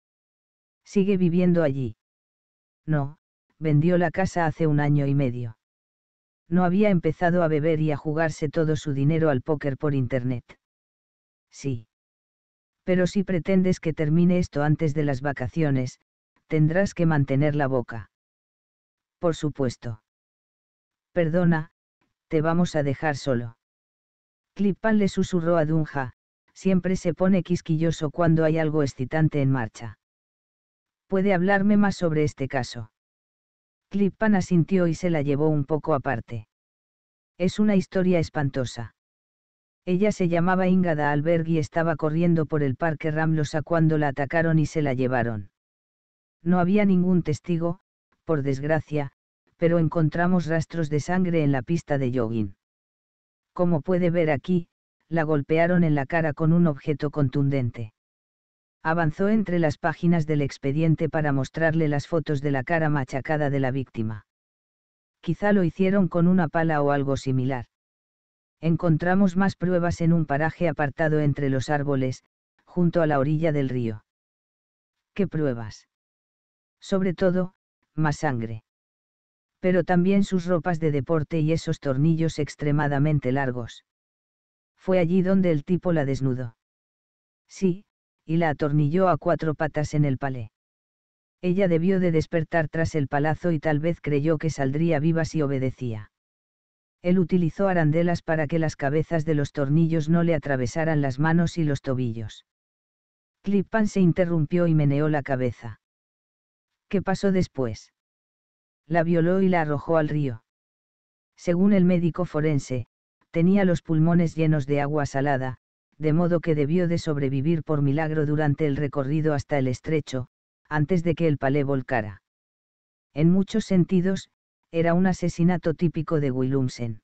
¿Sigue viviendo allí? No, vendió la casa hace un año y medio. No había empezado a beber y a jugarse todo su dinero al póker por internet. Sí. Pero si pretendes que termine esto antes de las vacaciones, tendrás que mantener la boca. Por supuesto. Perdona, te vamos a dejar solo. Clippan le susurró a Dunja, siempre se pone quisquilloso cuando hay algo excitante en marcha. ¿Puede hablarme más sobre este caso? Clippan asintió y se la llevó un poco aparte. Es una historia espantosa. Ella se llamaba Inga Alberg y estaba corriendo por el parque Ramlosa cuando la atacaron y se la llevaron. No había ningún testigo, por desgracia, pero encontramos rastros de sangre en la pista de jogging. Como puede ver aquí, la golpearon en la cara con un objeto contundente. Avanzó entre las páginas del expediente para mostrarle las fotos de la cara machacada de la víctima. Quizá lo hicieron con una pala o algo similar. Encontramos más pruebas en un paraje apartado entre los árboles, junto a la orilla del río. ¿Qué pruebas? Sobre todo, más sangre. Pero también sus ropas de deporte y esos tornillos extremadamente largos. Fue allí donde el tipo la desnudó. Sí, y la atornilló a cuatro patas en el palé. Ella debió de despertar tras el palazo y tal vez creyó que saldría viva si obedecía. Él utilizó arandelas para que las cabezas de los tornillos no le atravesaran las manos y los tobillos. Clippan se interrumpió y meneó la cabeza. ¿Qué pasó después? La violó y la arrojó al río. Según el médico forense, tenía los pulmones llenos de agua salada, de modo que debió de sobrevivir por milagro durante el recorrido hasta el estrecho, antes de que el palé volcara. En muchos sentidos, era un asesinato típico de Willumsen.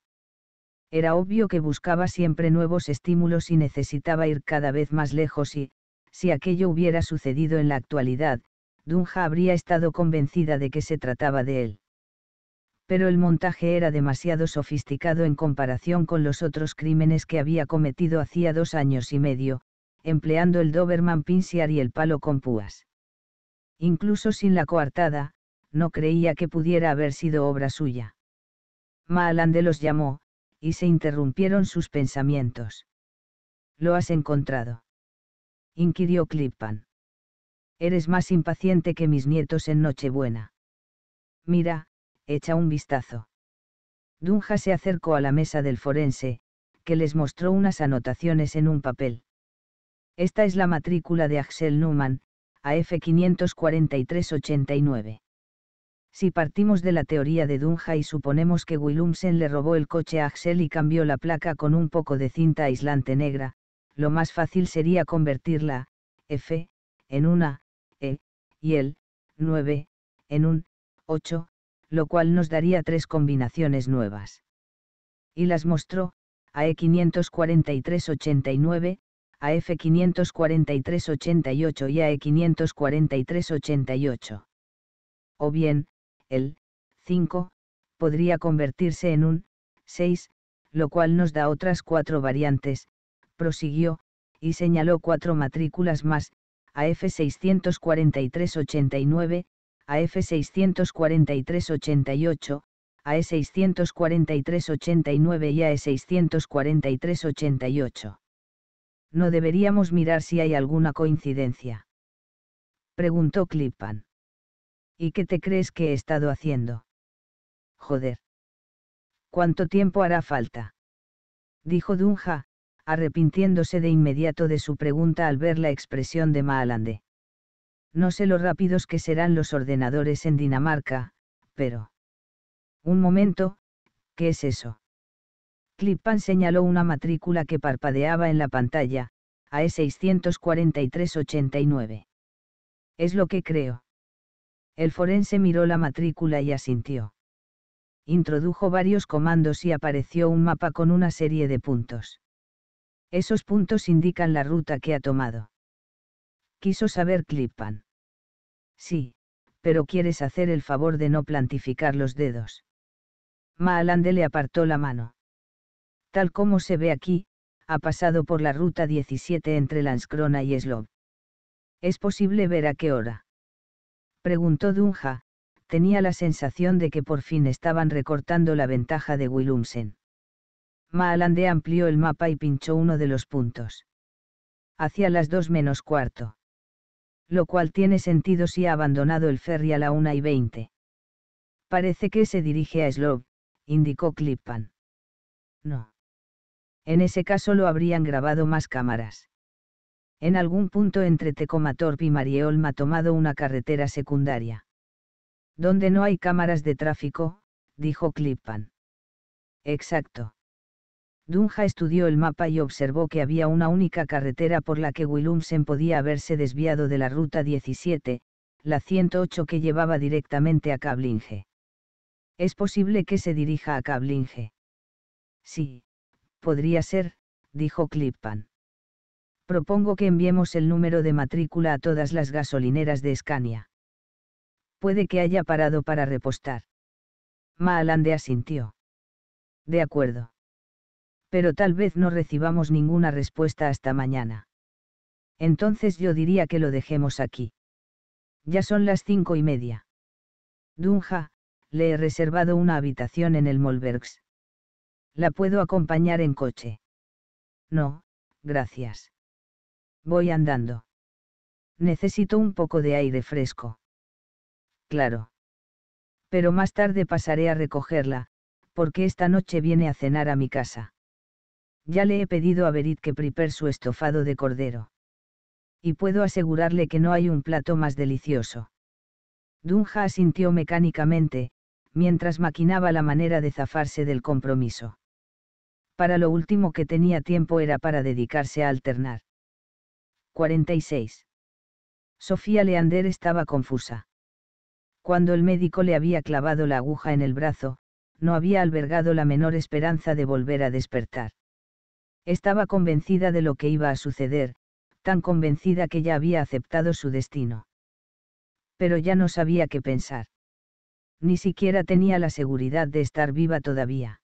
Era obvio que buscaba siempre nuevos estímulos y necesitaba ir cada vez más lejos y, si aquello hubiera sucedido en la actualidad, Dunja habría estado convencida de que se trataba de él pero el montaje era demasiado sofisticado en comparación con los otros crímenes que había cometido hacía dos años y medio, empleando el Doberman Pinsir y el palo con púas. Incluso sin la coartada, no creía que pudiera haber sido obra suya. Maalande los llamó, y se interrumpieron sus pensamientos. ¿Lo has encontrado? inquirió Clippan. Eres más impaciente que mis nietos en Nochebuena. Mira, echa un vistazo. Dunja se acercó a la mesa del forense, que les mostró unas anotaciones en un papel. Esta es la matrícula de Axel Newman, AF 54389. Si partimos de la teoría de Dunja y suponemos que Willumsen le robó el coche a Axel y cambió la placa con un poco de cinta aislante negra, lo más fácil sería convertirla, F, en una, y el, 9, en un, 8, lo cual nos daría tres combinaciones nuevas. Y las mostró, AE 54389, AF 54388 y AE 54388. O bien, el 5 podría convertirse en un 6, lo cual nos da otras cuatro variantes, prosiguió, y señaló cuatro matrículas más, AF 64389, AF 64388, AE 64389 y AE 64388. No deberíamos mirar si hay alguna coincidencia. Preguntó Clippan. ¿Y qué te crees que he estado haciendo? Joder. ¿Cuánto tiempo hará falta? Dijo Dunja, arrepintiéndose de inmediato de su pregunta al ver la expresión de Maalande. No sé lo rápidos que serán los ordenadores en Dinamarca, pero... Un momento, ¿qué es eso? Clippan señaló una matrícula que parpadeaba en la pantalla, AE 64389. Es lo que creo. El forense miró la matrícula y asintió. Introdujo varios comandos y apareció un mapa con una serie de puntos. Esos puntos indican la ruta que ha tomado. Quiso saber Clippan. Sí, pero quieres hacer el favor de no plantificar los dedos. Maalande le apartó la mano. Tal como se ve aquí, ha pasado por la ruta 17 entre Lanskrona y Slov. ¿Es posible ver a qué hora? Preguntó Dunja, tenía la sensación de que por fin estaban recortando la ventaja de Willumsen. Maalande amplió el mapa y pinchó uno de los puntos. Hacia las dos menos cuarto. Lo cual tiene sentido si ha abandonado el ferry a la una y veinte. Parece que se dirige a Slov, indicó Clippan. No. En ese caso lo habrían grabado más cámaras. En algún punto entre Tecomatorp y Marieolma ha tomado una carretera secundaria. Donde no hay cámaras de tráfico, dijo Clippan. Exacto. Dunja estudió el mapa y observó que había una única carretera por la que Willumsen podía haberse desviado de la ruta 17, la 108 que llevaba directamente a Kablinge. Es posible que se dirija a Kablinge. Sí, podría ser, dijo Clippan. Propongo que enviemos el número de matrícula a todas las gasolineras de Escania. Puede que haya parado para repostar. Maalande asintió. De acuerdo pero tal vez no recibamos ninguna respuesta hasta mañana. Entonces yo diría que lo dejemos aquí. Ya son las cinco y media. Dunja, le he reservado una habitación en el Molbergs. ¿La puedo acompañar en coche? No, gracias. Voy andando. Necesito un poco de aire fresco. Claro. Pero más tarde pasaré a recogerla, porque esta noche viene a cenar a mi casa. Ya le he pedido a Berit que prepare su estofado de cordero. Y puedo asegurarle que no hay un plato más delicioso. Dunja asintió mecánicamente, mientras maquinaba la manera de zafarse del compromiso. Para lo último que tenía tiempo era para dedicarse a alternar. 46. Sofía Leander estaba confusa. Cuando el médico le había clavado la aguja en el brazo, no había albergado la menor esperanza de volver a despertar. Estaba convencida de lo que iba a suceder, tan convencida que ya había aceptado su destino. Pero ya no sabía qué pensar. Ni siquiera tenía la seguridad de estar viva todavía.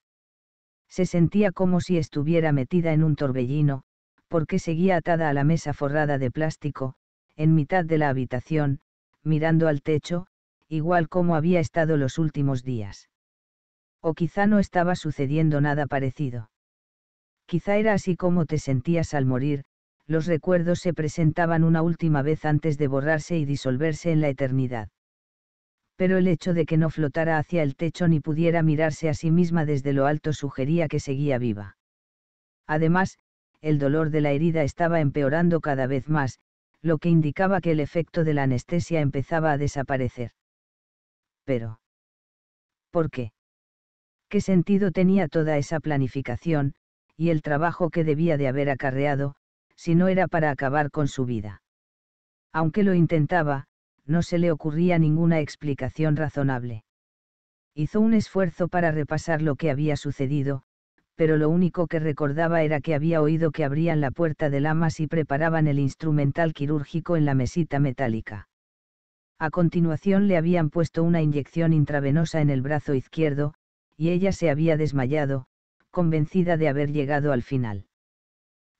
Se sentía como si estuviera metida en un torbellino, porque seguía atada a la mesa forrada de plástico, en mitad de la habitación, mirando al techo, igual como había estado los últimos días. O quizá no estaba sucediendo nada parecido. Quizá era así como te sentías al morir, los recuerdos se presentaban una última vez antes de borrarse y disolverse en la eternidad. Pero el hecho de que no flotara hacia el techo ni pudiera mirarse a sí misma desde lo alto sugería que seguía viva. Además, el dolor de la herida estaba empeorando cada vez más, lo que indicaba que el efecto de la anestesia empezaba a desaparecer. Pero. ¿Por qué? ¿Qué sentido tenía toda esa planificación, y el trabajo que debía de haber acarreado, si no era para acabar con su vida. Aunque lo intentaba, no se le ocurría ninguna explicación razonable. Hizo un esfuerzo para repasar lo que había sucedido, pero lo único que recordaba era que había oído que abrían la puerta del amas y preparaban el instrumental quirúrgico en la mesita metálica. A continuación le habían puesto una inyección intravenosa en el brazo izquierdo, y ella se había desmayado, convencida de haber llegado al final.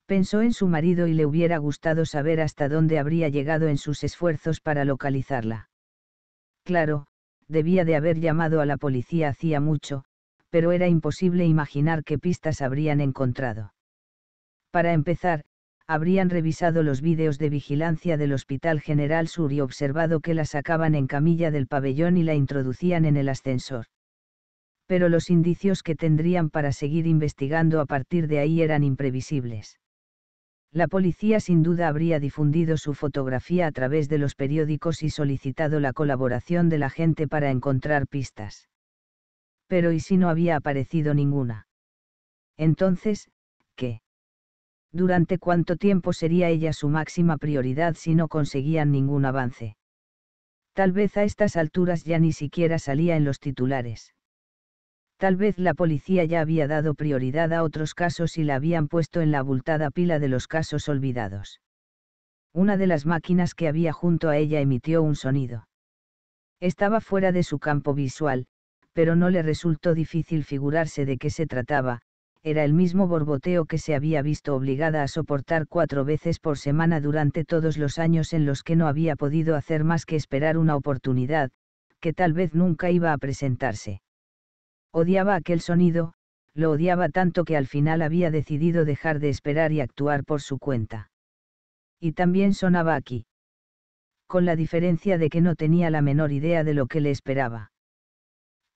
Pensó en su marido y le hubiera gustado saber hasta dónde habría llegado en sus esfuerzos para localizarla. Claro, debía de haber llamado a la policía hacía mucho, pero era imposible imaginar qué pistas habrían encontrado. Para empezar, habrían revisado los vídeos de vigilancia del Hospital General Sur y observado que la sacaban en camilla del pabellón y la introducían en el ascensor pero los indicios que tendrían para seguir investigando a partir de ahí eran imprevisibles. La policía sin duda habría difundido su fotografía a través de los periódicos y solicitado la colaboración de la gente para encontrar pistas. Pero ¿y si no había aparecido ninguna? Entonces, ¿qué? ¿Durante cuánto tiempo sería ella su máxima prioridad si no conseguían ningún avance? Tal vez a estas alturas ya ni siquiera salía en los titulares Tal vez la policía ya había dado prioridad a otros casos y la habían puesto en la abultada pila de los casos olvidados. Una de las máquinas que había junto a ella emitió un sonido. Estaba fuera de su campo visual, pero no le resultó difícil figurarse de qué se trataba, era el mismo borboteo que se había visto obligada a soportar cuatro veces por semana durante todos los años en los que no había podido hacer más que esperar una oportunidad, que tal vez nunca iba a presentarse. Odiaba aquel sonido, lo odiaba tanto que al final había decidido dejar de esperar y actuar por su cuenta. Y también sonaba aquí. Con la diferencia de que no tenía la menor idea de lo que le esperaba.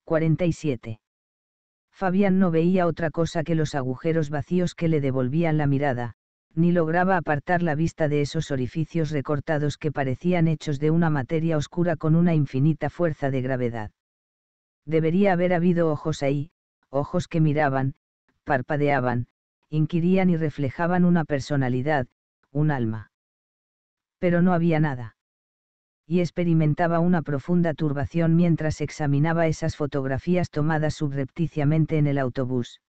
47. Fabián no veía otra cosa que los agujeros vacíos que le devolvían la mirada, ni lograba apartar la vista de esos orificios recortados que parecían hechos de una materia oscura con una infinita fuerza de gravedad. Debería haber habido ojos ahí, ojos que miraban, parpadeaban, inquirían y reflejaban una personalidad, un alma. Pero no había nada. Y experimentaba una profunda turbación mientras examinaba esas fotografías tomadas subrepticiamente en el autobús.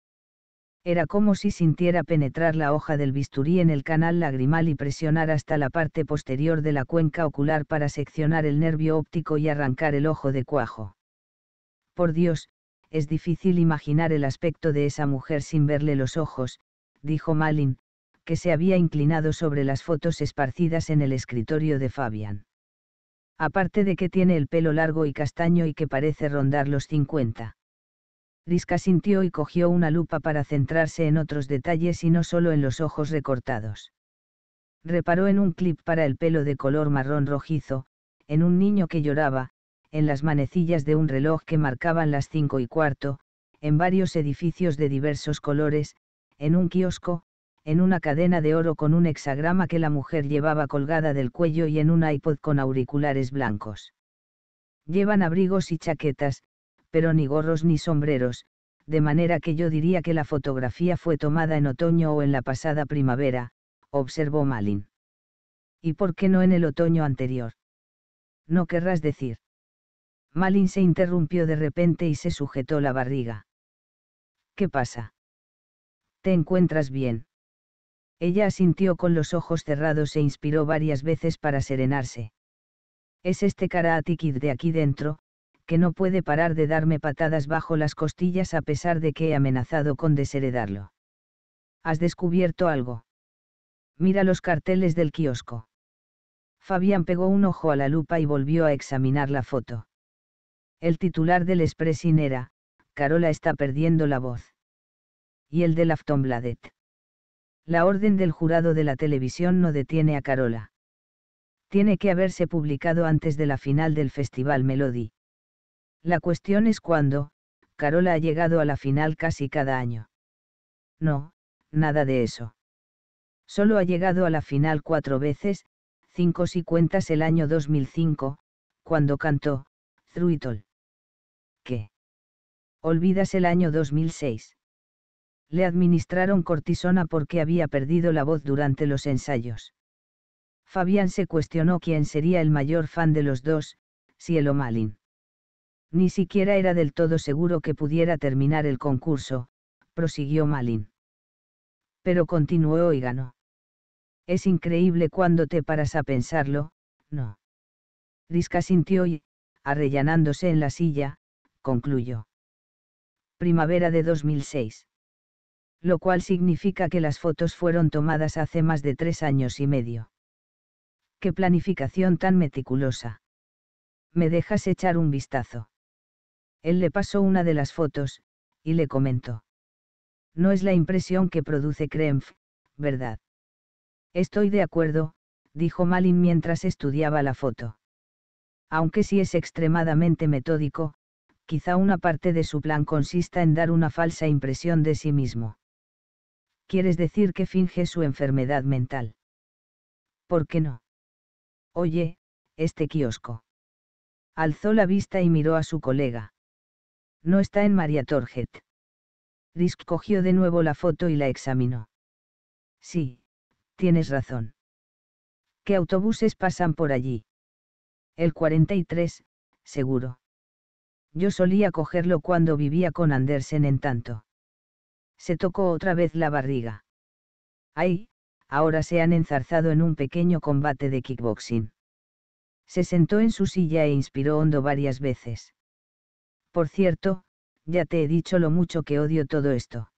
Era como si sintiera penetrar la hoja del bisturí en el canal lagrimal y presionar hasta la parte posterior de la cuenca ocular para seccionar el nervio óptico y arrancar el ojo de cuajo. Por Dios, es difícil imaginar el aspecto de esa mujer sin verle los ojos, dijo Malin, que se había inclinado sobre las fotos esparcidas en el escritorio de Fabian. Aparte de que tiene el pelo largo y castaño y que parece rondar los 50. Risca sintió y cogió una lupa para centrarse en otros detalles y no solo en los ojos recortados. Reparó en un clip para el pelo de color marrón rojizo, en un niño que lloraba, en las manecillas de un reloj que marcaban las cinco y cuarto, en varios edificios de diversos colores, en un kiosco, en una cadena de oro con un hexagrama que la mujer llevaba colgada del cuello y en un iPod con auriculares blancos. Llevan abrigos y chaquetas, pero ni gorros ni sombreros, de manera que yo diría que la fotografía fue tomada en otoño o en la pasada primavera, observó Malin. ¿Y por qué no en el otoño anterior? No querrás decir. Malin se interrumpió de repente y se sujetó la barriga. ¿Qué pasa? ¿Te encuentras bien? Ella asintió con los ojos cerrados e inspiró varias veces para serenarse. Es este Karate de aquí dentro, que no puede parar de darme patadas bajo las costillas a pesar de que he amenazado con desheredarlo. ¿Has descubierto algo? Mira los carteles del kiosco. Fabián pegó un ojo a la lupa y volvió a examinar la foto. El titular del Expressin era, Carola está perdiendo la voz. Y el del Aftonbladet. La orden del jurado de la televisión no detiene a Carola. Tiene que haberse publicado antes de la final del Festival Melody. La cuestión es cuándo, Carola ha llegado a la final casi cada año. No, nada de eso. Solo ha llegado a la final cuatro veces, cinco si cuentas el año 2005, cuando cantó, Through ¿Qué? Olvidas el año 2006. Le administraron cortisona porque había perdido la voz durante los ensayos. Fabián se cuestionó quién sería el mayor fan de los dos, si el Malin. Ni siquiera era del todo seguro que pudiera terminar el concurso, prosiguió Malin. Pero continuó y ganó. Es increíble cuando te paras a pensarlo, no. Risca sintió y, arrellanándose en la silla, concluyó. Primavera de 2006. Lo cual significa que las fotos fueron tomadas hace más de tres años y medio. ¡Qué planificación tan meticulosa! ¿Me dejas echar un vistazo? Él le pasó una de las fotos, y le comentó. No es la impresión que produce Krempf, ¿verdad? Estoy de acuerdo, dijo Malin mientras estudiaba la foto aunque sí es extremadamente metódico, quizá una parte de su plan consista en dar una falsa impresión de sí mismo. ¿Quieres decir que finge su enfermedad mental? ¿Por qué no? Oye, este kiosco. Alzó la vista y miró a su colega. No está en María Torget. Risk cogió de nuevo la foto y la examinó. Sí, tienes razón. ¿Qué autobuses pasan por allí? El 43, seguro. Yo solía cogerlo cuando vivía con Andersen en tanto. Se tocó otra vez la barriga. ¡Ay! Ahora se han enzarzado en un pequeño combate de kickboxing. Se sentó en su silla e inspiró hondo varias veces. Por cierto, ya te he dicho lo mucho que odio todo esto.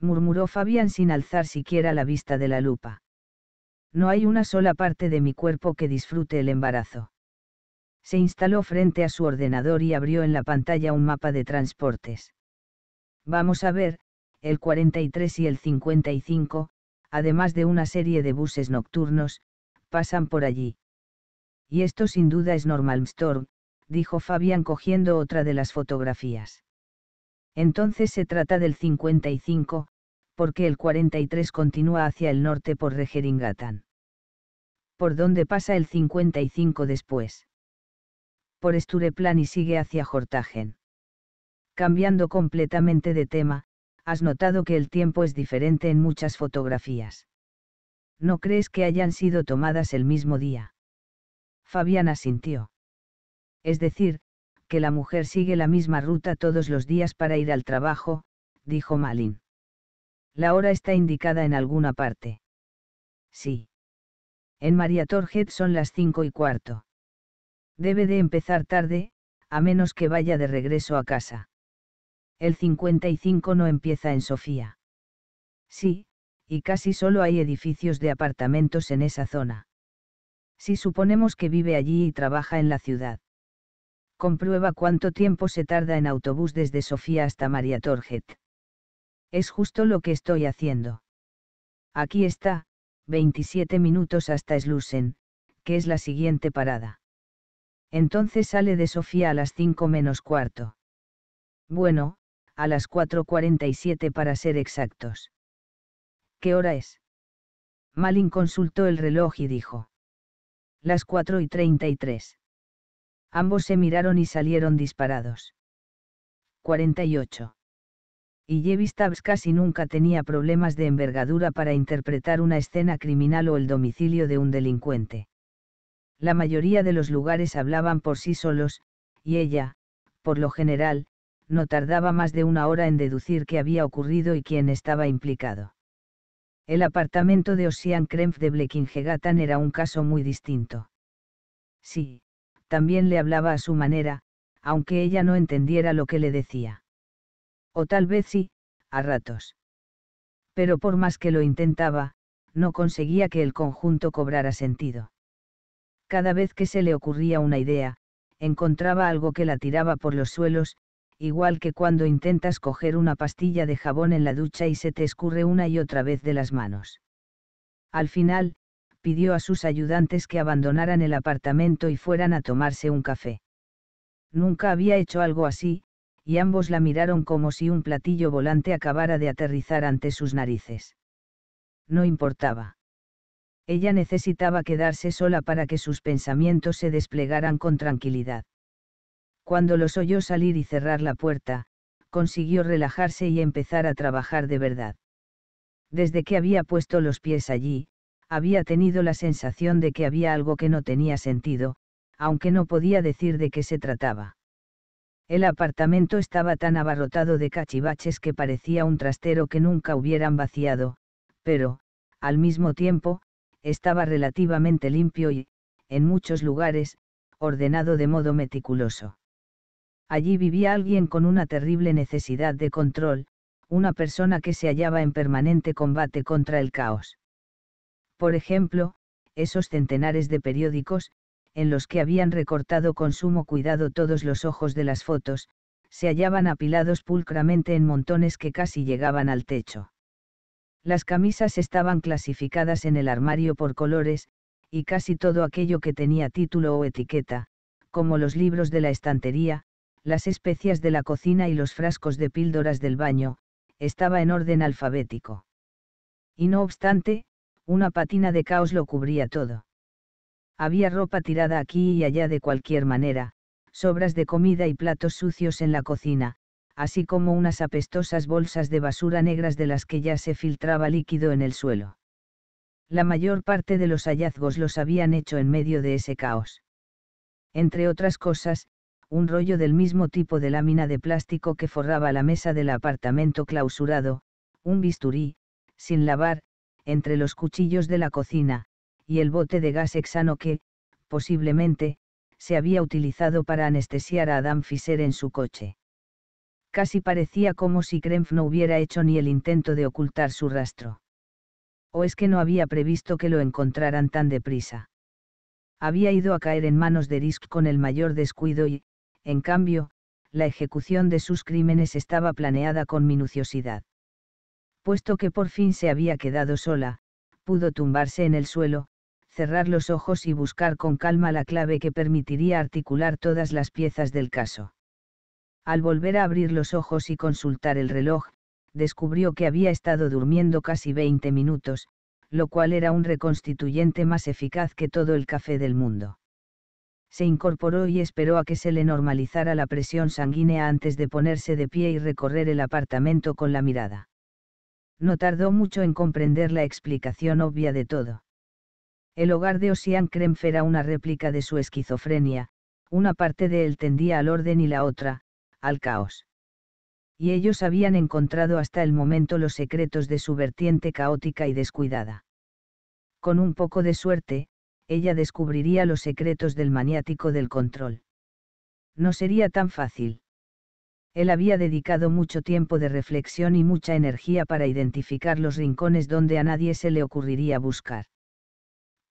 Murmuró Fabián sin alzar siquiera la vista de la lupa. No hay una sola parte de mi cuerpo que disfrute el embarazo. Se instaló frente a su ordenador y abrió en la pantalla un mapa de transportes. Vamos a ver, el 43 y el 55, además de una serie de buses nocturnos, pasan por allí. Y esto sin duda es Storm, dijo Fabián cogiendo otra de las fotografías. Entonces se trata del 55, porque el 43 continúa hacia el norte por Regeringatan. ¿Por dónde pasa el 55 después? Por Stureplan y sigue hacia Hortagen. Cambiando completamente de tema, has notado que el tiempo es diferente en muchas fotografías. ¿No crees que hayan sido tomadas el mismo día? Fabián asintió. Es decir, que la mujer sigue la misma ruta todos los días para ir al trabajo, dijo Malin. La hora está indicada en alguna parte. Sí. En María Torget son las cinco y cuarto. Debe de empezar tarde, a menos que vaya de regreso a casa. El 55 no empieza en Sofía. Sí, y casi solo hay edificios de apartamentos en esa zona. Si suponemos que vive allí y trabaja en la ciudad. Comprueba cuánto tiempo se tarda en autobús desde Sofía hasta María Torget. Es justo lo que estoy haciendo. Aquí está, 27 minutos hasta Slusen, que es la siguiente parada. Entonces sale de Sofía a las 5 menos cuarto. Bueno, a las 4.47 para ser exactos. ¿Qué hora es? Malin consultó el reloj y dijo las 4 y 33. Ambos se miraron y salieron disparados. 48. Y Jevistabs casi nunca tenía problemas de envergadura para interpretar una escena criminal o el domicilio de un delincuente. La mayoría de los lugares hablaban por sí solos, y ella, por lo general, no tardaba más de una hora en deducir qué había ocurrido y quién estaba implicado. El apartamento de Ossian Krempf de Blekingegatan era un caso muy distinto. Sí, también le hablaba a su manera, aunque ella no entendiera lo que le decía. O tal vez sí, a ratos. Pero por más que lo intentaba, no conseguía que el conjunto cobrara sentido. Cada vez que se le ocurría una idea, encontraba algo que la tiraba por los suelos, igual que cuando intentas coger una pastilla de jabón en la ducha y se te escurre una y otra vez de las manos. Al final, pidió a sus ayudantes que abandonaran el apartamento y fueran a tomarse un café. Nunca había hecho algo así, y ambos la miraron como si un platillo volante acabara de aterrizar ante sus narices. No importaba. Ella necesitaba quedarse sola para que sus pensamientos se desplegaran con tranquilidad. Cuando los oyó salir y cerrar la puerta, consiguió relajarse y empezar a trabajar de verdad. Desde que había puesto los pies allí, había tenido la sensación de que había algo que no tenía sentido, aunque no podía decir de qué se trataba. El apartamento estaba tan abarrotado de cachivaches que parecía un trastero que nunca hubieran vaciado, pero, al mismo tiempo, estaba relativamente limpio y, en muchos lugares, ordenado de modo meticuloso. Allí vivía alguien con una terrible necesidad de control, una persona que se hallaba en permanente combate contra el caos. Por ejemplo, esos centenares de periódicos, en los que habían recortado con sumo cuidado todos los ojos de las fotos, se hallaban apilados pulcramente en montones que casi llegaban al techo. Las camisas estaban clasificadas en el armario por colores, y casi todo aquello que tenía título o etiqueta, como los libros de la estantería, las especias de la cocina y los frascos de píldoras del baño, estaba en orden alfabético. Y no obstante, una patina de caos lo cubría todo. Había ropa tirada aquí y allá de cualquier manera, sobras de comida y platos sucios en la cocina, así como unas apestosas bolsas de basura negras de las que ya se filtraba líquido en el suelo. La mayor parte de los hallazgos los habían hecho en medio de ese caos. Entre otras cosas, un rollo del mismo tipo de lámina de plástico que forraba la mesa del apartamento clausurado, un bisturí, sin lavar, entre los cuchillos de la cocina, y el bote de gas hexano que, posiblemente, se había utilizado para anestesiar a Adam Fisher en su coche. Casi parecía como si Krenf no hubiera hecho ni el intento de ocultar su rastro. ¿O es que no había previsto que lo encontraran tan deprisa? Había ido a caer en manos de Risk con el mayor descuido y, en cambio, la ejecución de sus crímenes estaba planeada con minuciosidad. Puesto que por fin se había quedado sola, pudo tumbarse en el suelo, cerrar los ojos y buscar con calma la clave que permitiría articular todas las piezas del caso. Al volver a abrir los ojos y consultar el reloj, descubrió que había estado durmiendo casi 20 minutos, lo cual era un reconstituyente más eficaz que todo el café del mundo se incorporó y esperó a que se le normalizara la presión sanguínea antes de ponerse de pie y recorrer el apartamento con la mirada. No tardó mucho en comprender la explicación obvia de todo. El hogar de Ossian Krempf era una réplica de su esquizofrenia, una parte de él tendía al orden y la otra, al caos. Y ellos habían encontrado hasta el momento los secretos de su vertiente caótica y descuidada. Con un poco de suerte, ella descubriría los secretos del maniático del control. No sería tan fácil. Él había dedicado mucho tiempo de reflexión y mucha energía para identificar los rincones donde a nadie se le ocurriría buscar.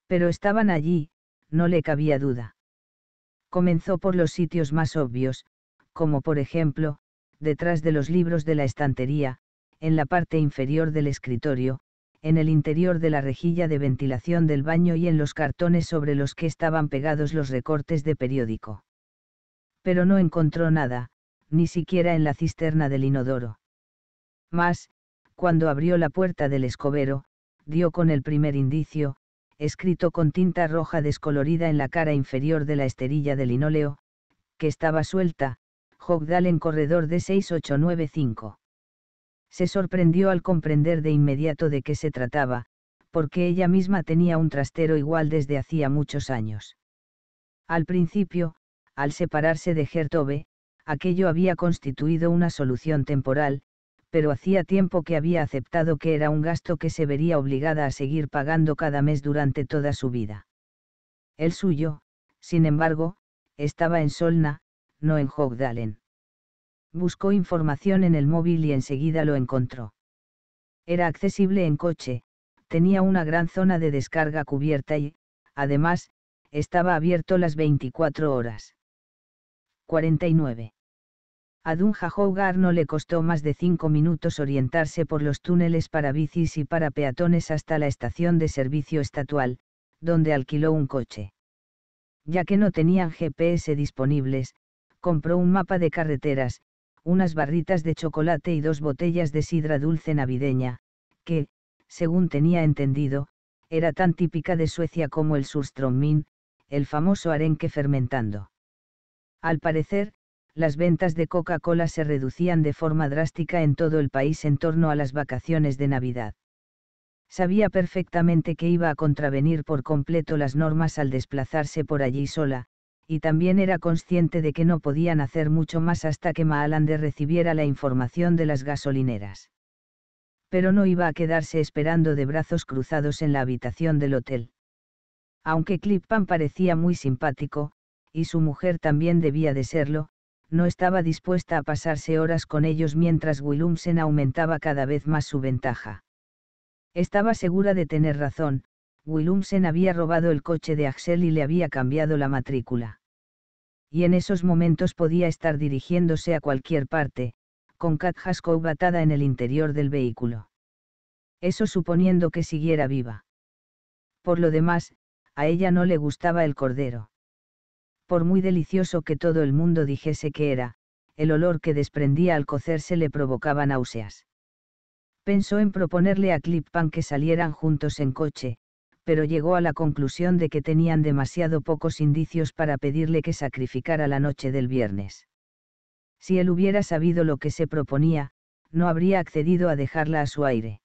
Pero estaban allí, no le cabía duda. Comenzó por los sitios más obvios, como por ejemplo, detrás de los libros de la estantería, en la parte inferior del escritorio, en el interior de la rejilla de ventilación del baño y en los cartones sobre los que estaban pegados los recortes de periódico. Pero no encontró nada, ni siquiera en la cisterna del inodoro. Más, cuando abrió la puerta del escobero, dio con el primer indicio, escrito con tinta roja descolorida en la cara inferior de la esterilla de linóleo, que estaba suelta, Hogdal en corredor de 6895 se sorprendió al comprender de inmediato de qué se trataba, porque ella misma tenía un trastero igual desde hacía muchos años. Al principio, al separarse de Gertove, aquello había constituido una solución temporal, pero hacía tiempo que había aceptado que era un gasto que se vería obligada a seguir pagando cada mes durante toda su vida. El suyo, sin embargo, estaba en Solna, no en Hogdalen buscó información en el móvil y enseguida lo encontró. Era accesible en coche, tenía una gran zona de descarga cubierta y, además, estaba abierto las 24 horas. 49. A Dunja Hougar no le costó más de cinco minutos orientarse por los túneles para bicis y para peatones hasta la estación de servicio estatual, donde alquiló un coche. Ya que no tenían GPS disponibles, compró un mapa de carreteras, unas barritas de chocolate y dos botellas de sidra dulce navideña, que, según tenía entendido, era tan típica de Suecia como el surströmming, el famoso arenque fermentando. Al parecer, las ventas de Coca-Cola se reducían de forma drástica en todo el país en torno a las vacaciones de Navidad. Sabía perfectamente que iba a contravenir por completo las normas al desplazarse por allí sola, y también era consciente de que no podían hacer mucho más hasta que Maalander recibiera la información de las gasolineras. Pero no iba a quedarse esperando de brazos cruzados en la habitación del hotel. Aunque Clippan parecía muy simpático, y su mujer también debía de serlo, no estaba dispuesta a pasarse horas con ellos mientras Willumsen aumentaba cada vez más su ventaja. Estaba segura de tener razón, Willumsen había robado el coche de Axel y le había cambiado la matrícula y en esos momentos podía estar dirigiéndose a cualquier parte, con Kat Haskell atada en el interior del vehículo. Eso suponiendo que siguiera viva. Por lo demás, a ella no le gustaba el cordero. Por muy delicioso que todo el mundo dijese que era, el olor que desprendía al cocerse le provocaba náuseas. Pensó en proponerle a Clippan que salieran juntos en coche, pero llegó a la conclusión de que tenían demasiado pocos indicios para pedirle que sacrificara la noche del viernes. Si él hubiera sabido lo que se proponía, no habría accedido a dejarla a su aire.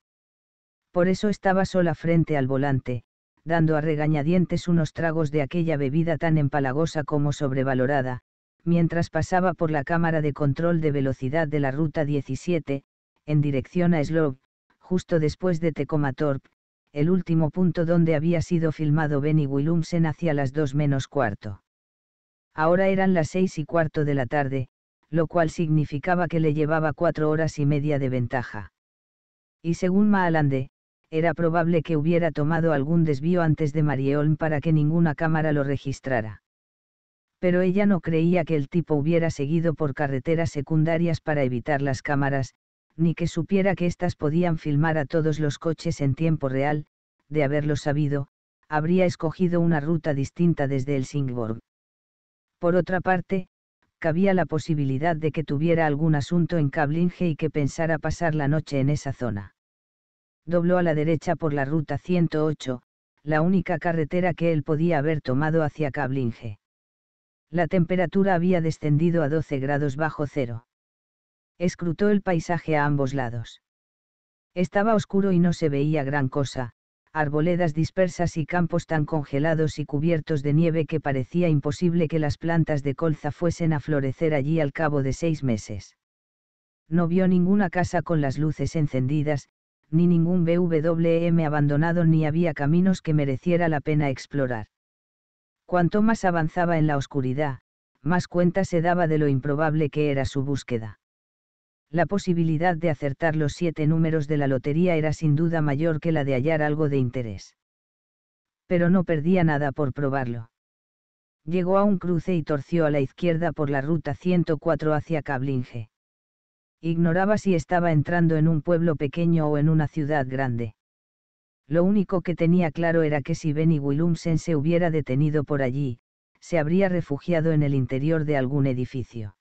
Por eso estaba sola frente al volante, dando a regañadientes unos tragos de aquella bebida tan empalagosa como sobrevalorada, mientras pasaba por la cámara de control de velocidad de la ruta 17, en dirección a Slob, justo después de Tecomatorp, el último punto donde había sido filmado Benny Willumsen hacia las dos menos cuarto. Ahora eran las seis y cuarto de la tarde, lo cual significaba que le llevaba cuatro horas y media de ventaja. Y según Maalande, era probable que hubiera tomado algún desvío antes de Marieholm para que ninguna cámara lo registrara. Pero ella no creía que el tipo hubiera seguido por carreteras secundarias para evitar las cámaras, ni que supiera que éstas podían filmar a todos los coches en tiempo real, de haberlo sabido, habría escogido una ruta distinta desde el Singborg. Por otra parte, cabía la posibilidad de que tuviera algún asunto en Kablinge y que pensara pasar la noche en esa zona. Dobló a la derecha por la ruta 108, la única carretera que él podía haber tomado hacia Kablinge. La temperatura había descendido a 12 grados bajo cero. Escrutó el paisaje a ambos lados. Estaba oscuro y no se veía gran cosa, arboledas dispersas y campos tan congelados y cubiertos de nieve que parecía imposible que las plantas de colza fuesen a florecer allí al cabo de seis meses. No vio ninguna casa con las luces encendidas, ni ningún BWM abandonado ni había caminos que mereciera la pena explorar. Cuanto más avanzaba en la oscuridad, más cuenta se daba de lo improbable que era su búsqueda. La posibilidad de acertar los siete números de la lotería era sin duda mayor que la de hallar algo de interés. Pero no perdía nada por probarlo. Llegó a un cruce y torció a la izquierda por la ruta 104 hacia Cablinge. Ignoraba si estaba entrando en un pueblo pequeño o en una ciudad grande. Lo único que tenía claro era que si Benny Willumsen se hubiera detenido por allí, se habría refugiado en el interior de algún edificio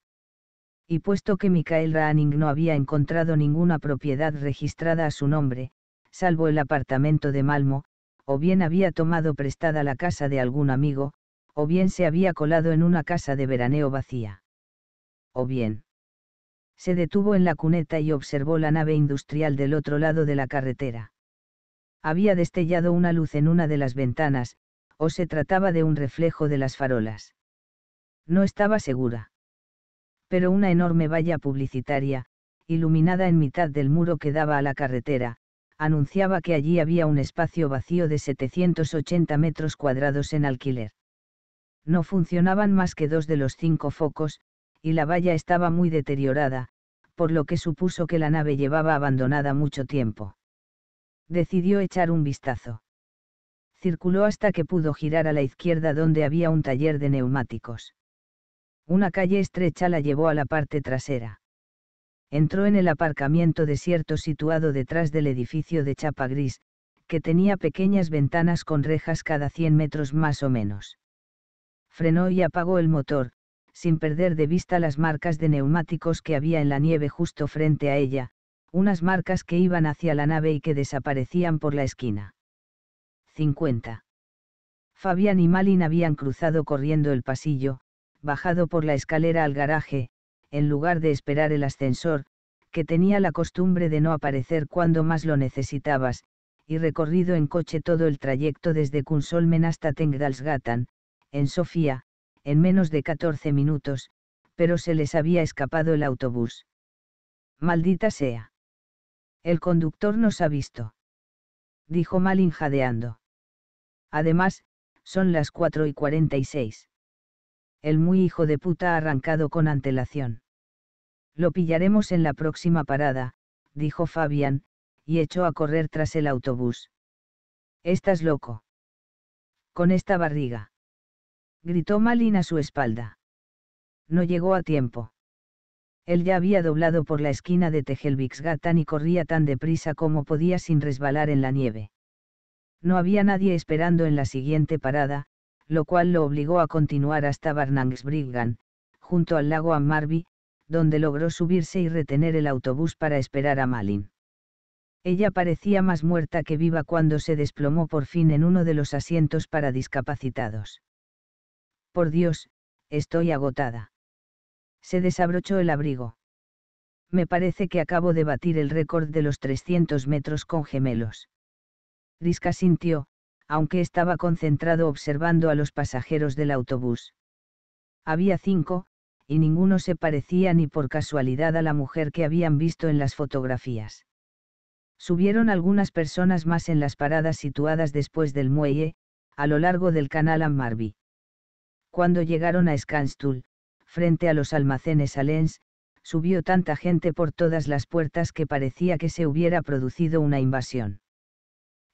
y puesto que Michael Ranning no había encontrado ninguna propiedad registrada a su nombre, salvo el apartamento de Malmo, o bien había tomado prestada la casa de algún amigo, o bien se había colado en una casa de veraneo vacía. O bien. Se detuvo en la cuneta y observó la nave industrial del otro lado de la carretera. Había destellado una luz en una de las ventanas, o se trataba de un reflejo de las farolas. No estaba segura pero una enorme valla publicitaria, iluminada en mitad del muro que daba a la carretera, anunciaba que allí había un espacio vacío de 780 metros cuadrados en alquiler. No funcionaban más que dos de los cinco focos, y la valla estaba muy deteriorada, por lo que supuso que la nave llevaba abandonada mucho tiempo. Decidió echar un vistazo. Circuló hasta que pudo girar a la izquierda donde había un taller de neumáticos. Una calle estrecha la llevó a la parte trasera. Entró en el aparcamiento desierto situado detrás del edificio de chapa gris, que tenía pequeñas ventanas con rejas cada 100 metros más o menos. Frenó y apagó el motor, sin perder de vista las marcas de neumáticos que había en la nieve justo frente a ella, unas marcas que iban hacia la nave y que desaparecían por la esquina. 50. Fabián y Malin habían cruzado corriendo el pasillo, bajado por la escalera al garaje, en lugar de esperar el ascensor, que tenía la costumbre de no aparecer cuando más lo necesitabas, y recorrido en coche todo el trayecto desde Kunsolmen hasta Tengdalsgatan, en Sofía, en menos de 14 minutos, pero se les había escapado el autobús. Maldita sea. El conductor nos ha visto. Dijo Malin jadeando. Además, son las 4 y 46 el muy hijo de puta arrancado con antelación. Lo pillaremos en la próxima parada, dijo Fabián, y echó a correr tras el autobús. Estás loco. Con esta barriga. Gritó Malin a su espalda. No llegó a tiempo. Él ya había doblado por la esquina de Tejelviksgatan y corría tan deprisa como podía sin resbalar en la nieve. No había nadie esperando en la siguiente parada, lo cual lo obligó a continuar hasta Barnangsbriggan, junto al lago Ammarby, donde logró subirse y retener el autobús para esperar a Malin. Ella parecía más muerta que viva cuando se desplomó por fin en uno de los asientos para discapacitados. Por Dios, estoy agotada. Se desabrochó el abrigo. Me parece que acabo de batir el récord de los 300 metros con gemelos. Risca sintió, aunque estaba concentrado observando a los pasajeros del autobús. Había cinco, y ninguno se parecía ni por casualidad a la mujer que habían visto en las fotografías. Subieron algunas personas más en las paradas situadas después del muelle, a lo largo del canal Ammarby. Cuando llegaron a Scanstul, frente a los almacenes Alens, subió tanta gente por todas las puertas que parecía que se hubiera producido una invasión.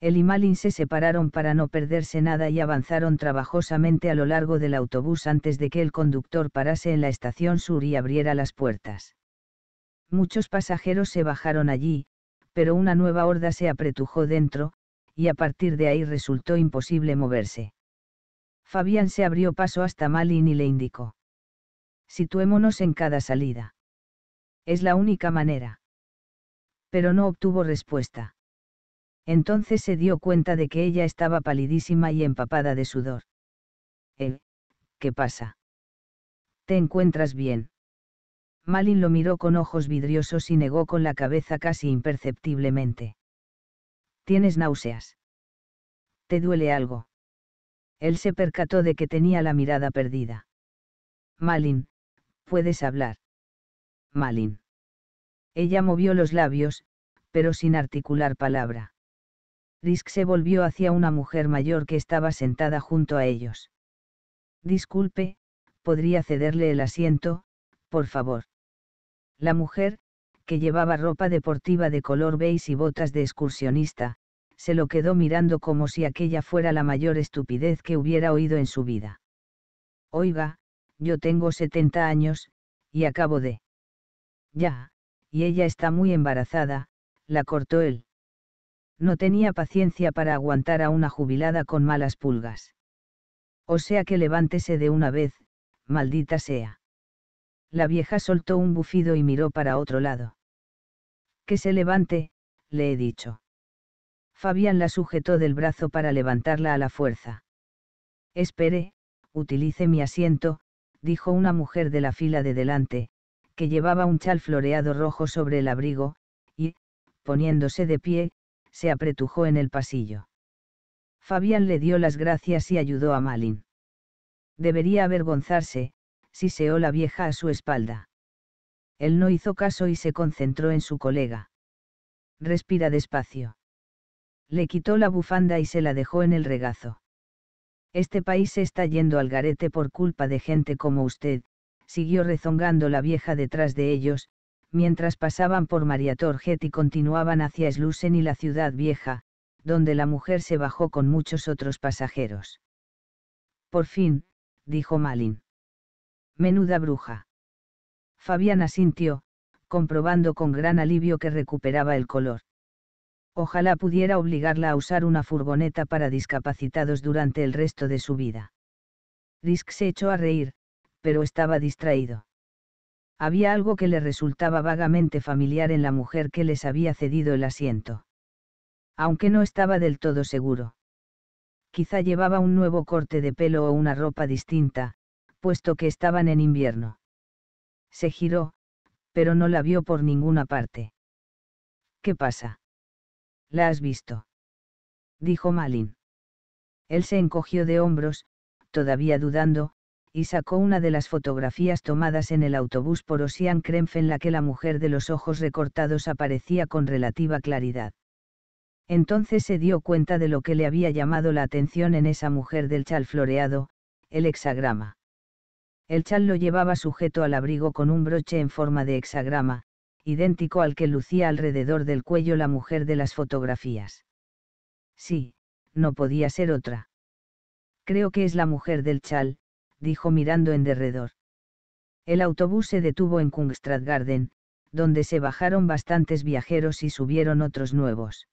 El y Malin se separaron para no perderse nada y avanzaron trabajosamente a lo largo del autobús antes de que el conductor parase en la estación sur y abriera las puertas. Muchos pasajeros se bajaron allí, pero una nueva horda se apretujó dentro, y a partir de ahí resultó imposible moverse. Fabián se abrió paso hasta Malin y le indicó. Situémonos en cada salida. Es la única manera. Pero no obtuvo respuesta. Entonces se dio cuenta de que ella estaba palidísima y empapada de sudor. ¿Eh? ¿Qué pasa? ¿Te encuentras bien? Malin lo miró con ojos vidriosos y negó con la cabeza casi imperceptiblemente. ¿Tienes náuseas? ¿Te duele algo? Él se percató de que tenía la mirada perdida. Malin, puedes hablar. Malin. Ella movió los labios, pero sin articular palabra. Risk se volvió hacia una mujer mayor que estaba sentada junto a ellos. Disculpe, ¿podría cederle el asiento, por favor? La mujer, que llevaba ropa deportiva de color beige y botas de excursionista, se lo quedó mirando como si aquella fuera la mayor estupidez que hubiera oído en su vida. Oiga, yo tengo 70 años, y acabo de... Ya, y ella está muy embarazada, la cortó él no tenía paciencia para aguantar a una jubilada con malas pulgas. O sea que levántese de una vez, maldita sea. La vieja soltó un bufido y miró para otro lado. Que se levante, le he dicho. Fabián la sujetó del brazo para levantarla a la fuerza. Espere, utilice mi asiento, dijo una mujer de la fila de delante, que llevaba un chal floreado rojo sobre el abrigo, y, poniéndose de pie, se apretujó en el pasillo. Fabián le dio las gracias y ayudó a Malin. Debería avergonzarse, siseó la vieja a su espalda. Él no hizo caso y se concentró en su colega. Respira despacio. Le quitó la bufanda y se la dejó en el regazo. Este país se está yendo al garete por culpa de gente como usted, siguió rezongando la vieja detrás de ellos, mientras pasaban por María Torget y continuaban hacia Slusen y la ciudad vieja, donde la mujer se bajó con muchos otros pasajeros. Por fin, dijo Malin. Menuda bruja. Fabián asintió, comprobando con gran alivio que recuperaba el color. Ojalá pudiera obligarla a usar una furgoneta para discapacitados durante el resto de su vida. Risk se echó a reír, pero estaba distraído. Había algo que le resultaba vagamente familiar en la mujer que les había cedido el asiento. Aunque no estaba del todo seguro. Quizá llevaba un nuevo corte de pelo o una ropa distinta, puesto que estaban en invierno. Se giró, pero no la vio por ninguna parte. ¿Qué pasa? ¿La has visto? Dijo Malin. Él se encogió de hombros, todavía dudando, y sacó una de las fotografías tomadas en el autobús por Osian Krempf en la que la mujer de los ojos recortados aparecía con relativa claridad. Entonces se dio cuenta de lo que le había llamado la atención en esa mujer del chal floreado, el hexagrama. El chal lo llevaba sujeto al abrigo con un broche en forma de hexagrama, idéntico al que lucía alrededor del cuello la mujer de las fotografías. Sí, no podía ser otra. Creo que es la mujer del chal, dijo mirando en derredor. El autobús se detuvo en Kungstradgarden, donde se bajaron bastantes viajeros y subieron otros nuevos.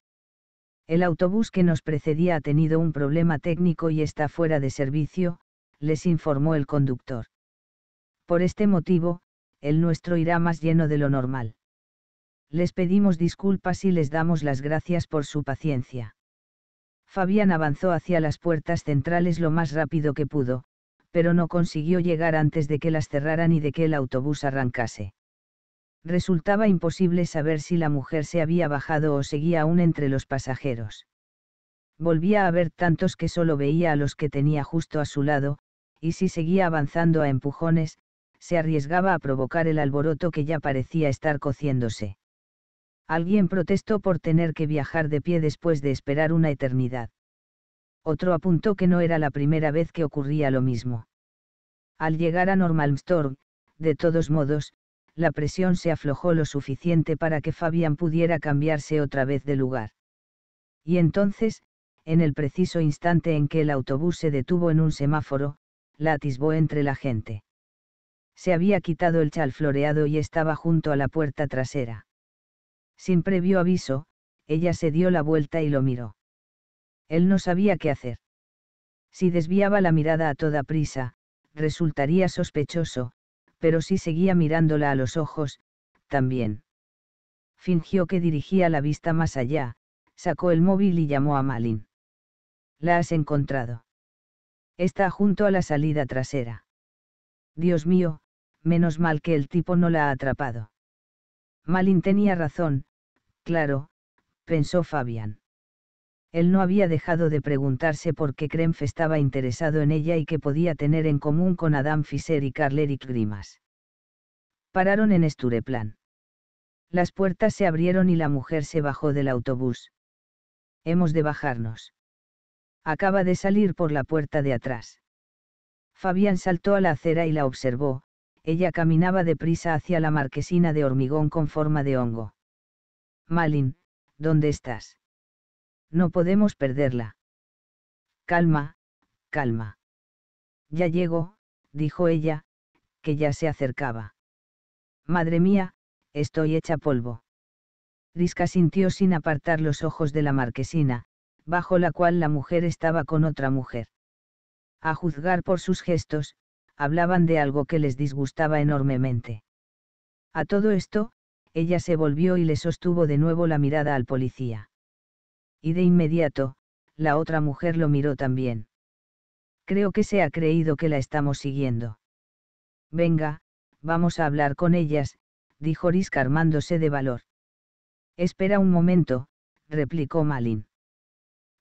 El autobús que nos precedía ha tenido un problema técnico y está fuera de servicio, les informó el conductor. Por este motivo, el nuestro irá más lleno de lo normal. Les pedimos disculpas y les damos las gracias por su paciencia. Fabián avanzó hacia las puertas centrales lo más rápido que pudo, pero no consiguió llegar antes de que las cerraran y de que el autobús arrancase. Resultaba imposible saber si la mujer se había bajado o seguía aún entre los pasajeros. Volvía a ver tantos que solo veía a los que tenía justo a su lado, y si seguía avanzando a empujones, se arriesgaba a provocar el alboroto que ya parecía estar cociéndose. Alguien protestó por tener que viajar de pie después de esperar una eternidad. Otro apuntó que no era la primera vez que ocurría lo mismo. Al llegar a Normalmstorm, de todos modos, la presión se aflojó lo suficiente para que Fabián pudiera cambiarse otra vez de lugar. Y entonces, en el preciso instante en que el autobús se detuvo en un semáforo, la atisbó entre la gente. Se había quitado el chal floreado y estaba junto a la puerta trasera. Sin previo aviso, ella se dio la vuelta y lo miró. Él no sabía qué hacer. Si desviaba la mirada a toda prisa, resultaría sospechoso, pero si seguía mirándola a los ojos, también. Fingió que dirigía la vista más allá, sacó el móvil y llamó a Malin. La has encontrado. Está junto a la salida trasera. Dios mío, menos mal que el tipo no la ha atrapado. Malin tenía razón, claro, pensó Fabián. Él no había dejado de preguntarse por qué Krenf estaba interesado en ella y qué podía tener en común con Adam Fischer y Carl Eric Grimas. Pararon en Estureplan. Las puertas se abrieron y la mujer se bajó del autobús. Hemos de bajarnos. Acaba de salir por la puerta de atrás. Fabián saltó a la acera y la observó, ella caminaba deprisa hacia la marquesina de hormigón con forma de hongo. Malin, ¿dónde estás? No podemos perderla. Calma, calma. Ya llego, dijo ella, que ya se acercaba. Madre mía, estoy hecha polvo. Risca sintió sin apartar los ojos de la marquesina, bajo la cual la mujer estaba con otra mujer. A juzgar por sus gestos, hablaban de algo que les disgustaba enormemente. A todo esto, ella se volvió y le sostuvo de nuevo la mirada al policía. Y de inmediato, la otra mujer lo miró también. Creo que se ha creído que la estamos siguiendo. Venga, vamos a hablar con ellas, dijo Risk armándose de valor. Espera un momento, replicó Malin.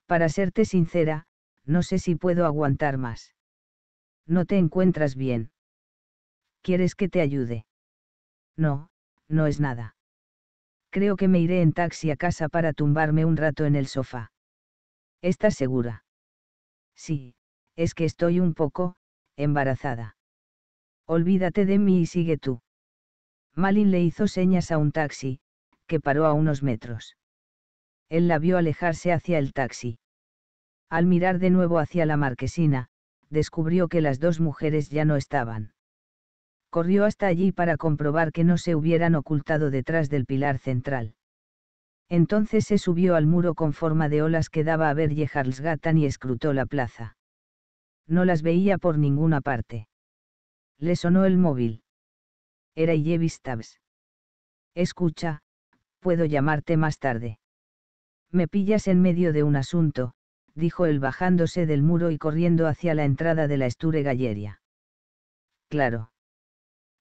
Para serte sincera, no sé si puedo aguantar más. No te encuentras bien. ¿Quieres que te ayude? No, no es nada. Creo que me iré en taxi a casa para tumbarme un rato en el sofá. ¿Estás segura? Sí, es que estoy un poco, embarazada. Olvídate de mí y sigue tú. Malin le hizo señas a un taxi, que paró a unos metros. Él la vio alejarse hacia el taxi. Al mirar de nuevo hacia la marquesina, descubrió que las dos mujeres ya no estaban corrió hasta allí para comprobar que no se hubieran ocultado detrás del pilar central. Entonces se subió al muro con forma de olas que daba a ver Yeharlsgatan y escrutó la plaza. No las veía por ninguna parte. Le sonó el móvil. Era Yevis Escucha, puedo llamarte más tarde. Me pillas en medio de un asunto, dijo él bajándose del muro y corriendo hacia la entrada de la Esture Galleria. Claro.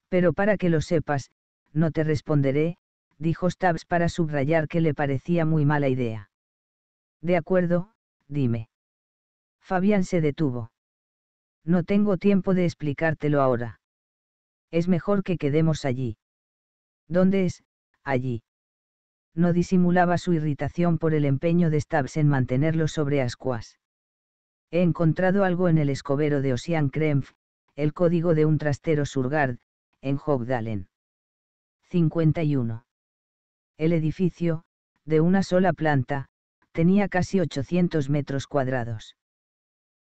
Pero para que lo sepas, no te responderé, dijo Stubbs para subrayar que le parecía muy mala idea. De acuerdo, dime. Fabián se detuvo. No tengo tiempo de explicártelo ahora. Es mejor que quedemos allí. ¿Dónde es, allí? No disimulaba su irritación por el empeño de Stubbs en mantenerlo sobre ascuas. He encontrado algo en el escobero de Ocean Krempf, el código de un trastero Surgard, en Hogdalen. 51. El edificio, de una sola planta, tenía casi 800 metros cuadrados.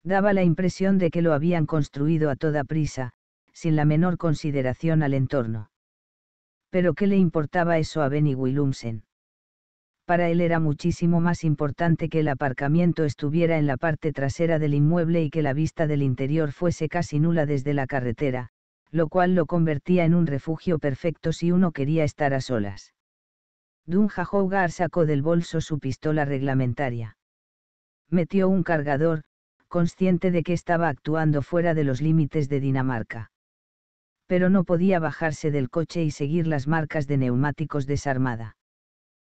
Daba la impresión de que lo habían construido a toda prisa, sin la menor consideración al entorno. Pero ¿qué le importaba eso a Benny Willumsen? Para él era muchísimo más importante que el aparcamiento estuviera en la parte trasera del inmueble y que la vista del interior fuese casi nula desde la carretera, lo cual lo convertía en un refugio perfecto si uno quería estar a solas. Dunja Hougar sacó del bolso su pistola reglamentaria. Metió un cargador, consciente de que estaba actuando fuera de los límites de Dinamarca. Pero no podía bajarse del coche y seguir las marcas de neumáticos desarmada.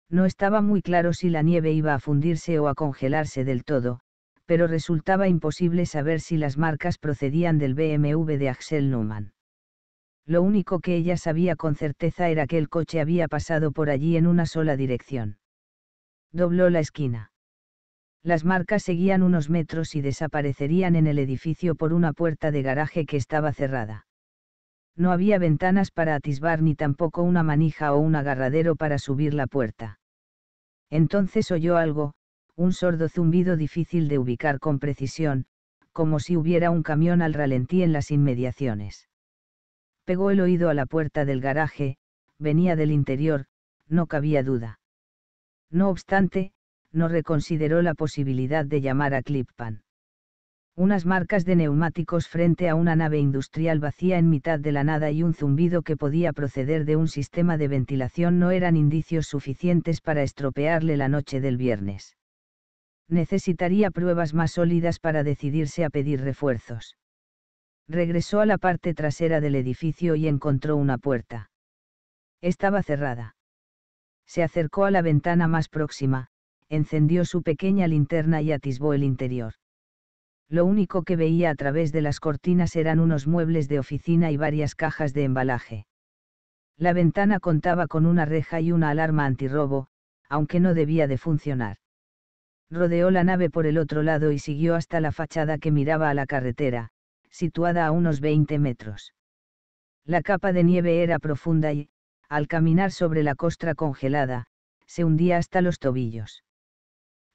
No estaba muy claro si la nieve iba a fundirse o a congelarse del todo, pero resultaba imposible saber si las marcas procedían del BMW de Axel Newman. Lo único que ella sabía con certeza era que el coche había pasado por allí en una sola dirección. Dobló la esquina. Las marcas seguían unos metros y desaparecerían en el edificio por una puerta de garaje que estaba cerrada. No había ventanas para atisbar ni tampoco una manija o un agarradero para subir la puerta. Entonces oyó algo, un sordo zumbido difícil de ubicar con precisión, como si hubiera un camión al ralentí en las inmediaciones. Pegó el oído a la puerta del garaje, venía del interior, no cabía duda. No obstante, no reconsideró la posibilidad de llamar a Clippan. Unas marcas de neumáticos frente a una nave industrial vacía en mitad de la nada y un zumbido que podía proceder de un sistema de ventilación no eran indicios suficientes para estropearle la noche del viernes. Necesitaría pruebas más sólidas para decidirse a pedir refuerzos. Regresó a la parte trasera del edificio y encontró una puerta. Estaba cerrada. Se acercó a la ventana más próxima, encendió su pequeña linterna y atisbó el interior. Lo único que veía a través de las cortinas eran unos muebles de oficina y varias cajas de embalaje. La ventana contaba con una reja y una alarma antirrobo, aunque no debía de funcionar. Rodeó la nave por el otro lado y siguió hasta la fachada que miraba a la carretera, situada a unos 20 metros. La capa de nieve era profunda y, al caminar sobre la costra congelada, se hundía hasta los tobillos.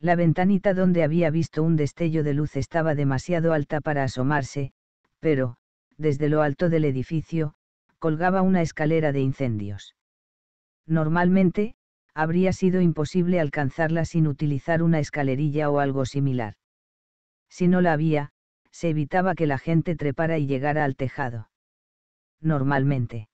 La ventanita donde había visto un destello de luz estaba demasiado alta para asomarse, pero, desde lo alto del edificio, colgaba una escalera de incendios. Normalmente, habría sido imposible alcanzarla sin utilizar una escalerilla o algo similar. Si no la había, se evitaba que la gente trepara y llegara al tejado. Normalmente.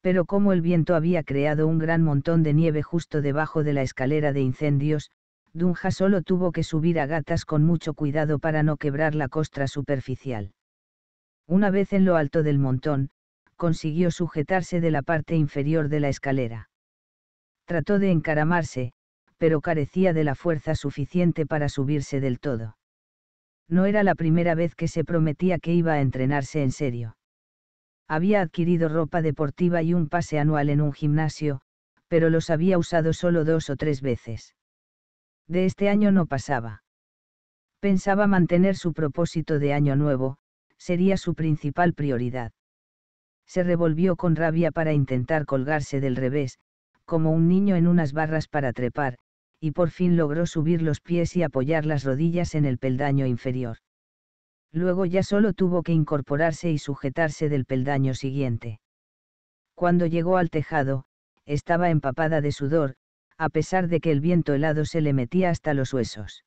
Pero como el viento había creado un gran montón de nieve justo debajo de la escalera de incendios, Dunja solo tuvo que subir a gatas con mucho cuidado para no quebrar la costra superficial. Una vez en lo alto del montón, consiguió sujetarse de la parte inferior de la escalera. Trató de encaramarse, pero carecía de la fuerza suficiente para subirse del todo. No era la primera vez que se prometía que iba a entrenarse en serio. Había adquirido ropa deportiva y un pase anual en un gimnasio, pero los había usado solo dos o tres veces. De este año no pasaba. Pensaba mantener su propósito de año nuevo, sería su principal prioridad. Se revolvió con rabia para intentar colgarse del revés, como un niño en unas barras para trepar, y por fin logró subir los pies y apoyar las rodillas en el peldaño inferior. Luego ya solo tuvo que incorporarse y sujetarse del peldaño siguiente. Cuando llegó al tejado, estaba empapada de sudor, a pesar de que el viento helado se le metía hasta los huesos.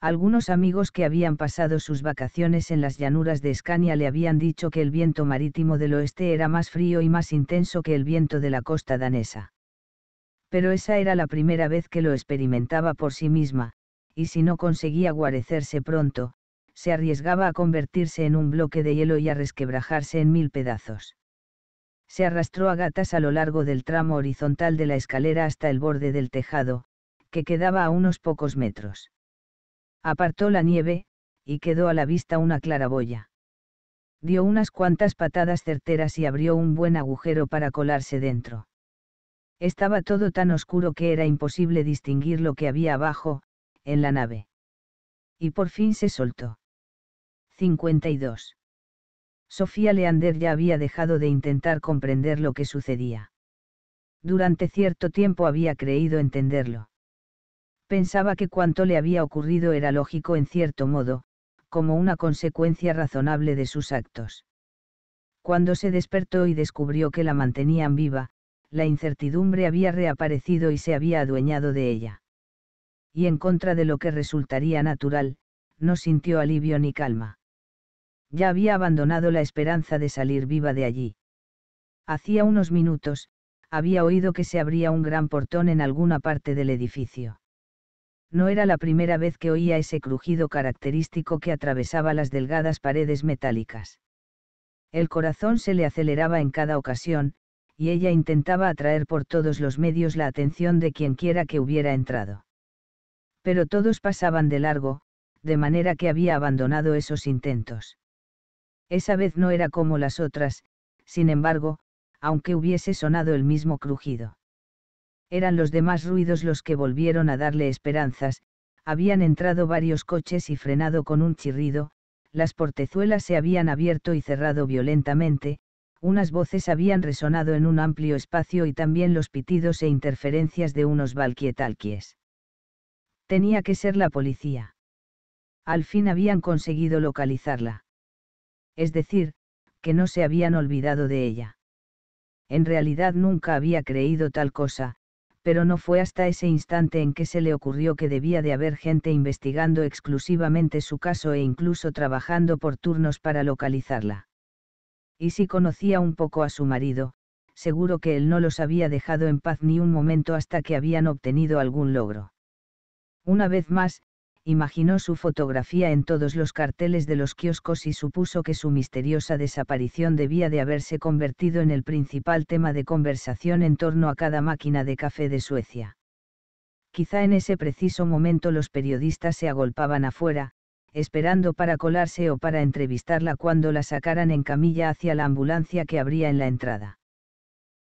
Algunos amigos que habían pasado sus vacaciones en las llanuras de Escania le habían dicho que el viento marítimo del oeste era más frío y más intenso que el viento de la costa danesa. Pero esa era la primera vez que lo experimentaba por sí misma, y si no conseguía guarecerse pronto, se arriesgaba a convertirse en un bloque de hielo y a resquebrajarse en mil pedazos se arrastró a gatas a lo largo del tramo horizontal de la escalera hasta el borde del tejado, que quedaba a unos pocos metros. Apartó la nieve, y quedó a la vista una claraboya. Dio unas cuantas patadas certeras y abrió un buen agujero para colarse dentro. Estaba todo tan oscuro que era imposible distinguir lo que había abajo, en la nave. Y por fin se soltó. 52. Sofía Leander ya había dejado de intentar comprender lo que sucedía. Durante cierto tiempo había creído entenderlo. Pensaba que cuanto le había ocurrido era lógico en cierto modo, como una consecuencia razonable de sus actos. Cuando se despertó y descubrió que la mantenían viva, la incertidumbre había reaparecido y se había adueñado de ella. Y en contra de lo que resultaría natural, no sintió alivio ni calma ya había abandonado la esperanza de salir viva de allí. Hacía unos minutos, había oído que se abría un gran portón en alguna parte del edificio. No era la primera vez que oía ese crujido característico que atravesaba las delgadas paredes metálicas. El corazón se le aceleraba en cada ocasión, y ella intentaba atraer por todos los medios la atención de quienquiera que hubiera entrado. Pero todos pasaban de largo, de manera que había abandonado esos intentos. Esa vez no era como las otras, sin embargo, aunque hubiese sonado el mismo crujido. Eran los demás ruidos los que volvieron a darle esperanzas, habían entrado varios coches y frenado con un chirrido, las portezuelas se habían abierto y cerrado violentamente, unas voces habían resonado en un amplio espacio y también los pitidos e interferencias de unos valquietalquies. Tenía que ser la policía. Al fin habían conseguido localizarla. Es decir, que no se habían olvidado de ella. En realidad nunca había creído tal cosa, pero no fue hasta ese instante en que se le ocurrió que debía de haber gente investigando exclusivamente su caso e incluso trabajando por turnos para localizarla. Y si conocía un poco a su marido, seguro que él no los había dejado en paz ni un momento hasta que habían obtenido algún logro. Una vez más, imaginó su fotografía en todos los carteles de los kioscos y supuso que su misteriosa desaparición debía de haberse convertido en el principal tema de conversación en torno a cada máquina de café de Suecia. Quizá en ese preciso momento los periodistas se agolpaban afuera, esperando para colarse o para entrevistarla cuando la sacaran en camilla hacia la ambulancia que abría en la entrada.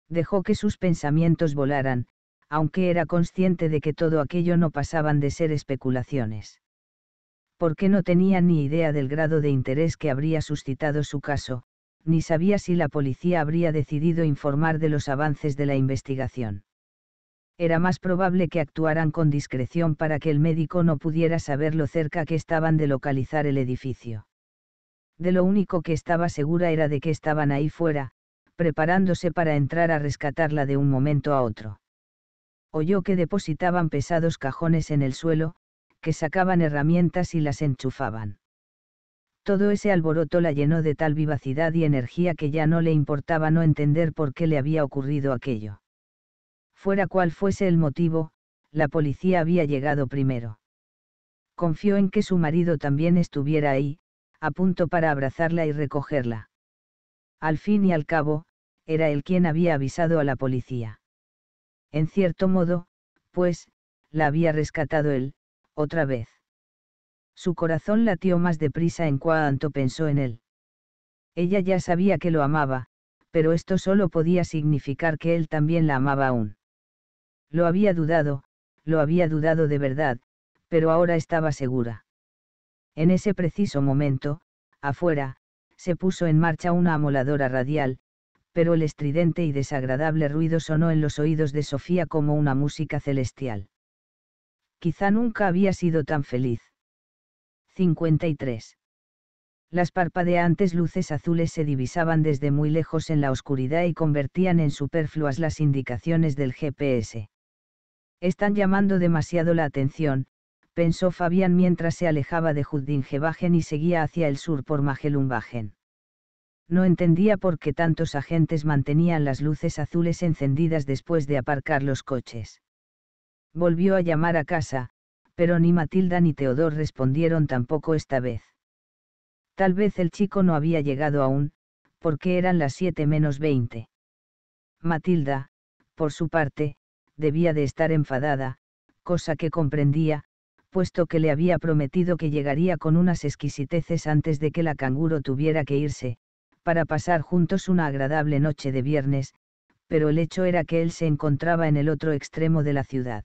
Dejó que sus pensamientos volaran, aunque era consciente de que todo aquello no pasaban de ser especulaciones. Porque no tenía ni idea del grado de interés que habría suscitado su caso, ni sabía si la policía habría decidido informar de los avances de la investigación. Era más probable que actuaran con discreción para que el médico no pudiera saber lo cerca que estaban de localizar el edificio. De lo único que estaba segura era de que estaban ahí fuera, preparándose para entrar a rescatarla de un momento a otro oyó que depositaban pesados cajones en el suelo, que sacaban herramientas y las enchufaban. Todo ese alboroto la llenó de tal vivacidad y energía que ya no le importaba no entender por qué le había ocurrido aquello. Fuera cual fuese el motivo, la policía había llegado primero. Confió en que su marido también estuviera ahí, a punto para abrazarla y recogerla. Al fin y al cabo, era él quien había avisado a la policía en cierto modo, pues, la había rescatado él, otra vez. Su corazón latió más deprisa en cuanto pensó en él. Ella ya sabía que lo amaba, pero esto solo podía significar que él también la amaba aún. Lo había dudado, lo había dudado de verdad, pero ahora estaba segura. En ese preciso momento, afuera, se puso en marcha una amoladora radial, pero el estridente y desagradable ruido sonó en los oídos de Sofía como una música celestial. Quizá nunca había sido tan feliz. 53. Las parpadeantes luces azules se divisaban desde muy lejos en la oscuridad y convertían en superfluas las indicaciones del GPS. Están llamando demasiado la atención, pensó Fabián mientras se alejaba de Juddingewagen y seguía hacia el sur por Magelunwagen no entendía por qué tantos agentes mantenían las luces azules encendidas después de aparcar los coches. Volvió a llamar a casa, pero ni Matilda ni Teodor respondieron tampoco esta vez. Tal vez el chico no había llegado aún, porque eran las siete menos veinte. Matilda, por su parte, debía de estar enfadada, cosa que comprendía, puesto que le había prometido que llegaría con unas exquisiteces antes de que la canguro tuviera que irse, para pasar juntos una agradable noche de viernes, pero el hecho era que él se encontraba en el otro extremo de la ciudad.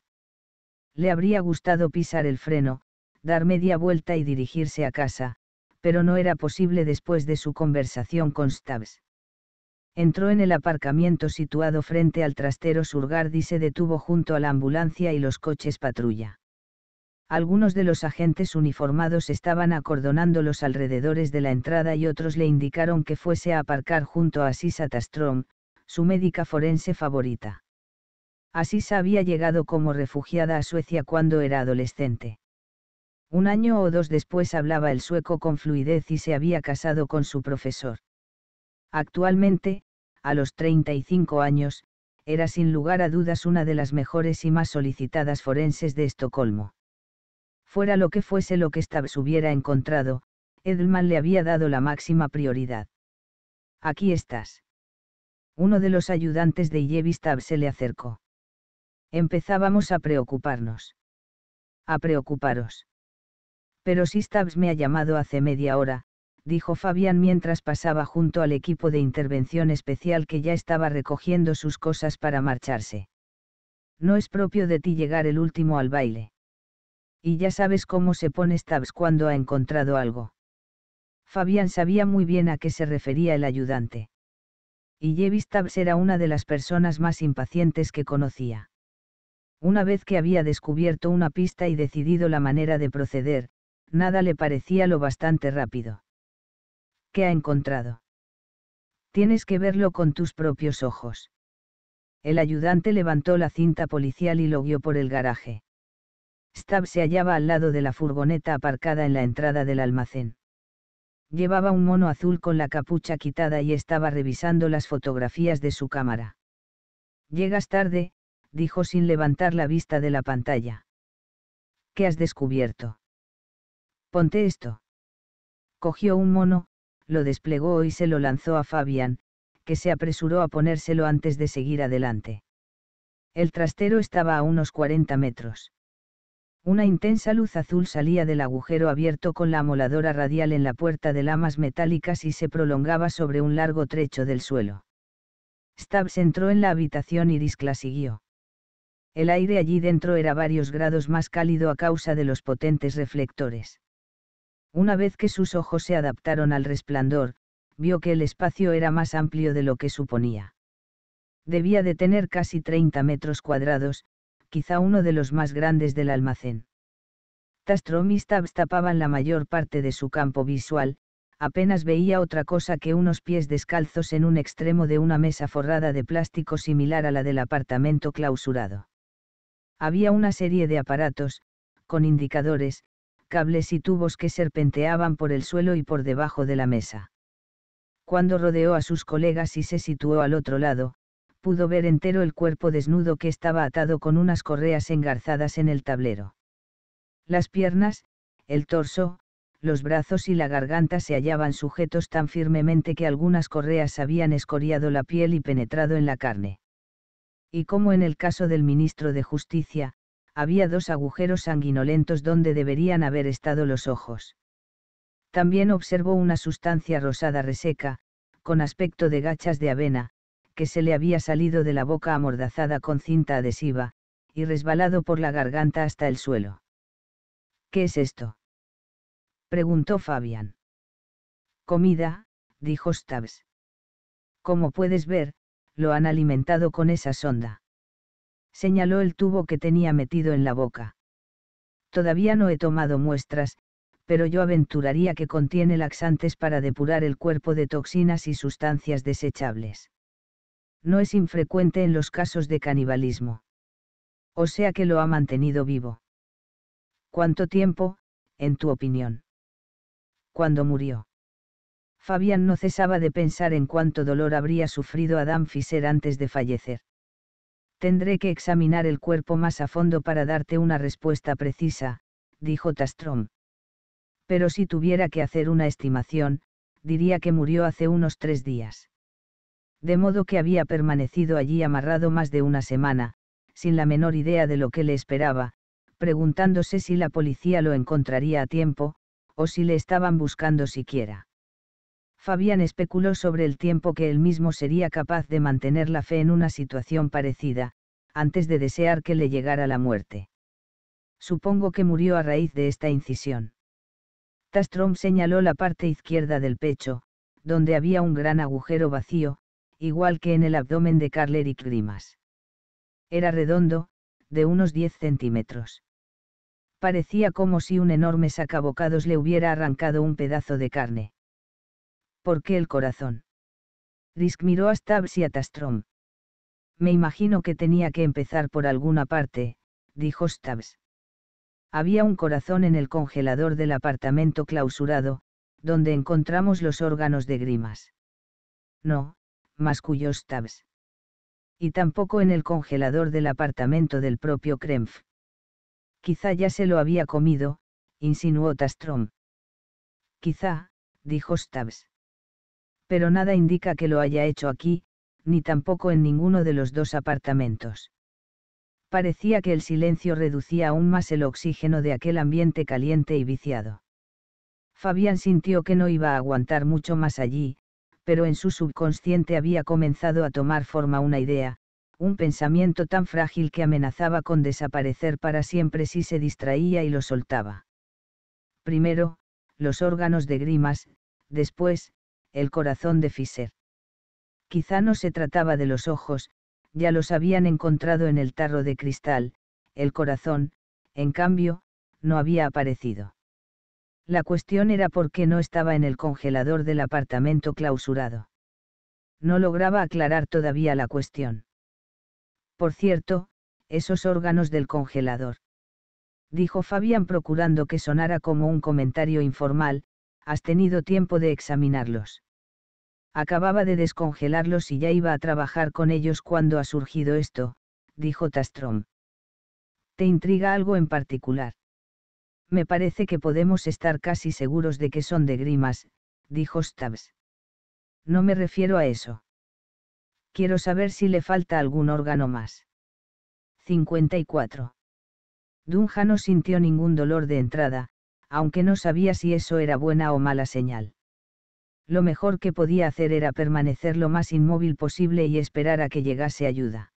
Le habría gustado pisar el freno, dar media vuelta y dirigirse a casa, pero no era posible después de su conversación con Stubbs. Entró en el aparcamiento situado frente al trastero Surgard y se detuvo junto a la ambulancia y los coches patrulla. Algunos de los agentes uniformados estaban acordonando los alrededores de la entrada y otros le indicaron que fuese a aparcar junto a Sisa Tastrom, su médica forense favorita. Asisa había llegado como refugiada a Suecia cuando era adolescente. Un año o dos después hablaba el sueco con fluidez y se había casado con su profesor. Actualmente, a los 35 años, era sin lugar a dudas una de las mejores y más solicitadas forenses de Estocolmo. Fuera lo que fuese lo que Stubbs hubiera encontrado, Edelman le había dado la máxima prioridad. Aquí estás. Uno de los ayudantes de Yevi Stubbs se le acercó. Empezábamos a preocuparnos. A preocuparos. Pero si Stubbs me ha llamado hace media hora, dijo Fabián mientras pasaba junto al equipo de intervención especial que ya estaba recogiendo sus cosas para marcharse. No es propio de ti llegar el último al baile. Y ya sabes cómo se pone Stabs cuando ha encontrado algo. Fabián sabía muy bien a qué se refería el ayudante. Y Jevi Stabs era una de las personas más impacientes que conocía. Una vez que había descubierto una pista y decidido la manera de proceder, nada le parecía lo bastante rápido. ¿Qué ha encontrado? Tienes que verlo con tus propios ojos. El ayudante levantó la cinta policial y lo guió por el garaje. Stab se hallaba al lado de la furgoneta aparcada en la entrada del almacén. Llevaba un mono azul con la capucha quitada y estaba revisando las fotografías de su cámara. Llegas tarde, dijo sin levantar la vista de la pantalla. ¿Qué has descubierto? Ponte esto. Cogió un mono, lo desplegó y se lo lanzó a Fabián, que se apresuró a ponérselo antes de seguir adelante. El trastero estaba a unos 40 metros. Una intensa luz azul salía del agujero abierto con la amoladora radial en la puerta de lamas metálicas y se prolongaba sobre un largo trecho del suelo. Stubbs entró en la habitación y Disk la siguió. El aire allí dentro era varios grados más cálido a causa de los potentes reflectores. Una vez que sus ojos se adaptaron al resplandor, vio que el espacio era más amplio de lo que suponía. Debía de tener casi 30 metros cuadrados, quizá uno de los más grandes del almacén. Tastrom y Stabs tapaban la mayor parte de su campo visual, apenas veía otra cosa que unos pies descalzos en un extremo de una mesa forrada de plástico similar a la del apartamento clausurado. Había una serie de aparatos, con indicadores, cables y tubos que serpenteaban por el suelo y por debajo de la mesa. Cuando rodeó a sus colegas y se situó al otro lado, pudo ver entero el cuerpo desnudo que estaba atado con unas correas engarzadas en el tablero. Las piernas, el torso, los brazos y la garganta se hallaban sujetos tan firmemente que algunas correas habían escoriado la piel y penetrado en la carne. Y como en el caso del ministro de Justicia, había dos agujeros sanguinolentos donde deberían haber estado los ojos. También observó una sustancia rosada reseca, con aspecto de gachas de avena, que se le había salido de la boca amordazada con cinta adhesiva, y resbalado por la garganta hasta el suelo. ¿Qué es esto? preguntó Fabián. Comida, dijo Stubbs. Como puedes ver, lo han alimentado con esa sonda. Señaló el tubo que tenía metido en la boca. Todavía no he tomado muestras, pero yo aventuraría que contiene laxantes para depurar el cuerpo de toxinas y sustancias desechables no es infrecuente en los casos de canibalismo. O sea que lo ha mantenido vivo. ¿Cuánto tiempo, en tu opinión? ¿Cuándo murió? Fabián no cesaba de pensar en cuánto dolor habría sufrido Adam Fisher antes de fallecer. Tendré que examinar el cuerpo más a fondo para darte una respuesta precisa, dijo Tastrom. Pero si tuviera que hacer una estimación, diría que murió hace unos tres días de modo que había permanecido allí amarrado más de una semana, sin la menor idea de lo que le esperaba, preguntándose si la policía lo encontraría a tiempo, o si le estaban buscando siquiera. Fabián especuló sobre el tiempo que él mismo sería capaz de mantener la fe en una situación parecida, antes de desear que le llegara la muerte. Supongo que murió a raíz de esta incisión. Tastrom señaló la parte izquierda del pecho, donde había un gran agujero vacío, igual que en el abdomen de Carl Eric Grimas. Era redondo, de unos 10 centímetros. Parecía como si un enorme sacabocados le hubiera arrancado un pedazo de carne. ¿Por qué el corazón? Risk miró a Stubbs y a Tastrom. Me imagino que tenía que empezar por alguna parte, dijo Stubbs. Había un corazón en el congelador del apartamento clausurado, donde encontramos los órganos de Grimas. No, masculló Stubbs. Y tampoco en el congelador del apartamento del propio Krempf. Quizá ya se lo había comido, insinuó Tastrom. Quizá, dijo Stubbs. Pero nada indica que lo haya hecho aquí, ni tampoco en ninguno de los dos apartamentos. Parecía que el silencio reducía aún más el oxígeno de aquel ambiente caliente y viciado. Fabián sintió que no iba a aguantar mucho más allí, pero en su subconsciente había comenzado a tomar forma una idea, un pensamiento tan frágil que amenazaba con desaparecer para siempre si se distraía y lo soltaba. Primero, los órganos de Grimas, después, el corazón de Fischer. Quizá no se trataba de los ojos, ya los habían encontrado en el tarro de cristal, el corazón, en cambio, no había aparecido. La cuestión era por qué no estaba en el congelador del apartamento clausurado. No lograba aclarar todavía la cuestión. Por cierto, esos órganos del congelador. Dijo Fabián procurando que sonara como un comentario informal, has tenido tiempo de examinarlos. Acababa de descongelarlos y ya iba a trabajar con ellos cuando ha surgido esto, dijo Tastrom. ¿Te intriga algo en particular? Me parece que podemos estar casi seguros de que son de grimas, dijo Stubbs. No me refiero a eso. Quiero saber si le falta algún órgano más. 54. Dunja no sintió ningún dolor de entrada, aunque no sabía si eso era buena o mala señal. Lo mejor que podía hacer era permanecer lo más inmóvil posible y esperar a que llegase ayuda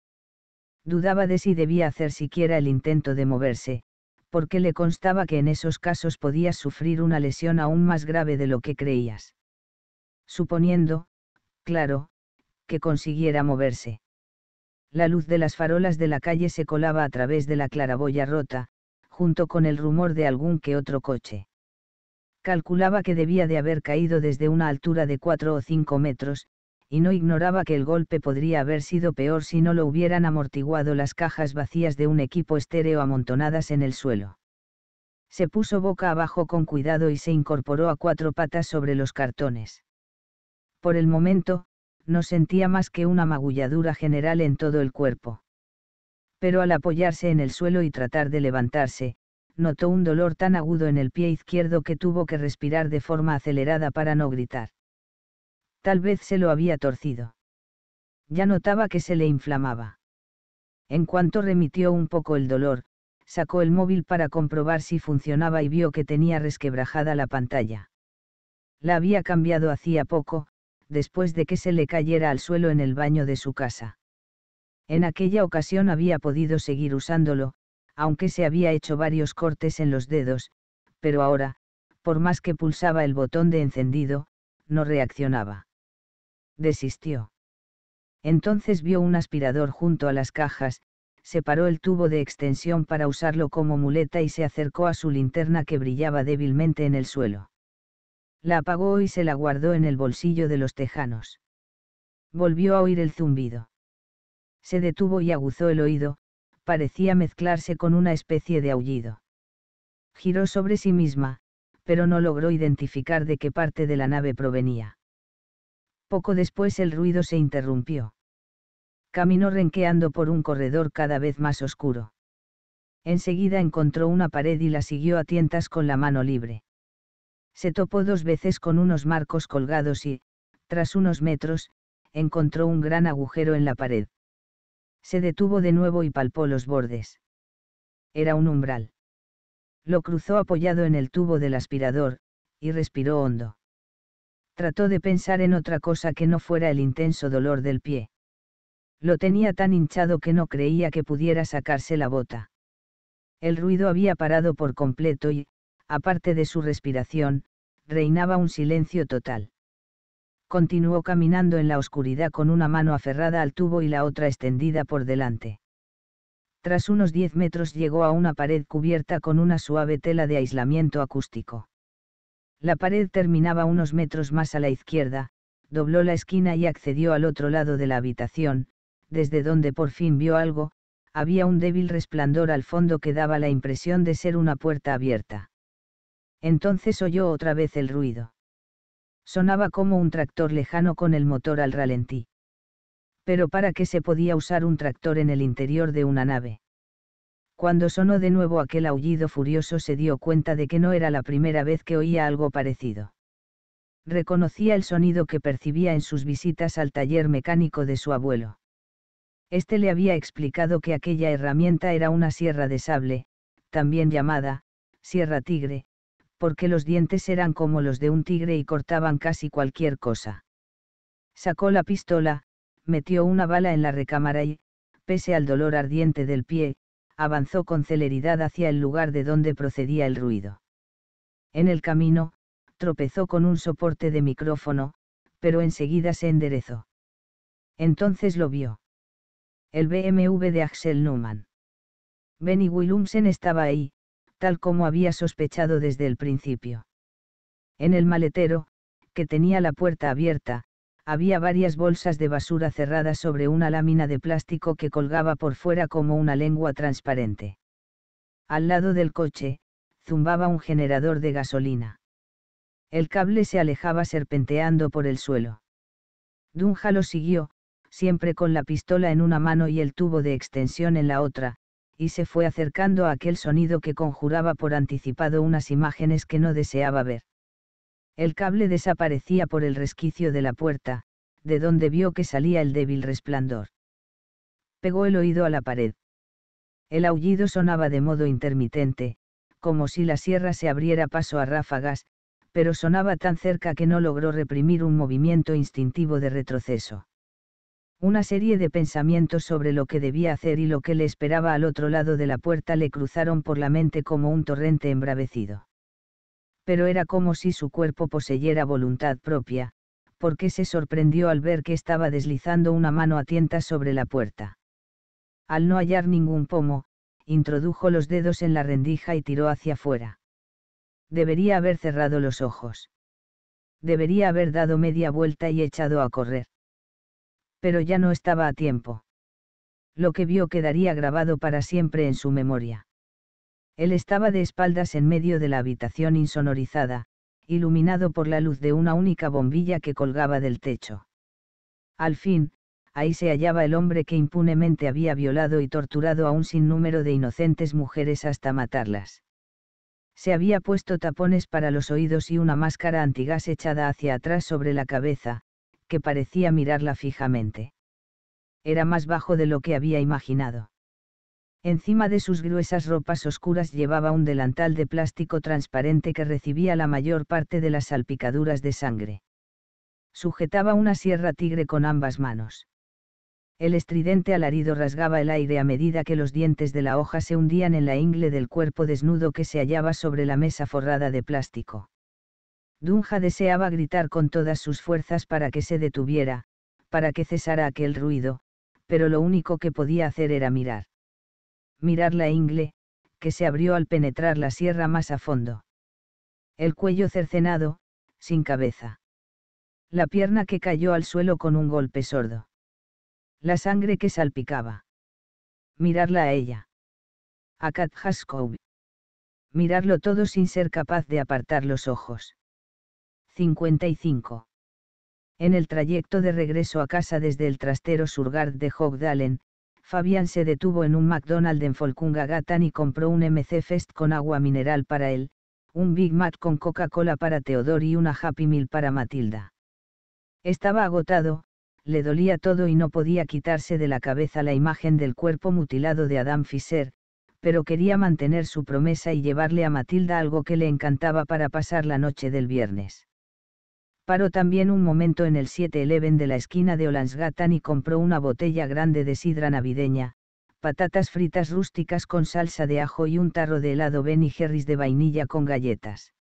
dudaba de si debía hacer siquiera el intento de moverse, porque le constaba que en esos casos podías sufrir una lesión aún más grave de lo que creías. Suponiendo, claro, que consiguiera moverse. La luz de las farolas de la calle se colaba a través de la claraboya rota, junto con el rumor de algún que otro coche. Calculaba que debía de haber caído desde una altura de cuatro o cinco metros, y no ignoraba que el golpe podría haber sido peor si no lo hubieran amortiguado las cajas vacías de un equipo estéreo amontonadas en el suelo. Se puso boca abajo con cuidado y se incorporó a cuatro patas sobre los cartones. Por el momento, no sentía más que una magulladura general en todo el cuerpo. Pero al apoyarse en el suelo y tratar de levantarse, notó un dolor tan agudo en el pie izquierdo que tuvo que respirar de forma acelerada para no gritar. Tal vez se lo había torcido. Ya notaba que se le inflamaba. En cuanto remitió un poco el dolor, sacó el móvil para comprobar si funcionaba y vio que tenía resquebrajada la pantalla. La había cambiado hacía poco, después de que se le cayera al suelo en el baño de su casa. En aquella ocasión había podido seguir usándolo, aunque se había hecho varios cortes en los dedos, pero ahora, por más que pulsaba el botón de encendido, no reaccionaba desistió. Entonces vio un aspirador junto a las cajas, separó el tubo de extensión para usarlo como muleta y se acercó a su linterna que brillaba débilmente en el suelo. La apagó y se la guardó en el bolsillo de los tejanos. Volvió a oír el zumbido. Se detuvo y aguzó el oído, parecía mezclarse con una especie de aullido. Giró sobre sí misma, pero no logró identificar de qué parte de la nave provenía. Poco después el ruido se interrumpió. Caminó renqueando por un corredor cada vez más oscuro. Enseguida encontró una pared y la siguió a tientas con la mano libre. Se topó dos veces con unos marcos colgados y, tras unos metros, encontró un gran agujero en la pared. Se detuvo de nuevo y palpó los bordes. Era un umbral. Lo cruzó apoyado en el tubo del aspirador, y respiró hondo trató de pensar en otra cosa que no fuera el intenso dolor del pie. Lo tenía tan hinchado que no creía que pudiera sacarse la bota. El ruido había parado por completo y, aparte de su respiración, reinaba un silencio total. Continuó caminando en la oscuridad con una mano aferrada al tubo y la otra extendida por delante. Tras unos diez metros llegó a una pared cubierta con una suave tela de aislamiento acústico. La pared terminaba unos metros más a la izquierda, dobló la esquina y accedió al otro lado de la habitación, desde donde por fin vio algo, había un débil resplandor al fondo que daba la impresión de ser una puerta abierta. Entonces oyó otra vez el ruido. Sonaba como un tractor lejano con el motor al ralentí. Pero ¿para qué se podía usar un tractor en el interior de una nave? Cuando sonó de nuevo aquel aullido furioso se dio cuenta de que no era la primera vez que oía algo parecido. Reconocía el sonido que percibía en sus visitas al taller mecánico de su abuelo. Este le había explicado que aquella herramienta era una sierra de sable, también llamada, sierra tigre, porque los dientes eran como los de un tigre y cortaban casi cualquier cosa. Sacó la pistola, metió una bala en la recámara y, pese al dolor ardiente del pie, avanzó con celeridad hacia el lugar de donde procedía el ruido. En el camino, tropezó con un soporte de micrófono, pero enseguida se enderezó. Entonces lo vio. El BMW de Axel Newman. Benny Willumsen estaba ahí, tal como había sospechado desde el principio. En el maletero, que tenía la puerta abierta, había varias bolsas de basura cerradas sobre una lámina de plástico que colgaba por fuera como una lengua transparente. Al lado del coche, zumbaba un generador de gasolina. El cable se alejaba serpenteando por el suelo. Dunja lo siguió, siempre con la pistola en una mano y el tubo de extensión en la otra, y se fue acercando a aquel sonido que conjuraba por anticipado unas imágenes que no deseaba ver. El cable desaparecía por el resquicio de la puerta, de donde vio que salía el débil resplandor. Pegó el oído a la pared. El aullido sonaba de modo intermitente, como si la sierra se abriera paso a ráfagas, pero sonaba tan cerca que no logró reprimir un movimiento instintivo de retroceso. Una serie de pensamientos sobre lo que debía hacer y lo que le esperaba al otro lado de la puerta le cruzaron por la mente como un torrente embravecido pero era como si su cuerpo poseyera voluntad propia, porque se sorprendió al ver que estaba deslizando una mano a tientas sobre la puerta. Al no hallar ningún pomo, introdujo los dedos en la rendija y tiró hacia afuera. Debería haber cerrado los ojos. Debería haber dado media vuelta y echado a correr. Pero ya no estaba a tiempo. Lo que vio quedaría grabado para siempre en su memoria. Él estaba de espaldas en medio de la habitación insonorizada, iluminado por la luz de una única bombilla que colgaba del techo. Al fin, ahí se hallaba el hombre que impunemente había violado y torturado a un sinnúmero de inocentes mujeres hasta matarlas. Se había puesto tapones para los oídos y una máscara antigás echada hacia atrás sobre la cabeza, que parecía mirarla fijamente. Era más bajo de lo que había imaginado. Encima de sus gruesas ropas oscuras llevaba un delantal de plástico transparente que recibía la mayor parte de las salpicaduras de sangre. Sujetaba una sierra tigre con ambas manos. El estridente alarido rasgaba el aire a medida que los dientes de la hoja se hundían en la ingle del cuerpo desnudo que se hallaba sobre la mesa forrada de plástico. Dunja deseaba gritar con todas sus fuerzas para que se detuviera, para que cesara aquel ruido, pero lo único que podía hacer era mirar mirar la ingle, que se abrió al penetrar la sierra más a fondo. El cuello cercenado, sin cabeza. La pierna que cayó al suelo con un golpe sordo. La sangre que salpicaba. Mirarla a ella. A Kat Haskov. Mirarlo todo sin ser capaz de apartar los ojos. 55. En el trayecto de regreso a casa desde el trastero Surgard de Hogdalen, Fabián se detuvo en un McDonald's en Folkungagatan y compró un MC Fest con agua mineral para él, un Big Mac con Coca-Cola para Teodor y una Happy Meal para Matilda. Estaba agotado, le dolía todo y no podía quitarse de la cabeza la imagen del cuerpo mutilado de Adam Fisher, pero quería mantener su promesa y llevarle a Matilda algo que le encantaba para pasar la noche del viernes. Paró también un momento en el 7-Eleven de la esquina de Olansgatan y compró una botella grande de sidra navideña, patatas fritas rústicas con salsa de ajo y un tarro de helado Ben y Jerry's de vainilla con galletas.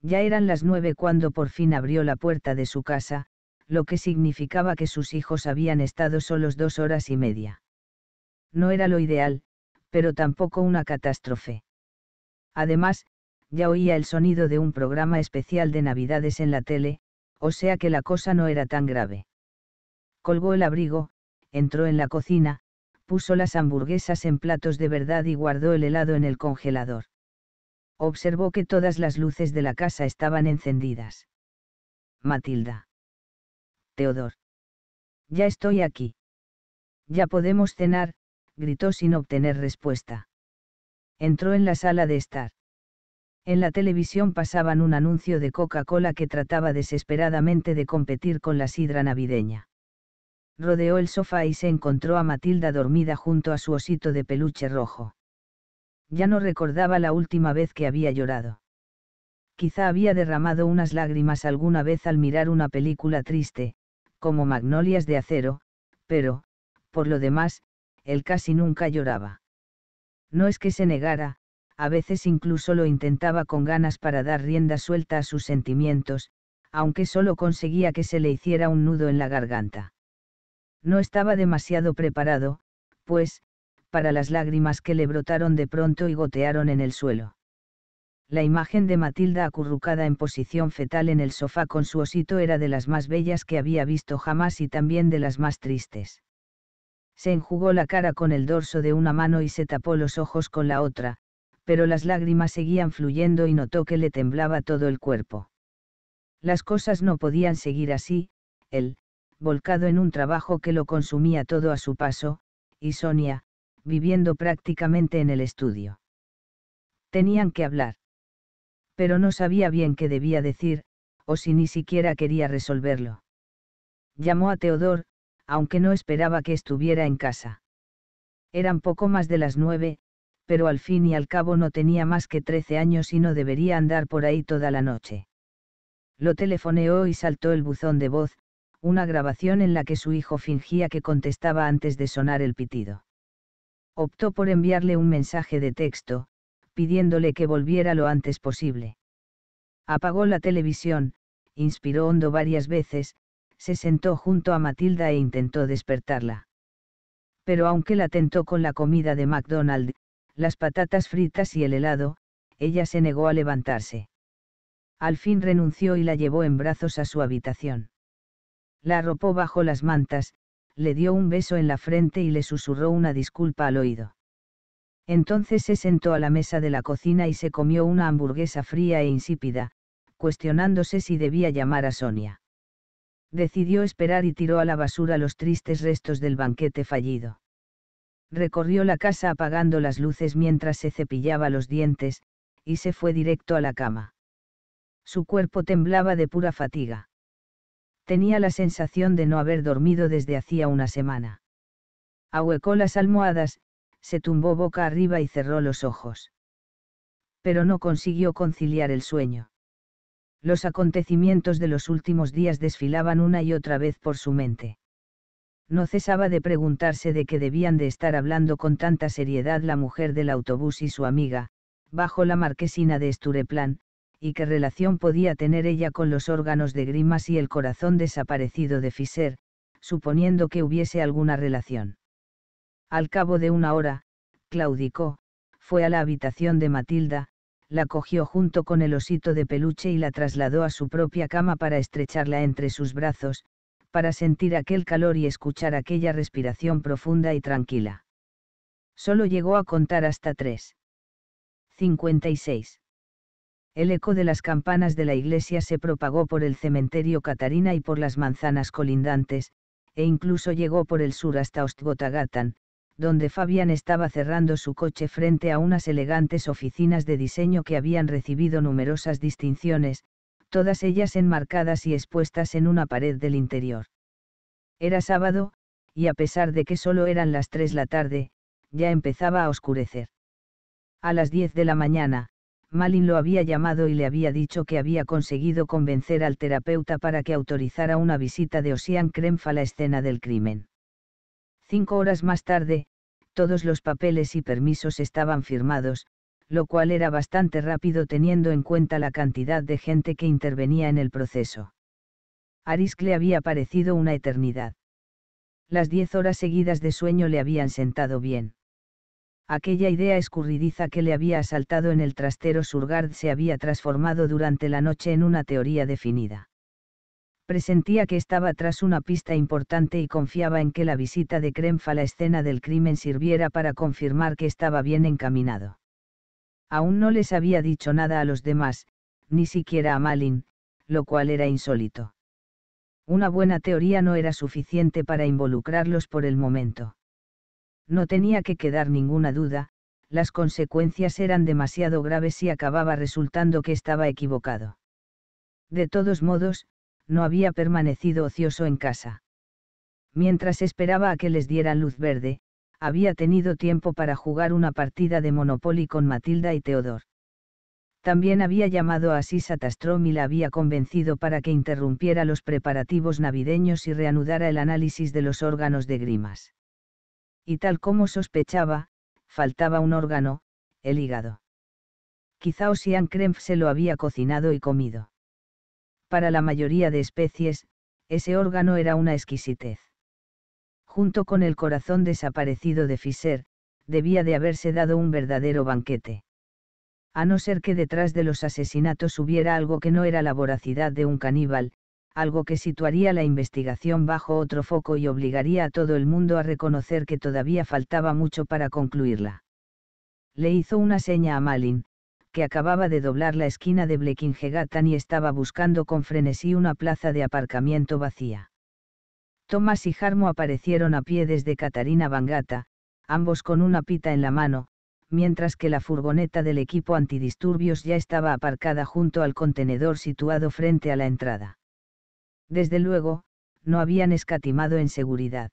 Ya eran las nueve cuando por fin abrió la puerta de su casa, lo que significaba que sus hijos habían estado solos dos horas y media. No era lo ideal, pero tampoco una catástrofe. Además, ya oía el sonido de un programa especial de Navidades en la tele, o sea que la cosa no era tan grave. Colgó el abrigo, entró en la cocina, puso las hamburguesas en platos de verdad y guardó el helado en el congelador. Observó que todas las luces de la casa estaban encendidas. Matilda. Teodor. Ya estoy aquí. Ya podemos cenar, gritó sin obtener respuesta. Entró en la sala de estar. En la televisión pasaban un anuncio de Coca-Cola que trataba desesperadamente de competir con la sidra navideña. Rodeó el sofá y se encontró a Matilda dormida junto a su osito de peluche rojo. Ya no recordaba la última vez que había llorado. Quizá había derramado unas lágrimas alguna vez al mirar una película triste, como Magnolias de acero, pero, por lo demás, él casi nunca lloraba. No es que se negara, a veces incluso lo intentaba con ganas para dar rienda suelta a sus sentimientos, aunque solo conseguía que se le hiciera un nudo en la garganta. No estaba demasiado preparado, pues, para las lágrimas que le brotaron de pronto y gotearon en el suelo. La imagen de Matilda acurrucada en posición fetal en el sofá con su osito era de las más bellas que había visto jamás y también de las más tristes. Se enjugó la cara con el dorso de una mano y se tapó los ojos con la otra, pero las lágrimas seguían fluyendo y notó que le temblaba todo el cuerpo. Las cosas no podían seguir así, él, volcado en un trabajo que lo consumía todo a su paso, y Sonia, viviendo prácticamente en el estudio. Tenían que hablar pero no sabía bien qué debía decir, o si ni siquiera quería resolverlo. Llamó a Teodor, aunque no esperaba que estuviera en casa. Eran poco más de las nueve, pero al fin y al cabo no tenía más que trece años y no debería andar por ahí toda la noche. Lo telefoneó y saltó el buzón de voz, una grabación en la que su hijo fingía que contestaba antes de sonar el pitido. Optó por enviarle un mensaje de texto, pidiéndole que volviera lo antes posible. Apagó la televisión, inspiró hondo varias veces, se sentó junto a Matilda e intentó despertarla. Pero aunque la tentó con la comida de McDonald's, las patatas fritas y el helado, ella se negó a levantarse. Al fin renunció y la llevó en brazos a su habitación. La arropó bajo las mantas, le dio un beso en la frente y le susurró una disculpa al oído. Entonces se sentó a la mesa de la cocina y se comió una hamburguesa fría e insípida, cuestionándose si debía llamar a Sonia. Decidió esperar y tiró a la basura los tristes restos del banquete fallido. Recorrió la casa apagando las luces mientras se cepillaba los dientes, y se fue directo a la cama. Su cuerpo temblaba de pura fatiga. Tenía la sensación de no haber dormido desde hacía una semana. Ahuecó las almohadas, se tumbó boca arriba y cerró los ojos. Pero no consiguió conciliar el sueño. Los acontecimientos de los últimos días desfilaban una y otra vez por su mente. No cesaba de preguntarse de qué debían de estar hablando con tanta seriedad la mujer del autobús y su amiga, bajo la marquesina de Estureplan, y qué relación podía tener ella con los órganos de Grimas y el corazón desaparecido de Fischer, suponiendo que hubiese alguna relación. Al cabo de una hora, claudicó, fue a la habitación de Matilda, la cogió junto con el osito de peluche y la trasladó a su propia cama para estrecharla entre sus brazos, para sentir aquel calor y escuchar aquella respiración profunda y tranquila. Solo llegó a contar hasta tres. 56. El eco de las campanas de la iglesia se propagó por el cementerio Catarina y por las manzanas colindantes, e incluso llegó por el sur hasta Ostgotagatan, donde Fabián estaba cerrando su coche frente a unas elegantes oficinas de diseño que habían recibido numerosas distinciones, todas ellas enmarcadas y expuestas en una pared del interior. Era sábado, y a pesar de que solo eran las tres la tarde, ya empezaba a oscurecer. A las diez de la mañana, Malin lo había llamado y le había dicho que había conseguido convencer al terapeuta para que autorizara una visita de Ocean Krempf a la escena del crimen. Cinco horas más tarde, todos los papeles y permisos estaban firmados, lo cual era bastante rápido teniendo en cuenta la cantidad de gente que intervenía en el proceso. Arisk le había parecido una eternidad. Las diez horas seguidas de sueño le habían sentado bien. Aquella idea escurridiza que le había asaltado en el trastero Surgard se había transformado durante la noche en una teoría definida presentía que estaba tras una pista importante y confiaba en que la visita de Krempf a la escena del crimen sirviera para confirmar que estaba bien encaminado. Aún no les había dicho nada a los demás, ni siquiera a Malin, lo cual era insólito. Una buena teoría no era suficiente para involucrarlos por el momento. No tenía que quedar ninguna duda, las consecuencias eran demasiado graves y acababa resultando que estaba equivocado. De todos modos, no había permanecido ocioso en casa. Mientras esperaba a que les dieran luz verde, había tenido tiempo para jugar una partida de Monopoly con Matilda y Teodor. También había llamado a Sisa Tastrom y la había convencido para que interrumpiera los preparativos navideños y reanudara el análisis de los órganos de Grimas. Y tal como sospechaba, faltaba un órgano, el hígado. Quizá Ossian Krempf se lo había cocinado y comido. Para la mayoría de especies, ese órgano era una exquisitez. Junto con el corazón desaparecido de Fischer, debía de haberse dado un verdadero banquete a no ser que detrás de los asesinatos hubiera algo que no era la voracidad de un caníbal, algo que situaría la investigación bajo otro foco y obligaría a todo el mundo a reconocer que todavía faltaba mucho para concluirla. Le hizo una seña a Malin, que acababa de doblar la esquina de Blekingegatan y estaba buscando con frenesí una plaza de aparcamiento vacía. Thomas y Harmo aparecieron a pie desde Catarina Bangata, ambos con una pita en la mano, mientras que la furgoneta del equipo antidisturbios ya estaba aparcada junto al contenedor situado frente a la entrada. Desde luego, no habían escatimado en seguridad.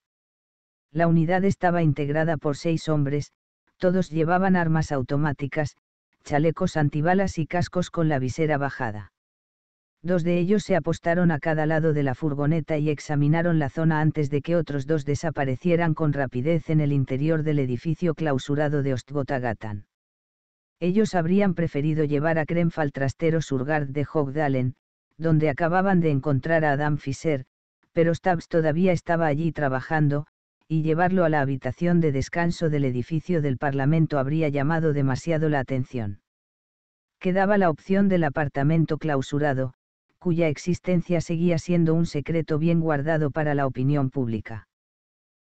La unidad estaba integrada por seis hombres, todos llevaban armas automáticas, chalecos antibalas y cascos con la visera bajada. Dos de ellos se apostaron a cada lado de la furgoneta y examinaron la zona antes de que otros dos desaparecieran con rapidez en el interior del edificio clausurado de Ostgotagatan. Ellos habrían preferido llevar a Krempf al trastero Surgard de Hogdalen, donde acababan de encontrar a Adam Fischer, pero Stubbs todavía estaba allí trabajando, y llevarlo a la habitación de descanso del edificio del Parlamento habría llamado demasiado la atención. Quedaba la opción del apartamento clausurado, cuya existencia seguía siendo un secreto bien guardado para la opinión pública.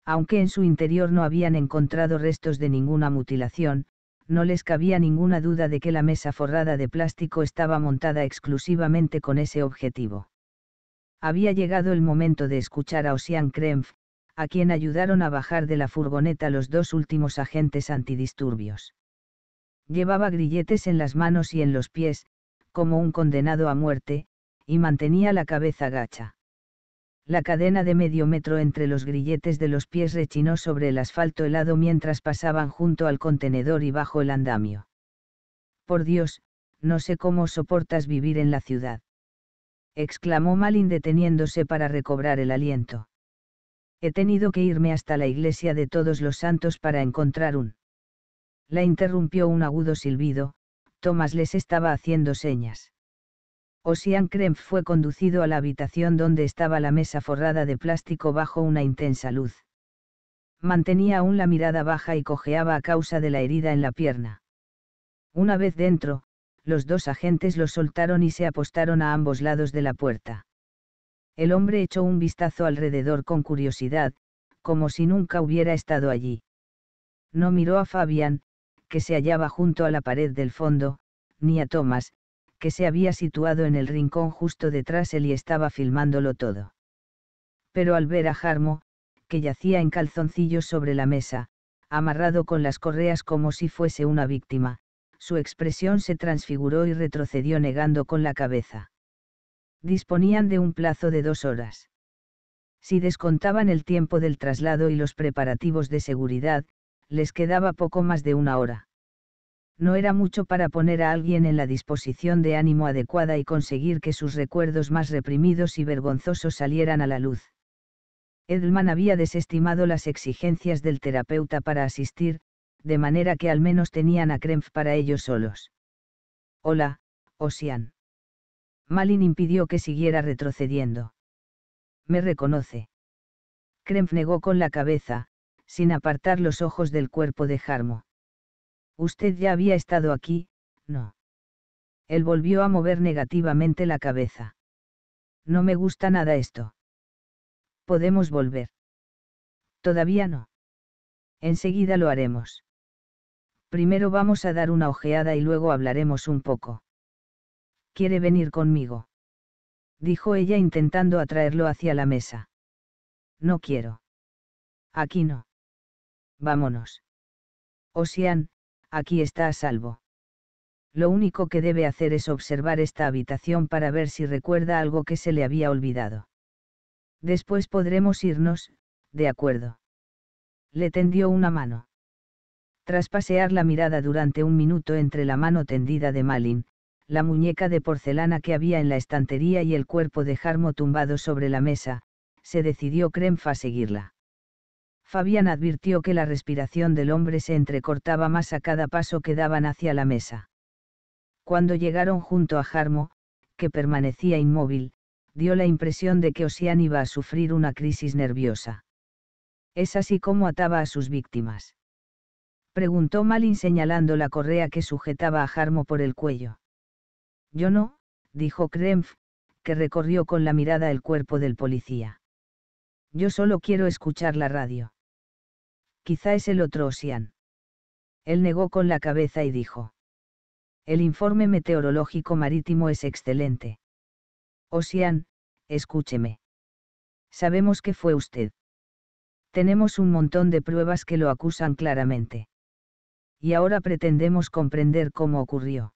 Aunque en su interior no habían encontrado restos de ninguna mutilación, no les cabía ninguna duda de que la mesa forrada de plástico estaba montada exclusivamente con ese objetivo. Había llegado el momento de escuchar a Ossian Krempf, a quien ayudaron a bajar de la furgoneta los dos últimos agentes antidisturbios. Llevaba grilletes en las manos y en los pies, como un condenado a muerte, y mantenía la cabeza gacha. La cadena de medio metro entre los grilletes de los pies rechinó sobre el asfalto helado mientras pasaban junto al contenedor y bajo el andamio. Por Dios, no sé cómo soportas vivir en la ciudad. exclamó Malin deteniéndose para recobrar el aliento. He tenido que irme hasta la iglesia de todos los santos para encontrar un. La interrumpió un agudo silbido, Tomás les estaba haciendo señas. Ossian Krempf fue conducido a la habitación donde estaba la mesa forrada de plástico bajo una intensa luz. Mantenía aún la mirada baja y cojeaba a causa de la herida en la pierna. Una vez dentro, los dos agentes lo soltaron y se apostaron a ambos lados de la puerta. El hombre echó un vistazo alrededor con curiosidad, como si nunca hubiera estado allí. No miró a Fabian, que se hallaba junto a la pared del fondo, ni a Thomas, que se había situado en el rincón justo detrás él y estaba filmándolo todo. Pero al ver a Jarmo, que yacía en calzoncillos sobre la mesa, amarrado con las correas como si fuese una víctima, su expresión se transfiguró y retrocedió negando con la cabeza. Disponían de un plazo de dos horas. Si descontaban el tiempo del traslado y los preparativos de seguridad, les quedaba poco más de una hora no era mucho para poner a alguien en la disposición de ánimo adecuada y conseguir que sus recuerdos más reprimidos y vergonzosos salieran a la luz. Edelman había desestimado las exigencias del terapeuta para asistir, de manera que al menos tenían a Krempf para ellos solos. Hola, Osian. Malin impidió que siguiera retrocediendo. Me reconoce. Krempf negó con la cabeza, sin apartar los ojos del cuerpo de Jarmo. Usted ya había estado aquí, no. Él volvió a mover negativamente la cabeza. No me gusta nada esto. Podemos volver. Todavía no. Enseguida lo haremos. Primero vamos a dar una ojeada y luego hablaremos un poco. ¿Quiere venir conmigo? Dijo ella intentando atraerlo hacia la mesa. No quiero. Aquí no. Vámonos. Osian, aquí está a salvo. Lo único que debe hacer es observar esta habitación para ver si recuerda algo que se le había olvidado. Después podremos irnos, de acuerdo. Le tendió una mano. Tras pasear la mirada durante un minuto entre la mano tendida de Malin, la muñeca de porcelana que había en la estantería y el cuerpo de Jarmo tumbado sobre la mesa, se decidió Krempf a seguirla. Fabián advirtió que la respiración del hombre se entrecortaba más a cada paso que daban hacia la mesa. Cuando llegaron junto a Jarmo, que permanecía inmóvil, dio la impresión de que Osian iba a sufrir una crisis nerviosa. Es así como ataba a sus víctimas. Preguntó Malin señalando la correa que sujetaba a Jarmo por el cuello. Yo no, dijo Krempf, que recorrió con la mirada el cuerpo del policía. Yo solo quiero escuchar la radio. Quizá es el otro Osian. Él negó con la cabeza y dijo. El informe meteorológico marítimo es excelente. Osian, escúcheme. Sabemos que fue usted. Tenemos un montón de pruebas que lo acusan claramente. Y ahora pretendemos comprender cómo ocurrió.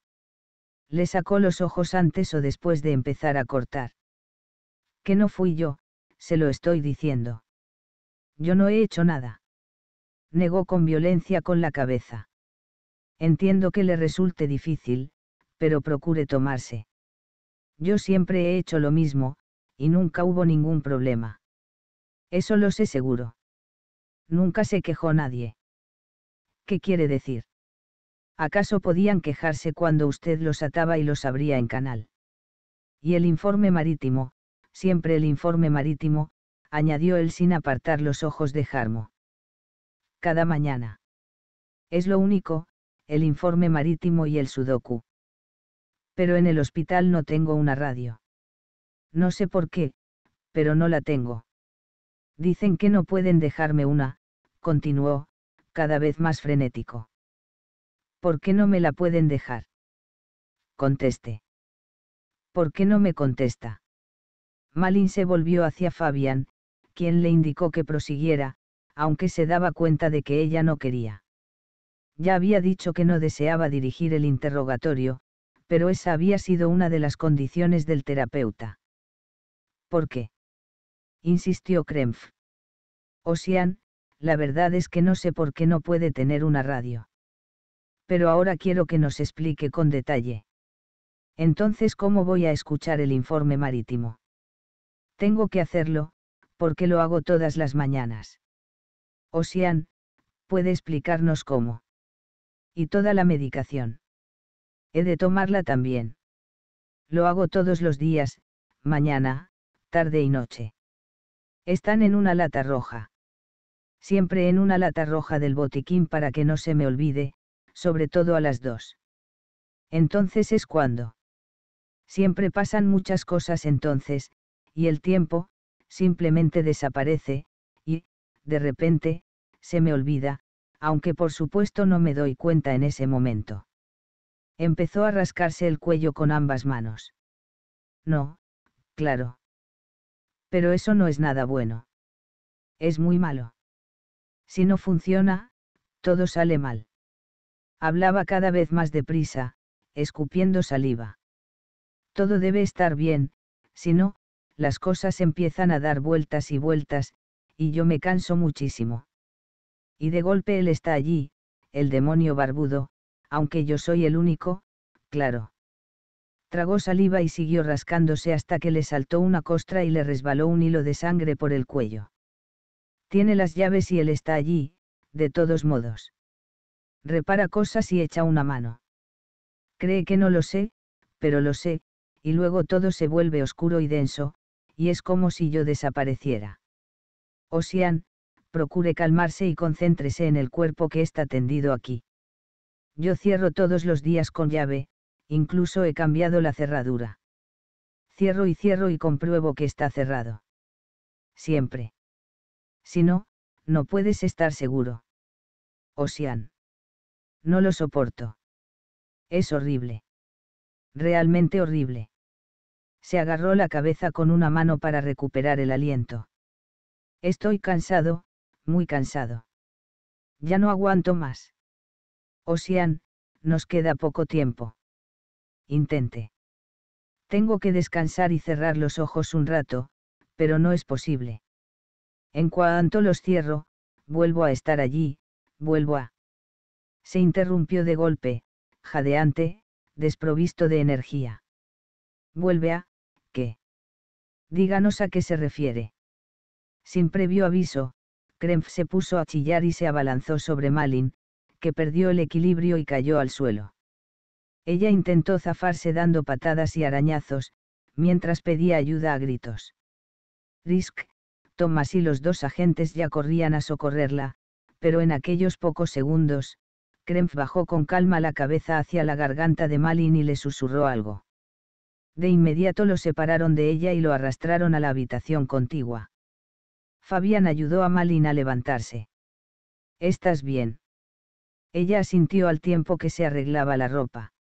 Le sacó los ojos antes o después de empezar a cortar. Que no fui yo, se lo estoy diciendo. Yo no he hecho nada. Negó con violencia con la cabeza. Entiendo que le resulte difícil, pero procure tomarse. Yo siempre he hecho lo mismo, y nunca hubo ningún problema. Eso lo sé seguro. Nunca se quejó nadie. ¿Qué quiere decir? ¿Acaso podían quejarse cuando usted los ataba y los abría en canal? Y el informe marítimo, siempre el informe marítimo, añadió él sin apartar los ojos de Jarmo. Cada mañana. Es lo único, el informe marítimo y el sudoku. Pero en el hospital no tengo una radio. No sé por qué, pero no la tengo. Dicen que no pueden dejarme una, continuó, cada vez más frenético. ¿Por qué no me la pueden dejar? Conteste. ¿Por qué no me contesta? Malin se volvió hacia Fabián, quien le indicó que prosiguiera, aunque se daba cuenta de que ella no quería. Ya había dicho que no deseaba dirigir el interrogatorio, pero esa había sido una de las condiciones del terapeuta. ¿Por qué? insistió Krempf. Osian, la verdad es que no sé por qué no puede tener una radio pero ahora quiero que nos explique con detalle. Entonces, ¿cómo voy a escuchar el informe marítimo? Tengo que hacerlo, porque lo hago todas las mañanas. Osian, ¿puede explicarnos cómo? Y toda la medicación. He de tomarla también. Lo hago todos los días, mañana, tarde y noche. Están en una lata roja. Siempre en una lata roja del botiquín para que no se me olvide, sobre todo a las dos. Entonces es cuando. Siempre pasan muchas cosas entonces, y el tiempo, simplemente desaparece, de repente, se me olvida, aunque por supuesto no me doy cuenta en ese momento. Empezó a rascarse el cuello con ambas manos. No, claro. Pero eso no es nada bueno. Es muy malo. Si no funciona, todo sale mal. Hablaba cada vez más deprisa, escupiendo saliva. Todo debe estar bien, si no, las cosas empiezan a dar vueltas y vueltas, y yo me canso muchísimo. Y de golpe él está allí, el demonio barbudo, aunque yo soy el único, claro. Tragó saliva y siguió rascándose hasta que le saltó una costra y le resbaló un hilo de sangre por el cuello. Tiene las llaves y él está allí, de todos modos repara cosas y echa una mano. Cree que no lo sé, pero lo sé, y luego todo se vuelve oscuro y denso, y es como si yo desapareciera. Osian, procure calmarse y concéntrese en el cuerpo que está tendido aquí. Yo cierro todos los días con llave, incluso he cambiado la cerradura. Cierro y cierro y compruebo que está cerrado. Siempre. Si no, no puedes estar seguro. Osian. No lo soporto. Es horrible. Realmente horrible. Se agarró la cabeza con una mano para recuperar el aliento. Estoy cansado, muy cansado. Ya no aguanto más. Osian, nos queda poco tiempo. Intente. Tengo que descansar y cerrar los ojos un rato, pero no es posible. En cuanto los cierro, vuelvo a estar allí, vuelvo a... Se interrumpió de golpe, jadeante, desprovisto de energía. Vuelve a, ¿qué? Díganos a qué se refiere. Sin previo aviso, Krempf se puso a chillar y se abalanzó sobre Malin, que perdió el equilibrio y cayó al suelo. Ella intentó zafarse dando patadas y arañazos, mientras pedía ayuda a gritos. Risk, Thomas y los dos agentes ya corrían a socorrerla, pero en aquellos pocos segundos, Krempf bajó con calma la cabeza hacia la garganta de Malin y le susurró algo. De inmediato lo separaron de ella y lo arrastraron a la habitación contigua. Fabián ayudó a Malin a levantarse. ¿Estás bien? Ella asintió al tiempo que se arreglaba la ropa.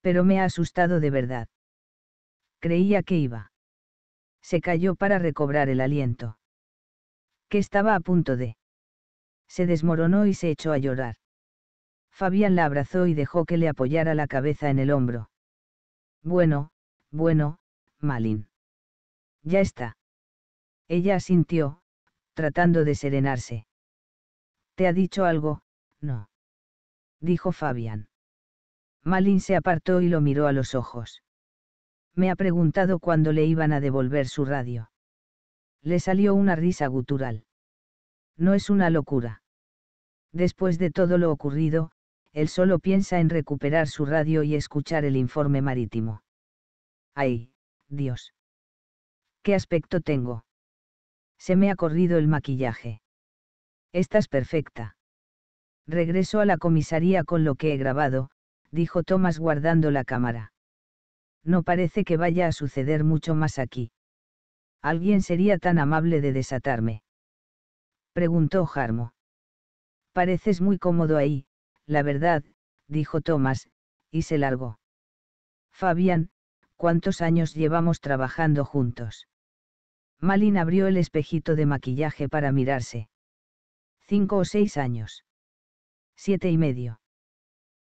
Pero me ha asustado de verdad. Creía que iba. Se cayó para recobrar el aliento. Que estaba a punto de. Se desmoronó y se echó a llorar. Fabián la abrazó y dejó que le apoyara la cabeza en el hombro. Bueno, bueno, Malin. Ya está. Ella asintió, tratando de serenarse. ¿Te ha dicho algo? No. Dijo Fabián. Malin se apartó y lo miró a los ojos. Me ha preguntado cuándo le iban a devolver su radio. Le salió una risa gutural. No es una locura. Después de todo lo ocurrido, él solo piensa en recuperar su radio y escuchar el informe marítimo. ¡Ay, Dios! ¿Qué aspecto tengo? Se me ha corrido el maquillaje. Estás perfecta. Regreso a la comisaría con lo que he grabado, dijo Thomas guardando la cámara. No parece que vaya a suceder mucho más aquí. ¿Alguien sería tan amable de desatarme? Preguntó Jarmo. Pareces muy cómodo ahí, la verdad, dijo Thomas, y se largó. Fabián, ¿cuántos años llevamos trabajando juntos? Malin abrió el espejito de maquillaje para mirarse. Cinco o seis años. Siete y medio.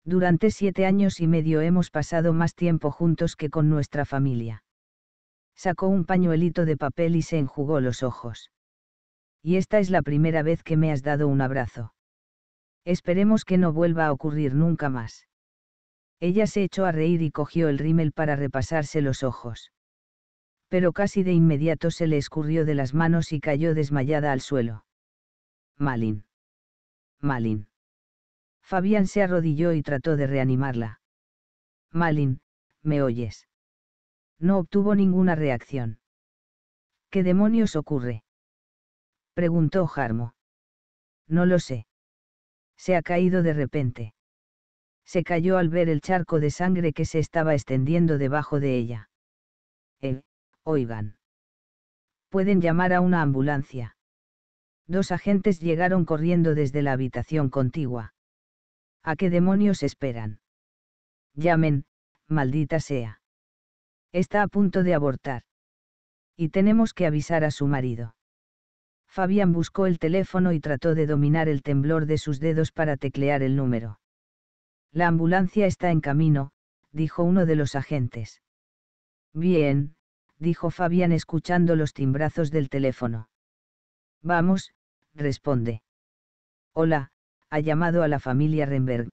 Durante siete años y medio hemos pasado más tiempo juntos que con nuestra familia. Sacó un pañuelito de papel y se enjugó los ojos. Y esta es la primera vez que me has dado un abrazo. Esperemos que no vuelva a ocurrir nunca más. Ella se echó a reír y cogió el rímel para repasarse los ojos. Pero casi de inmediato se le escurrió de las manos y cayó desmayada al suelo. Malin. Malin. Fabián se arrodilló y trató de reanimarla. Malin, ¿me oyes? No obtuvo ninguna reacción. ¿Qué demonios ocurre? Preguntó Jarmo. No lo sé se ha caído de repente. Se cayó al ver el charco de sangre que se estaba extendiendo debajo de ella. Eh, oigan. Pueden llamar a una ambulancia. Dos agentes llegaron corriendo desde la habitación contigua. ¿A qué demonios esperan? Llamen, maldita sea. Está a punto de abortar. Y tenemos que avisar a su marido. Fabián buscó el teléfono y trató de dominar el temblor de sus dedos para teclear el número. La ambulancia está en camino, dijo uno de los agentes. Bien, dijo Fabián escuchando los timbrazos del teléfono. Vamos, responde. Hola, ha llamado a la familia Renberg.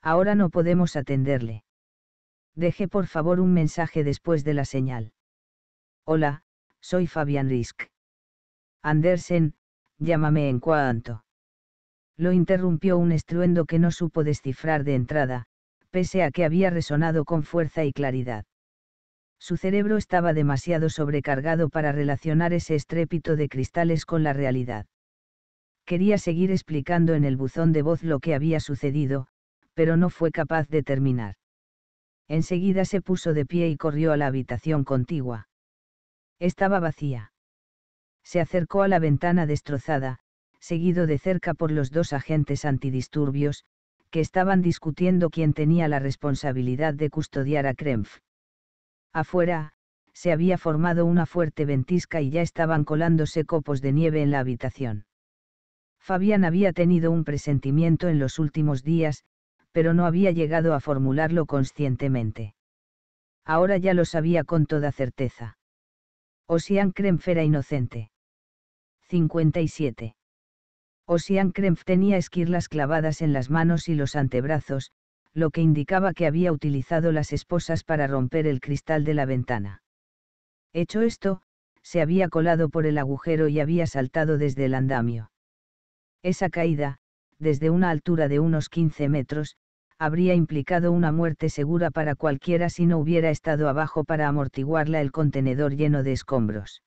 Ahora no podemos atenderle. Deje por favor un mensaje después de la señal. Hola, soy Fabián Risk. Andersen, llámame en cuanto. Lo interrumpió un estruendo que no supo descifrar de entrada, pese a que había resonado con fuerza y claridad. Su cerebro estaba demasiado sobrecargado para relacionar ese estrépito de cristales con la realidad. Quería seguir explicando en el buzón de voz lo que había sucedido, pero no fue capaz de terminar. Enseguida se puso de pie y corrió a la habitación contigua. Estaba vacía se acercó a la ventana destrozada, seguido de cerca por los dos agentes antidisturbios, que estaban discutiendo quién tenía la responsabilidad de custodiar a Krempf. Afuera, se había formado una fuerte ventisca y ya estaban colándose copos de nieve en la habitación. Fabián había tenido un presentimiento en los últimos días, pero no había llegado a formularlo conscientemente. Ahora ya lo sabía con toda certeza. Osian Krempf era inocente. 57. Osian Krempf tenía esquirlas clavadas en las manos y los antebrazos, lo que indicaba que había utilizado las esposas para romper el cristal de la ventana. Hecho esto, se había colado por el agujero y había saltado desde el andamio. Esa caída, desde una altura de unos 15 metros, habría implicado una muerte segura para cualquiera si no hubiera estado abajo para amortiguarla el contenedor lleno de escombros.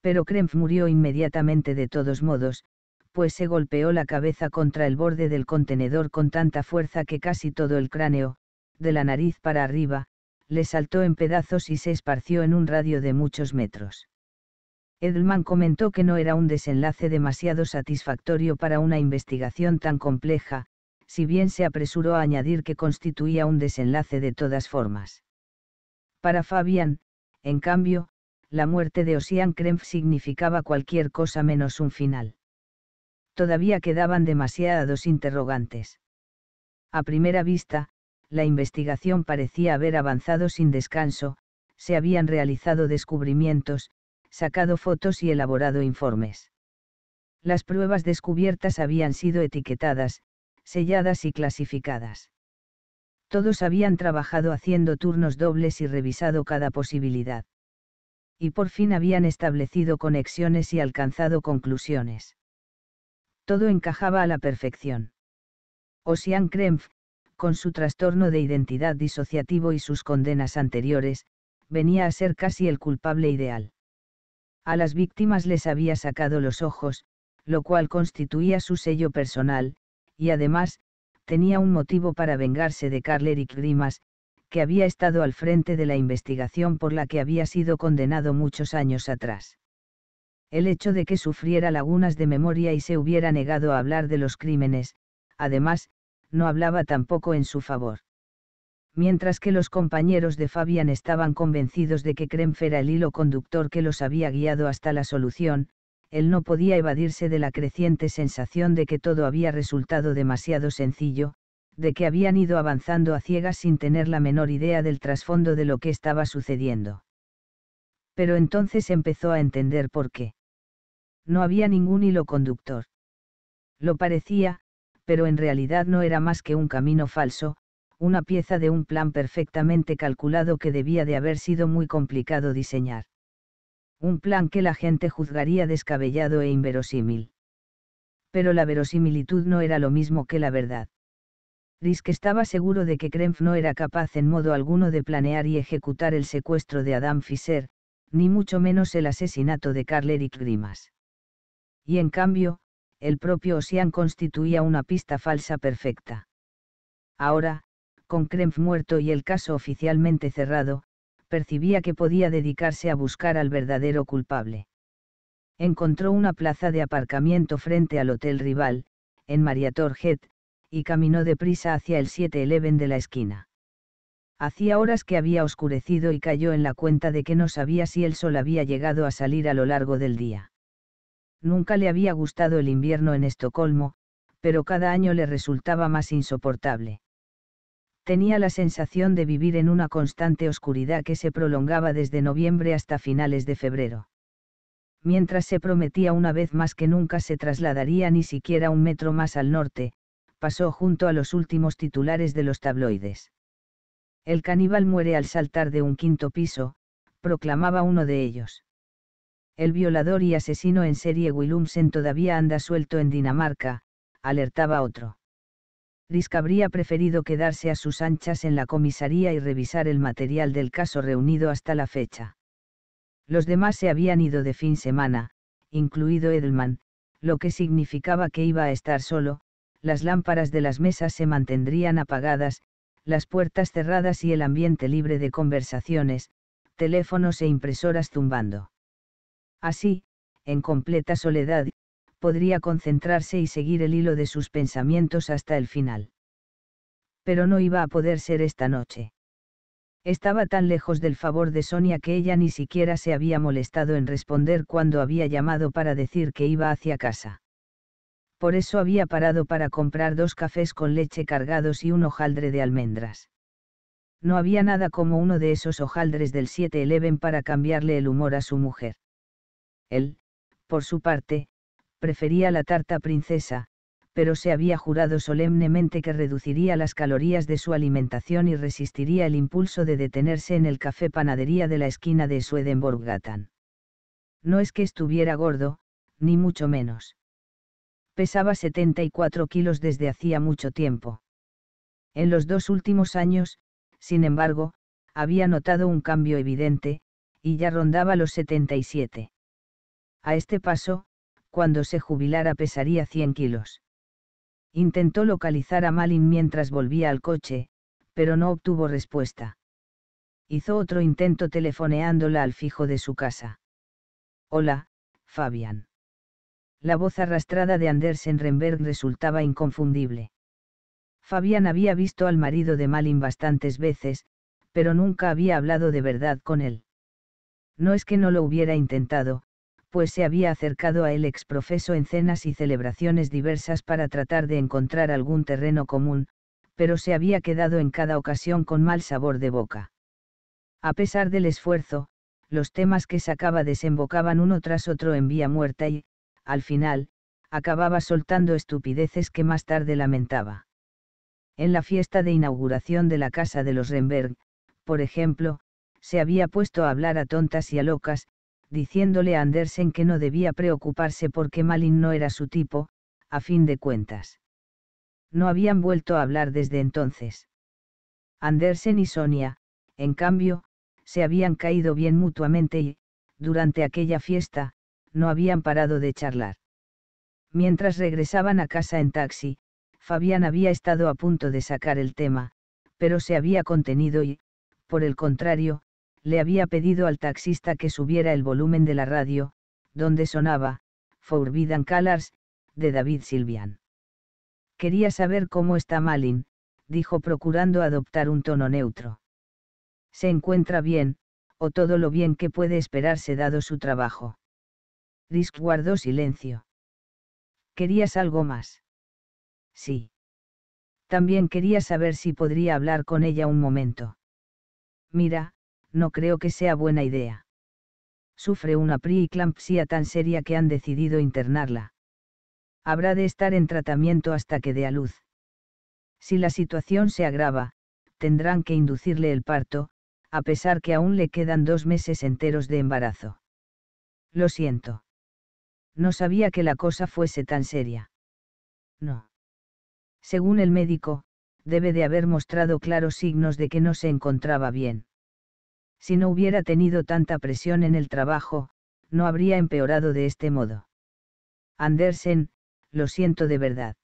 Pero Krempf murió inmediatamente de todos modos, pues se golpeó la cabeza contra el borde del contenedor con tanta fuerza que casi todo el cráneo, de la nariz para arriba, le saltó en pedazos y se esparció en un radio de muchos metros. Edelman comentó que no era un desenlace demasiado satisfactorio para una investigación tan compleja, si bien se apresuró a añadir que constituía un desenlace de todas formas. Para Fabian, en cambio, la muerte de Ossian Krempf significaba cualquier cosa menos un final. Todavía quedaban demasiados interrogantes. A primera vista, la investigación parecía haber avanzado sin descanso, se habían realizado descubrimientos, sacado fotos y elaborado informes. Las pruebas descubiertas habían sido etiquetadas, selladas y clasificadas. Todos habían trabajado haciendo turnos dobles y revisado cada posibilidad. Y por fin habían establecido conexiones y alcanzado conclusiones. Todo encajaba a la perfección. Ossian Krempf, con su trastorno de identidad disociativo y sus condenas anteriores, venía a ser casi el culpable ideal. A las víctimas les había sacado los ojos, lo cual constituía su sello personal, y además, tenía un motivo para vengarse de Carl Eric Grimas, que había estado al frente de la investigación por la que había sido condenado muchos años atrás. El hecho de que sufriera lagunas de memoria y se hubiera negado a hablar de los crímenes, además, no hablaba tampoco en su favor mientras que los compañeros de Fabian estaban convencidos de que Krempf era el hilo conductor que los había guiado hasta la solución, él no podía evadirse de la creciente sensación de que todo había resultado demasiado sencillo, de que habían ido avanzando a ciegas sin tener la menor idea del trasfondo de lo que estaba sucediendo. Pero entonces empezó a entender por qué. No había ningún hilo conductor. Lo parecía, pero en realidad no era más que un camino falso, una pieza de un plan perfectamente calculado que debía de haber sido muy complicado diseñar. Un plan que la gente juzgaría descabellado e inverosímil. Pero la verosimilitud no era lo mismo que la verdad. Risk estaba seguro de que Krempf no era capaz en modo alguno de planear y ejecutar el secuestro de Adam Fisher, ni mucho menos el asesinato de Carl Eric Grimas. Y en cambio, el propio Ossian constituía una pista falsa perfecta. Ahora, con Krempf muerto y el caso oficialmente cerrado, percibía que podía dedicarse a buscar al verdadero culpable. Encontró una plaza de aparcamiento frente al Hotel Rival, en Mariator Head, y caminó deprisa hacia el 7-Eleven de la esquina. Hacía horas que había oscurecido y cayó en la cuenta de que no sabía si el sol había llegado a salir a lo largo del día. Nunca le había gustado el invierno en Estocolmo, pero cada año le resultaba más insoportable tenía la sensación de vivir en una constante oscuridad que se prolongaba desde noviembre hasta finales de febrero. Mientras se prometía una vez más que nunca se trasladaría ni siquiera un metro más al norte, pasó junto a los últimos titulares de los tabloides. El caníbal muere al saltar de un quinto piso, proclamaba uno de ellos. El violador y asesino en serie Willumsen todavía anda suelto en Dinamarca, alertaba otro. Risk habría preferido quedarse a sus anchas en la comisaría y revisar el material del caso reunido hasta la fecha. Los demás se habían ido de fin semana, incluido Edelman, lo que significaba que iba a estar solo, las lámparas de las mesas se mantendrían apagadas, las puertas cerradas y el ambiente libre de conversaciones, teléfonos e impresoras zumbando. Así, en completa soledad, podría concentrarse y seguir el hilo de sus pensamientos hasta el final. Pero no iba a poder ser esta noche. Estaba tan lejos del favor de Sonia que ella ni siquiera se había molestado en responder cuando había llamado para decir que iba hacia casa. Por eso había parado para comprar dos cafés con leche cargados y un hojaldre de almendras. No había nada como uno de esos hojaldres del 7-Eleven para cambiarle el humor a su mujer. Él, por su parte, prefería la tarta princesa, pero se había jurado solemnemente que reduciría las calorías de su alimentación y resistiría el impulso de detenerse en el café panadería de la esquina de Swedenborg-Gatan. No es que estuviera gordo, ni mucho menos. Pesaba 74 kilos desde hacía mucho tiempo. En los dos últimos años, sin embargo, había notado un cambio evidente, y ya rondaba los 77. A este paso, cuando se jubilara pesaría 100 kilos. Intentó localizar a Malin mientras volvía al coche, pero no obtuvo respuesta. Hizo otro intento telefoneándola al fijo de su casa. Hola, Fabián. La voz arrastrada de Andersen Renberg resultaba inconfundible. Fabián había visto al marido de Malin bastantes veces, pero nunca había hablado de verdad con él. No es que no lo hubiera intentado, pues se había acercado a él exprofeso en cenas y celebraciones diversas para tratar de encontrar algún terreno común, pero se había quedado en cada ocasión con mal sabor de boca. A pesar del esfuerzo, los temas que sacaba desembocaban uno tras otro en vía muerta y, al final, acababa soltando estupideces que más tarde lamentaba. En la fiesta de inauguración de la casa de los Renberg, por ejemplo, se había puesto a hablar a tontas y a locas, diciéndole a Andersen que no debía preocuparse porque Malin no era su tipo, a fin de cuentas. No habían vuelto a hablar desde entonces. Andersen y Sonia, en cambio, se habían caído bien mutuamente y, durante aquella fiesta, no habían parado de charlar. Mientras regresaban a casa en taxi, Fabián había estado a punto de sacar el tema, pero se había contenido y, por el contrario, le había pedido al taxista que subiera el volumen de la radio, donde sonaba, Forbidden Colors, de David Silvian. Quería saber cómo está Malin, dijo procurando adoptar un tono neutro. Se encuentra bien, o todo lo bien que puede esperarse dado su trabajo. Risk guardó silencio. ¿Querías algo más? Sí. También quería saber si podría hablar con ella un momento. Mira, no creo que sea buena idea. Sufre una preeclampsia tan seria que han decidido internarla. Habrá de estar en tratamiento hasta que dé a luz. Si la situación se agrava, tendrán que inducirle el parto, a pesar que aún le quedan dos meses enteros de embarazo. Lo siento. No sabía que la cosa fuese tan seria. No. Según el médico, debe de haber mostrado claros signos de que no se encontraba bien. Si no hubiera tenido tanta presión en el trabajo, no habría empeorado de este modo. Andersen, lo siento de verdad.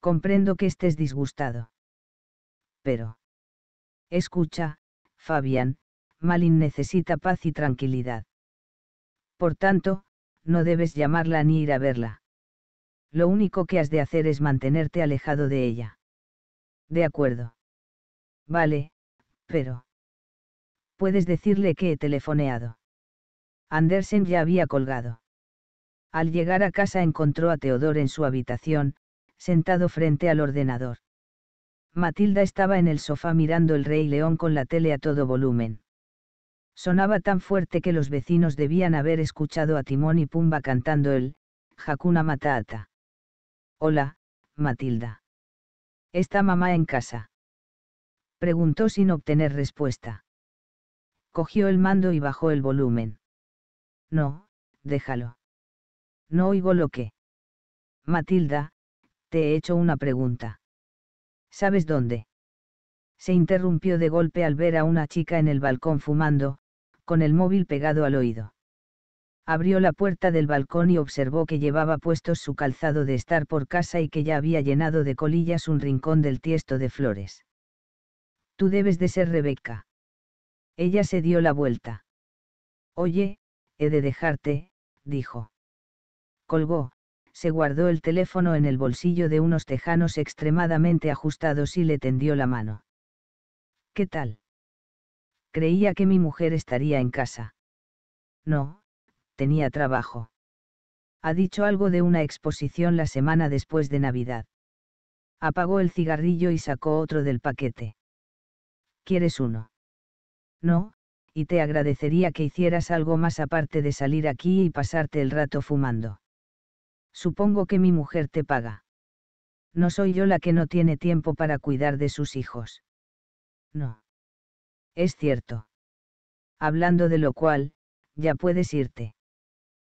Comprendo que estés disgustado. Pero. Escucha, Fabián, Malin necesita paz y tranquilidad. Por tanto, no debes llamarla ni ir a verla. Lo único que has de hacer es mantenerte alejado de ella. De acuerdo. Vale, pero. Puedes decirle que he telefoneado. Andersen ya había colgado. Al llegar a casa encontró a Teodor en su habitación, sentado frente al ordenador. Matilda estaba en el sofá mirando el Rey León con la tele a todo volumen. Sonaba tan fuerte que los vecinos debían haber escuchado a Timón y Pumba cantando el Hakuna Matata. Hola, Matilda. ¿Está mamá en casa? Preguntó sin obtener respuesta cogió el mando y bajó el volumen. No, déjalo. No oigo lo que. Matilda, te he hecho una pregunta. ¿Sabes dónde? Se interrumpió de golpe al ver a una chica en el balcón fumando, con el móvil pegado al oído. Abrió la puerta del balcón y observó que llevaba puestos su calzado de estar por casa y que ya había llenado de colillas un rincón del tiesto de flores. Tú debes de ser Rebeca. Ella se dio la vuelta. Oye, he de dejarte, dijo. Colgó, se guardó el teléfono en el bolsillo de unos tejanos extremadamente ajustados y le tendió la mano. ¿Qué tal? Creía que mi mujer estaría en casa. No, tenía trabajo. Ha dicho algo de una exposición la semana después de Navidad. Apagó el cigarrillo y sacó otro del paquete. ¿Quieres uno? No, y te agradecería que hicieras algo más aparte de salir aquí y pasarte el rato fumando. Supongo que mi mujer te paga. No soy yo la que no tiene tiempo para cuidar de sus hijos. No. Es cierto. Hablando de lo cual, ya puedes irte.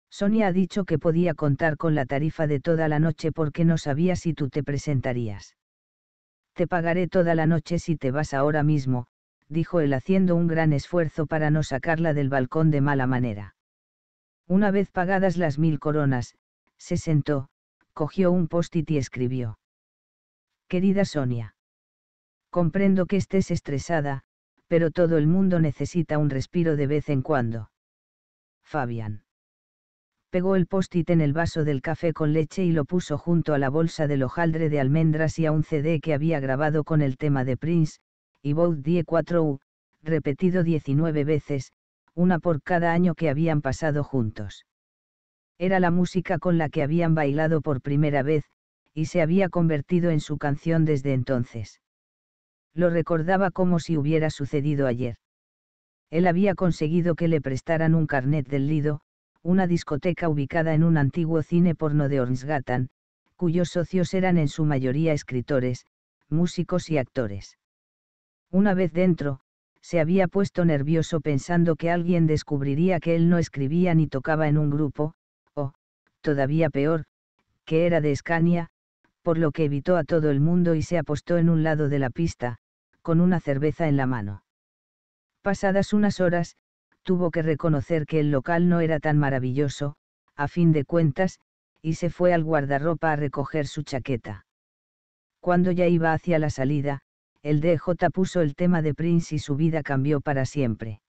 Sonia ha dicho que podía contar con la tarifa de toda la noche porque no sabía si tú te presentarías. Te pagaré toda la noche si te vas ahora mismo, dijo él haciendo un gran esfuerzo para no sacarla del balcón de mala manera. Una vez pagadas las mil coronas, se sentó, cogió un post-it y escribió. Querida Sonia. Comprendo que estés estresada, pero todo el mundo necesita un respiro de vez en cuando. Fabián pegó el post-it en el vaso del café con leche y lo puso junto a la bolsa del hojaldre de almendras y a un CD que había grabado con el tema de Prince, y Bout Die 4U, repetido 19 veces, una por cada año que habían pasado juntos. Era la música con la que habían bailado por primera vez, y se había convertido en su canción desde entonces. Lo recordaba como si hubiera sucedido ayer. Él había conseguido que le prestaran un carnet del Lido, una discoteca ubicada en un antiguo cine porno de Ornsgatan, cuyos socios eran en su mayoría escritores, músicos y actores. Una vez dentro, se había puesto nervioso pensando que alguien descubriría que él no escribía ni tocaba en un grupo, o, todavía peor, que era de Escania, por lo que evitó a todo el mundo y se apostó en un lado de la pista, con una cerveza en la mano. Pasadas unas horas, tuvo que reconocer que el local no era tan maravilloso, a fin de cuentas, y se fue al guardarropa a recoger su chaqueta. Cuando ya iba hacia la salida, el DJ puso el tema de Prince y su vida cambió para siempre.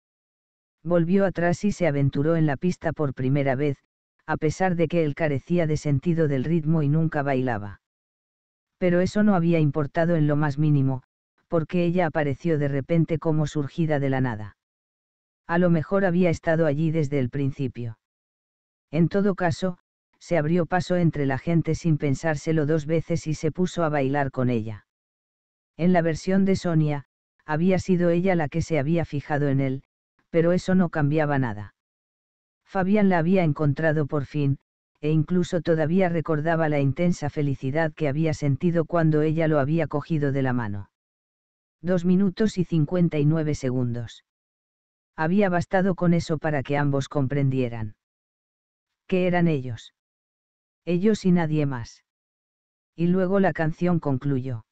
Volvió atrás y se aventuró en la pista por primera vez, a pesar de que él carecía de sentido del ritmo y nunca bailaba. Pero eso no había importado en lo más mínimo, porque ella apareció de repente como surgida de la nada. A lo mejor había estado allí desde el principio. En todo caso, se abrió paso entre la gente sin pensárselo dos veces y se puso a bailar con ella. En la versión de Sonia, había sido ella la que se había fijado en él, pero eso no cambiaba nada. Fabián la había encontrado por fin, e incluso todavía recordaba la intensa felicidad que había sentido cuando ella lo había cogido de la mano. Dos minutos y cincuenta y nueve segundos. Había bastado con eso para que ambos comprendieran. ¿Qué eran ellos? Ellos y nadie más. Y luego la canción concluyó.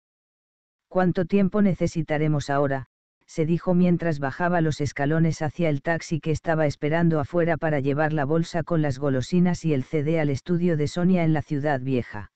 ¿Cuánto tiempo necesitaremos ahora? se dijo mientras bajaba los escalones hacia el taxi que estaba esperando afuera para llevar la bolsa con las golosinas y el CD al estudio de Sonia en la ciudad vieja.